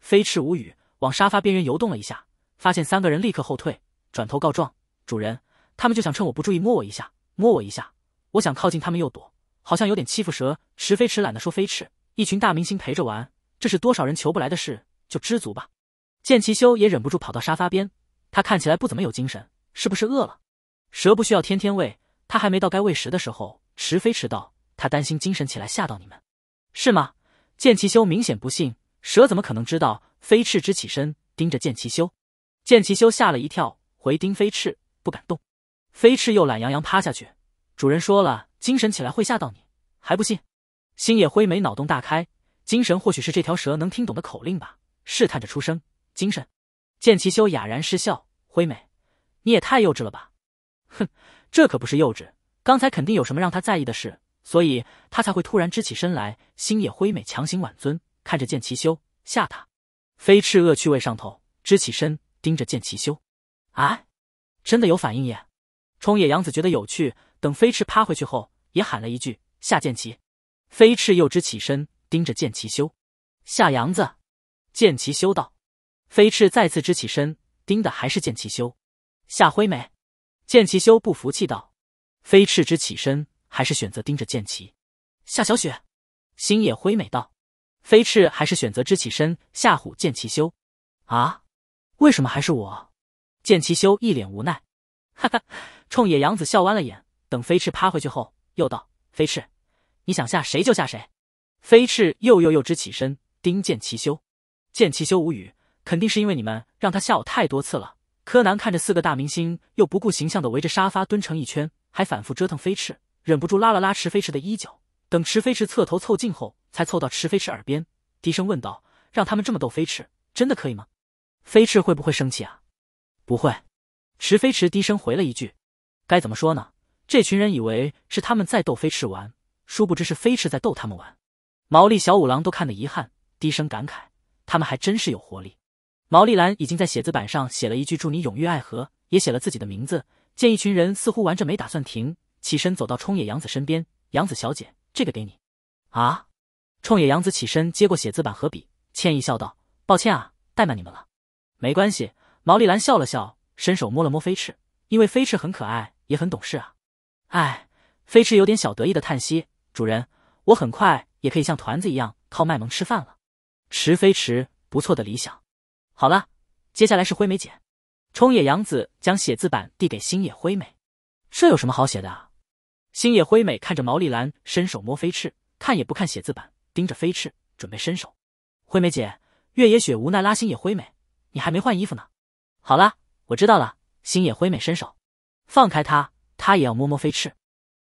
飞翅无语，往沙发边缘游动了一下，发现三个人立刻后退，转头告状：“主人，他们就想趁我不注意摸我一下，摸我一下。我想靠近他们又躲，好像有点欺负蛇。”池飞驰懒得说飞翅，一群大明星陪着玩，这是多少人求不来的事。就知足吧。剑奇修也忍不住跑到沙发边，他看起来不怎么有精神，是不是饿了？蛇不需要天天喂，他还没到该喂食的时候。池飞迟到，他担心精神起来吓到你们，是吗？剑奇修明显不信，蛇怎么可能知道？飞翅直起身盯着剑奇修，剑奇修吓了一跳，回盯飞翅，不敢动。飞翅又懒洋洋趴下去。主人说了，精神起来会吓到你，还不信？星野辉美脑洞大开，精神或许是这条蛇能听懂的口令吧。试探着出声：“精神。”见其修哑然失笑：“辉美，你也太幼稚了吧！”哼，这可不是幼稚，刚才肯定有什么让他在意的事，所以他才会突然支起身来。星野辉美强行挽尊，看着见其修，吓他。飞翅恶趣味上头，支起身盯着见其修。哎，真的有反应耶！冲野洋子觉得有趣，等飞翅趴回去后，也喊了一句：“下剑奇。”飞翅又支起身盯着剑奇修，下杨子。剑奇修道，飞翅再次支起身，盯的还是剑奇修。夏辉美，剑奇修不服气道。飞翅支起身，还是选择盯着剑奇。夏小雪，星野辉美道。飞翅还是选择支起身吓唬剑奇修。啊，为什么还是我？剑奇修一脸无奈。哈哈，冲野洋子笑弯了眼。等飞翅趴回去后，又道：“飞翅，你想吓谁就吓谁。”飞翅又又又直起身盯见齐修。见齐修无语，肯定是因为你们让他吓我太多次了。柯南看着四个大明星又不顾形象的围着沙发蹲成一圈，还反复折腾飞翅，忍不住拉了拉池飞驰的衣角。等池飞驰侧头凑近后，才凑到池飞驰耳边，低声问道：“让他们这么逗飞翅，真的可以吗？飞翅会不会生气啊？”“不会。”池飞驰低声回了一句。“该怎么说呢？这群人以为是他们在逗飞翅玩，殊不知是飞翅在逗他们玩。”毛利小五郎都看得遗憾，低声感慨。他们还真是有活力。毛利兰已经在写字板上写了一句“祝你永浴爱河”，也写了自己的名字。见一群人似乎玩着没打算停，起身走到冲野洋子身边：“洋子小姐，这个给你。”啊！冲野洋子起身接过写字板和笔，歉意笑道：“抱歉啊，怠慢你们了。”没关系。毛利兰笑了笑，伸手摸了摸飞翅，因为飞翅很可爱，也很懂事啊。哎，飞驰有点小得意的叹息：“主人，我很快也可以像团子一样靠卖萌吃饭了。”池飞驰，不错的理想。好了，接下来是灰美姐。冲野洋子将写字板递给星野辉美，这有什么好写的啊？星野辉美看着毛利兰伸手摸飞翅，看也不看写字板，盯着飞翅，准备伸手。灰美姐，月野雪无奈拉星野辉美，你还没换衣服呢。好了，我知道了。星野辉美伸手，放开他，他也要摸摸飞翅。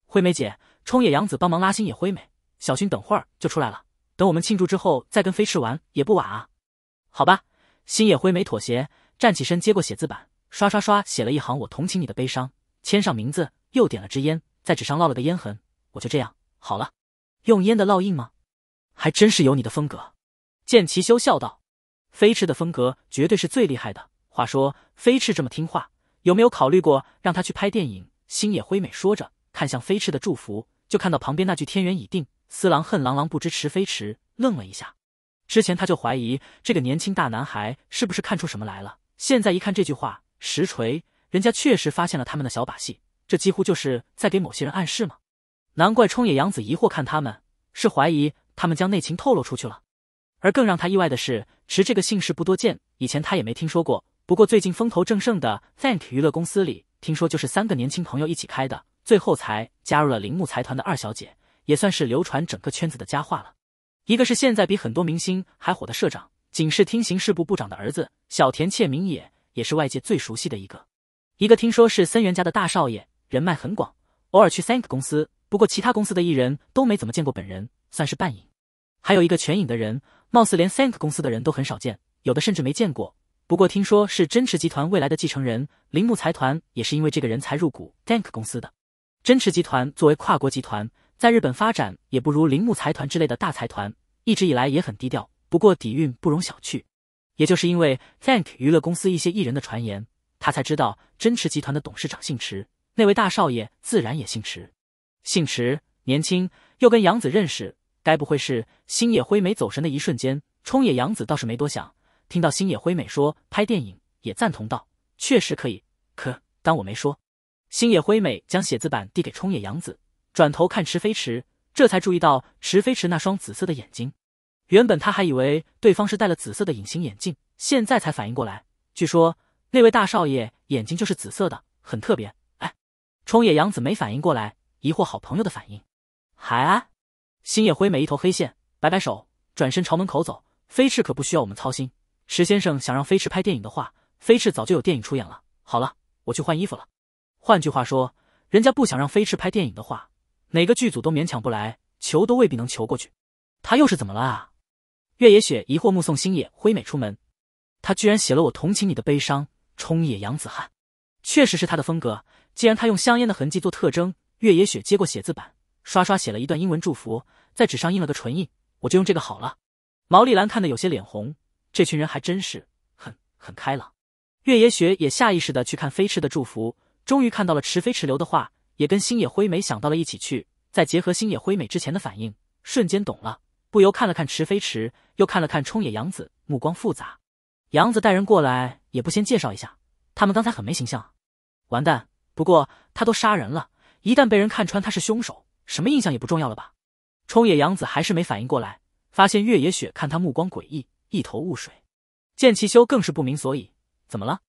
灰美姐，冲野洋子帮忙拉星野灰美，小薰等会儿就出来了。等我们庆祝之后再跟飞驰玩也不晚啊，好吧。星野灰美妥协，站起身接过写字板，刷刷刷写了一行“我同情你的悲伤”，签上名字，又点了支烟，在纸上烙了个烟痕。我就这样好了，用烟的烙印吗？还真是有你的风格。见奇修笑道：“飞驰的风格绝对是最厉害的。话说飞驰这么听话，有没有考虑过让他去拍电影？”星野辉美说着，看向飞驰的祝福，就看到旁边那句“天缘已定”。司郎恨郎郎不知迟飞驰，愣了一下。之前他就怀疑这个年轻大男孩是不是看出什么来了。现在一看这句话，实锤，人家确实发现了他们的小把戏。这几乎就是在给某些人暗示吗？难怪冲野洋子疑惑看他们，是怀疑他们将内情透露出去了。而更让他意外的是，池这个姓氏不多见，以前他也没听说过。不过最近风头正盛的 Thank 娱乐公司里，听说就是三个年轻朋友一起开的，最后才加入了铃木财团的二小姐。也算是流传整个圈子的佳话了。一个是现在比很多明星还火的社长，警视厅刑事部部长的儿子小田切明也，也是外界最熟悉的一个。一个听说是森源家的大少爷，人脉很广，偶尔去 Thank 公司不过其他公司的艺人都没怎么见过本人，算是半影。还有一个全影的人，貌似连 Thank 公司的人都很少见，有的甚至没见过。不过听说是真池集团未来的继承人，铃木财团也是因为这个人才入股 Dank 公司的。真池集团作为跨国集团，在日本发展也不如铃木财团之类的大财团，一直以来也很低调。不过底蕴不容小觑，也就是因为 Dank 娱乐公司一些艺人的传言，他才知道真池集团的董事长姓池，那位大少爷自然也姓池。姓池，年轻，又跟杨子认识，该不会是星野灰美走神的一瞬间？冲野杨子倒是没多想，听到星野辉美说拍电影，也赞同道：“确实可以。”可当我没说。星野辉美将写字板递给冲野洋子，转头看池飞驰，这才注意到池飞驰那双紫色的眼睛。原本他还以为对方是戴了紫色的隐形眼镜，现在才反应过来，据说那位大少爷眼睛就是紫色的，很特别。哎，冲野洋子没反应过来。疑惑好朋友的反应，还星野辉美一头黑线，摆摆手，转身朝门口走。飞驰可不需要我们操心。石先生想让飞驰拍电影的话，飞驰早就有电影出演了。好了，我去换衣服了。换句话说，人家不想让飞驰拍电影的话，哪个剧组都勉强不来，求都未必能求过去。他又是怎么了啊？月野雪疑惑目送星野辉美出门，他居然写了我同情你的悲伤。冲野洋子汉，确实是他的风格。既然他用香烟的痕迹做特征。月野雪接过写字板，刷刷写了一段英文祝福，在纸上印了个唇印。我就用这个好了。毛利兰看得有些脸红，这群人还真是很很开朗。月野雪也下意识的去看飞驰的祝福，终于看到了池飞驰留的话，也跟星野辉美想到了一起去。再结合星野辉美之前的反应，瞬间懂了，不由看了看池飞驰，又看了看冲野洋子，目光复杂。洋子带人过来也不先介绍一下，他们刚才很没形象。完蛋！不过他都杀人了。一旦被人看穿他是凶手，什么印象也不重要了吧？冲野洋子还是没反应过来，发现月野雪看他目光诡异，一头雾水。剑崎修更是不明所以，怎么了？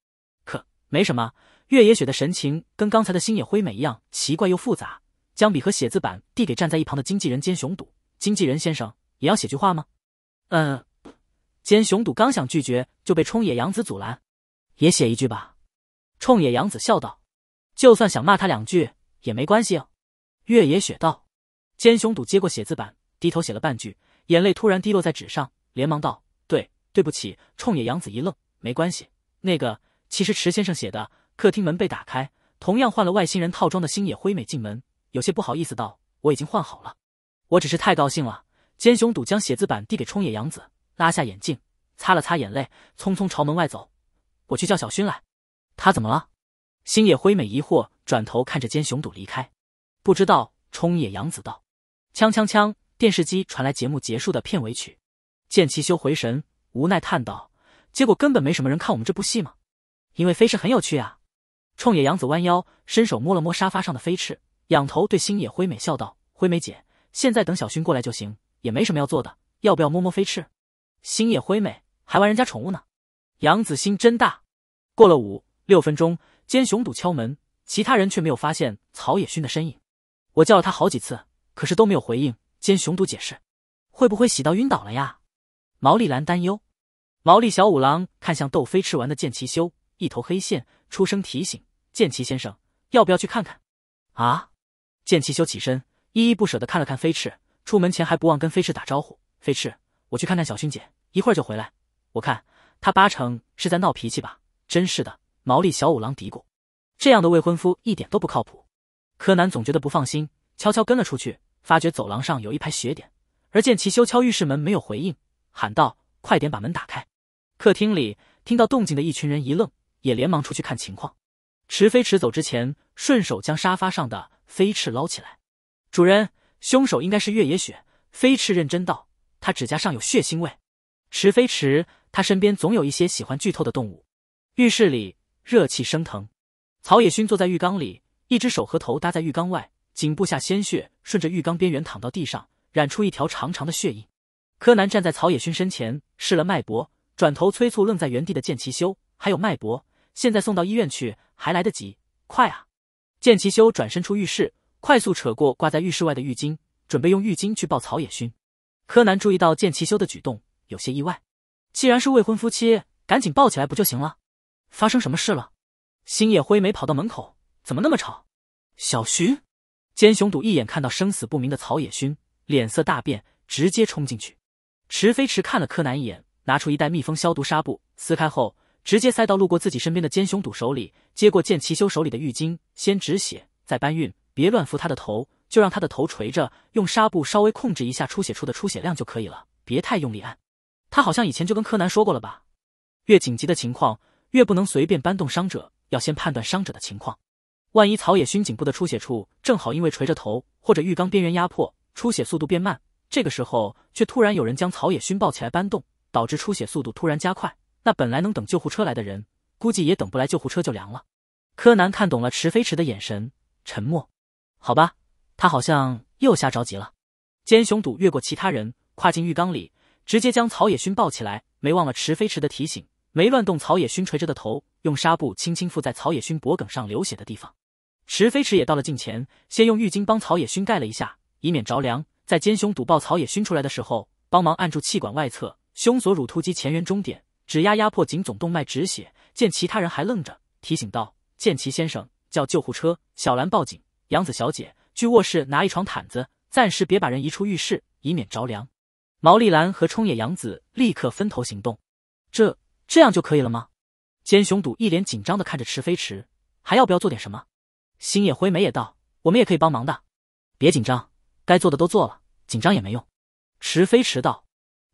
可没什么。月野雪的神情跟刚才的星野辉美一样奇怪又复杂，将笔和写字板递给站在一旁的经纪人兼雄笃。经纪人先生，也要写句话吗？嗯。兼雄笃刚想拒绝，就被冲野洋子阻拦。也写一句吧。冲野洋子笑道：“就算想骂他两句。”也没关系哦。月野雪道，兼雄赌接过写字板，低头写了半句，眼泪突然滴落在纸上，连忙道：“对，不起。”冲野洋子一愣，没关系。那个，其实池先生写的。客厅门被打开，同样换了外星人套装的星野辉美进门，有些不好意思道：“我已经换好了，我只是太高兴了。”奸雄赌将写字板递给冲野洋子，拉下眼镜，擦了擦眼泪，匆匆朝门外走：“我去叫小薰来。”他怎么了？星野辉美疑惑。转头看着奸雄赌离开，不知道冲野洋子道：“锵锵锵！”电视机传来节目结束的片尾曲。见其修回神，无奈叹道：“结果根本没什么人看我们这部戏吗？因为飞驰很有趣啊。”冲野洋子弯腰伸手摸了摸沙发上的飞翅，仰头对星野辉美笑道：“辉美姐，现在等小薰过来就行，也没什么要做的，要不要摸摸飞翅？”星野辉美还玩人家宠物呢，杨子心真大。过了五六分钟，奸雄赌敲门。其他人却没有发现曹野勋的身影，我叫了他好几次，可是都没有回应。兼雄赌解释，会不会洗到晕倒了呀？毛利兰担忧。毛利小五郎看向逗飞吃完的剑崎修，一头黑线，出声提醒：“剑崎先生，要不要去看看？”啊！剑崎修起身，依依不舍的看了看飞驰，出门前还不忘跟飞驰打招呼：“飞驰，我去看看小薰姐，一会儿就回来。我看他八成是在闹脾气吧？”真是的，毛利小五郎嘀咕。这样的未婚夫一点都不靠谱，柯南总觉得不放心，悄悄跟了出去，发觉走廊上有一排血点，而见齐修敲浴室门没有回应，喊道：“快点把门打开！”客厅里听到动静的一群人一愣，也连忙出去看情况。池飞驰走之前，顺手将沙发上的飞翅捞起来。主人，凶手应该是月野雪。飞驰认真道：“他指甲上有血腥味。”池飞驰，他身边总有一些喜欢剧透的动物。浴室里热气升腾。曹野勋坐在浴缸里，一只手和头搭在浴缸外，颈部下鲜血顺着浴缸边缘淌到地上，染出一条长长的血印。柯南站在曹野勋身前，试了脉搏，转头催促愣在原地的剑崎修：“还有脉搏，现在送到医院去，还来得及，快啊！”剑崎修转身出浴室，快速扯过挂在浴室外的浴巾，准备用浴巾去抱曹野勋。柯南注意到剑崎修的举动，有些意外。既然是未婚夫妻，赶紧抱起来不就行了？发生什么事了？星野辉没跑到门口，怎么那么吵？小薰，奸雄赌一眼看到生死不明的曹野勋，脸色大变，直接冲进去。池飞驰看了柯南一眼，拿出一袋密封消毒纱布，撕开后直接塞到路过自己身边的奸雄赌手里，接过剑奇修手里的浴巾，先止血，再搬运，别乱扶他的头，就让他的头垂着，用纱布稍微控制一下出血处的出血量就可以了，别太用力按。他好像以前就跟柯南说过了吧？越紧急的情况，越不能随便搬动伤者，要先判断伤者的情况。万一曹野勋颈部的出血处正好因为垂着头或者浴缸边缘压迫，出血速度变慢，这个时候却突然有人将曹野勋抱起来搬动，导致出血速度突然加快，那本来能等救护车来的人，估计也等不来救护车就凉了。柯南看懂了池飞驰的眼神，沉默。好吧，他好像又瞎着急了。奸雄赌越过其他人，跨进浴缸里，直接将曹野勋抱起来，没忘了池飞驰的提醒，没乱动曹野勋垂着的头，用纱布轻轻覆在曹野勋脖颈上流血的地方。池飞驰也到了近前，先用浴巾帮曹野勋盖了一下，以免着凉。在奸雄堵爆草野熏出来的时候，帮忙按住气管外侧胸锁乳突肌前缘中点，指压压迫颈总动脉止血。见其他人还愣着，提醒道：“剑奇先生，叫救护车。小兰报警，杨子小姐去卧室拿一床毯子，暂时别把人移出浴室，以免着凉。”毛利兰和冲野洋子立刻分头行动。这这样就可以了吗？奸雄赌一脸紧张的看着池飞池，还要不要做点什么？星野辉美也道：“我们也可以帮忙的，别紧张，该做的都做了，紧张也没用。”池飞驰道。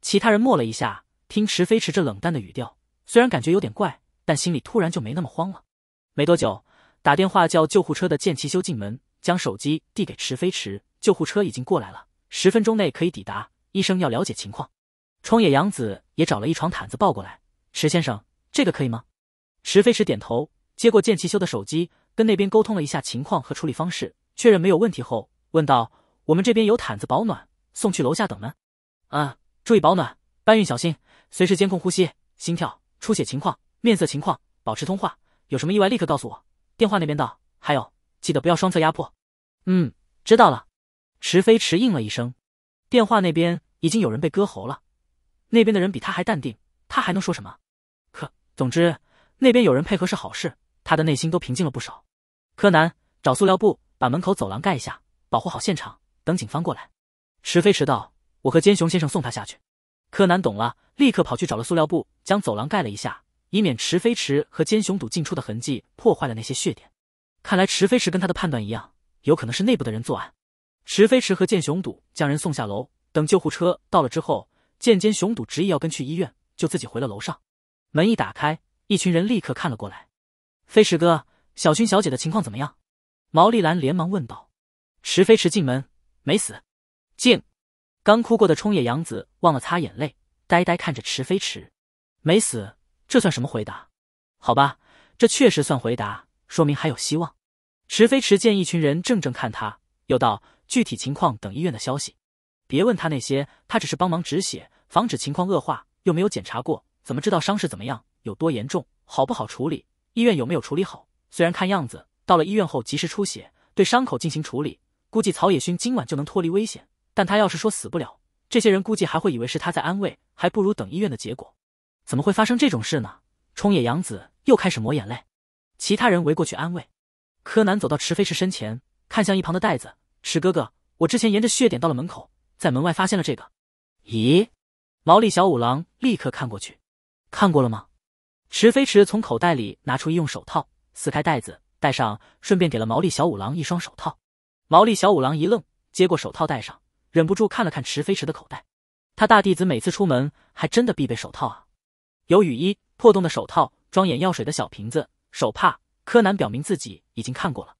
其他人默了一下，听池飞驰这冷淡的语调，虽然感觉有点怪，但心里突然就没那么慌了。没多久，打电话叫救护车的剑崎修进门，将手机递给池飞驰：“救护车已经过来了，十分钟内可以抵达。医生要了解情况。”冲野洋子也找了一床毯子抱过来：“池先生，这个可以吗？”池飞驰点头，接过剑崎修的手机。跟那边沟通了一下情况和处理方式，确认没有问题后，问道：“我们这边有毯子保暖，送去楼下等呢。”“啊，注意保暖，搬运小心，随时监控呼吸、心跳、出血情况、面色情况，保持通话。有什么意外立刻告诉我。”电话那边道：“还有，记得不要双侧压迫。”“嗯，知道了。”池飞池应了一声。电话那边已经有人被割喉了，那边的人比他还淡定，他还能说什么？可总之，那边有人配合是好事，他的内心都平静了不少。柯南找塑料布，把门口走廊盖一下，保护好现场，等警方过来。池飞迟到，我和奸雄先生送他下去。柯南懂了，立刻跑去找了塑料布，将走廊盖了一下，以免池飞驰和奸雄赌进出的痕迹破坏了那些血点。看来池飞驰跟他的判断一样，有可能是内部的人作案。池飞驰和剑雄赌将人送下楼，等救护车到了之后，见坚雄赌执意要跟去医院，就自己回了楼上。门一打开，一群人立刻看了过来。飞驰哥。小薰小姐的情况怎么样？毛利兰连忙问道。池飞驰进门，没死。静。刚哭过的冲野洋子忘了擦眼泪，呆呆看着池飞驰，没死，这算什么回答？好吧，这确实算回答，说明还有希望。池飞驰见一群人怔怔看他，又道：具体情况等医院的消息。别问他那些，他只是帮忙止血，防止情况恶化，又没有检查过，怎么知道伤势怎么样，有多严重，好不好处理？医院有没有处理好？虽然看样子到了医院后及时出血，对伤口进行处理，估计曹野勋今晚就能脱离危险。但他要是说死不了，这些人估计还会以为是他在安慰，还不如等医院的结果。怎么会发生这种事呢？冲野洋子又开始抹眼泪，其他人围过去安慰。柯南走到池飞驰身前，看向一旁的袋子：“池哥哥，我之前沿着血点到了门口，在门外发现了这个。”咦？毛利小五郎立刻看过去，看过了吗？池飞驰从口袋里拿出医用手套。撕开袋子，戴上，顺便给了毛利小五郎一双手套。毛利小五郎一愣，接过手套戴上，忍不住看了看池飞驰的口袋。他大弟子每次出门还真的必备手套啊，有雨衣、破洞的手套、装眼药水的小瓶子、手帕。柯南表明自己已经看过了。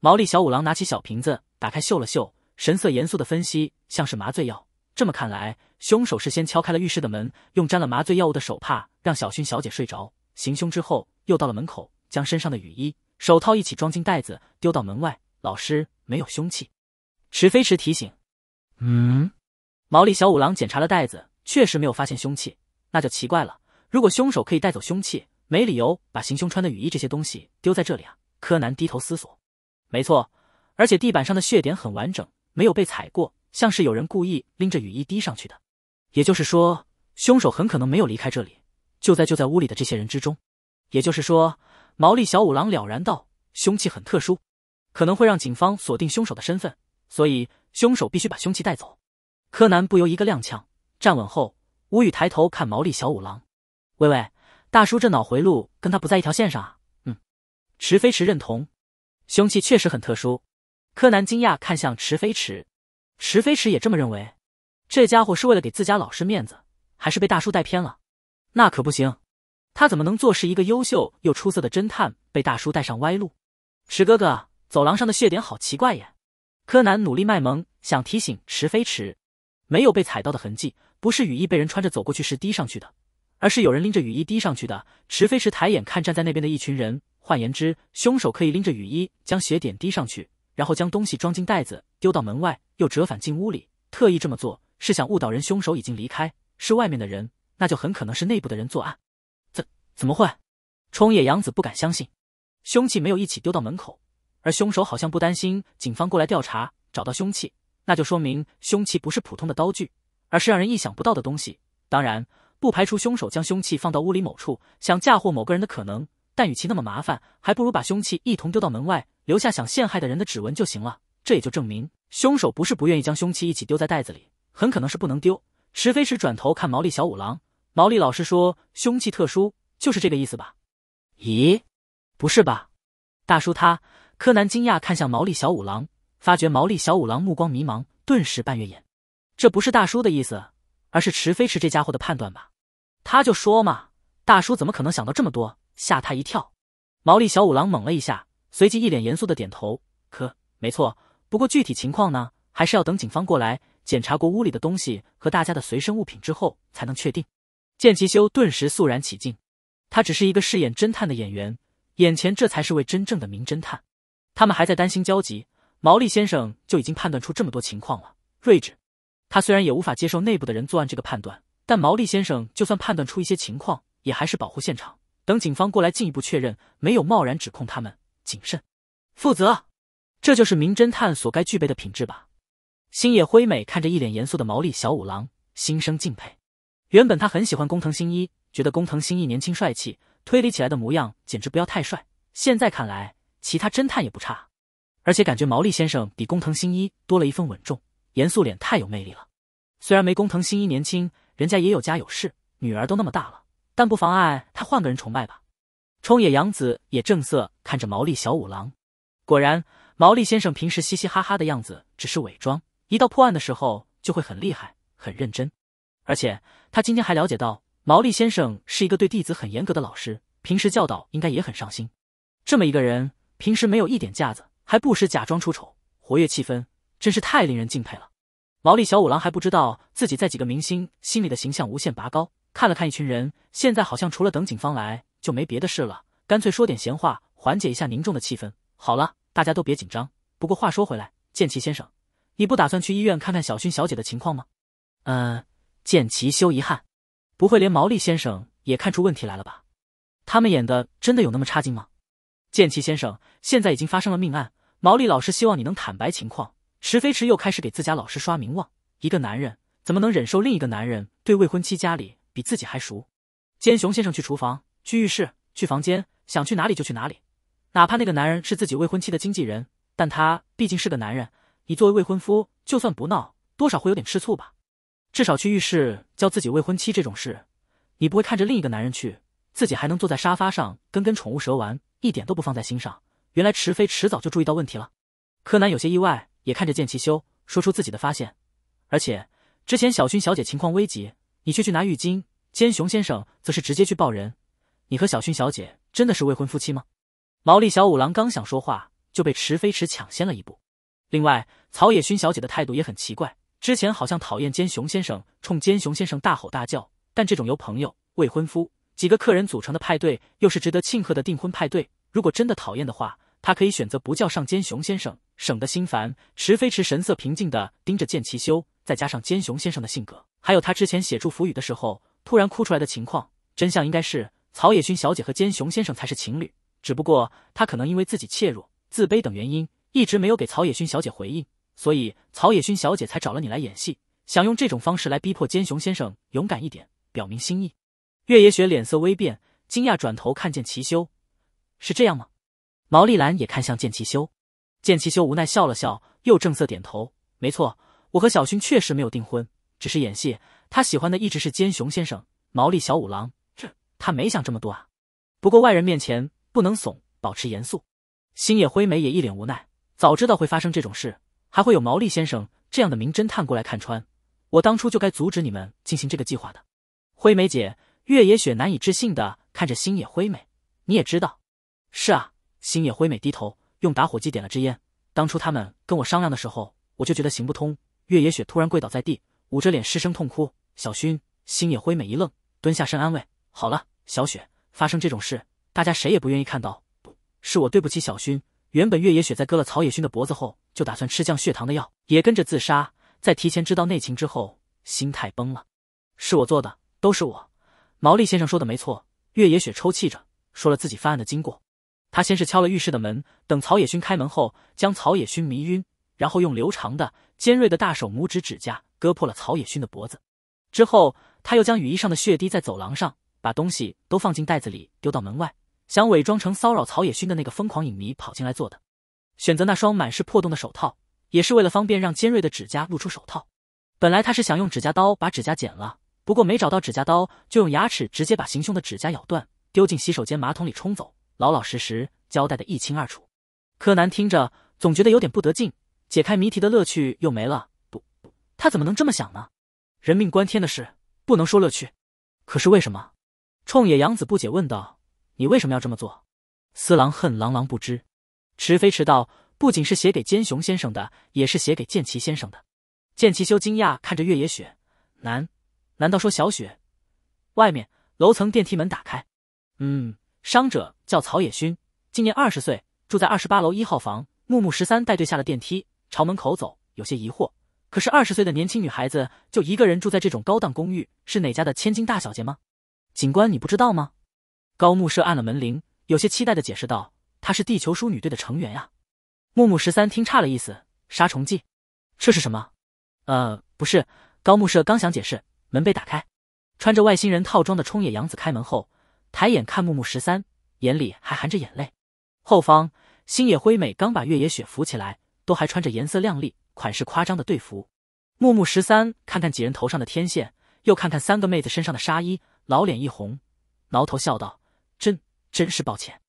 毛利小五郎拿起小瓶子，打开嗅了嗅，神色严肃的分析，像是麻醉药。这么看来，凶手是先敲开了浴室的门，用沾了麻醉药物的手帕让小薰小姐睡着，行凶之后又到了门口。将身上的雨衣、手套一起装进袋子，丢到门外。老师没有凶器。池飞驰提醒：“嗯。”毛利小五郎检查了袋子，确实没有发现凶器，那就奇怪了。如果凶手可以带走凶器，没理由把行凶穿的雨衣这些东西丢在这里啊。柯南低头思索：“没错，而且地板上的血点很完整，没有被踩过，像是有人故意拎着雨衣滴上去的。也就是说，凶手很可能没有离开这里，就在就在屋里的这些人之中。也就是说。”毛利小五郎了然道：“凶器很特殊。”可能会让警方锁定凶手的身份，所以凶手必须把凶器带走。柯南不由一个踉跄，站稳后，无语抬头看毛利小五郎：“喂喂，大叔这脑回路跟他不在一条线上啊？”“嗯。”池飞驰认同，凶器确实很特殊。柯南惊讶看向池飞驰，池飞驰也这么认为。这家伙是为了给自家老师面子，还是被大叔带偏了？那可不行，他怎么能坐视一个优秀又出色的侦探被大叔带上歪路？池哥哥，走廊上的血点好奇怪耶！柯南努力卖萌，想提醒池飞驰，没有被踩到的痕迹，不是雨衣被人穿着走过去时滴上去的，而是有人拎着雨衣滴上去的。池飞驰抬眼看站在那边的一群人，换言之，凶手可以拎着雨衣将血点滴上去，然后将东西装进袋子丢到门外，又折返进屋里，特意这么做。是想误导人，凶手已经离开，是外面的人，那就很可能是内部的人作案。怎怎么会？冲野洋子不敢相信，凶器没有一起丢到门口，而凶手好像不担心警方过来调查，找到凶器，那就说明凶器不是普通的刀具，而是让人意想不到的东西。当然，不排除凶手将凶器放到屋里某处，想嫁祸某个人的可能，但与其那么麻烦，还不如把凶器一同丢到门外，留下想陷害的人的指纹就行了。这也就证明，凶手不是不愿意将凶器一起丢在袋子里。很可能是不能丢。石飞石转头看毛利小五郎，毛利老师说凶器特殊，就是这个意思吧？咦，不是吧？大叔他，柯南惊讶看向毛利小五郎，发觉毛利小五郎目光迷茫，顿时半月眼。这不是大叔的意思，而是池飞驰这家伙的判断吧？他就说嘛，大叔怎么可能想到这么多？吓他一跳。毛利小五郎懵了一下，随即一脸严肃的点头：“可没错，不过具体情况呢，还是要等警方过来。”检查过屋里的东西和大家的随身物品之后，才能确定。剑奇修顿时肃然起敬，他只是一个饰演侦探的演员，眼前这才是位真正的名侦探。他们还在担心焦急，毛利先生就已经判断出这么多情况了。睿智，他虽然也无法接受内部的人作案这个判断，但毛利先生就算判断出一些情况，也还是保护现场，等警方过来进一步确认，没有贸然指控他们，谨慎负责，这就是名侦探所该具备的品质吧。星野辉美看着一脸严肃的毛利小五郎，心生敬佩。原本他很喜欢工藤新一，觉得工藤新一年轻帅气，推理起来的模样简直不要太帅。现在看来，其他侦探也不差，而且感觉毛利先生比工藤新一多了一份稳重，严肃脸太有魅力了。虽然没工藤新一年轻，人家也有家有室，女儿都那么大了，但不妨碍他换个人崇拜吧。冲野洋子也正色看着毛利小五郎，果然，毛利先生平时嘻嘻哈哈的样子只是伪装。一到破案的时候，就会很厉害、很认真，而且他今天还了解到，毛利先生是一个对弟子很严格的老师，平时教导应该也很上心。这么一个人，平时没有一点架子，还不时假装出丑，活跃气氛，真是太令人敬佩了。毛利小五郎还不知道自己在几个明星心里的形象无限拔高，看了看一群人，现在好像除了等警方来，就没别的事了，干脆说点闲话，缓解一下凝重的气氛。好了，大家都别紧张。不过话说回来，剑崎先生。你不打算去医院看看小薰小姐的情况吗？嗯，剑奇修遗憾，不会连毛利先生也看出问题来了吧？他们演的真的有那么差劲吗？剑奇先生，现在已经发生了命案，毛利老师希望你能坦白情况。池飞驰又开始给自家老师刷名望，一个男人怎么能忍受另一个男人对未婚妻家里比自己还熟？坚雄先生去厨房，去浴室，去房间，想去哪里就去哪里，哪怕那个男人是自己未婚妻的经纪人，但他毕竟是个男人。你作为未婚夫，就算不闹，多少会有点吃醋吧？至少去浴室教自己未婚妻这种事，你不会看着另一个男人去，自己还能坐在沙发上跟跟宠物蛇玩，一点都不放在心上。原来池飞迟早就注意到问题了。柯南有些意外，也看着剑奇修说出自己的发现。而且之前小薰小姐情况危急，你却去拿浴巾，坚雄先生则是直接去抱人。你和小薰小姐真的是未婚夫妻吗？毛利小五郎刚想说话，就被池飞池抢先了一步。另外，曹野薰小姐的态度也很奇怪。之前好像讨厌坚雄先生，冲坚雄先生大吼大叫。但这种由朋友、未婚夫、几个客人组成的派对，又是值得庆贺的订婚派对。如果真的讨厌的话，他可以选择不叫上坚雄先生，省得心烦。池飞驰神色平静的盯着剑奇修，再加上坚雄先生的性格，还有他之前写祝福语的时候突然哭出来的情况，真相应该是曹野薰小姐和坚雄先生才是情侣。只不过他可能因为自己怯弱、自卑等原因。一直没有给曹野薰小姐回应，所以曹野薰小姐才找了你来演戏，想用这种方式来逼迫坚雄先生勇敢一点，表明心意。月野雪脸色微变，惊讶转头看见齐修，是这样吗？毛利兰也看向剑齐修，剑七修无奈笑了笑，又正色点头：“没错，我和小薰确实没有订婚，只是演戏。他喜欢的一直是奸雄先生毛利小五郎，这他没想这么多啊。不过外人面前不能怂，保持严肃。”星野辉美也一脸无奈，早知道会发生这种事，还会有毛利先生这样的名侦探过来看穿，我当初就该阻止你们进行这个计划的。灰美姐，月野雪难以置信的看着星野辉美，你也知道？是啊，星野辉美低头。用打火机点了支烟。当初他们跟我商量的时候，我就觉得行不通。月野雪突然跪倒在地，捂着脸失声痛哭。小薰、星野辉美一愣，蹲下身安慰：“好了，小雪，发生这种事，大家谁也不愿意看到。不是我对不起小薰。原本月野雪在割了曹野薰的脖子后，就打算吃降血糖的药，也跟着自杀。在提前知道内情之后，心态崩了。是我做的，都是我。毛利先生说的没错。月野雪抽泣着说了自己犯案的经过。他先是敲了浴室的门，等曹野勋开门后，将曹野勋迷晕，然后用留长的、尖锐的大手拇指指甲割破了曹野勋的脖子。之后，他又将雨衣上的血滴在走廊上，把东西都放进袋子里丢到门外，想伪装成骚扰曹野勋的那个疯狂影迷跑进来做的。选择那双满是破洞的手套，也是为了方便让尖锐的指甲露出手套。本来他是想用指甲刀把指甲剪了，不过没找到指甲刀，就用牙齿直接把行凶的指甲咬断，丢进洗手间马桶里冲走。老老实实交代的一清二楚，柯南听着总觉得有点不得劲，解开谜题的乐趣又没了。不，他怎么能这么想呢？人命关天的事不能说乐趣。可是为什么？冲野洋子不解问道：“你为什么要这么做？”司郎恨郎郎不知。池飞迟到不仅是写给奸雄先生的，也是写给剑崎先生的。剑崎修惊讶看着月野雪，难难道说小雪？外面楼层电梯门打开，嗯。伤者叫曹野勋，今年二十岁，住在二十八楼一号房。木木十三带队下了电梯，朝门口走，有些疑惑。可是二十岁的年轻女孩子就一个人住在这种高档公寓，是哪家的千金大小姐吗？警官，你不知道吗？高木社按了门铃，有些期待的解释道：“她是地球淑女队的成员呀。”木木十三听差了意思，杀虫剂？这是什么？呃，不是。高木社刚想解释，门被打开，穿着外星人套装的冲野洋子开门后。抬眼看木木十三，眼里还含着眼泪。后方星野辉美刚把月野雪扶起来，都还穿着颜色亮丽、款式夸张的队服。木木十三看看几人头上的天线，又看看三个妹子身上的纱衣，老脸一红，挠头笑道：“真真是抱歉，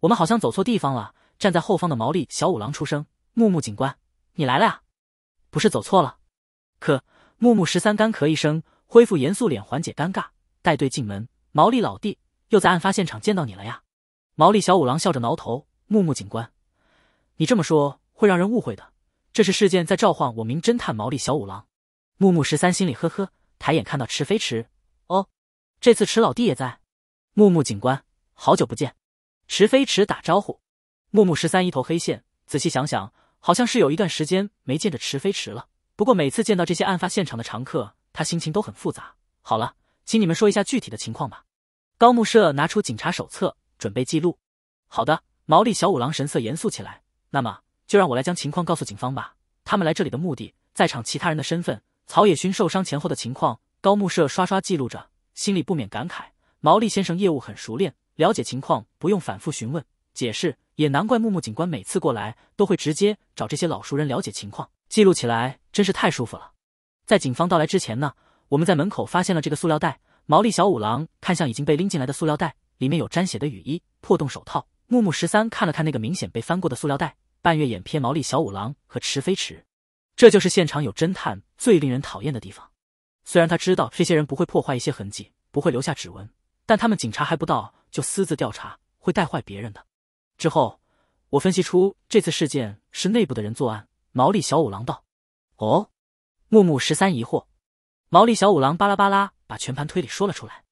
我们好像走错地方了。”站在后方的毛利小五郎出声：“木木警官，你来了呀？不是走错了？”可木木十三干咳一声，恢复严肃脸，缓解尴尬，带队进门。毛利老弟。又在案发现场见到你了呀？毛利小五郎笑着挠头。木木警官，你这么说会让人误会的。这是事件在召唤我名侦探毛利小五郎。木木十三心里呵呵，抬眼看到池飞池，哦，这次池老弟也在。木木警官，好久不见。池飞池打招呼。木木十三一头黑线，仔细想想，好像是有一段时间没见着池飞池了。不过每次见到这些案发现场的常客，他心情都很复杂。好了，请你们说一下具体的情况吧。高木社拿出警察手册，准备记录。好的，毛利小五郎神色严肃起来。那么，就让我来将情况告诉警方吧。他们来这里的目的，在场其他人的身份，曹野勋受伤前后的情况，高木社刷刷记录着，心里不免感慨：毛利先生业务很熟练，了解情况不用反复询问解释。也难怪木木警官每次过来都会直接找这些老熟人了解情况，记录起来真是太舒服了。在警方到来之前呢，我们在门口发现了这个塑料袋。毛利小五郎看向已经被拎进来的塑料袋，里面有沾血的雨衣、破洞手套。木木十三看了看那个明显被翻过的塑料袋，半月眼瞥毛利小五郎和池飞池。这就是现场有侦探最令人讨厌的地方。虽然他知道这些人不会破坏一些痕迹，不会留下指纹，但他们警察还不到就私自调查，会带坏别人的。之后，我分析出这次事件是内部的人作案。毛利小五郎道：“哦。”木木十三疑惑。毛利小五郎巴拉巴拉。把全盘推理说了出来，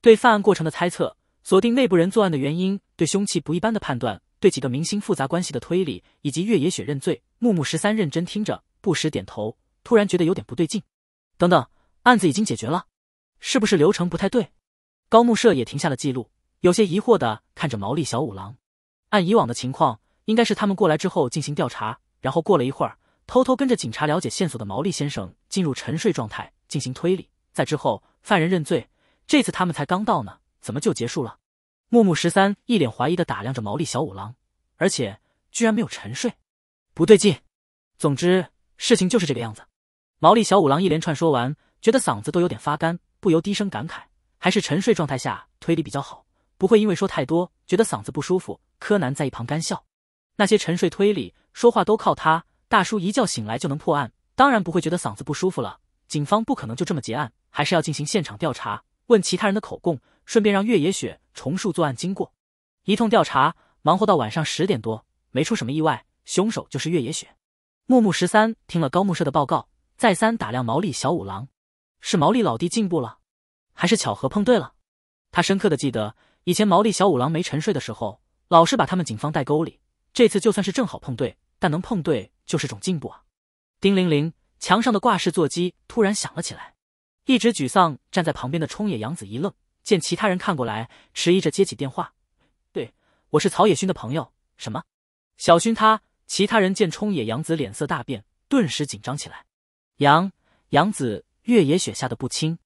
对犯案过程的猜测，锁定内部人作案的原因，对凶器不一般的判断，对几个明星复杂关系的推理，以及月野雪认罪。木木十三认真听着，不时点头，突然觉得有点不对劲。等等，案子已经解决了，是不是流程不太对？高木社也停下了记录，有些疑惑的看着毛利小五郎。按以往的情况，应该是他们过来之后进行调查，然后过了一会儿，偷偷跟着警察了解线索的毛利先生进入沉睡状态进行推理，在之后。犯人认罪，这次他们才刚到呢，怎么就结束了？木木十三一脸怀疑的打量着毛利小五郎，而且居然没有沉睡。不对劲。总之，事情就是这个样子。毛利小五郎一连串说完，觉得嗓子都有点发干，不由低声感慨：还是沉睡状态下推理比较好，不会因为说太多觉得嗓子不舒服。柯南在一旁干笑：那些沉睡推理说话都靠他，大叔一觉醒来就能破案，当然不会觉得嗓子不舒服了。警方不可能就这么结案，还是要进行现场调查，问其他人的口供，顺便让越野雪重述作案经过。一通调查，忙活到晚上十点多，没出什么意外，凶手就是越野雪。木木十三听了高木社的报告，再三打量毛利小五郎，是毛利老弟进步了，还是巧合碰对了？他深刻的记得，以前毛利小五郎没沉睡的时候，老是把他们警方带沟里，这次就算是正好碰对，但能碰对就是种进步啊！叮铃铃。墙上的挂式座机突然响了起来，一直沮丧站在旁边的冲野洋子一愣，见其他人看过来，迟疑着接起电话：“对，我是曹野勋的朋友。什么？小勋他？”其他人见冲野洋子脸色大变，顿时紧张起来。杨杨子越野雪吓得不轻，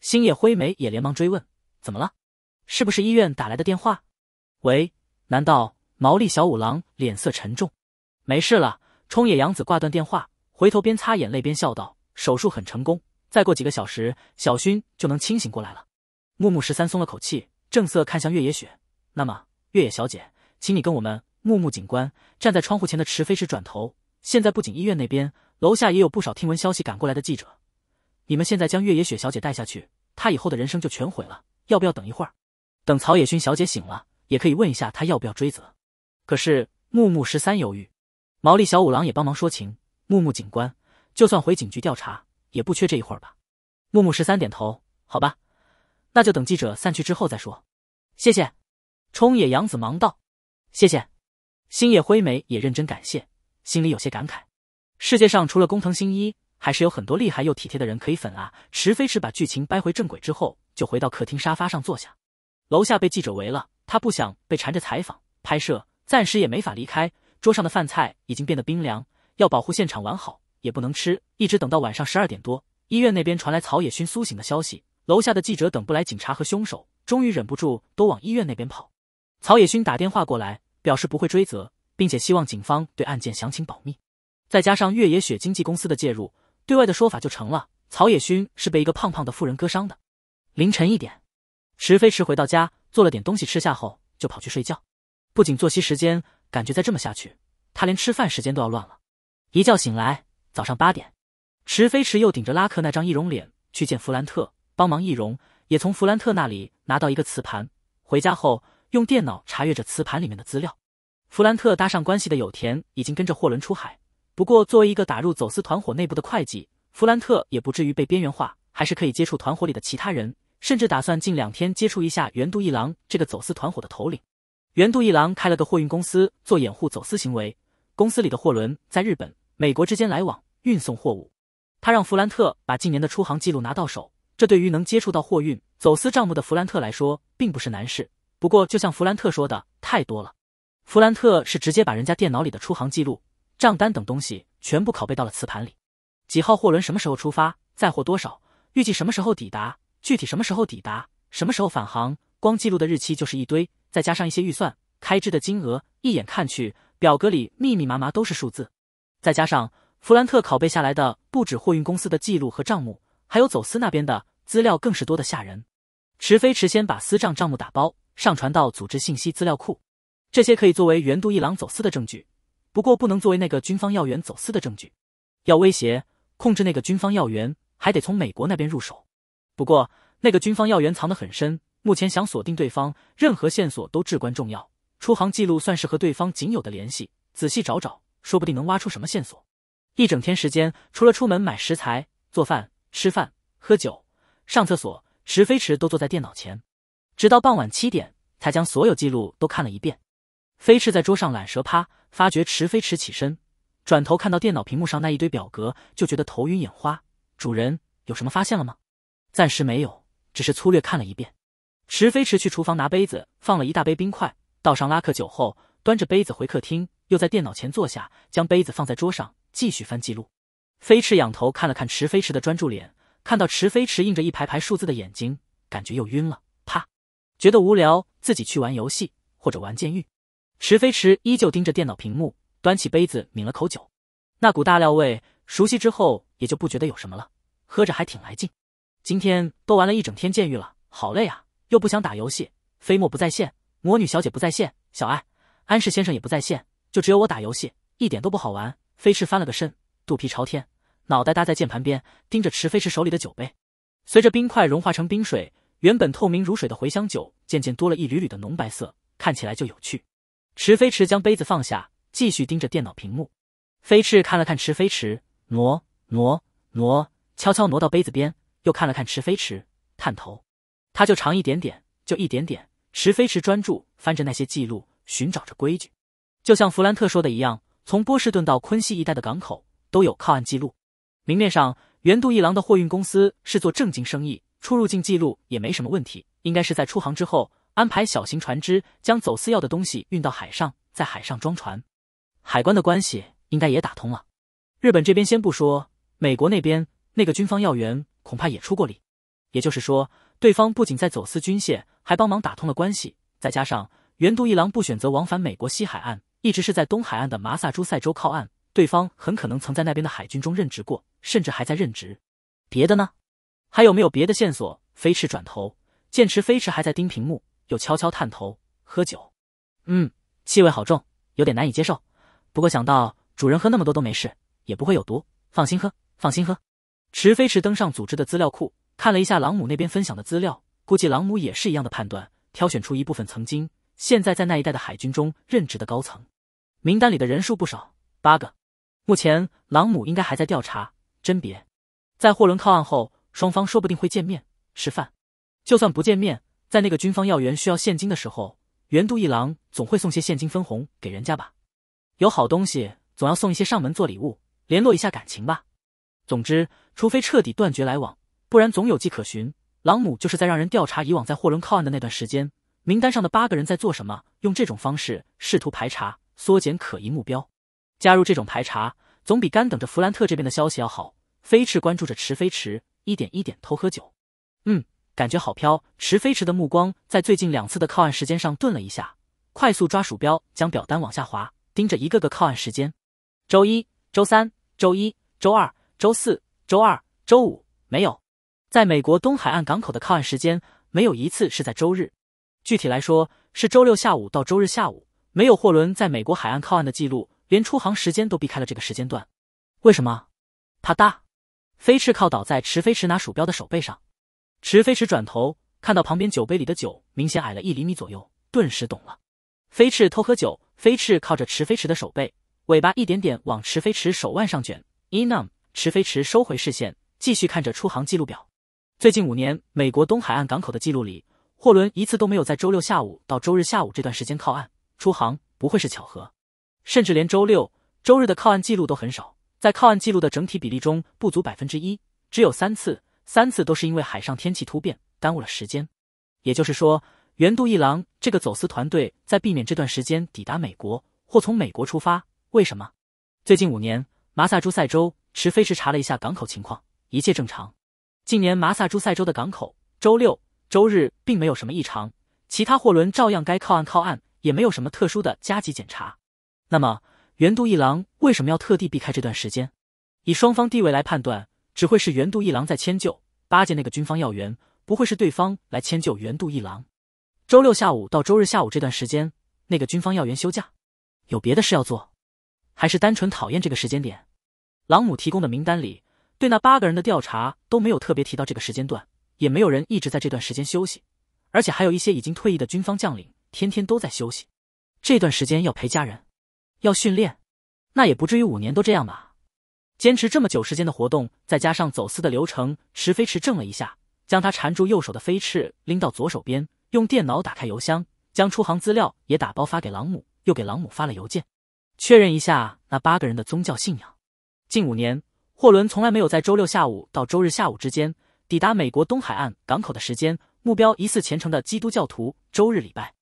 星野灰梅也连忙追问：“怎么了？是不是医院打来的电话？”“喂，难道毛利小五郎脸色沉重？”“没事了。”冲野洋子挂断电话。回头边擦眼泪边笑道：“手术很成功，再过几个小时，小薰就能清醒过来了。”木木十三松了口气，正色看向越野雪：“那么，越野小姐，请你跟我们。”木木警官站在窗户前的池飞驰转头：“现在不仅医院那边，楼下也有不少听闻消息赶过来的记者。你们现在将越野雪小姐带下去，她以后的人生就全毁了。要不要等一会儿？等曹野勋小姐醒了，也可以问一下她要不要追责。”可是木木十三犹豫，毛利小五郎也帮忙说情。木木警官，就算回警局调查，也不缺这一会儿吧？木木十三点头，好吧，那就等记者散去之后再说。谢谢。冲野洋子忙道：“谢谢。”星野灰美也认真感谢，心里有些感慨：世界上除了工藤新一，还是有很多厉害又体贴的人可以粉啊。池飞驰把剧情掰回正轨之后，就回到客厅沙发上坐下。楼下被记者围了，他不想被缠着采访拍摄，暂时也没法离开。桌上的饭菜已经变得冰凉。要保护现场完好，也不能吃，一直等到晚上十二点多，医院那边传来曹野勋苏醒的消息，楼下的记者等不来警察和凶手，终于忍不住都往医院那边跑。曹野勋打电话过来，表示不会追责，并且希望警方对案件详情保密。再加上越野雪经纪公司的介入，对外的说法就成了曹野勋是被一个胖胖的妇人割伤的。凌晨一点，池飞驰回到家，做了点东西吃下后就跑去睡觉。不仅作息时间，感觉再这么下去，他连吃饭时间都要乱了。一觉醒来，早上八点，池飞驰又顶着拉克那张易容脸去见弗兰特，帮忙易容，也从弗兰特那里拿到一个磁盘。回家后，用电脑查阅着磁盘里面的资料。弗兰特搭上关系的有田已经跟着货轮出海，不过作为一个打入走私团伙内部的会计，弗兰特也不至于被边缘化，还是可以接触团伙里的其他人，甚至打算近两天接触一下原度一郎这个走私团伙的头领。原度一郎开了个货运公司，做掩护走私行为，公司里的货轮在日本。美国之间来往运送货物，他让弗兰特把近年的出航记录拿到手。这对于能接触到货运走私账目的弗兰特来说，并不是难事。不过，就像弗兰特说的，太多了。弗兰特是直接把人家电脑里的出航记录、账单等东西全部拷贝到了磁盘里。几号货轮什么时候出发，载货多少，预计什么时候抵达，具体什么时候抵达，什么时候返航，光记录的日期就是一堆，再加上一些预算开支的金额，一眼看去，表格里密密麻麻都是数字。再加上弗兰特拷贝下来的不止货运公司的记录和账目，还有走私那边的资料，更是多的吓人。池飞池先把私账账目打包上传到组织信息资料库，这些可以作为原度一郎走私的证据，不过不能作为那个军方要员走私的证据。要威胁控制那个军方要员，还得从美国那边入手。不过那个军方要员藏得很深，目前想锁定对方，任何线索都至关重要。出航记录算是和对方仅有的联系，仔细找找。说不定能挖出什么线索。一整天时间，除了出门买食材、做饭、吃饭、喝酒、上厕所，池飞驰都坐在电脑前，直到傍晚七点才将所有记录都看了一遍。飞驰在桌上懒蛇趴，发觉池飞驰起身，转头看到电脑屏幕上那一堆表格，就觉得头晕眼花。主人有什么发现了吗？暂时没有，只是粗略看了一遍。池飞驰去厨房拿杯子，放了一大杯冰块，倒上拉克酒后，端着杯子回客厅。又在电脑前坐下，将杯子放在桌上，继续翻记录。飞驰仰头看了看池飞驰的专注脸，看到池飞驰映着一排排数字的眼睛，感觉又晕了。啪，觉得无聊，自己去玩游戏或者玩监狱。池飞驰依旧盯着电脑屏幕，端起杯子抿了口酒，那股大料味熟悉之后也就不觉得有什么了，喝着还挺来劲。今天都玩了一整天监狱了，好累啊，又不想打游戏。飞沫不在线，魔女小姐不在线，小艾、安氏先生也不在线，就只有我打游戏，一点都不好玩。飞翅翻了个身，肚皮朝天，脑袋搭在键盘边，盯着池飞驰手里的酒杯。随着冰块融化成冰水，原本透明如水的茴香酒渐渐多了一缕缕的浓白色，看起来就有趣。池飞池将杯子放下，继续盯着电脑屏幕。飞翅看了看池飞池，挪挪挪，悄悄挪到杯子边，又看了看池飞池，探头，他就长一点点，就一点点。持飞驰专注翻着那些记录，寻找着规矩，就像弗兰特说的一样，从波士顿到昆西一带的港口都有靠岸记录。明面上，原度一郎的货运公司是做正经生意，出入境记录也没什么问题，应该是在出航之后安排小型船只将走私要的东西运到海上，在海上装船。海关的关系应该也打通了。日本这边先不说，美国那边那个军方要员恐怕也出过力，也就是说。对方不仅在走私军械，还帮忙打通了关系。再加上原度一郎不选择往返美国西海岸，一直是在东海岸的麻萨诸塞州靠岸，对方很可能曾在那边的海军中任职过，甚至还在任职。别的呢？还有没有别的线索？飞驰转头，见池飞驰还在盯屏幕，又悄悄探头喝酒。嗯，气味好重，有点难以接受。不过想到主人喝那么多都没事，也不会有毒，放心喝，放心喝。池飞驰登上组织的资料库。看了一下朗姆那边分享的资料，估计朗姆也是一样的判断，挑选出一部分曾经、现在在那一带的海军中任职的高层，名单里的人数不少，八个。目前朗姆应该还在调查甄别，在货轮靠岸后，双方说不定会见面吃饭。就算不见面，在那个军方要员需要现金的时候，原度一郎总会送些现金分红给人家吧。有好东西总要送一些上门做礼物，联络一下感情吧。总之，除非彻底断绝来往。不然总有迹可循。朗姆就是在让人调查以往在货轮靠岸的那段时间，名单上的八个人在做什么，用这种方式试图排查，缩减可疑目标。加入这种排查，总比干等着弗兰特这边的消息要好。飞驰关注着池飞驰，一点一点偷喝酒。嗯，感觉好飘。池飞驰的目光在最近两次的靠岸时间上顿了一下，快速抓鼠标，将表单往下滑，盯着一个个靠岸时间。周一、周三、周一、周二、周四、周二、周五，没有。在美国东海岸港口的靠岸时间没有一次是在周日，具体来说是周六下午到周日下午，没有货轮在美国海岸靠岸的记录，连出航时间都避开了这个时间段。为什么？他大。飞驰靠倒在池飞驰拿鼠标的手背上，池飞驰转头看到旁边酒杯里的酒明显矮了一厘米左右，顿时懂了。飞驰偷喝酒，飞驰靠着池飞驰的手背，尾巴一点点往池飞驰手腕上卷。Enum，池飞驰收回视线，继续看着出航记录表。最近五年，美国东海岸港口的记录里，货轮一次都没有在周六下午到周日下午这段时间靠岸出航，不会是巧合。甚至连周六、周日的靠岸记录都很少，在靠岸记录的整体比例中不足百分之一，只有三次，三次都是因为海上天气突变耽误了时间。也就是说，原度一郎这个走私团队在避免这段时间抵达美国或从美国出发。为什么？最近五年，马萨诸塞州持飞驰查了一下港口情况，一切正常。近年马萨诸塞州的港口，周六、周日并没有什么异常，其他货轮照样该靠岸靠岸，也没有什么特殊的加急检查。那么，原度一郎为什么要特地避开这段时间？以双方地位来判断，只会是原度一郎在迁就巴结那个军方要员，不会是对方来迁就原度一郎。周六下午到周日下午这段时间，那个军方要员休假，有别的事要做，还是单纯讨厌这个时间点？朗姆提供的名单里。对那八个人的调查都没有特别提到这个时间段，也没有人一直在这段时间休息，而且还有一些已经退役的军方将领，天天都在休息。这段时间要陪家人，要训练，那也不至于五年都这样吧？坚持这么久时间的活动，再加上走私的流程，池飞驰怔了一下，将他缠住右手的飞翅拎到左手边，用电脑打开邮箱，将出航资料也打包发给朗姆，又给朗姆发了邮件，确认一下那八个人的宗教信仰。近五年。货轮从来没有在周六下午到周日下午之间抵达美国东海岸港口的时间。目标疑似虔诚的基督教徒，周日礼拜。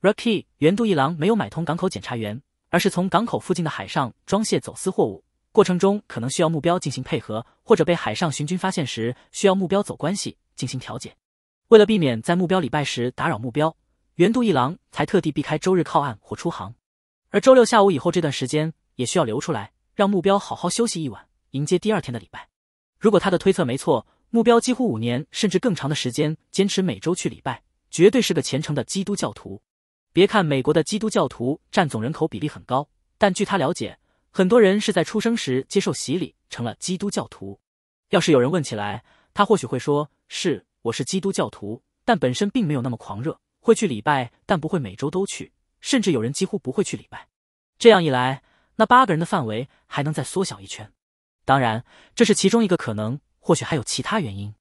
Rocky 原度一郎没有买通港口检查员，而是从港口附近的海上装卸走私货物，过程中可能需要目标进行配合，或者被海上巡军发现时需要目标走关系进行调解。为了避免在目标礼拜时打扰目标，原度一郎才特地避开周日靠岸或出航。而周六下午以后这段时间。也需要留出来，让目标好好休息一晚，迎接第二天的礼拜。如果他的推测没错，目标几乎五年甚至更长的时间坚持每周去礼拜，绝对是个虔诚的基督教徒。别看美国的基督教徒占总人口比例很高，但据他了解，很多人是在出生时接受洗礼成了基督教徒。要是有人问起来，他或许会说：“是，我是基督教徒，但本身并没有那么狂热，会去礼拜，但不会每周都去，甚至有人几乎不会去礼拜。”这样一来，那八个人的范围还能再缩小一圈。当然，这是其中一个可能。或许还有其他原因，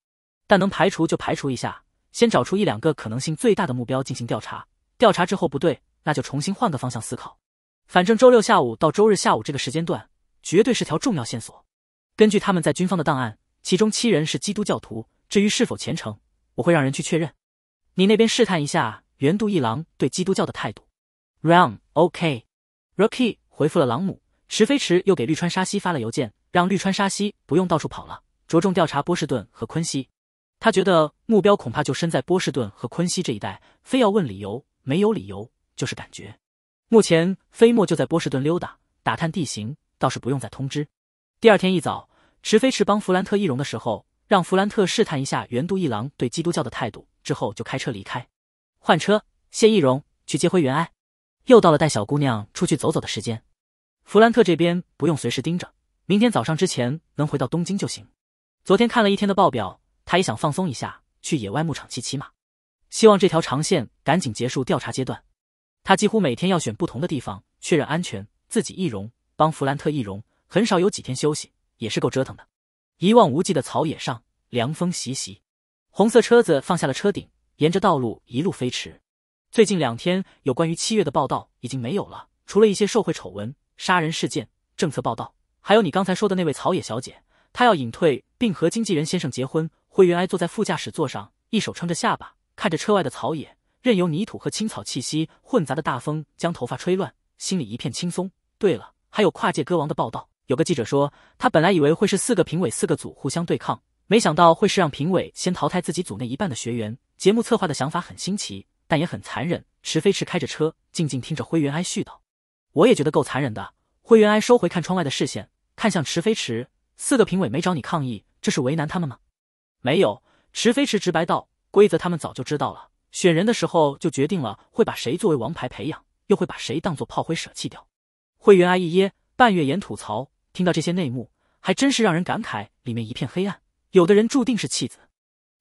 但能排除就排除一下，先找出一两个可能性最大的目标进行调查。调查之后不对，那就重新换个方向思考。反正周六下午到周日下午这个时间段，绝对是条重要线索。根据他们在军方的档案，其中七人是基督教徒。至于是否虔诚，我会让人去确认。你那边试探一下原度一郎对基督教的态度。Ram OK，Rocky 回复了朗姆。石飞驰又给绿川沙希发了邮件，让绿川沙希不用到处跑了。着重调查波士顿和昆西，他觉得目标恐怕就身在波士顿和昆西这一带，非要问理由，没有理由就是感觉。目前飞莫就在波士顿溜达，打探地形，倒是不用再通知。第二天一早，池飞驰帮弗兰特易容的时候，让弗兰特试探一下原度一郎对基督教的态度，之后就开车离开。换车，谢易容去接回原爱。又到了带小姑娘出去走走的时间，弗兰特这边不用随时盯着，明天早上之前能回到东京就行。昨天看了一天的报表，他也想放松一下，去野外牧场骑骑马。希望这条长线赶紧结束调查阶段。他几乎每天要选不同的地方确认安全，自己易容，帮弗兰特易容，很少有几天休息，也是够折腾的。一望无际的草野上，凉风习习，红色车子放下了车顶，沿着道路一路飞驰。最近两天有关于七月的报道已经没有了，除了一些受贿丑闻、杀人事件、政策报道，还有你刚才说的那位草野小姐。她要隐退，并和经纪人先生结婚。灰原哀坐在副驾驶座上，一手撑着下巴，看着车外的草野，任由泥土和青草气息混杂的大风将头发吹乱，心里一片轻松。对了，还有跨界歌王的报道。有个记者说，他本来以为会是四个评委，四个组互相对抗，没想到会是让评委先淘汰自己组内一半的学员。节目策划的想法很新奇，但也很残忍。池飞驰开着车，静静听着灰原哀絮叨。我也觉得够残忍的。灰原哀收回看窗外的视线，看向池飞驰。四个评委没找你抗议，这是为难他们吗？没有，池飞驰直白道：“规则他们早就知道了，选人的时候就决定了会把谁作为王牌培养，又会把谁当做炮灰舍弃掉。”会员阿一噎，半月言吐槽，听到这些内幕，还真是让人感慨，里面一片黑暗。有的人注定是弃子，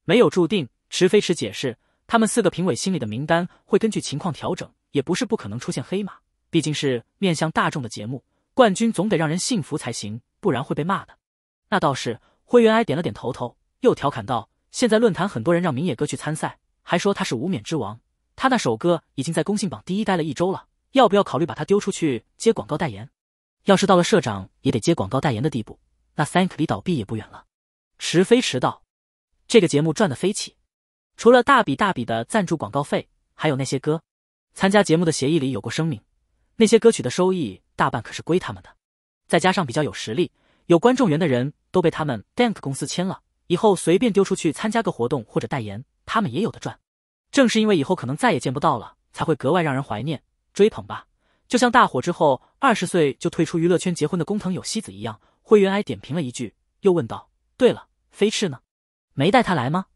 没有注定。池飞驰解释，他们四个评委心里的名单会根据情况调整，也不是不可能出现黑马，毕竟是面向大众的节目，冠军总得让人信服才行，不然会被骂的。那倒是，灰原哀点了点头头，又调侃道：“现在论坛很多人让明野哥去参赛，还说他是无冕之王。他那首歌已经在公信榜第一待了一周了，要不要考虑把他丢出去接广告代言？要是到了社长也得接广告代言的地步，那 Thank 离倒闭也不远了。”迟飞迟到，这个节目赚得飞起，除了大笔大笔的赞助广告费，还有那些歌。参加节目的协议里有过声明，那些歌曲的收益大半可是归他们的，再加上比较有实力。有观众缘的人都被他们 Dank 公司签了，以后随便丢出去参加个活动或者代言，他们也有的赚。正是因为以后可能再也见不到了，才会格外让人怀念追捧吧。就像大火之后二十岁就退出娱乐圈结婚的工藤有希子一样。灰原哀点评了一句，又问道：“对了，飞翅呢？没带他来吗？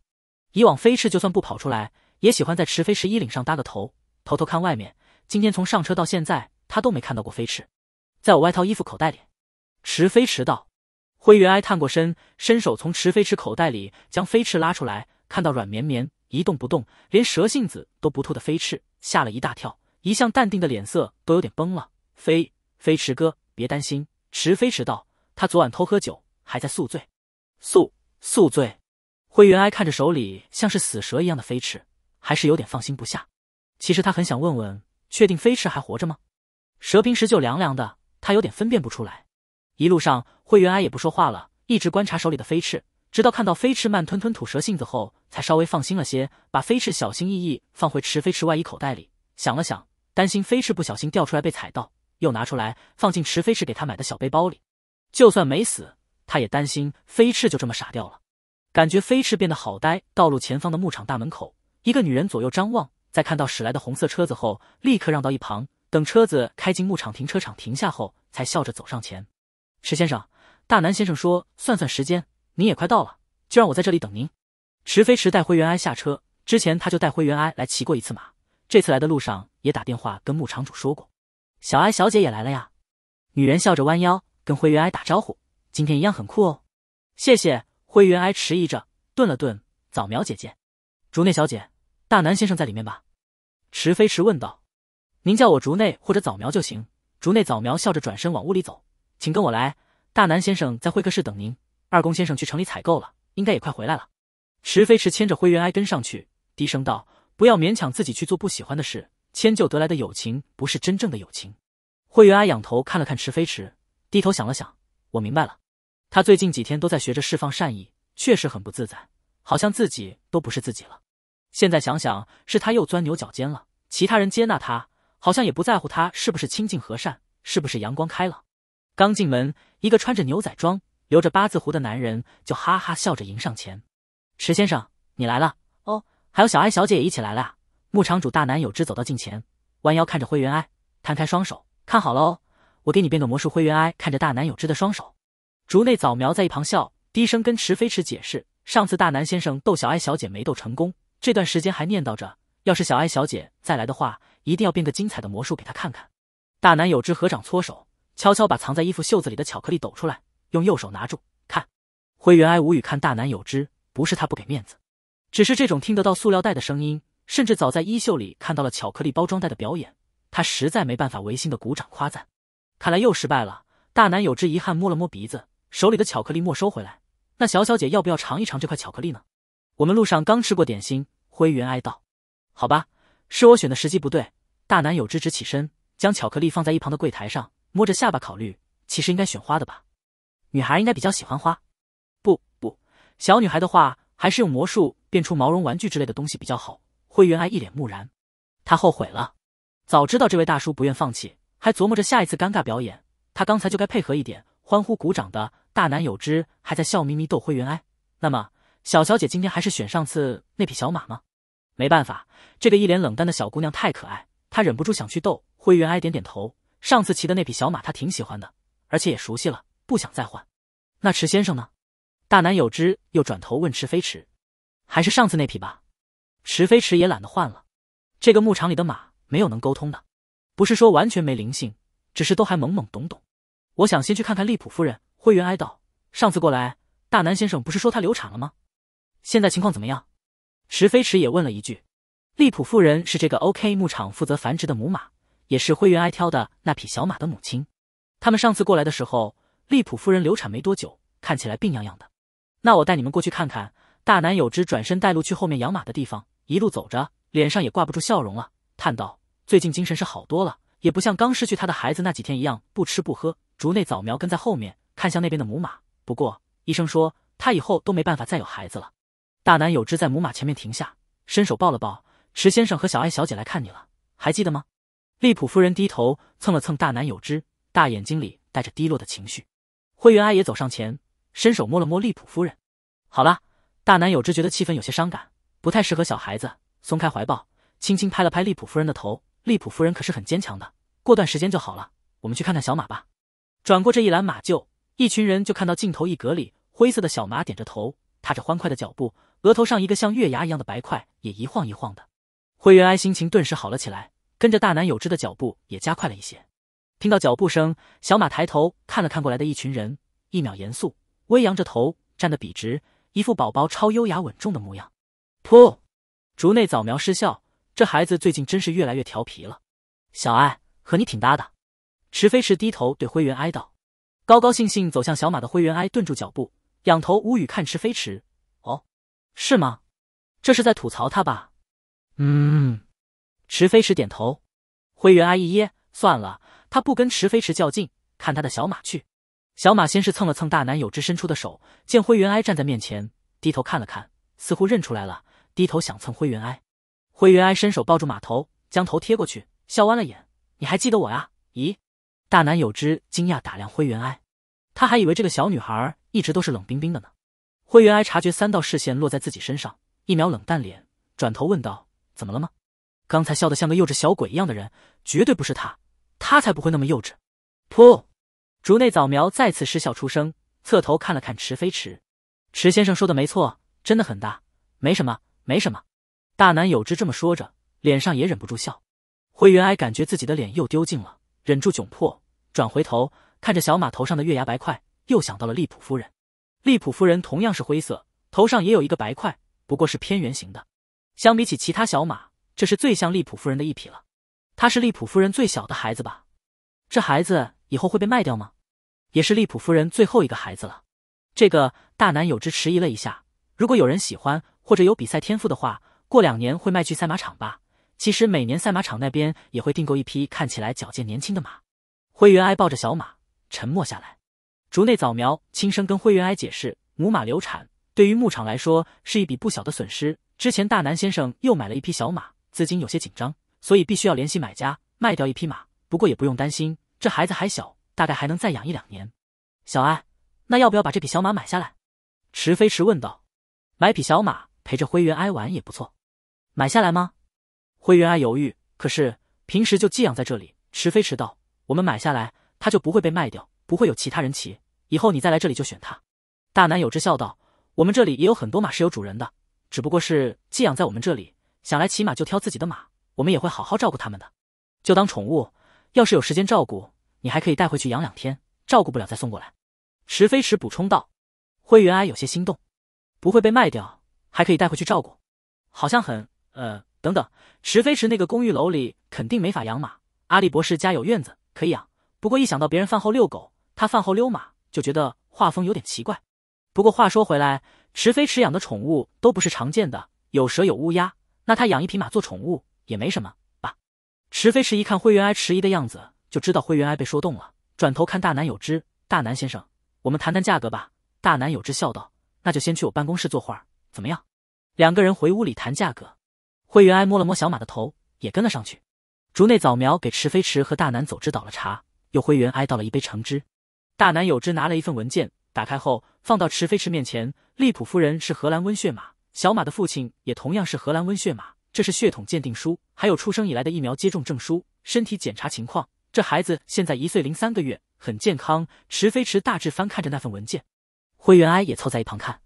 以往飞翅就算不跑出来，也喜欢在池飞石衣领上搭个头，偷偷看外面。今天从上车到现在，他都没看到过飞翅，在我外套衣服口袋里。”池飞驰道，灰原哀探过身，伸手从池飞驰口袋里将飞翅拉出来，看到软绵绵、一动不动，连蛇信子都不吐的飞翅，吓了一大跳，一向淡定的脸色都有点崩了。飞飞驰哥，别担心。池飞驰道，他昨晚偷喝酒，还在宿醉。宿宿醉。灰原哀看着手里像是死蛇一样的飞翅，还是有点放心不下。其实他很想问问，确定飞翅还活着吗？蛇平时就凉凉的，他有点分辨不出来。一路上，灰原哀也不说话了，一直观察手里的飞翅，直到看到飞翅慢吞吞吐蛇信子后，才稍微放心了些，把飞翅小心翼翼放回池飞驰外衣口袋里。想了想，担心飞翅不小心掉出来被踩到，又拿出来放进池飞翅给他买的小背包里。就算没死，他也担心飞翅就这么傻掉了。感觉飞翅变得好呆。道路前方的牧场大门口，一个女人左右张望，在看到驶来的红色车子后，立刻让到一旁，等车子开进牧场停车场停下后，才笑着走上前。池先生，大南先生说，算算时间，您也快到了，就让我在这里等您。池飞驰带灰原哀下车，之前他就带灰原哀来骑过一次马，这次来的路上也打电话跟牧场主说过。小哀小姐也来了呀。女人笑着弯腰跟灰原哀打招呼，今天一样很酷哦。谢谢。灰原哀迟疑着，顿了顿，早苗姐姐，竹内小姐，大南先生在里面吧？池飞驰问道。您叫我竹内或者早苗就行。竹内早苗笑着转身往屋里走，请跟我来。大南先生在会客室等您。二宫先生去城里采购了，应该也快回来了。池飞驰牵着灰原哀跟上去，低声道：“不要勉强自己去做不喜欢的事，迁就得来的友情不是真正的友情。”灰原哀仰头看了看池飞驰，低头想了想，我明白了。他最近几天都在学着释放善意，确实很不自在，好像自己都不是自己了。现在想想，是他又钻牛角尖了。其他人接纳他，好像也不在乎他是不是清静和善，是不是阳光开朗。刚进门，一个穿着牛仔装、留着八字胡的男人就哈哈笑着迎上前：“池先生，你来了哦，还有小哀小姐也一起来了。”牧场主大南有之走到近前，弯腰看着灰原哀，摊开双手：“看好了哦，我给你变个魔术。”灰原哀看着大南有之的双手。竹内早苗在一旁笑，低声跟池飞驰解释：上次大南先生逗小哀小姐没逗成功，这段时间还念叨着，要是小哀小姐再来的话，一定要变个精彩的魔术给他看看。大南有之合掌搓手，悄悄把藏在衣服袖子里的巧克力抖出来，用右手拿住，看。灰原哀无语看大南有之，不是他不给面子，只是这种听得到塑料袋的声音，甚至早在衣袖里看到了巧克力包装袋的表演，他实在没办法违心的鼓掌夸赞。看来又失败了。大南有之遗憾摸了摸鼻子。手里的巧克力没收回来，那小小姐要不要尝一尝这块巧克力呢？我们路上刚吃过点心。灰原哀道：“好吧，是我选的时机不对。”大男有之直起身，将巧克力放在一旁的柜台上，摸着下巴考虑：“其实应该选花的吧？女孩应该比较喜欢花。不不，小女孩的话还是用魔术变出毛绒玩具之类的东西比较好。”灰原哀一脸木然，他后悔了，早知道这位大叔不愿放弃，还琢磨着下一次尴尬表演，他刚才就该配合一点，欢呼鼓掌的。大男有之还在笑眯眯逗灰原哀，那么小小姐今天还是选上次那匹小马吗？没办法，这个一脸冷淡的小姑娘太可爱，她忍不住想去逗灰原哀。点点头，上次骑的那匹小马她挺喜欢的，而且也熟悉了，不想再换。那池先生呢？大南有之又转头问池飞驰，还是上次那匹吧？池飞驰也懒得换了。这个牧场里的马没有能沟通的，不是说完全没灵性，只是都还懵懵懂懂。我想先去看看利普夫人。灰原哀道：“上次过来，大南先生不是说她流产了吗？现在情况怎么样？”石飞驰也问了一句。利普夫人是这个 OK 牧场负责繁殖的母马，也是灰原哀挑的那匹小马的母亲。他们上次过来的时候，利普夫人流产没多久，看起来病怏怏的。那我带你们过去看看。大南有之转身带路去后面养马的地方，一路走着，脸上也挂不住笑容了，叹道：“最近精神是好多了，也不像刚失去他的孩子那几天一样不吃不喝。”竹内早苗跟在后面。看向那边的母马，不过医生说他以后都没办法再有孩子了。大男有之在母马前面停下，伸手抱了抱池先生和小爱小姐来看你了，还记得吗？利普夫人低头蹭了蹭大男有之，大眼睛里带着低落的情绪。灰原哀也走上前，伸手摸了摸利普夫人。好了，大男有之觉得气氛有些伤感，不太适合小孩子，松开怀抱，轻轻拍了拍利普夫人的头。利普夫人可是很坚强的，过段时间就好了。我们去看看小马吧。转过这一栏马厩。一群人就看到镜头一格里，灰色的小马点着头，踏着欢快的脚步，额头上一个像月牙一样的白块也一晃一晃的。灰原哀心情顿时好了起来，跟着大男友之的脚步也加快了一些。听到脚步声，小马抬头看了看过来的一群人，一秒严肃，微扬着头，站得笔直，一副宝宝超优雅稳重的模样。噗！竹内早苗失笑，这孩子最近真是越来越调皮了。小爱和你挺搭的。池飞驰低头对灰原哀道。高高兴兴走向小马的灰原哀顿住脚步，仰头无语看池飞驰。哦，是吗？这是在吐槽他吧？嗯。池飞驰点头。灰原哀一噎，算了，他不跟池飞驰较劲，看他的小马去。小马先是蹭了蹭大男友之伸出的手，见灰原哀站在面前，低头看了看，似乎认出来了，低头想蹭灰原哀。灰原哀伸手抱住马头，将头贴过去，笑弯了眼：“你还记得我呀？”咦？大男友之惊讶打量灰原哀。他还以为这个小女孩一直都是冷冰冰的呢。灰原哀察觉三道视线落在自己身上，一秒冷淡脸，转头问道：“怎么了吗？刚才笑得像个幼稚小鬼一样的人，绝对不是他，他才不会那么幼稚。噗！竹内早苗再次失笑出声，侧头看了看池飞池。池先生说的没错，真的很大，没什么，没什么。大男有之这么说着，脸上也忍不住笑。灰原哀感觉自己的脸又丢尽了，忍住窘迫，转回头看着小马头上的月牙白块，又想到了利普夫人。利普夫人同样是灰色，头上也有一个白块，不过是偏圆形的。相比起其他小马，这是最像利普夫人的一匹了。他是利普夫人最小的孩子吧？这孩子以后会被卖掉吗？也是利普夫人最后一个孩子了。这个大男友之迟疑了一下，如果有人喜欢或者有比赛天赋的话，过两年会卖去赛马场吧。其实每年赛马场那边也会订购一匹看起来矫健年轻的马。灰原哀抱着小马，沉默下来。竹内早苗轻声跟灰原哀解释：母马流产对于牧场来说是一笔不小的损失。之前大南先生又买了一匹小马，资金有些紧张，所以必须要联系买家卖掉一匹马。不过也不用担心，这孩子还小，大概还能再养一两年。小哀。那要不要把这匹小马买下来？池飞驰问道。买匹小马陪着灰原哀玩也不错。买下来吗？灰原哀犹豫。可是平时就寄养在这里。池飞驰道：“我们买下来，它就不会被卖掉，不会有其他人骑。以后你再来这里就选它。”大南有之笑道：“我们这里也有很多马是有主人的，只不过是寄养在我们这里，想来骑马就挑自己的马。我们也会好好照顾他们的，就当宠物。要是有时间照顾，你还可以带回去养两天。照顾不了再送过来。”石飞驰补充道：“灰原哀有些心动，不会被卖掉，还可以带回去照顾，好像很……呃，等等，石飞驰那个公寓楼里肯定没法养马。阿笠博士家有院子可以养，不过一想到别人饭后遛狗，他饭后溜马，就觉得画风有点奇怪。不过话说回来，池飞驰养的宠物都不是常见的，有蛇有乌鸦，那他养一匹马做宠物也没什么吧？”池飞驰一看灰原哀迟疑的样子，就知道灰原哀被说动了，转头看大南有之，大南先生。我们谈谈价格吧。”大男有之笑道，“那就先去我办公室坐会儿，怎么样？”两个人回屋里谈价格。灰原哀摸了摸小马的头，也跟了上去。竹内早苗给池飞驰和大南走之倒了茶，又灰原哀倒了一杯橙汁。大男友之拿了一份文件，打开后放到池飞驰面前。利普夫人是荷兰温血马，小马的父亲也同样是荷兰温血马，这是血统鉴定书，还有出生以来的疫苗接种证书、身体检查情况。这孩子现在一岁零三个月。很健康。池飞驰大致翻看着那份文件，灰原哀也凑在一旁看。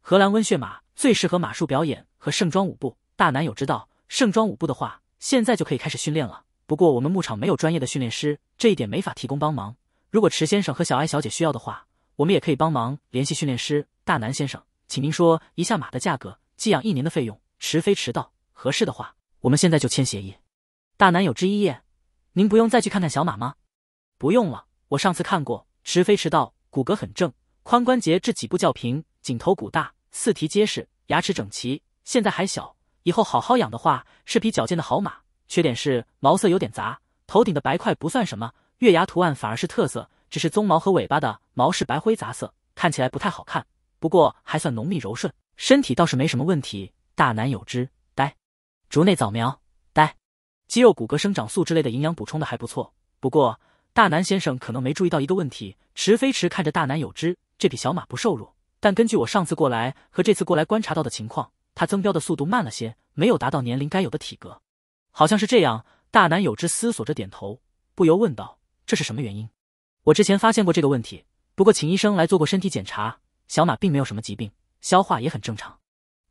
荷兰温血马最适合马术表演和盛装舞步。大男友知道盛装舞步的话，现在就可以开始训练了。不过我们牧场没有专业的训练师，这一点没法提供帮忙。如果池先生和小艾小姐需要的话，我们也可以帮忙联系训练师。大南先生，请您说一下马的价格，寄养一年的费用。池飞驰道：“合适的话，我们现在就签协议。”大南有之一夜，您不用再去看看小马吗？不用了。我上次看过，池飞驰道，骨骼很正，髋关节这几部较平，颈头骨大，四蹄结实，牙齿整齐。现在还小，以后好好养的话，是匹矫健的好马。缺点是毛色有点杂，头顶的白块不算什么，月牙图案反而是特色。只是鬃毛和尾巴的毛是白灰杂色，看起来不太好看。不过还算浓密柔顺，身体倒是没什么问题。大男有之，呆。竹内早苗，呆。肌肉、骨骼、生长素之类的营养补充的还不错，不过。大南先生可能没注意到一个问题。池飞驰看着大南有之，这匹小马不瘦弱，但根据我上次过来和这次过来观察到的情况，它增膘的速度慢了些，没有达到年龄该有的体格。好像是这样。大南有之思索着点头，不由问道：“这是什么原因？”我之前发现过这个问题，不过请医生来做过身体检查，小马并没有什么疾病，消化也很正常。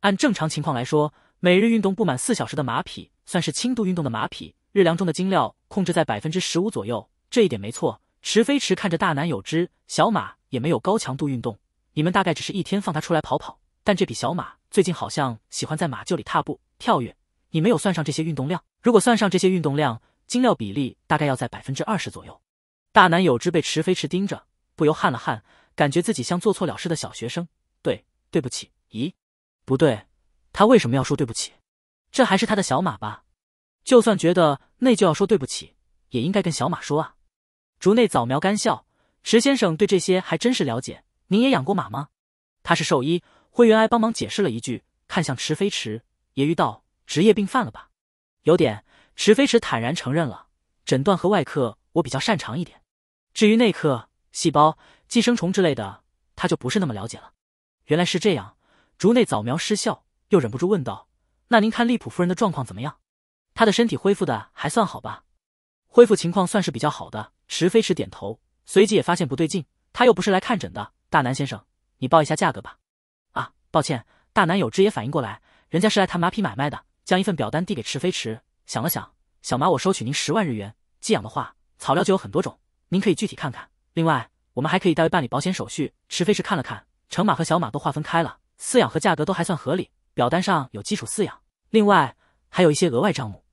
按正常情况来说，每日运动不满四小时的马匹算是轻度运动的马匹，日粮中的精料控制在百分之十五左右。这一点没错。池飞驰看着大男有之，小马也没有高强度运动，你们大概只是一天放它出来跑跑。但这匹小马最近好像喜欢在马厩里踏步、跳跃。你没有算上这些运动量，如果算上这些运动量，精料比例大概要在百分之二十左右。大男友之被池飞驰盯着，不由汗了汗，感觉自己像做错了事的小学生。对，对不起。咦，不对，他为什么要说对不起？这还是他的小马吧？就算觉得内疚，要说对不起，也应该跟小马说啊。竹内早苗干笑，池先生对这些还真是了解。您也养过马吗？他是兽医。灰原哀帮忙解释了一句，看向池飞驰，揶揄道：“职业病犯了吧？”有点。池飞驰坦然承认了，诊断和外科我比较擅长一点，至于内科、细胞、寄生虫之类的，他就不是那么了解了。原来是这样。竹内早苗失笑，又忍不住问道：“那您看利普夫人的状况怎么样？她的身体恢复的还算好吧？”恢复情况算是比较好的。池飞驰点头，随即也发现不对劲，他又不是来看诊的。大南先生，你报一下价格吧。啊，抱歉。大南有之也反应过来，人家是来谈马匹买卖的，将一份表单递给池飞驰，想了想，小马，我收取您十万日元。寄养的话，草料就有很多种，您可以具体看看。另外，我们还可以代为办理保险手续。池飞驰看了看，成马和小马都划分开了，饲养和价格都还算合理。表单上有基础饲养，另外还有一些额外账目。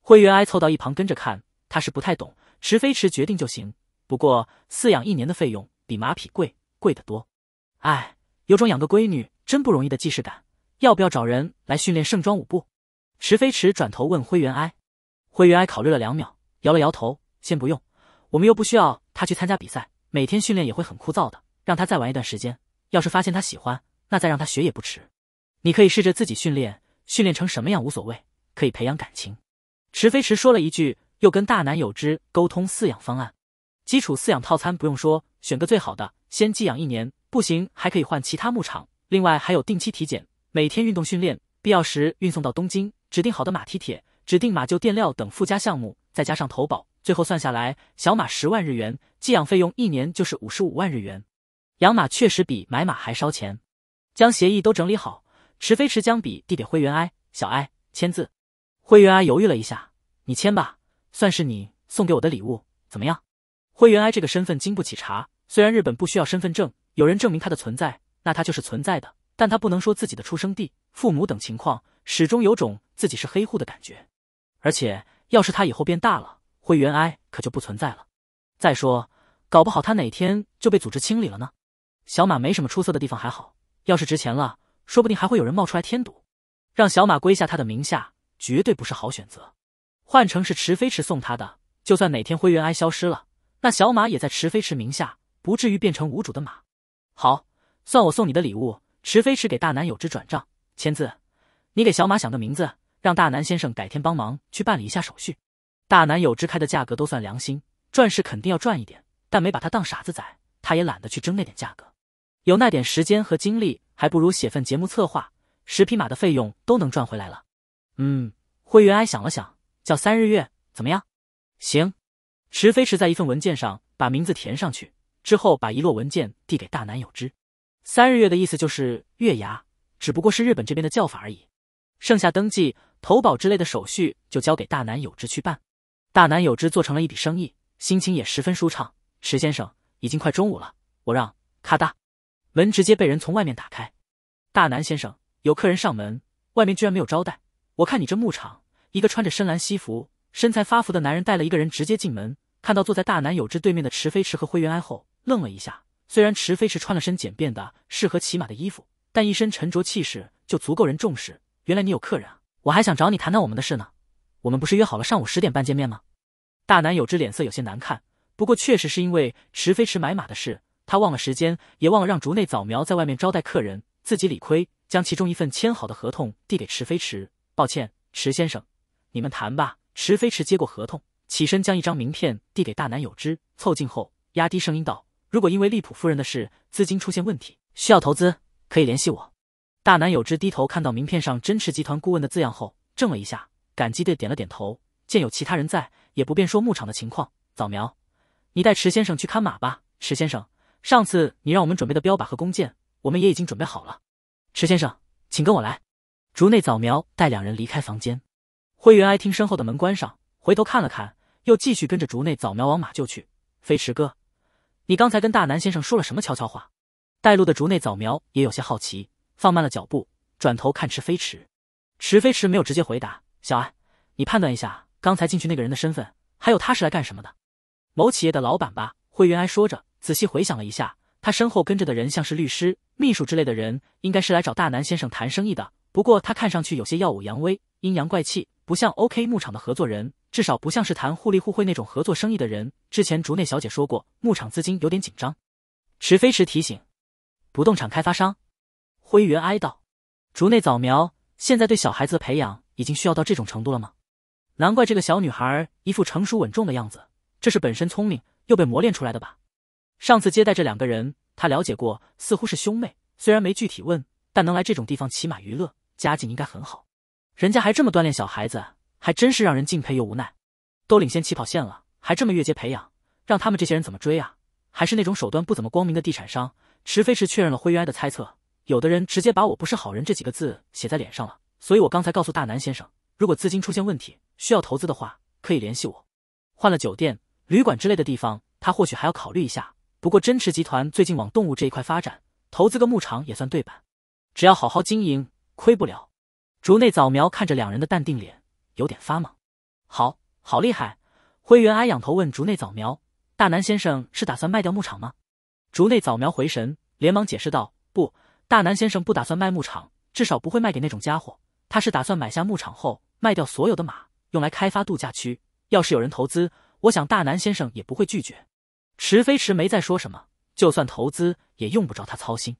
灰原哀凑到一旁跟着看，他是不太懂。池飞驰决定就行，不过饲养一年的费用比马匹贵，贵得多。哎，有种养个闺女真不容易的既视感。要不要找人来训练盛装舞步？池飞驰转头问灰原哀。灰原哀考虑了两秒，摇了摇头，先不用。我们又不需要他去参加比赛，每天训练也会很枯燥的。让他再玩一段时间，要是发现他喜欢，那再让他学也不迟。你可以试着自己训练，训练成什么样无所谓，可以培养感情。池飞驰说了一句。又跟大男友之沟通饲养方案，基础饲养套餐不用说，选个最好的，先寄养一年，不行还可以换其他牧场。另外还有定期体检，每天运动训练，必要时运送到东京，指定好的马蹄铁、指定马厩垫料等附加项目，再加上投保，最后算下来，小马十万日元，寄养费用一年就是五十五万日元。养马确实比买马还烧钱。将协议都整理好，池飞驰将笔递给灰原哀，小哀签字。灰原哀犹豫了一下，你签吧。算是你送给我的礼物，怎么样？灰原哀这个身份经不起查。虽然日本不需要身份证，有人证明他的存在，那他就是存在的。但他不能说自己的出生地、父母等情况，始终有种自己是黑户的感觉。而且，要是他以后变大了，灰原哀可就不存在了。再说，搞不好他哪天就被组织清理了呢？小马没什么出色的地方还好，要是值钱了，说不定还会有人冒出来添堵。让小马归下他的名下，绝对不是好选择。换成是池飞驰送他的，就算哪天灰原哀消失了，那小马也在池飞驰名下，不至于变成无主的马。好，算我送你的礼物。池飞驰给大南有之转账，签字。你给小马想个名字，让大南先生改天帮忙去办理一下手续。大男友之开的价格都算良心，赚是肯定要赚一点，但没把他当傻子宰，他也懒得去争那点价格。有那点时间和精力，还不如写份节目策划，十匹马的费用都能赚回来了。嗯，灰原哀想了想。叫三日月怎么样？行。池飞驰在一份文件上把名字填上去，之后把一摞文件递给大男友之。三日月的意思就是月牙，只不过是日本这边的叫法而已。剩下登记、投保之类的手续就交给大男友之去办。大南有之做成了一笔生意，心情也十分舒畅。池先生，已经快中午了，我让。咔哒，门直接被人从外面打开。大南先生，有客人上门，外面居然没有招待。我看你这牧场。一个穿着深蓝西服、身材发福的男人带了一个人直接进门，看到坐在大南有之对面的池飞驰和灰原哀后，愣了一下。虽然池飞驰穿了身简便的、适合骑马的衣服，但一身沉着气势就足够人重视。原来你有客人啊！我还想找你谈谈我们的事呢。我们不是约好了上午十点半见面吗？大南有之脸色有些难看，不过确实是因为池飞驰买马的事，他忘了时间，也忘了让竹内早苗在外面招待客人，自己理亏，将其中一份签好的合同递给池飞驰。抱歉，池先生。你们谈吧。池飞驰接过合同，起身将一张名片递给大南有之，凑近后压低声音道：“如果因为利普夫人的事资金出现问题，需要投资，可以联系我。”大南有之低头看到名片上“真池集团顾问”的字样后，怔了一下，感激的点了点头。见有其他人在，也不便说牧场的情况。早苗，你带池先生去看马吧。池先生，上次你让我们准备的标靶和弓箭，我们也已经准备好了。池先生，请跟我来。竹内早苗带两人离开房间。灰原哀听身后的门关上，回头看了看，又继续跟着竹内早苗往马厩去。飞驰哥，你刚才跟大南先生说了什么悄悄话？带路的竹内早苗也有些好奇，放慢了脚步，转头看池飞驰。池飞驰没有直接回答。小安，你判断一下刚才进去那个人的身份，还有他是来干什么的？某企业的老板吧。灰原哀说着，仔细回想了一下，他身后跟着的人像是律师、秘书之类的人，应该是来找大南先生谈生意的。不过他看上去有些耀武扬威、阴阳怪气。不像 OK 牧场的合作人，至少不像是谈互利互惠那种合作生意的人。之前竹内小姐说过，牧场资金有点紧张。池飞驰提醒：“不动产开发商。”灰原哀道：“竹内早苗现在对小孩子的培养已经需要到这种程度了吗？难怪这个小女孩一副成熟稳重的样子，这是本身聪明又被磨练出来的吧？上次接待这两个人，他了解过，似乎是兄妹。虽然没具体问，但能来这种地方骑马娱乐，家境应该很好。”人家还这么锻炼小孩子，还真是让人敬佩又无奈。都领先起跑线了，还这么越阶培养，让他们这些人怎么追啊？还是那种手段不怎么光明的地产商？池飞驰确认了灰原哀的猜测，有的人直接把我不是好人这几个字写在脸上了。所以我刚才告诉大南先生，如果资金出现问题，需要投资的话，可以联系我。换了酒店、旅馆之类的地方，他或许还要考虑一下。不过真池集团最近往动物这一块发展，投资个牧场也算对版。只要好好经营，亏不了。竹内早苗看着两人的淡定脸，有点发懵。好，好厉害！灰原哀仰头问竹内早苗：“大南先生是打算卖掉牧场吗？”竹内早苗回神，连忙解释道：“不，大南先生不打算卖牧场，至少不会卖给那种家伙。他是打算买下牧场后卖掉所有的马，用来开发度假区。要是有人投资，我想大南先生也不会拒绝。”池飞驰没再说什么，就算投资也用不着他操心，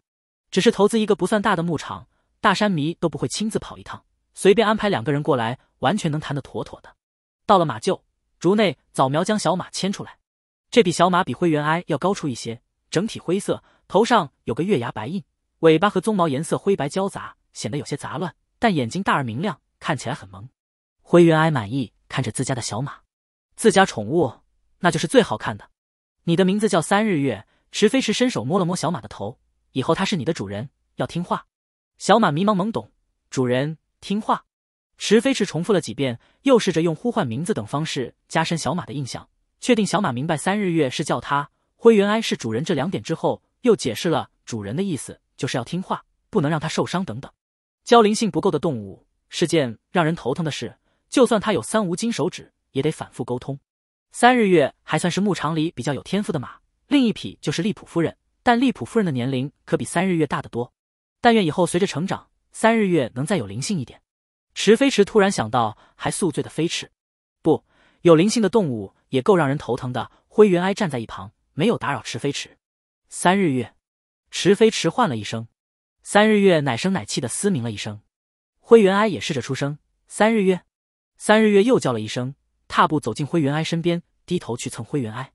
只是投资一个不算大的牧场，大山迷都不会亲自跑一趟，随便安排两个人过来，完全能谈得妥妥的。到了马厩，竹内早苗将小马牵出来，这匹小马比灰原哀要高出一些。整体灰色，头上有个月牙白印，尾巴和鬃毛颜色灰白交杂，显得有些杂乱，但眼睛大而明亮，看起来很萌。灰原哀满意看着自家的小马，自家宠物那就是最好看的。你的名字叫三日月。池飞驰伸手摸了摸小马的头，以后它是你的主人，要听话。小马迷茫懵懂，主人听话。池飞驰重复了几遍，又试着用呼唤名字等方式加深小马的印象，确定小马明白三日月是叫他。灰原哀是主人这两点之后，又解释了主人的意思，就是要听话，不能让他受伤等等。教灵性不够的动物是件让人头疼的事，就算他有三无金手指，也得反复沟通。三日月还算是牧场里比较有天赋的马，另一匹就是利普夫人，但利普夫人的年龄可比三日月大得多。但愿以后随着成长，三日月能再有灵性一点。池飞驰突然想到，还宿醉的飞驰，不有灵性的动物也够让人头疼的。灰原哀站在一旁。没有打扰池飞驰。三日月，池飞驰唤了一声，三日月奶声奶气的嘶鸣了一声。灰原哀也试着出声，三日月，三日月又叫了一声，踏步走进灰原哀身边，低头去蹭灰原哀。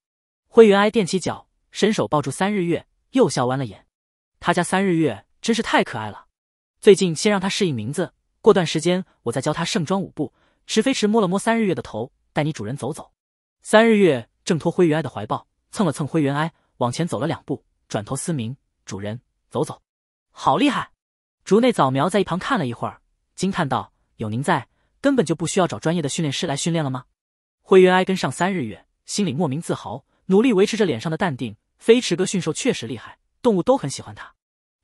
灰原哀踮起脚，伸手抱住三日月，又笑弯了眼。他家三日月真是太可爱了。最近先让他适应名字，过段时间我再教他盛装舞步。池飞驰摸了摸三日月的头，带你主人走走。三日月挣脱灰原哀的怀抱。蹭了蹭灰原哀，往前走了两步，转头嘶鸣：“主人，走走，好厉害！”竹内早苗在一旁看了一会儿，惊叹道：“有您在，根本就不需要找专业的训练师来训练了吗？”灰原哀跟上三日月，心里莫名自豪，努力维持着脸上的淡定。飞驰哥驯兽确实厉害，动物都很喜欢他。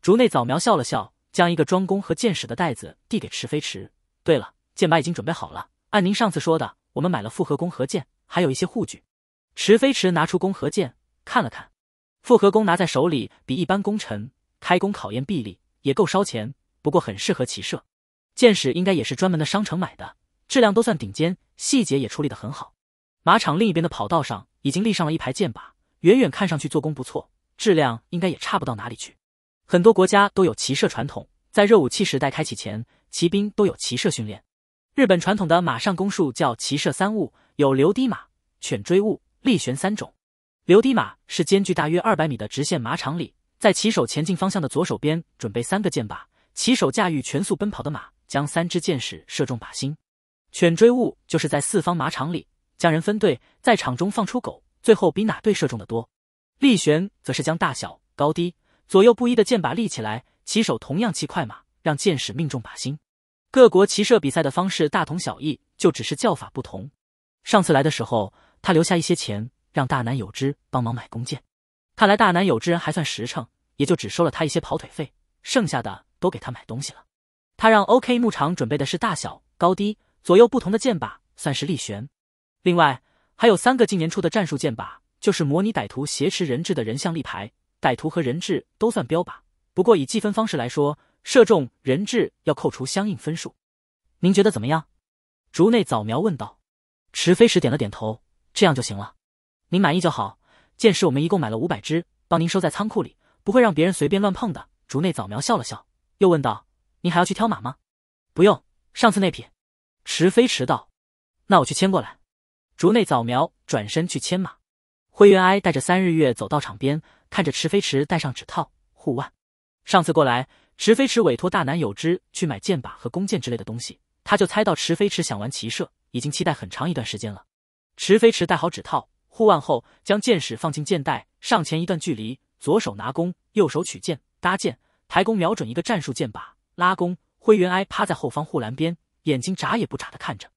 竹内早苗笑了笑，将一个装弓和箭矢的袋子递给池飞驰。对了，箭靶已经准备好了，按您上次说的，我们买了复合弓和箭，还有一些护具。池飞驰拿出弓和箭看了看，复合弓拿在手里比一般弓沉，开弓考验臂力也够烧钱，不过很适合骑射。箭矢应该也是专门的商城买的，质量都算顶尖，细节也处理的很好。马场另一边的跑道上已经立上了一排箭靶，远远看上去做工不错，质量应该也差不到哪里去。很多国家都有骑射传统，在热武器时代开启前，骑兵都有骑射训练。日本传统的马上弓术叫骑射三物，有留低马、犬追物。力旋三种，留低马是间距大约二百米的直线马场里，在骑手前进方向的左手边准备三个箭靶，骑手驾驭全速奔跑的马，将三支箭矢射中靶心。犬追物就是在四方马场里将人分队，在场中放出狗，最后比哪队射中的多。力旋则是将大小、高低、左右不一的箭靶立起来，骑手同样骑快马，让箭矢命中靶心。各国骑射比赛的方式大同小异，就只是叫法不同。上次来的时候。他留下一些钱，让大南有之帮忙买弓箭。看来大南有之人还算实诚，也就只收了他一些跑腿费，剩下的都给他买东西了。他让 OK 牧场准备的是大小、高低、左右不同的箭靶，算是力旋。另外还有三个今年出的战术箭靶，就是模拟歹徒挟持人质的人像立牌。歹徒和人质都算标靶，不过以计分方式来说，射中人质要扣除相应分数。您觉得怎么样？竹内早苗问道。池飞石点了点头。这样就行了，您满意就好。箭矢我们一共买了五百支，帮您收在仓库里，不会让别人随便乱碰的。竹内早苗笑了笑，又问道：“您还要去挑马吗？”“不用，上次那匹。”池飞驰道。“那我去牵过来。”竹内早苗转身去牵马。灰原哀带着三日月走到场边，看着池飞驰戴上指套护腕。上次过来，池飞驰委托大男有之去买箭靶和弓箭之类的东西，他就猜到池飞驰想玩骑射，已经期待很长一段时间了。池飞驰戴好指套，护腕后，将箭矢放进箭袋，上前一段距离，左手拿弓，右手取箭，搭箭，抬弓瞄准一个战术箭靶，拉弓。灰原哀趴在后方护栏边，眼睛眨也不眨的看着。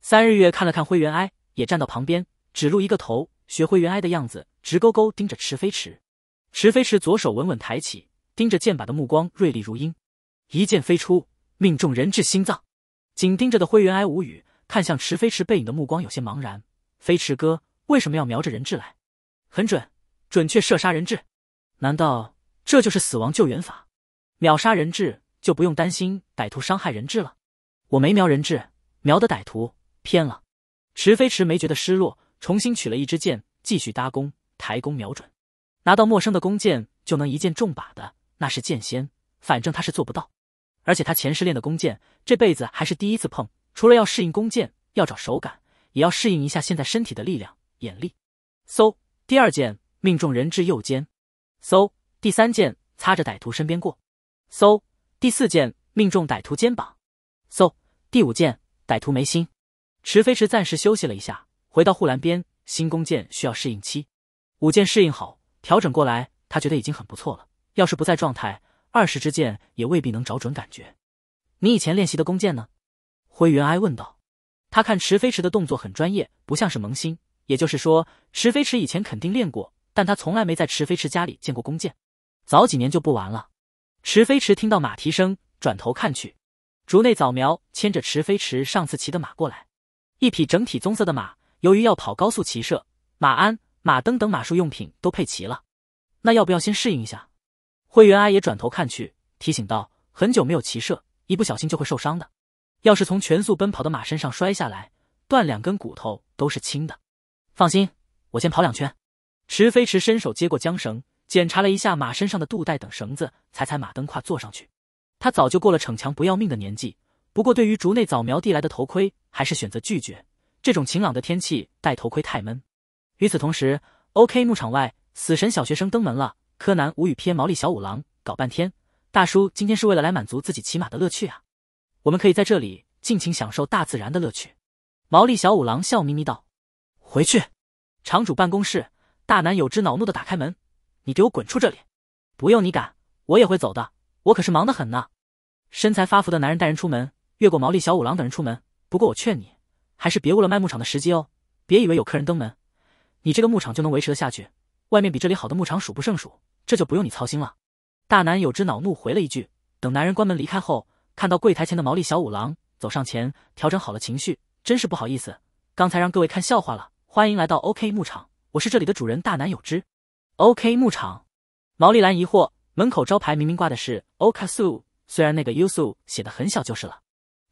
三日月看了看灰原哀，也站到旁边，指路一个头，学灰原哀的样子，直勾勾盯着池飞驰。池飞驰左手稳稳抬起，盯着剑靶的目光锐利如鹰，一剑飞出，命中人质心脏。紧盯着的灰原哀无语，看向池飞驰背影的目光有些茫然。飞驰哥为什么要瞄着人质来？很准，准确射杀人质。难道这就是死亡救援法？秒杀人质？就不用担心歹徒伤害人质了。我没瞄人质，瞄的歹徒偏了。池飞驰没觉得失落，重新取了一支箭，继续搭弓，抬弓瞄准。拿到陌生的弓箭就能一箭中靶的，那是剑仙。反正他是做不到。而且他前世练的弓箭，这辈子还是第一次碰。除了要适应弓箭，要找手感，也要适应一下现在身体的力量、眼力。嗖，第二箭命中人质右肩。嗖，第三箭擦着歹徒身边过。嗖。第四箭命中歹徒肩膀，嗖！第五箭歹徒眉心。池飞驰暂时休息了一下，回到护栏边。新弓箭需要适应期，五箭适应好，调整过来，他觉得已经很不错了。要是不在状态，二十支箭也未必能找准感觉。你以前练习的弓箭呢？灰原哀问道。他看池飞驰的动作很专业，不像是萌新。也就是说，池飞驰以前肯定练过，但他从来没在池飞驰家里见过弓箭，早几年就不玩了。池飞驰听到马蹄声，转头看去，竹内早苗牵着池飞驰上次骑的马过来，一匹整体棕色的马。由于要跑高速骑射，马鞍、马灯等马术用品都配齐了。那要不要先适应一下？灰原哀也转头看去，提醒道：“很久没有骑射，一不小心就会受伤的。要是从全速奔跑的马身上摔下来，断两根骨头都是轻的。放心，我先跑两圈。”池飞驰伸手接过缰绳。检查了一下马身上的肚带等绳子，踩踩马蹬胯坐上去。他早就过了逞强不要命的年纪，不过对于竹内早苗递来的头盔，还是选择拒绝。这种晴朗的天气戴头盔太闷。与此同时，O.K. 牧场外，死神小学生登门了。柯南无语瞥毛利小五郎，搞半天，大叔今天是为了来满足自己骑马的乐趣啊！我们可以在这里尽情享受大自然的乐趣。毛利小五郎笑眯眯道：“回去。”场主办公室，大男有之恼怒的打开门。你给我滚出这里！不用你赶，我也会走的。我可是忙得很呢。身材发福的男人带人出门，越过毛利小五郎等人出门。不过我劝你，还是别误了卖牧场的时机哦。别以为有客人登门，你这个牧场就能维持得下去。外面比这里好的牧场数不胜数，这就不用你操心了。大男有之恼怒回了一句。等男人关门离开后，看到柜台前的毛利小五郎，走上前调整好了情绪，真是不好意思，刚才让各位看笑话了。欢迎来到 OK 牧场，我是这里的主人大男有之。O.K. 牧场，毛利兰疑惑，门口招牌明明挂的是 Okasu，虽然那个 Yusu 写的很小就是了。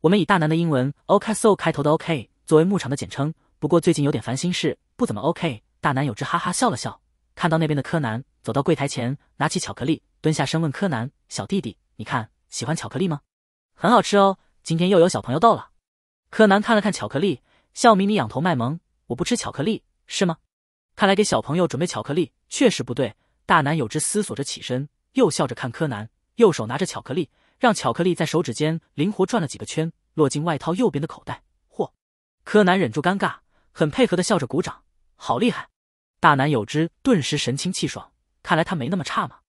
我们以大南的英文 Okasu 开头的 O.K. 作为牧场的简称，不过最近有点烦心事，不怎么 O.K. 大南有只哈哈笑了笑，看到那边的柯南走到柜台前，拿起巧克力，蹲下身问柯南：“小弟弟，你看喜欢巧克力吗？很好吃哦，今天又有小朋友到了。”柯南看了看巧克力，笑眯眯仰头卖萌：“我不吃巧克力，是吗？”看来给小朋友准备巧克力确实不对。大男有之思索着起身，又笑着看柯南，右手拿着巧克力，让巧克力在手指间灵活转了几个圈，落进外套右边的口袋。嚯！柯南忍住尴尬，很配合的笑着鼓掌，好厉害！大男有之顿时神清气爽，看来他没那么差嘛。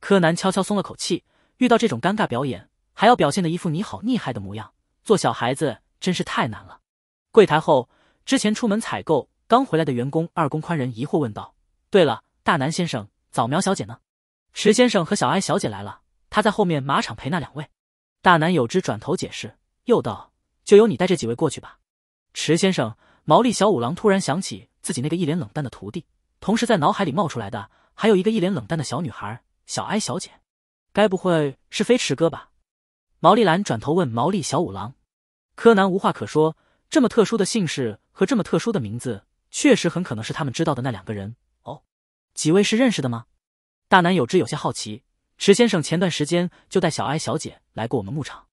柯南悄悄松了口气，遇到这种尴尬表演，还要表现的一副你好厉害的模样，做小孩子真是太难了。柜台后，之前出门采购。刚回来的员工二宫宽人疑惑问道：“对了，大南先生，早苗小姐呢？池先生和小哀小姐来了，他在后面马场陪那两位。”大南有之转头解释，又道：“就由你带这几位过去吧。”池先生，毛利小五郎突然想起自己那个一脸冷淡的徒弟，同时在脑海里冒出来的还有一个一脸冷淡的小女孩小哀小姐，该不会是飞驰哥吧？毛利兰转头问毛利小五郎，柯南无话可说，这么特殊的姓氏和这么特殊的名字。确实很可能是他们知道的那两个人哦，几位是认识的吗？大男有之有些好奇。池先生前段时间就带小哀小姐来过我们牧场，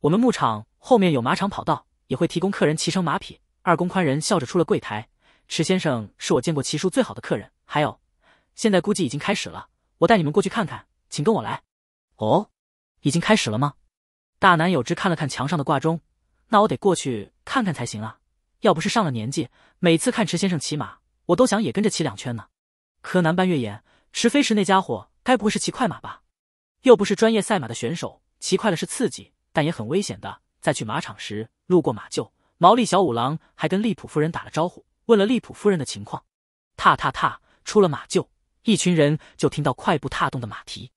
我们牧场后面有马场跑道，也会提供客人骑乘马匹。二宫宽人笑着出了柜台。池先生是我见过骑术最好的客人，还有，现在估计已经开始了，我带你们过去看看，请跟我来。哦，已经开始了吗？大男有之看了看墙上的挂钟，那我得过去看看才行啊。要不是上了年纪，每次看池先生骑马，我都想也跟着骑两圈呢。柯南半月眼，池飞驰那家伙该不会是骑快马吧？又不是专业赛马的选手，骑快了是刺激，但也很危险的。在去马场时，路过马厩，毛利小五郎还跟利普夫人打了招呼，问了利普夫人的情况。踏踏踏，出了马厩，一群人就听到快步踏动的马蹄，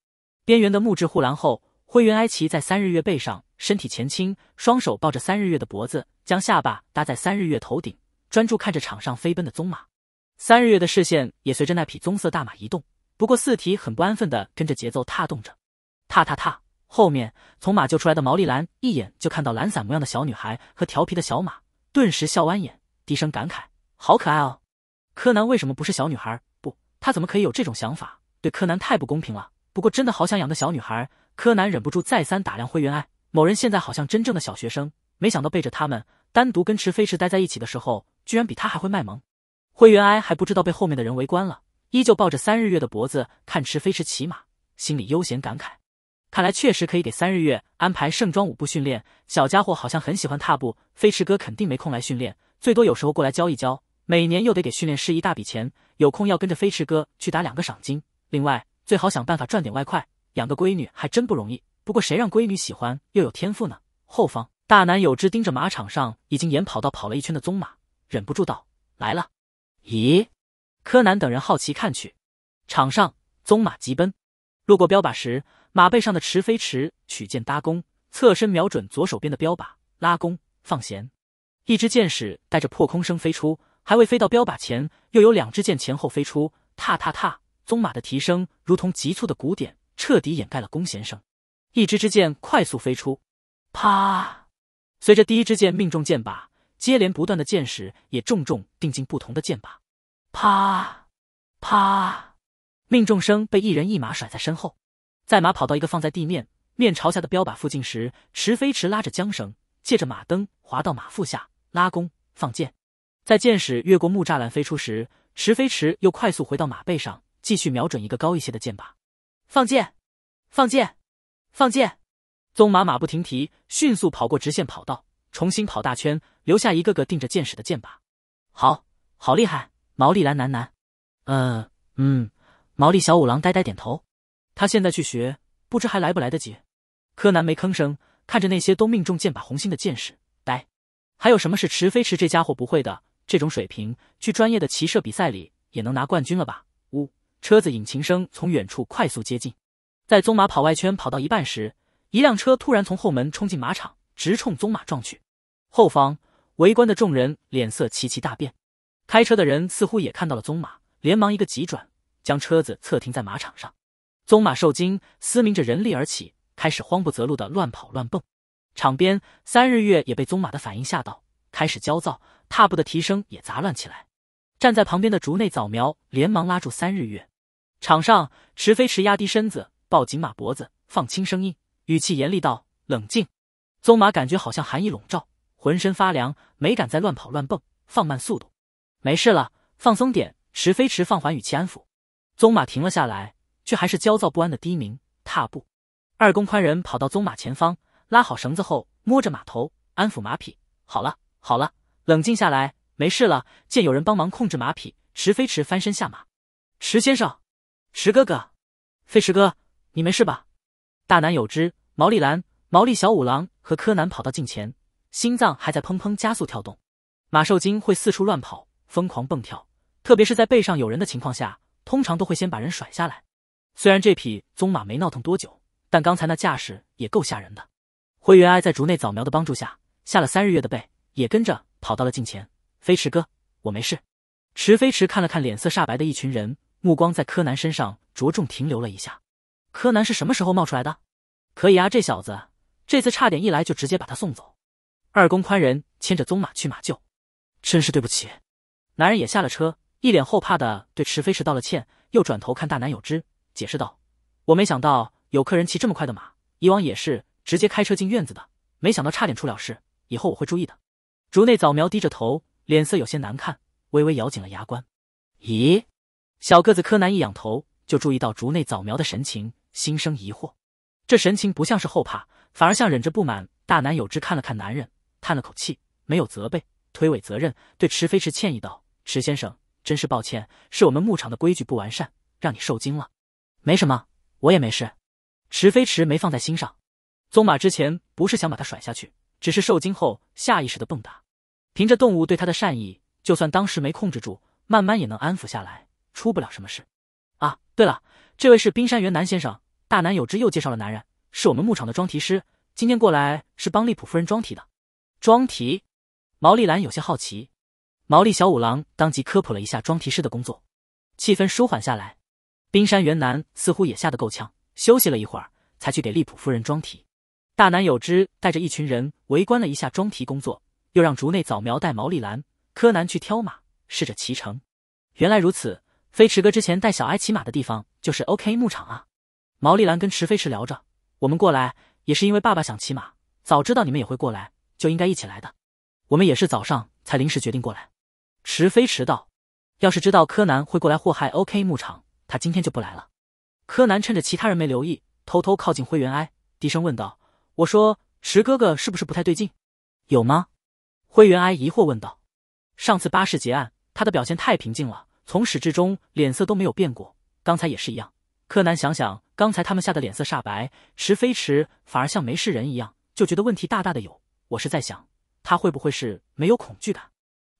边缘的木质护栏后，灰原哀骑在三日月背上，身体前倾，双手抱着三日月的脖子，将下巴搭在三日月头顶，专注看着场上飞奔的棕马。三日月的视线也随着那匹棕色大马移动，不过四蹄很不安分的跟着节奏踏动着。踏踏踏，后面从马厩出来的毛利兰一眼就看到懒散模样的小女孩和调皮的小马，顿时笑弯眼，低声感慨：“好可爱哦。”柯南为什么不是小女孩？不，他怎么可以有这种想法？对柯南太不公平了。不过真的好想养个小女孩，柯南忍不住再三打量灰原哀。某人现在好像真正的小学生，没想到背着他们单独跟池飞驰待在一起的时候，居然比他还会卖萌。灰原哀还不知道被后面的人围观了，依旧抱着三日月的脖子看池飞驰骑马，心里悠闲感慨：看来确实可以给三日月安排盛装舞步训练。小家伙好像很喜欢踏步，飞驰哥肯定没空来训练，最多有时候过来教一教。每年又得给训练师一大笔钱，有空要跟着飞驰哥去打两个赏金。另外，最好想办法赚点外快，养个闺女还真不容易。不过谁让闺女喜欢又有天赋呢？后方大男有之盯着马场上已经沿跑道跑了一圈的棕马，忍不住道：“来了。”咦，柯南等人好奇看去，场上棕马急奔，路过标靶时，马背上的池飞驰取箭搭弓，侧身瞄准左手边的标靶，拉弓放弦，一支箭矢带着破空声飞出，还未飞到标靶前，又有两支箭前后飞出，踏踏踏，棕马的蹄声如同急促的鼓点，彻底掩盖了弓弦声。一支支箭快速飞出，啪，随着第一支箭命中箭靶。接连不断的箭矢也重重钉进不同的箭靶，啪啪，命中声被一人一马甩在身后。在马跑到一个放在地面、面朝下的标靶附近时，池飞驰拉着缰绳，借着马蹬滑到马腹下，拉弓放箭。在箭矢越过木栅栏飞出时，池飞驰又快速回到马背上，继续瞄准一个高一些的箭靶，放箭，放箭，放箭。棕马马不停蹄，迅速跑过直线跑道。重新跑大圈，留下一个个定着箭矢的箭靶。好，好厉害！毛利兰喃喃：“嗯嗯。”毛利小五郎呆呆点头。他现在去学，不知还来不来得及。柯南没吭声，看着那些都命中箭靶红心的箭矢，呆。还有什么是池飞驰这家伙不会的？这种水平，去专业的骑射比赛里也能拿冠军了吧？呜！车子引擎声从远处快速接近，在棕马跑外圈跑到一半时，一辆车突然从后门冲进马场，直冲棕马撞去。后方围观的众人脸色齐齐大变，开车的人似乎也看到了棕马，连忙一个急转，将车子侧停在马场上。棕马受惊，嘶鸣着人力而起，开始慌不择路的乱跑乱蹦。场边三日月也被棕马的反应吓到，开始焦躁，踏步的蹄声也杂乱起来。站在旁边的竹内早苗连忙拉住三日月。场上池飞驰压低身子，抱紧马脖子，放轻声音，语气严厉道：“冷静。”棕马感觉好像寒意笼罩。浑身发凉，没敢再乱跑乱蹦，放慢速度。没事了，放松点。池飞驰放缓语气安抚。棕马停了下来，却还是焦躁不安的低鸣踏步。二宫宽人跑到棕马前方，拉好绳子后，摸着马头，安抚马匹。好了，好了，冷静下来，没事了。见有人帮忙控制马匹，池飞驰翻身下马。池先生，池哥哥，飞驰哥，你没事吧？大男有之、毛利兰、毛利小五郎和柯南跑到近前。心脏还在砰砰加速跳动，马受惊会四处乱跑，疯狂蹦跳，特别是在背上有人的情况下，通常都会先把人甩下来。虽然这匹棕马没闹腾多久，但刚才那架势也够吓人的。灰原哀在竹内早苗的帮助下，下了三日月的背，也跟着跑到了近前。飞驰哥，我没事。池飞驰看了看脸色煞白的一群人，目光在柯南身上着重停留了一下。柯南是什么时候冒出来的？可以啊，这小子这次差点一来就直接把他送走。二宫宽人牵着棕马去马厩，真是对不起。男人也下了车，一脸后怕的对池飞石道了歉，又转头看大男有之，解释道：“我没想到有客人骑这么快的马，以往也是直接开车进院子的，没想到差点出了事，以后我会注意的。”竹内早苗低着头，脸色有些难看，微微咬紧了牙关。咦，小个子柯南一仰头就注意到竹内早苗的神情，心生疑惑，这神情不像是后怕，反而像忍着不满。大男有之看了看男人。叹了口气，没有责备，推诿责任，对池飞驰歉意道：“池先生，真是抱歉，是我们牧场的规矩不完善，让你受惊了。没什么，我也没事。池飞驰没放在心上。宗马之前不是想把他甩下去，只是受惊后下意识的蹦跶。凭着动物对他的善意，就算当时没控制住，慢慢也能安抚下来，出不了什么事。对了，这位是冰山原南先生。大南有之又介绍了男人，是我们牧场的装蹄师，今天过来是帮利普夫人装蹄的。装蹄？毛利兰有些好奇。毛利小五郎当即科普了一下装蹄师的工作，气氛舒缓下来。冰山原南似乎也吓得够呛，休息了一会儿，才去给利普夫人装蹄。大南有之带着一群人围观了一下装蹄工作，又让竹内早苗带毛利兰、柯南去挑马，试着骑乘。原来如此，飞驰哥之前带小哀骑马的地方就是 OK 牧场啊。毛利兰跟池飞驰聊着：“我们过来也是因为爸爸想骑马，早知道你们也会过来，就应该一起来的。我们也是早上才临时决定过来。”池飞驰道：“要是知道柯南会过来祸害 OK 牧场，他今天就不来了。”柯南趁着其他人没留意，偷偷靠近灰原哀，低声问道。我说：“池哥哥是不是不太对劲？有吗？”灰原哀疑惑问道。上次巴士劫案，他的表现太平静了，从始至终脸色都没有变过。刚才也是一样。柯南想想，刚才他们吓得脸色煞白，池飞驰反而像没事人一样，就觉得问题大大的有。我是在想，他会不会是没有恐惧感？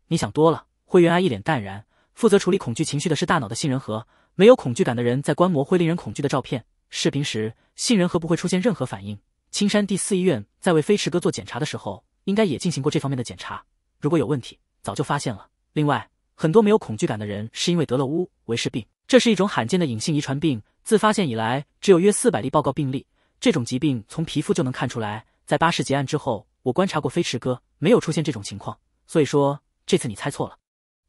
你想多了。灰原哀一脸淡然。负责处理恐惧情绪的是大脑的杏仁核，没有恐惧感的人在观摩会令人恐惧的照片、视频时，杏仁核不会出现任何反应。青山第四医院在为飞驰哥做检查的时候，应该也进行过这方面的检查。如果有问题，早就发现了。另外，很多没有恐惧感的人是因为得了乌维氏病，这是一种罕见的隐性遗传病。自发现以来，只有约四百例报告病例。这种疾病从皮肤就能看出来。在巴士劫案之后，我观察过飞驰哥，没有出现这种情况。所以说，这次你猜错了。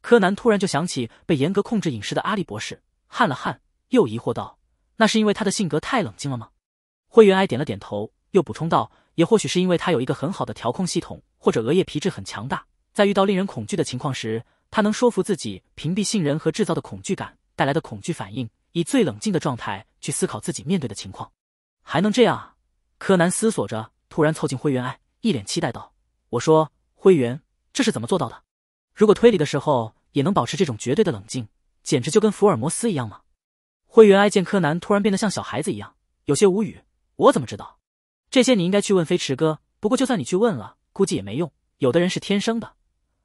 柯南突然就想起被严格控制饮食的阿笠博士，汗了汗，又疑惑道：“那是因为他的性格太冷静了吗？”灰原哀点了点头。又补充道：“也或许是因为他有一个很好的调控系统，或者额叶皮质很强大，在遇到令人恐惧的情况时，他能说服自己屏蔽杏仁和制造的恐惧感带来的恐惧反应，以最冷静的状态去思考自己面对的情况。还能这样？”啊？柯南思索着，突然凑近灰原哀，一脸期待道：“我说，灰原，这是怎么做到的？如果推理的时候也能保持这种绝对的冷静，简直就跟福尔摩斯一样吗？”灰原哀见柯南突然变得像小孩子一样，有些无语：“我怎么知道？”这些你应该去问飞驰哥，不过就算你去问了，估计也没用。有的人是天生的，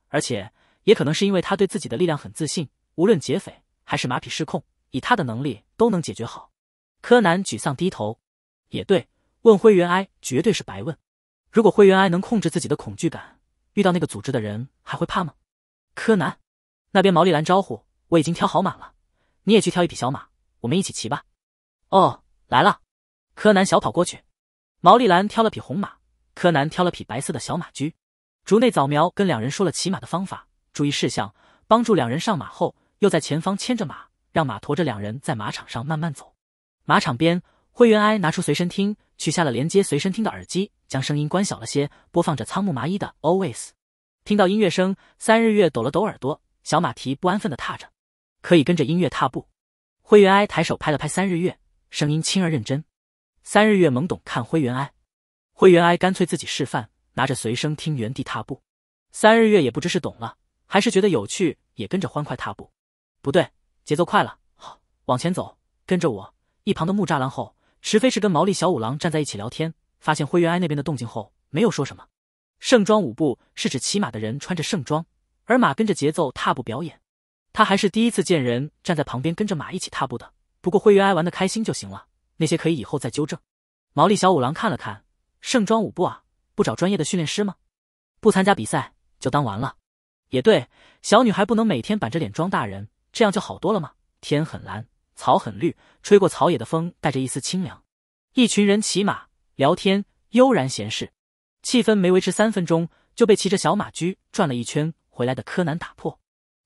而且也可能是因为他对自己的力量很自信，无论劫匪还是马匹失控，以他的能力都能解决好。柯南沮丧低头，也对，问灰原哀绝对是白问。如果灰原哀能控制自己的恐惧感，遇到那个组织的人还会怕吗？柯南，那边毛利兰招呼我已经挑好马了，你也去挑一匹小马，我们一起骑吧。哦，来了。柯南小跑过去。毛利兰挑了匹红马，柯南挑了匹白色的小马驹。竹内早苗跟两人说了骑马的方法、注意事项，帮助两人上马后，又在前方牵着马，让马驮着两人在马场上慢慢走。马场边，灰原哀拿出随身听，取下了连接随身听的耳机，将声音关小了些，播放着仓木麻衣的 Always。听到音乐声，三日月抖了抖耳朵，小马蹄不安分的踏着，可以跟着音乐踏步。灰原哀抬手拍了拍三日月，声音轻而认真。三日月懵懂看灰原哀，灰原哀干脆自己示范，拿着随身听原地踏步。三日月也不知是懂了还是觉得有趣，也跟着欢快踏步。不对，节奏快了，好，往前走，跟着我。一旁的木栅栏后，池飞是跟毛利小五郎站在一起聊天，发现灰原哀那边的动静后，没有说什么。盛装舞步是指骑马的人穿着盛装，而马跟着节奏踏步表演。他还是第一次见人站在旁边跟着马一起踏步的。不过灰原哀玩的开心就行了。那些可以以后再纠正。毛利小五郎看了看，盛装舞步啊，不找专业的训练师吗？不参加比赛就当完了。也对，小女孩不能每天板着脸装大人，这样就好多了吗？天很蓝，草很绿，吹过草野的风带着一丝清凉。一群人骑马聊天，悠然闲适，气氛没维持三分钟，就被骑着小马驹转了一圈回来的柯南打破。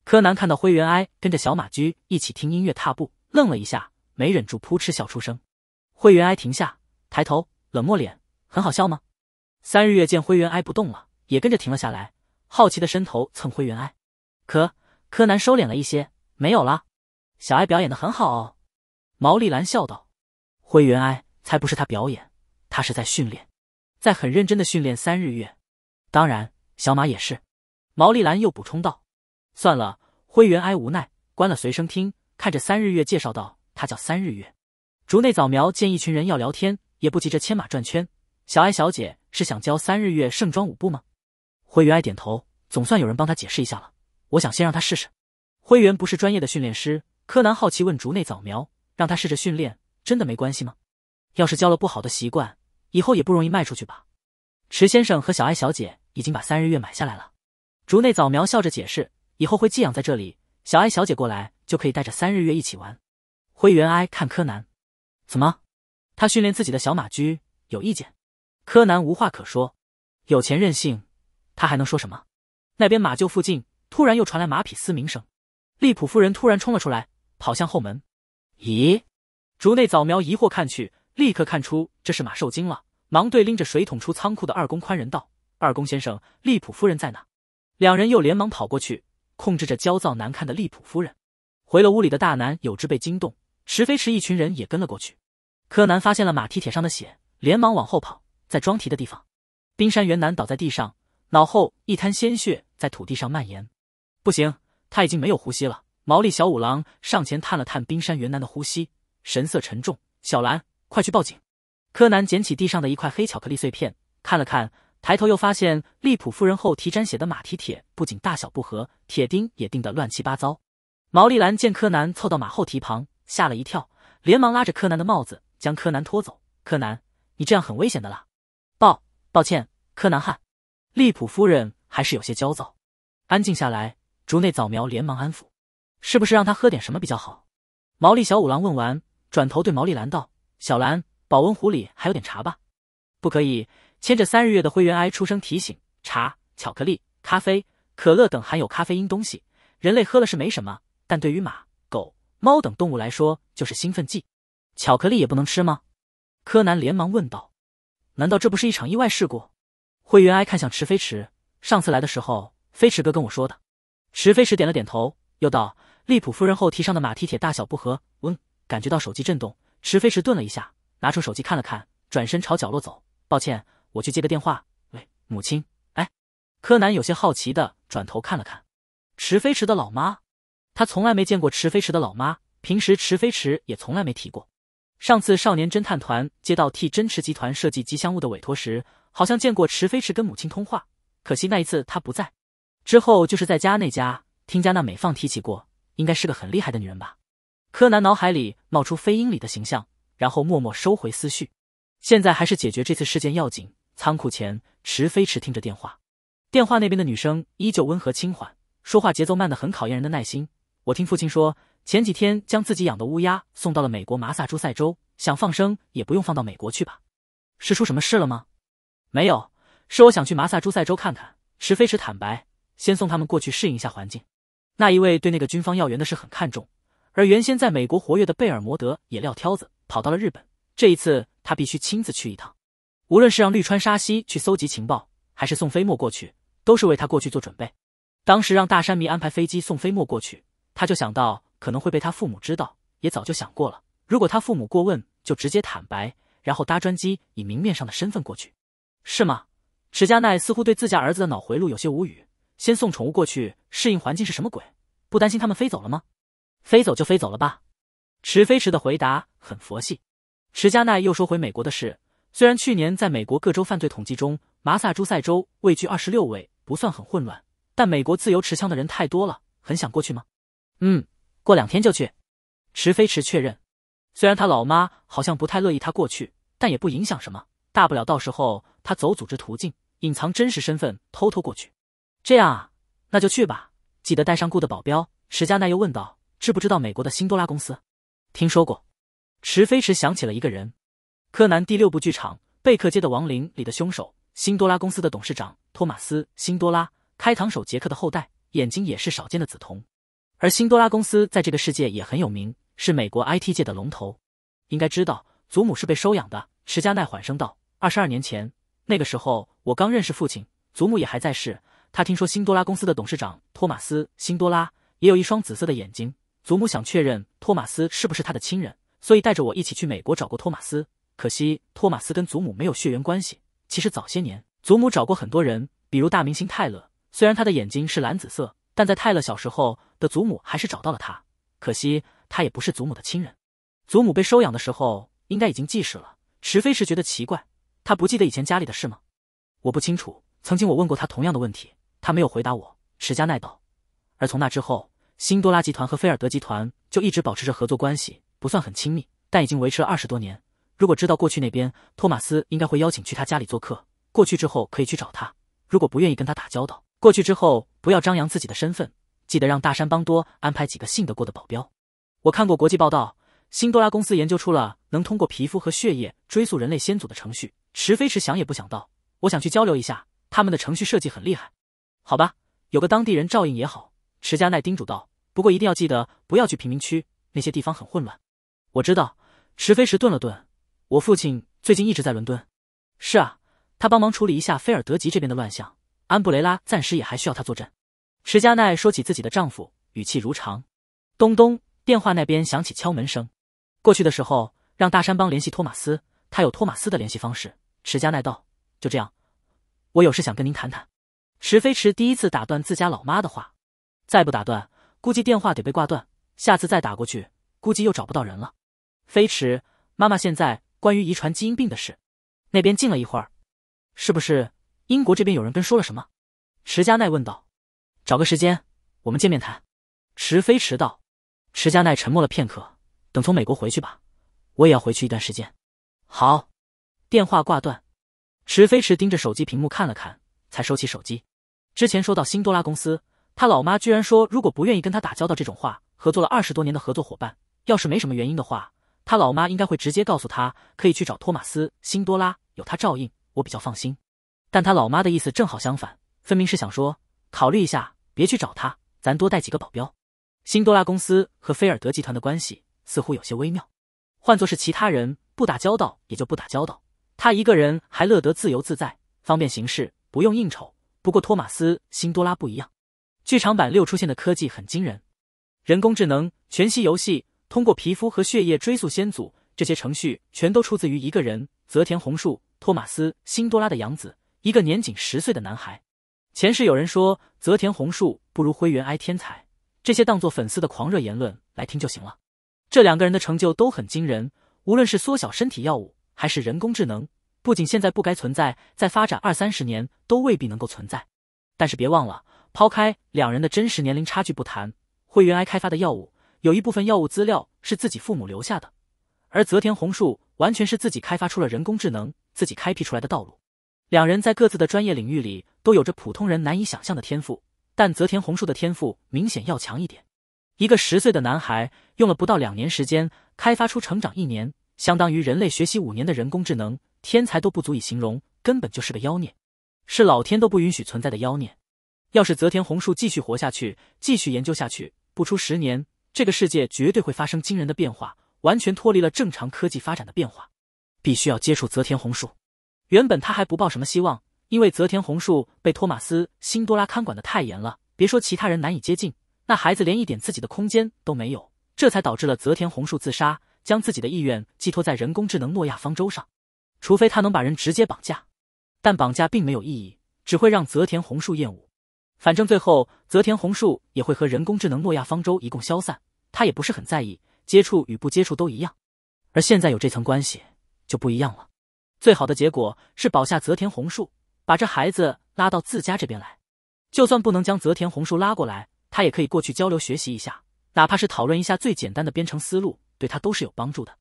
柯南看到灰原哀跟着小马驹一起听音乐踏步，愣了一下，没忍住扑哧笑出声。灰原哀停下，抬头，冷漠脸，很好笑吗？三日月见灰原哀不动了，也跟着停了下来，好奇的伸头蹭灰原哀。可柯南收敛了一些，没有了。小哀表演的很好哦。毛利兰笑道。灰原哀才不是他表演，他是在训练，在很认真的训练三日月。当然，小马也是。毛利兰又补充道。算了，灰原哀无奈，关了随身听，看着三日月介绍道：“他叫三日月。”竹内早苗见一群人要聊天，也不急着牵马转圈。小艾小姐是想教三日月盛装舞步吗？灰原哀点头，总算有人帮他解释一下了。我想先让他试试。灰原不是专业的训练师，柯南好奇问竹内早苗：“让他试着训练，真的没关系吗？要是教了不好的习惯，以后也不容易卖出去吧？”池先生和小艾小姐已经把三日月买下来了。竹内早苗笑着解释：“以后会寄养在这里，小艾小姐过来就可以带着三日月一起玩。”灰原哀看柯南，怎么？他训练自己的小马驹有意见？柯南无话可说，有钱任性，他还能说什么？那边马厩附近突然又传来马匹嘶鸣声，利普夫人突然冲了出来，跑向后门。咦？竹内早苗疑惑看去，立刻看出这是马受惊了，忙对拎着水桶出仓库的二宫宽人道：“二宫先生，利普夫人在哪？”两人又连忙跑过去，控制着焦躁难看的利普夫人。回了屋里的大南有之被惊动，池飞驰一群人也跟了过去。柯南发现了马蹄铁上的血，连忙往后跑，在装蹄的地方，冰山原男倒在地上，脑后一滩鲜血在土地上蔓延。不行，他已经没有呼吸了。毛利小五郎上前探了探冰山原男的呼吸，神色沉重：“小兰，快去报警！”柯南捡起地上的一块黑巧克力碎片，看了看。抬头又发现利普夫人后蹄沾血的马蹄铁不仅大小不合，铁钉也钉得乱七八糟。毛利兰见柯南凑到马后蹄旁，吓了一跳，连忙拉着柯南的帽子将柯南拖走。柯南，你这样很危险的啦！抱抱歉，柯南汉。利普夫人还是有些焦躁。安静下来，竹内早苗连忙安抚：“是不是让他喝点什么比较好？”毛利小五郎问完，转头对毛利兰道：“小兰，保温壶里还有点茶吧？不可以。”牵着三日月的灰原哀出声提醒：“茶、巧克力、咖啡、可乐等含有咖啡因东西，人类喝了是没什么，但对于马、狗、猫等动物来说就是兴奋剂。巧克力也不能吃吗？”柯南连忙问道：“难道这不是一场意外事故？”灰原哀看向池飞驰：“上次来的时候，飞驰哥跟我说的。”池飞驰点了点头，又道：“利普夫人后蹄上的马蹄铁大小不合。”嗯，感觉到手机震动，池飞驰顿了一下，拿出手机看了看，转身朝角落走：“抱歉。”我去接个电话。喂，母亲。哎，柯南有些好奇的转头看了看池飞驰的老妈。他从来没见过池飞驰的老妈，平时池飞驰也从来没提过。上次少年侦探团接到替真池集团设计吉祥物的委托时，好像见过池飞驰跟母亲通话，可惜那一次他不在。之后就是在家那家听家那美放提起过，应该是个很厉害的女人吧？柯南脑海里冒出飞鹰里的形象，然后默默收回思绪。现在还是解决这次事件要紧。仓库前，池飞驰听着电话，电话那边的女生依旧温和轻缓，说话节奏慢的很，考验人的耐心。我听父亲说，前几天将自己养的乌鸦送到了美国马萨诸塞州，想放生也不用放到美国去吧？是出什么事了吗？没有，是我想去马萨诸塞州看看。池飞驰坦白，先送他们过去适应一下环境。那一位对那个军方要员的事很看重，而原先在美国活跃的贝尔摩德也撂挑子，跑到了日本。这一次他必须亲自去一趟。无论是让绿川沙希去搜集情报，还是送飞沫过去，都是为他过去做准备。当时让大山弥安排飞机送飞沫过去，他就想到可能会被他父母知道，也早就想过了。如果他父母过问，就直接坦白，然后搭专机以明面上的身份过去，是吗？池佳奈似乎对自家儿子的脑回路有些无语。先送宠物过去适应环境是什么鬼？不担心他们飞走了吗？飞走就飞走了吧。池飞驰的回答很佛系。池佳奈又说回美国的事。虽然去年在美国各州犯罪统计中，马萨诸塞州位居二十六位，不算很混乱，但美国自由持枪的人太多了，很想过去吗？嗯，过两天就去。池飞驰确认，虽然他老妈好像不太乐意他过去，但也不影响什么，大不了到时候他走组织途径，隐藏真实身份，偷偷过去。这样啊，那就去吧，记得带上雇的保镖。池佳奈又问道：“知不知道美国的辛多拉公司？”听说过。池飞驰想起了一个人。柯南第六部剧场《贝克街的亡灵》里的凶手，辛多拉公司的董事长托马斯·辛多拉，开膛手杰克的后代，眼睛也是少见的紫瞳。而辛多拉公司在这个世界也很有名，是美国 IT 界的龙头。应该知道，祖母是被收养的。池佳奈缓声道：“二十二年前，那个时候我刚认识父亲，祖母也还在世。他听说辛多拉公司的董事长托马斯·辛多拉也有一双紫色的眼睛，祖母想确认托马斯是不是他的亲人，所以带着我一起去美国找过托马斯。”可惜托马斯跟祖母没有血缘关系。其实早些年，祖母找过很多人，比如大明星泰勒。虽然他的眼睛是蓝紫色，但在泰勒小时候的祖母还是找到了他。可惜他也不是祖母的亲人。祖母被收养的时候，应该已经记事了。池飞时觉得奇怪，他不记得以前家里的事吗？我不清楚。曾经我问过他同样的问题，他没有回答我。池加奈道。而从那之后，辛多拉集团和菲尔德集团就一直保持着合作关系，不算很亲密，但已经维持了二十多年。如果知道过去那边，托马斯应该会邀请去他家里做客。过去之后可以去找他。如果不愿意跟他打交道，过去之后不要张扬自己的身份，记得让大山帮多安排几个信得过的保镖。我看过国际报道，辛多拉公司研究出了能通过皮肤和血液追溯人类先祖的程序。池飞驰想也不想到，我想去交流一下，他们的程序设计很厉害。好吧，有个当地人照应也好。池佳奈叮嘱道：“不过一定要记得不要去贫民区，那些地方很混乱。”我知道。池飞驰顿了顿：“我父亲最近一直在伦敦。”“是啊，他帮忙处理一下菲尔德吉这边的乱象。安布雷拉暂时也还需要他坐镇。”池佳奈说起自己的丈夫，语气如常。咚咚，电话那边响起敲门声。过去的时候，让大山帮联系托马斯，他有托马斯的联系方式。池加奈道：“就这样，我有事想跟您谈谈。”池飞驰第一次打断自家老妈的话。再不打断，估计电话得被挂断。下次再打过去，估计又找不到人了。飞驰，妈妈，现在关于遗传基因病的事，那边静了一会儿，是不是英国这边有人跟说了什么？池加奈问道。找个时间，我们见面谈。池飞驰道。池加奈沉默了片刻，等从美国回去吧，我也要回去一段时间。好，电话挂断。池飞驰盯着手机屏幕看了看，才收起手机。之前说到辛多拉公司。他老妈居然说，如果不愿意跟他打交道，这种话，合作了二十多年的合作伙伴，要是没什么原因的话，他老妈应该会直接告诉他，可以去找托马斯·辛多拉，有他照应，我比较放心。但他老妈的意思正好相反，分明是想说，考虑一下，别去找他，咱多带几个保镖。辛多拉公司和菲尔德集团的关系似乎有些微妙，换作是其他人，不打交道也就不打交道，他一个人还乐得自由自在，方便行事，不用应酬。不过托马斯·辛多拉不一样。剧场版六出现的科技很惊人，人工智能、全息游戏、通过皮肤和血液追溯先祖，这些程序全都出自于一个人——泽田宏树，托马斯·辛多拉的养子，一个年仅十岁的男孩。前世有人说泽田宏树不如灰原哀天才，这些当做粉丝的狂热言论来听就行了。这两个人的成就都很惊人，无论是缩小身体药物，还是人工智能，不仅现在不该存在，在发展二三十年都未必能够存在。但是别忘了。抛开两人的真实年龄差距不谈，灰原哀开发的药物有一部分药物资料是自己父母留下的，而泽田宏树完全是自己开发出了人工智能，自己开辟出来的道路。两人在各自的专业领域里都有着普通人难以想象的天赋，但泽田宏树的天赋明显要强一点。一个十岁的男孩用了不到两年时间开发出成长一年，相当于人类学习五年的人工智能，天才都不足以形容，根本就是个妖孽，是老天都不允许存在的妖孽。要是泽田宏树继续活下去，继续研究下去，不出十年，这个世界绝对会发生惊人的变化，完全脱离了正常科技发展的变化。必须要接触泽田宏树。原本他还不抱什么希望，因为泽田宏树被托马斯·辛多拉看管的太严了，别说其他人难以接近，那孩子连一点自己的空间都没有，这才导致了泽田宏树自杀，将自己的意愿寄托在人工智能诺亚方舟上。除非他能把人直接绑架，但绑架并没有意义，只会让泽田宏树厌恶。反正最后，泽田宏树也会和人工智能诺亚方舟一共消散，他也不是很在意，接触与不接触都一样。而现在有这层关系就不一样了。最好的结果是保下泽田宏树，把这孩子拉到自家这边来。就算不能将泽田宏树拉过来，他也可以过去交流学习一下，哪怕是讨论一下最简单的编程思路，对他都是有帮助的。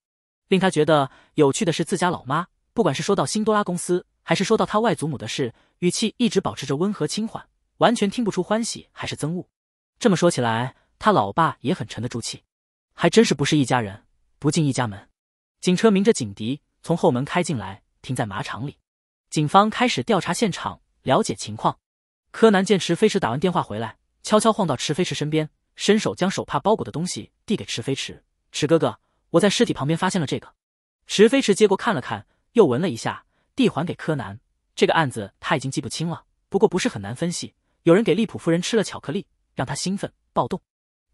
令他觉得有趣的是，自家老妈不管是说到辛多拉公司，还是说到他外祖母的事，语气一直保持着温和轻缓。完全听不出欢喜还是憎恶。这么说起来，他老爸也很沉得住气，还真是不是一家人不进一家门。警车鸣着警笛从后门开进来，停在马场里。警方开始调查现场，了解情况。柯南见池飞驰打完电话回来，悄悄晃到池飞驰身边，伸手将手帕包裹的东西递给池飞驰。池哥哥，我在尸体旁边发现了这个。池飞驰接过看了看，又闻了一下，递还给柯南。这个案子他已经记不清了，不过不是很难分析。有人给利普夫人吃了巧克力，让她兴奋暴动。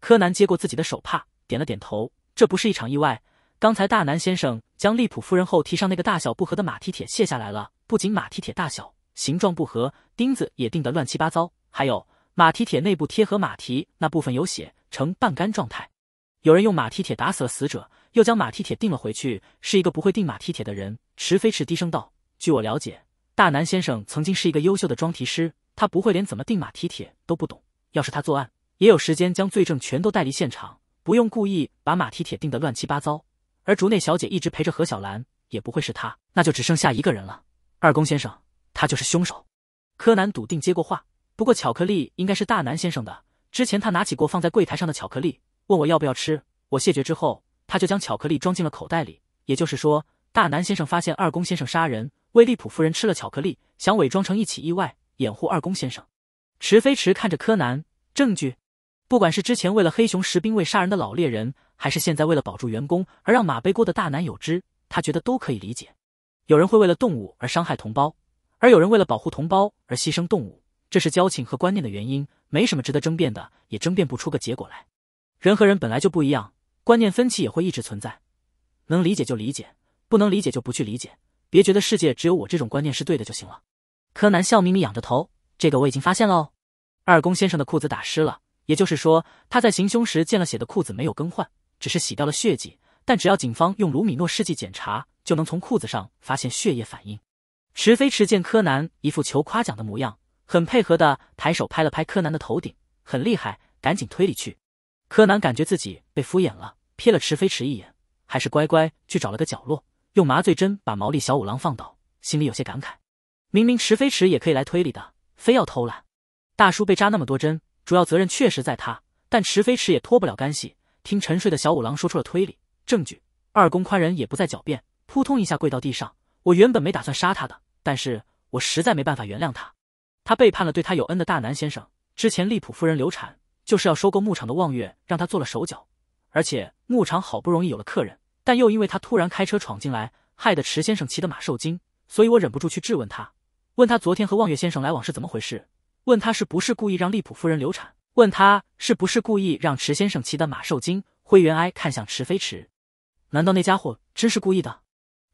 柯南接过自己的手帕，点了点头。这不是一场意外。刚才大南先生将利普夫人后蹄上那个大小不合的马蹄铁卸下来了。不仅马蹄铁大小、形状不合，钉子也钉得乱七八糟，还有马蹄铁内部贴合马蹄那部分有血，呈半干状态。有人用马蹄铁打死了死者，又将马蹄铁钉了回去，是一个不会钉马蹄铁的人。池飞驰低声道：“据我了解，大南先生曾经是一个优秀的装蹄师，他不会连怎么钉马蹄铁都不懂。要是他作案，也有时间将罪证全都带离现场，不用故意把马蹄铁钉得乱七八糟。而竹内小姐一直陪着何小兰，也不会是他，那就只剩下一个人了。二宫先生，他就是凶手。”柯南笃定接过话。不过巧克力应该是大南先生的。之前他拿起过放在柜台上的巧克力，问我要不要吃。我谢绝之后，他就将巧克力装进了口袋里。也就是说，大南先生发现二宫先生杀人，为利普夫人吃了巧克力，想伪装成一起意外，掩护二宫先生。池飞驰看着柯南，证据，不管是之前为了黑熊士兵卫杀人的老猎人，还是现在为了保住员工而让马背锅的大男有知，他觉得都可以理解。有人会为了动物而伤害同胞，而有人为了保护同胞而牺牲动物。这是交情和观念的原因，没什么值得争辩的，也争辩不出个结果来。人和人本来就不一样，观念分歧也会一直存在。能理解就理解，不能理解就不去理解。别觉得世界只有我这种观念是对的就行了。柯南笑眯眯，仰着头：“这个我已经发现喽。二宫先生的裤子打湿了，也就是说他在行凶时见了血的裤子没有更换，只是洗掉了血迹。但只要警方用卢米诺试剂检查，就能从裤子上发现血液反应。”池飞驰见柯南一副求夸奖的模样。很配合的抬手拍了拍柯南的头顶，很厉害，赶紧推理去。柯南感觉自己被敷衍了，瞥了池飞驰一眼，还是乖乖去找了个角落，用麻醉针把毛利小五郎放倒，心里有些感慨。明明池飞驰也可以来推理的，非要偷懒。大叔被扎那么多针，主要责任确实在他，但池飞驰也脱不了干系。听沉睡的小五郎说出了推理证据，二宫宽人也不再狡辩，扑通一下跪到地上。我原本没打算杀他的，但是我实在没办法原谅他。他背叛了对他有恩的大南先生。之前利普夫人流产，就是要收购牧场的望月让他做了手脚。而且牧场好不容易有了客人，但又因为他突然开车闯进来，害得池先生骑的马受惊。所以我忍不住去质问他，问他昨天和望月先生来往是怎么回事，问他是不是故意让利普夫人流产，问他是不是故意让池先生骑的马受惊。灰原哀看向池飞驰，难道那家伙真是故意的？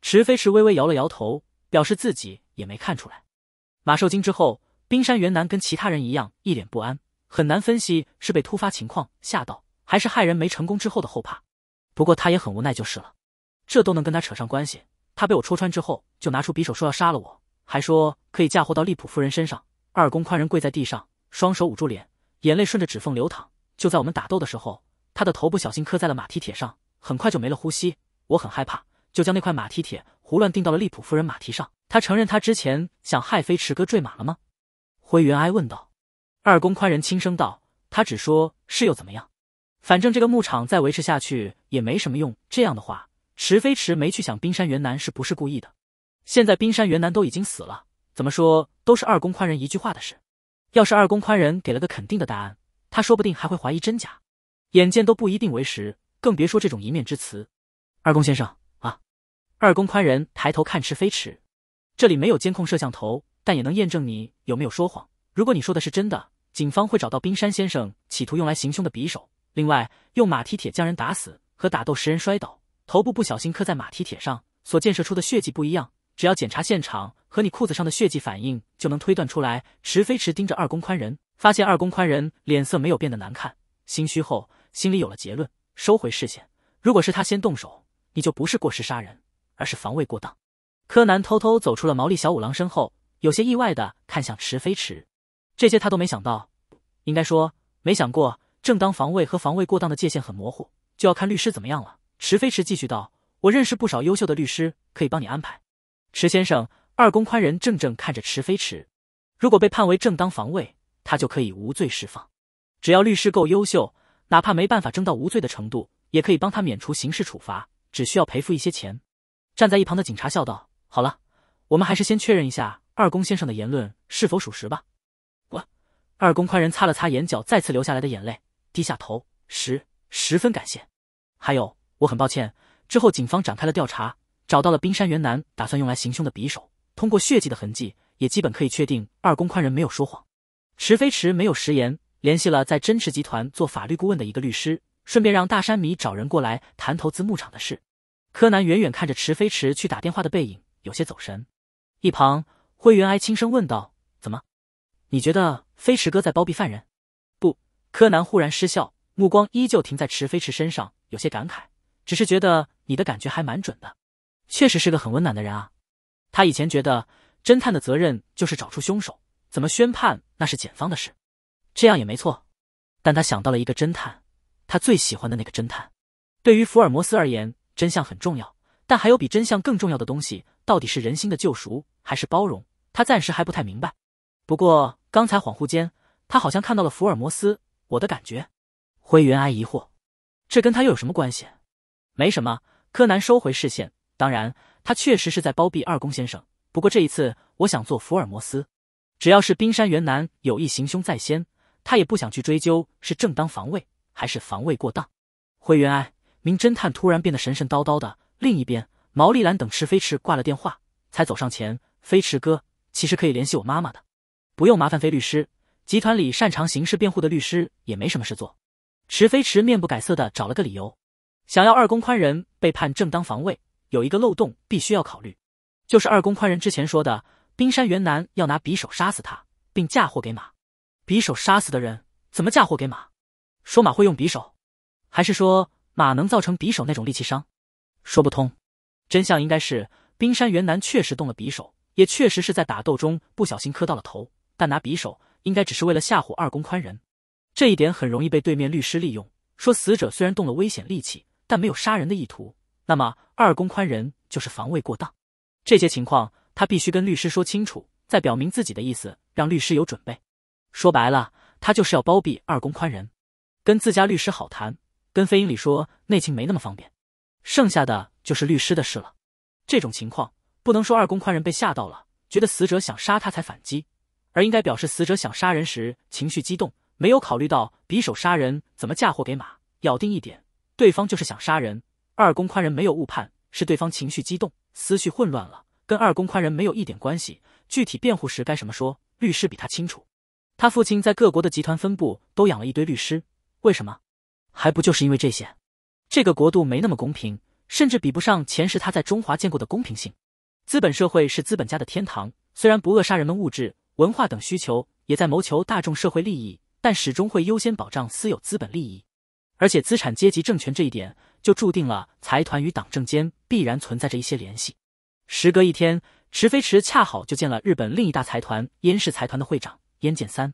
池飞驰微微摇了摇头，表示自己也没看出来。马受惊之后。冰山原男跟其他人一样，一脸不安，很难分析是被突发情况吓到，还是害人没成功之后的后怕。不过他也很无奈就是了，这都能跟他扯上关系。他被我戳穿之后，就拿出匕首说要杀了我，还说可以嫁祸到利普夫人身上。二宫宽人跪在地上，双手捂住脸，眼泪顺着指缝流淌。就在我们打斗的时候，他的头不小心磕在了马蹄铁上，很快就没了呼吸。我很害怕，就将那块马蹄铁胡乱钉到了利普夫人马蹄上。他承认他之前想害飞驰哥坠马了吗？灰原哀问道：“二宫宽仁轻声道，他只说是又怎么样？反正这个牧场再维持下去也没什么用。这样的话，池飞驰没去想冰山原男是不是故意的。现在冰山原男都已经死了，怎么说都是二宫宽仁一句话的事。要是二宫宽仁给了个肯定的答案，他说不定还会怀疑真假。眼见都不一定为实，更别说这种一面之词。二宫先生啊！二宫宽仁抬头看池飞驰，这里没有监控摄像头。”但也能验证你有没有说谎。如果你说的是真的，警方会找到冰山先生企图用来行凶的匕首。另外，用马蹄铁将人打死和打斗时人摔倒，头部不小心磕在马蹄铁上所溅射出的血迹不一样。只要检查现场和你裤子上的血迹反应，就能推断出来。池飞驰盯着二宫宽人，发现二宫宽人脸色没有变得难看，心虚后心里有了结论，收回视线。如果是他先动手，你就不是过失杀人，而是防卫过当。柯南偷偷走出了毛利小五郎身后。有些意外的看向池飞驰，这些他都没想到，应该说没想过。正当防卫和防卫过当的界限很模糊，就要看律师怎么样了。池飞驰继续道：“我认识不少优秀的律师，可以帮你安排。”池先生，二宫宽人正正看着池飞驰，如果被判为正当防卫，他就可以无罪释放。只要律师够优秀，哪怕没办法争到无罪的程度，也可以帮他免除刑事处罚，只需要赔付一些钱。站在一旁的警察笑道：“好了，我们还是先确认一下。”二宫先生的言论是否属实吧？我二宫宽人擦了擦眼角再次流下来的眼泪，低下头，十十分感谢。还有，我很抱歉。之后，警方展开了调查，找到了冰山原男打算用来行凶的匕首。通过血迹的痕迹，也基本可以确定二宫宽人没有说谎。池飞驰没有食言，联系了在真池集团做法律顾问的一个律师，顺便让大山米找人过来谈投资牧场的事。柯南远远看着池飞驰去打电话的背影，有些走神。一旁。灰原哀轻声问道：“怎么？你觉得飞驰哥在包庇犯人？”不，柯南忽然失笑，目光依旧停在池飞驰身上，有些感慨，只是觉得你的感觉还蛮准的，确实是个很温暖的人啊。他以前觉得侦探的责任就是找出凶手，怎么宣判那是检方的事，这样也没错。但他想到了一个侦探，他最喜欢的那个侦探。对于福尔摩斯而言，真相很重要，但还有比真相更重要的东西，到底是人心的救赎还是包容？他暂时还不太明白。不过刚才恍惚间，他好像看到了福尔摩斯。我的感觉，灰原哀疑惑，这跟他又有什么关系？没什么。柯南收回视线，当然，他确实是在包庇二宫先生。不过这一次，我想做福尔摩斯，只要是冰山原男有意行凶在先，他也不想去追究是正当防卫还是防卫过当。灰原哀，名侦探突然变得神神叨叨的。另一边，毛利兰等池飞驰挂了电话，才走上前。飞驰哥，其实可以联系我妈妈的，不用麻烦飞律师。集团里擅长刑事辩护的律师也没什么事做。池飞驰面不改色的找了个理由，想要二宫宽仁被判正当防卫，有一个漏洞必须要考虑，就是二宫宽仁之前说的冰山原男要拿匕首杀死他，并嫁祸给马。匕首杀死的人怎么嫁祸给马？说马会用匕首，还是说马能造成匕首那种利器伤？说不通。真相应该是冰山原男确实动了匕首，也确实是在打斗中不小心磕到了头，但拿匕首。应该只是为了吓唬二宫宽仁，这一点很容易被对面律师利用。说死者虽然动了危险利器，但没有杀人的意图，那么二宫宽仁就是防卫过当。这些情况他必须跟律师说清楚，再表明自己的意思，让律师有准备。说白了，他就是要包庇二宫宽仁，跟自家律师好谈，跟飞鹰里说内情没那么方便。剩下的就是律师的事了。这种情况不能说二宫宽仁被吓到了，觉得死者想杀他才反击。而应该表示死者想杀人时情绪激动，没有考虑到匕首杀人怎么嫁祸给马。咬定一点，对方就是想杀人。二宫宽仁没有误判，是对方情绪激动，思绪混乱了，跟二宫宽仁没有一点关系。具体辩护时该什么说，律师比他清楚。他父亲在各国的集团分部都养了一堆律师，为什么？还不就是因为这些？这个国度没那么公平，甚至比不上前世他在中华见过的公平性。资本社会是资本家的天堂，虽然不扼杀人们物质。文化等需求也在谋求大众社会利益，但始终会优先保障私有资本利益。而且资产阶级政权这一点，就注定了财团与党政间必然存在着一些联系。时隔一天，池飞驰恰好就见了日本另一大财团燕氏财团的会长燕剑三。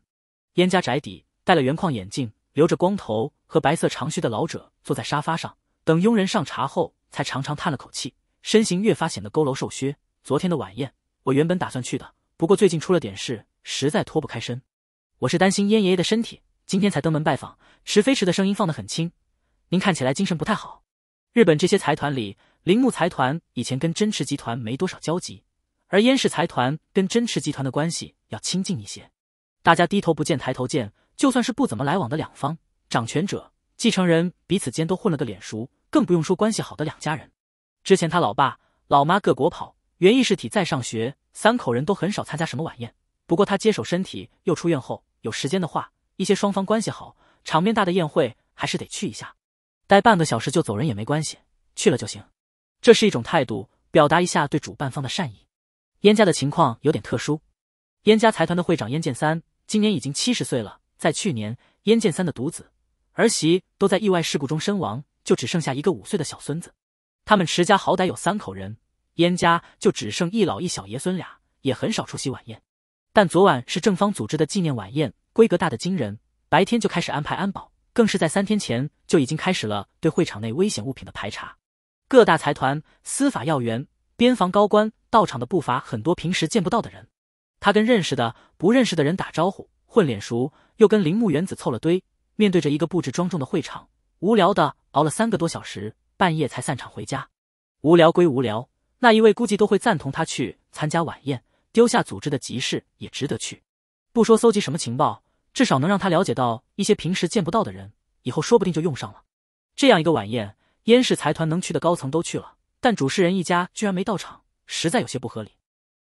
燕家宅邸，戴了圆框眼镜、留着光头和白色长须的老者坐在沙发上，等佣人上茶后，才长长叹了口气，身形越发显得佝偻瘦削。昨天的晚宴，我原本打算去的。不过最近出了点事，实在脱不开身。我是担心燕爷爷的身体，今天才登门拜访。池飞驰的声音放得很轻，您看起来精神不太好。日本这些财团里，铃木财团以前跟真池集团没多少交集，而燕氏财团跟真池集团的关系要亲近一些。大家低头不见抬头见，就算是不怎么来往的两方，掌权者、继承人彼此间都混了个脸熟，更不用说关系好的两家人。之前他老爸、老妈各国跑，原意识体在上学。三口人都很少参加什么晚宴，不过他接手身体又出院后，有时间的话，一些双方关系好、场面大的宴会还是得去一下。待半个小时就走人也没关系，去了就行。这是一种态度，表达一下对主办方的善意。燕家的情况有点特殊，燕家财团的会长燕剑三今年已经七十岁了，在去年，燕剑三的独子、儿媳都在意外事故中身亡，就只剩下一个五岁的小孙子。他们池家好歹有三口人。燕家就只剩一老一小爷孙俩，也很少出席晚宴。但昨晚是正方组织的纪念晚宴，规格大的惊人。白天就开始安排安保，更是在三天前就已经开始了对会场内危险物品的排查。各大财团、司法要员、边防高官到场的步伐很多平时见不到的人。他跟认识的、不认识的人打招呼，混脸熟，又跟铃木原子凑了堆。面对着一个布置庄重的会场，无聊的熬了三个多小时，半夜才散场回家。无聊归无聊。那一位估计都会赞同他去参加晚宴，丢下组织的急事也值得去。不说搜集什么情报，至少能让他了解到一些平时见不到的人，以后说不定就用上了。这样一个晚宴，燕氏财团能去的高层都去了，但主事人一家居然没到场，实在有些不合理。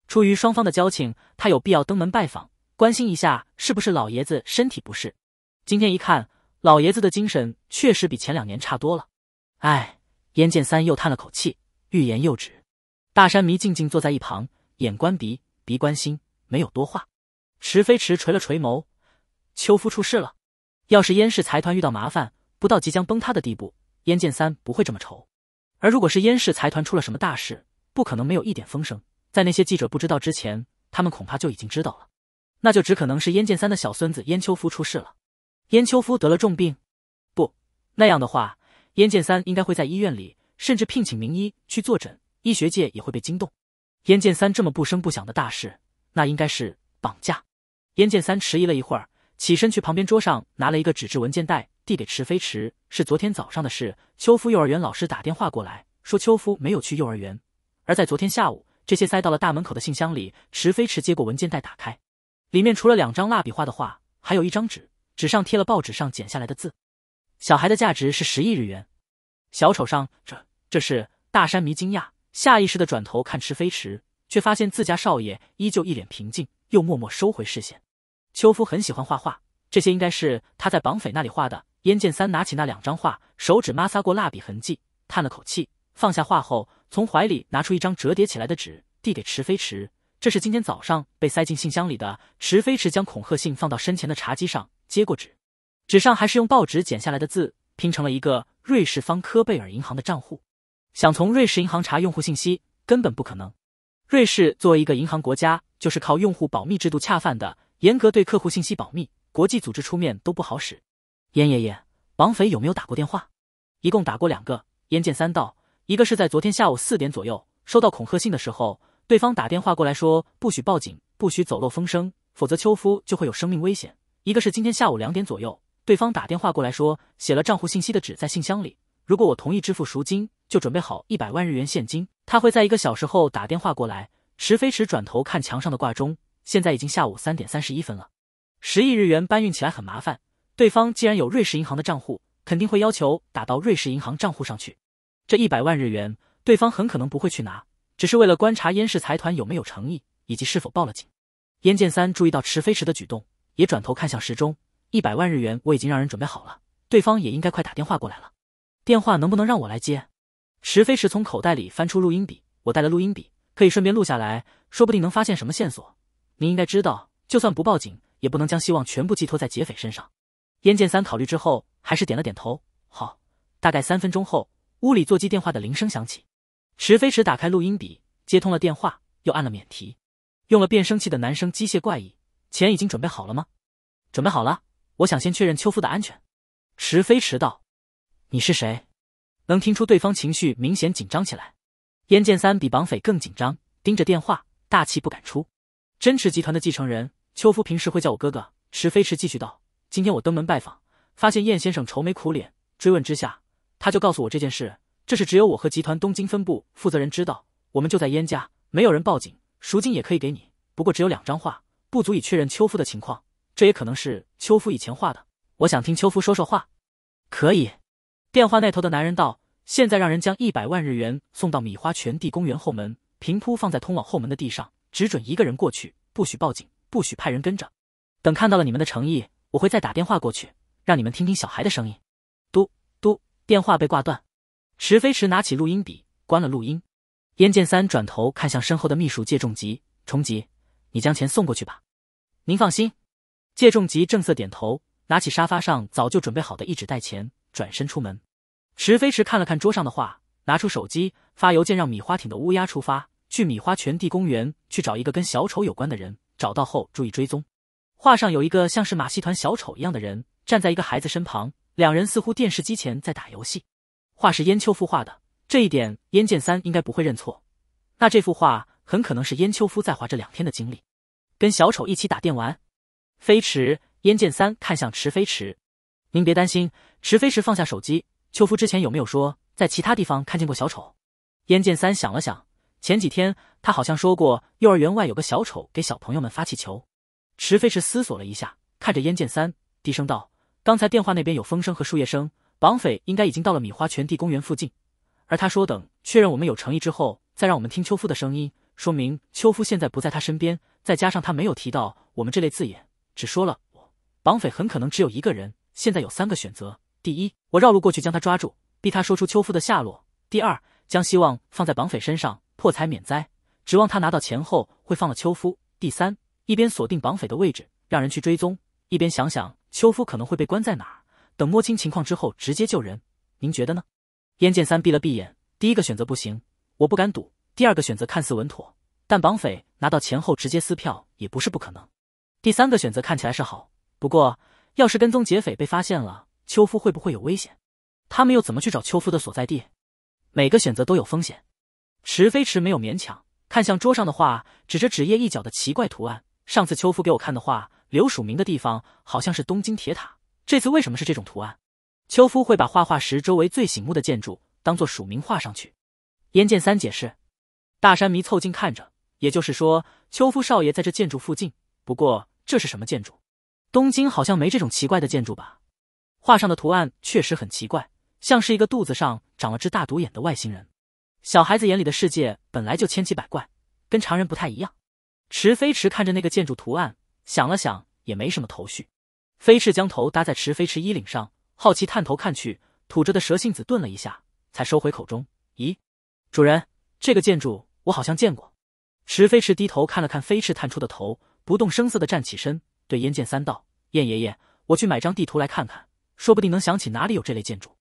出于双方的交情，他有必要登门拜访，关心一下是不是老爷子身体不适。今天一看，老爷子的精神确实比前两年差多了。唉，燕剑三又叹了口气，欲言又止。大山迷静静坐在一旁，眼观鼻，鼻观心，没有多话。池飞驰垂了垂眸，秋夫出事了。要是燕氏财团遇到麻烦，不到即将崩塌的地步，燕剑三不会这么愁。而如果是燕氏财团出了什么大事，不可能没有一点风声。在那些记者不知道之前，他们恐怕就已经知道了。那就只可能是燕剑三的小孙子燕秋夫出事了。燕秋夫得了重病，不那样的话，燕剑三应该会在医院里，甚至聘请名医去坐诊，医学界也会被惊动。燕剑三这么不声不响的大事，那应该是绑架。燕剑三迟疑了一会儿，起身去旁边桌上拿了一个纸质文件袋，递给池飞驰。是昨天早上的事。秋夫幼儿园老师打电话过来，说秋夫没有去幼儿园。而在昨天下午，这些塞到了大门口的信箱里。池飞驰接过文件袋，打开，里面除了两张蜡笔画的画，还有一张纸，纸上贴了报纸上剪下来的字。小孩的价值是十亿日元。小丑上，这这是大山迷惊讶，下意识的转头看池飞驰，却发现自家少爷依旧一脸平静，又默默收回视线。秋夫很喜欢画画，这些应该是他在绑匪那里画的。燕剑三拿起那两张画，手指摩擦过蜡笔痕迹，叹了口气，放下画后，从怀里拿出一张折叠起来的纸，递给池飞驰。这是今天早上被塞进信箱里的。池飞驰将恐吓信放到身前的茶几上，接过纸，纸上还是用报纸剪下来的字拼成了一个瑞士方科贝尔银行的账户。想从瑞士银行查用户信息，根本不可能。瑞士作为一个银行国家，就是靠用户保密制度恰饭的。严格对客户信息保密，国际组织出面都不好使。燕爷爷，绑匪有没有打过电话？一共打过两个。燕剑三道，一个是在昨天下午四点左右收到恐吓信的时候，对方打电话过来说不许报警，不许走漏风声，否则秋夫就会有生命危险。一个是今天下午两点左右，对方打电话过来说写了账户信息的纸在信箱里，如果我同意支付赎金，就准备好一百万日元现金，他会在一个小时后打电话过来。池飞驰转头看墙上的挂钟。现在已经下午三点三十一分了，十亿日元搬运起来很麻烦。对方既然有瑞士银行的账户，肯定会要求打到瑞士银行账户上去。这一百万日元，对方很可能不会去拿，只是为了观察燕氏财团有没有诚意，以及是否报了警。燕剑三注意到池飞驰的举动，也转头看向时钟。一百万日元我已经让人准备好了，对方也应该快打电话过来了。电话能不能让我来接？池飞驰从口袋里翻出录音笔，我带了录音笔，可以顺便录下来，说不定能发现什么线索。您应该知道，就算不报警，也不能将希望全部寄托在劫匪身上。燕剑三考虑之后，还是点了点头。好。大概三分钟后，屋里座机电话的铃声响起。池飞驰打开录音笔，接通了电话，又按了免提。用了变声器的男生机械怪异：“钱已经准备好了吗？”“准备好了。”“我想先确认秋夫的安全。”池飞驰道。“你是谁？”能听出对方情绪明显紧张起来。燕剑三比绑匪更紧张，盯着电话，大气不敢出。真池集团的继承人秋夫平时会叫我哥哥。池飞驰继续道：“今天我登门拜访，发现燕先生愁眉苦脸。追问之下，他就告诉我这件事。这是只有我和集团东京分部负责人知道。我们就在燕家，没有人报警，赎金也可以给你。不过只有两张画，不足以确认秋夫的情况。这也可能是秋夫以前画的。我想听秋夫说说话。可以。”电话那头的男人道：“现在让人将一百万日元送到米花泉地公园后门，平铺放在通往后门的地上。”只准一个人过去，不许报警，不许派人跟着。等看到了你们的诚意，我会再打电话过去，让你们听听小孩的声音。嘟嘟，电话被挂断。池飞驰拿起录音笔，关了录音。燕剑三转头看向身后的秘书介重吉，重吉，你将钱送过去吧。您放心。介重吉正色点头，拿起沙发上早就准备好的一纸袋钱，转身出门。池飞驰看了看桌上的画，拿出手机发邮件让米花町的乌鸦出发。去米花泉地公园去找一个跟小丑有关的人，找到后注意追踪。画上有一个像是马戏团小丑一样的人站在一个孩子身旁，两人似乎电视机前在打游戏。画是燕秋夫画的，这一点燕剑三应该不会认错。那这幅画很可能是燕秋夫在画这两天的经历，跟小丑一起打电玩。飞驰，燕剑三看向池飞驰，您别担心。池飞驰放下手机，秋夫之前有没有说在其他地方看见过小丑？燕剑三想了想。前几天他好像说过，幼儿园外有个小丑给小朋友们发气球。池飞驰思索了一下，看着燕剑三，低声道：“刚才电话那边有风声和树叶声，绑匪应该已经到了米花泉地公园附近。而他说等确认我们有诚意之后，再让我们听秋夫的声音，说明秋夫现在不在他身边。再加上他没有提到我们这类字眼，只说了我。绑匪很可能只有一个人。现在有三个选择：第一，我绕路过去将他抓住，逼他说出秋夫的下落；第二，将希望放在绑匪身上。”破财免灾，指望他拿到钱后会放了秋夫。第三，一边锁定绑匪的位置，让人去追踪，一边想想秋夫可能会被关在哪儿，等摸清情况之后直接救人。您觉得呢？燕剑三闭了闭眼，第一个选择不行，我不敢赌；第二个选择看似稳妥，但绑匪拿到钱后直接撕票也不是不可能。第三个选择看起来是好，不过要是跟踪劫匪被发现了，邱夫会不会有危险？他们又怎么去找邱夫的所在地？每个选择都有风险。池飞驰没有勉强，看向桌上的画，指着纸页一角的奇怪图案。上次邱夫给我看的画，刘署名的地方好像是东京铁塔，这次为什么是这种图案？邱夫会把画画时周围最醒目的建筑当做署名画上去。燕剑三解释。大山迷凑近看着，也就是说，邱夫少爷在这建筑附近。不过这是什么建筑？东京好像没这种奇怪的建筑吧？画上的图案确实很奇怪，像是一个肚子上长了只大独眼的外星人。小孩子眼里的世界本来就千奇百怪，跟常人不太一样。池飞驰看着那个建筑图案，想了想，也没什么头绪。飞驰将头搭在池飞驰衣领上，好奇探头看去，吐着的蛇信子顿了一下，才收回口中。咦，主人，这个建筑我好像见过。池飞驰低头看了看飞驰探出的头，不动声色的站起身，对燕剑三道：“燕爷爷，我去买张地图来看看，说不定能想起哪里有这类建筑。”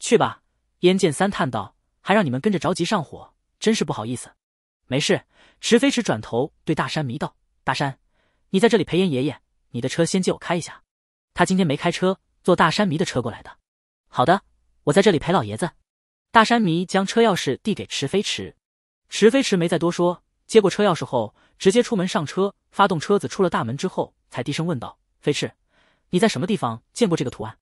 去吧。燕剑三叹道。还让你们跟着着急上火，真是不好意思。没事，池飞驰转头对大山迷道：“大山，你在这里陪燕爷爷，你的车先借我开一下。他今天没开车，坐大山迷的车过来的。”好的，我在这里陪老爷子。大山迷将车钥匙递给池飞驰，池飞驰没再多说，接过车钥匙后，直接出门上车，发动车子出了大门之后，才低声问道：“飞翅，你在什么地方见过这个图案？”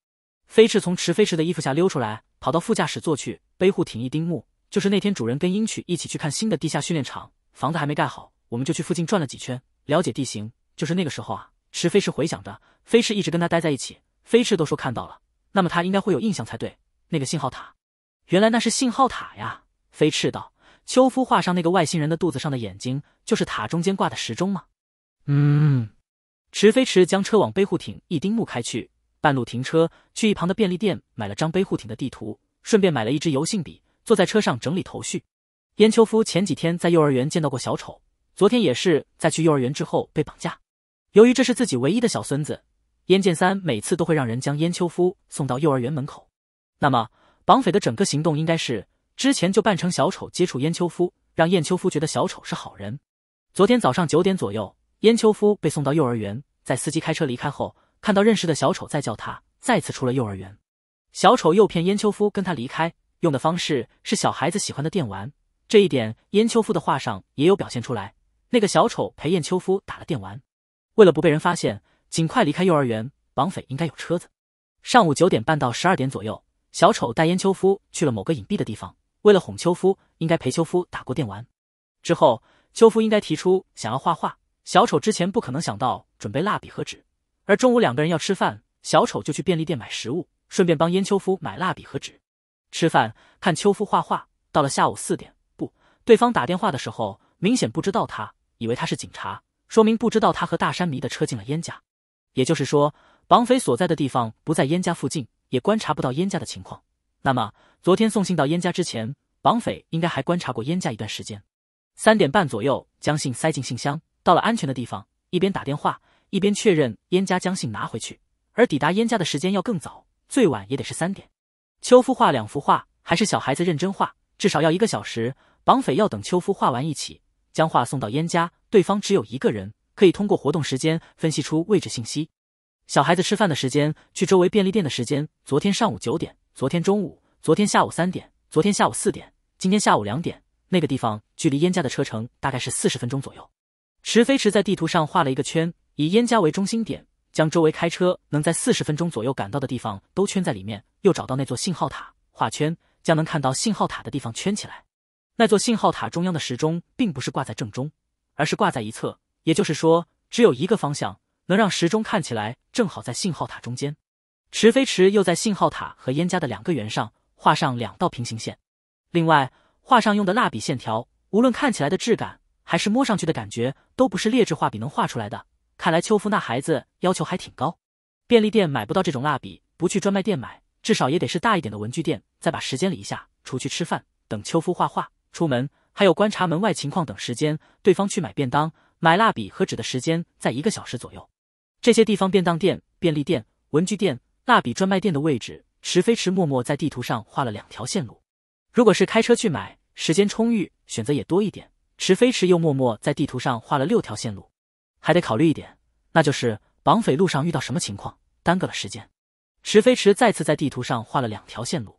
飞翅从池飞驰的衣服下溜出来，跑到副驾驶座去。背户挺一丁目，就是那天主人跟英曲一起去看新的地下训练场，房子还没盖好，我们就去附近转了几圈，了解地形。就是那个时候啊，池飞驰回想着，飞驰一直跟他待在一起，飞驰都说看到了，那么他应该会有印象才对。那个信号塔，原来那是信号塔呀！飞驰道：“秋夫画上那个外星人的肚子上的眼睛，就是塔中间挂的时钟吗？”嗯，池飞驰将车往背户艇一丁目开去，半路停车，去一旁的便利店买了张背户艇的地图。顺便买了一支油性笔，坐在车上整理头绪。燕秋夫前几天在幼儿园见到过小丑，昨天也是在去幼儿园之后被绑架。由于这是自己唯一的小孙子，燕剑三每次都会让人将燕秋夫送到幼儿园门口。那么绑匪的整个行动应该是之前就扮成小丑接触燕秋夫，让燕秋夫觉得小丑是好人。昨天早上九点左右，燕秋夫被送到幼儿园，在司机开车离开后，看到认识的小丑在叫他，再次出了幼儿园。小丑诱骗燕秋夫跟他离开，用的方式是小孩子喜欢的电玩。这一点燕秋夫的画上也有表现出来。那个小丑陪燕秋夫打了电玩，为了不被人发现，尽快离开幼儿园。绑匪应该有车子。上午九点半到十二点左右，小丑带燕秋夫去了某个隐蔽的地方。为了哄秋夫，应该陪秋夫打过电玩。之后，秋夫应该提出想要画画。小丑之前不可能想到准备蜡笔和纸，而中午两个人要吃饭，小丑就去便利店买食物。顺便帮燕秋夫买蜡笔和纸，吃饭看秋夫画画。到了下午四点，不，对方打电话的时候明显不知道他，以为他是警察，说明不知道他和大山迷的车进了燕家。也就是说，绑匪所在的地方不在燕家附近，也观察不到燕家的情况。那么，昨天送信到燕家之前，绑匪应该还观察过燕家一段时间。三点半左右将信塞进信箱，到了安全的地方，一边打电话一边确认燕家将信拿回去，而抵达燕家的时间要更早。最晚也得是三点。秋夫画两幅画，还是小孩子认真画，至少要一个小时。绑匪要等秋夫画完一起将画送到燕家，对方只有一个人，可以通过活动时间分析出位置信息。小孩子吃饭的时间，去周围便利店的时间，昨天上午九点，昨天中午，昨天下午三点，昨天下午四点，今天下午两点。那个地方距离燕家的车程大概是四十分钟左右。池飞驰在地图上画了一个圈，以燕家为中心点。将周围开车能在四十分钟左右赶到的地方都圈在里面，又找到那座信号塔，画圈将能看到信号塔的地方圈起来。那座信号塔中央的时钟并不是挂在正中，而是挂在一侧，也就是说只有一个方向能让时钟看起来正好在信号塔中间。池飞驰又在信号塔和燕家的两个圆上画上两道平行线，另外画上用的蜡笔线条，无论看起来的质感还是摸上去的感觉，都不是劣质画笔能画出来的。看来秋夫那孩子要求还挺高，便利店买不到这种蜡笔，不去专卖店买，至少也得是大一点的文具店。再把时间理一下，除去吃饭、等秋夫画画、出门，还有观察门外情况等时间，对方去买便当、买蜡笔和纸的时间在一个小时左右。这些地方，便当店、便利店、文具店、蜡笔专卖店的位置，池飞池默默在地图上画了两条线路。如果是开车去买，时间充裕，选择也多一点。池飞驰又默默在地图上画了六条线路，还得考虑一点，那就是绑匪路上遇到什么情况，耽搁了时间。池飞驰再次在地图上画了两条线路，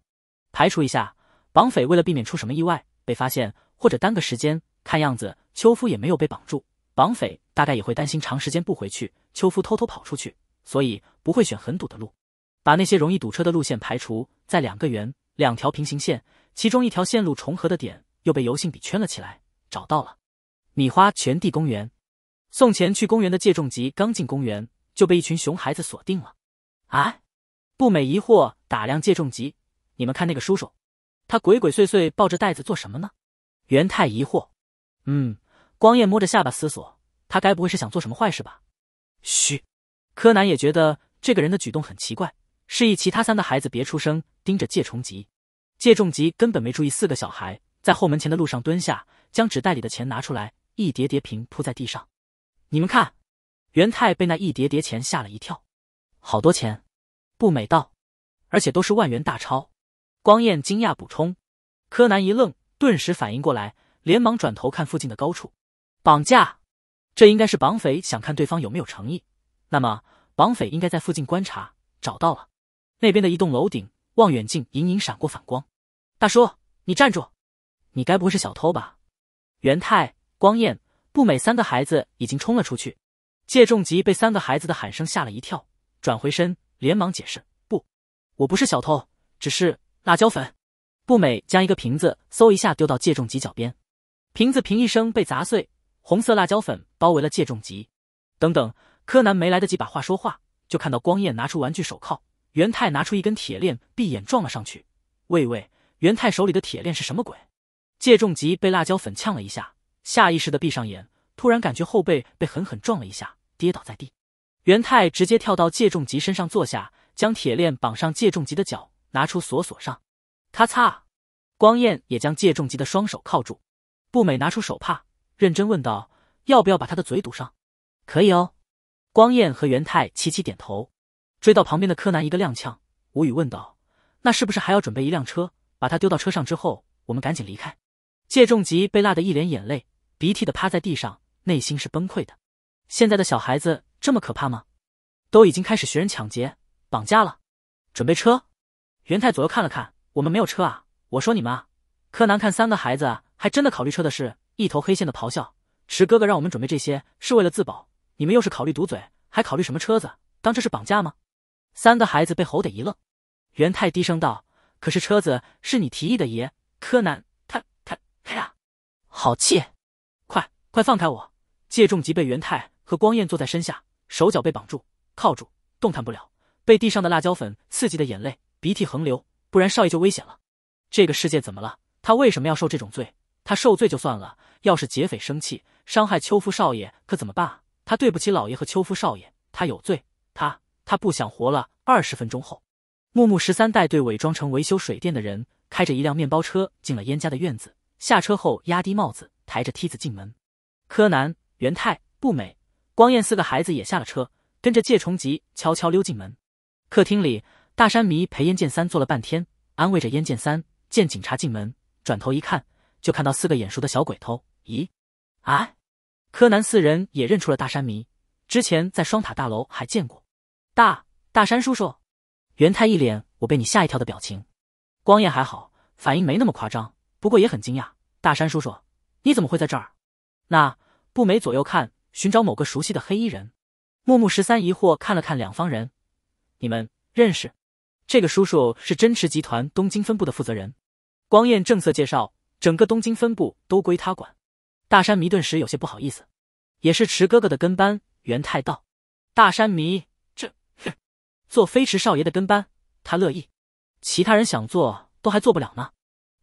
排除一下，绑匪为了避免出什么意外被发现或者耽搁时间，看样子秋夫也没有被绑住，绑匪大概也会担心长时间不回去，秋夫偷偷跑出去，所以不会选很堵的路，把那些容易堵车的路线排除，在两个圆、两条平行线。其中一条线路重合的点又被油性笔圈了起来，找到了米花全地公园。送钱去公园的借重吉刚进公园就被一群熊孩子锁定了。哎，不美疑惑打量借重吉，你们看那个叔叔，他鬼鬼祟祟抱着袋子做什么呢？元太疑惑。嗯，光彦摸着下巴思索，他该不会是想做什么坏事吧？嘘，柯南也觉得这个人的举动很奇怪，示意其他三个孩子别出声，盯着借重吉。借重吉根本没注意，四个小孩在后门前的路上蹲下，将纸袋里的钱拿出来，一叠叠平铺在地上。你们看，元太被那一叠叠钱吓了一跳，好多钱，不美道，而且都是万元大钞。光彦惊讶补充，柯南一愣，顿时反应过来，连忙转头看附近的高处，绑架，这应该是绑匪想看对方有没有诚意。那么，绑匪应该在附近观察，找到了那边的一栋楼顶，望远镜隐隐闪过反光。大叔，你站住！你该不会是小偷吧？元太、光彦、步美三个孩子已经冲了出去。谢仲吉被三个孩子的喊声吓了一跳，转回身，连忙解释：“不，我不是小偷，只是辣椒粉。”步美将一个瓶子嗖一下丢到谢仲吉脚边，瓶子瓶一声被砸碎，红色辣椒粉包围了谢仲吉。等等，柯南没来得及把话说话，就看到光彦拿出玩具手铐，元太拿出一根铁链，闭眼撞了上去。喂喂！元太手里的铁链是什么鬼？借重吉被辣椒粉呛了一下，下意识的闭上眼，突然感觉后背被狠狠撞了一下，跌倒在地。元太直接跳到借重吉身上坐下，将铁链绑上借重吉的脚，拿出锁锁上。咔嚓，光彦也将借重吉的双手铐住。步美拿出手帕，认真问道：“要不要把他的嘴堵上？”“可以哦。”光彦和元太齐齐点头。追到旁边的柯南一个踉跄，无语问道：“那是不是还要准备一辆车？”把他丢到车上之后，我们赶紧离开。借重吉被辣得一脸眼泪，鼻涕的趴在地上，内心是崩溃的。现在的小孩子这么可怕吗？都已经开始学人抢劫、绑架了。准备车。元太左右看了看，我们没有车啊！我说你们啊！柯南看三个孩子还真的考虑车的事，一头黑线的咆哮。池哥哥让我们准备这些是为了自保，你们又是考虑堵嘴，还考虑什么车子？当这是绑架吗？三个孩子被吼得一愣。元太低声道。可是车子是你提议的，爷。柯南，好气！快快放开我！借重吉被元太和光彦坐在身下，手脚被绑住，铐住，动弹不了。被地上的辣椒粉刺激的眼泪，鼻涕横流。不然少爷就危险了。这个世界怎么了？他为什么要受这种罪？他受罪就算了，要是劫匪生气伤害秋夫少爷，可怎么办？他对不起老爷和秋夫少爷，他有罪。他他不想活了。二十分钟后。木木十三带队伪装成维修水电的人，开着一辆面包车进了燕家的院子。下车后压低帽子，抬着梯子进门。柯南、元太、步美、光彦四个孩子也下了车，跟着介重吉悄悄溜进门。客厅里，大山弥陪燕剑三坐了半天，安慰着燕剑三。见警察进门，转头一看，就看到四个眼熟的小鬼头。咦，啊！柯南四人也认出了大山弥，之前在双塔大楼还见过。大大山叔叔。元太一脸我被你吓一跳的表情，光彦还好，反应没那么夸张，不过也很惊讶。大山叔叔，你怎么会在这儿？那步美左右看，寻找某个熟悉的黑衣人。木木十三疑惑看了看两方人，你们认识？这个叔叔是真池集团东京分部的负责人。光彦正色介绍，整个东京分部都归他管。大山迷顿时有些不好意思，也是池哥哥的跟班。元太道，大山迷这，哼。做飞驰少爷的跟班，他乐意。其他人想做都还做不了呢。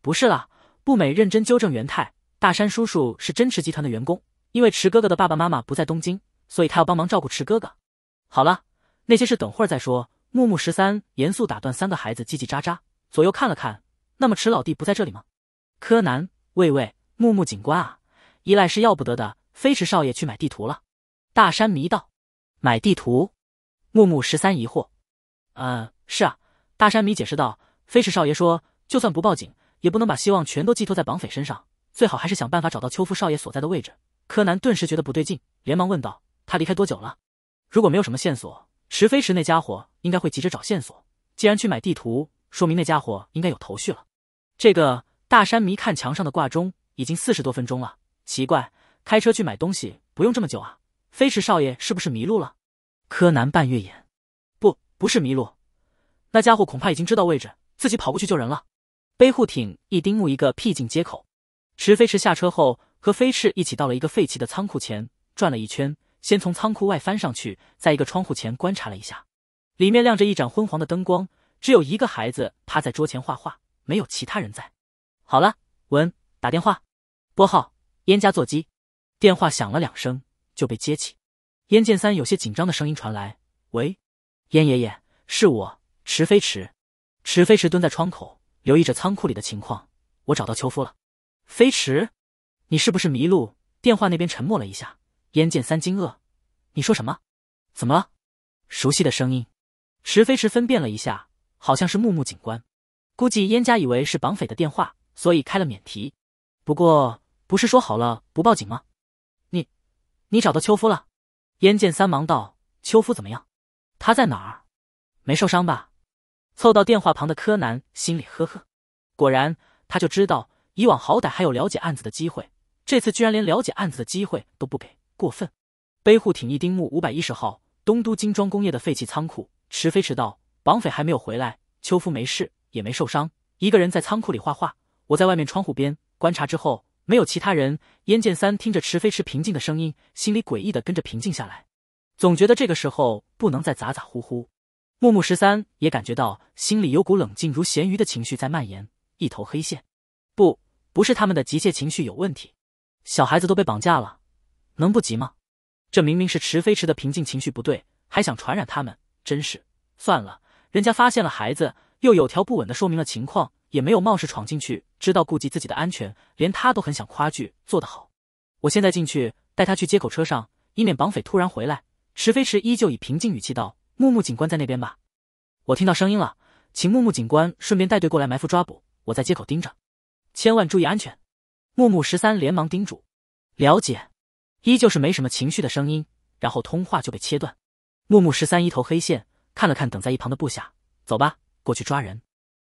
不是啦，步美认真纠正元太。大山叔叔是真池集团的员工，因为池哥哥的爸爸妈妈不在东京，所以他要帮忙照顾池哥哥。好了，那些事等会儿再说。木木十三严肃打断三个孩子叽叽喳喳，左右看了看。那么池老弟不在这里吗？柯南，喂喂，木木警官啊，依赖是要不得的。飞驰少爷去买地图了。大山迷道，买地图。木木十三疑惑。呃，是啊，大山迷解释道。飞驰少爷说，就算不报警，也不能把希望全都寄托在绑匪身上，最好还是想办法找到邱夫少爷所在的位置。柯南顿时觉得不对劲，连忙问道：“他离开多久了？如果没有什么线索，池飞驰那家伙应该会急着找线索。既然去买地图，说明那家伙应该有头绪了。”这个大山迷看墙上的挂钟，已经四十多分钟了。奇怪，开车去买东西不用这么久啊？飞驰少爷是不是迷路了？柯南半月眼，不，不是迷路，那家伙恐怕已经知道位置，自己跑过去救人了。背护艇一丁目一个僻静街口，池飞驰下车后和飞驰一起到了一个废弃的仓库前，转了一圈，先从仓库外翻上去，在一个窗户前观察了一下，里面亮着一盏昏黄的灯光，只有一个孩子趴在桌前画画，没有其他人在。好了，文打电话，拨号燕家座机，电话响了两声就被接起，燕剑三有些紧张的声音传来：“喂，燕爷爷，是我，池飞驰。”池飞驰蹲在窗口。留意着仓库里的情况，我找到邱夫了。飞驰，你是不是迷路？电话那边沉默了一下。燕剑三惊愕：“你说什么？怎么了？”熟悉的声音。石飞驰分辨了一下，好像是木木警官。估计燕家以为是绑匪的电话，所以开了免提。不过，不是说好了不报警吗？你，你找到邱夫了？燕剑三忙道：“邱夫怎么样？他在哪儿？没受伤吧？”凑到电话旁的柯南心里呵呵，果然，他就知道以往好歹还有了解案子的机会，这次居然连了解案子的机会都不给，过分。背户挺一丁目五百一十号东都精装工业的废弃仓库，迟飞迟到，绑匪还没有回来，秋夫没事也没受伤，一个人在仓库里画画。我在外面窗户边观察之后，没有其他人。燕剑三听着迟飞驰平静的声音，心里诡异的跟着平静下来，总觉得这个时候不能再咋咋呼呼。木木十三也感觉到心里有股冷静如咸鱼的情绪在蔓延，一头黑线。不，不是他们的急切情绪有问题，小孩子都被绑架了，能不急吗？这明明是池飞驰的平静情绪不对，还想传染他们，真是算了。人家发现了孩子，又有条不紊的说明了情况，也没有冒失闯进去，知道顾及自己的安全，连他都很想夸句做得好。我现在进去带他去接口车上，以免绑匪突然回来。池飞驰依旧以平静语气道。木木警官在那边吧？我听到声音了，请木木警官顺便带队过来埋伏抓捕。我在街口盯着，千万注意安全。木木十三连忙叮嘱。了解。依旧是没什么情绪的声音，然后通话就被切断。木木十三一头黑线，看了看等在一旁的部下，走吧，过去抓人。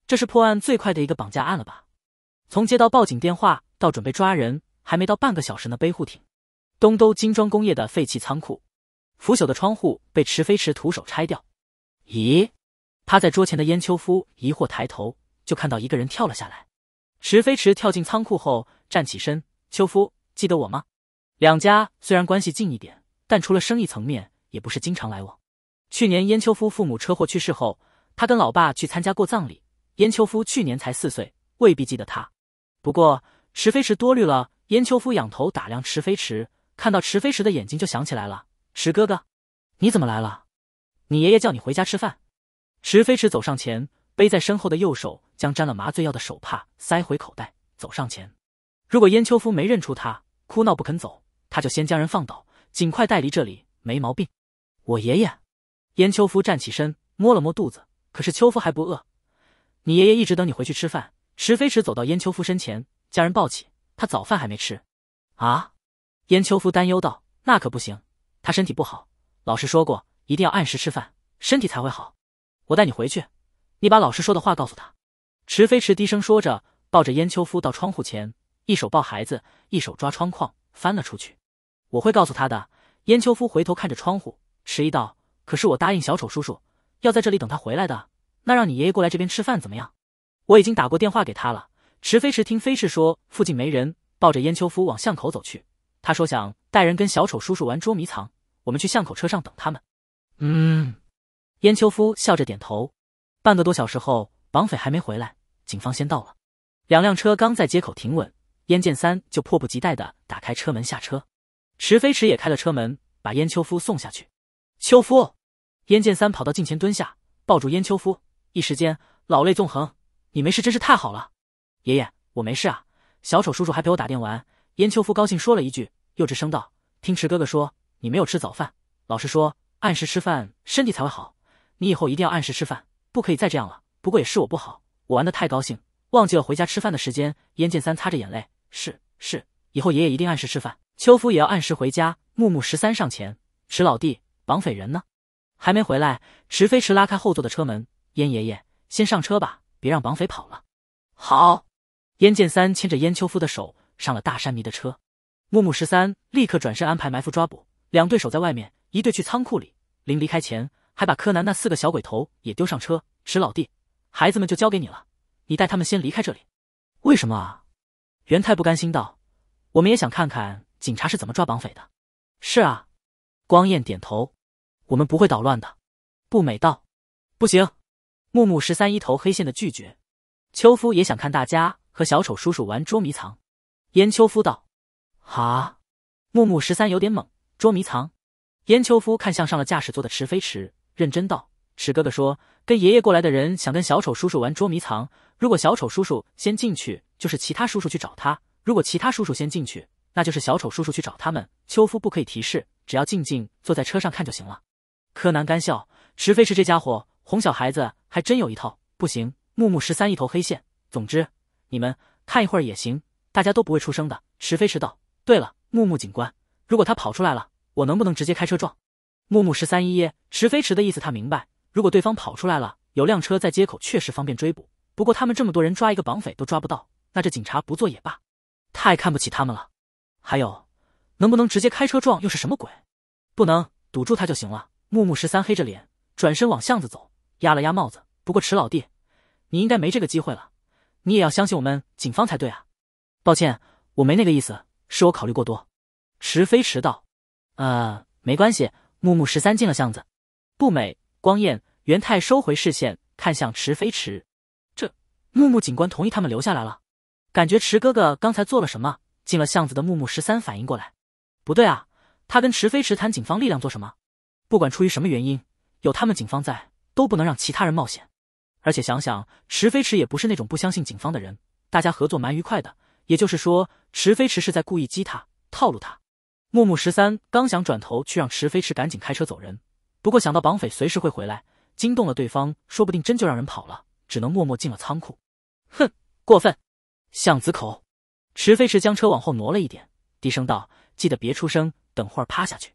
这是破案最快的一个绑架案了吧？从接到报警电话到准备抓人，还没到半个小时呢。背护艇，东都精装工业的废弃仓库。腐朽的窗户被池飞驰徒手拆掉。咦，趴在桌前的燕秋夫疑惑抬头，就看到一个人跳了下来。池飞驰跳进仓库后站起身：“秋夫，记得我吗？”两家虽然关系近一点，但除了生意层面，也不是经常来往。去年燕秋夫父母车祸去世后，他跟老爸去参加过葬礼。燕秋夫去年才四岁，未必记得他。不过池飞驰多虑了。燕秋夫仰头打量池飞驰，看到池飞驰的眼睛，就想起来了。池哥哥，你怎么来了？你爷爷叫你回家吃饭。池飞驰走上前，背在身后的右手将沾了麻醉药的手帕塞回口袋，走上前。如果燕秋夫没认出他，哭闹不肯走，他就先将人放倒，尽快带离这里，没毛病。我爷爷。燕秋夫站起身，摸了摸肚子，可是秋夫还不饿。你爷爷一直等你回去吃饭。池飞驰走到燕秋夫身前，将人抱起，他早饭还没吃。啊！燕秋夫担忧道：“那可不行。”他身体不好，老师说过一定要按时吃饭，身体才会好。我带你回去，你把老师说的话告诉他。池飞驰低声说着，抱着燕秋夫到窗户前，一手抱孩子，一手抓窗框，翻了出去。我会告诉他的。燕秋夫回头看着窗户，迟疑道：“可是我答应小丑叔叔要在这里等他回来的，那让你爷爷过来这边吃饭怎么样？”我已经打过电话给他了。池飞驰听飞驰说附近没人，抱着燕秋夫往巷口走去。他说想带人跟小丑叔叔玩捉迷藏，我们去巷口车上等他们。嗯，燕秋夫笑着点头。半个多小时后，绑匪还没回来，警方先到了。两辆车刚在街口停稳，燕剑三就迫不及待的打开车门下车。池飞驰也开了车门，把燕秋夫送下去。秋夫，燕剑三跑到近前蹲下，抱住燕秋夫，一时间老泪纵横。你没事真是太好了，爷爷，我没事啊。小丑叔叔还陪我打电玩。燕秋夫高兴说了一句，幼稚声道：“听池哥哥说，你没有吃早饭。老师说，按时吃饭身体才会好。你以后一定要按时吃饭，不可以再这样了。不过也是我不好，我玩的太高兴，忘记了回家吃饭的时间。燕剑三擦着眼泪，是是，以后爷爷一定按时吃饭，秋夫也要按时回家。木木十三上前，池老弟，绑匪人呢？还没回来。池飞驰拉开后座的车门，燕爷爷先上车吧，别让绑匪跑了。好。燕剑三牵着燕秋夫的手上了大山迷的车。木木十三立刻转身安排埋伏抓捕，两队守在外面，一队去仓库里。临离开前，还把柯南那四个小鬼头也丢上车。池老弟，孩子们就交给你了，你带他们先离开这里。为什么啊？元太不甘心道：“我们也想看看警察是怎么抓绑匪的。”是啊，光彦点头：“我们不会捣乱的。”不美道：“不行。”木木十三一头黑线的拒绝。秋夫也想看大家和小丑叔叔玩捉迷藏。燕秋夫道：“啊！”木木十三有点懵：“捉迷藏？”燕秋夫看向上了驾驶座的池飞驰，认真道。池哥哥说：“跟爷爷过来的人想跟小丑叔叔玩捉迷藏。如果小丑叔叔先进去，就是其他叔叔去找他；如果其他叔叔先进去，那就是小丑叔叔去找他们。秋夫不可以提示，只要静静坐在车上看就行了。”柯南干笑：“池飞驰这家伙哄小孩子还真有一套。不行，木木十三一头黑线。总之，你们看一会儿也行，大家都不会出声的。”池飞驰道：“对了，木木警官，如果他跑出来了，我能不能直接开车撞？”木木十三一噎，池飞驰的意思他明白。如果对方跑出来了，有辆车在街口，确实方便追捕。不过他们这么多人抓一个绑匪都抓不到，那这警察不做也罢。太看不起他们了。还有，能不能直接开车撞又是什么鬼？不能，堵住他就行了。木木十三黑着脸，转身往巷子走，压了压帽子。不过池老弟，你应该没这个机会了，你也要相信我们警方才对啊。抱歉，我没那个意思，是我考虑过多。池飞迟到，呃，没关系。木木十三进了巷子，不美。光彦、元太收回视线，看向池飞驰。这木木警官同意他们留下来了。感觉池哥哥刚才做了什么？进了巷子的木木十三反应过来，不对啊，他跟池飞驰谈警方力量做什么？不管出于什么原因，有他们警方在，都不能让其他人冒险。而且想想，池飞驰也不是那种不相信警方的人，大家合作蛮愉快的。也就是说，池飞驰是在故意激他，套路他。木木十三刚想转头去让池飞驰赶紧开车走人。不过想到绑匪随时会回来，惊动了对方，说不定真就让人跑了，只能默默进了仓库。哼，过分！巷子口，池飞驰将车往后挪了一点，低声道：“记得别出声，等会儿趴下去。”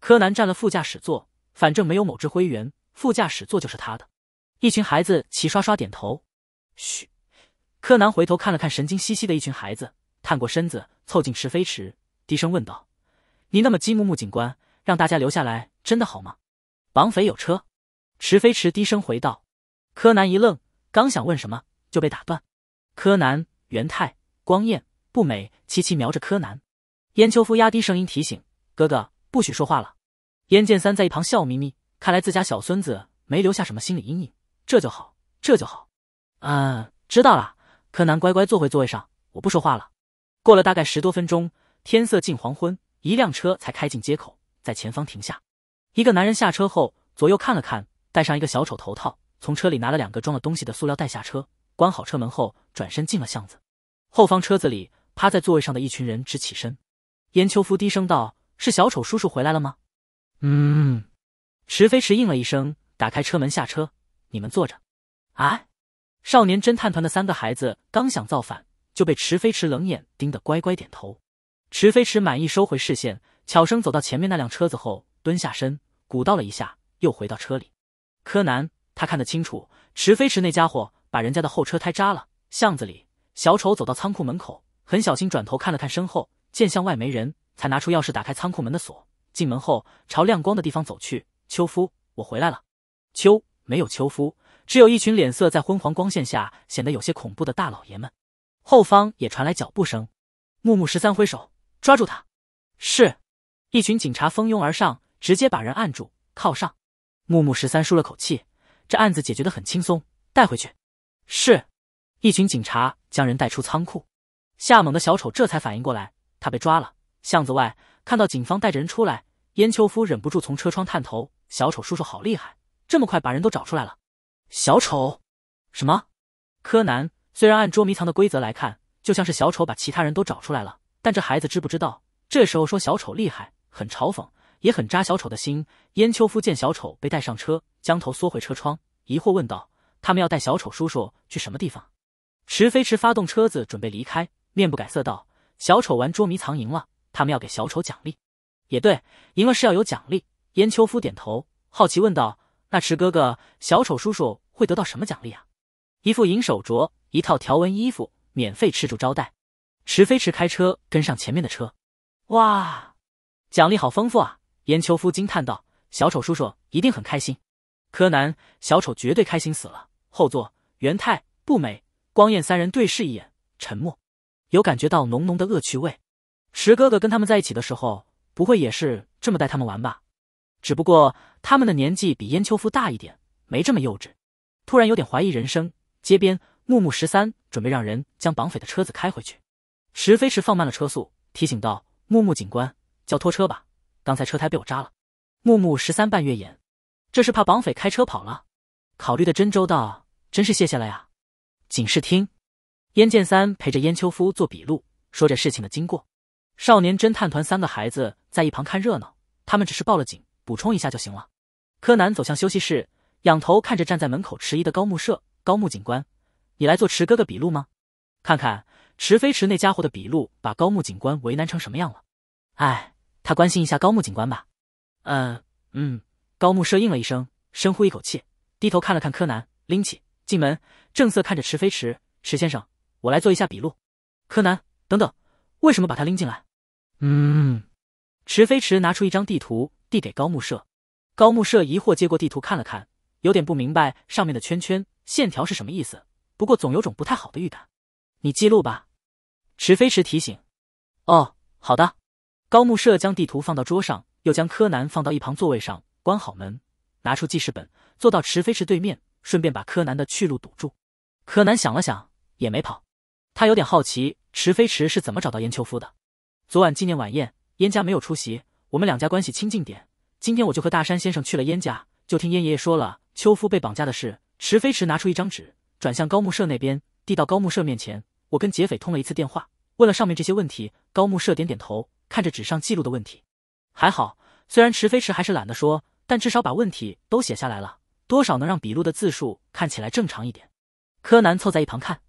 柯南占了副驾驶座，反正没有某只灰原，副驾驶座就是他的。一群孩子齐刷刷点头。嘘，柯南回头看了看神经兮兮的一群孩子，探过身子凑近池飞驰，低声问道：“你那么激木木警官，让大家留下来，真的好吗？”绑匪有车，池飞驰低声回道。柯南一愣，刚想问什么，就被打断。柯南、元太、光彦、不美齐齐瞄着柯南。燕秋夫压低声音提醒：“哥哥，不许说话了。”燕剑三在一旁笑眯眯，看来自家小孙子没留下什么心理阴影，这就好，这就好。嗯，知道了。柯南乖乖坐回座位上，我不说话了。过了大概十多分钟，天色近黄昏，一辆车才开进街口，在前方停下。一个男人下车后，左右看了看，戴上一个小丑头套，从车里拿了两个装了东西的塑料袋下车，关好车门后，转身进了巷子。后方车子里趴在座位上的一群人直起身。燕秋夫低声道：“是小丑叔叔回来了吗？”“嗯。”池飞驰应了一声，打开车门下车：“你们坐着。”“啊！”少年侦探团的三个孩子刚想造反，就被池飞驰冷眼盯得乖乖点头。池飞驰满意收回视线，悄声走到前面那辆车子后，蹲下身。鼓捣了一下，又回到车里。柯南他看得清楚，池飞驰那家伙把人家的后车胎扎了。巷子里，小丑走到仓库门口，很小心转头看了看身后，见向外没人，才拿出钥匙打开仓库门的锁。进门后，朝亮光的地方走去。秋夫，我回来了。秋没有秋夫，只有一群脸色在昏黄光线下显得有些恐怖的大老爷们。后方也传来脚步声。木木十三挥手，抓住他。是，一群警察蜂拥而上。直接把人按住，铐上。木木十三舒了口气，这案子解决的很轻松，带回去。是，一群警察将人带出仓库。夏猛的小丑这才反应过来，他被抓了。巷子外看到警方带着人出来，燕秋夫忍不住从车窗探头：“小丑叔叔好厉害，这么快把人都找出来了。”小丑？什么？柯南虽然按捉迷藏的规则来看，就像是小丑把其他人都找出来了，但这孩子知不知道？这时候说小丑厉害，很嘲讽。也很扎小丑的心。燕秋夫见小丑被带上车，将头缩回车窗，疑惑问道：“他们要带小丑叔叔去什么地方？”池飞驰发动车子准备离开，面不改色道：“小丑玩捉迷藏赢了，他们要给小丑奖励。也对，赢了是要有奖励。”燕秋夫点头，好奇问道：“那池哥哥，小丑叔叔会得到什么奖励啊？”一副银手镯，一套条纹衣服，免费吃住招待。池飞驰开车跟上前面的车。哇，奖励好丰富啊！燕秋夫惊叹道：“小丑叔叔一定很开心。”柯南，小丑绝对开心死了。后座，元太、步美。光彦三人对视一眼，沉默，有感觉到浓浓的恶趣味。池哥哥跟他们在一起的时候，不会也是这么带他们玩吧？只不过他们的年纪比燕秋夫大一点，没这么幼稚。突然有点怀疑人生。街边，木木十三准备让人将绑匪的车子开回去。石飞驰放慢了车速，提醒道：“木木警官，叫拖车吧，刚才车胎被我扎了。”木木十三半月眼，这是怕绑匪开车跑了。考虑的真周到，真是谢谢了呀。警视厅，燕剑三陪着燕秋夫做笔录，说着事情的经过。少年侦探团三个孩子在一旁看热闹，他们只是报了警，补充一下就行了。柯南走向休息室，仰头看着站在门口迟疑的高木社。高木警官，你来做池哥哥笔录吗？看看池飞池那家伙的笔录，把高木警官为难成什么样了。哎，他关心一下高木警官吧。嗯嗯，高木社应了一声，深呼一口气，低头看了看柯南，拎起。进门，正色看着池飞池，池先生，我来做一下笔录。柯南，等等，为什么把他拎进来？嗯，池飞池拿出一张地图，递给高木社。高木社疑惑接过地图看了看，有点不明白上面的圈圈线条是什么意思，不过总有种不太好的预感。你记录吧。池飞驰提醒。哦，好的。高木社将地图放到桌上，又将柯南放到一旁座位上，关好门，拿出记事本，坐到池飞驰对面。顺便把柯南的去路堵住。柯南想了想，也没跑。他有点好奇池飞驰是怎么找到燕秋夫的。昨晚纪念晚宴，燕家没有出席，我们两家关系亲近点。今天我就和大山先生去了燕家，就听燕爷爷说了秋夫被绑架的事。池飞驰拿出一张纸，转向高木社那边，递到高木社面前。我跟劫匪通了一次电话，问了上面这些问题。高木社点点头，看着纸上记录的问题，还好，虽然池飞驰还是懒得说，但至少把问题都写下来了。多少能让笔录的字数看起来正常一点？柯南凑在一旁看，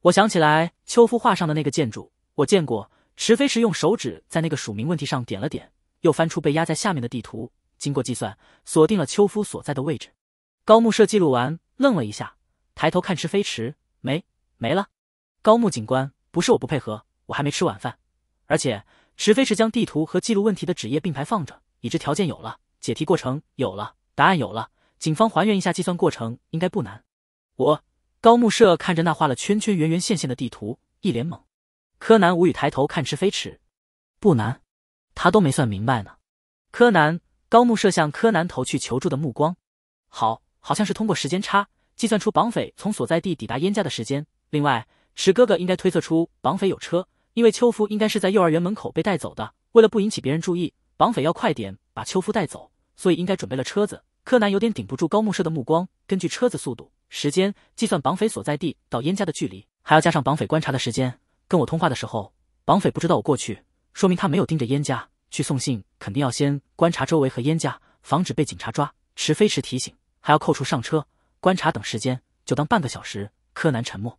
我想起来秋夫画上的那个建筑，我见过。池飞驰用手指在那个署名问题上点了点，又翻出被压在下面的地图，经过计算，锁定了秋夫所在的位置。高木社记录完，愣了一下，抬头看池飞驰，没没了。高木警官，不是我不配合，我还没吃晚饭。而且池飞池将地图和记录问题的纸页并排放着，已知条件有了，解题过程有了，答案有了。警方还原一下计算过程应该不难。我高木社看着那画了圈圈圆圆线线的地图，一脸懵。柯南无语，抬头看池飞池，不难，他都没算明白呢。柯南高木社向柯南投去求助的目光。好，好像是通过时间差计算出绑匪从所在地抵达燕家的时间。另外，池哥哥应该推测出绑匪有车，因为秋夫应该是在幼儿园门口被带走的。为了不引起别人注意，绑匪要快点把秋夫带走，所以应该准备了车子。柯南有点顶不住高木社的目光，根据车子速度、时间计算绑匪所在地到燕家的距离，还要加上绑匪观察的时间。跟我通话的时候，绑匪不知道我过去，说明他没有盯着燕家去送信，肯定要先观察周围和燕家，防止被警察抓。池飞驰提醒，还要扣除上车、观察等时间，就当半个小时。柯南沉默，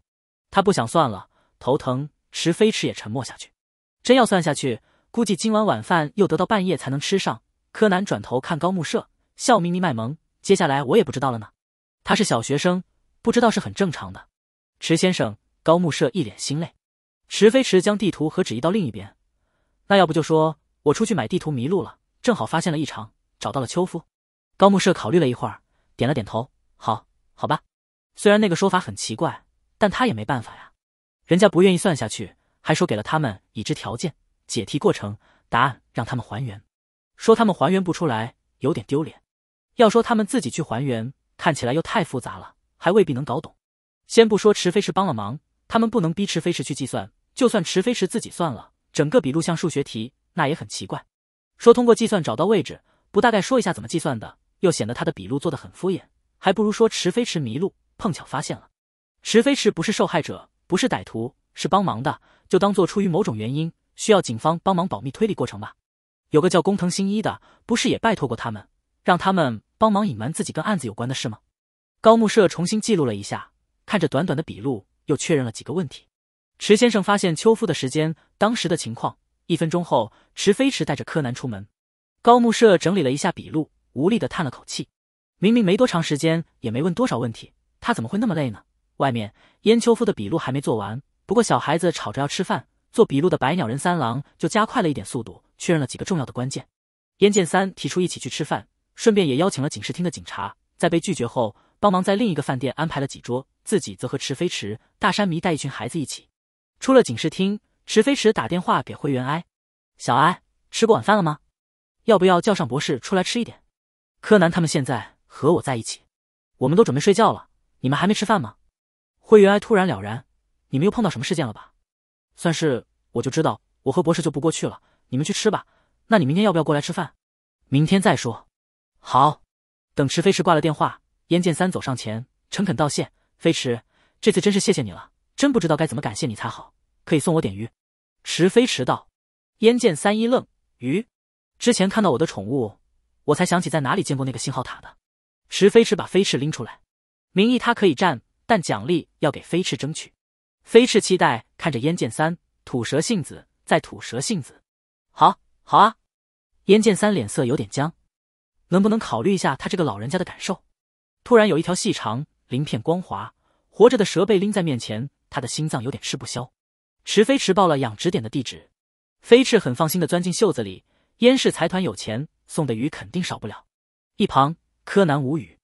他不想算了，头疼。池飞驰也沉默下去。真要算下去，估计今晚晚饭又得到半夜才能吃上。柯南转头看高木社。笑眯眯卖萌，接下来我也不知道了呢。他是小学生，不知道是很正常的。池先生，高木社一脸心累。池飞驰将地图和纸移到另一边。那要不就说我出去买地图迷路了，正好发现了异常，找到了秋夫。高木社考虑了一会儿，点了点头。好，好吧。虽然那个说法很奇怪，但他也没办法呀。人家不愿意算下去，还说给了他们已知条件、解题过程、答案，让他们还原，说他们还原不出来，有点丢脸。要说他们自己去还原，看起来又太复杂了，还未必能搞懂。先不说池飞驰帮了忙，他们不能逼池飞驰去计算。就算池飞驰自己算了，整个笔录像数学题，那也很奇怪。说通过计算找到位置，不大概说一下怎么计算的，又显得他的笔录做得很敷衍。还不如说池飞池迷路，碰巧发现了。池飞驰不是受害者，不是歹徒，是帮忙的，就当做出于某种原因需要警方帮忙保密推理过程吧。有个叫工藤新一的，不是也拜托过他们？让他们帮忙隐瞒自己跟案子有关的事吗？高木社重新记录了一下，看着短短的笔录，又确认了几个问题。池先生发现邱夫的时间，当时的情况。一分钟后，池飞驰带着柯南出门。高木社整理了一下笔录，无力的叹了口气。明明没多长时间，也没问多少问题，他怎么会那么累呢？外面，燕秋夫的笔录还没做完，不过小孩子吵着要吃饭，做笔录的白鸟人三郎就加快了一点速度，确认了几个重要的关键。燕剑三提出一起去吃饭，顺便也邀请了警视厅的警察，在被拒绝后，帮忙在另一个饭店安排了几桌，自己则和池飞驰、大山迷带一群孩子一起出了警视厅。池飞驰打电话给灰原哀：“小哀，吃过晚饭了吗？要不要叫上博士出来吃一点？柯南他们现在和我在一起，我们都准备睡觉了，你们还没吃饭吗？”灰原哀突然了然：“你们又碰到什么事件了吧？”“算是，我就知道我和博士就不过去了。你们去吃吧。那你明天要不要过来吃饭？明天再说。好。”等池飞驰挂了电话，燕剑三走上前，诚恳道谢：“飞驰，这次真是谢谢你了，真不知道该怎么感谢你才好。”可以送我点鱼，池飞驰道。燕剑三一愣，鱼？之前看到我的宠物，我才想起在哪里见过那个信号塔的。池飞驰把飞驰拎出来，名义他可以站，但奖励要给飞翅争取。飞翅期待看着烟剑三，吐舌信子，再吐舌信子。好，好啊。烟剑三脸色有点僵，能不能考虑一下他这个老人家的感受？突然有一条细长、鳞片光滑、活着的蛇被拎在面前，他的心脏有点吃不消。池飞驰报了养殖点的地址，飞翅很放心的钻进袖子里。燕氏财团有钱，送的鱼肯定少不了。一旁柯南无语，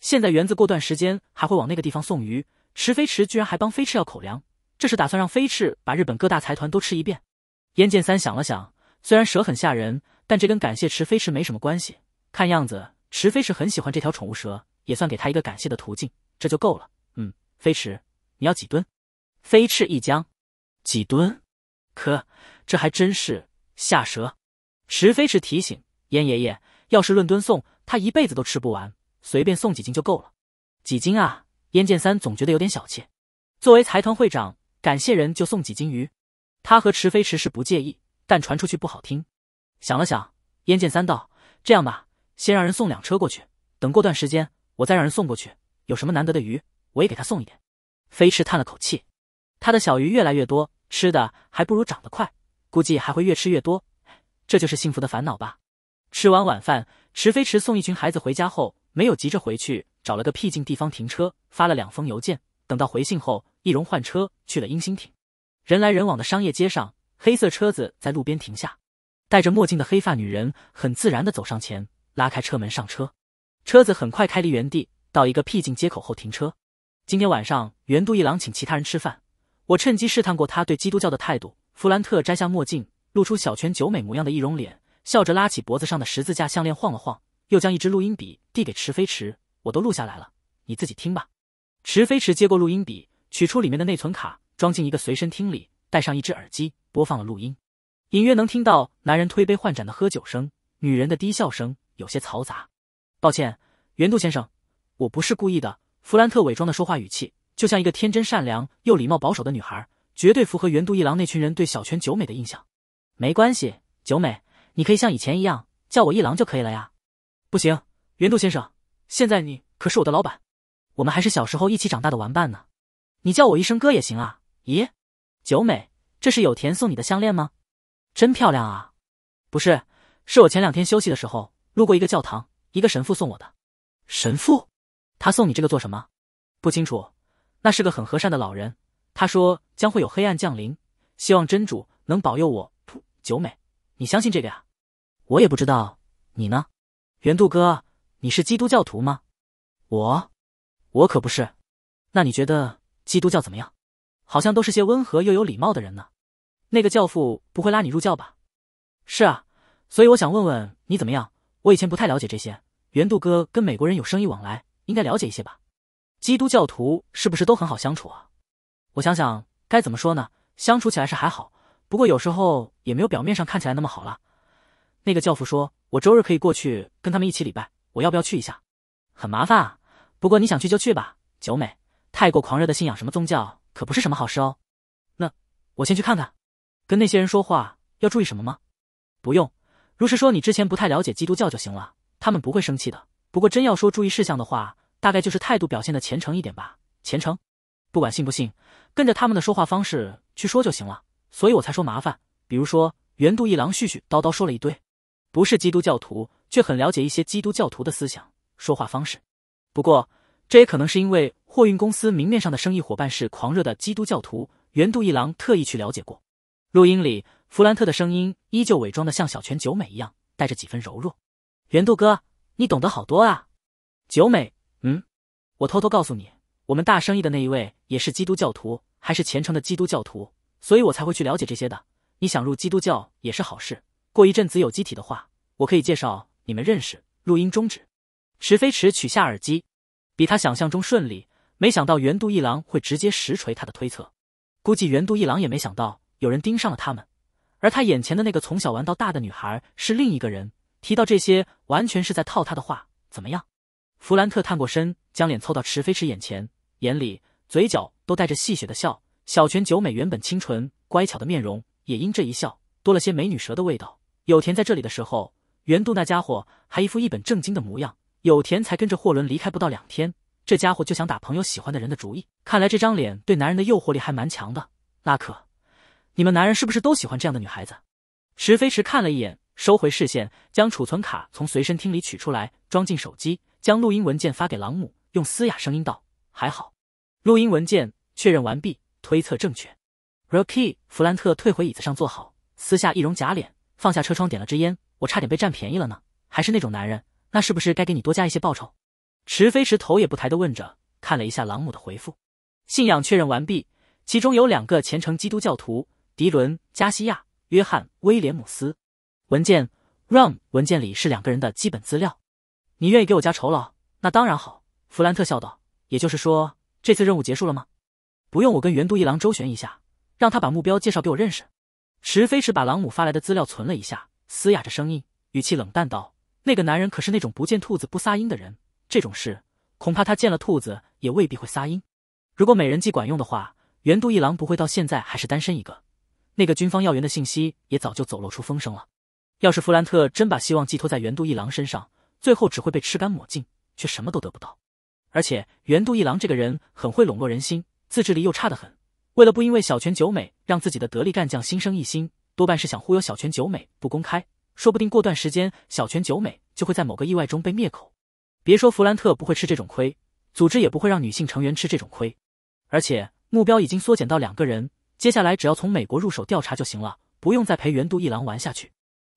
现在园子过段时间还会往那个地方送鱼，池飞驰居然还帮飞翅要口粮，这是打算让飞翅把日本各大财团都吃一遍。燕剑三想了想，虽然蛇很吓人，但这跟感谢池飞驰没什么关系。看样子池飞驰很喜欢这条宠物蛇，也算给他一个感谢的途径，这就够了。嗯，飞驰，你要几吨？飞翅一僵。几吨？可这还真是下蛇。池飞驰提醒燕爷爷，要是论吨送，他一辈子都吃不完，随便送几斤就够了。几斤啊？燕剑三总觉得有点小气。作为财团会长，感谢人就送几斤鱼。他和池飞驰是不介意，但传出去不好听。想了想，燕剑三道：“这样吧，先让人送两车过去，等过段时间我再让人送过去。有什么难得的鱼，我也给他送一点。”飞驰叹了口气，他的小鱼越来越多。吃的还不如长得快，估计还会越吃越多，这就是幸福的烦恼吧。吃完晚饭，池飞驰送一群孩子回家后，没有急着回去，找了个僻静地方停车，发了两封邮件。等到回信后，易容换车去了英星町。人来人往的商业街上，黑色车子在路边停下，戴着墨镜的黑发女人很自然的走上前，拉开车门上车。车子很快开离原地，到一个僻静街口后停车。今天晚上，原度一郎请其他人吃饭。我趁机试探过他对基督教的态度。弗兰特摘下墨镜，露出小泉九美模样的易容脸，笑着拉起脖子上的十字架项链晃了晃，又将一支录音笔递给池飞驰：“我都录下来了，你自己听吧。”池飞驰接过录音笔，取出里面的内存卡，装进一个随身听里，戴上一只耳机，播放了录音。隐约能听到男人推杯换盏的喝酒声，女人的低笑声，有些嘈杂。抱歉，原度先生，我不是故意的。弗兰特伪装的说话语气。就像一个天真善良又礼貌保守的女孩，绝对符合原度一郎那群人对小泉九美的印象。没关系，九美，你可以像以前一样叫我一郎就可以了呀。不行，原度先生，现在你可是我的老板，我们还是小时候一起长大的玩伴呢。你叫我一声哥也行啊。咦，九美，这是有田送你的项链吗？真漂亮啊。不是，是我前两天休息的时候路过一个教堂，一个神父送我的。神父？他送你这个做什么？不清楚。那是个很和善的老人，他说将会有黑暗降临，希望真主能保佑我。噗，九美，你相信这个呀？我也不知道，你呢？元度哥，你是基督教徒吗？我，我可不是。那你觉得基督教怎么样？好像都是些温和又有礼貌的人呢。那个教父不会拉你入教吧？是啊，所以我想问问你怎么样？我以前不太了解这些。元度哥跟美国人有生意往来，应该了解一些吧？基督教徒是不是都很好相处啊？我想想该怎么说呢？相处起来是还好，不过有时候也没有表面上看起来那么好了。那个教父说，我周日可以过去跟他们一起礼拜，我要不要去一下？很麻烦啊，不过你想去就去吧。九美，太过狂热的信仰什么宗教可不是什么好事哦。那我先去看看。跟那些人说话要注意什么吗？不用，如是说你之前不太了解基督教就行了，他们不会生气的。不过真要说注意事项的话。大概就是态度表现的虔诚一点吧，虔诚。不管信不信，跟着他们的说话方式去说就行了。所以我才说麻烦。比如说，袁度一郎絮絮叨叨说了一堆，不是基督教徒，却很了解一些基督教徒的思想、说话方式。不过，这也可能是因为货运公司明面上的生意伙伴是狂热的基督教徒，袁度一郎特意去了解过。录音里，弗兰特的声音依旧伪装的像小泉久美一样，带着几分柔弱。袁度哥，你懂得好多啊。久美，嗯，我偷偷告诉你，我们大生意的那一位也是基督教徒，还是虔诚的基督教徒，所以我才会去了解这些的。你想入基督教也是好事。过一阵子有机体的话，我可以介绍你们认识。录音终止。池飞驰取下耳机，比他想象中顺利。没想到袁度一郎会直接实锤他的推测，估计袁度一郎也没想到有人盯上了他们。而他眼前的那个从小玩到大的女孩是另一个人。提到这些，完全是在套他的话。怎么样？弗兰特探过身，将脸凑到池飞驰眼前，眼里、嘴角都带着戏谑的笑。小泉久美原本清纯乖巧的面容，也因这一笑多了些美女蛇的味道。有田在这里的时候，袁度那家伙还一副一本正经的模样。有田才跟着霍伦离开不到两天，这家伙就想打朋友喜欢的人的主意。看来这张脸对男人的诱惑力还蛮强的。拉克，你们男人是不是都喜欢这样的女孩子？石飞驰看了一眼，收回视线，将储存卡从随身听里取出来，装进手机，将录音文件发给朗姆，用嘶哑声音道：“还好。”录音文件确认完毕，推测正确。Rocky，弗兰特退回椅子上坐好，撕下易容假脸，放下车窗，点了支烟。我差点被占便宜了呢，还是那种男人。那是不是该给你多加一些报酬？池飞驰头也不抬的问着，看了一下朗姆的回复，信仰确认完毕，其中有两个虔诚基督教徒：迪伦·加西亚、约翰·威廉姆斯。文件，rum 文件里是两个人的基本资料。你愿意给我加酬劳？那当然好。弗兰特笑道。也就是说，这次任务结束了吗？不用，我跟原都一郎周旋一下，让他把目标介绍给我认识。池飞驰把朗姆发来的资料存了一下，嘶哑着声音，语气冷淡道。那个男人可是那种不见兔子不撒鹰的人，这种事恐怕他见了兔子也未必会撒鹰。如果美人计管用的话，原都一郎不会到现在还是单身一个。那个军方要员的信息也早就走漏出风声了。要是弗兰特真把希望寄托在原都一郎身上，最后只会被吃干抹净，却什么都得不到。而且原都一郎这个人很会笼络人心，自制力又差得很。为了不因为小泉久美让自己的得力干将心生异心，多半是想忽悠小泉久美不公开。说不定过段时间，小泉久美就会在某个意外中被灭口。别说弗兰特不会吃这种亏，组织也不会让女性成员吃这种亏。而且目标已经缩减到两个人，接下来只要从美国入手调查就行了，不用再陪原度一郎玩下去。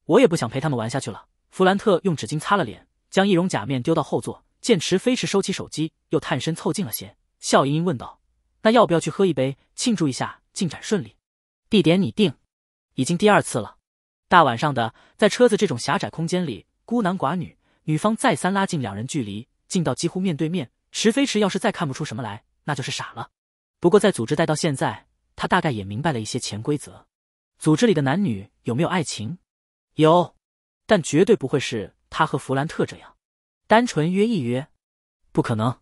我也不想陪他们玩下去了。弗兰特用纸巾擦了脸，将易容假面丢到后座。见池飞驰收起手机，又探身凑近了些，笑盈盈问道：“那要不要去喝一杯，庆祝一下进展顺利？地点你定，已经第二次了。”大晚上的，在车子这种狭窄空间里，孤男寡女，女方再三拉近两人距离，近到几乎面对面。池飞驰要是再看不出什么来，那就是傻了。不过在组织待到现在，他大概也明白了一些潜规则。组织里的男女有没有爱情？有，但绝对不会是他和弗兰特这样，单纯约一约，不可能。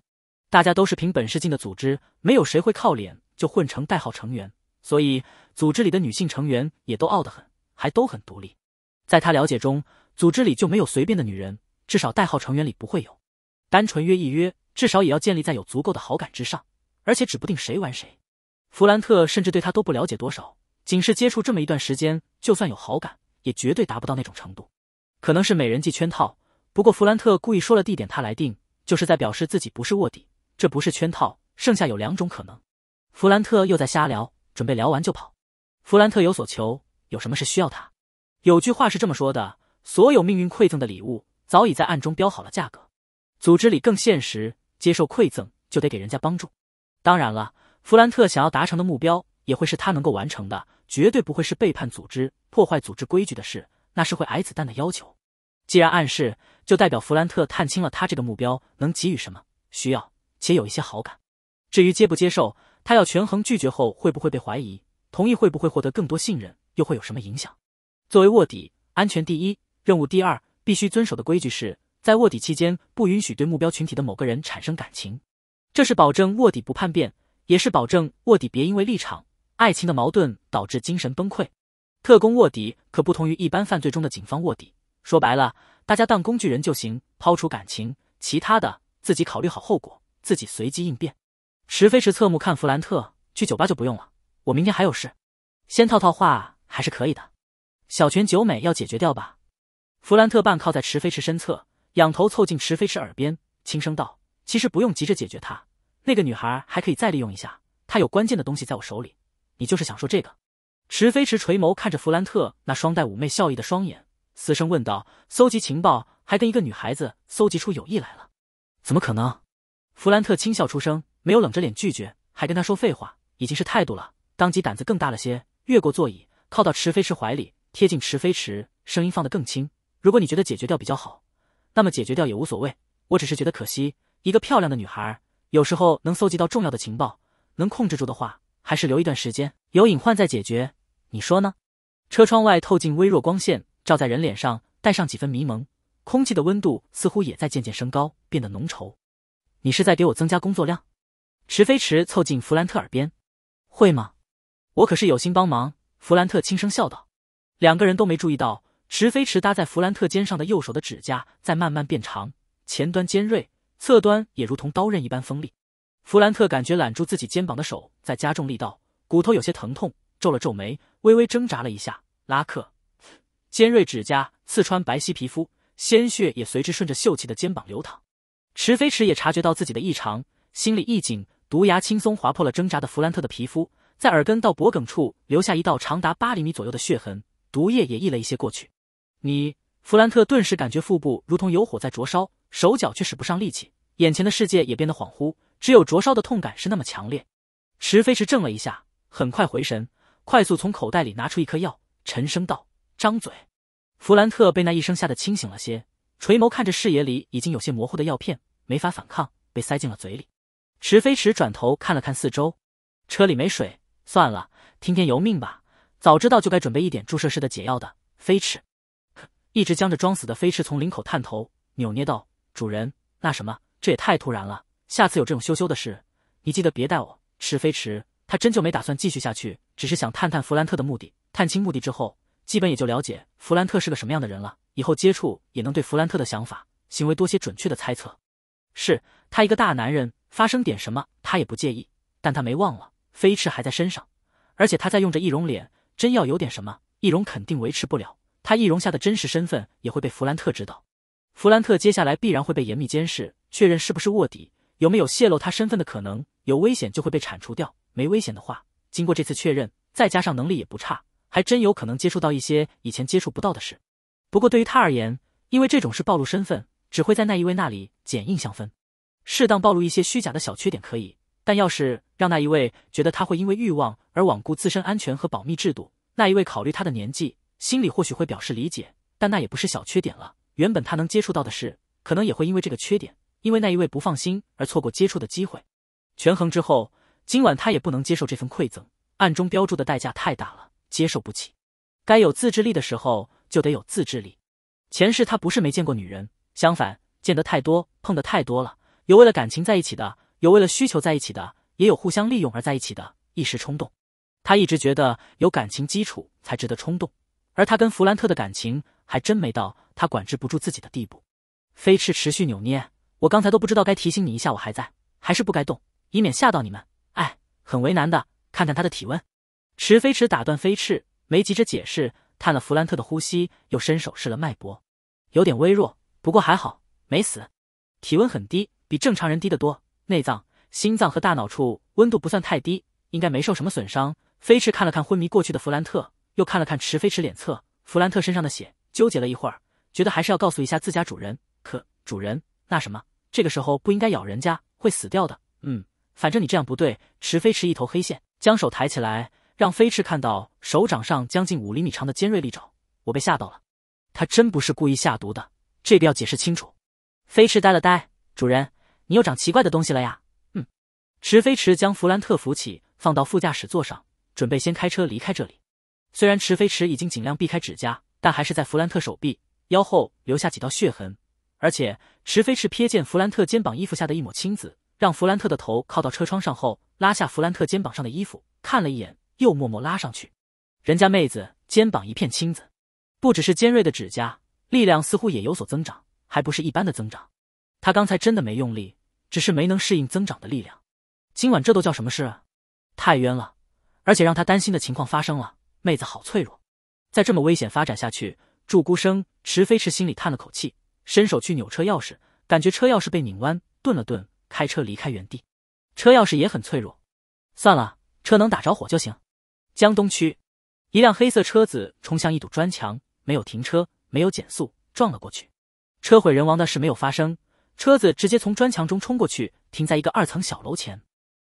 大家都是凭本事进的组织，没有谁会靠脸就混成代号成员，所以组织里的女性成员也都傲得很。还都很独立，在他了解中，组织里就没有随便的女人，至少代号成员里不会有。单纯约一约，至少也要建立在有足够的好感之上，而且指不定谁玩谁。弗兰特甚至对他都不了解多少，仅是接触这么一段时间，就算有好感，也绝对达不到那种程度。可能是美人计圈套，不过弗兰特故意说了地点他来定，就是在表示自己不是卧底，这不是圈套。剩下有两种可能。弗兰特又在瞎聊，准备聊完就跑。弗兰特有所求。有什么事需要他？有句话是这么说的：所有命运馈赠的礼物，早已在暗中标好了价格。组织里更现实，接受馈赠就得给人家帮助。当然了，弗兰特想要达成的目标，也会是他能够完成的，绝对不会是背叛组织、破坏组织规矩的事，那是会挨子弹的要求。既然暗示，就代表弗兰特探清了他这个目标能给予什么，需要且有一些好感。至于接不接受，他要权衡拒绝后会不会被怀疑，同意会不会获得更多信任。又会有什么影响？作为卧底，安全第一，任务第二。必须遵守的规矩是在卧底期间不允许对目标群体的某个人产生感情，这是保证卧底不叛变，也是保证卧底别因为立场、爱情的矛盾导致精神崩溃。特工卧底可不同于一般犯罪中的警方卧底，说白了，大家当工具人就行，抛除感情，其他的自己考虑好后果，自己随机应变。池飞驰侧目看弗兰特，去酒吧就不用了，我明天还有事，先套套话还是可以的。小泉久美要解决掉吧？弗兰特半靠在池飞驰身侧，仰头凑近池飞驰耳边，轻声道：“其实不用急着解决她，那个女孩还可以再利用一下。她有关键的东西在我手里，你就是想说这个？”池飞驰垂眸看着弗兰特那双带妩媚笑意的双眼，嘶声问道：“搜集情报还跟一个女孩子搜集出友谊来了？怎么可能？”弗兰特轻笑出声，没有冷着脸拒绝，还跟他说废话，已经是态度了。当即胆子更大了些，越过座椅，靠到池飞驰怀里，贴近池飞驰，声音放得更轻：“如果你觉得解决掉比较好，那么解决掉也无所谓。我只是觉得可惜，一个漂亮的女孩，有时候能搜集到重要的情报，能控制住的话，还是留一段时间，有隐患再解决。”你说呢？车窗外透进微弱光线，照在人脸上，带上几分迷蒙。空气的温度似乎也在渐渐升高，变得浓稠。你是在给我增加工作量？池飞驰凑近弗兰特耳边，会吗？我可是有心帮忙。弗兰特轻声笑道。两个人都没注意到，池飞驰搭在弗兰特肩上的右手的指甲在慢慢变长，前端尖锐，侧端也如同刀刃一般锋利。弗兰特感觉揽住自己肩膀的手在加重力道，骨头有些疼痛。皱了皱眉，微微挣扎了一下。拉克，尖锐指甲刺穿白皙皮肤，鲜血也随之顺着秀气的肩膀流淌。池飞驰也察觉到自己的异常，心里一紧，毒牙轻松划破了挣扎的弗兰特的皮肤，在耳根到脖颈处留下一道长达八厘米左右的血痕，毒液也溢了一些过去。你，弗兰特顿时感觉腹部如同有火在灼烧，手脚却使不上力气，眼前的世界也变得恍惚，只有灼烧的痛感是那么强烈。池飞驰怔了一下，很快回神。快速从口袋里拿出一颗药，沉声道：“张嘴。”弗兰特被那一声吓得清醒了些，垂眸看着视野里已经有些模糊的药片，没法反抗，被塞进了嘴里。池飞驰转头看了看四周，车里没水，算了，听天由命吧。早知道就该准备一点注射式的解药的。飞驰，一直僵着装死的飞驰从领口探头，扭捏道：“主人，那什么，这也太突然了。下次有这种羞羞的事，你记得别带我。”池飞驰。他真就没打算继续下去，只是想探探弗兰特的目的。探清目的之后，基本也就了解弗兰特是个什么样的人了。以后接触也能对弗兰特的想法、行为多些准确的猜测。是他一个大男人，发生点什么他也不介意。但他没忘了，飞驰还在身上，而且他在用着易容脸。真要有点什么，易容肯定维持不了。他易容下的真实身份也会被弗兰特知道。弗兰特接下来必然会被严密监视，确认是不是卧底，有没有泄露他身份的可能。有危险就会被铲除掉。没危险的话，经过这次确认，再加上能力也不差，还真有可能接触到一些以前接触不到的事。不过对于他而言，因为这种事暴露身份，只会在那一位那里减印象分。适当暴露一些虚假的小缺点可以，但要是让那一位觉得他会因为欲望而罔顾自身安全和保密制度，那一位考虑他的年纪，心里或许会表示理解，但那也不是小缺点了。原本他能接触到的事，可能也会因为这个缺点，因为那一位不放心而错过接触的机会。权衡之后。今晚他也不能接受这份馈赠，暗中标注的代价太大了，接受不起。该有自制力的时候就得有自制力。前世他不是没见过女人，相反，见得太多，碰得太多了。有为了感情在一起的，有为了需求在一起的，也有互相利用而在一起的。一时冲动，他一直觉得有感情基础才值得冲动，而他跟弗兰特的感情还真没到他管制不住自己的地步。飞翅持续扭捏，我刚才都不知道该提醒你一下，我还在，还是不该动，以免吓到你们。哎很为难的，看看他的体温。池飞驰打断飞翅，没急着解释，探了弗兰特的呼吸，又伸手试了脉搏，有点微弱，不过还好，没死。体温很低，比正常人低得多。内脏、心脏和大脑处温度不算太低，应该没受什么损伤。飞驰看了看昏迷过去的弗兰特，又看了看池飞驰脸侧弗兰特身上的血，纠结了一会儿，觉得还是要告诉一下自家主人。可主人，那什么，这个时候不应该咬人家，会死掉的。嗯。反正你这样不对。池飞驰一头黑线，将手抬起来，让飞驰看到手掌上将近五厘米长的尖锐利爪。我被吓到了，他真不是故意下毒的，这个要解释清楚。飞驰呆了呆，主人，你又长奇怪的东西了呀？嗯。池飞驰将弗兰特扶起，放到副驾驶座上，准备先开车离开这里。虽然池飞驰已经尽量避开指甲，但还是在弗兰特手臂、腰后留下几道血痕。而且池飞驰瞥见弗兰特肩膀衣服下的一抹青紫。让弗兰特的头靠到车窗上后，拉下弗兰特肩膀上的衣服，看了一眼，又默默拉上去。人家妹子肩膀一片青紫，不只是尖锐的指甲，力量似乎也有所增长，还不是一般的增长。他刚才真的没用力，只是没能适应增长的力量。今晚这都叫什么事？啊太冤了！而且让他担心的情况发生了，妹子好脆弱。再这么危险发展下去，祝孤生池飞驰心里叹了口气，伸手去扭车钥匙，感觉车钥匙被拧弯，顿了顿，开车离开原地。车钥匙也很脆弱，算了，车能打着火就行。江东区，一辆黑色车子冲向一堵砖墙，没有停车，没有减速，撞了过去。车毁人亡的事没有发生，车子直接从砖墙中冲过去，停在一个二层小楼前。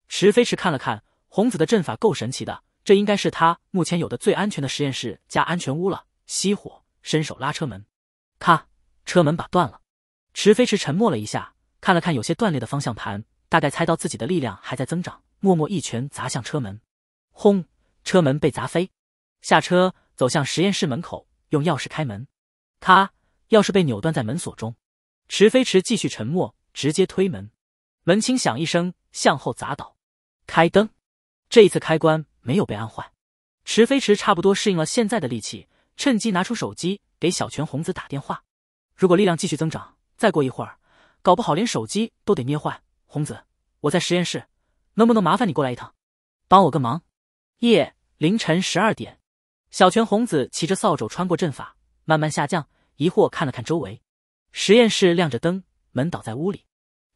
池飞驰看了看，红子的阵法够神奇的，这应该是他目前有的最安全的实验室加安全屋了。熄火，伸手拉车门，咔，车门把断了。池飞驰沉默了一下，看了看有些断裂的方向盘，大概猜到自己的力量还在增长，默默一拳砸向车门，轰，车门被砸飞。下车，走向实验室门口，用钥匙开门，咔。钥匙被扭断在门锁中，池飞驰继续沉默，直接推门，门轻响一声，向后砸倒。开灯，这一次开关没有被按坏。池飞驰差不多适应了现在的力气，趁机拿出手机给小泉红子打电话。如果力量继续增长，再过一会儿，搞不好连手机都得捏坏。红子，我在实验室，能不能麻烦你过来一趟，帮我个忙？夜凌晨十二点，小泉红子骑着扫帚穿过阵法，慢慢下降。疑惑看了看周围，实验室亮着灯，门倒在屋里，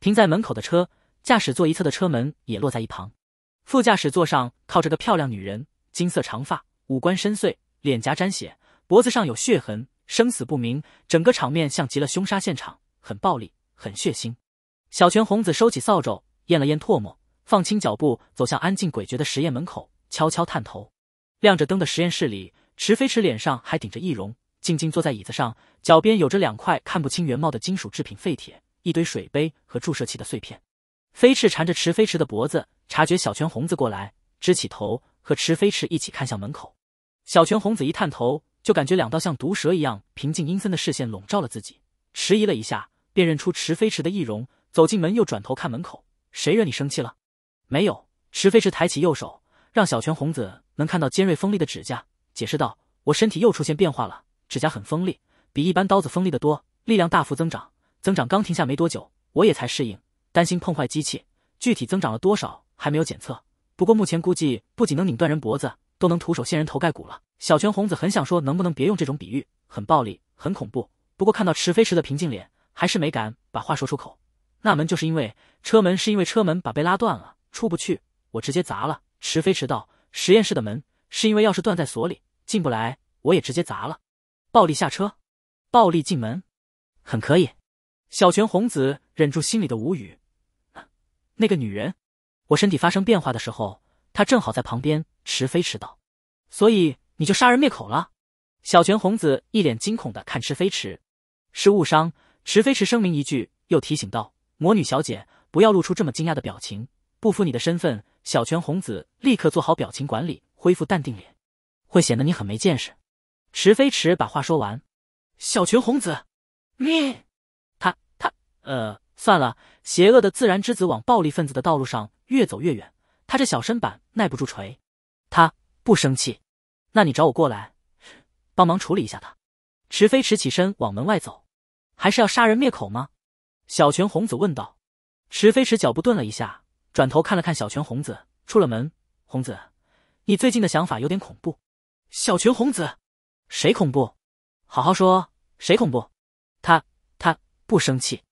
停在门口的车，驾驶座一侧的车门也落在一旁。副驾驶座上靠着个漂亮女人，金色长发，五官深邃，脸颊沾血，脖子上有血痕，生死不明。整个场面像极了凶杀现场，很暴力，很血腥。小泉红子收起扫帚，咽了咽唾沫，放轻脚步走向安静诡谲的实验门口，悄悄探头。亮着灯的实验室里，池飞驰脸上还顶着易容。静静坐在椅子上，脚边有着两块看不清原貌的金属制品废铁，一堆水杯和注射器的碎片。飞驰缠着池飞驰的脖子，察觉小泉红子过来，支起头和池飞驰一起看向门口。小泉红子一探头，就感觉两道像毒蛇一样平静阴森的视线笼罩了自己，迟疑了一下，便认出池飞驰的易容，走进门又转头看门口，谁惹你生气了？没有。池飞驰抬起右手，让小泉红子能看到尖锐锋利的指甲，解释道：“我身体又出现变化了。”指甲很锋利，比一般刀子锋利的多，力量大幅增长。增长刚停下没多久，我也才适应，担心碰坏机器。具体增长了多少还没有检测，不过目前估计不仅能拧断人脖子，都能徒手掀人头盖骨了。小泉红子很想说能不能别用这种比喻，很暴力，很恐怖。不过看到池飞驰的平静脸，还是没敢把话说出口。那门就是因为车门是因为车门把被拉断了，出不去，我直接砸了。池飞驰道：实验室的门是因为钥匙断在锁里，进不来，我也直接砸了。暴力下车，暴力进门，很可以。小泉红子忍住心里的无语。那个女人，我身体发生变化的时候，她正好在旁边。池飞驰道：“所以你就杀人灭口了？”小泉红子一脸惊恐的看池飞驰，是误伤。池飞驰声明一句，又提醒道：“魔女小姐，不要露出这么惊讶的表情，不符你的身份。”小泉红子立刻做好表情管理，恢复淡定脸，会显得你很没见识。池飞驰把话说完，小泉红子，你，他他，呃，算了，邪恶的自然之子往暴力分子的道路上越走越远，他这小身板耐不住锤。他不生气，那你找我过来，帮忙处理一下他。池飞驰起身往门外走，还是要杀人灭口吗？小泉红子问道。池飞驰脚步顿了一下，转头看了看小泉红子，出了门。红子，你最近的想法有点恐怖。小泉红子。谁恐怖？好好说，谁恐怖？他他不生气，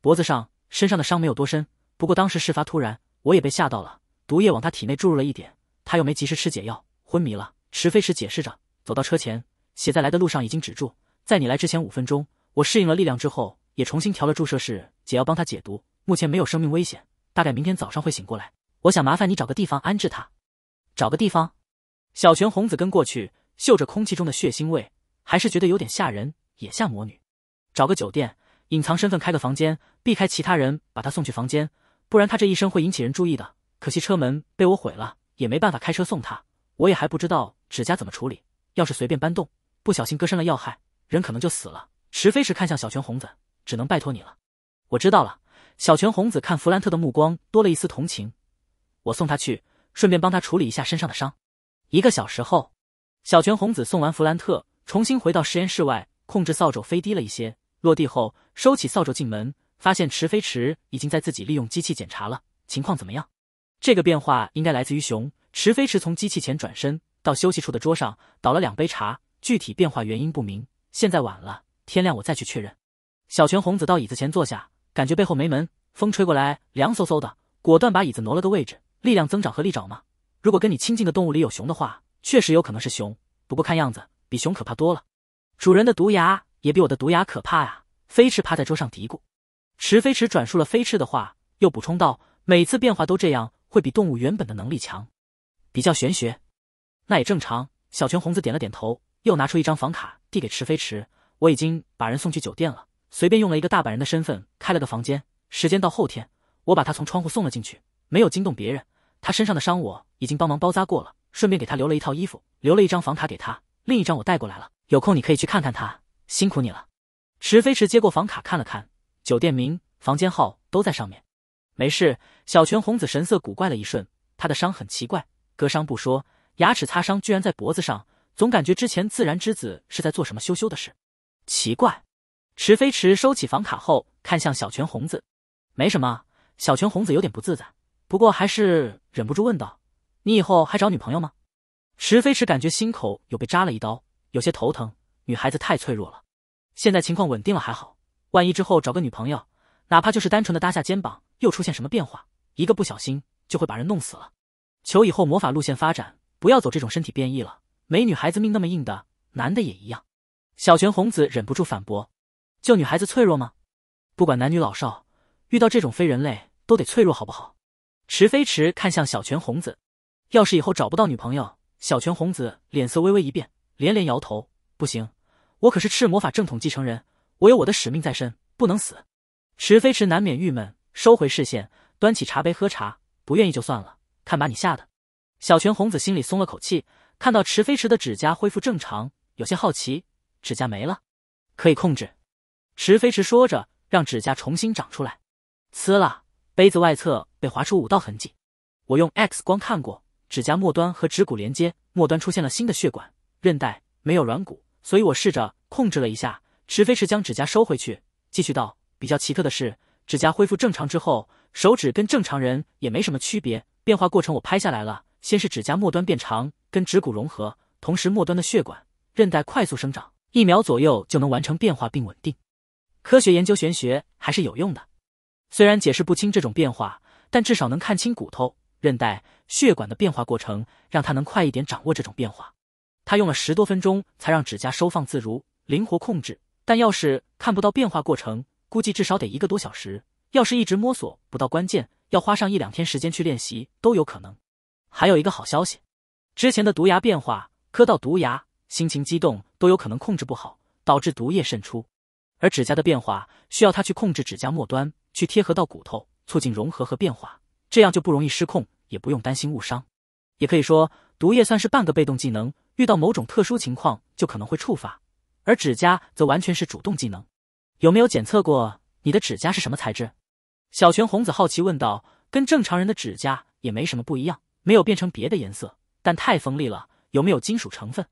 脖子上、身上的伤没有多深，不过当时事发突然，我也被吓到了，毒液往他体内注入了一点，他又没及时吃解药，昏迷了。池飞石解释着，走到车前，血在来的路上已经止住，在你来之前五分钟，我适应了力量之后，也重新调了注射室解药帮他解毒，目前没有生命危险，大概明天早上会醒过来。我想麻烦你找个地方安置他，找个地方。小泉红子跟过去。嗅着空气中的血腥味，还是觉得有点吓人，也像魔女。找个酒店，隐藏身份，开个房间，避开其他人，把她送去房间，不然她这一生会引起人注意的。可惜车门被我毁了，也没办法开车送她。我也还不知道指甲怎么处理，要是随便搬动，不小心割伤了要害，人可能就死了。池飞驰看向小泉红子，只能拜托你了。我知道了。小泉红子看弗兰特的目光多了一丝同情。我送他去，顺便帮他处理一下身上的伤。一个小时后。小泉红子送完弗兰特，重新回到实验室外，控制扫帚飞低了一些。落地后，收起扫帚进门，发现池飞池已经在自己利用机器检查了，情况怎么样？这个变化应该来自于熊。池飞池从机器前转身到休息处的桌上倒了两杯茶，具体变化原因不明。现在晚了，天亮我再去确认。小泉红子到椅子前坐下，感觉背后没门，风吹过来凉飕飕的，果断把椅子挪了个位置。力量增长和利爪吗？如果跟你亲近的动物里有熊的话，确实有可能是熊，不过看样子比熊可怕多了。主人的毒牙也比我的毒牙可怕呀！飞驰趴在桌上嘀咕。池飞驰转述了飞驰的话，又补充道：“每次变化都这样，会比动物原本的能力强，比较玄学。那也正常。”小泉红子点了点头，又拿出一张房卡递给池飞驰：“我已经把人送去酒店了，随便用了一个大阪人的身份开了个房间，时间到后天，我把他从窗户送了进去，没有惊动别人。他身上的伤我已经帮忙包扎过了，顺便给他留了一套衣服，留了一张房卡给他，另一张我带过来了。有空你可以去看看他，辛苦你了。”池飞驰接过房卡看了看。酒店名、房间号都在上面。没事，小泉红子神色古怪了一瞬。他的伤很奇怪，割伤不说，牙齿擦伤居然在脖子上，总感觉之前自然之子是在做什么羞羞的事。奇怪。池飞驰收起房卡后，看向小泉红子，没什么。小泉红子有点不自在，不过还是忍不住问道：“你以后还找女朋友吗？”池飞驰感觉心口有被扎了一刀，有些头疼。女孩子太脆弱了，现在情况稳定了还好。万一之后找个女朋友，哪怕就是单纯的搭下肩膀，又出现什么变化，一个不小心就会把人弄死了。求以后魔法路线发展，不要走这种身体变异了。没女孩子命那么硬的，男的也一样。小泉红子忍不住反驳：“就女孩子脆弱吗？不管男女老少，遇到这种非人类都得脆弱，好不好？”池飞驰看向小泉红子：“要是以后找不到女朋友，小泉红子脸色微微一变，连连摇头：“不行，我可是赤魔法正统继承人。”我有我的使命在身，不能死。池飞驰难免郁闷，收回视线，端起茶杯喝茶。不愿意就算了，看把你吓的。小泉红子心里松了口气，看到池飞驰的指甲恢复正常，有些好奇，指甲没了，可以控制。池飞驰说着，让指甲重新长出来。呲啦，杯子外侧被划出五道痕迹。我用 X 光看过，指甲末端和指骨连接，末端出现了新的血管、韧带，没有软骨，所以我试着控制了一下。池飞驰将指甲收回去，继续道：“比较奇特的是，指甲恢复正常之后，手指跟正常人也没什么区别。变化过程我拍下来了，先是指甲末端变长，跟指骨融合，同时末端的血管、韧带快速生长，一秒左右就能完成变化并稳定。科学研究玄学还是有用的，虽然解释不清这种变化，但至少能看清骨头、韧带、血管的变化过程，让他能快一点掌握这种变化。他用了十多分钟才让指甲收放自如，灵活控制。”但要是看不到变化过程，估计至少得一个多小时。要是一直摸索不到关键，要花上一两天时间去练习都有可能。还有一个好消息，之前的毒牙变化，磕到毒牙，心情激动都有可能控制不好，导致毒液渗出。而指甲的变化，需要他去控制指甲末端，去贴合到骨头，促进融合和变化，这样就不容易失控，也不用担心误伤。也可以说，毒液算是半个被动技能，遇到某种特殊情况就可能会触发。而指甲则完全是主动技能，有没有检测过你的指甲是什么材质？小泉红子好奇问道。跟正常人的指甲也没什么不一样，没有变成别的颜色，但太锋利了。有没有金属成分？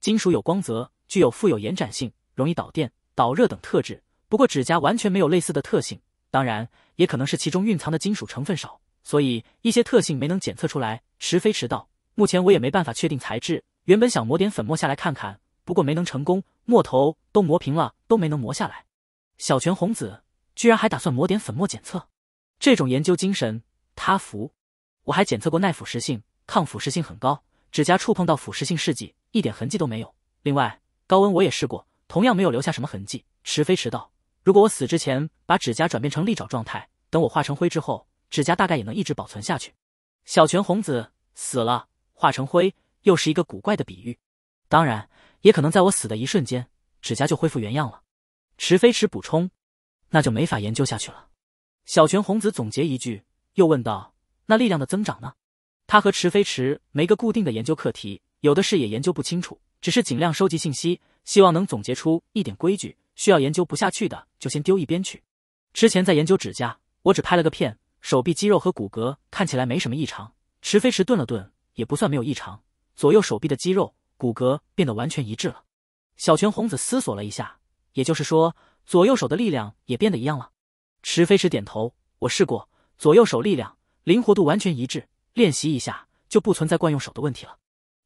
金属有光泽，具有富有延展性，容易导电、导热等特质。不过指甲完全没有类似的特性，当然也可能是其中蕴藏的金属成分少，所以一些特性没能检测出来。迟飞迟到，目前我也没办法确定材质。原本想抹点粉末下来看看。不过没能成功，墨头都磨平了，都没能磨下来。小泉红子居然还打算抹点粉末检测，这种研究精神他服。我还检测过耐腐蚀性、抗腐蚀性很高，指甲触碰到腐蚀性试剂一点痕迹都没有。另外高温我也试过，同样没有留下什么痕迹。迟飞迟到，如果我死之前把指甲转变成利爪状态，等我化成灰之后，指甲大概也能一直保存下去。小泉红子死了化成灰，又是一个古怪的比喻，当然。也可能在我死的一瞬间，指甲就恢复原样了。池飞驰补充：“那就没法研究下去了。”小泉红子总结一句，又问道：“那力量的增长呢？”他和池飞驰没个固定的研究课题，有的事也研究不清楚，只是尽量收集信息，希望能总结出一点规矩。需要研究不下去的，就先丢一边去。之前在研究指甲，我只拍了个片，手臂肌肉和骨骼看起来没什么异常。池飞驰顿了顿，也不算没有异常，左右手臂的肌肉。骨骼变得完全一致了。小泉红子思索了一下，也就是说，左右手的力量也变得一样了。池飞驰点头，我试过，左右手力量灵活度完全一致，练习一下就不存在惯用手的问题了。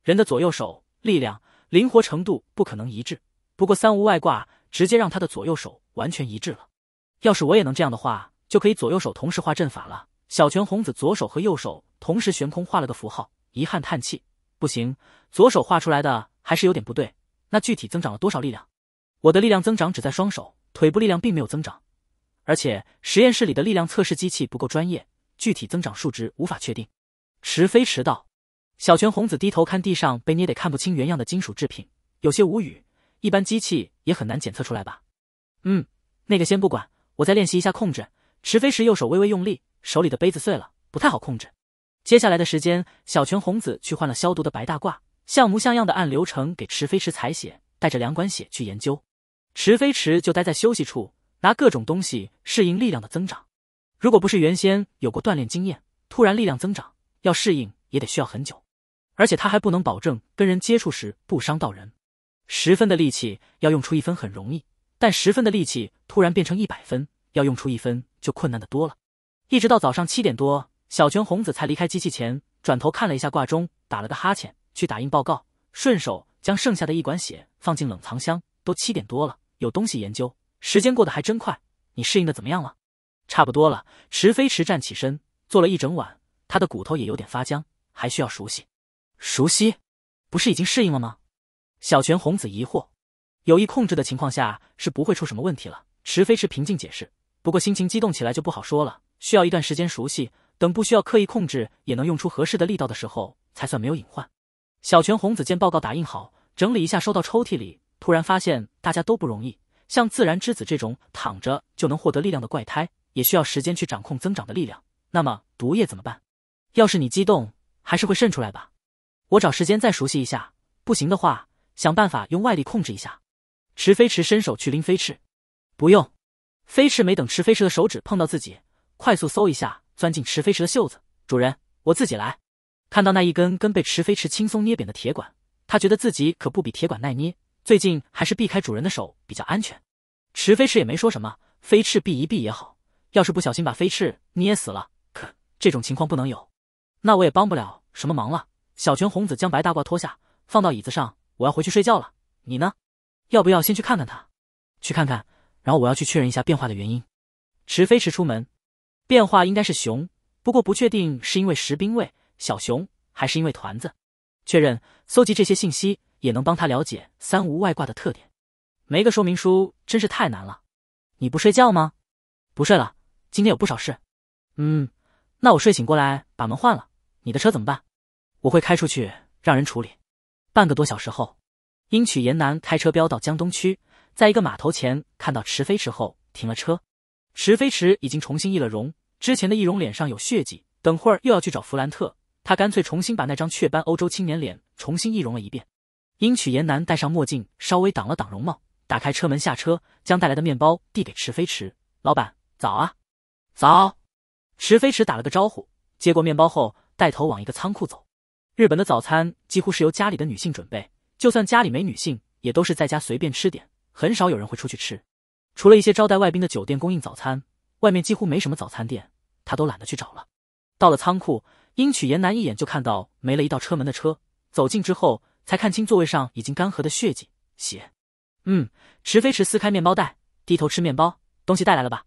人的左右手力量、灵活程度不可能一致，不过三无外挂直接让他的左右手完全一致了。要是我也能这样的话，就可以左右手同时画阵法了。小泉红子左手和右手同时悬空画了个符号，遗憾叹气，不行，左手画出来的还是有点不对。那具体增长了多少力量？我的力量增长只在双手，腿部力量并没有增长，而且实验室里的力量测试机器不够专业，具体增长数值无法确定。迟飞迟道，小泉红子低头看地上被捏得看不清原样的金属制品，有些无语。一般机器也很难检测出来吧？嗯，那个先不管，我再练习一下控制。池飞时右手微微用力，手里的杯子碎了，不太好控制。接下来的时间，小泉红子去换了消毒的白大褂，像模像样的按流程给池飞驰采血，带着两管血去研究。池飞池就待在休息处，拿各种东西适应力量的增长。如果不是原先有过锻炼经验，突然力量增长，要适应也得需要很久。而且他还不能保证跟人接触时不伤到人。十分的力气要用出一分很容易，但十分的力气突然变成一百分，要用出一分就困难的多了。一直到早上七点多，小泉红子才离开机器前，转头看了一下挂钟，打了个哈欠，去打印报告，顺手将剩下的一管血放进冷藏箱。都七点多了。有东西研究，时间过得还真快。你适应的怎么样了？差不多了。池飞驰站起身，坐了一整晚，他的骨头也有点发僵，还需要熟悉。熟悉？不是已经适应了吗？小泉红子疑惑。有意控制的情况下是不会出什么问题了。池飞驰平静解释。不过心情激动起来就不好说了，需要一段时间熟悉，等不需要刻意控制也能用出合适的力道的时候，才算没有隐患。小泉红子见报告打印好，整理一下收到抽屉里。突然发现大家都不容易，像自然之子这种躺着就能获得力量的怪胎，也需要时间去掌控增长的力量。那么毒液怎么办？要是你激动，还是会渗出来吧。我找时间再熟悉一下，不行的话，想办法用外力控制一下。池飞驰伸手去拎飞翅，不用。飞翅没等池飞驰的手指碰到自己，快速嗖一下钻进池飞驰的袖子。主人，我自己来。看到那一根根被池飞驰轻松捏扁的铁管，他觉得自己可不比铁管耐捏。最近还是避开主人的手比较安全。池飞驰也没说什么，飞翅避一避也好。要是不小心把飞翅捏死了，可这种情况不能有。那我也帮不了什么忙了。小泉红子将白大褂脱下，放到椅子上。我要回去睡觉了。你呢？要不要先去看看他？去看看。然后我要去确认一下变化的原因。池飞驰出门，变化应该是熊，不过不确定是因为石兵卫小熊，还是因为团子。确认，搜集这些信息。也能帮他了解三无外挂的特点。没个说明书真是太难了。你不睡觉吗？不睡了，今天有不少事。嗯，那我睡醒过来把门换了。你的车怎么办？我会开出去让人处理。半个多小时后，英曲严南开车飙到江东区，在一个码头前看到池飞驰后停了车。池飞驰已经重新易了容，之前的易容脸上有血迹，等会儿又要去找弗兰特，他干脆重新把那张雀斑欧洲青年脸重新易容了一遍。英曲严南戴上墨镜，稍微挡了挡容貌，打开车门下车，将带来的面包递给池飞驰。老板，早啊！早。池飞驰打了个招呼，接过面包后，带头往一个仓库走。日本的早餐几乎是由家里的女性准备，就算家里没女性，也都是在家随便吃点，很少有人会出去吃。除了一些招待外宾的酒店供应早餐，外面几乎没什么早餐店，他都懒得去找了。到了仓库，英曲严南一眼就看到没了一道车门的车，走近之后。才看清座位上已经干涸的血迹，血。嗯，池飞驰撕开面包袋，低头吃面包。东西带来了吧？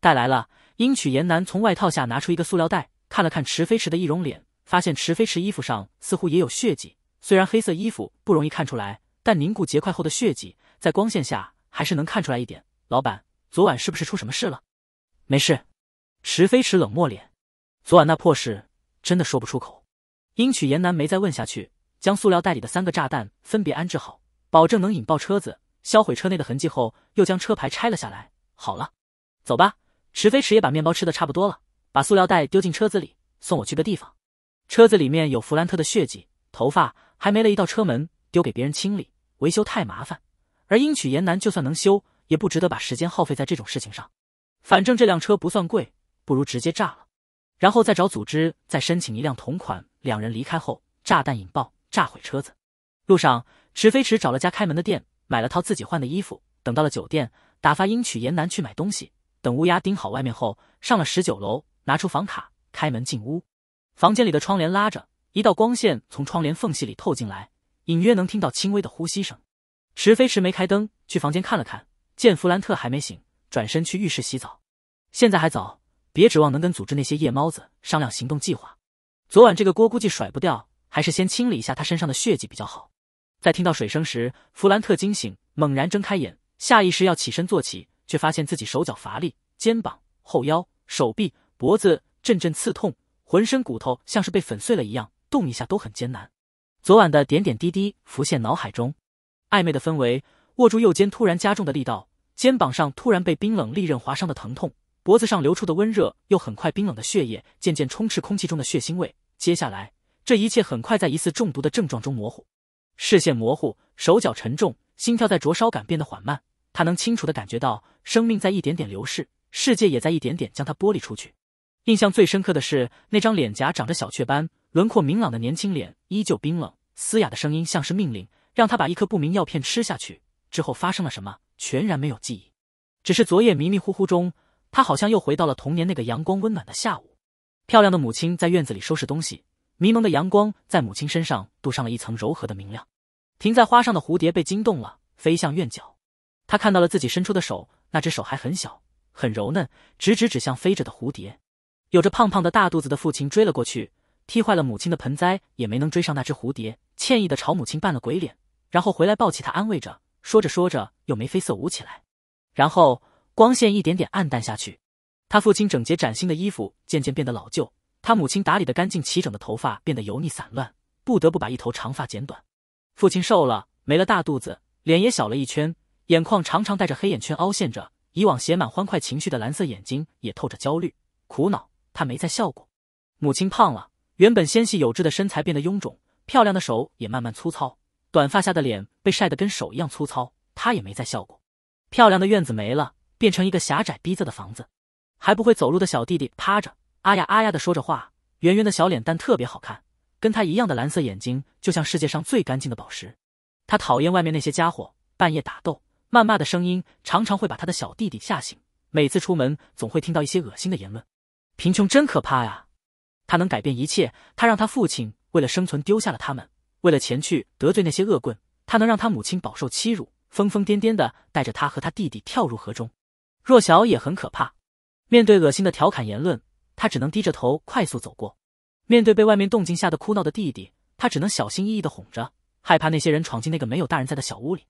带来了。英曲严南从外套下拿出一个塑料袋，看了看池飞驰的易容脸，发现池飞驰衣服上似乎也有血迹。虽然黑色衣服不容易看出来，但凝固结块后的血迹在光线下还是能看出来一点。老板，昨晚是不是出什么事了？没事。池飞驰冷漠脸。昨晚那破事真的说不出口。英曲严南没再问下去。将塑料袋里的三个炸弹分别安置好，保证能引爆车子，销毁车内的痕迹后，又将车牌拆了下来。好了，走吧。池飞驰也把面包吃的差不多了，把塑料袋丢进车子里，送我去个地方。车子里面有弗兰特的血迹、头发，还没了一道车门，丢给别人清理维修太麻烦。而英曲严南就算能修，也不值得把时间耗费在这种事情上。反正这辆车不算贵，不如直接炸了，然后再找组织再申请一辆同款。两人离开后，炸弹引爆。炸毁车子，路上池飞驰找了家开门的店，买了套自己换的衣服。等到了酒店，打发英曲严南去买东西。等乌鸦盯好外面后，上了十九楼，拿出房卡，开门进屋。房间里的窗帘拉着，一道光线从窗帘缝隙里透进来，隐约能听到轻微的呼吸声。池飞驰没开灯，去房间看了看，见弗兰特还没醒，转身去浴室洗澡。现在还早，别指望能跟组织那些夜猫子商量行动计划。昨晚这个锅估计甩不掉，还是先清理一下他身上的血迹比较好。在听到水声时，弗兰特惊醒，猛然睁开眼，下意识要起身坐起，却发现自己手脚乏力，肩膀、后腰、手臂、脖子阵阵刺痛，浑身骨头像是被粉碎了一样，动一下都很艰难。昨晚的点点滴滴浮现脑海中，暧昧的氛围，握住右肩突然加重的力道，肩膀上突然被冰冷利刃划伤的疼痛，脖子上流出的温热又很快冰冷的血液渐渐充斥空气中的血腥味。接下来，这一切很快在疑似中毒的症状中模糊，视线模糊，手脚沉重，心跳在灼烧感变得缓慢。他能清楚的感觉到生命在一点点流逝，世界也在一点点将他剥离出去。印象最深刻的是那张脸颊长着小雀斑、轮廓明朗的年轻脸，依旧冰冷嘶哑的声音像是命令，让他把一颗不明药片吃下去。之后发生了什么，全然没有记忆，只是昨夜迷迷糊糊中，他好像又回到了童年那个阳光温暖的下午。漂亮的母亲在院子里收拾东西，迷蒙的阳光在母亲身上镀上了一层柔和的明亮。停在花上的蝴蝶被惊动了，飞向院角。他看到了自己伸出的手，那只手还很小，很柔嫩，直直指向飞着的蝴蝶。有着胖胖的大肚子的父亲追了过去，踢坏了母亲的盆栽，也没能追上那只蝴蝶，歉意的朝母亲扮了鬼脸，然后回来抱起她安慰着，说着说着又眉飞色舞起来。然后光线一点点暗淡下去。他父亲整洁崭新的衣服渐渐变得老旧，他母亲打理的干净齐整的头发变得油腻散乱，不得不把一头长发剪短。父亲瘦了，没了大肚子，脸也小了一圈，眼眶常常带着黑眼圈凹陷着，以往写满欢快情绪的蓝色眼睛也透着焦虑、苦恼。他没再笑过。母亲胖了，原本纤细有致的身材变得臃肿，漂亮的手也慢慢粗糙，短发下的脸被晒得跟手一样粗糙。他也没再笑过。漂亮的院子没了，变成一个狭窄逼仄的房子。还不会走路的小弟弟趴着，啊呀啊呀的说着话，圆圆的小脸蛋特别好看，跟他一样的蓝色眼睛，就像世界上最干净的宝石。他讨厌外面那些家伙，半夜打斗，谩骂的声音常常会把他的小弟弟吓醒。每次出门，总会听到一些恶心的言论。贫穷真可怕呀！他能改变一切，他让他父亲为了生存丢下了他们，为了前去得罪那些恶棍。他能让他母亲饱受欺辱，疯疯癫癫的带着他和他弟弟跳入河中。弱小也很可怕。面对恶心的调侃言论，他只能低着头快速走过；面对被外面动静吓得哭闹的弟弟，他只能小心翼翼的哄着，害怕那些人闯进那个没有大人在的小屋里；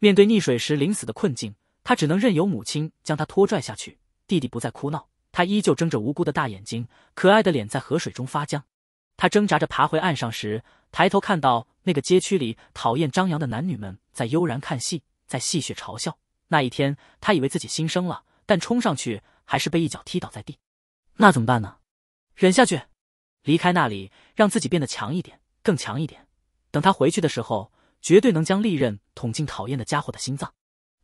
面对溺水时临死的困境，他只能任由母亲将他拖拽下去。弟弟不再哭闹，他依旧睁着无辜的大眼睛，可爱的脸在河水中发僵。他挣扎着爬回岸上时，抬头看到那个街区里讨厌张扬的男女们在悠然看戏，在戏谑嘲笑。那一天，他以为自己新生了，但冲上去。还是被一脚踢倒在地，那怎么办呢？忍下去，离开那里，让自己变得强一点，更强一点。等他回去的时候，绝对能将利刃捅进讨厌的家伙的心脏。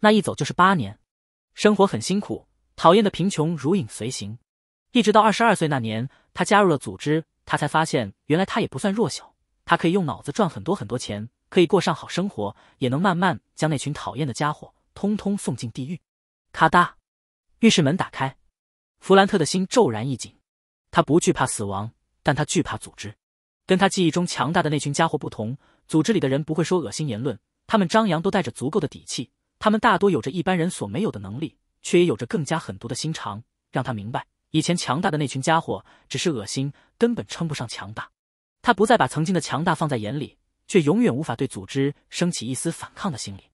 那一走就是八年，生活很辛苦，讨厌的贫穷如影随形。一直到二十二岁那年，他加入了组织，他才发现原来他也不算弱小，他可以用脑子赚很多很多钱，可以过上好生活，也能慢慢将那群讨厌的家伙通通送进地狱。咔嗒。浴室门打开，弗兰特的心骤然一紧。他不惧怕死亡，但他惧怕组织。跟他记忆中强大的那群家伙不同，组织里的人不会说恶心言论，他们张扬都带着足够的底气。他们大多有着一般人所没有的能力，却也有着更加狠毒的心肠。让他明白，以前强大的那群家伙只是恶心，根本称不上强大。他不再把曾经的强大放在眼里，却永远无法对组织升起一丝反抗的心理。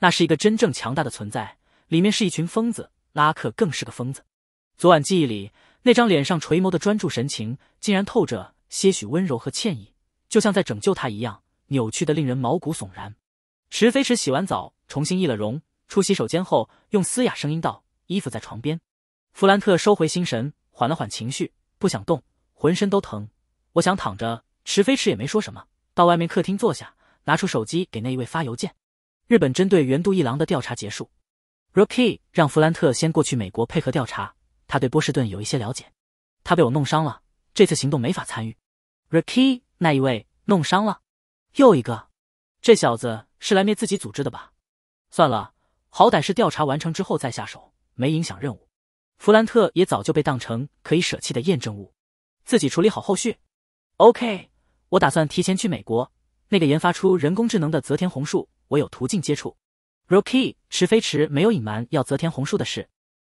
那是一个真正强大的存在，里面是一群疯子。拉克更是个疯子。昨晚记忆里那张脸上垂眸的专注神情，竟然透着些许温柔和歉意，就像在拯救他一样，扭曲的令人毛骨悚然。池飞驰洗完澡，重新易了容，出洗手间后，用嘶哑声音道：“衣服在床边。”弗兰特收回心神，缓了缓情绪，不想动，浑身都疼。我想躺着。池飞驰也没说什么，到外面客厅坐下，拿出手机给那一位发邮件：“日本针对原度一郎的调查结束。” Rookie 让弗兰特先过去美国配合调查，他对波士顿有一些了解。他被我弄伤了，这次行动没法参与。Rookie 那一位弄伤了，又一个，这小子是来灭自己组织的吧？算了，好歹是调查完成之后再下手，没影响任务。弗兰特也早就被当成可以舍弃的验证物。自己处理好后续。OK，我打算提前去美国。那个研发出人工智能的泽田红树，我有途径接触。Rookie 池飞驰没有隐瞒要泽田红树的事，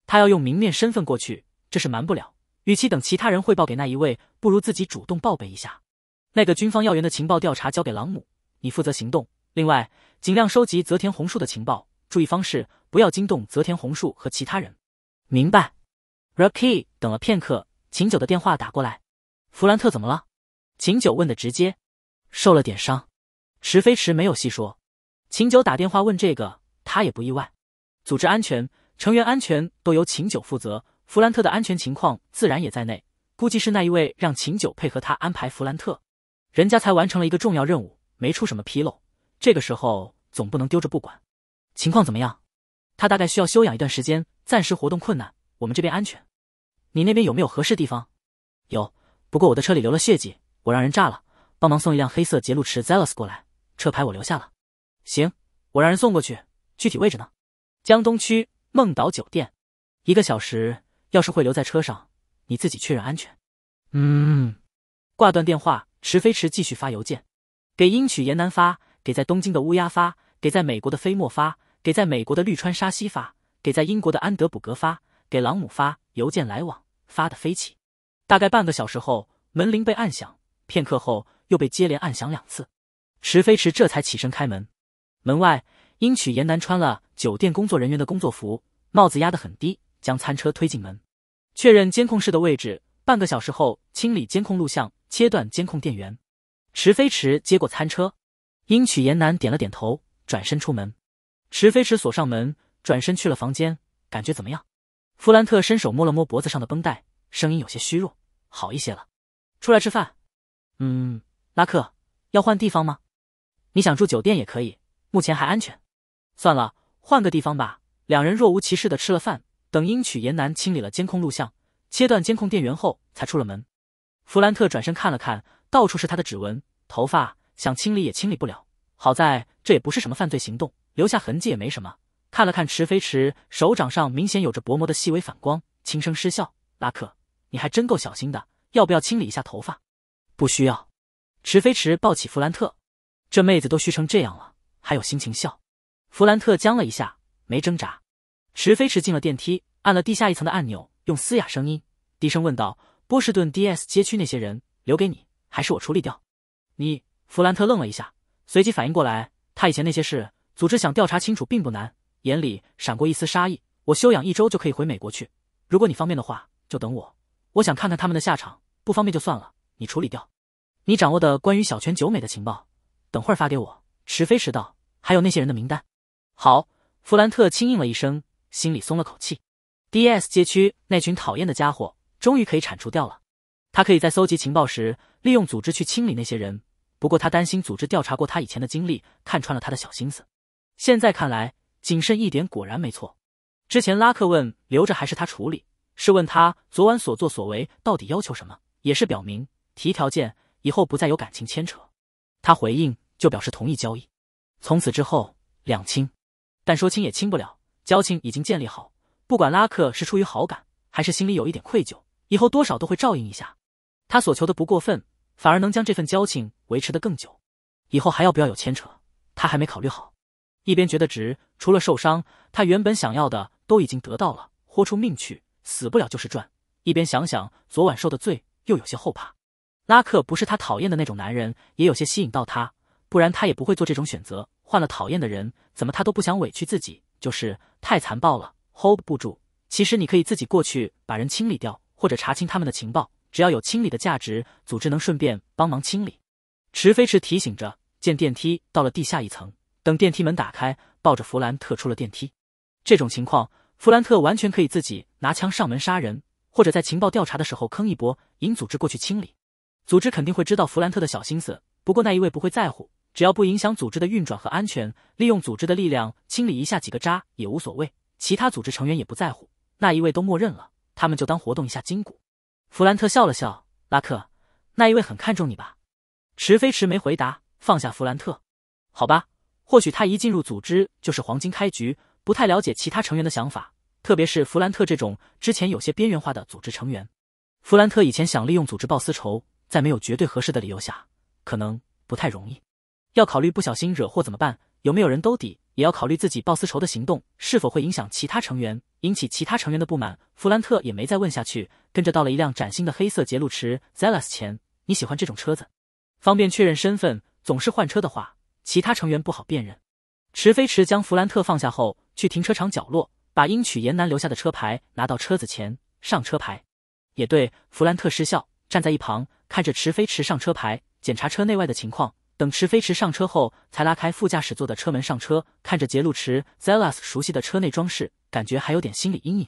他要用明面身份过去，这是瞒不了。与其等其他人汇报给那一位，不如自己主动报备一下。那个军方要员的情报调查交给朗姆，你负责行动。另外，尽量收集泽田红树的情报，注意方式不要惊动泽田红树和其他人。明白。Rocky 等了片刻，秦九的电话打过来。弗兰特怎么了？秦九问的直接。受了点伤。池飞驰没有细说。秦九打电话问这个。他也不意外，组织安全、成员安全都由秦九负责，弗兰特的安全情况自然也在内。估计是那一位让秦九配合他安排弗兰特，人家才完成了一个重要任务，没出什么纰漏。这个时候总不能丢着不管。情况怎么样？他大概需要休养一段时间，暂时活动困难。我们这边安全。你那边有没有合适地方？有，不过我的车里留了血迹，我让人炸了，帮忙送一辆黑色捷路驰 Zealous 过来，车牌我留下了。行，我让人送过去。具体位置呢？江东区梦岛酒店，一个小时。要是会留在车上，你自己确认安全。嗯。挂断电话，池飞驰继续发邮件，给英曲岩南发，给在东京的乌鸦发，给在美国的飞沫发，给在美国的绿川沙西发，给在英国的安德卜格发，给朗姆发。邮件来往发的飞起。大概半个小时后，门铃被按响，片刻后又被接连按响两次，池飞驰这才起身开门。门外。英曲岩南穿了酒店工作人员的工作服，帽子压得很低，将餐车推进门，确认监控室的位置。半个小时后，清理监控录像，切断监控电源。池飞驰接过餐车，英曲岩南点了点头，转身出门。池飞驰锁上门，转身去了房间。感觉怎么样？弗兰特伸手摸了摸脖子上的绷带，声音有些虚弱。好一些了。出来吃饭。嗯，拉克，要换地方吗？你想住酒店也可以，目前还安全。算了，换个地方吧。两人若无其事的吃了饭，等英曲岩南清理了监控录像，切断监控电源后，才出了门。弗兰特转身看了看，到处是他的指纹、头发，想清理也清理不了。好在这也不是什么犯罪行动，留下痕迹也没什么。看了看池飞驰手掌上明显有着薄膜的细微反光，轻声失笑：“拉克，你还真够小心的。要不要清理一下头发？”不需要。池飞驰抱起弗兰特，这妹子都虚成这样了，还有心情笑。弗兰特僵了一下，没挣扎。池飞驰进了电梯，按了地下一层的按钮，用嘶哑声音低声问道：“波士顿 D.S 街区那些人留给你，还是我处理掉？”你弗兰特愣了一下，随即反应过来，他以前那些事，组织想调查清楚并不难，眼里闪过一丝杀意。我休养一周就可以回美国去，如果你方便的话，就等我。我想看看他们的下场，不方便就算了，你处理掉。你掌握的关于小泉久美的情报，等会儿发给我。池飞迟道：“还有那些人的名单。”好，弗兰特轻应了一声，心里松了口气。D.S 街区那群讨厌的家伙终于可以铲除掉了。他可以在搜集情报时利用组织去清理那些人。不过他担心组织调查过他以前的经历，看穿了他的小心思。现在看来，谨慎一点果然没错。之前拉克问留着还是他处理，是问他昨晚所作所为到底要求什么，也是表明提条件，以后不再有感情牵扯。他回应就表示同意交易，从此之后两清。但说清也清不了，交情已经建立好。不管拉克是出于好感，还是心里有一点愧疚，以后多少都会照应一下。他所求的不过分，反而能将这份交情维持得更久。以后还要不要有牵扯，他还没考虑好。一边觉得值，除了受伤，他原本想要的都已经得到了，豁出命去，死不了就是赚。一边想想昨晚受的罪，又有些后怕。拉克不是他讨厌的那种男人，也有些吸引到他，不然他也不会做这种选择。换了讨厌的人，怎么他都不想委屈自己，就是太残暴了，hold 不住。其实你可以自己过去把人清理掉，或者查清他们的情报，只要有清理的价值，组织能顺便帮忙清理。池飞驰提醒着，见电梯到了地下一层，等电梯门打开，抱着弗兰特出了电梯。这种情况，弗兰特完全可以自己拿枪上门杀人，或者在情报调查的时候坑一波，引组织过去清理。组织肯定会知道弗兰特的小心思，不过那一位不会在乎。只要不影响组织的运转和安全，利用组织的力量清理一下几个渣也无所谓。其他组织成员也不在乎，那一位都默认了，他们就当活动一下筋骨。弗兰特笑了笑，拉克，那一位很看重你吧？池飞驰没回答，放下弗兰特。好吧，或许他一进入组织就是黄金开局，不太了解其他成员的想法，特别是弗兰特这种之前有些边缘化的组织成员。弗兰特以前想利用组织报私仇，在没有绝对合适的理由下，可能不太容易。要考虑不小心惹祸怎么办，有没有人兜底，也要考虑自己报私仇的行动是否会影响其他成员，引起其他成员的不满。弗兰特也没再问下去，跟着到了一辆崭新的黑色捷路驰 Zealous 前。你喜欢这种车子，方便确认身份。总是换车的话，其他成员不好辨认。池飞驰将弗兰特放下后，去停车场角落，把英曲严南留下的车牌拿到车子前上车牌。也对，弗兰特失笑，站在一旁看着池飞驰上车牌，检查车内外的情况。等池飞驰上车后，才拉开副驾驶座的车门上车，看着杰路驰 Zelas 熟悉的车内装饰，感觉还有点心理阴影。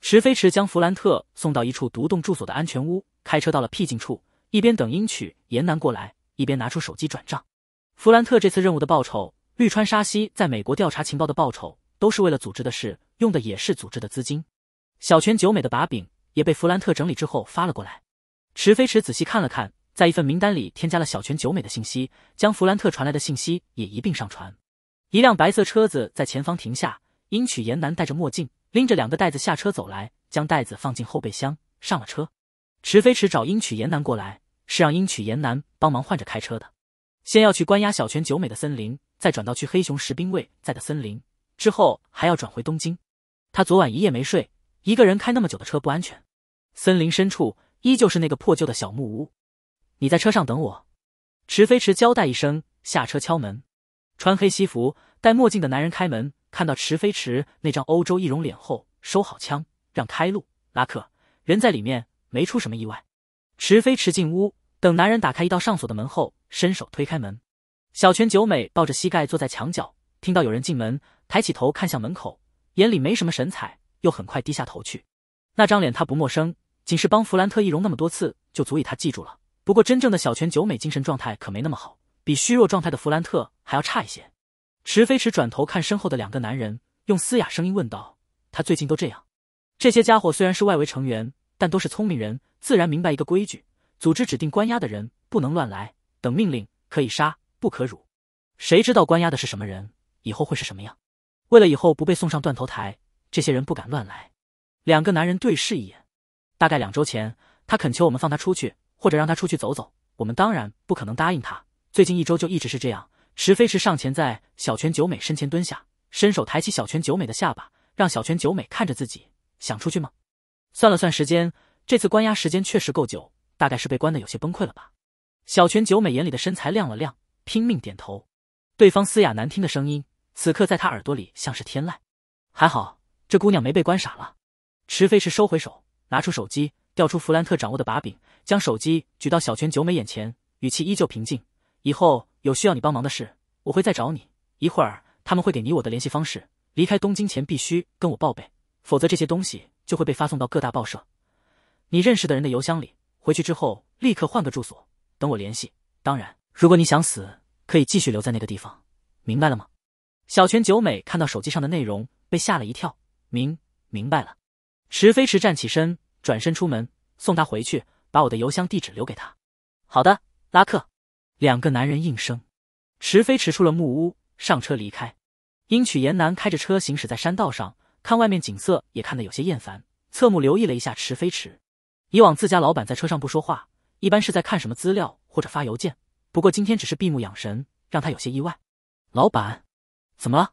池飞驰将弗兰特送到一处独栋住所的安全屋，开车到了僻静处，一边等英曲严南过来，一边拿出手机转账。弗兰特这次任务的报酬，绿川沙希在美国调查情报的报酬，都是为了组织的事，用的也是组织的资金。小泉久美的把柄。也被弗兰特整理之后发了过来。池飞驰仔细看了看，在一份名单里添加了小泉久美的信息，将弗兰特传来的信息也一并上传。一辆白色车子在前方停下，英曲严南戴着墨镜，拎着两个袋子下车走来，将袋子放进后备箱，上了车。池飞驰找英曲严南过来，是让英曲严南帮忙换着开车的。先要去关押小泉久美的森林，再转到去黑熊石兵卫在的森林，之后还要转回东京。他昨晚一夜没睡。一个人开那么久的车不安全。森林深处依旧是那个破旧的小木屋。你在车上等我。池飞驰交代一声，下车敲门。穿黑西服、戴墨镜的男人开门，看到池飞驰那张欧洲易容脸后，收好枪，让开路。拉克，人在里面，没出什么意外。池飞驰进屋，等男人打开一道上锁的门后，伸手推开门。小泉久美抱着膝盖坐在墙角，听到有人进门，抬起头看向门口，眼里没什么神采。又很快低下头去，那张脸他不陌生，仅是帮弗兰特易容那么多次，就足以他记住了。不过真正的小泉久美精神状态可没那么好，比虚弱状态的弗兰特还要差一些。池飞驰转头看身后的两个男人，用嘶哑声音问道：“他最近都这样？”这些家伙虽然是外围成员，但都是聪明人，自然明白一个规矩：组织指定关押的人不能乱来，等命令可以杀，不可辱。谁知道关押的是什么人，以后会是什么样？为了以后不被送上断头台。这些人不敢乱来。两个男人对视一眼。大概两周前，他恳求我们放他出去，或者让他出去走走。我们当然不可能答应他。最近一周就一直是这样。池飞驰上前在小泉久美身前蹲下，伸手抬起小泉久美的下巴，让小泉久美看着自己。想出去吗？算了算时间，这次关押时间确实够久，大概是被关的有些崩溃了吧。小泉久美眼里的身材亮了亮，拼命点头。对方嘶哑难听的声音，此刻在他耳朵里像是天籁。还好。这姑娘没被关傻了。池飞是收回手，拿出手机，调出弗兰特掌握的把柄，将手机举到小泉久美眼前，语气依旧平静：“以后有需要你帮忙的事，我会再找你。一会儿他们会给你我的联系方式。离开东京前必须跟我报备，否则这些东西就会被发送到各大报社、你认识的人的邮箱里。回去之后立刻换个住所，等我联系。当然，如果你想死，可以继续留在那个地方。明白了吗？”小泉久美看到手机上的内容，被吓了一跳。明明白了，池飞驰站起身，转身出门，送他回去，把我的邮箱地址留给他。好的，拉克。两个男人应声。池飞驰出了木屋，上车离开。英曲严南开着车行驶在山道上，看外面景色也看得有些厌烦，侧目留意了一下池飞驰。以往自家老板在车上不说话，一般是在看什么资料或者发邮件。不过今天只是闭目养神，让他有些意外。老板，怎么了？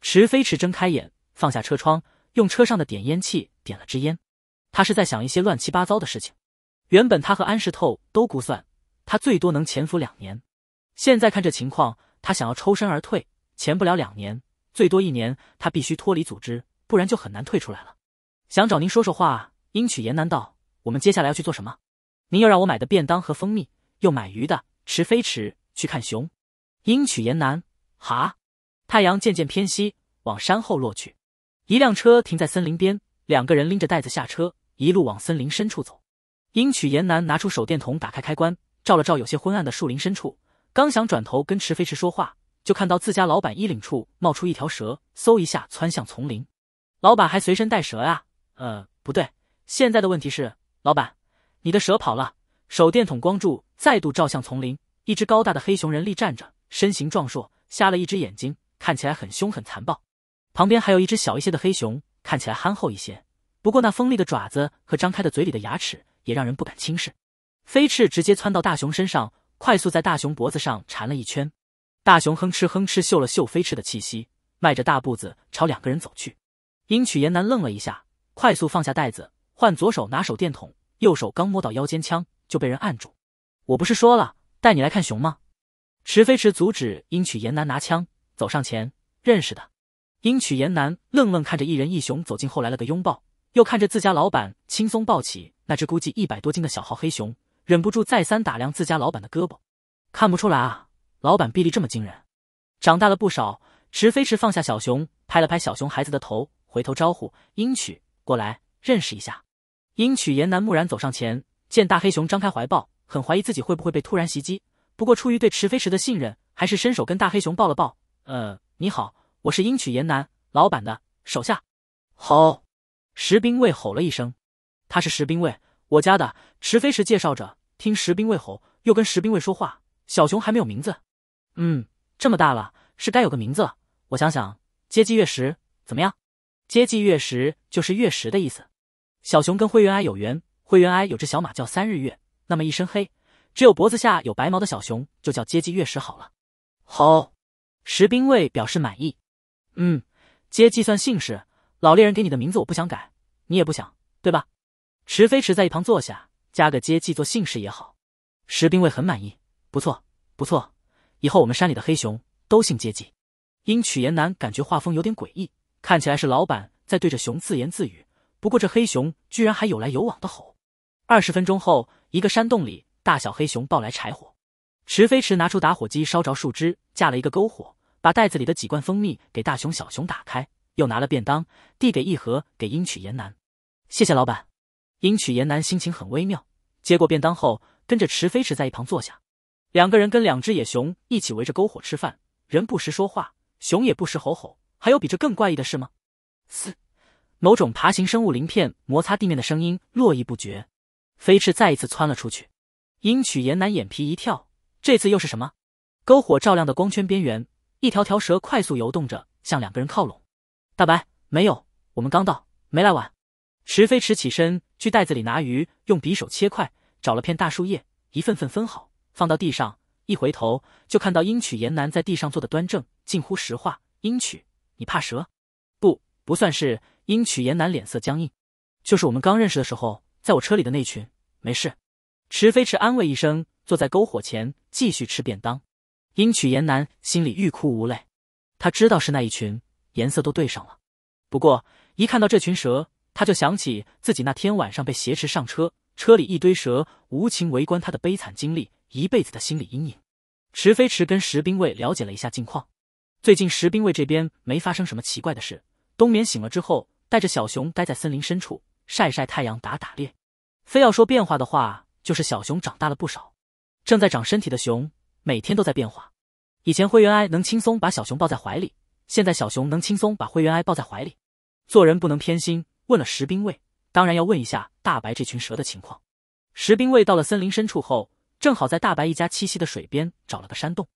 池飞驰睁开眼，放下车窗。用车上的点烟器点了支烟，他是在想一些乱七八糟的事情。原本他和安石透都估算他最多能潜伏两年，现在看这情况，他想要抽身而退，潜不了两年，最多一年，他必须脱离组织，不然就很难退出来了。想找您说说话。英曲言难道我们接下来要去做什么？您又让我买的便当和蜂蜜，又买鱼的，吃飞驰去看熊。英曲言难，哈。太阳渐渐偏西，往山后落去。一辆车停在森林边，两个人拎着袋子下车，一路往森林深处走。英曲严南拿出手电筒，打开开关，照了照有些昏暗的树林深处。刚想转头跟池飞驰说话，就看到自家老板衣领处冒出一条蛇，嗖一下窜向丛林。老板还随身带蛇呀？呃，不对，现在的问题是，老板，你的蛇跑了。手电筒光柱再度照向丛林，一只高大的黑熊人立站着，身形壮硕，瞎了一只眼睛，看起来很凶很残暴。旁边还有一只小一些的黑熊，看起来憨厚一些，不过那锋利的爪子和张开的嘴里的牙齿也让人不敢轻视。飞翅直接窜到大熊身上，快速在大熊脖子上缠了一圈。大熊哼哧哼哧嗅了嗅飞翅的气息，迈着大步子朝两个人走去。鹰曲岩男愣了一下，快速放下袋子，换左手拿手电筒，右手刚摸到腰间枪，就被人按住。我不是说了带你来看熊吗？池飞驰阻止鹰曲岩男拿枪，走上前，认识的。鹰曲岩男愣愣看着一人一熊走近后来了个拥抱，又看着自家老板轻松抱起那只估计一百多斤的小号黑熊，忍不住再三打量自家老板的胳膊。看不出来啊，老板臂力这么惊人，长大了不少。池飞驰放下小熊，拍了拍小熊孩子的头，回头招呼鹰曲过来认识一下。鹰曲岩南木然走上前，见大黑熊张开怀抱，很怀疑自己会不会被突然袭击。不过出于对池飞石的信任，还是伸手跟大黑熊抱了抱。呃，你好，我是鹰曲岩南老板的手下。吼！石兵卫吼了一声，他是石兵卫，我家的。池飞石介绍着，听石兵卫吼，又跟石兵卫说话。小熊还没有名字。嗯，这么大了，是该有个名字了。我想想，阶级月食怎么样？阶级月食就是月食的意思。小熊跟灰原哀有缘，灰原哀有只小马叫三日月，那么一身黑。只有脖子下有白毛的小熊就叫阶级月食好了。好，石兵卫表示满意。嗯，阶级算姓氏，老猎人给你的名字我不想改，你也不想对吧？池飞驰在一旁坐下，加个阶级做姓氏也好。石兵卫很满意，不错不错，以后我们山里的黑熊都姓阶级。因曲岩男感觉画风有点诡异，看起来是老板在对着熊自言自语，不过这黑熊居然还有来有往的吼。二十分钟后，一个山洞里。大小黑熊抱来柴火，池飞驰拿出打火机烧着树枝，架了一个篝火，把袋子里的几罐蜂蜜给大熊、小熊打开，又拿了便当递给一盒给鹰曲岩南。谢谢老板。鹰曲岩南心情很微妙，接过便当后，跟着池飞驰在一旁坐下。两个人跟两只野熊一起围着篝火吃饭，人不时说话，熊也不时吼吼。还有比这更怪异的事吗？嘶！某种爬行生物鳞片摩擦地面的声音络绎不绝。飞翅再一次窜了出去。鹰曲岩男眼皮一跳，这次又是什么？篝火照亮的光圈边缘，一条条蛇快速游动着，向两个人靠拢。大白，没有，我们刚到，没来晚。池飞驰起身去袋子里拿鱼，用匕首切块，找了片大树叶，一份份分好，放到地上。一回头就看到鹰曲岩男在地上坐的端正，近乎石化。鹰曲，你怕蛇？不，不算是。鹰曲言男脸色僵硬，就是我们刚认识的时候，在我车里的那群，没事。池飞驰安慰一声，坐在篝火前继续吃便当。鹰曲言男心里欲哭无泪，他知道是那一群，颜色都对上了。不过一看到这群蛇，他就想起自己那天晚上被挟持上车，车里一堆蛇无情围观他的悲惨经历，一辈子的心理阴影。池飞驰跟石兵卫了解了一下近况，最近石兵卫这边没发生什么奇怪的事。冬眠醒了之后，带着小熊待在森林深处晒晒太阳、打打猎。非要说变化的话。就是小熊长大了不少，正在长身体的熊每天都在变化。以前灰原哀能轻松把小熊抱在怀里，现在小熊能轻松把灰原哀抱在怀里。做人不能偏心，问了石兵卫，当然要问一下大白这群蛇的情况。石兵卫到了森林深处后，正好在大白一家栖息的水边找了个山洞，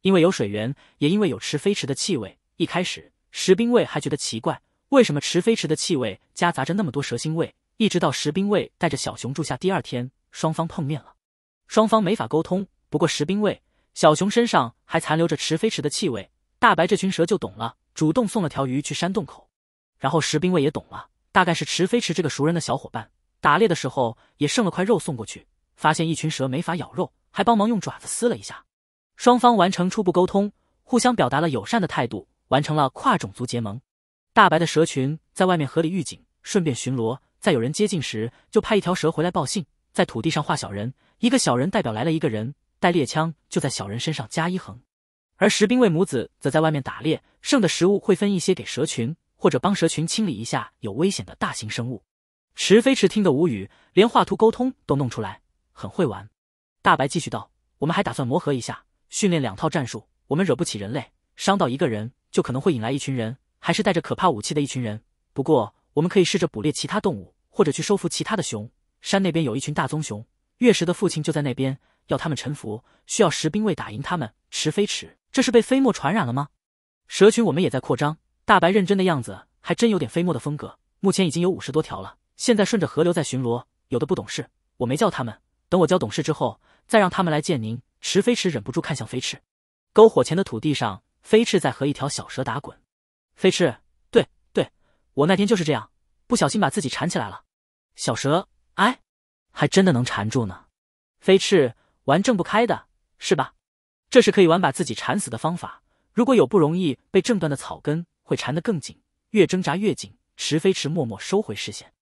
因为有水源，也因为有池飞驰的气味。一开始，石兵卫还觉得奇怪，为什么池飞池的气味夹杂着那么多蛇腥味？一直到石兵卫带着小熊住下第二天。双方碰面了，双方没法沟通。不过石兵卫小熊身上还残留着池飞池的气味，大白这群蛇就懂了，主动送了条鱼去山洞口。然后石兵卫也懂了，大概是池飞池这个熟人的小伙伴，打猎的时候也剩了块肉送过去，发现一群蛇没法咬肉，还帮忙用爪子撕了一下。双方完成初步沟通，互相表达了友善的态度，完成了跨种族结盟。大白的蛇群在外面河里预警，顺便巡逻，在有人接近时就派一条蛇回来报信。在土地上画小人，一个小人代表来了一个人，带猎枪就在小人身上加一横。而石兵卫母子则在外面打猎，剩的食物会分一些给蛇群，或者帮蛇群清理一下有危险的大型生物。池飞驰听得无语，连画图沟通都弄出来，很会玩。大白继续道：“我们还打算磨合一下，训练两套战术。我们惹不起人类，伤到一个人就可能会引来一群人，还是带着可怕武器的一群人。不过我们可以试着捕猎其他动物，或者去收服其他的熊。”山那边有一群大棕熊，月石的父亲就在那边，要他们臣服，需要石兵卫打赢他们。池飞驰，这是被飞沫传染了吗？蛇群我们也在扩张，大白认真的样子还真有点飞沫的风格。目前已经有五十多条了，现在顺着河流在巡逻，有的不懂事，我没叫他们，等我教懂事之后再让他们来见您。池飞驰忍不住看向飞驰，篝火前的土地上，飞驰在和一条小蛇打滚。飞翅，对对，我那天就是这样，不小心把自己缠起来了。小蛇，哎，还真的能缠住呢。飞翅，玩挣不开的是吧？这是可以玩把自己缠死的方法。如果有不容易被挣断的草根，会缠得更紧，越挣扎越紧。池飞驰默默收回视线。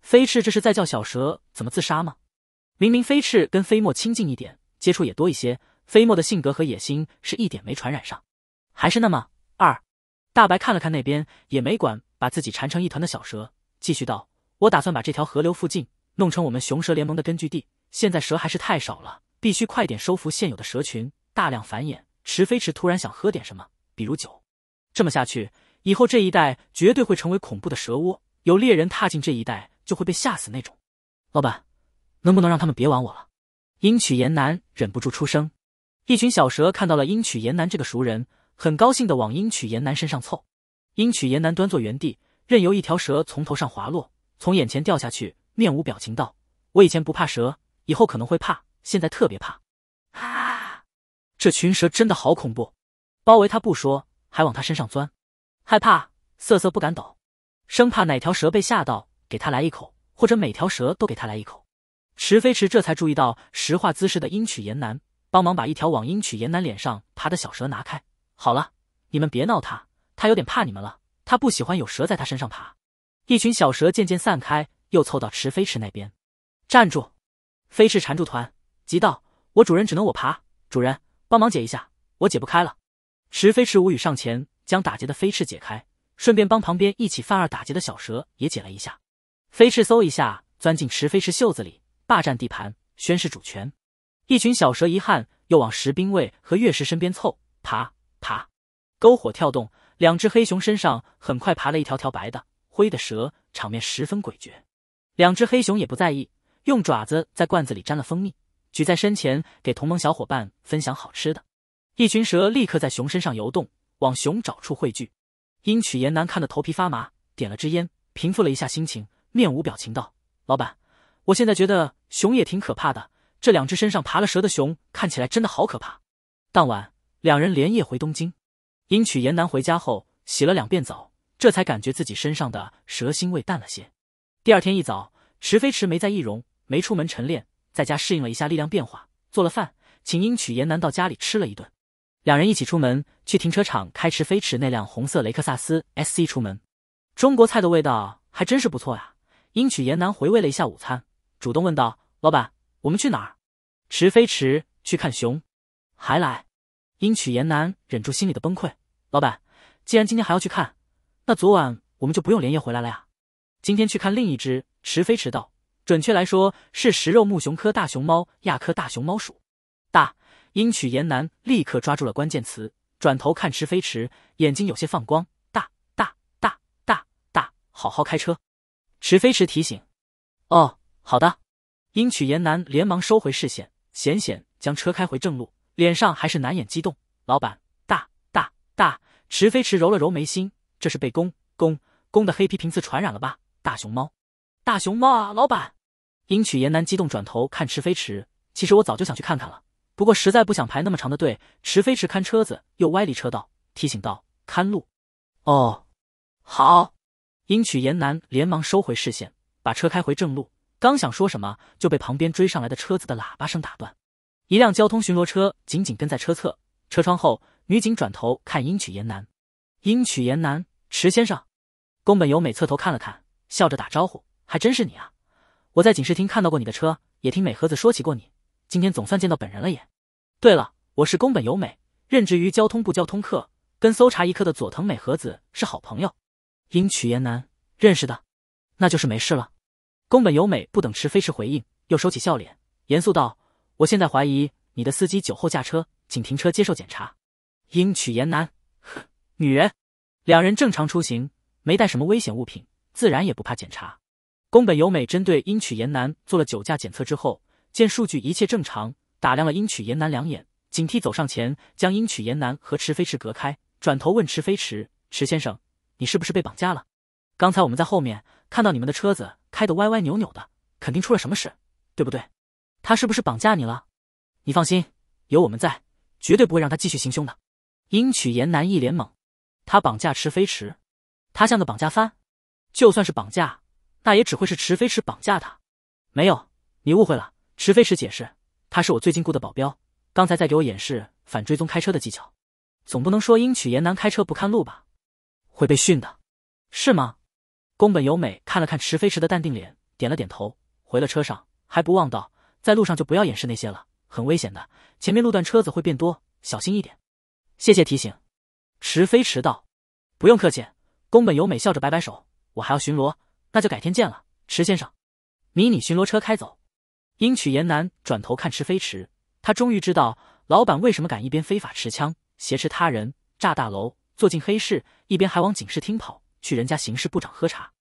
飞翅这是在叫小蛇怎么自杀吗？明明飞翅跟飞沫亲近一点，接触也多一些，飞沫的性格和野心是一点没传染上，还是那么二。大白看了看那边，也没管把自己缠成一团的小蛇，继续道：“我打算把这条河流附近弄成我们雄蛇联盟的根据地。现在蛇还是太少了，必须快点收服现有的蛇群，大量繁衍。”池飞驰突然想喝点什么，比如酒。这么下去，以后这一带绝对会成为恐怖的蛇窝，有猎人踏进这一带就会被吓死那种。老板，能不能让他们别玩我了？鹰曲岩南忍不住出声。一群小蛇看到了鹰曲岩南这个熟人。很高兴的往鹰曲岩南身上凑，鹰曲岩南端坐原地，任由一条蛇从头上滑落，从眼前掉下去，面无表情道：“我以前不怕蛇，以后可能会怕，现在特别怕。”啊！这群蛇真的好恐怖，包围他不说，还往他身上钻，害怕瑟瑟不敢抖，生怕哪条蛇被吓到，给他来一口，或者每条蛇都给他来一口。池飞驰这才注意到石化姿势的鹰曲岩南，帮忙把一条往鹰曲岩南脸上爬的小蛇拿开。好了，你们别闹他，他有点怕你们了。他不喜欢有蛇在他身上爬。一群小蛇渐渐散开，又凑到池飞池那边。站住！飞驰缠住团，急道：“我主人只能我爬，主人帮忙解一下，我解不开了。”池飞池无语上前将打结的飞翅解开，顺便帮旁边一起犯二打结的小蛇也解了一下。飞翅嗖一下钻进池飞池袖子里，霸占地盘，宣示主权。一群小蛇遗憾，又往石兵卫和月石身边凑，爬。爬，篝火跳动，两只黑熊身上很快爬了一条条白的、灰的蛇，场面十分诡谲。两只黑熊也不在意，用爪子在罐子里沾了蜂蜜，举在身前给同盟小伙伴分享好吃的。一群蛇立刻在熊身上游动，往熊爪处汇聚。因曲岩南看得头皮发麻，点了支烟，平复了一下心情，面无表情道：“老板，我现在觉得熊也挺可怕的。这两只身上爬了蛇的熊，看起来真的好可怕。”当晚。两人连夜回东京，因曲岩南回家后洗了两遍澡，这才感觉自己身上的蛇腥味淡了些。第二天一早，池飞驰没在易容，没出门晨练，在家适应了一下力量变化，做了饭，请鹰曲岩南到家里吃了一顿。两人一起出门去停车场开池飞驰那辆红色雷克萨斯 SC 出门。中国菜的味道还真是不错呀！鹰曲岩南回味了一下午餐，主动问道：“老板，我们去哪儿？”池飞驰去看熊，还来。因曲言南忍住心里的崩溃，老板，既然今天还要去看，那昨晚我们就不用连夜回来了呀。今天去看另一只池飞驰道，准确来说是食肉目熊科大熊猫亚科大熊猫属。大因曲言南立刻抓住了关键词，转头看池飞驰，眼睛有些放光。大大大大大，好好开车。池飞驰提醒。哦，好的。因曲言南连忙收回视线，险险将车开回正路。脸上还是难掩激动。老板，大大大！池飞驰揉了揉眉心，这是被公公公的黑皮平次传染了吧？大熊猫，大熊猫啊！老板，鹰曲言南激动转头看池飞驰。其实我早就想去看看了，不过实在不想排那么长的队。池飞驰看车子又歪离车道，提醒道：“看路。”哦，好。鹰曲言南连忙收回视线，把车开回正路。刚想说什么，就被旁边追上来的车子的喇叭声打断。一辆交通巡逻车紧紧跟在车侧，车窗后，女警转头看鹰曲岩南。鹰曲岩南，池先生，宫本由美侧头看了看，笑着打招呼：“还真是你啊！我在警视厅看到过你的车，也听美和子说起过你，今天总算见到本人了也。对了，我是宫本由美，任职于交通部交通课，跟搜查一课的佐藤美和子是好朋友。鹰曲岩南，认识的，那就是没事了。”宫本由美不等池飞驰回应，又收起笑脸，严肃道。我现在怀疑你的司机酒后驾车，请停车接受检查。英曲言男，女人，两人正常出行，没带什么危险物品，自然也不怕检查。宫本由美针对英曲言男做了酒驾检测之后，见数据一切正常，打量了英曲言男两眼，警惕走上前将英曲言男和池飞驰隔开，转头问池飞驰：“池先生，你是不是被绑架了？刚才我们在后面看到你们的车子开得歪歪扭扭的，肯定出了什么事。对不对？他是不是绑架你了？你放心，有我们在，绝对不会让他继续行凶的。英曲言南一脸懵，他绑架池飞驰，他像个绑架犯？就算是绑架，那也只会是池飞驰绑架他。没有，你误会了。池飞驰解释，他是我最近雇的保镖，刚才在给我演示反追踪开车的技巧。总不能说英曲言南开车不看路吧？会被训的，是吗？宫本由美看了看池飞驰的淡定脸，点了点头。回了车上，还不忘道：“在路上就不要演示那些了，很危险的。前面路段车子会变多，小心一点。”谢谢提醒。池飞驰道：“不用客气。”宫本由美笑着摆摆手：“我还要巡逻，那就改天见了，池先生。”迷你巡逻车开走。英曲言南转头看池飞驰，他终于知道老板为什么敢一边非法持枪。挟持他人炸大楼，坐进黑市，一边还往警视厅跑去人家刑事部长喝茶，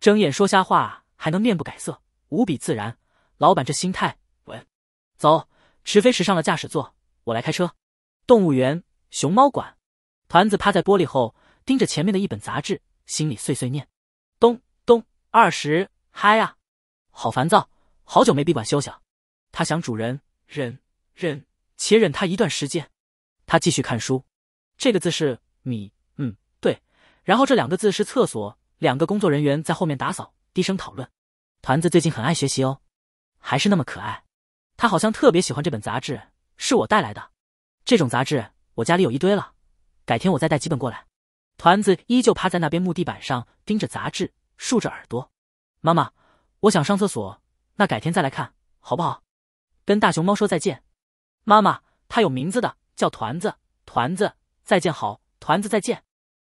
睁眼说瞎话，还能面不改色，无比自然。老板这心态。走，池飞驰上了驾驶座，我来开车。动物园，熊猫馆，团子趴在玻璃后，盯着前面的一本杂志，心里碎碎念：咚咚，二十，嗨啊！好烦躁，好久没闭馆休息了。他想主人忍忍且忍他一段时间。他继续看书，这个字是米，嗯，对。然后这两个字是厕所，两个工作人员在后面打扫，低声讨论。团子最近很爱学习哦，还是那么可爱。他好像特别喜欢这本杂志，是我带来的。这种杂志我家里有一堆了，改天我再带几本过来。团子依旧趴在那边木地板上盯着杂志，竖着耳朵。妈妈，我想上厕所，那改天再来看好不好？跟大熊猫说再见。妈妈，它有名字的。叫团子，团子再见好，团子再见。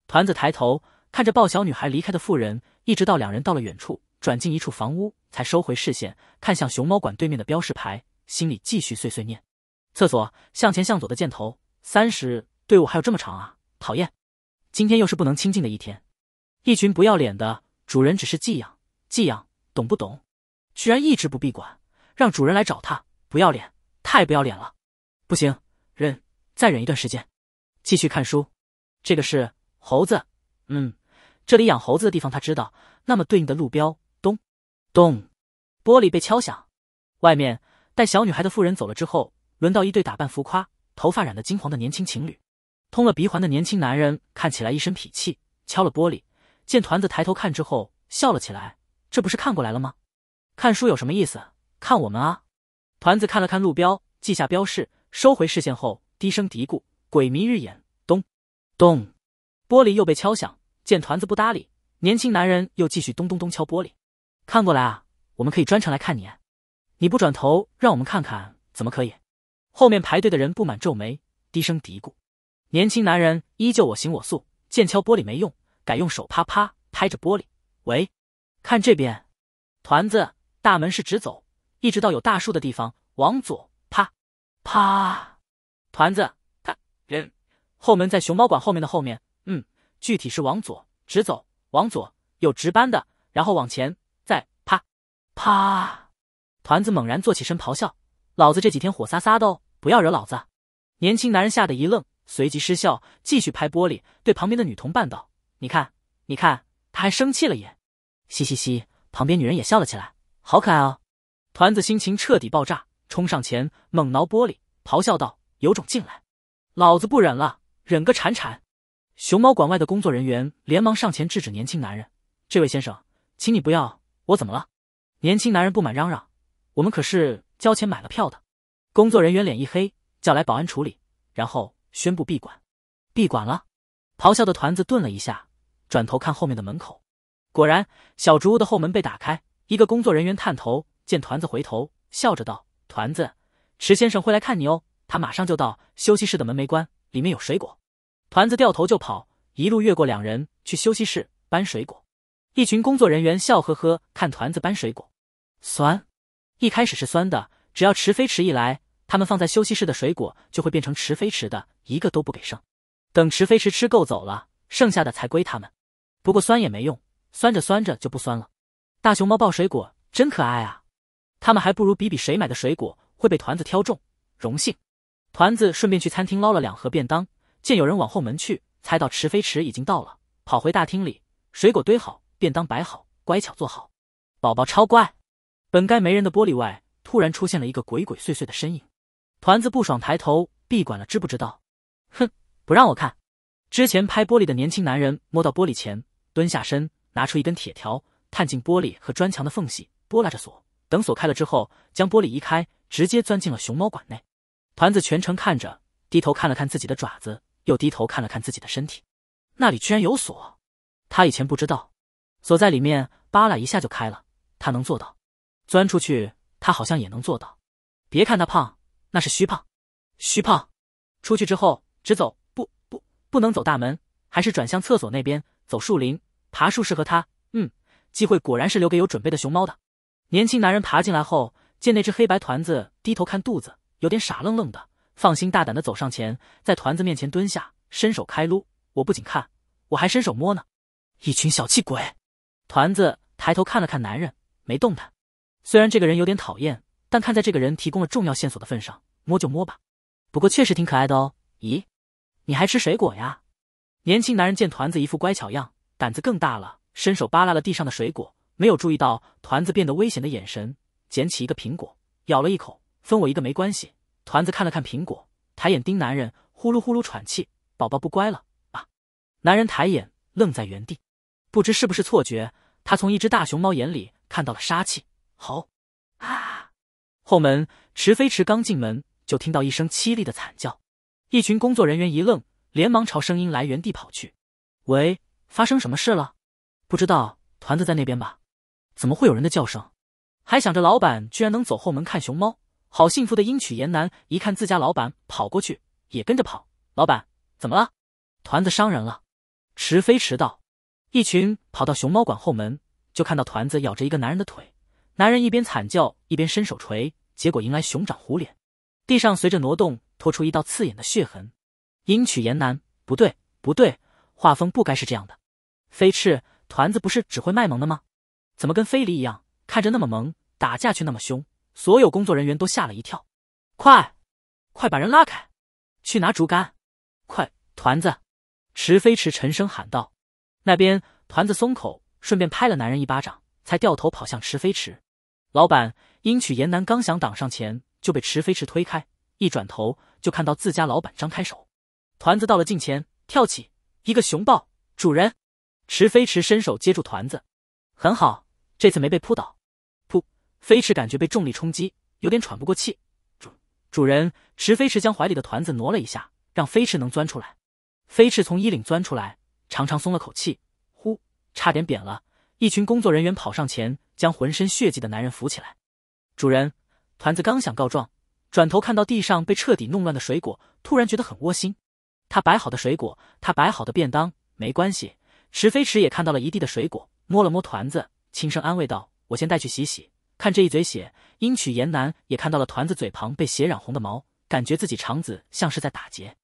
团子抬头看着抱小女孩离开的妇人，一直到两人到了远处，转进一处房屋，才收回视线，看向熊猫馆对面的标识牌，心里继续碎碎念：厕所向前向左的箭头，三十队伍还有这么长啊！讨厌，今天又是不能清静的一天，一群不要脸的主人只是寄养，寄养懂不懂？居然一直不闭馆，让主人来找他，不要脸，太不要脸了！不行，忍。再忍一段时间，继续看书。这个是猴子，嗯，这里养猴子的地方他知道。那么对应的路标，咚咚，玻璃被敲响。外面带小女孩的妇人走了之后，轮到一对打扮浮夸、头发染得金黄的年轻情侣。通了鼻环的年轻男人看起来一身痞气，敲了玻璃，见团子抬头看之后笑了起来。这不是看过来了吗？看书有什么意思？看我们啊！团子看了看路标，记下标示，收回视线后。低声嘀咕，鬼迷日眼。咚，咚，玻璃又被敲响。见团子不搭理，年轻男人又继续咚咚咚敲玻璃。看过来啊，我们可以专程来看你。你不转头让我们看看，怎么可以？后面排队的人不满皱眉，低声嘀咕。年轻男人依旧我行我素，见敲玻璃没用，改用手啪啪拍着玻璃。喂，看这边，团子，大门是直走，一直到有大树的地方，往左，啪，啪。团子，他人后门在熊猫馆后面的后面，嗯，具体是往左直走，往左有值班的，然后往前再啪啪。团子猛然坐起身咆哮：“老子这几天火撒撒的哦，不要惹老子！”年轻男人吓得一愣，随即失笑，继续拍玻璃，对旁边的女同伴道：“你看，你看，他还生气了耶！”嘻嘻嘻，旁边女人也笑了起来，好可爱哦。团子心情彻底爆炸，冲上前猛挠玻璃，咆哮道。有种进来，老子不忍了，忍个铲铲！熊猫馆外的工作人员连忙上前制止年轻男人：“这位先生，请你不要！我怎么了？”年轻男人不满嚷嚷：“我们可是交钱买了票的。”工作人员脸一黑，叫来保安处理，然后宣布闭馆。闭馆了！咆哮的团子顿了一下，转头看后面的门口，果然小竹屋的后门被打开，一个工作人员探头见团子回头，笑着道：“团子，池先生会来看你哦。”他马上就到休息室的门没关，里面有水果。团子掉头就跑，一路越过两人去休息室搬水果。一群工作人员笑呵呵看团子搬水果，酸。一开始是酸的，只要池飞池一来，他们放在休息室的水果就会变成池飞池的，一个都不给剩。等池飞池吃够走了，剩下的才归他们。不过酸也没用，酸着酸着就不酸了。大熊猫抱水果真可爱啊！他们还不如比比谁买的水果会被团子挑中，荣幸。团子顺便去餐厅捞了两盒便当，见有人往后门去，猜到池飞池已经到了，跑回大厅里，水果堆好，便当摆好，乖巧坐好，宝宝超乖。本该没人的玻璃外，突然出现了一个鬼鬼祟祟的身影。团子不爽，抬头，闭管了，知不知道？哼，不让我看。之前拍玻璃的年轻男人摸到玻璃前，蹲下身，拿出一根铁条，探进玻璃和砖墙的缝隙，拨拉着锁。等锁开了之后，将玻璃移开，直接钻进了熊猫馆内。团子全程看着，低头看了看自己的爪子，又低头看了看自己的身体，那里居然有锁。他以前不知道，锁在里面，扒拉一下就开了。他能做到，钻出去，他好像也能做到。别看他胖，那是虚胖，虚胖。出去之后，直走，不不，不能走大门，还是转向厕所那边，走树林，爬树适合他。嗯，机会果然是留给有准备的熊猫的。年轻男人爬进来后，见那只黑白团子低头看肚子，有点傻愣愣的，放心大胆的走上前，在团子面前蹲下，伸手开撸。我不仅看，我还伸手摸呢。一群小气鬼！团子抬头看了看男人，没动弹。虽然这个人有点讨厌，但看在这个人提供了重要线索的份上，摸就摸吧。不过确实挺可爱的哦。咦，你还吃水果呀？年轻男人见团子一副乖巧样，胆子更大了，伸手扒拉了地上的水果，没有注意到团子变得危险的眼神，捡起一个苹果，咬了一口，分我一个没关系。团子看了看苹果，抬眼盯男人，呼噜呼噜喘气：“宝宝不乖了啊！”男人抬眼愣在原地。不知是不是错觉，他从一只大熊猫眼里看到了杀气。好啊！后门，池飞驰刚进门就听到一声凄厉的惨叫，一群工作人员一愣，连忙朝声音来源地跑去。喂，发生什么事了？不知道，团子在那边吧？怎么会有人的叫声？还想着老板居然能走后门看熊猫，好幸福的英曲言男一看自家老板跑过去，也跟着跑。老板，怎么了？团子伤人了。池飞驰道。一群跑到熊猫馆后门，就看到团子咬着一个男人的腿，男人一边惨叫一边伸手捶，结果迎来熊掌虎脸，地上随着挪动拖出一道刺眼的血痕。阴曲言男，不对不对，画风不该是这样的。飞翅团子不是只会卖萌的吗？怎么跟飞离一样，看着那么萌，打架却那么凶？所有工作人员都吓了一跳。快，快把人拉开，去拿竹竿！快，团子！池飞驰沉声喊道。那边团子松口，顺便拍了男人一巴掌，才掉头跑向池飞驰。老板英曲言男刚想挡上前，就被池飞驰推开。一转头就看到自家老板张开手，团子到了近前，跳起一个熊抱。主人，池飞驰伸手接住团子，很好，这次没被扑倒。噗，飞驰感觉被重力冲击，有点喘不过气。主主人，池飞驰将怀里的团子挪了一下，让飞驰能钻出来。飞驰从衣领钻出来。长长松了口气，呼，差点扁了。一群工作人员跑上前，将浑身血迹的男人扶起来。主人，团子刚想告状，转头看到地上被彻底弄乱的水果，突然觉得很窝心。他摆好的水果，他摆好的便当，没关系。池飞驰也看到了一地的水果，摸了摸团子，轻声安慰道：“我先带去洗洗。”看这一嘴血，阴曲言男也看到了团子嘴旁被血染红的毛，感觉自己肠子像是在打结。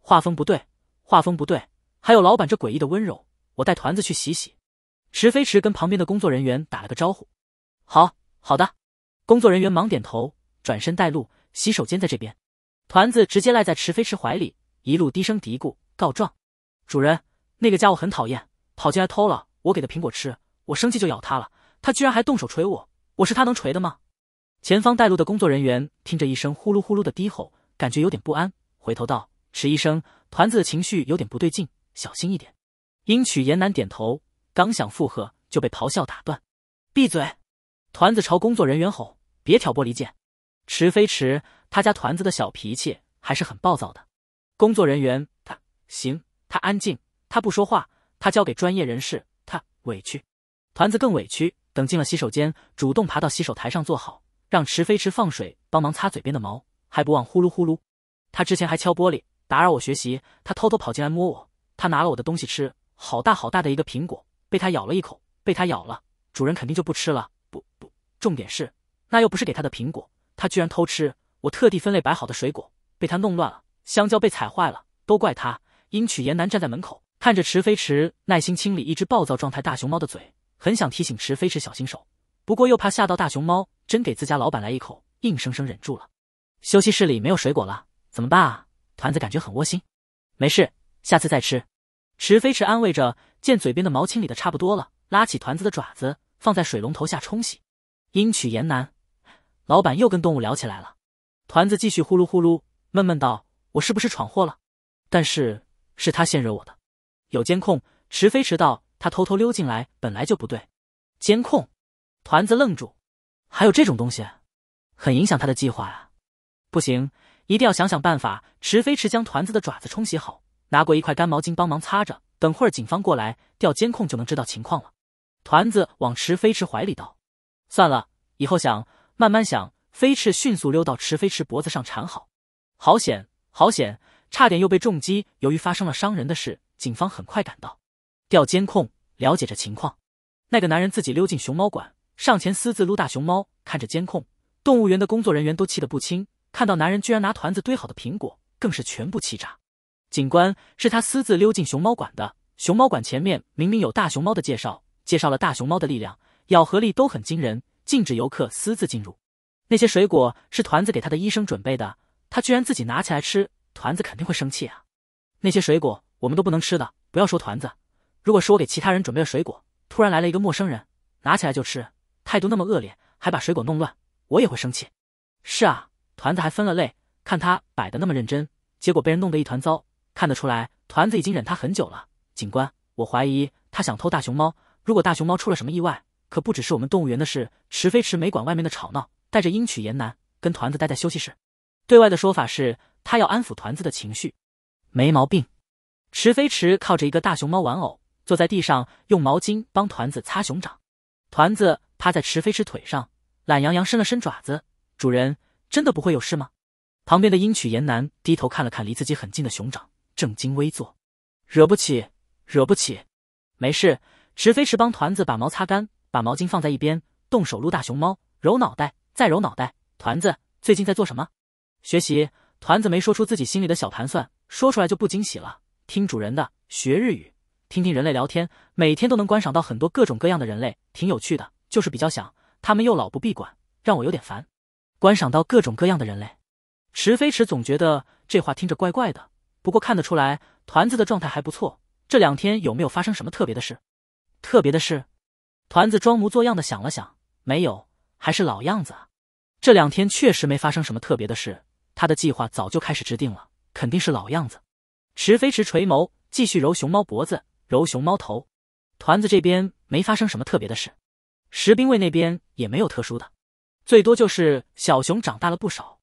画风不对，画风不对。还有老板这诡异的温柔，我带团子去洗洗。池飞驰跟旁边的工作人员打了个招呼：“好好的。”工作人员忙点头，转身带路。洗手间在这边。团子直接赖在池飞驰怀里，一路低声嘀咕告状：“主人，那个家伙很讨厌，跑进来偷了我给的苹果吃，我生气就咬他了，他居然还动手捶我，我是他能捶的吗？”前方带路的工作人员听着一声呼噜呼噜的低吼，感觉有点不安，回头道：“池医生，团子的情绪有点不对劲。”小心一点。英曲言难点头，刚想附和，就被咆哮打断：“闭嘴！”团子朝工作人员吼：“别挑拨离间。”池飞驰他家团子的小脾气还是很暴躁的。工作人员他行，他安静，他不说话，他交给专业人士。他委屈，团子更委屈。等进了洗手间，主动爬到洗手台上坐好，让池飞驰放水帮忙擦嘴边的毛，还不忘呼噜呼噜。他之前还敲玻璃打扰我学习，他偷偷跑进来摸我。他拿了我的东西吃，好大好大的一个苹果，被它咬了一口，被它咬了，主人肯定就不吃了。不不，重点是那又不是给它的苹果，它居然偷吃我特地分类摆好的水果，被它弄乱了，香蕉被踩坏了，都怪它。阴曲言男站在门口，看着池飞驰耐心清理一只暴躁状态大熊猫的嘴，很想提醒池飞驰小心手，不过又怕吓到大熊猫，真给自家老板来一口，硬生生忍住了。休息室里没有水果了，怎么办啊？团子感觉很窝心，没事。下次再吃，池飞驰安慰着。见嘴边的毛清理的差不多了，拉起团子的爪子放在水龙头下冲洗。阴曲言难，老板又跟动物聊起来了。团子继续呼噜呼噜闷闷道：“我是不是闯祸了？但是是他先惹我的。有监控。”池飞驰道：“他偷偷溜进来本来就不对。”监控。团子愣住，还有这种东西，很影响他的计划啊。不行，一定要想想办法。池飞驰将团子的爪子冲洗好，拿过一块干毛巾帮忙擦着。等会儿警方过来调监控就能知道情况了。团子往池飞驰怀里倒，算了，以后想慢慢想。飞驰迅速溜到池飞驰脖子上缠好，好险，好险，差点又被重击。由于发生了伤人的事，警方很快赶到，调监控了解着情况。那个男人自己溜进熊猫馆，上前私自撸大熊猫，看着监控。动物园的工作人员都气得不轻，看到男人居然拿团子堆好的苹果，更是全部气炸。警官是他私自溜进熊猫馆的，熊猫馆前面明明有大熊猫的介绍，介绍了大熊猫的力量、咬合力都很惊人，禁止游客私自进入。那些水果是团子给他的医生准备的，他居然自己拿起来吃，团子肯定会生气啊！那些水果我们都不能吃的，不要说团子。如果是我给其他人准备的水果，突然来了一个陌生人，拿起来就吃，态度那么恶劣，还把水果弄乱，我也会生气。是啊，团子还分了类，看他摆的那么认真，结果被人弄得一团糟，看得出来团子已经忍他很久了。警官，我怀疑他想偷大熊猫，如果大熊猫出了什么意外，可不只是我们动物园的事。池飞驰没管外面的吵闹。带着英曲言南跟团子待在休息室，对外的说法是他要安抚团子的情绪，没毛病。池飞驰靠着一个大熊猫玩偶坐在地上，用毛巾帮团子擦熊掌。团子趴在池飞驰腿上，懒洋洋伸了伸爪子。主人真的不会有事吗？旁边的英曲言南低头看了看离自己很近的熊掌，正襟危坐，惹不起，惹不起，没事。池飞驰帮团子把毛擦干，把毛巾放在一边，动手撸大熊猫，揉脑袋。再揉脑袋，团子最近在做什么？学习。团子没说出自己心里的小盘算，说出来就不惊喜了。听主人的，学日语，听听人类聊天，每天都能观赏到很多各种各样的人类，挺有趣的。就是比较想，他们又老不闭馆，让我有点烦。观赏到各种各样的人类，池飞驰总觉得这话听着怪怪的。不过看得出来，团子的状态还不错。这两天有没有发生什么特别的事？特别的事？团子装模作样的想了想，没有。还是老样子啊，这两天确实没发生什么特别的事。他的计划早就开始制定了，肯定是老样子。池飞驰垂眸，继续揉熊猫脖子，揉熊猫头。团子这边没发生什么特别的事，石兵卫那边也没有特殊的，最多就是小熊长大了不少。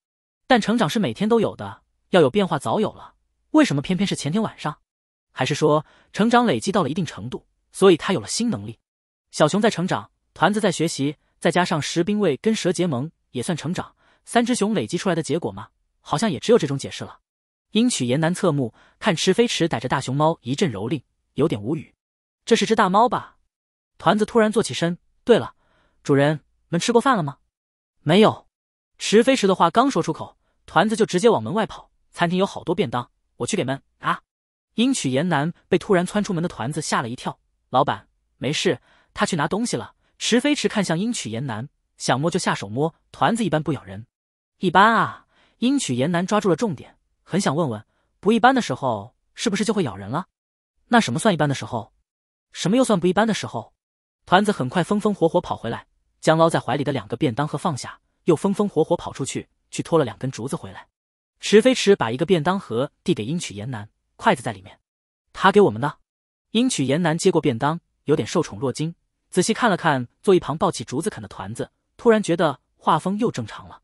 但成长是每天都有的，要有变化早有了，为什么偏偏是前天晚上？还是说成长累积到了一定程度，所以他有了新能力？小熊在成长，团子在学习。再加上石兵卫跟蛇结盟，也算成长。三只熊累积出来的结果吗？好像也只有这种解释了。鹰曲言难侧目看池飞驰逮着大熊猫一阵蹂躏，有点无语。这是只大猫吧？团子突然坐起身。对了，主人们吃过饭了吗？没有。池飞驰的话刚说出口，团子就直接往门外跑。餐厅有好多便当，我去给门啊！鹰曲言南被突然窜出门的团子吓了一跳。老板，没事，他去拿东西了。池飞驰看向鹰曲岩南，想摸就下手摸，团子一般不咬人，一般啊。鹰曲岩南抓住了重点，很想问问，不一般的时候是不是就会咬人了？那什么算一般的时候？什么又算不一般的时候？团子很快风风火火跑回来，将捞在怀里的两个便当盒放下，又风风火火跑出去，去拖了两根竹子回来。池飞驰把一个便当盒递给英曲言南，筷子在里面，他给我们的。英曲言南接过便当，有点受宠若惊。仔细看了看坐一旁抱起竹子啃的团子，突然觉得画风又正常了。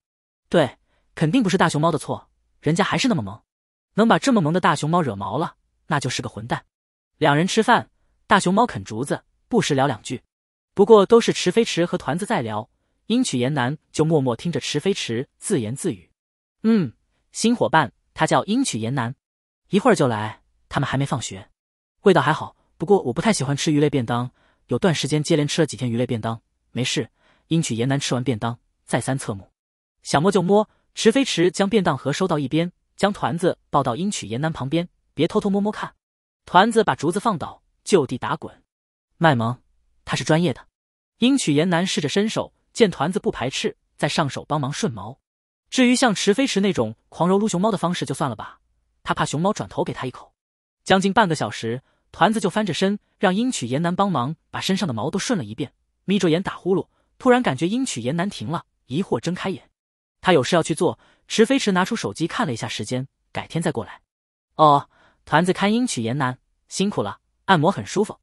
对，肯定不是大熊猫的错，人家还是那么萌，能把这么萌的大熊猫惹毛了，那就是个混蛋。两人吃饭，大熊猫啃竹子，不时聊两句，不过都是池飞驰和团子在聊，英曲言南就默默听着池飞驰自言自语：“嗯，新伙伴，他叫英曲言南，一会儿就来。他们还没放学，味道还好，不过我不太喜欢吃鱼类便当。”有段时间接连吃了几天鱼类便当，没事。英曲言南吃完便当，再三侧目，想摸就摸。池飞驰将便当盒收到一边，将团子抱到英曲言南旁边，别偷偷摸摸看。团子把竹子放倒，就地打滚。卖萌，他是专业的。英曲言南试着伸手，见团子不排斥，再上手帮忙顺毛。至于像池飞驰那种狂揉撸熊猫的方式，就算了吧，他怕熊猫转头给他一口。将近半个小时。团子就翻着身，让鹰曲岩南帮忙把身上的毛都顺了一遍，眯着眼打呼噜。突然感觉鹰曲岩南停了，疑惑睁开眼。他有事要去做。池飞驰拿出手机看了一下时间，改天再过来。哦，团子看英曲言南辛苦了，按摩很舒服。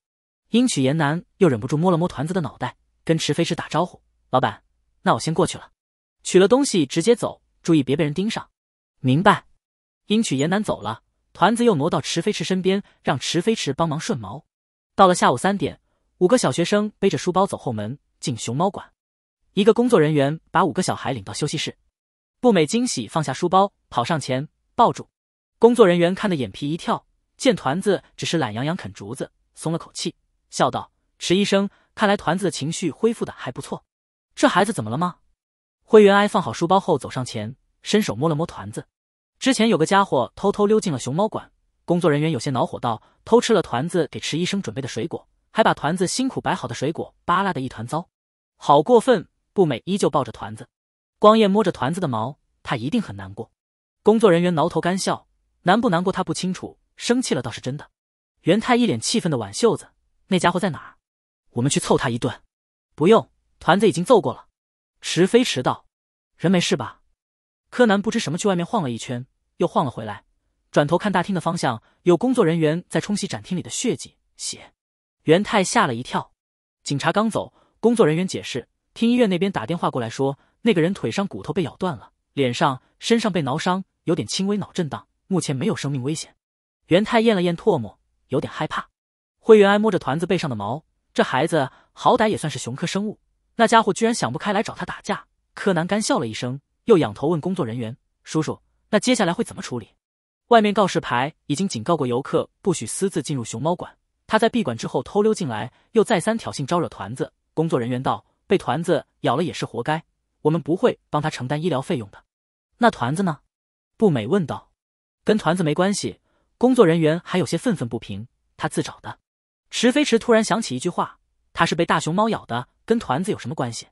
英曲言南又忍不住摸了摸团子的脑袋，跟池飞驰打招呼：“老板，那我先过去了，取了东西直接走，注意别被人盯上。”明白。英曲言南走了，团子又挪到池飞驰身边，让池飞驰帮忙顺毛。到了下午三点，五个小学生背着书包走后门进熊猫馆，一个工作人员把五个小孩领到休息室。步美惊喜放下书包，跑上前抱住工作人员，看得眼皮一跳。见团子只是懒洋洋啃竹子，松了口气，笑道：“池医生，看来团子的情绪恢复的还不错。这孩子怎么了吗？”灰原哀放好书包后走上前，伸手摸了摸团子。之前有个家伙偷偷溜进了熊猫馆，工作人员有些恼火道：“偷吃了团子给池医生准备的水果，还把团子辛苦摆好的水果扒拉的一团糟，好过分！”步美依旧抱着团子。光彦摸着团子的毛，他一定很难过。工作人员挠头干笑，难不难过他不清楚，生气了倒是真的。元太一脸气愤的挽袖子：“那家伙在哪儿？我们去揍他一顿。”不用，团子已经揍过了。迟飞迟到，人没事吧？柯南不知什么去外面晃了一圈，又晃了回来，转头看大厅的方向，有工作人员在冲洗展厅里的血迹血。元太吓了一跳。警察刚走，工作人员解释，听医院那边打电话过来说。那个人腿上骨头被咬断了，脸上、身上被挠伤，有点轻微脑震荡，目前没有生命危险。元太咽了咽唾沫，有点害怕。灰原哀摸着团子背上的毛，这孩子好歹也算是熊科生物，那家伙居然想不开来找他打架。柯南干笑了一声，又仰头问工作人员：“叔叔，那接下来会怎么处理？”外面告示牌已经警告过游客不许私自进入熊猫馆，他在闭馆之后偷溜进来，又再三挑衅招惹团子。工作人员道：“被团子咬了也是活该。”我们不会帮他承担医疗费用的。那团子呢？步美问道。跟团子没关系。工作人员还有些愤愤不平。他自找的。池飞驰突然想起一句话：他是被大熊猫咬的，跟团子有什么关系？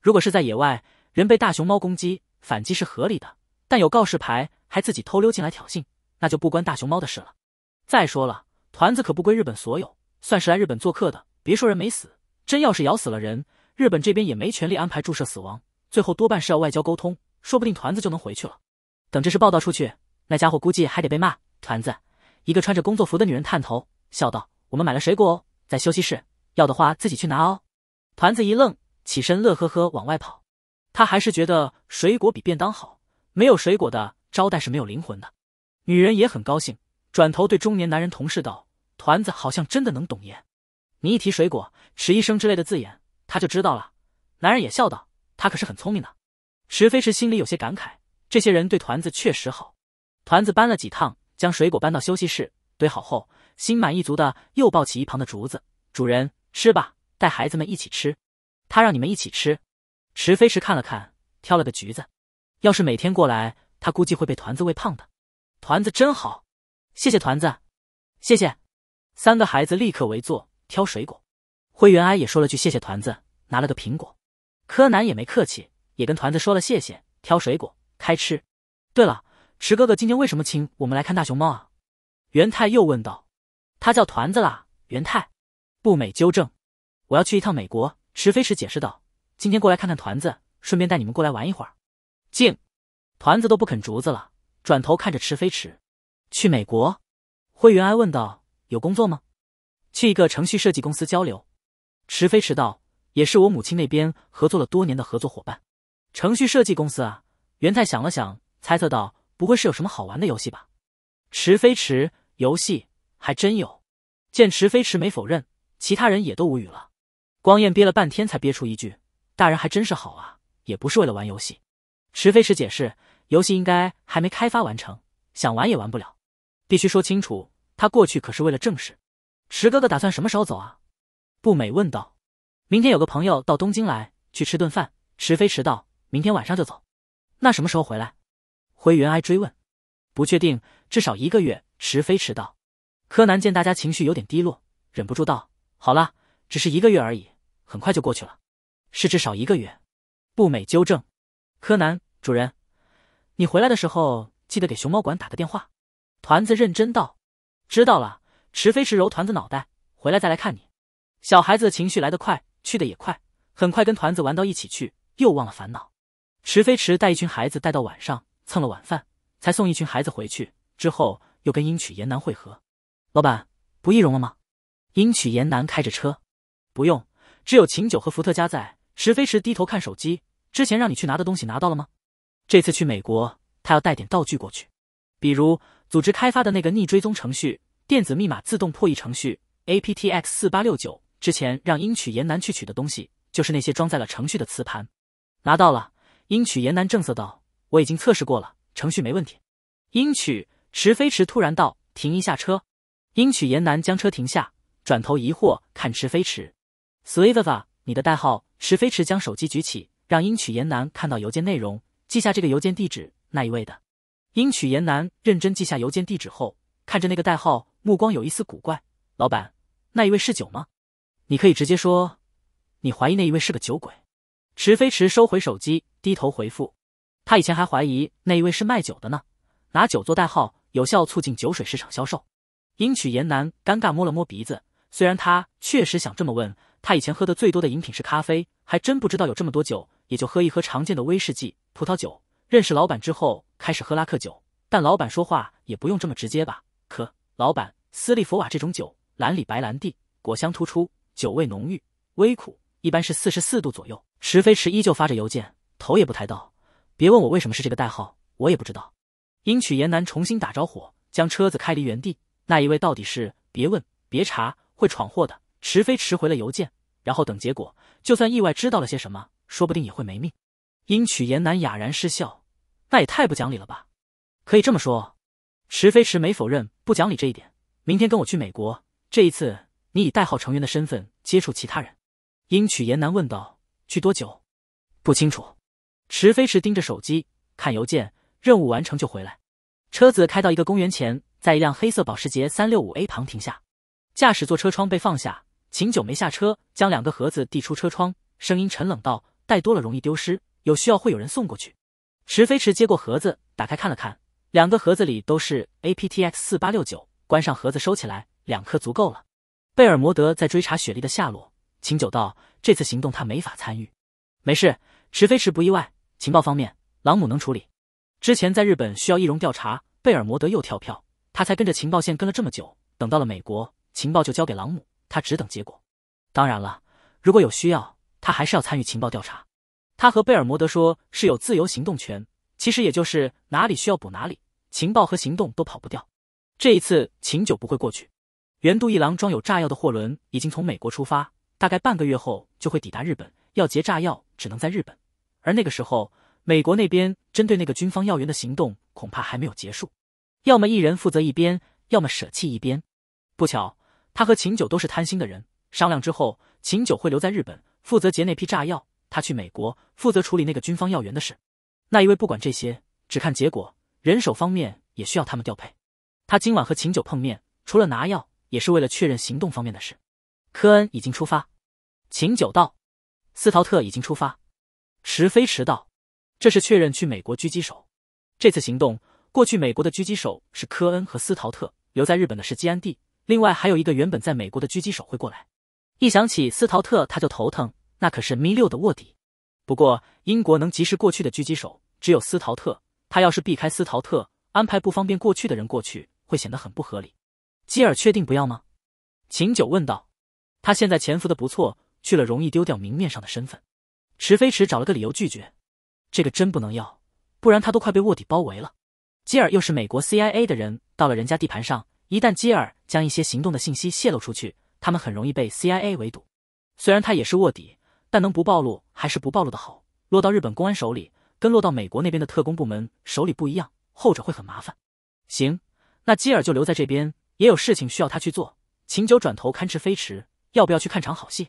如果是在野外，人被大熊猫攻击，反击是合理的。但有告示牌，还自己偷溜进来挑衅，那就不关大熊猫的事了。再说了，团子可不归日本所有，算是来日本做客的。别说人没死，真要是咬死了人，日本这边也没权利安排注射死亡。最后多半是要外交沟通，说不定团子就能回去了。等这事报道出去，那家伙估计还得被骂。团子，一个穿着工作服的女人探头笑道：“我们买了水果哦，在休息室，要的话自己去拿哦。”团子一愣，起身乐呵呵往外跑。他还是觉得水果比便当好，没有水果的招待是没有灵魂的。女人也很高兴，转头对中年男人同事道：“团子好像真的能懂言，你一提水果、迟医生之类的字眼，他就知道了。”男人也笑道。他可是很聪明的，池飞驰心里有些感慨，这些人对团子确实好。团子搬了几趟，将水果搬到休息室堆好后，心满意足的又抱起一旁的竹子：“主人，吃吧，带孩子们一起吃。”他让你们一起吃。池飞驰看了看，挑了个橘子。要是每天过来，他估计会被团子喂胖的。团子真好，谢谢团子，谢谢。三个孩子立刻围坐挑水果。灰原哀也说了句谢谢团子，拿了个苹果。柯南也没客气，也跟团子说了谢谢，挑水果开吃。对了，池哥哥今天为什么请我们来看大熊猫啊？元太又问道。他叫团子啦，元太。步美纠正。我要去一趟美国。池飞驰解释道。今天过来看看团子，顺便带你们过来玩一会儿。静。团子都不啃竹子了，转头看着池飞驰。去美国？灰原哀问道。有工作吗？去一个程序设计公司交流。池飞驰道。也是我母亲那边合作了多年的合作伙伴，程序设计公司啊。元太想了想，猜测道：“不会是有什么好玩的游戏吧？”池飞驰，游戏还真有。见池飞驰没否认，其他人也都无语了。光彦憋了半天才憋出一句：“大人还真是好啊，也不是为了玩游戏。”池飞驰解释：“游戏应该还没开发完成，想玩也玩不了，必须说清楚。他过去可是为了正事。”池哥哥打算什么时候走啊？步美问道。明天有个朋友到东京来，去吃顿饭。迟飞迟到，明天晚上就走。那什么时候回来？灰原哀追问。不确定，至少一个月。迟飞迟到。柯南见大家情绪有点低落，忍不住道：“好了，只是一个月而已，很快就过去了。”是至少一个月。步美纠正。柯南主人，你回来的时候记得给熊猫馆打个电话。团子认真道：“知道了。”池飞驰揉团子脑袋，回来再来看你。小孩子的情绪来得快。去的也快，很快跟团子玩到一起去，又忘了烦恼。池飞驰带一群孩子带到晚上，蹭了晚饭，才送一群孩子回去。之后又跟英曲严南会合。老板，不易容了吗？英曲严南开着车，不用，只有秦九和伏特加在。池飞驰低头看手机，之前让你去拿的东西拿到了吗？这次去美国，他要带点道具过去，比如组织开发的那个逆追踪程序、电子密码自动破译程序 aptX 四八六九。之前让英曲严南去取的东西，就是那些装载了程序的磁盘。拿到了，英曲严南正色道：“我已经测试过了，程序没问题。”英曲池飞驰突然道：“停一下车。”英曲严南将车停下，转头疑惑看池飞驰：“Swiva，你的代号？”池飞驰将手机举起，让英曲言南看到邮件内容，记下这个邮件地址，那一位的。英曲言南认真记下邮件地址后，看着那个代号，目光有一丝古怪：“老板，那一位是酒吗？”你可以直接说，你怀疑那一位是个酒鬼。池飞驰收回手机，低头回复：“他以前还怀疑那一位是卖酒的呢，拿酒做代号，有效促进酒水市场销售。”英曲言南尴尬摸了摸鼻子，虽然他确实想这么问，他以前喝的最多的饮品是咖啡，还真不知道有这么多酒，也就喝一喝常见的威士忌、葡萄酒。认识老板之后，开始喝拉克酒，但老板说话也不用这么直接吧？可老板，斯利佛瓦这种酒，蓝里白兰地，果香突出。酒味浓郁，微苦，一般是四十四度左右。石飞驰依旧发着邮件，头也不抬道：“别问我为什么是这个代号，我也不知道。”英曲言南重新打着火，将车子开离原地。那一位到底是？别问，别查，会闯祸的。池飞驰回了邮件，然后等结果。就算意外知道了些什么，说不定也会没命。英曲言南哑然失笑：“那也太不讲理了吧？”可以这么说，池飞驰没否认不讲理这一点。明天跟我去美国，这一次。你以代号成员的身份接触其他人，英曲言南问道：“去多久？”不清楚。池飞驰盯着手机看邮件，任务完成就回来。车子开到一个公园前，在一辆黑色保时捷三六五 A 旁停下，驾驶座车窗被放下。秦九没下车，将两个盒子递出车窗，声音沉冷道：“带多了容易丢失，有需要会有人送过去。”池飞驰接过盒子，打开看了看，两个盒子里都是 aptX 四八六九，关上盒子收起来，两颗足够了。贝尔摩德在追查雪莉的下落。秦九道：“这次行动他没法参与，没事。池飞驰不意外。情报方面，朗姆能处理。之前在日本需要易容调查，贝尔摩德又跳票，他才跟着情报线跟了这么久。等到了美国，情报就交给朗姆，他只等结果。当然了，如果有需要，他还是要参与情报调查。他和贝尔摩德说是有自由行动权，其实也就是哪里需要补哪里，情报和行动都跑不掉。这一次，秦九不会过去。”原度一郎装有炸药的货轮已经从美国出发，大概半个月后就会抵达日本。要劫炸药，只能在日本，而那个时候，美国那边针对那个军方要员的行动恐怕还没有结束。要么一人负责一边，要么舍弃一边。不巧，他和秦九都是贪心的人。商量之后，秦九会留在日本负责劫那批炸药，他去美国负责处理那个军方要员的事。那一位不管这些，只看结果。人手方面也需要他们调配。他今晚和秦九碰面，除了拿药。也是为了确认行动方面的事。科恩已经出发，秦九道，斯陶特已经出发，迟飞迟到。这是确认去美国狙击手。这次行动过去，美国的狙击手是科恩和斯陶特，留在日本的是基安蒂。另外还有一个原本在美国的狙击手会过来。一想起斯陶特，他就头疼，那可是 Mi 六的卧底。不过英国能及时过去的狙击手只有斯陶特，他要是避开斯陶特，安排不方便过去的人过去，会显得很不合理。基尔确定不要吗？秦九问道。他现在潜伏的不错，去了容易丢掉明面上的身份。池飞驰找了个理由拒绝。这个真不能要，不然他都快被卧底包围了。基尔又是美国 CIA 的人，到了人家地盘上，一旦基尔将一些行动的信息泄露出去，他们很容易被 CIA 围堵。虽然他也是卧底，但能不暴露还是不暴露的好。落到日本公安手里，跟落到美国那边的特工部门手里不一样，后者会很麻烦。行，那基尔就留在这边。也有事情需要他去做。秦九转头看池飞驰，要不要去看场好戏？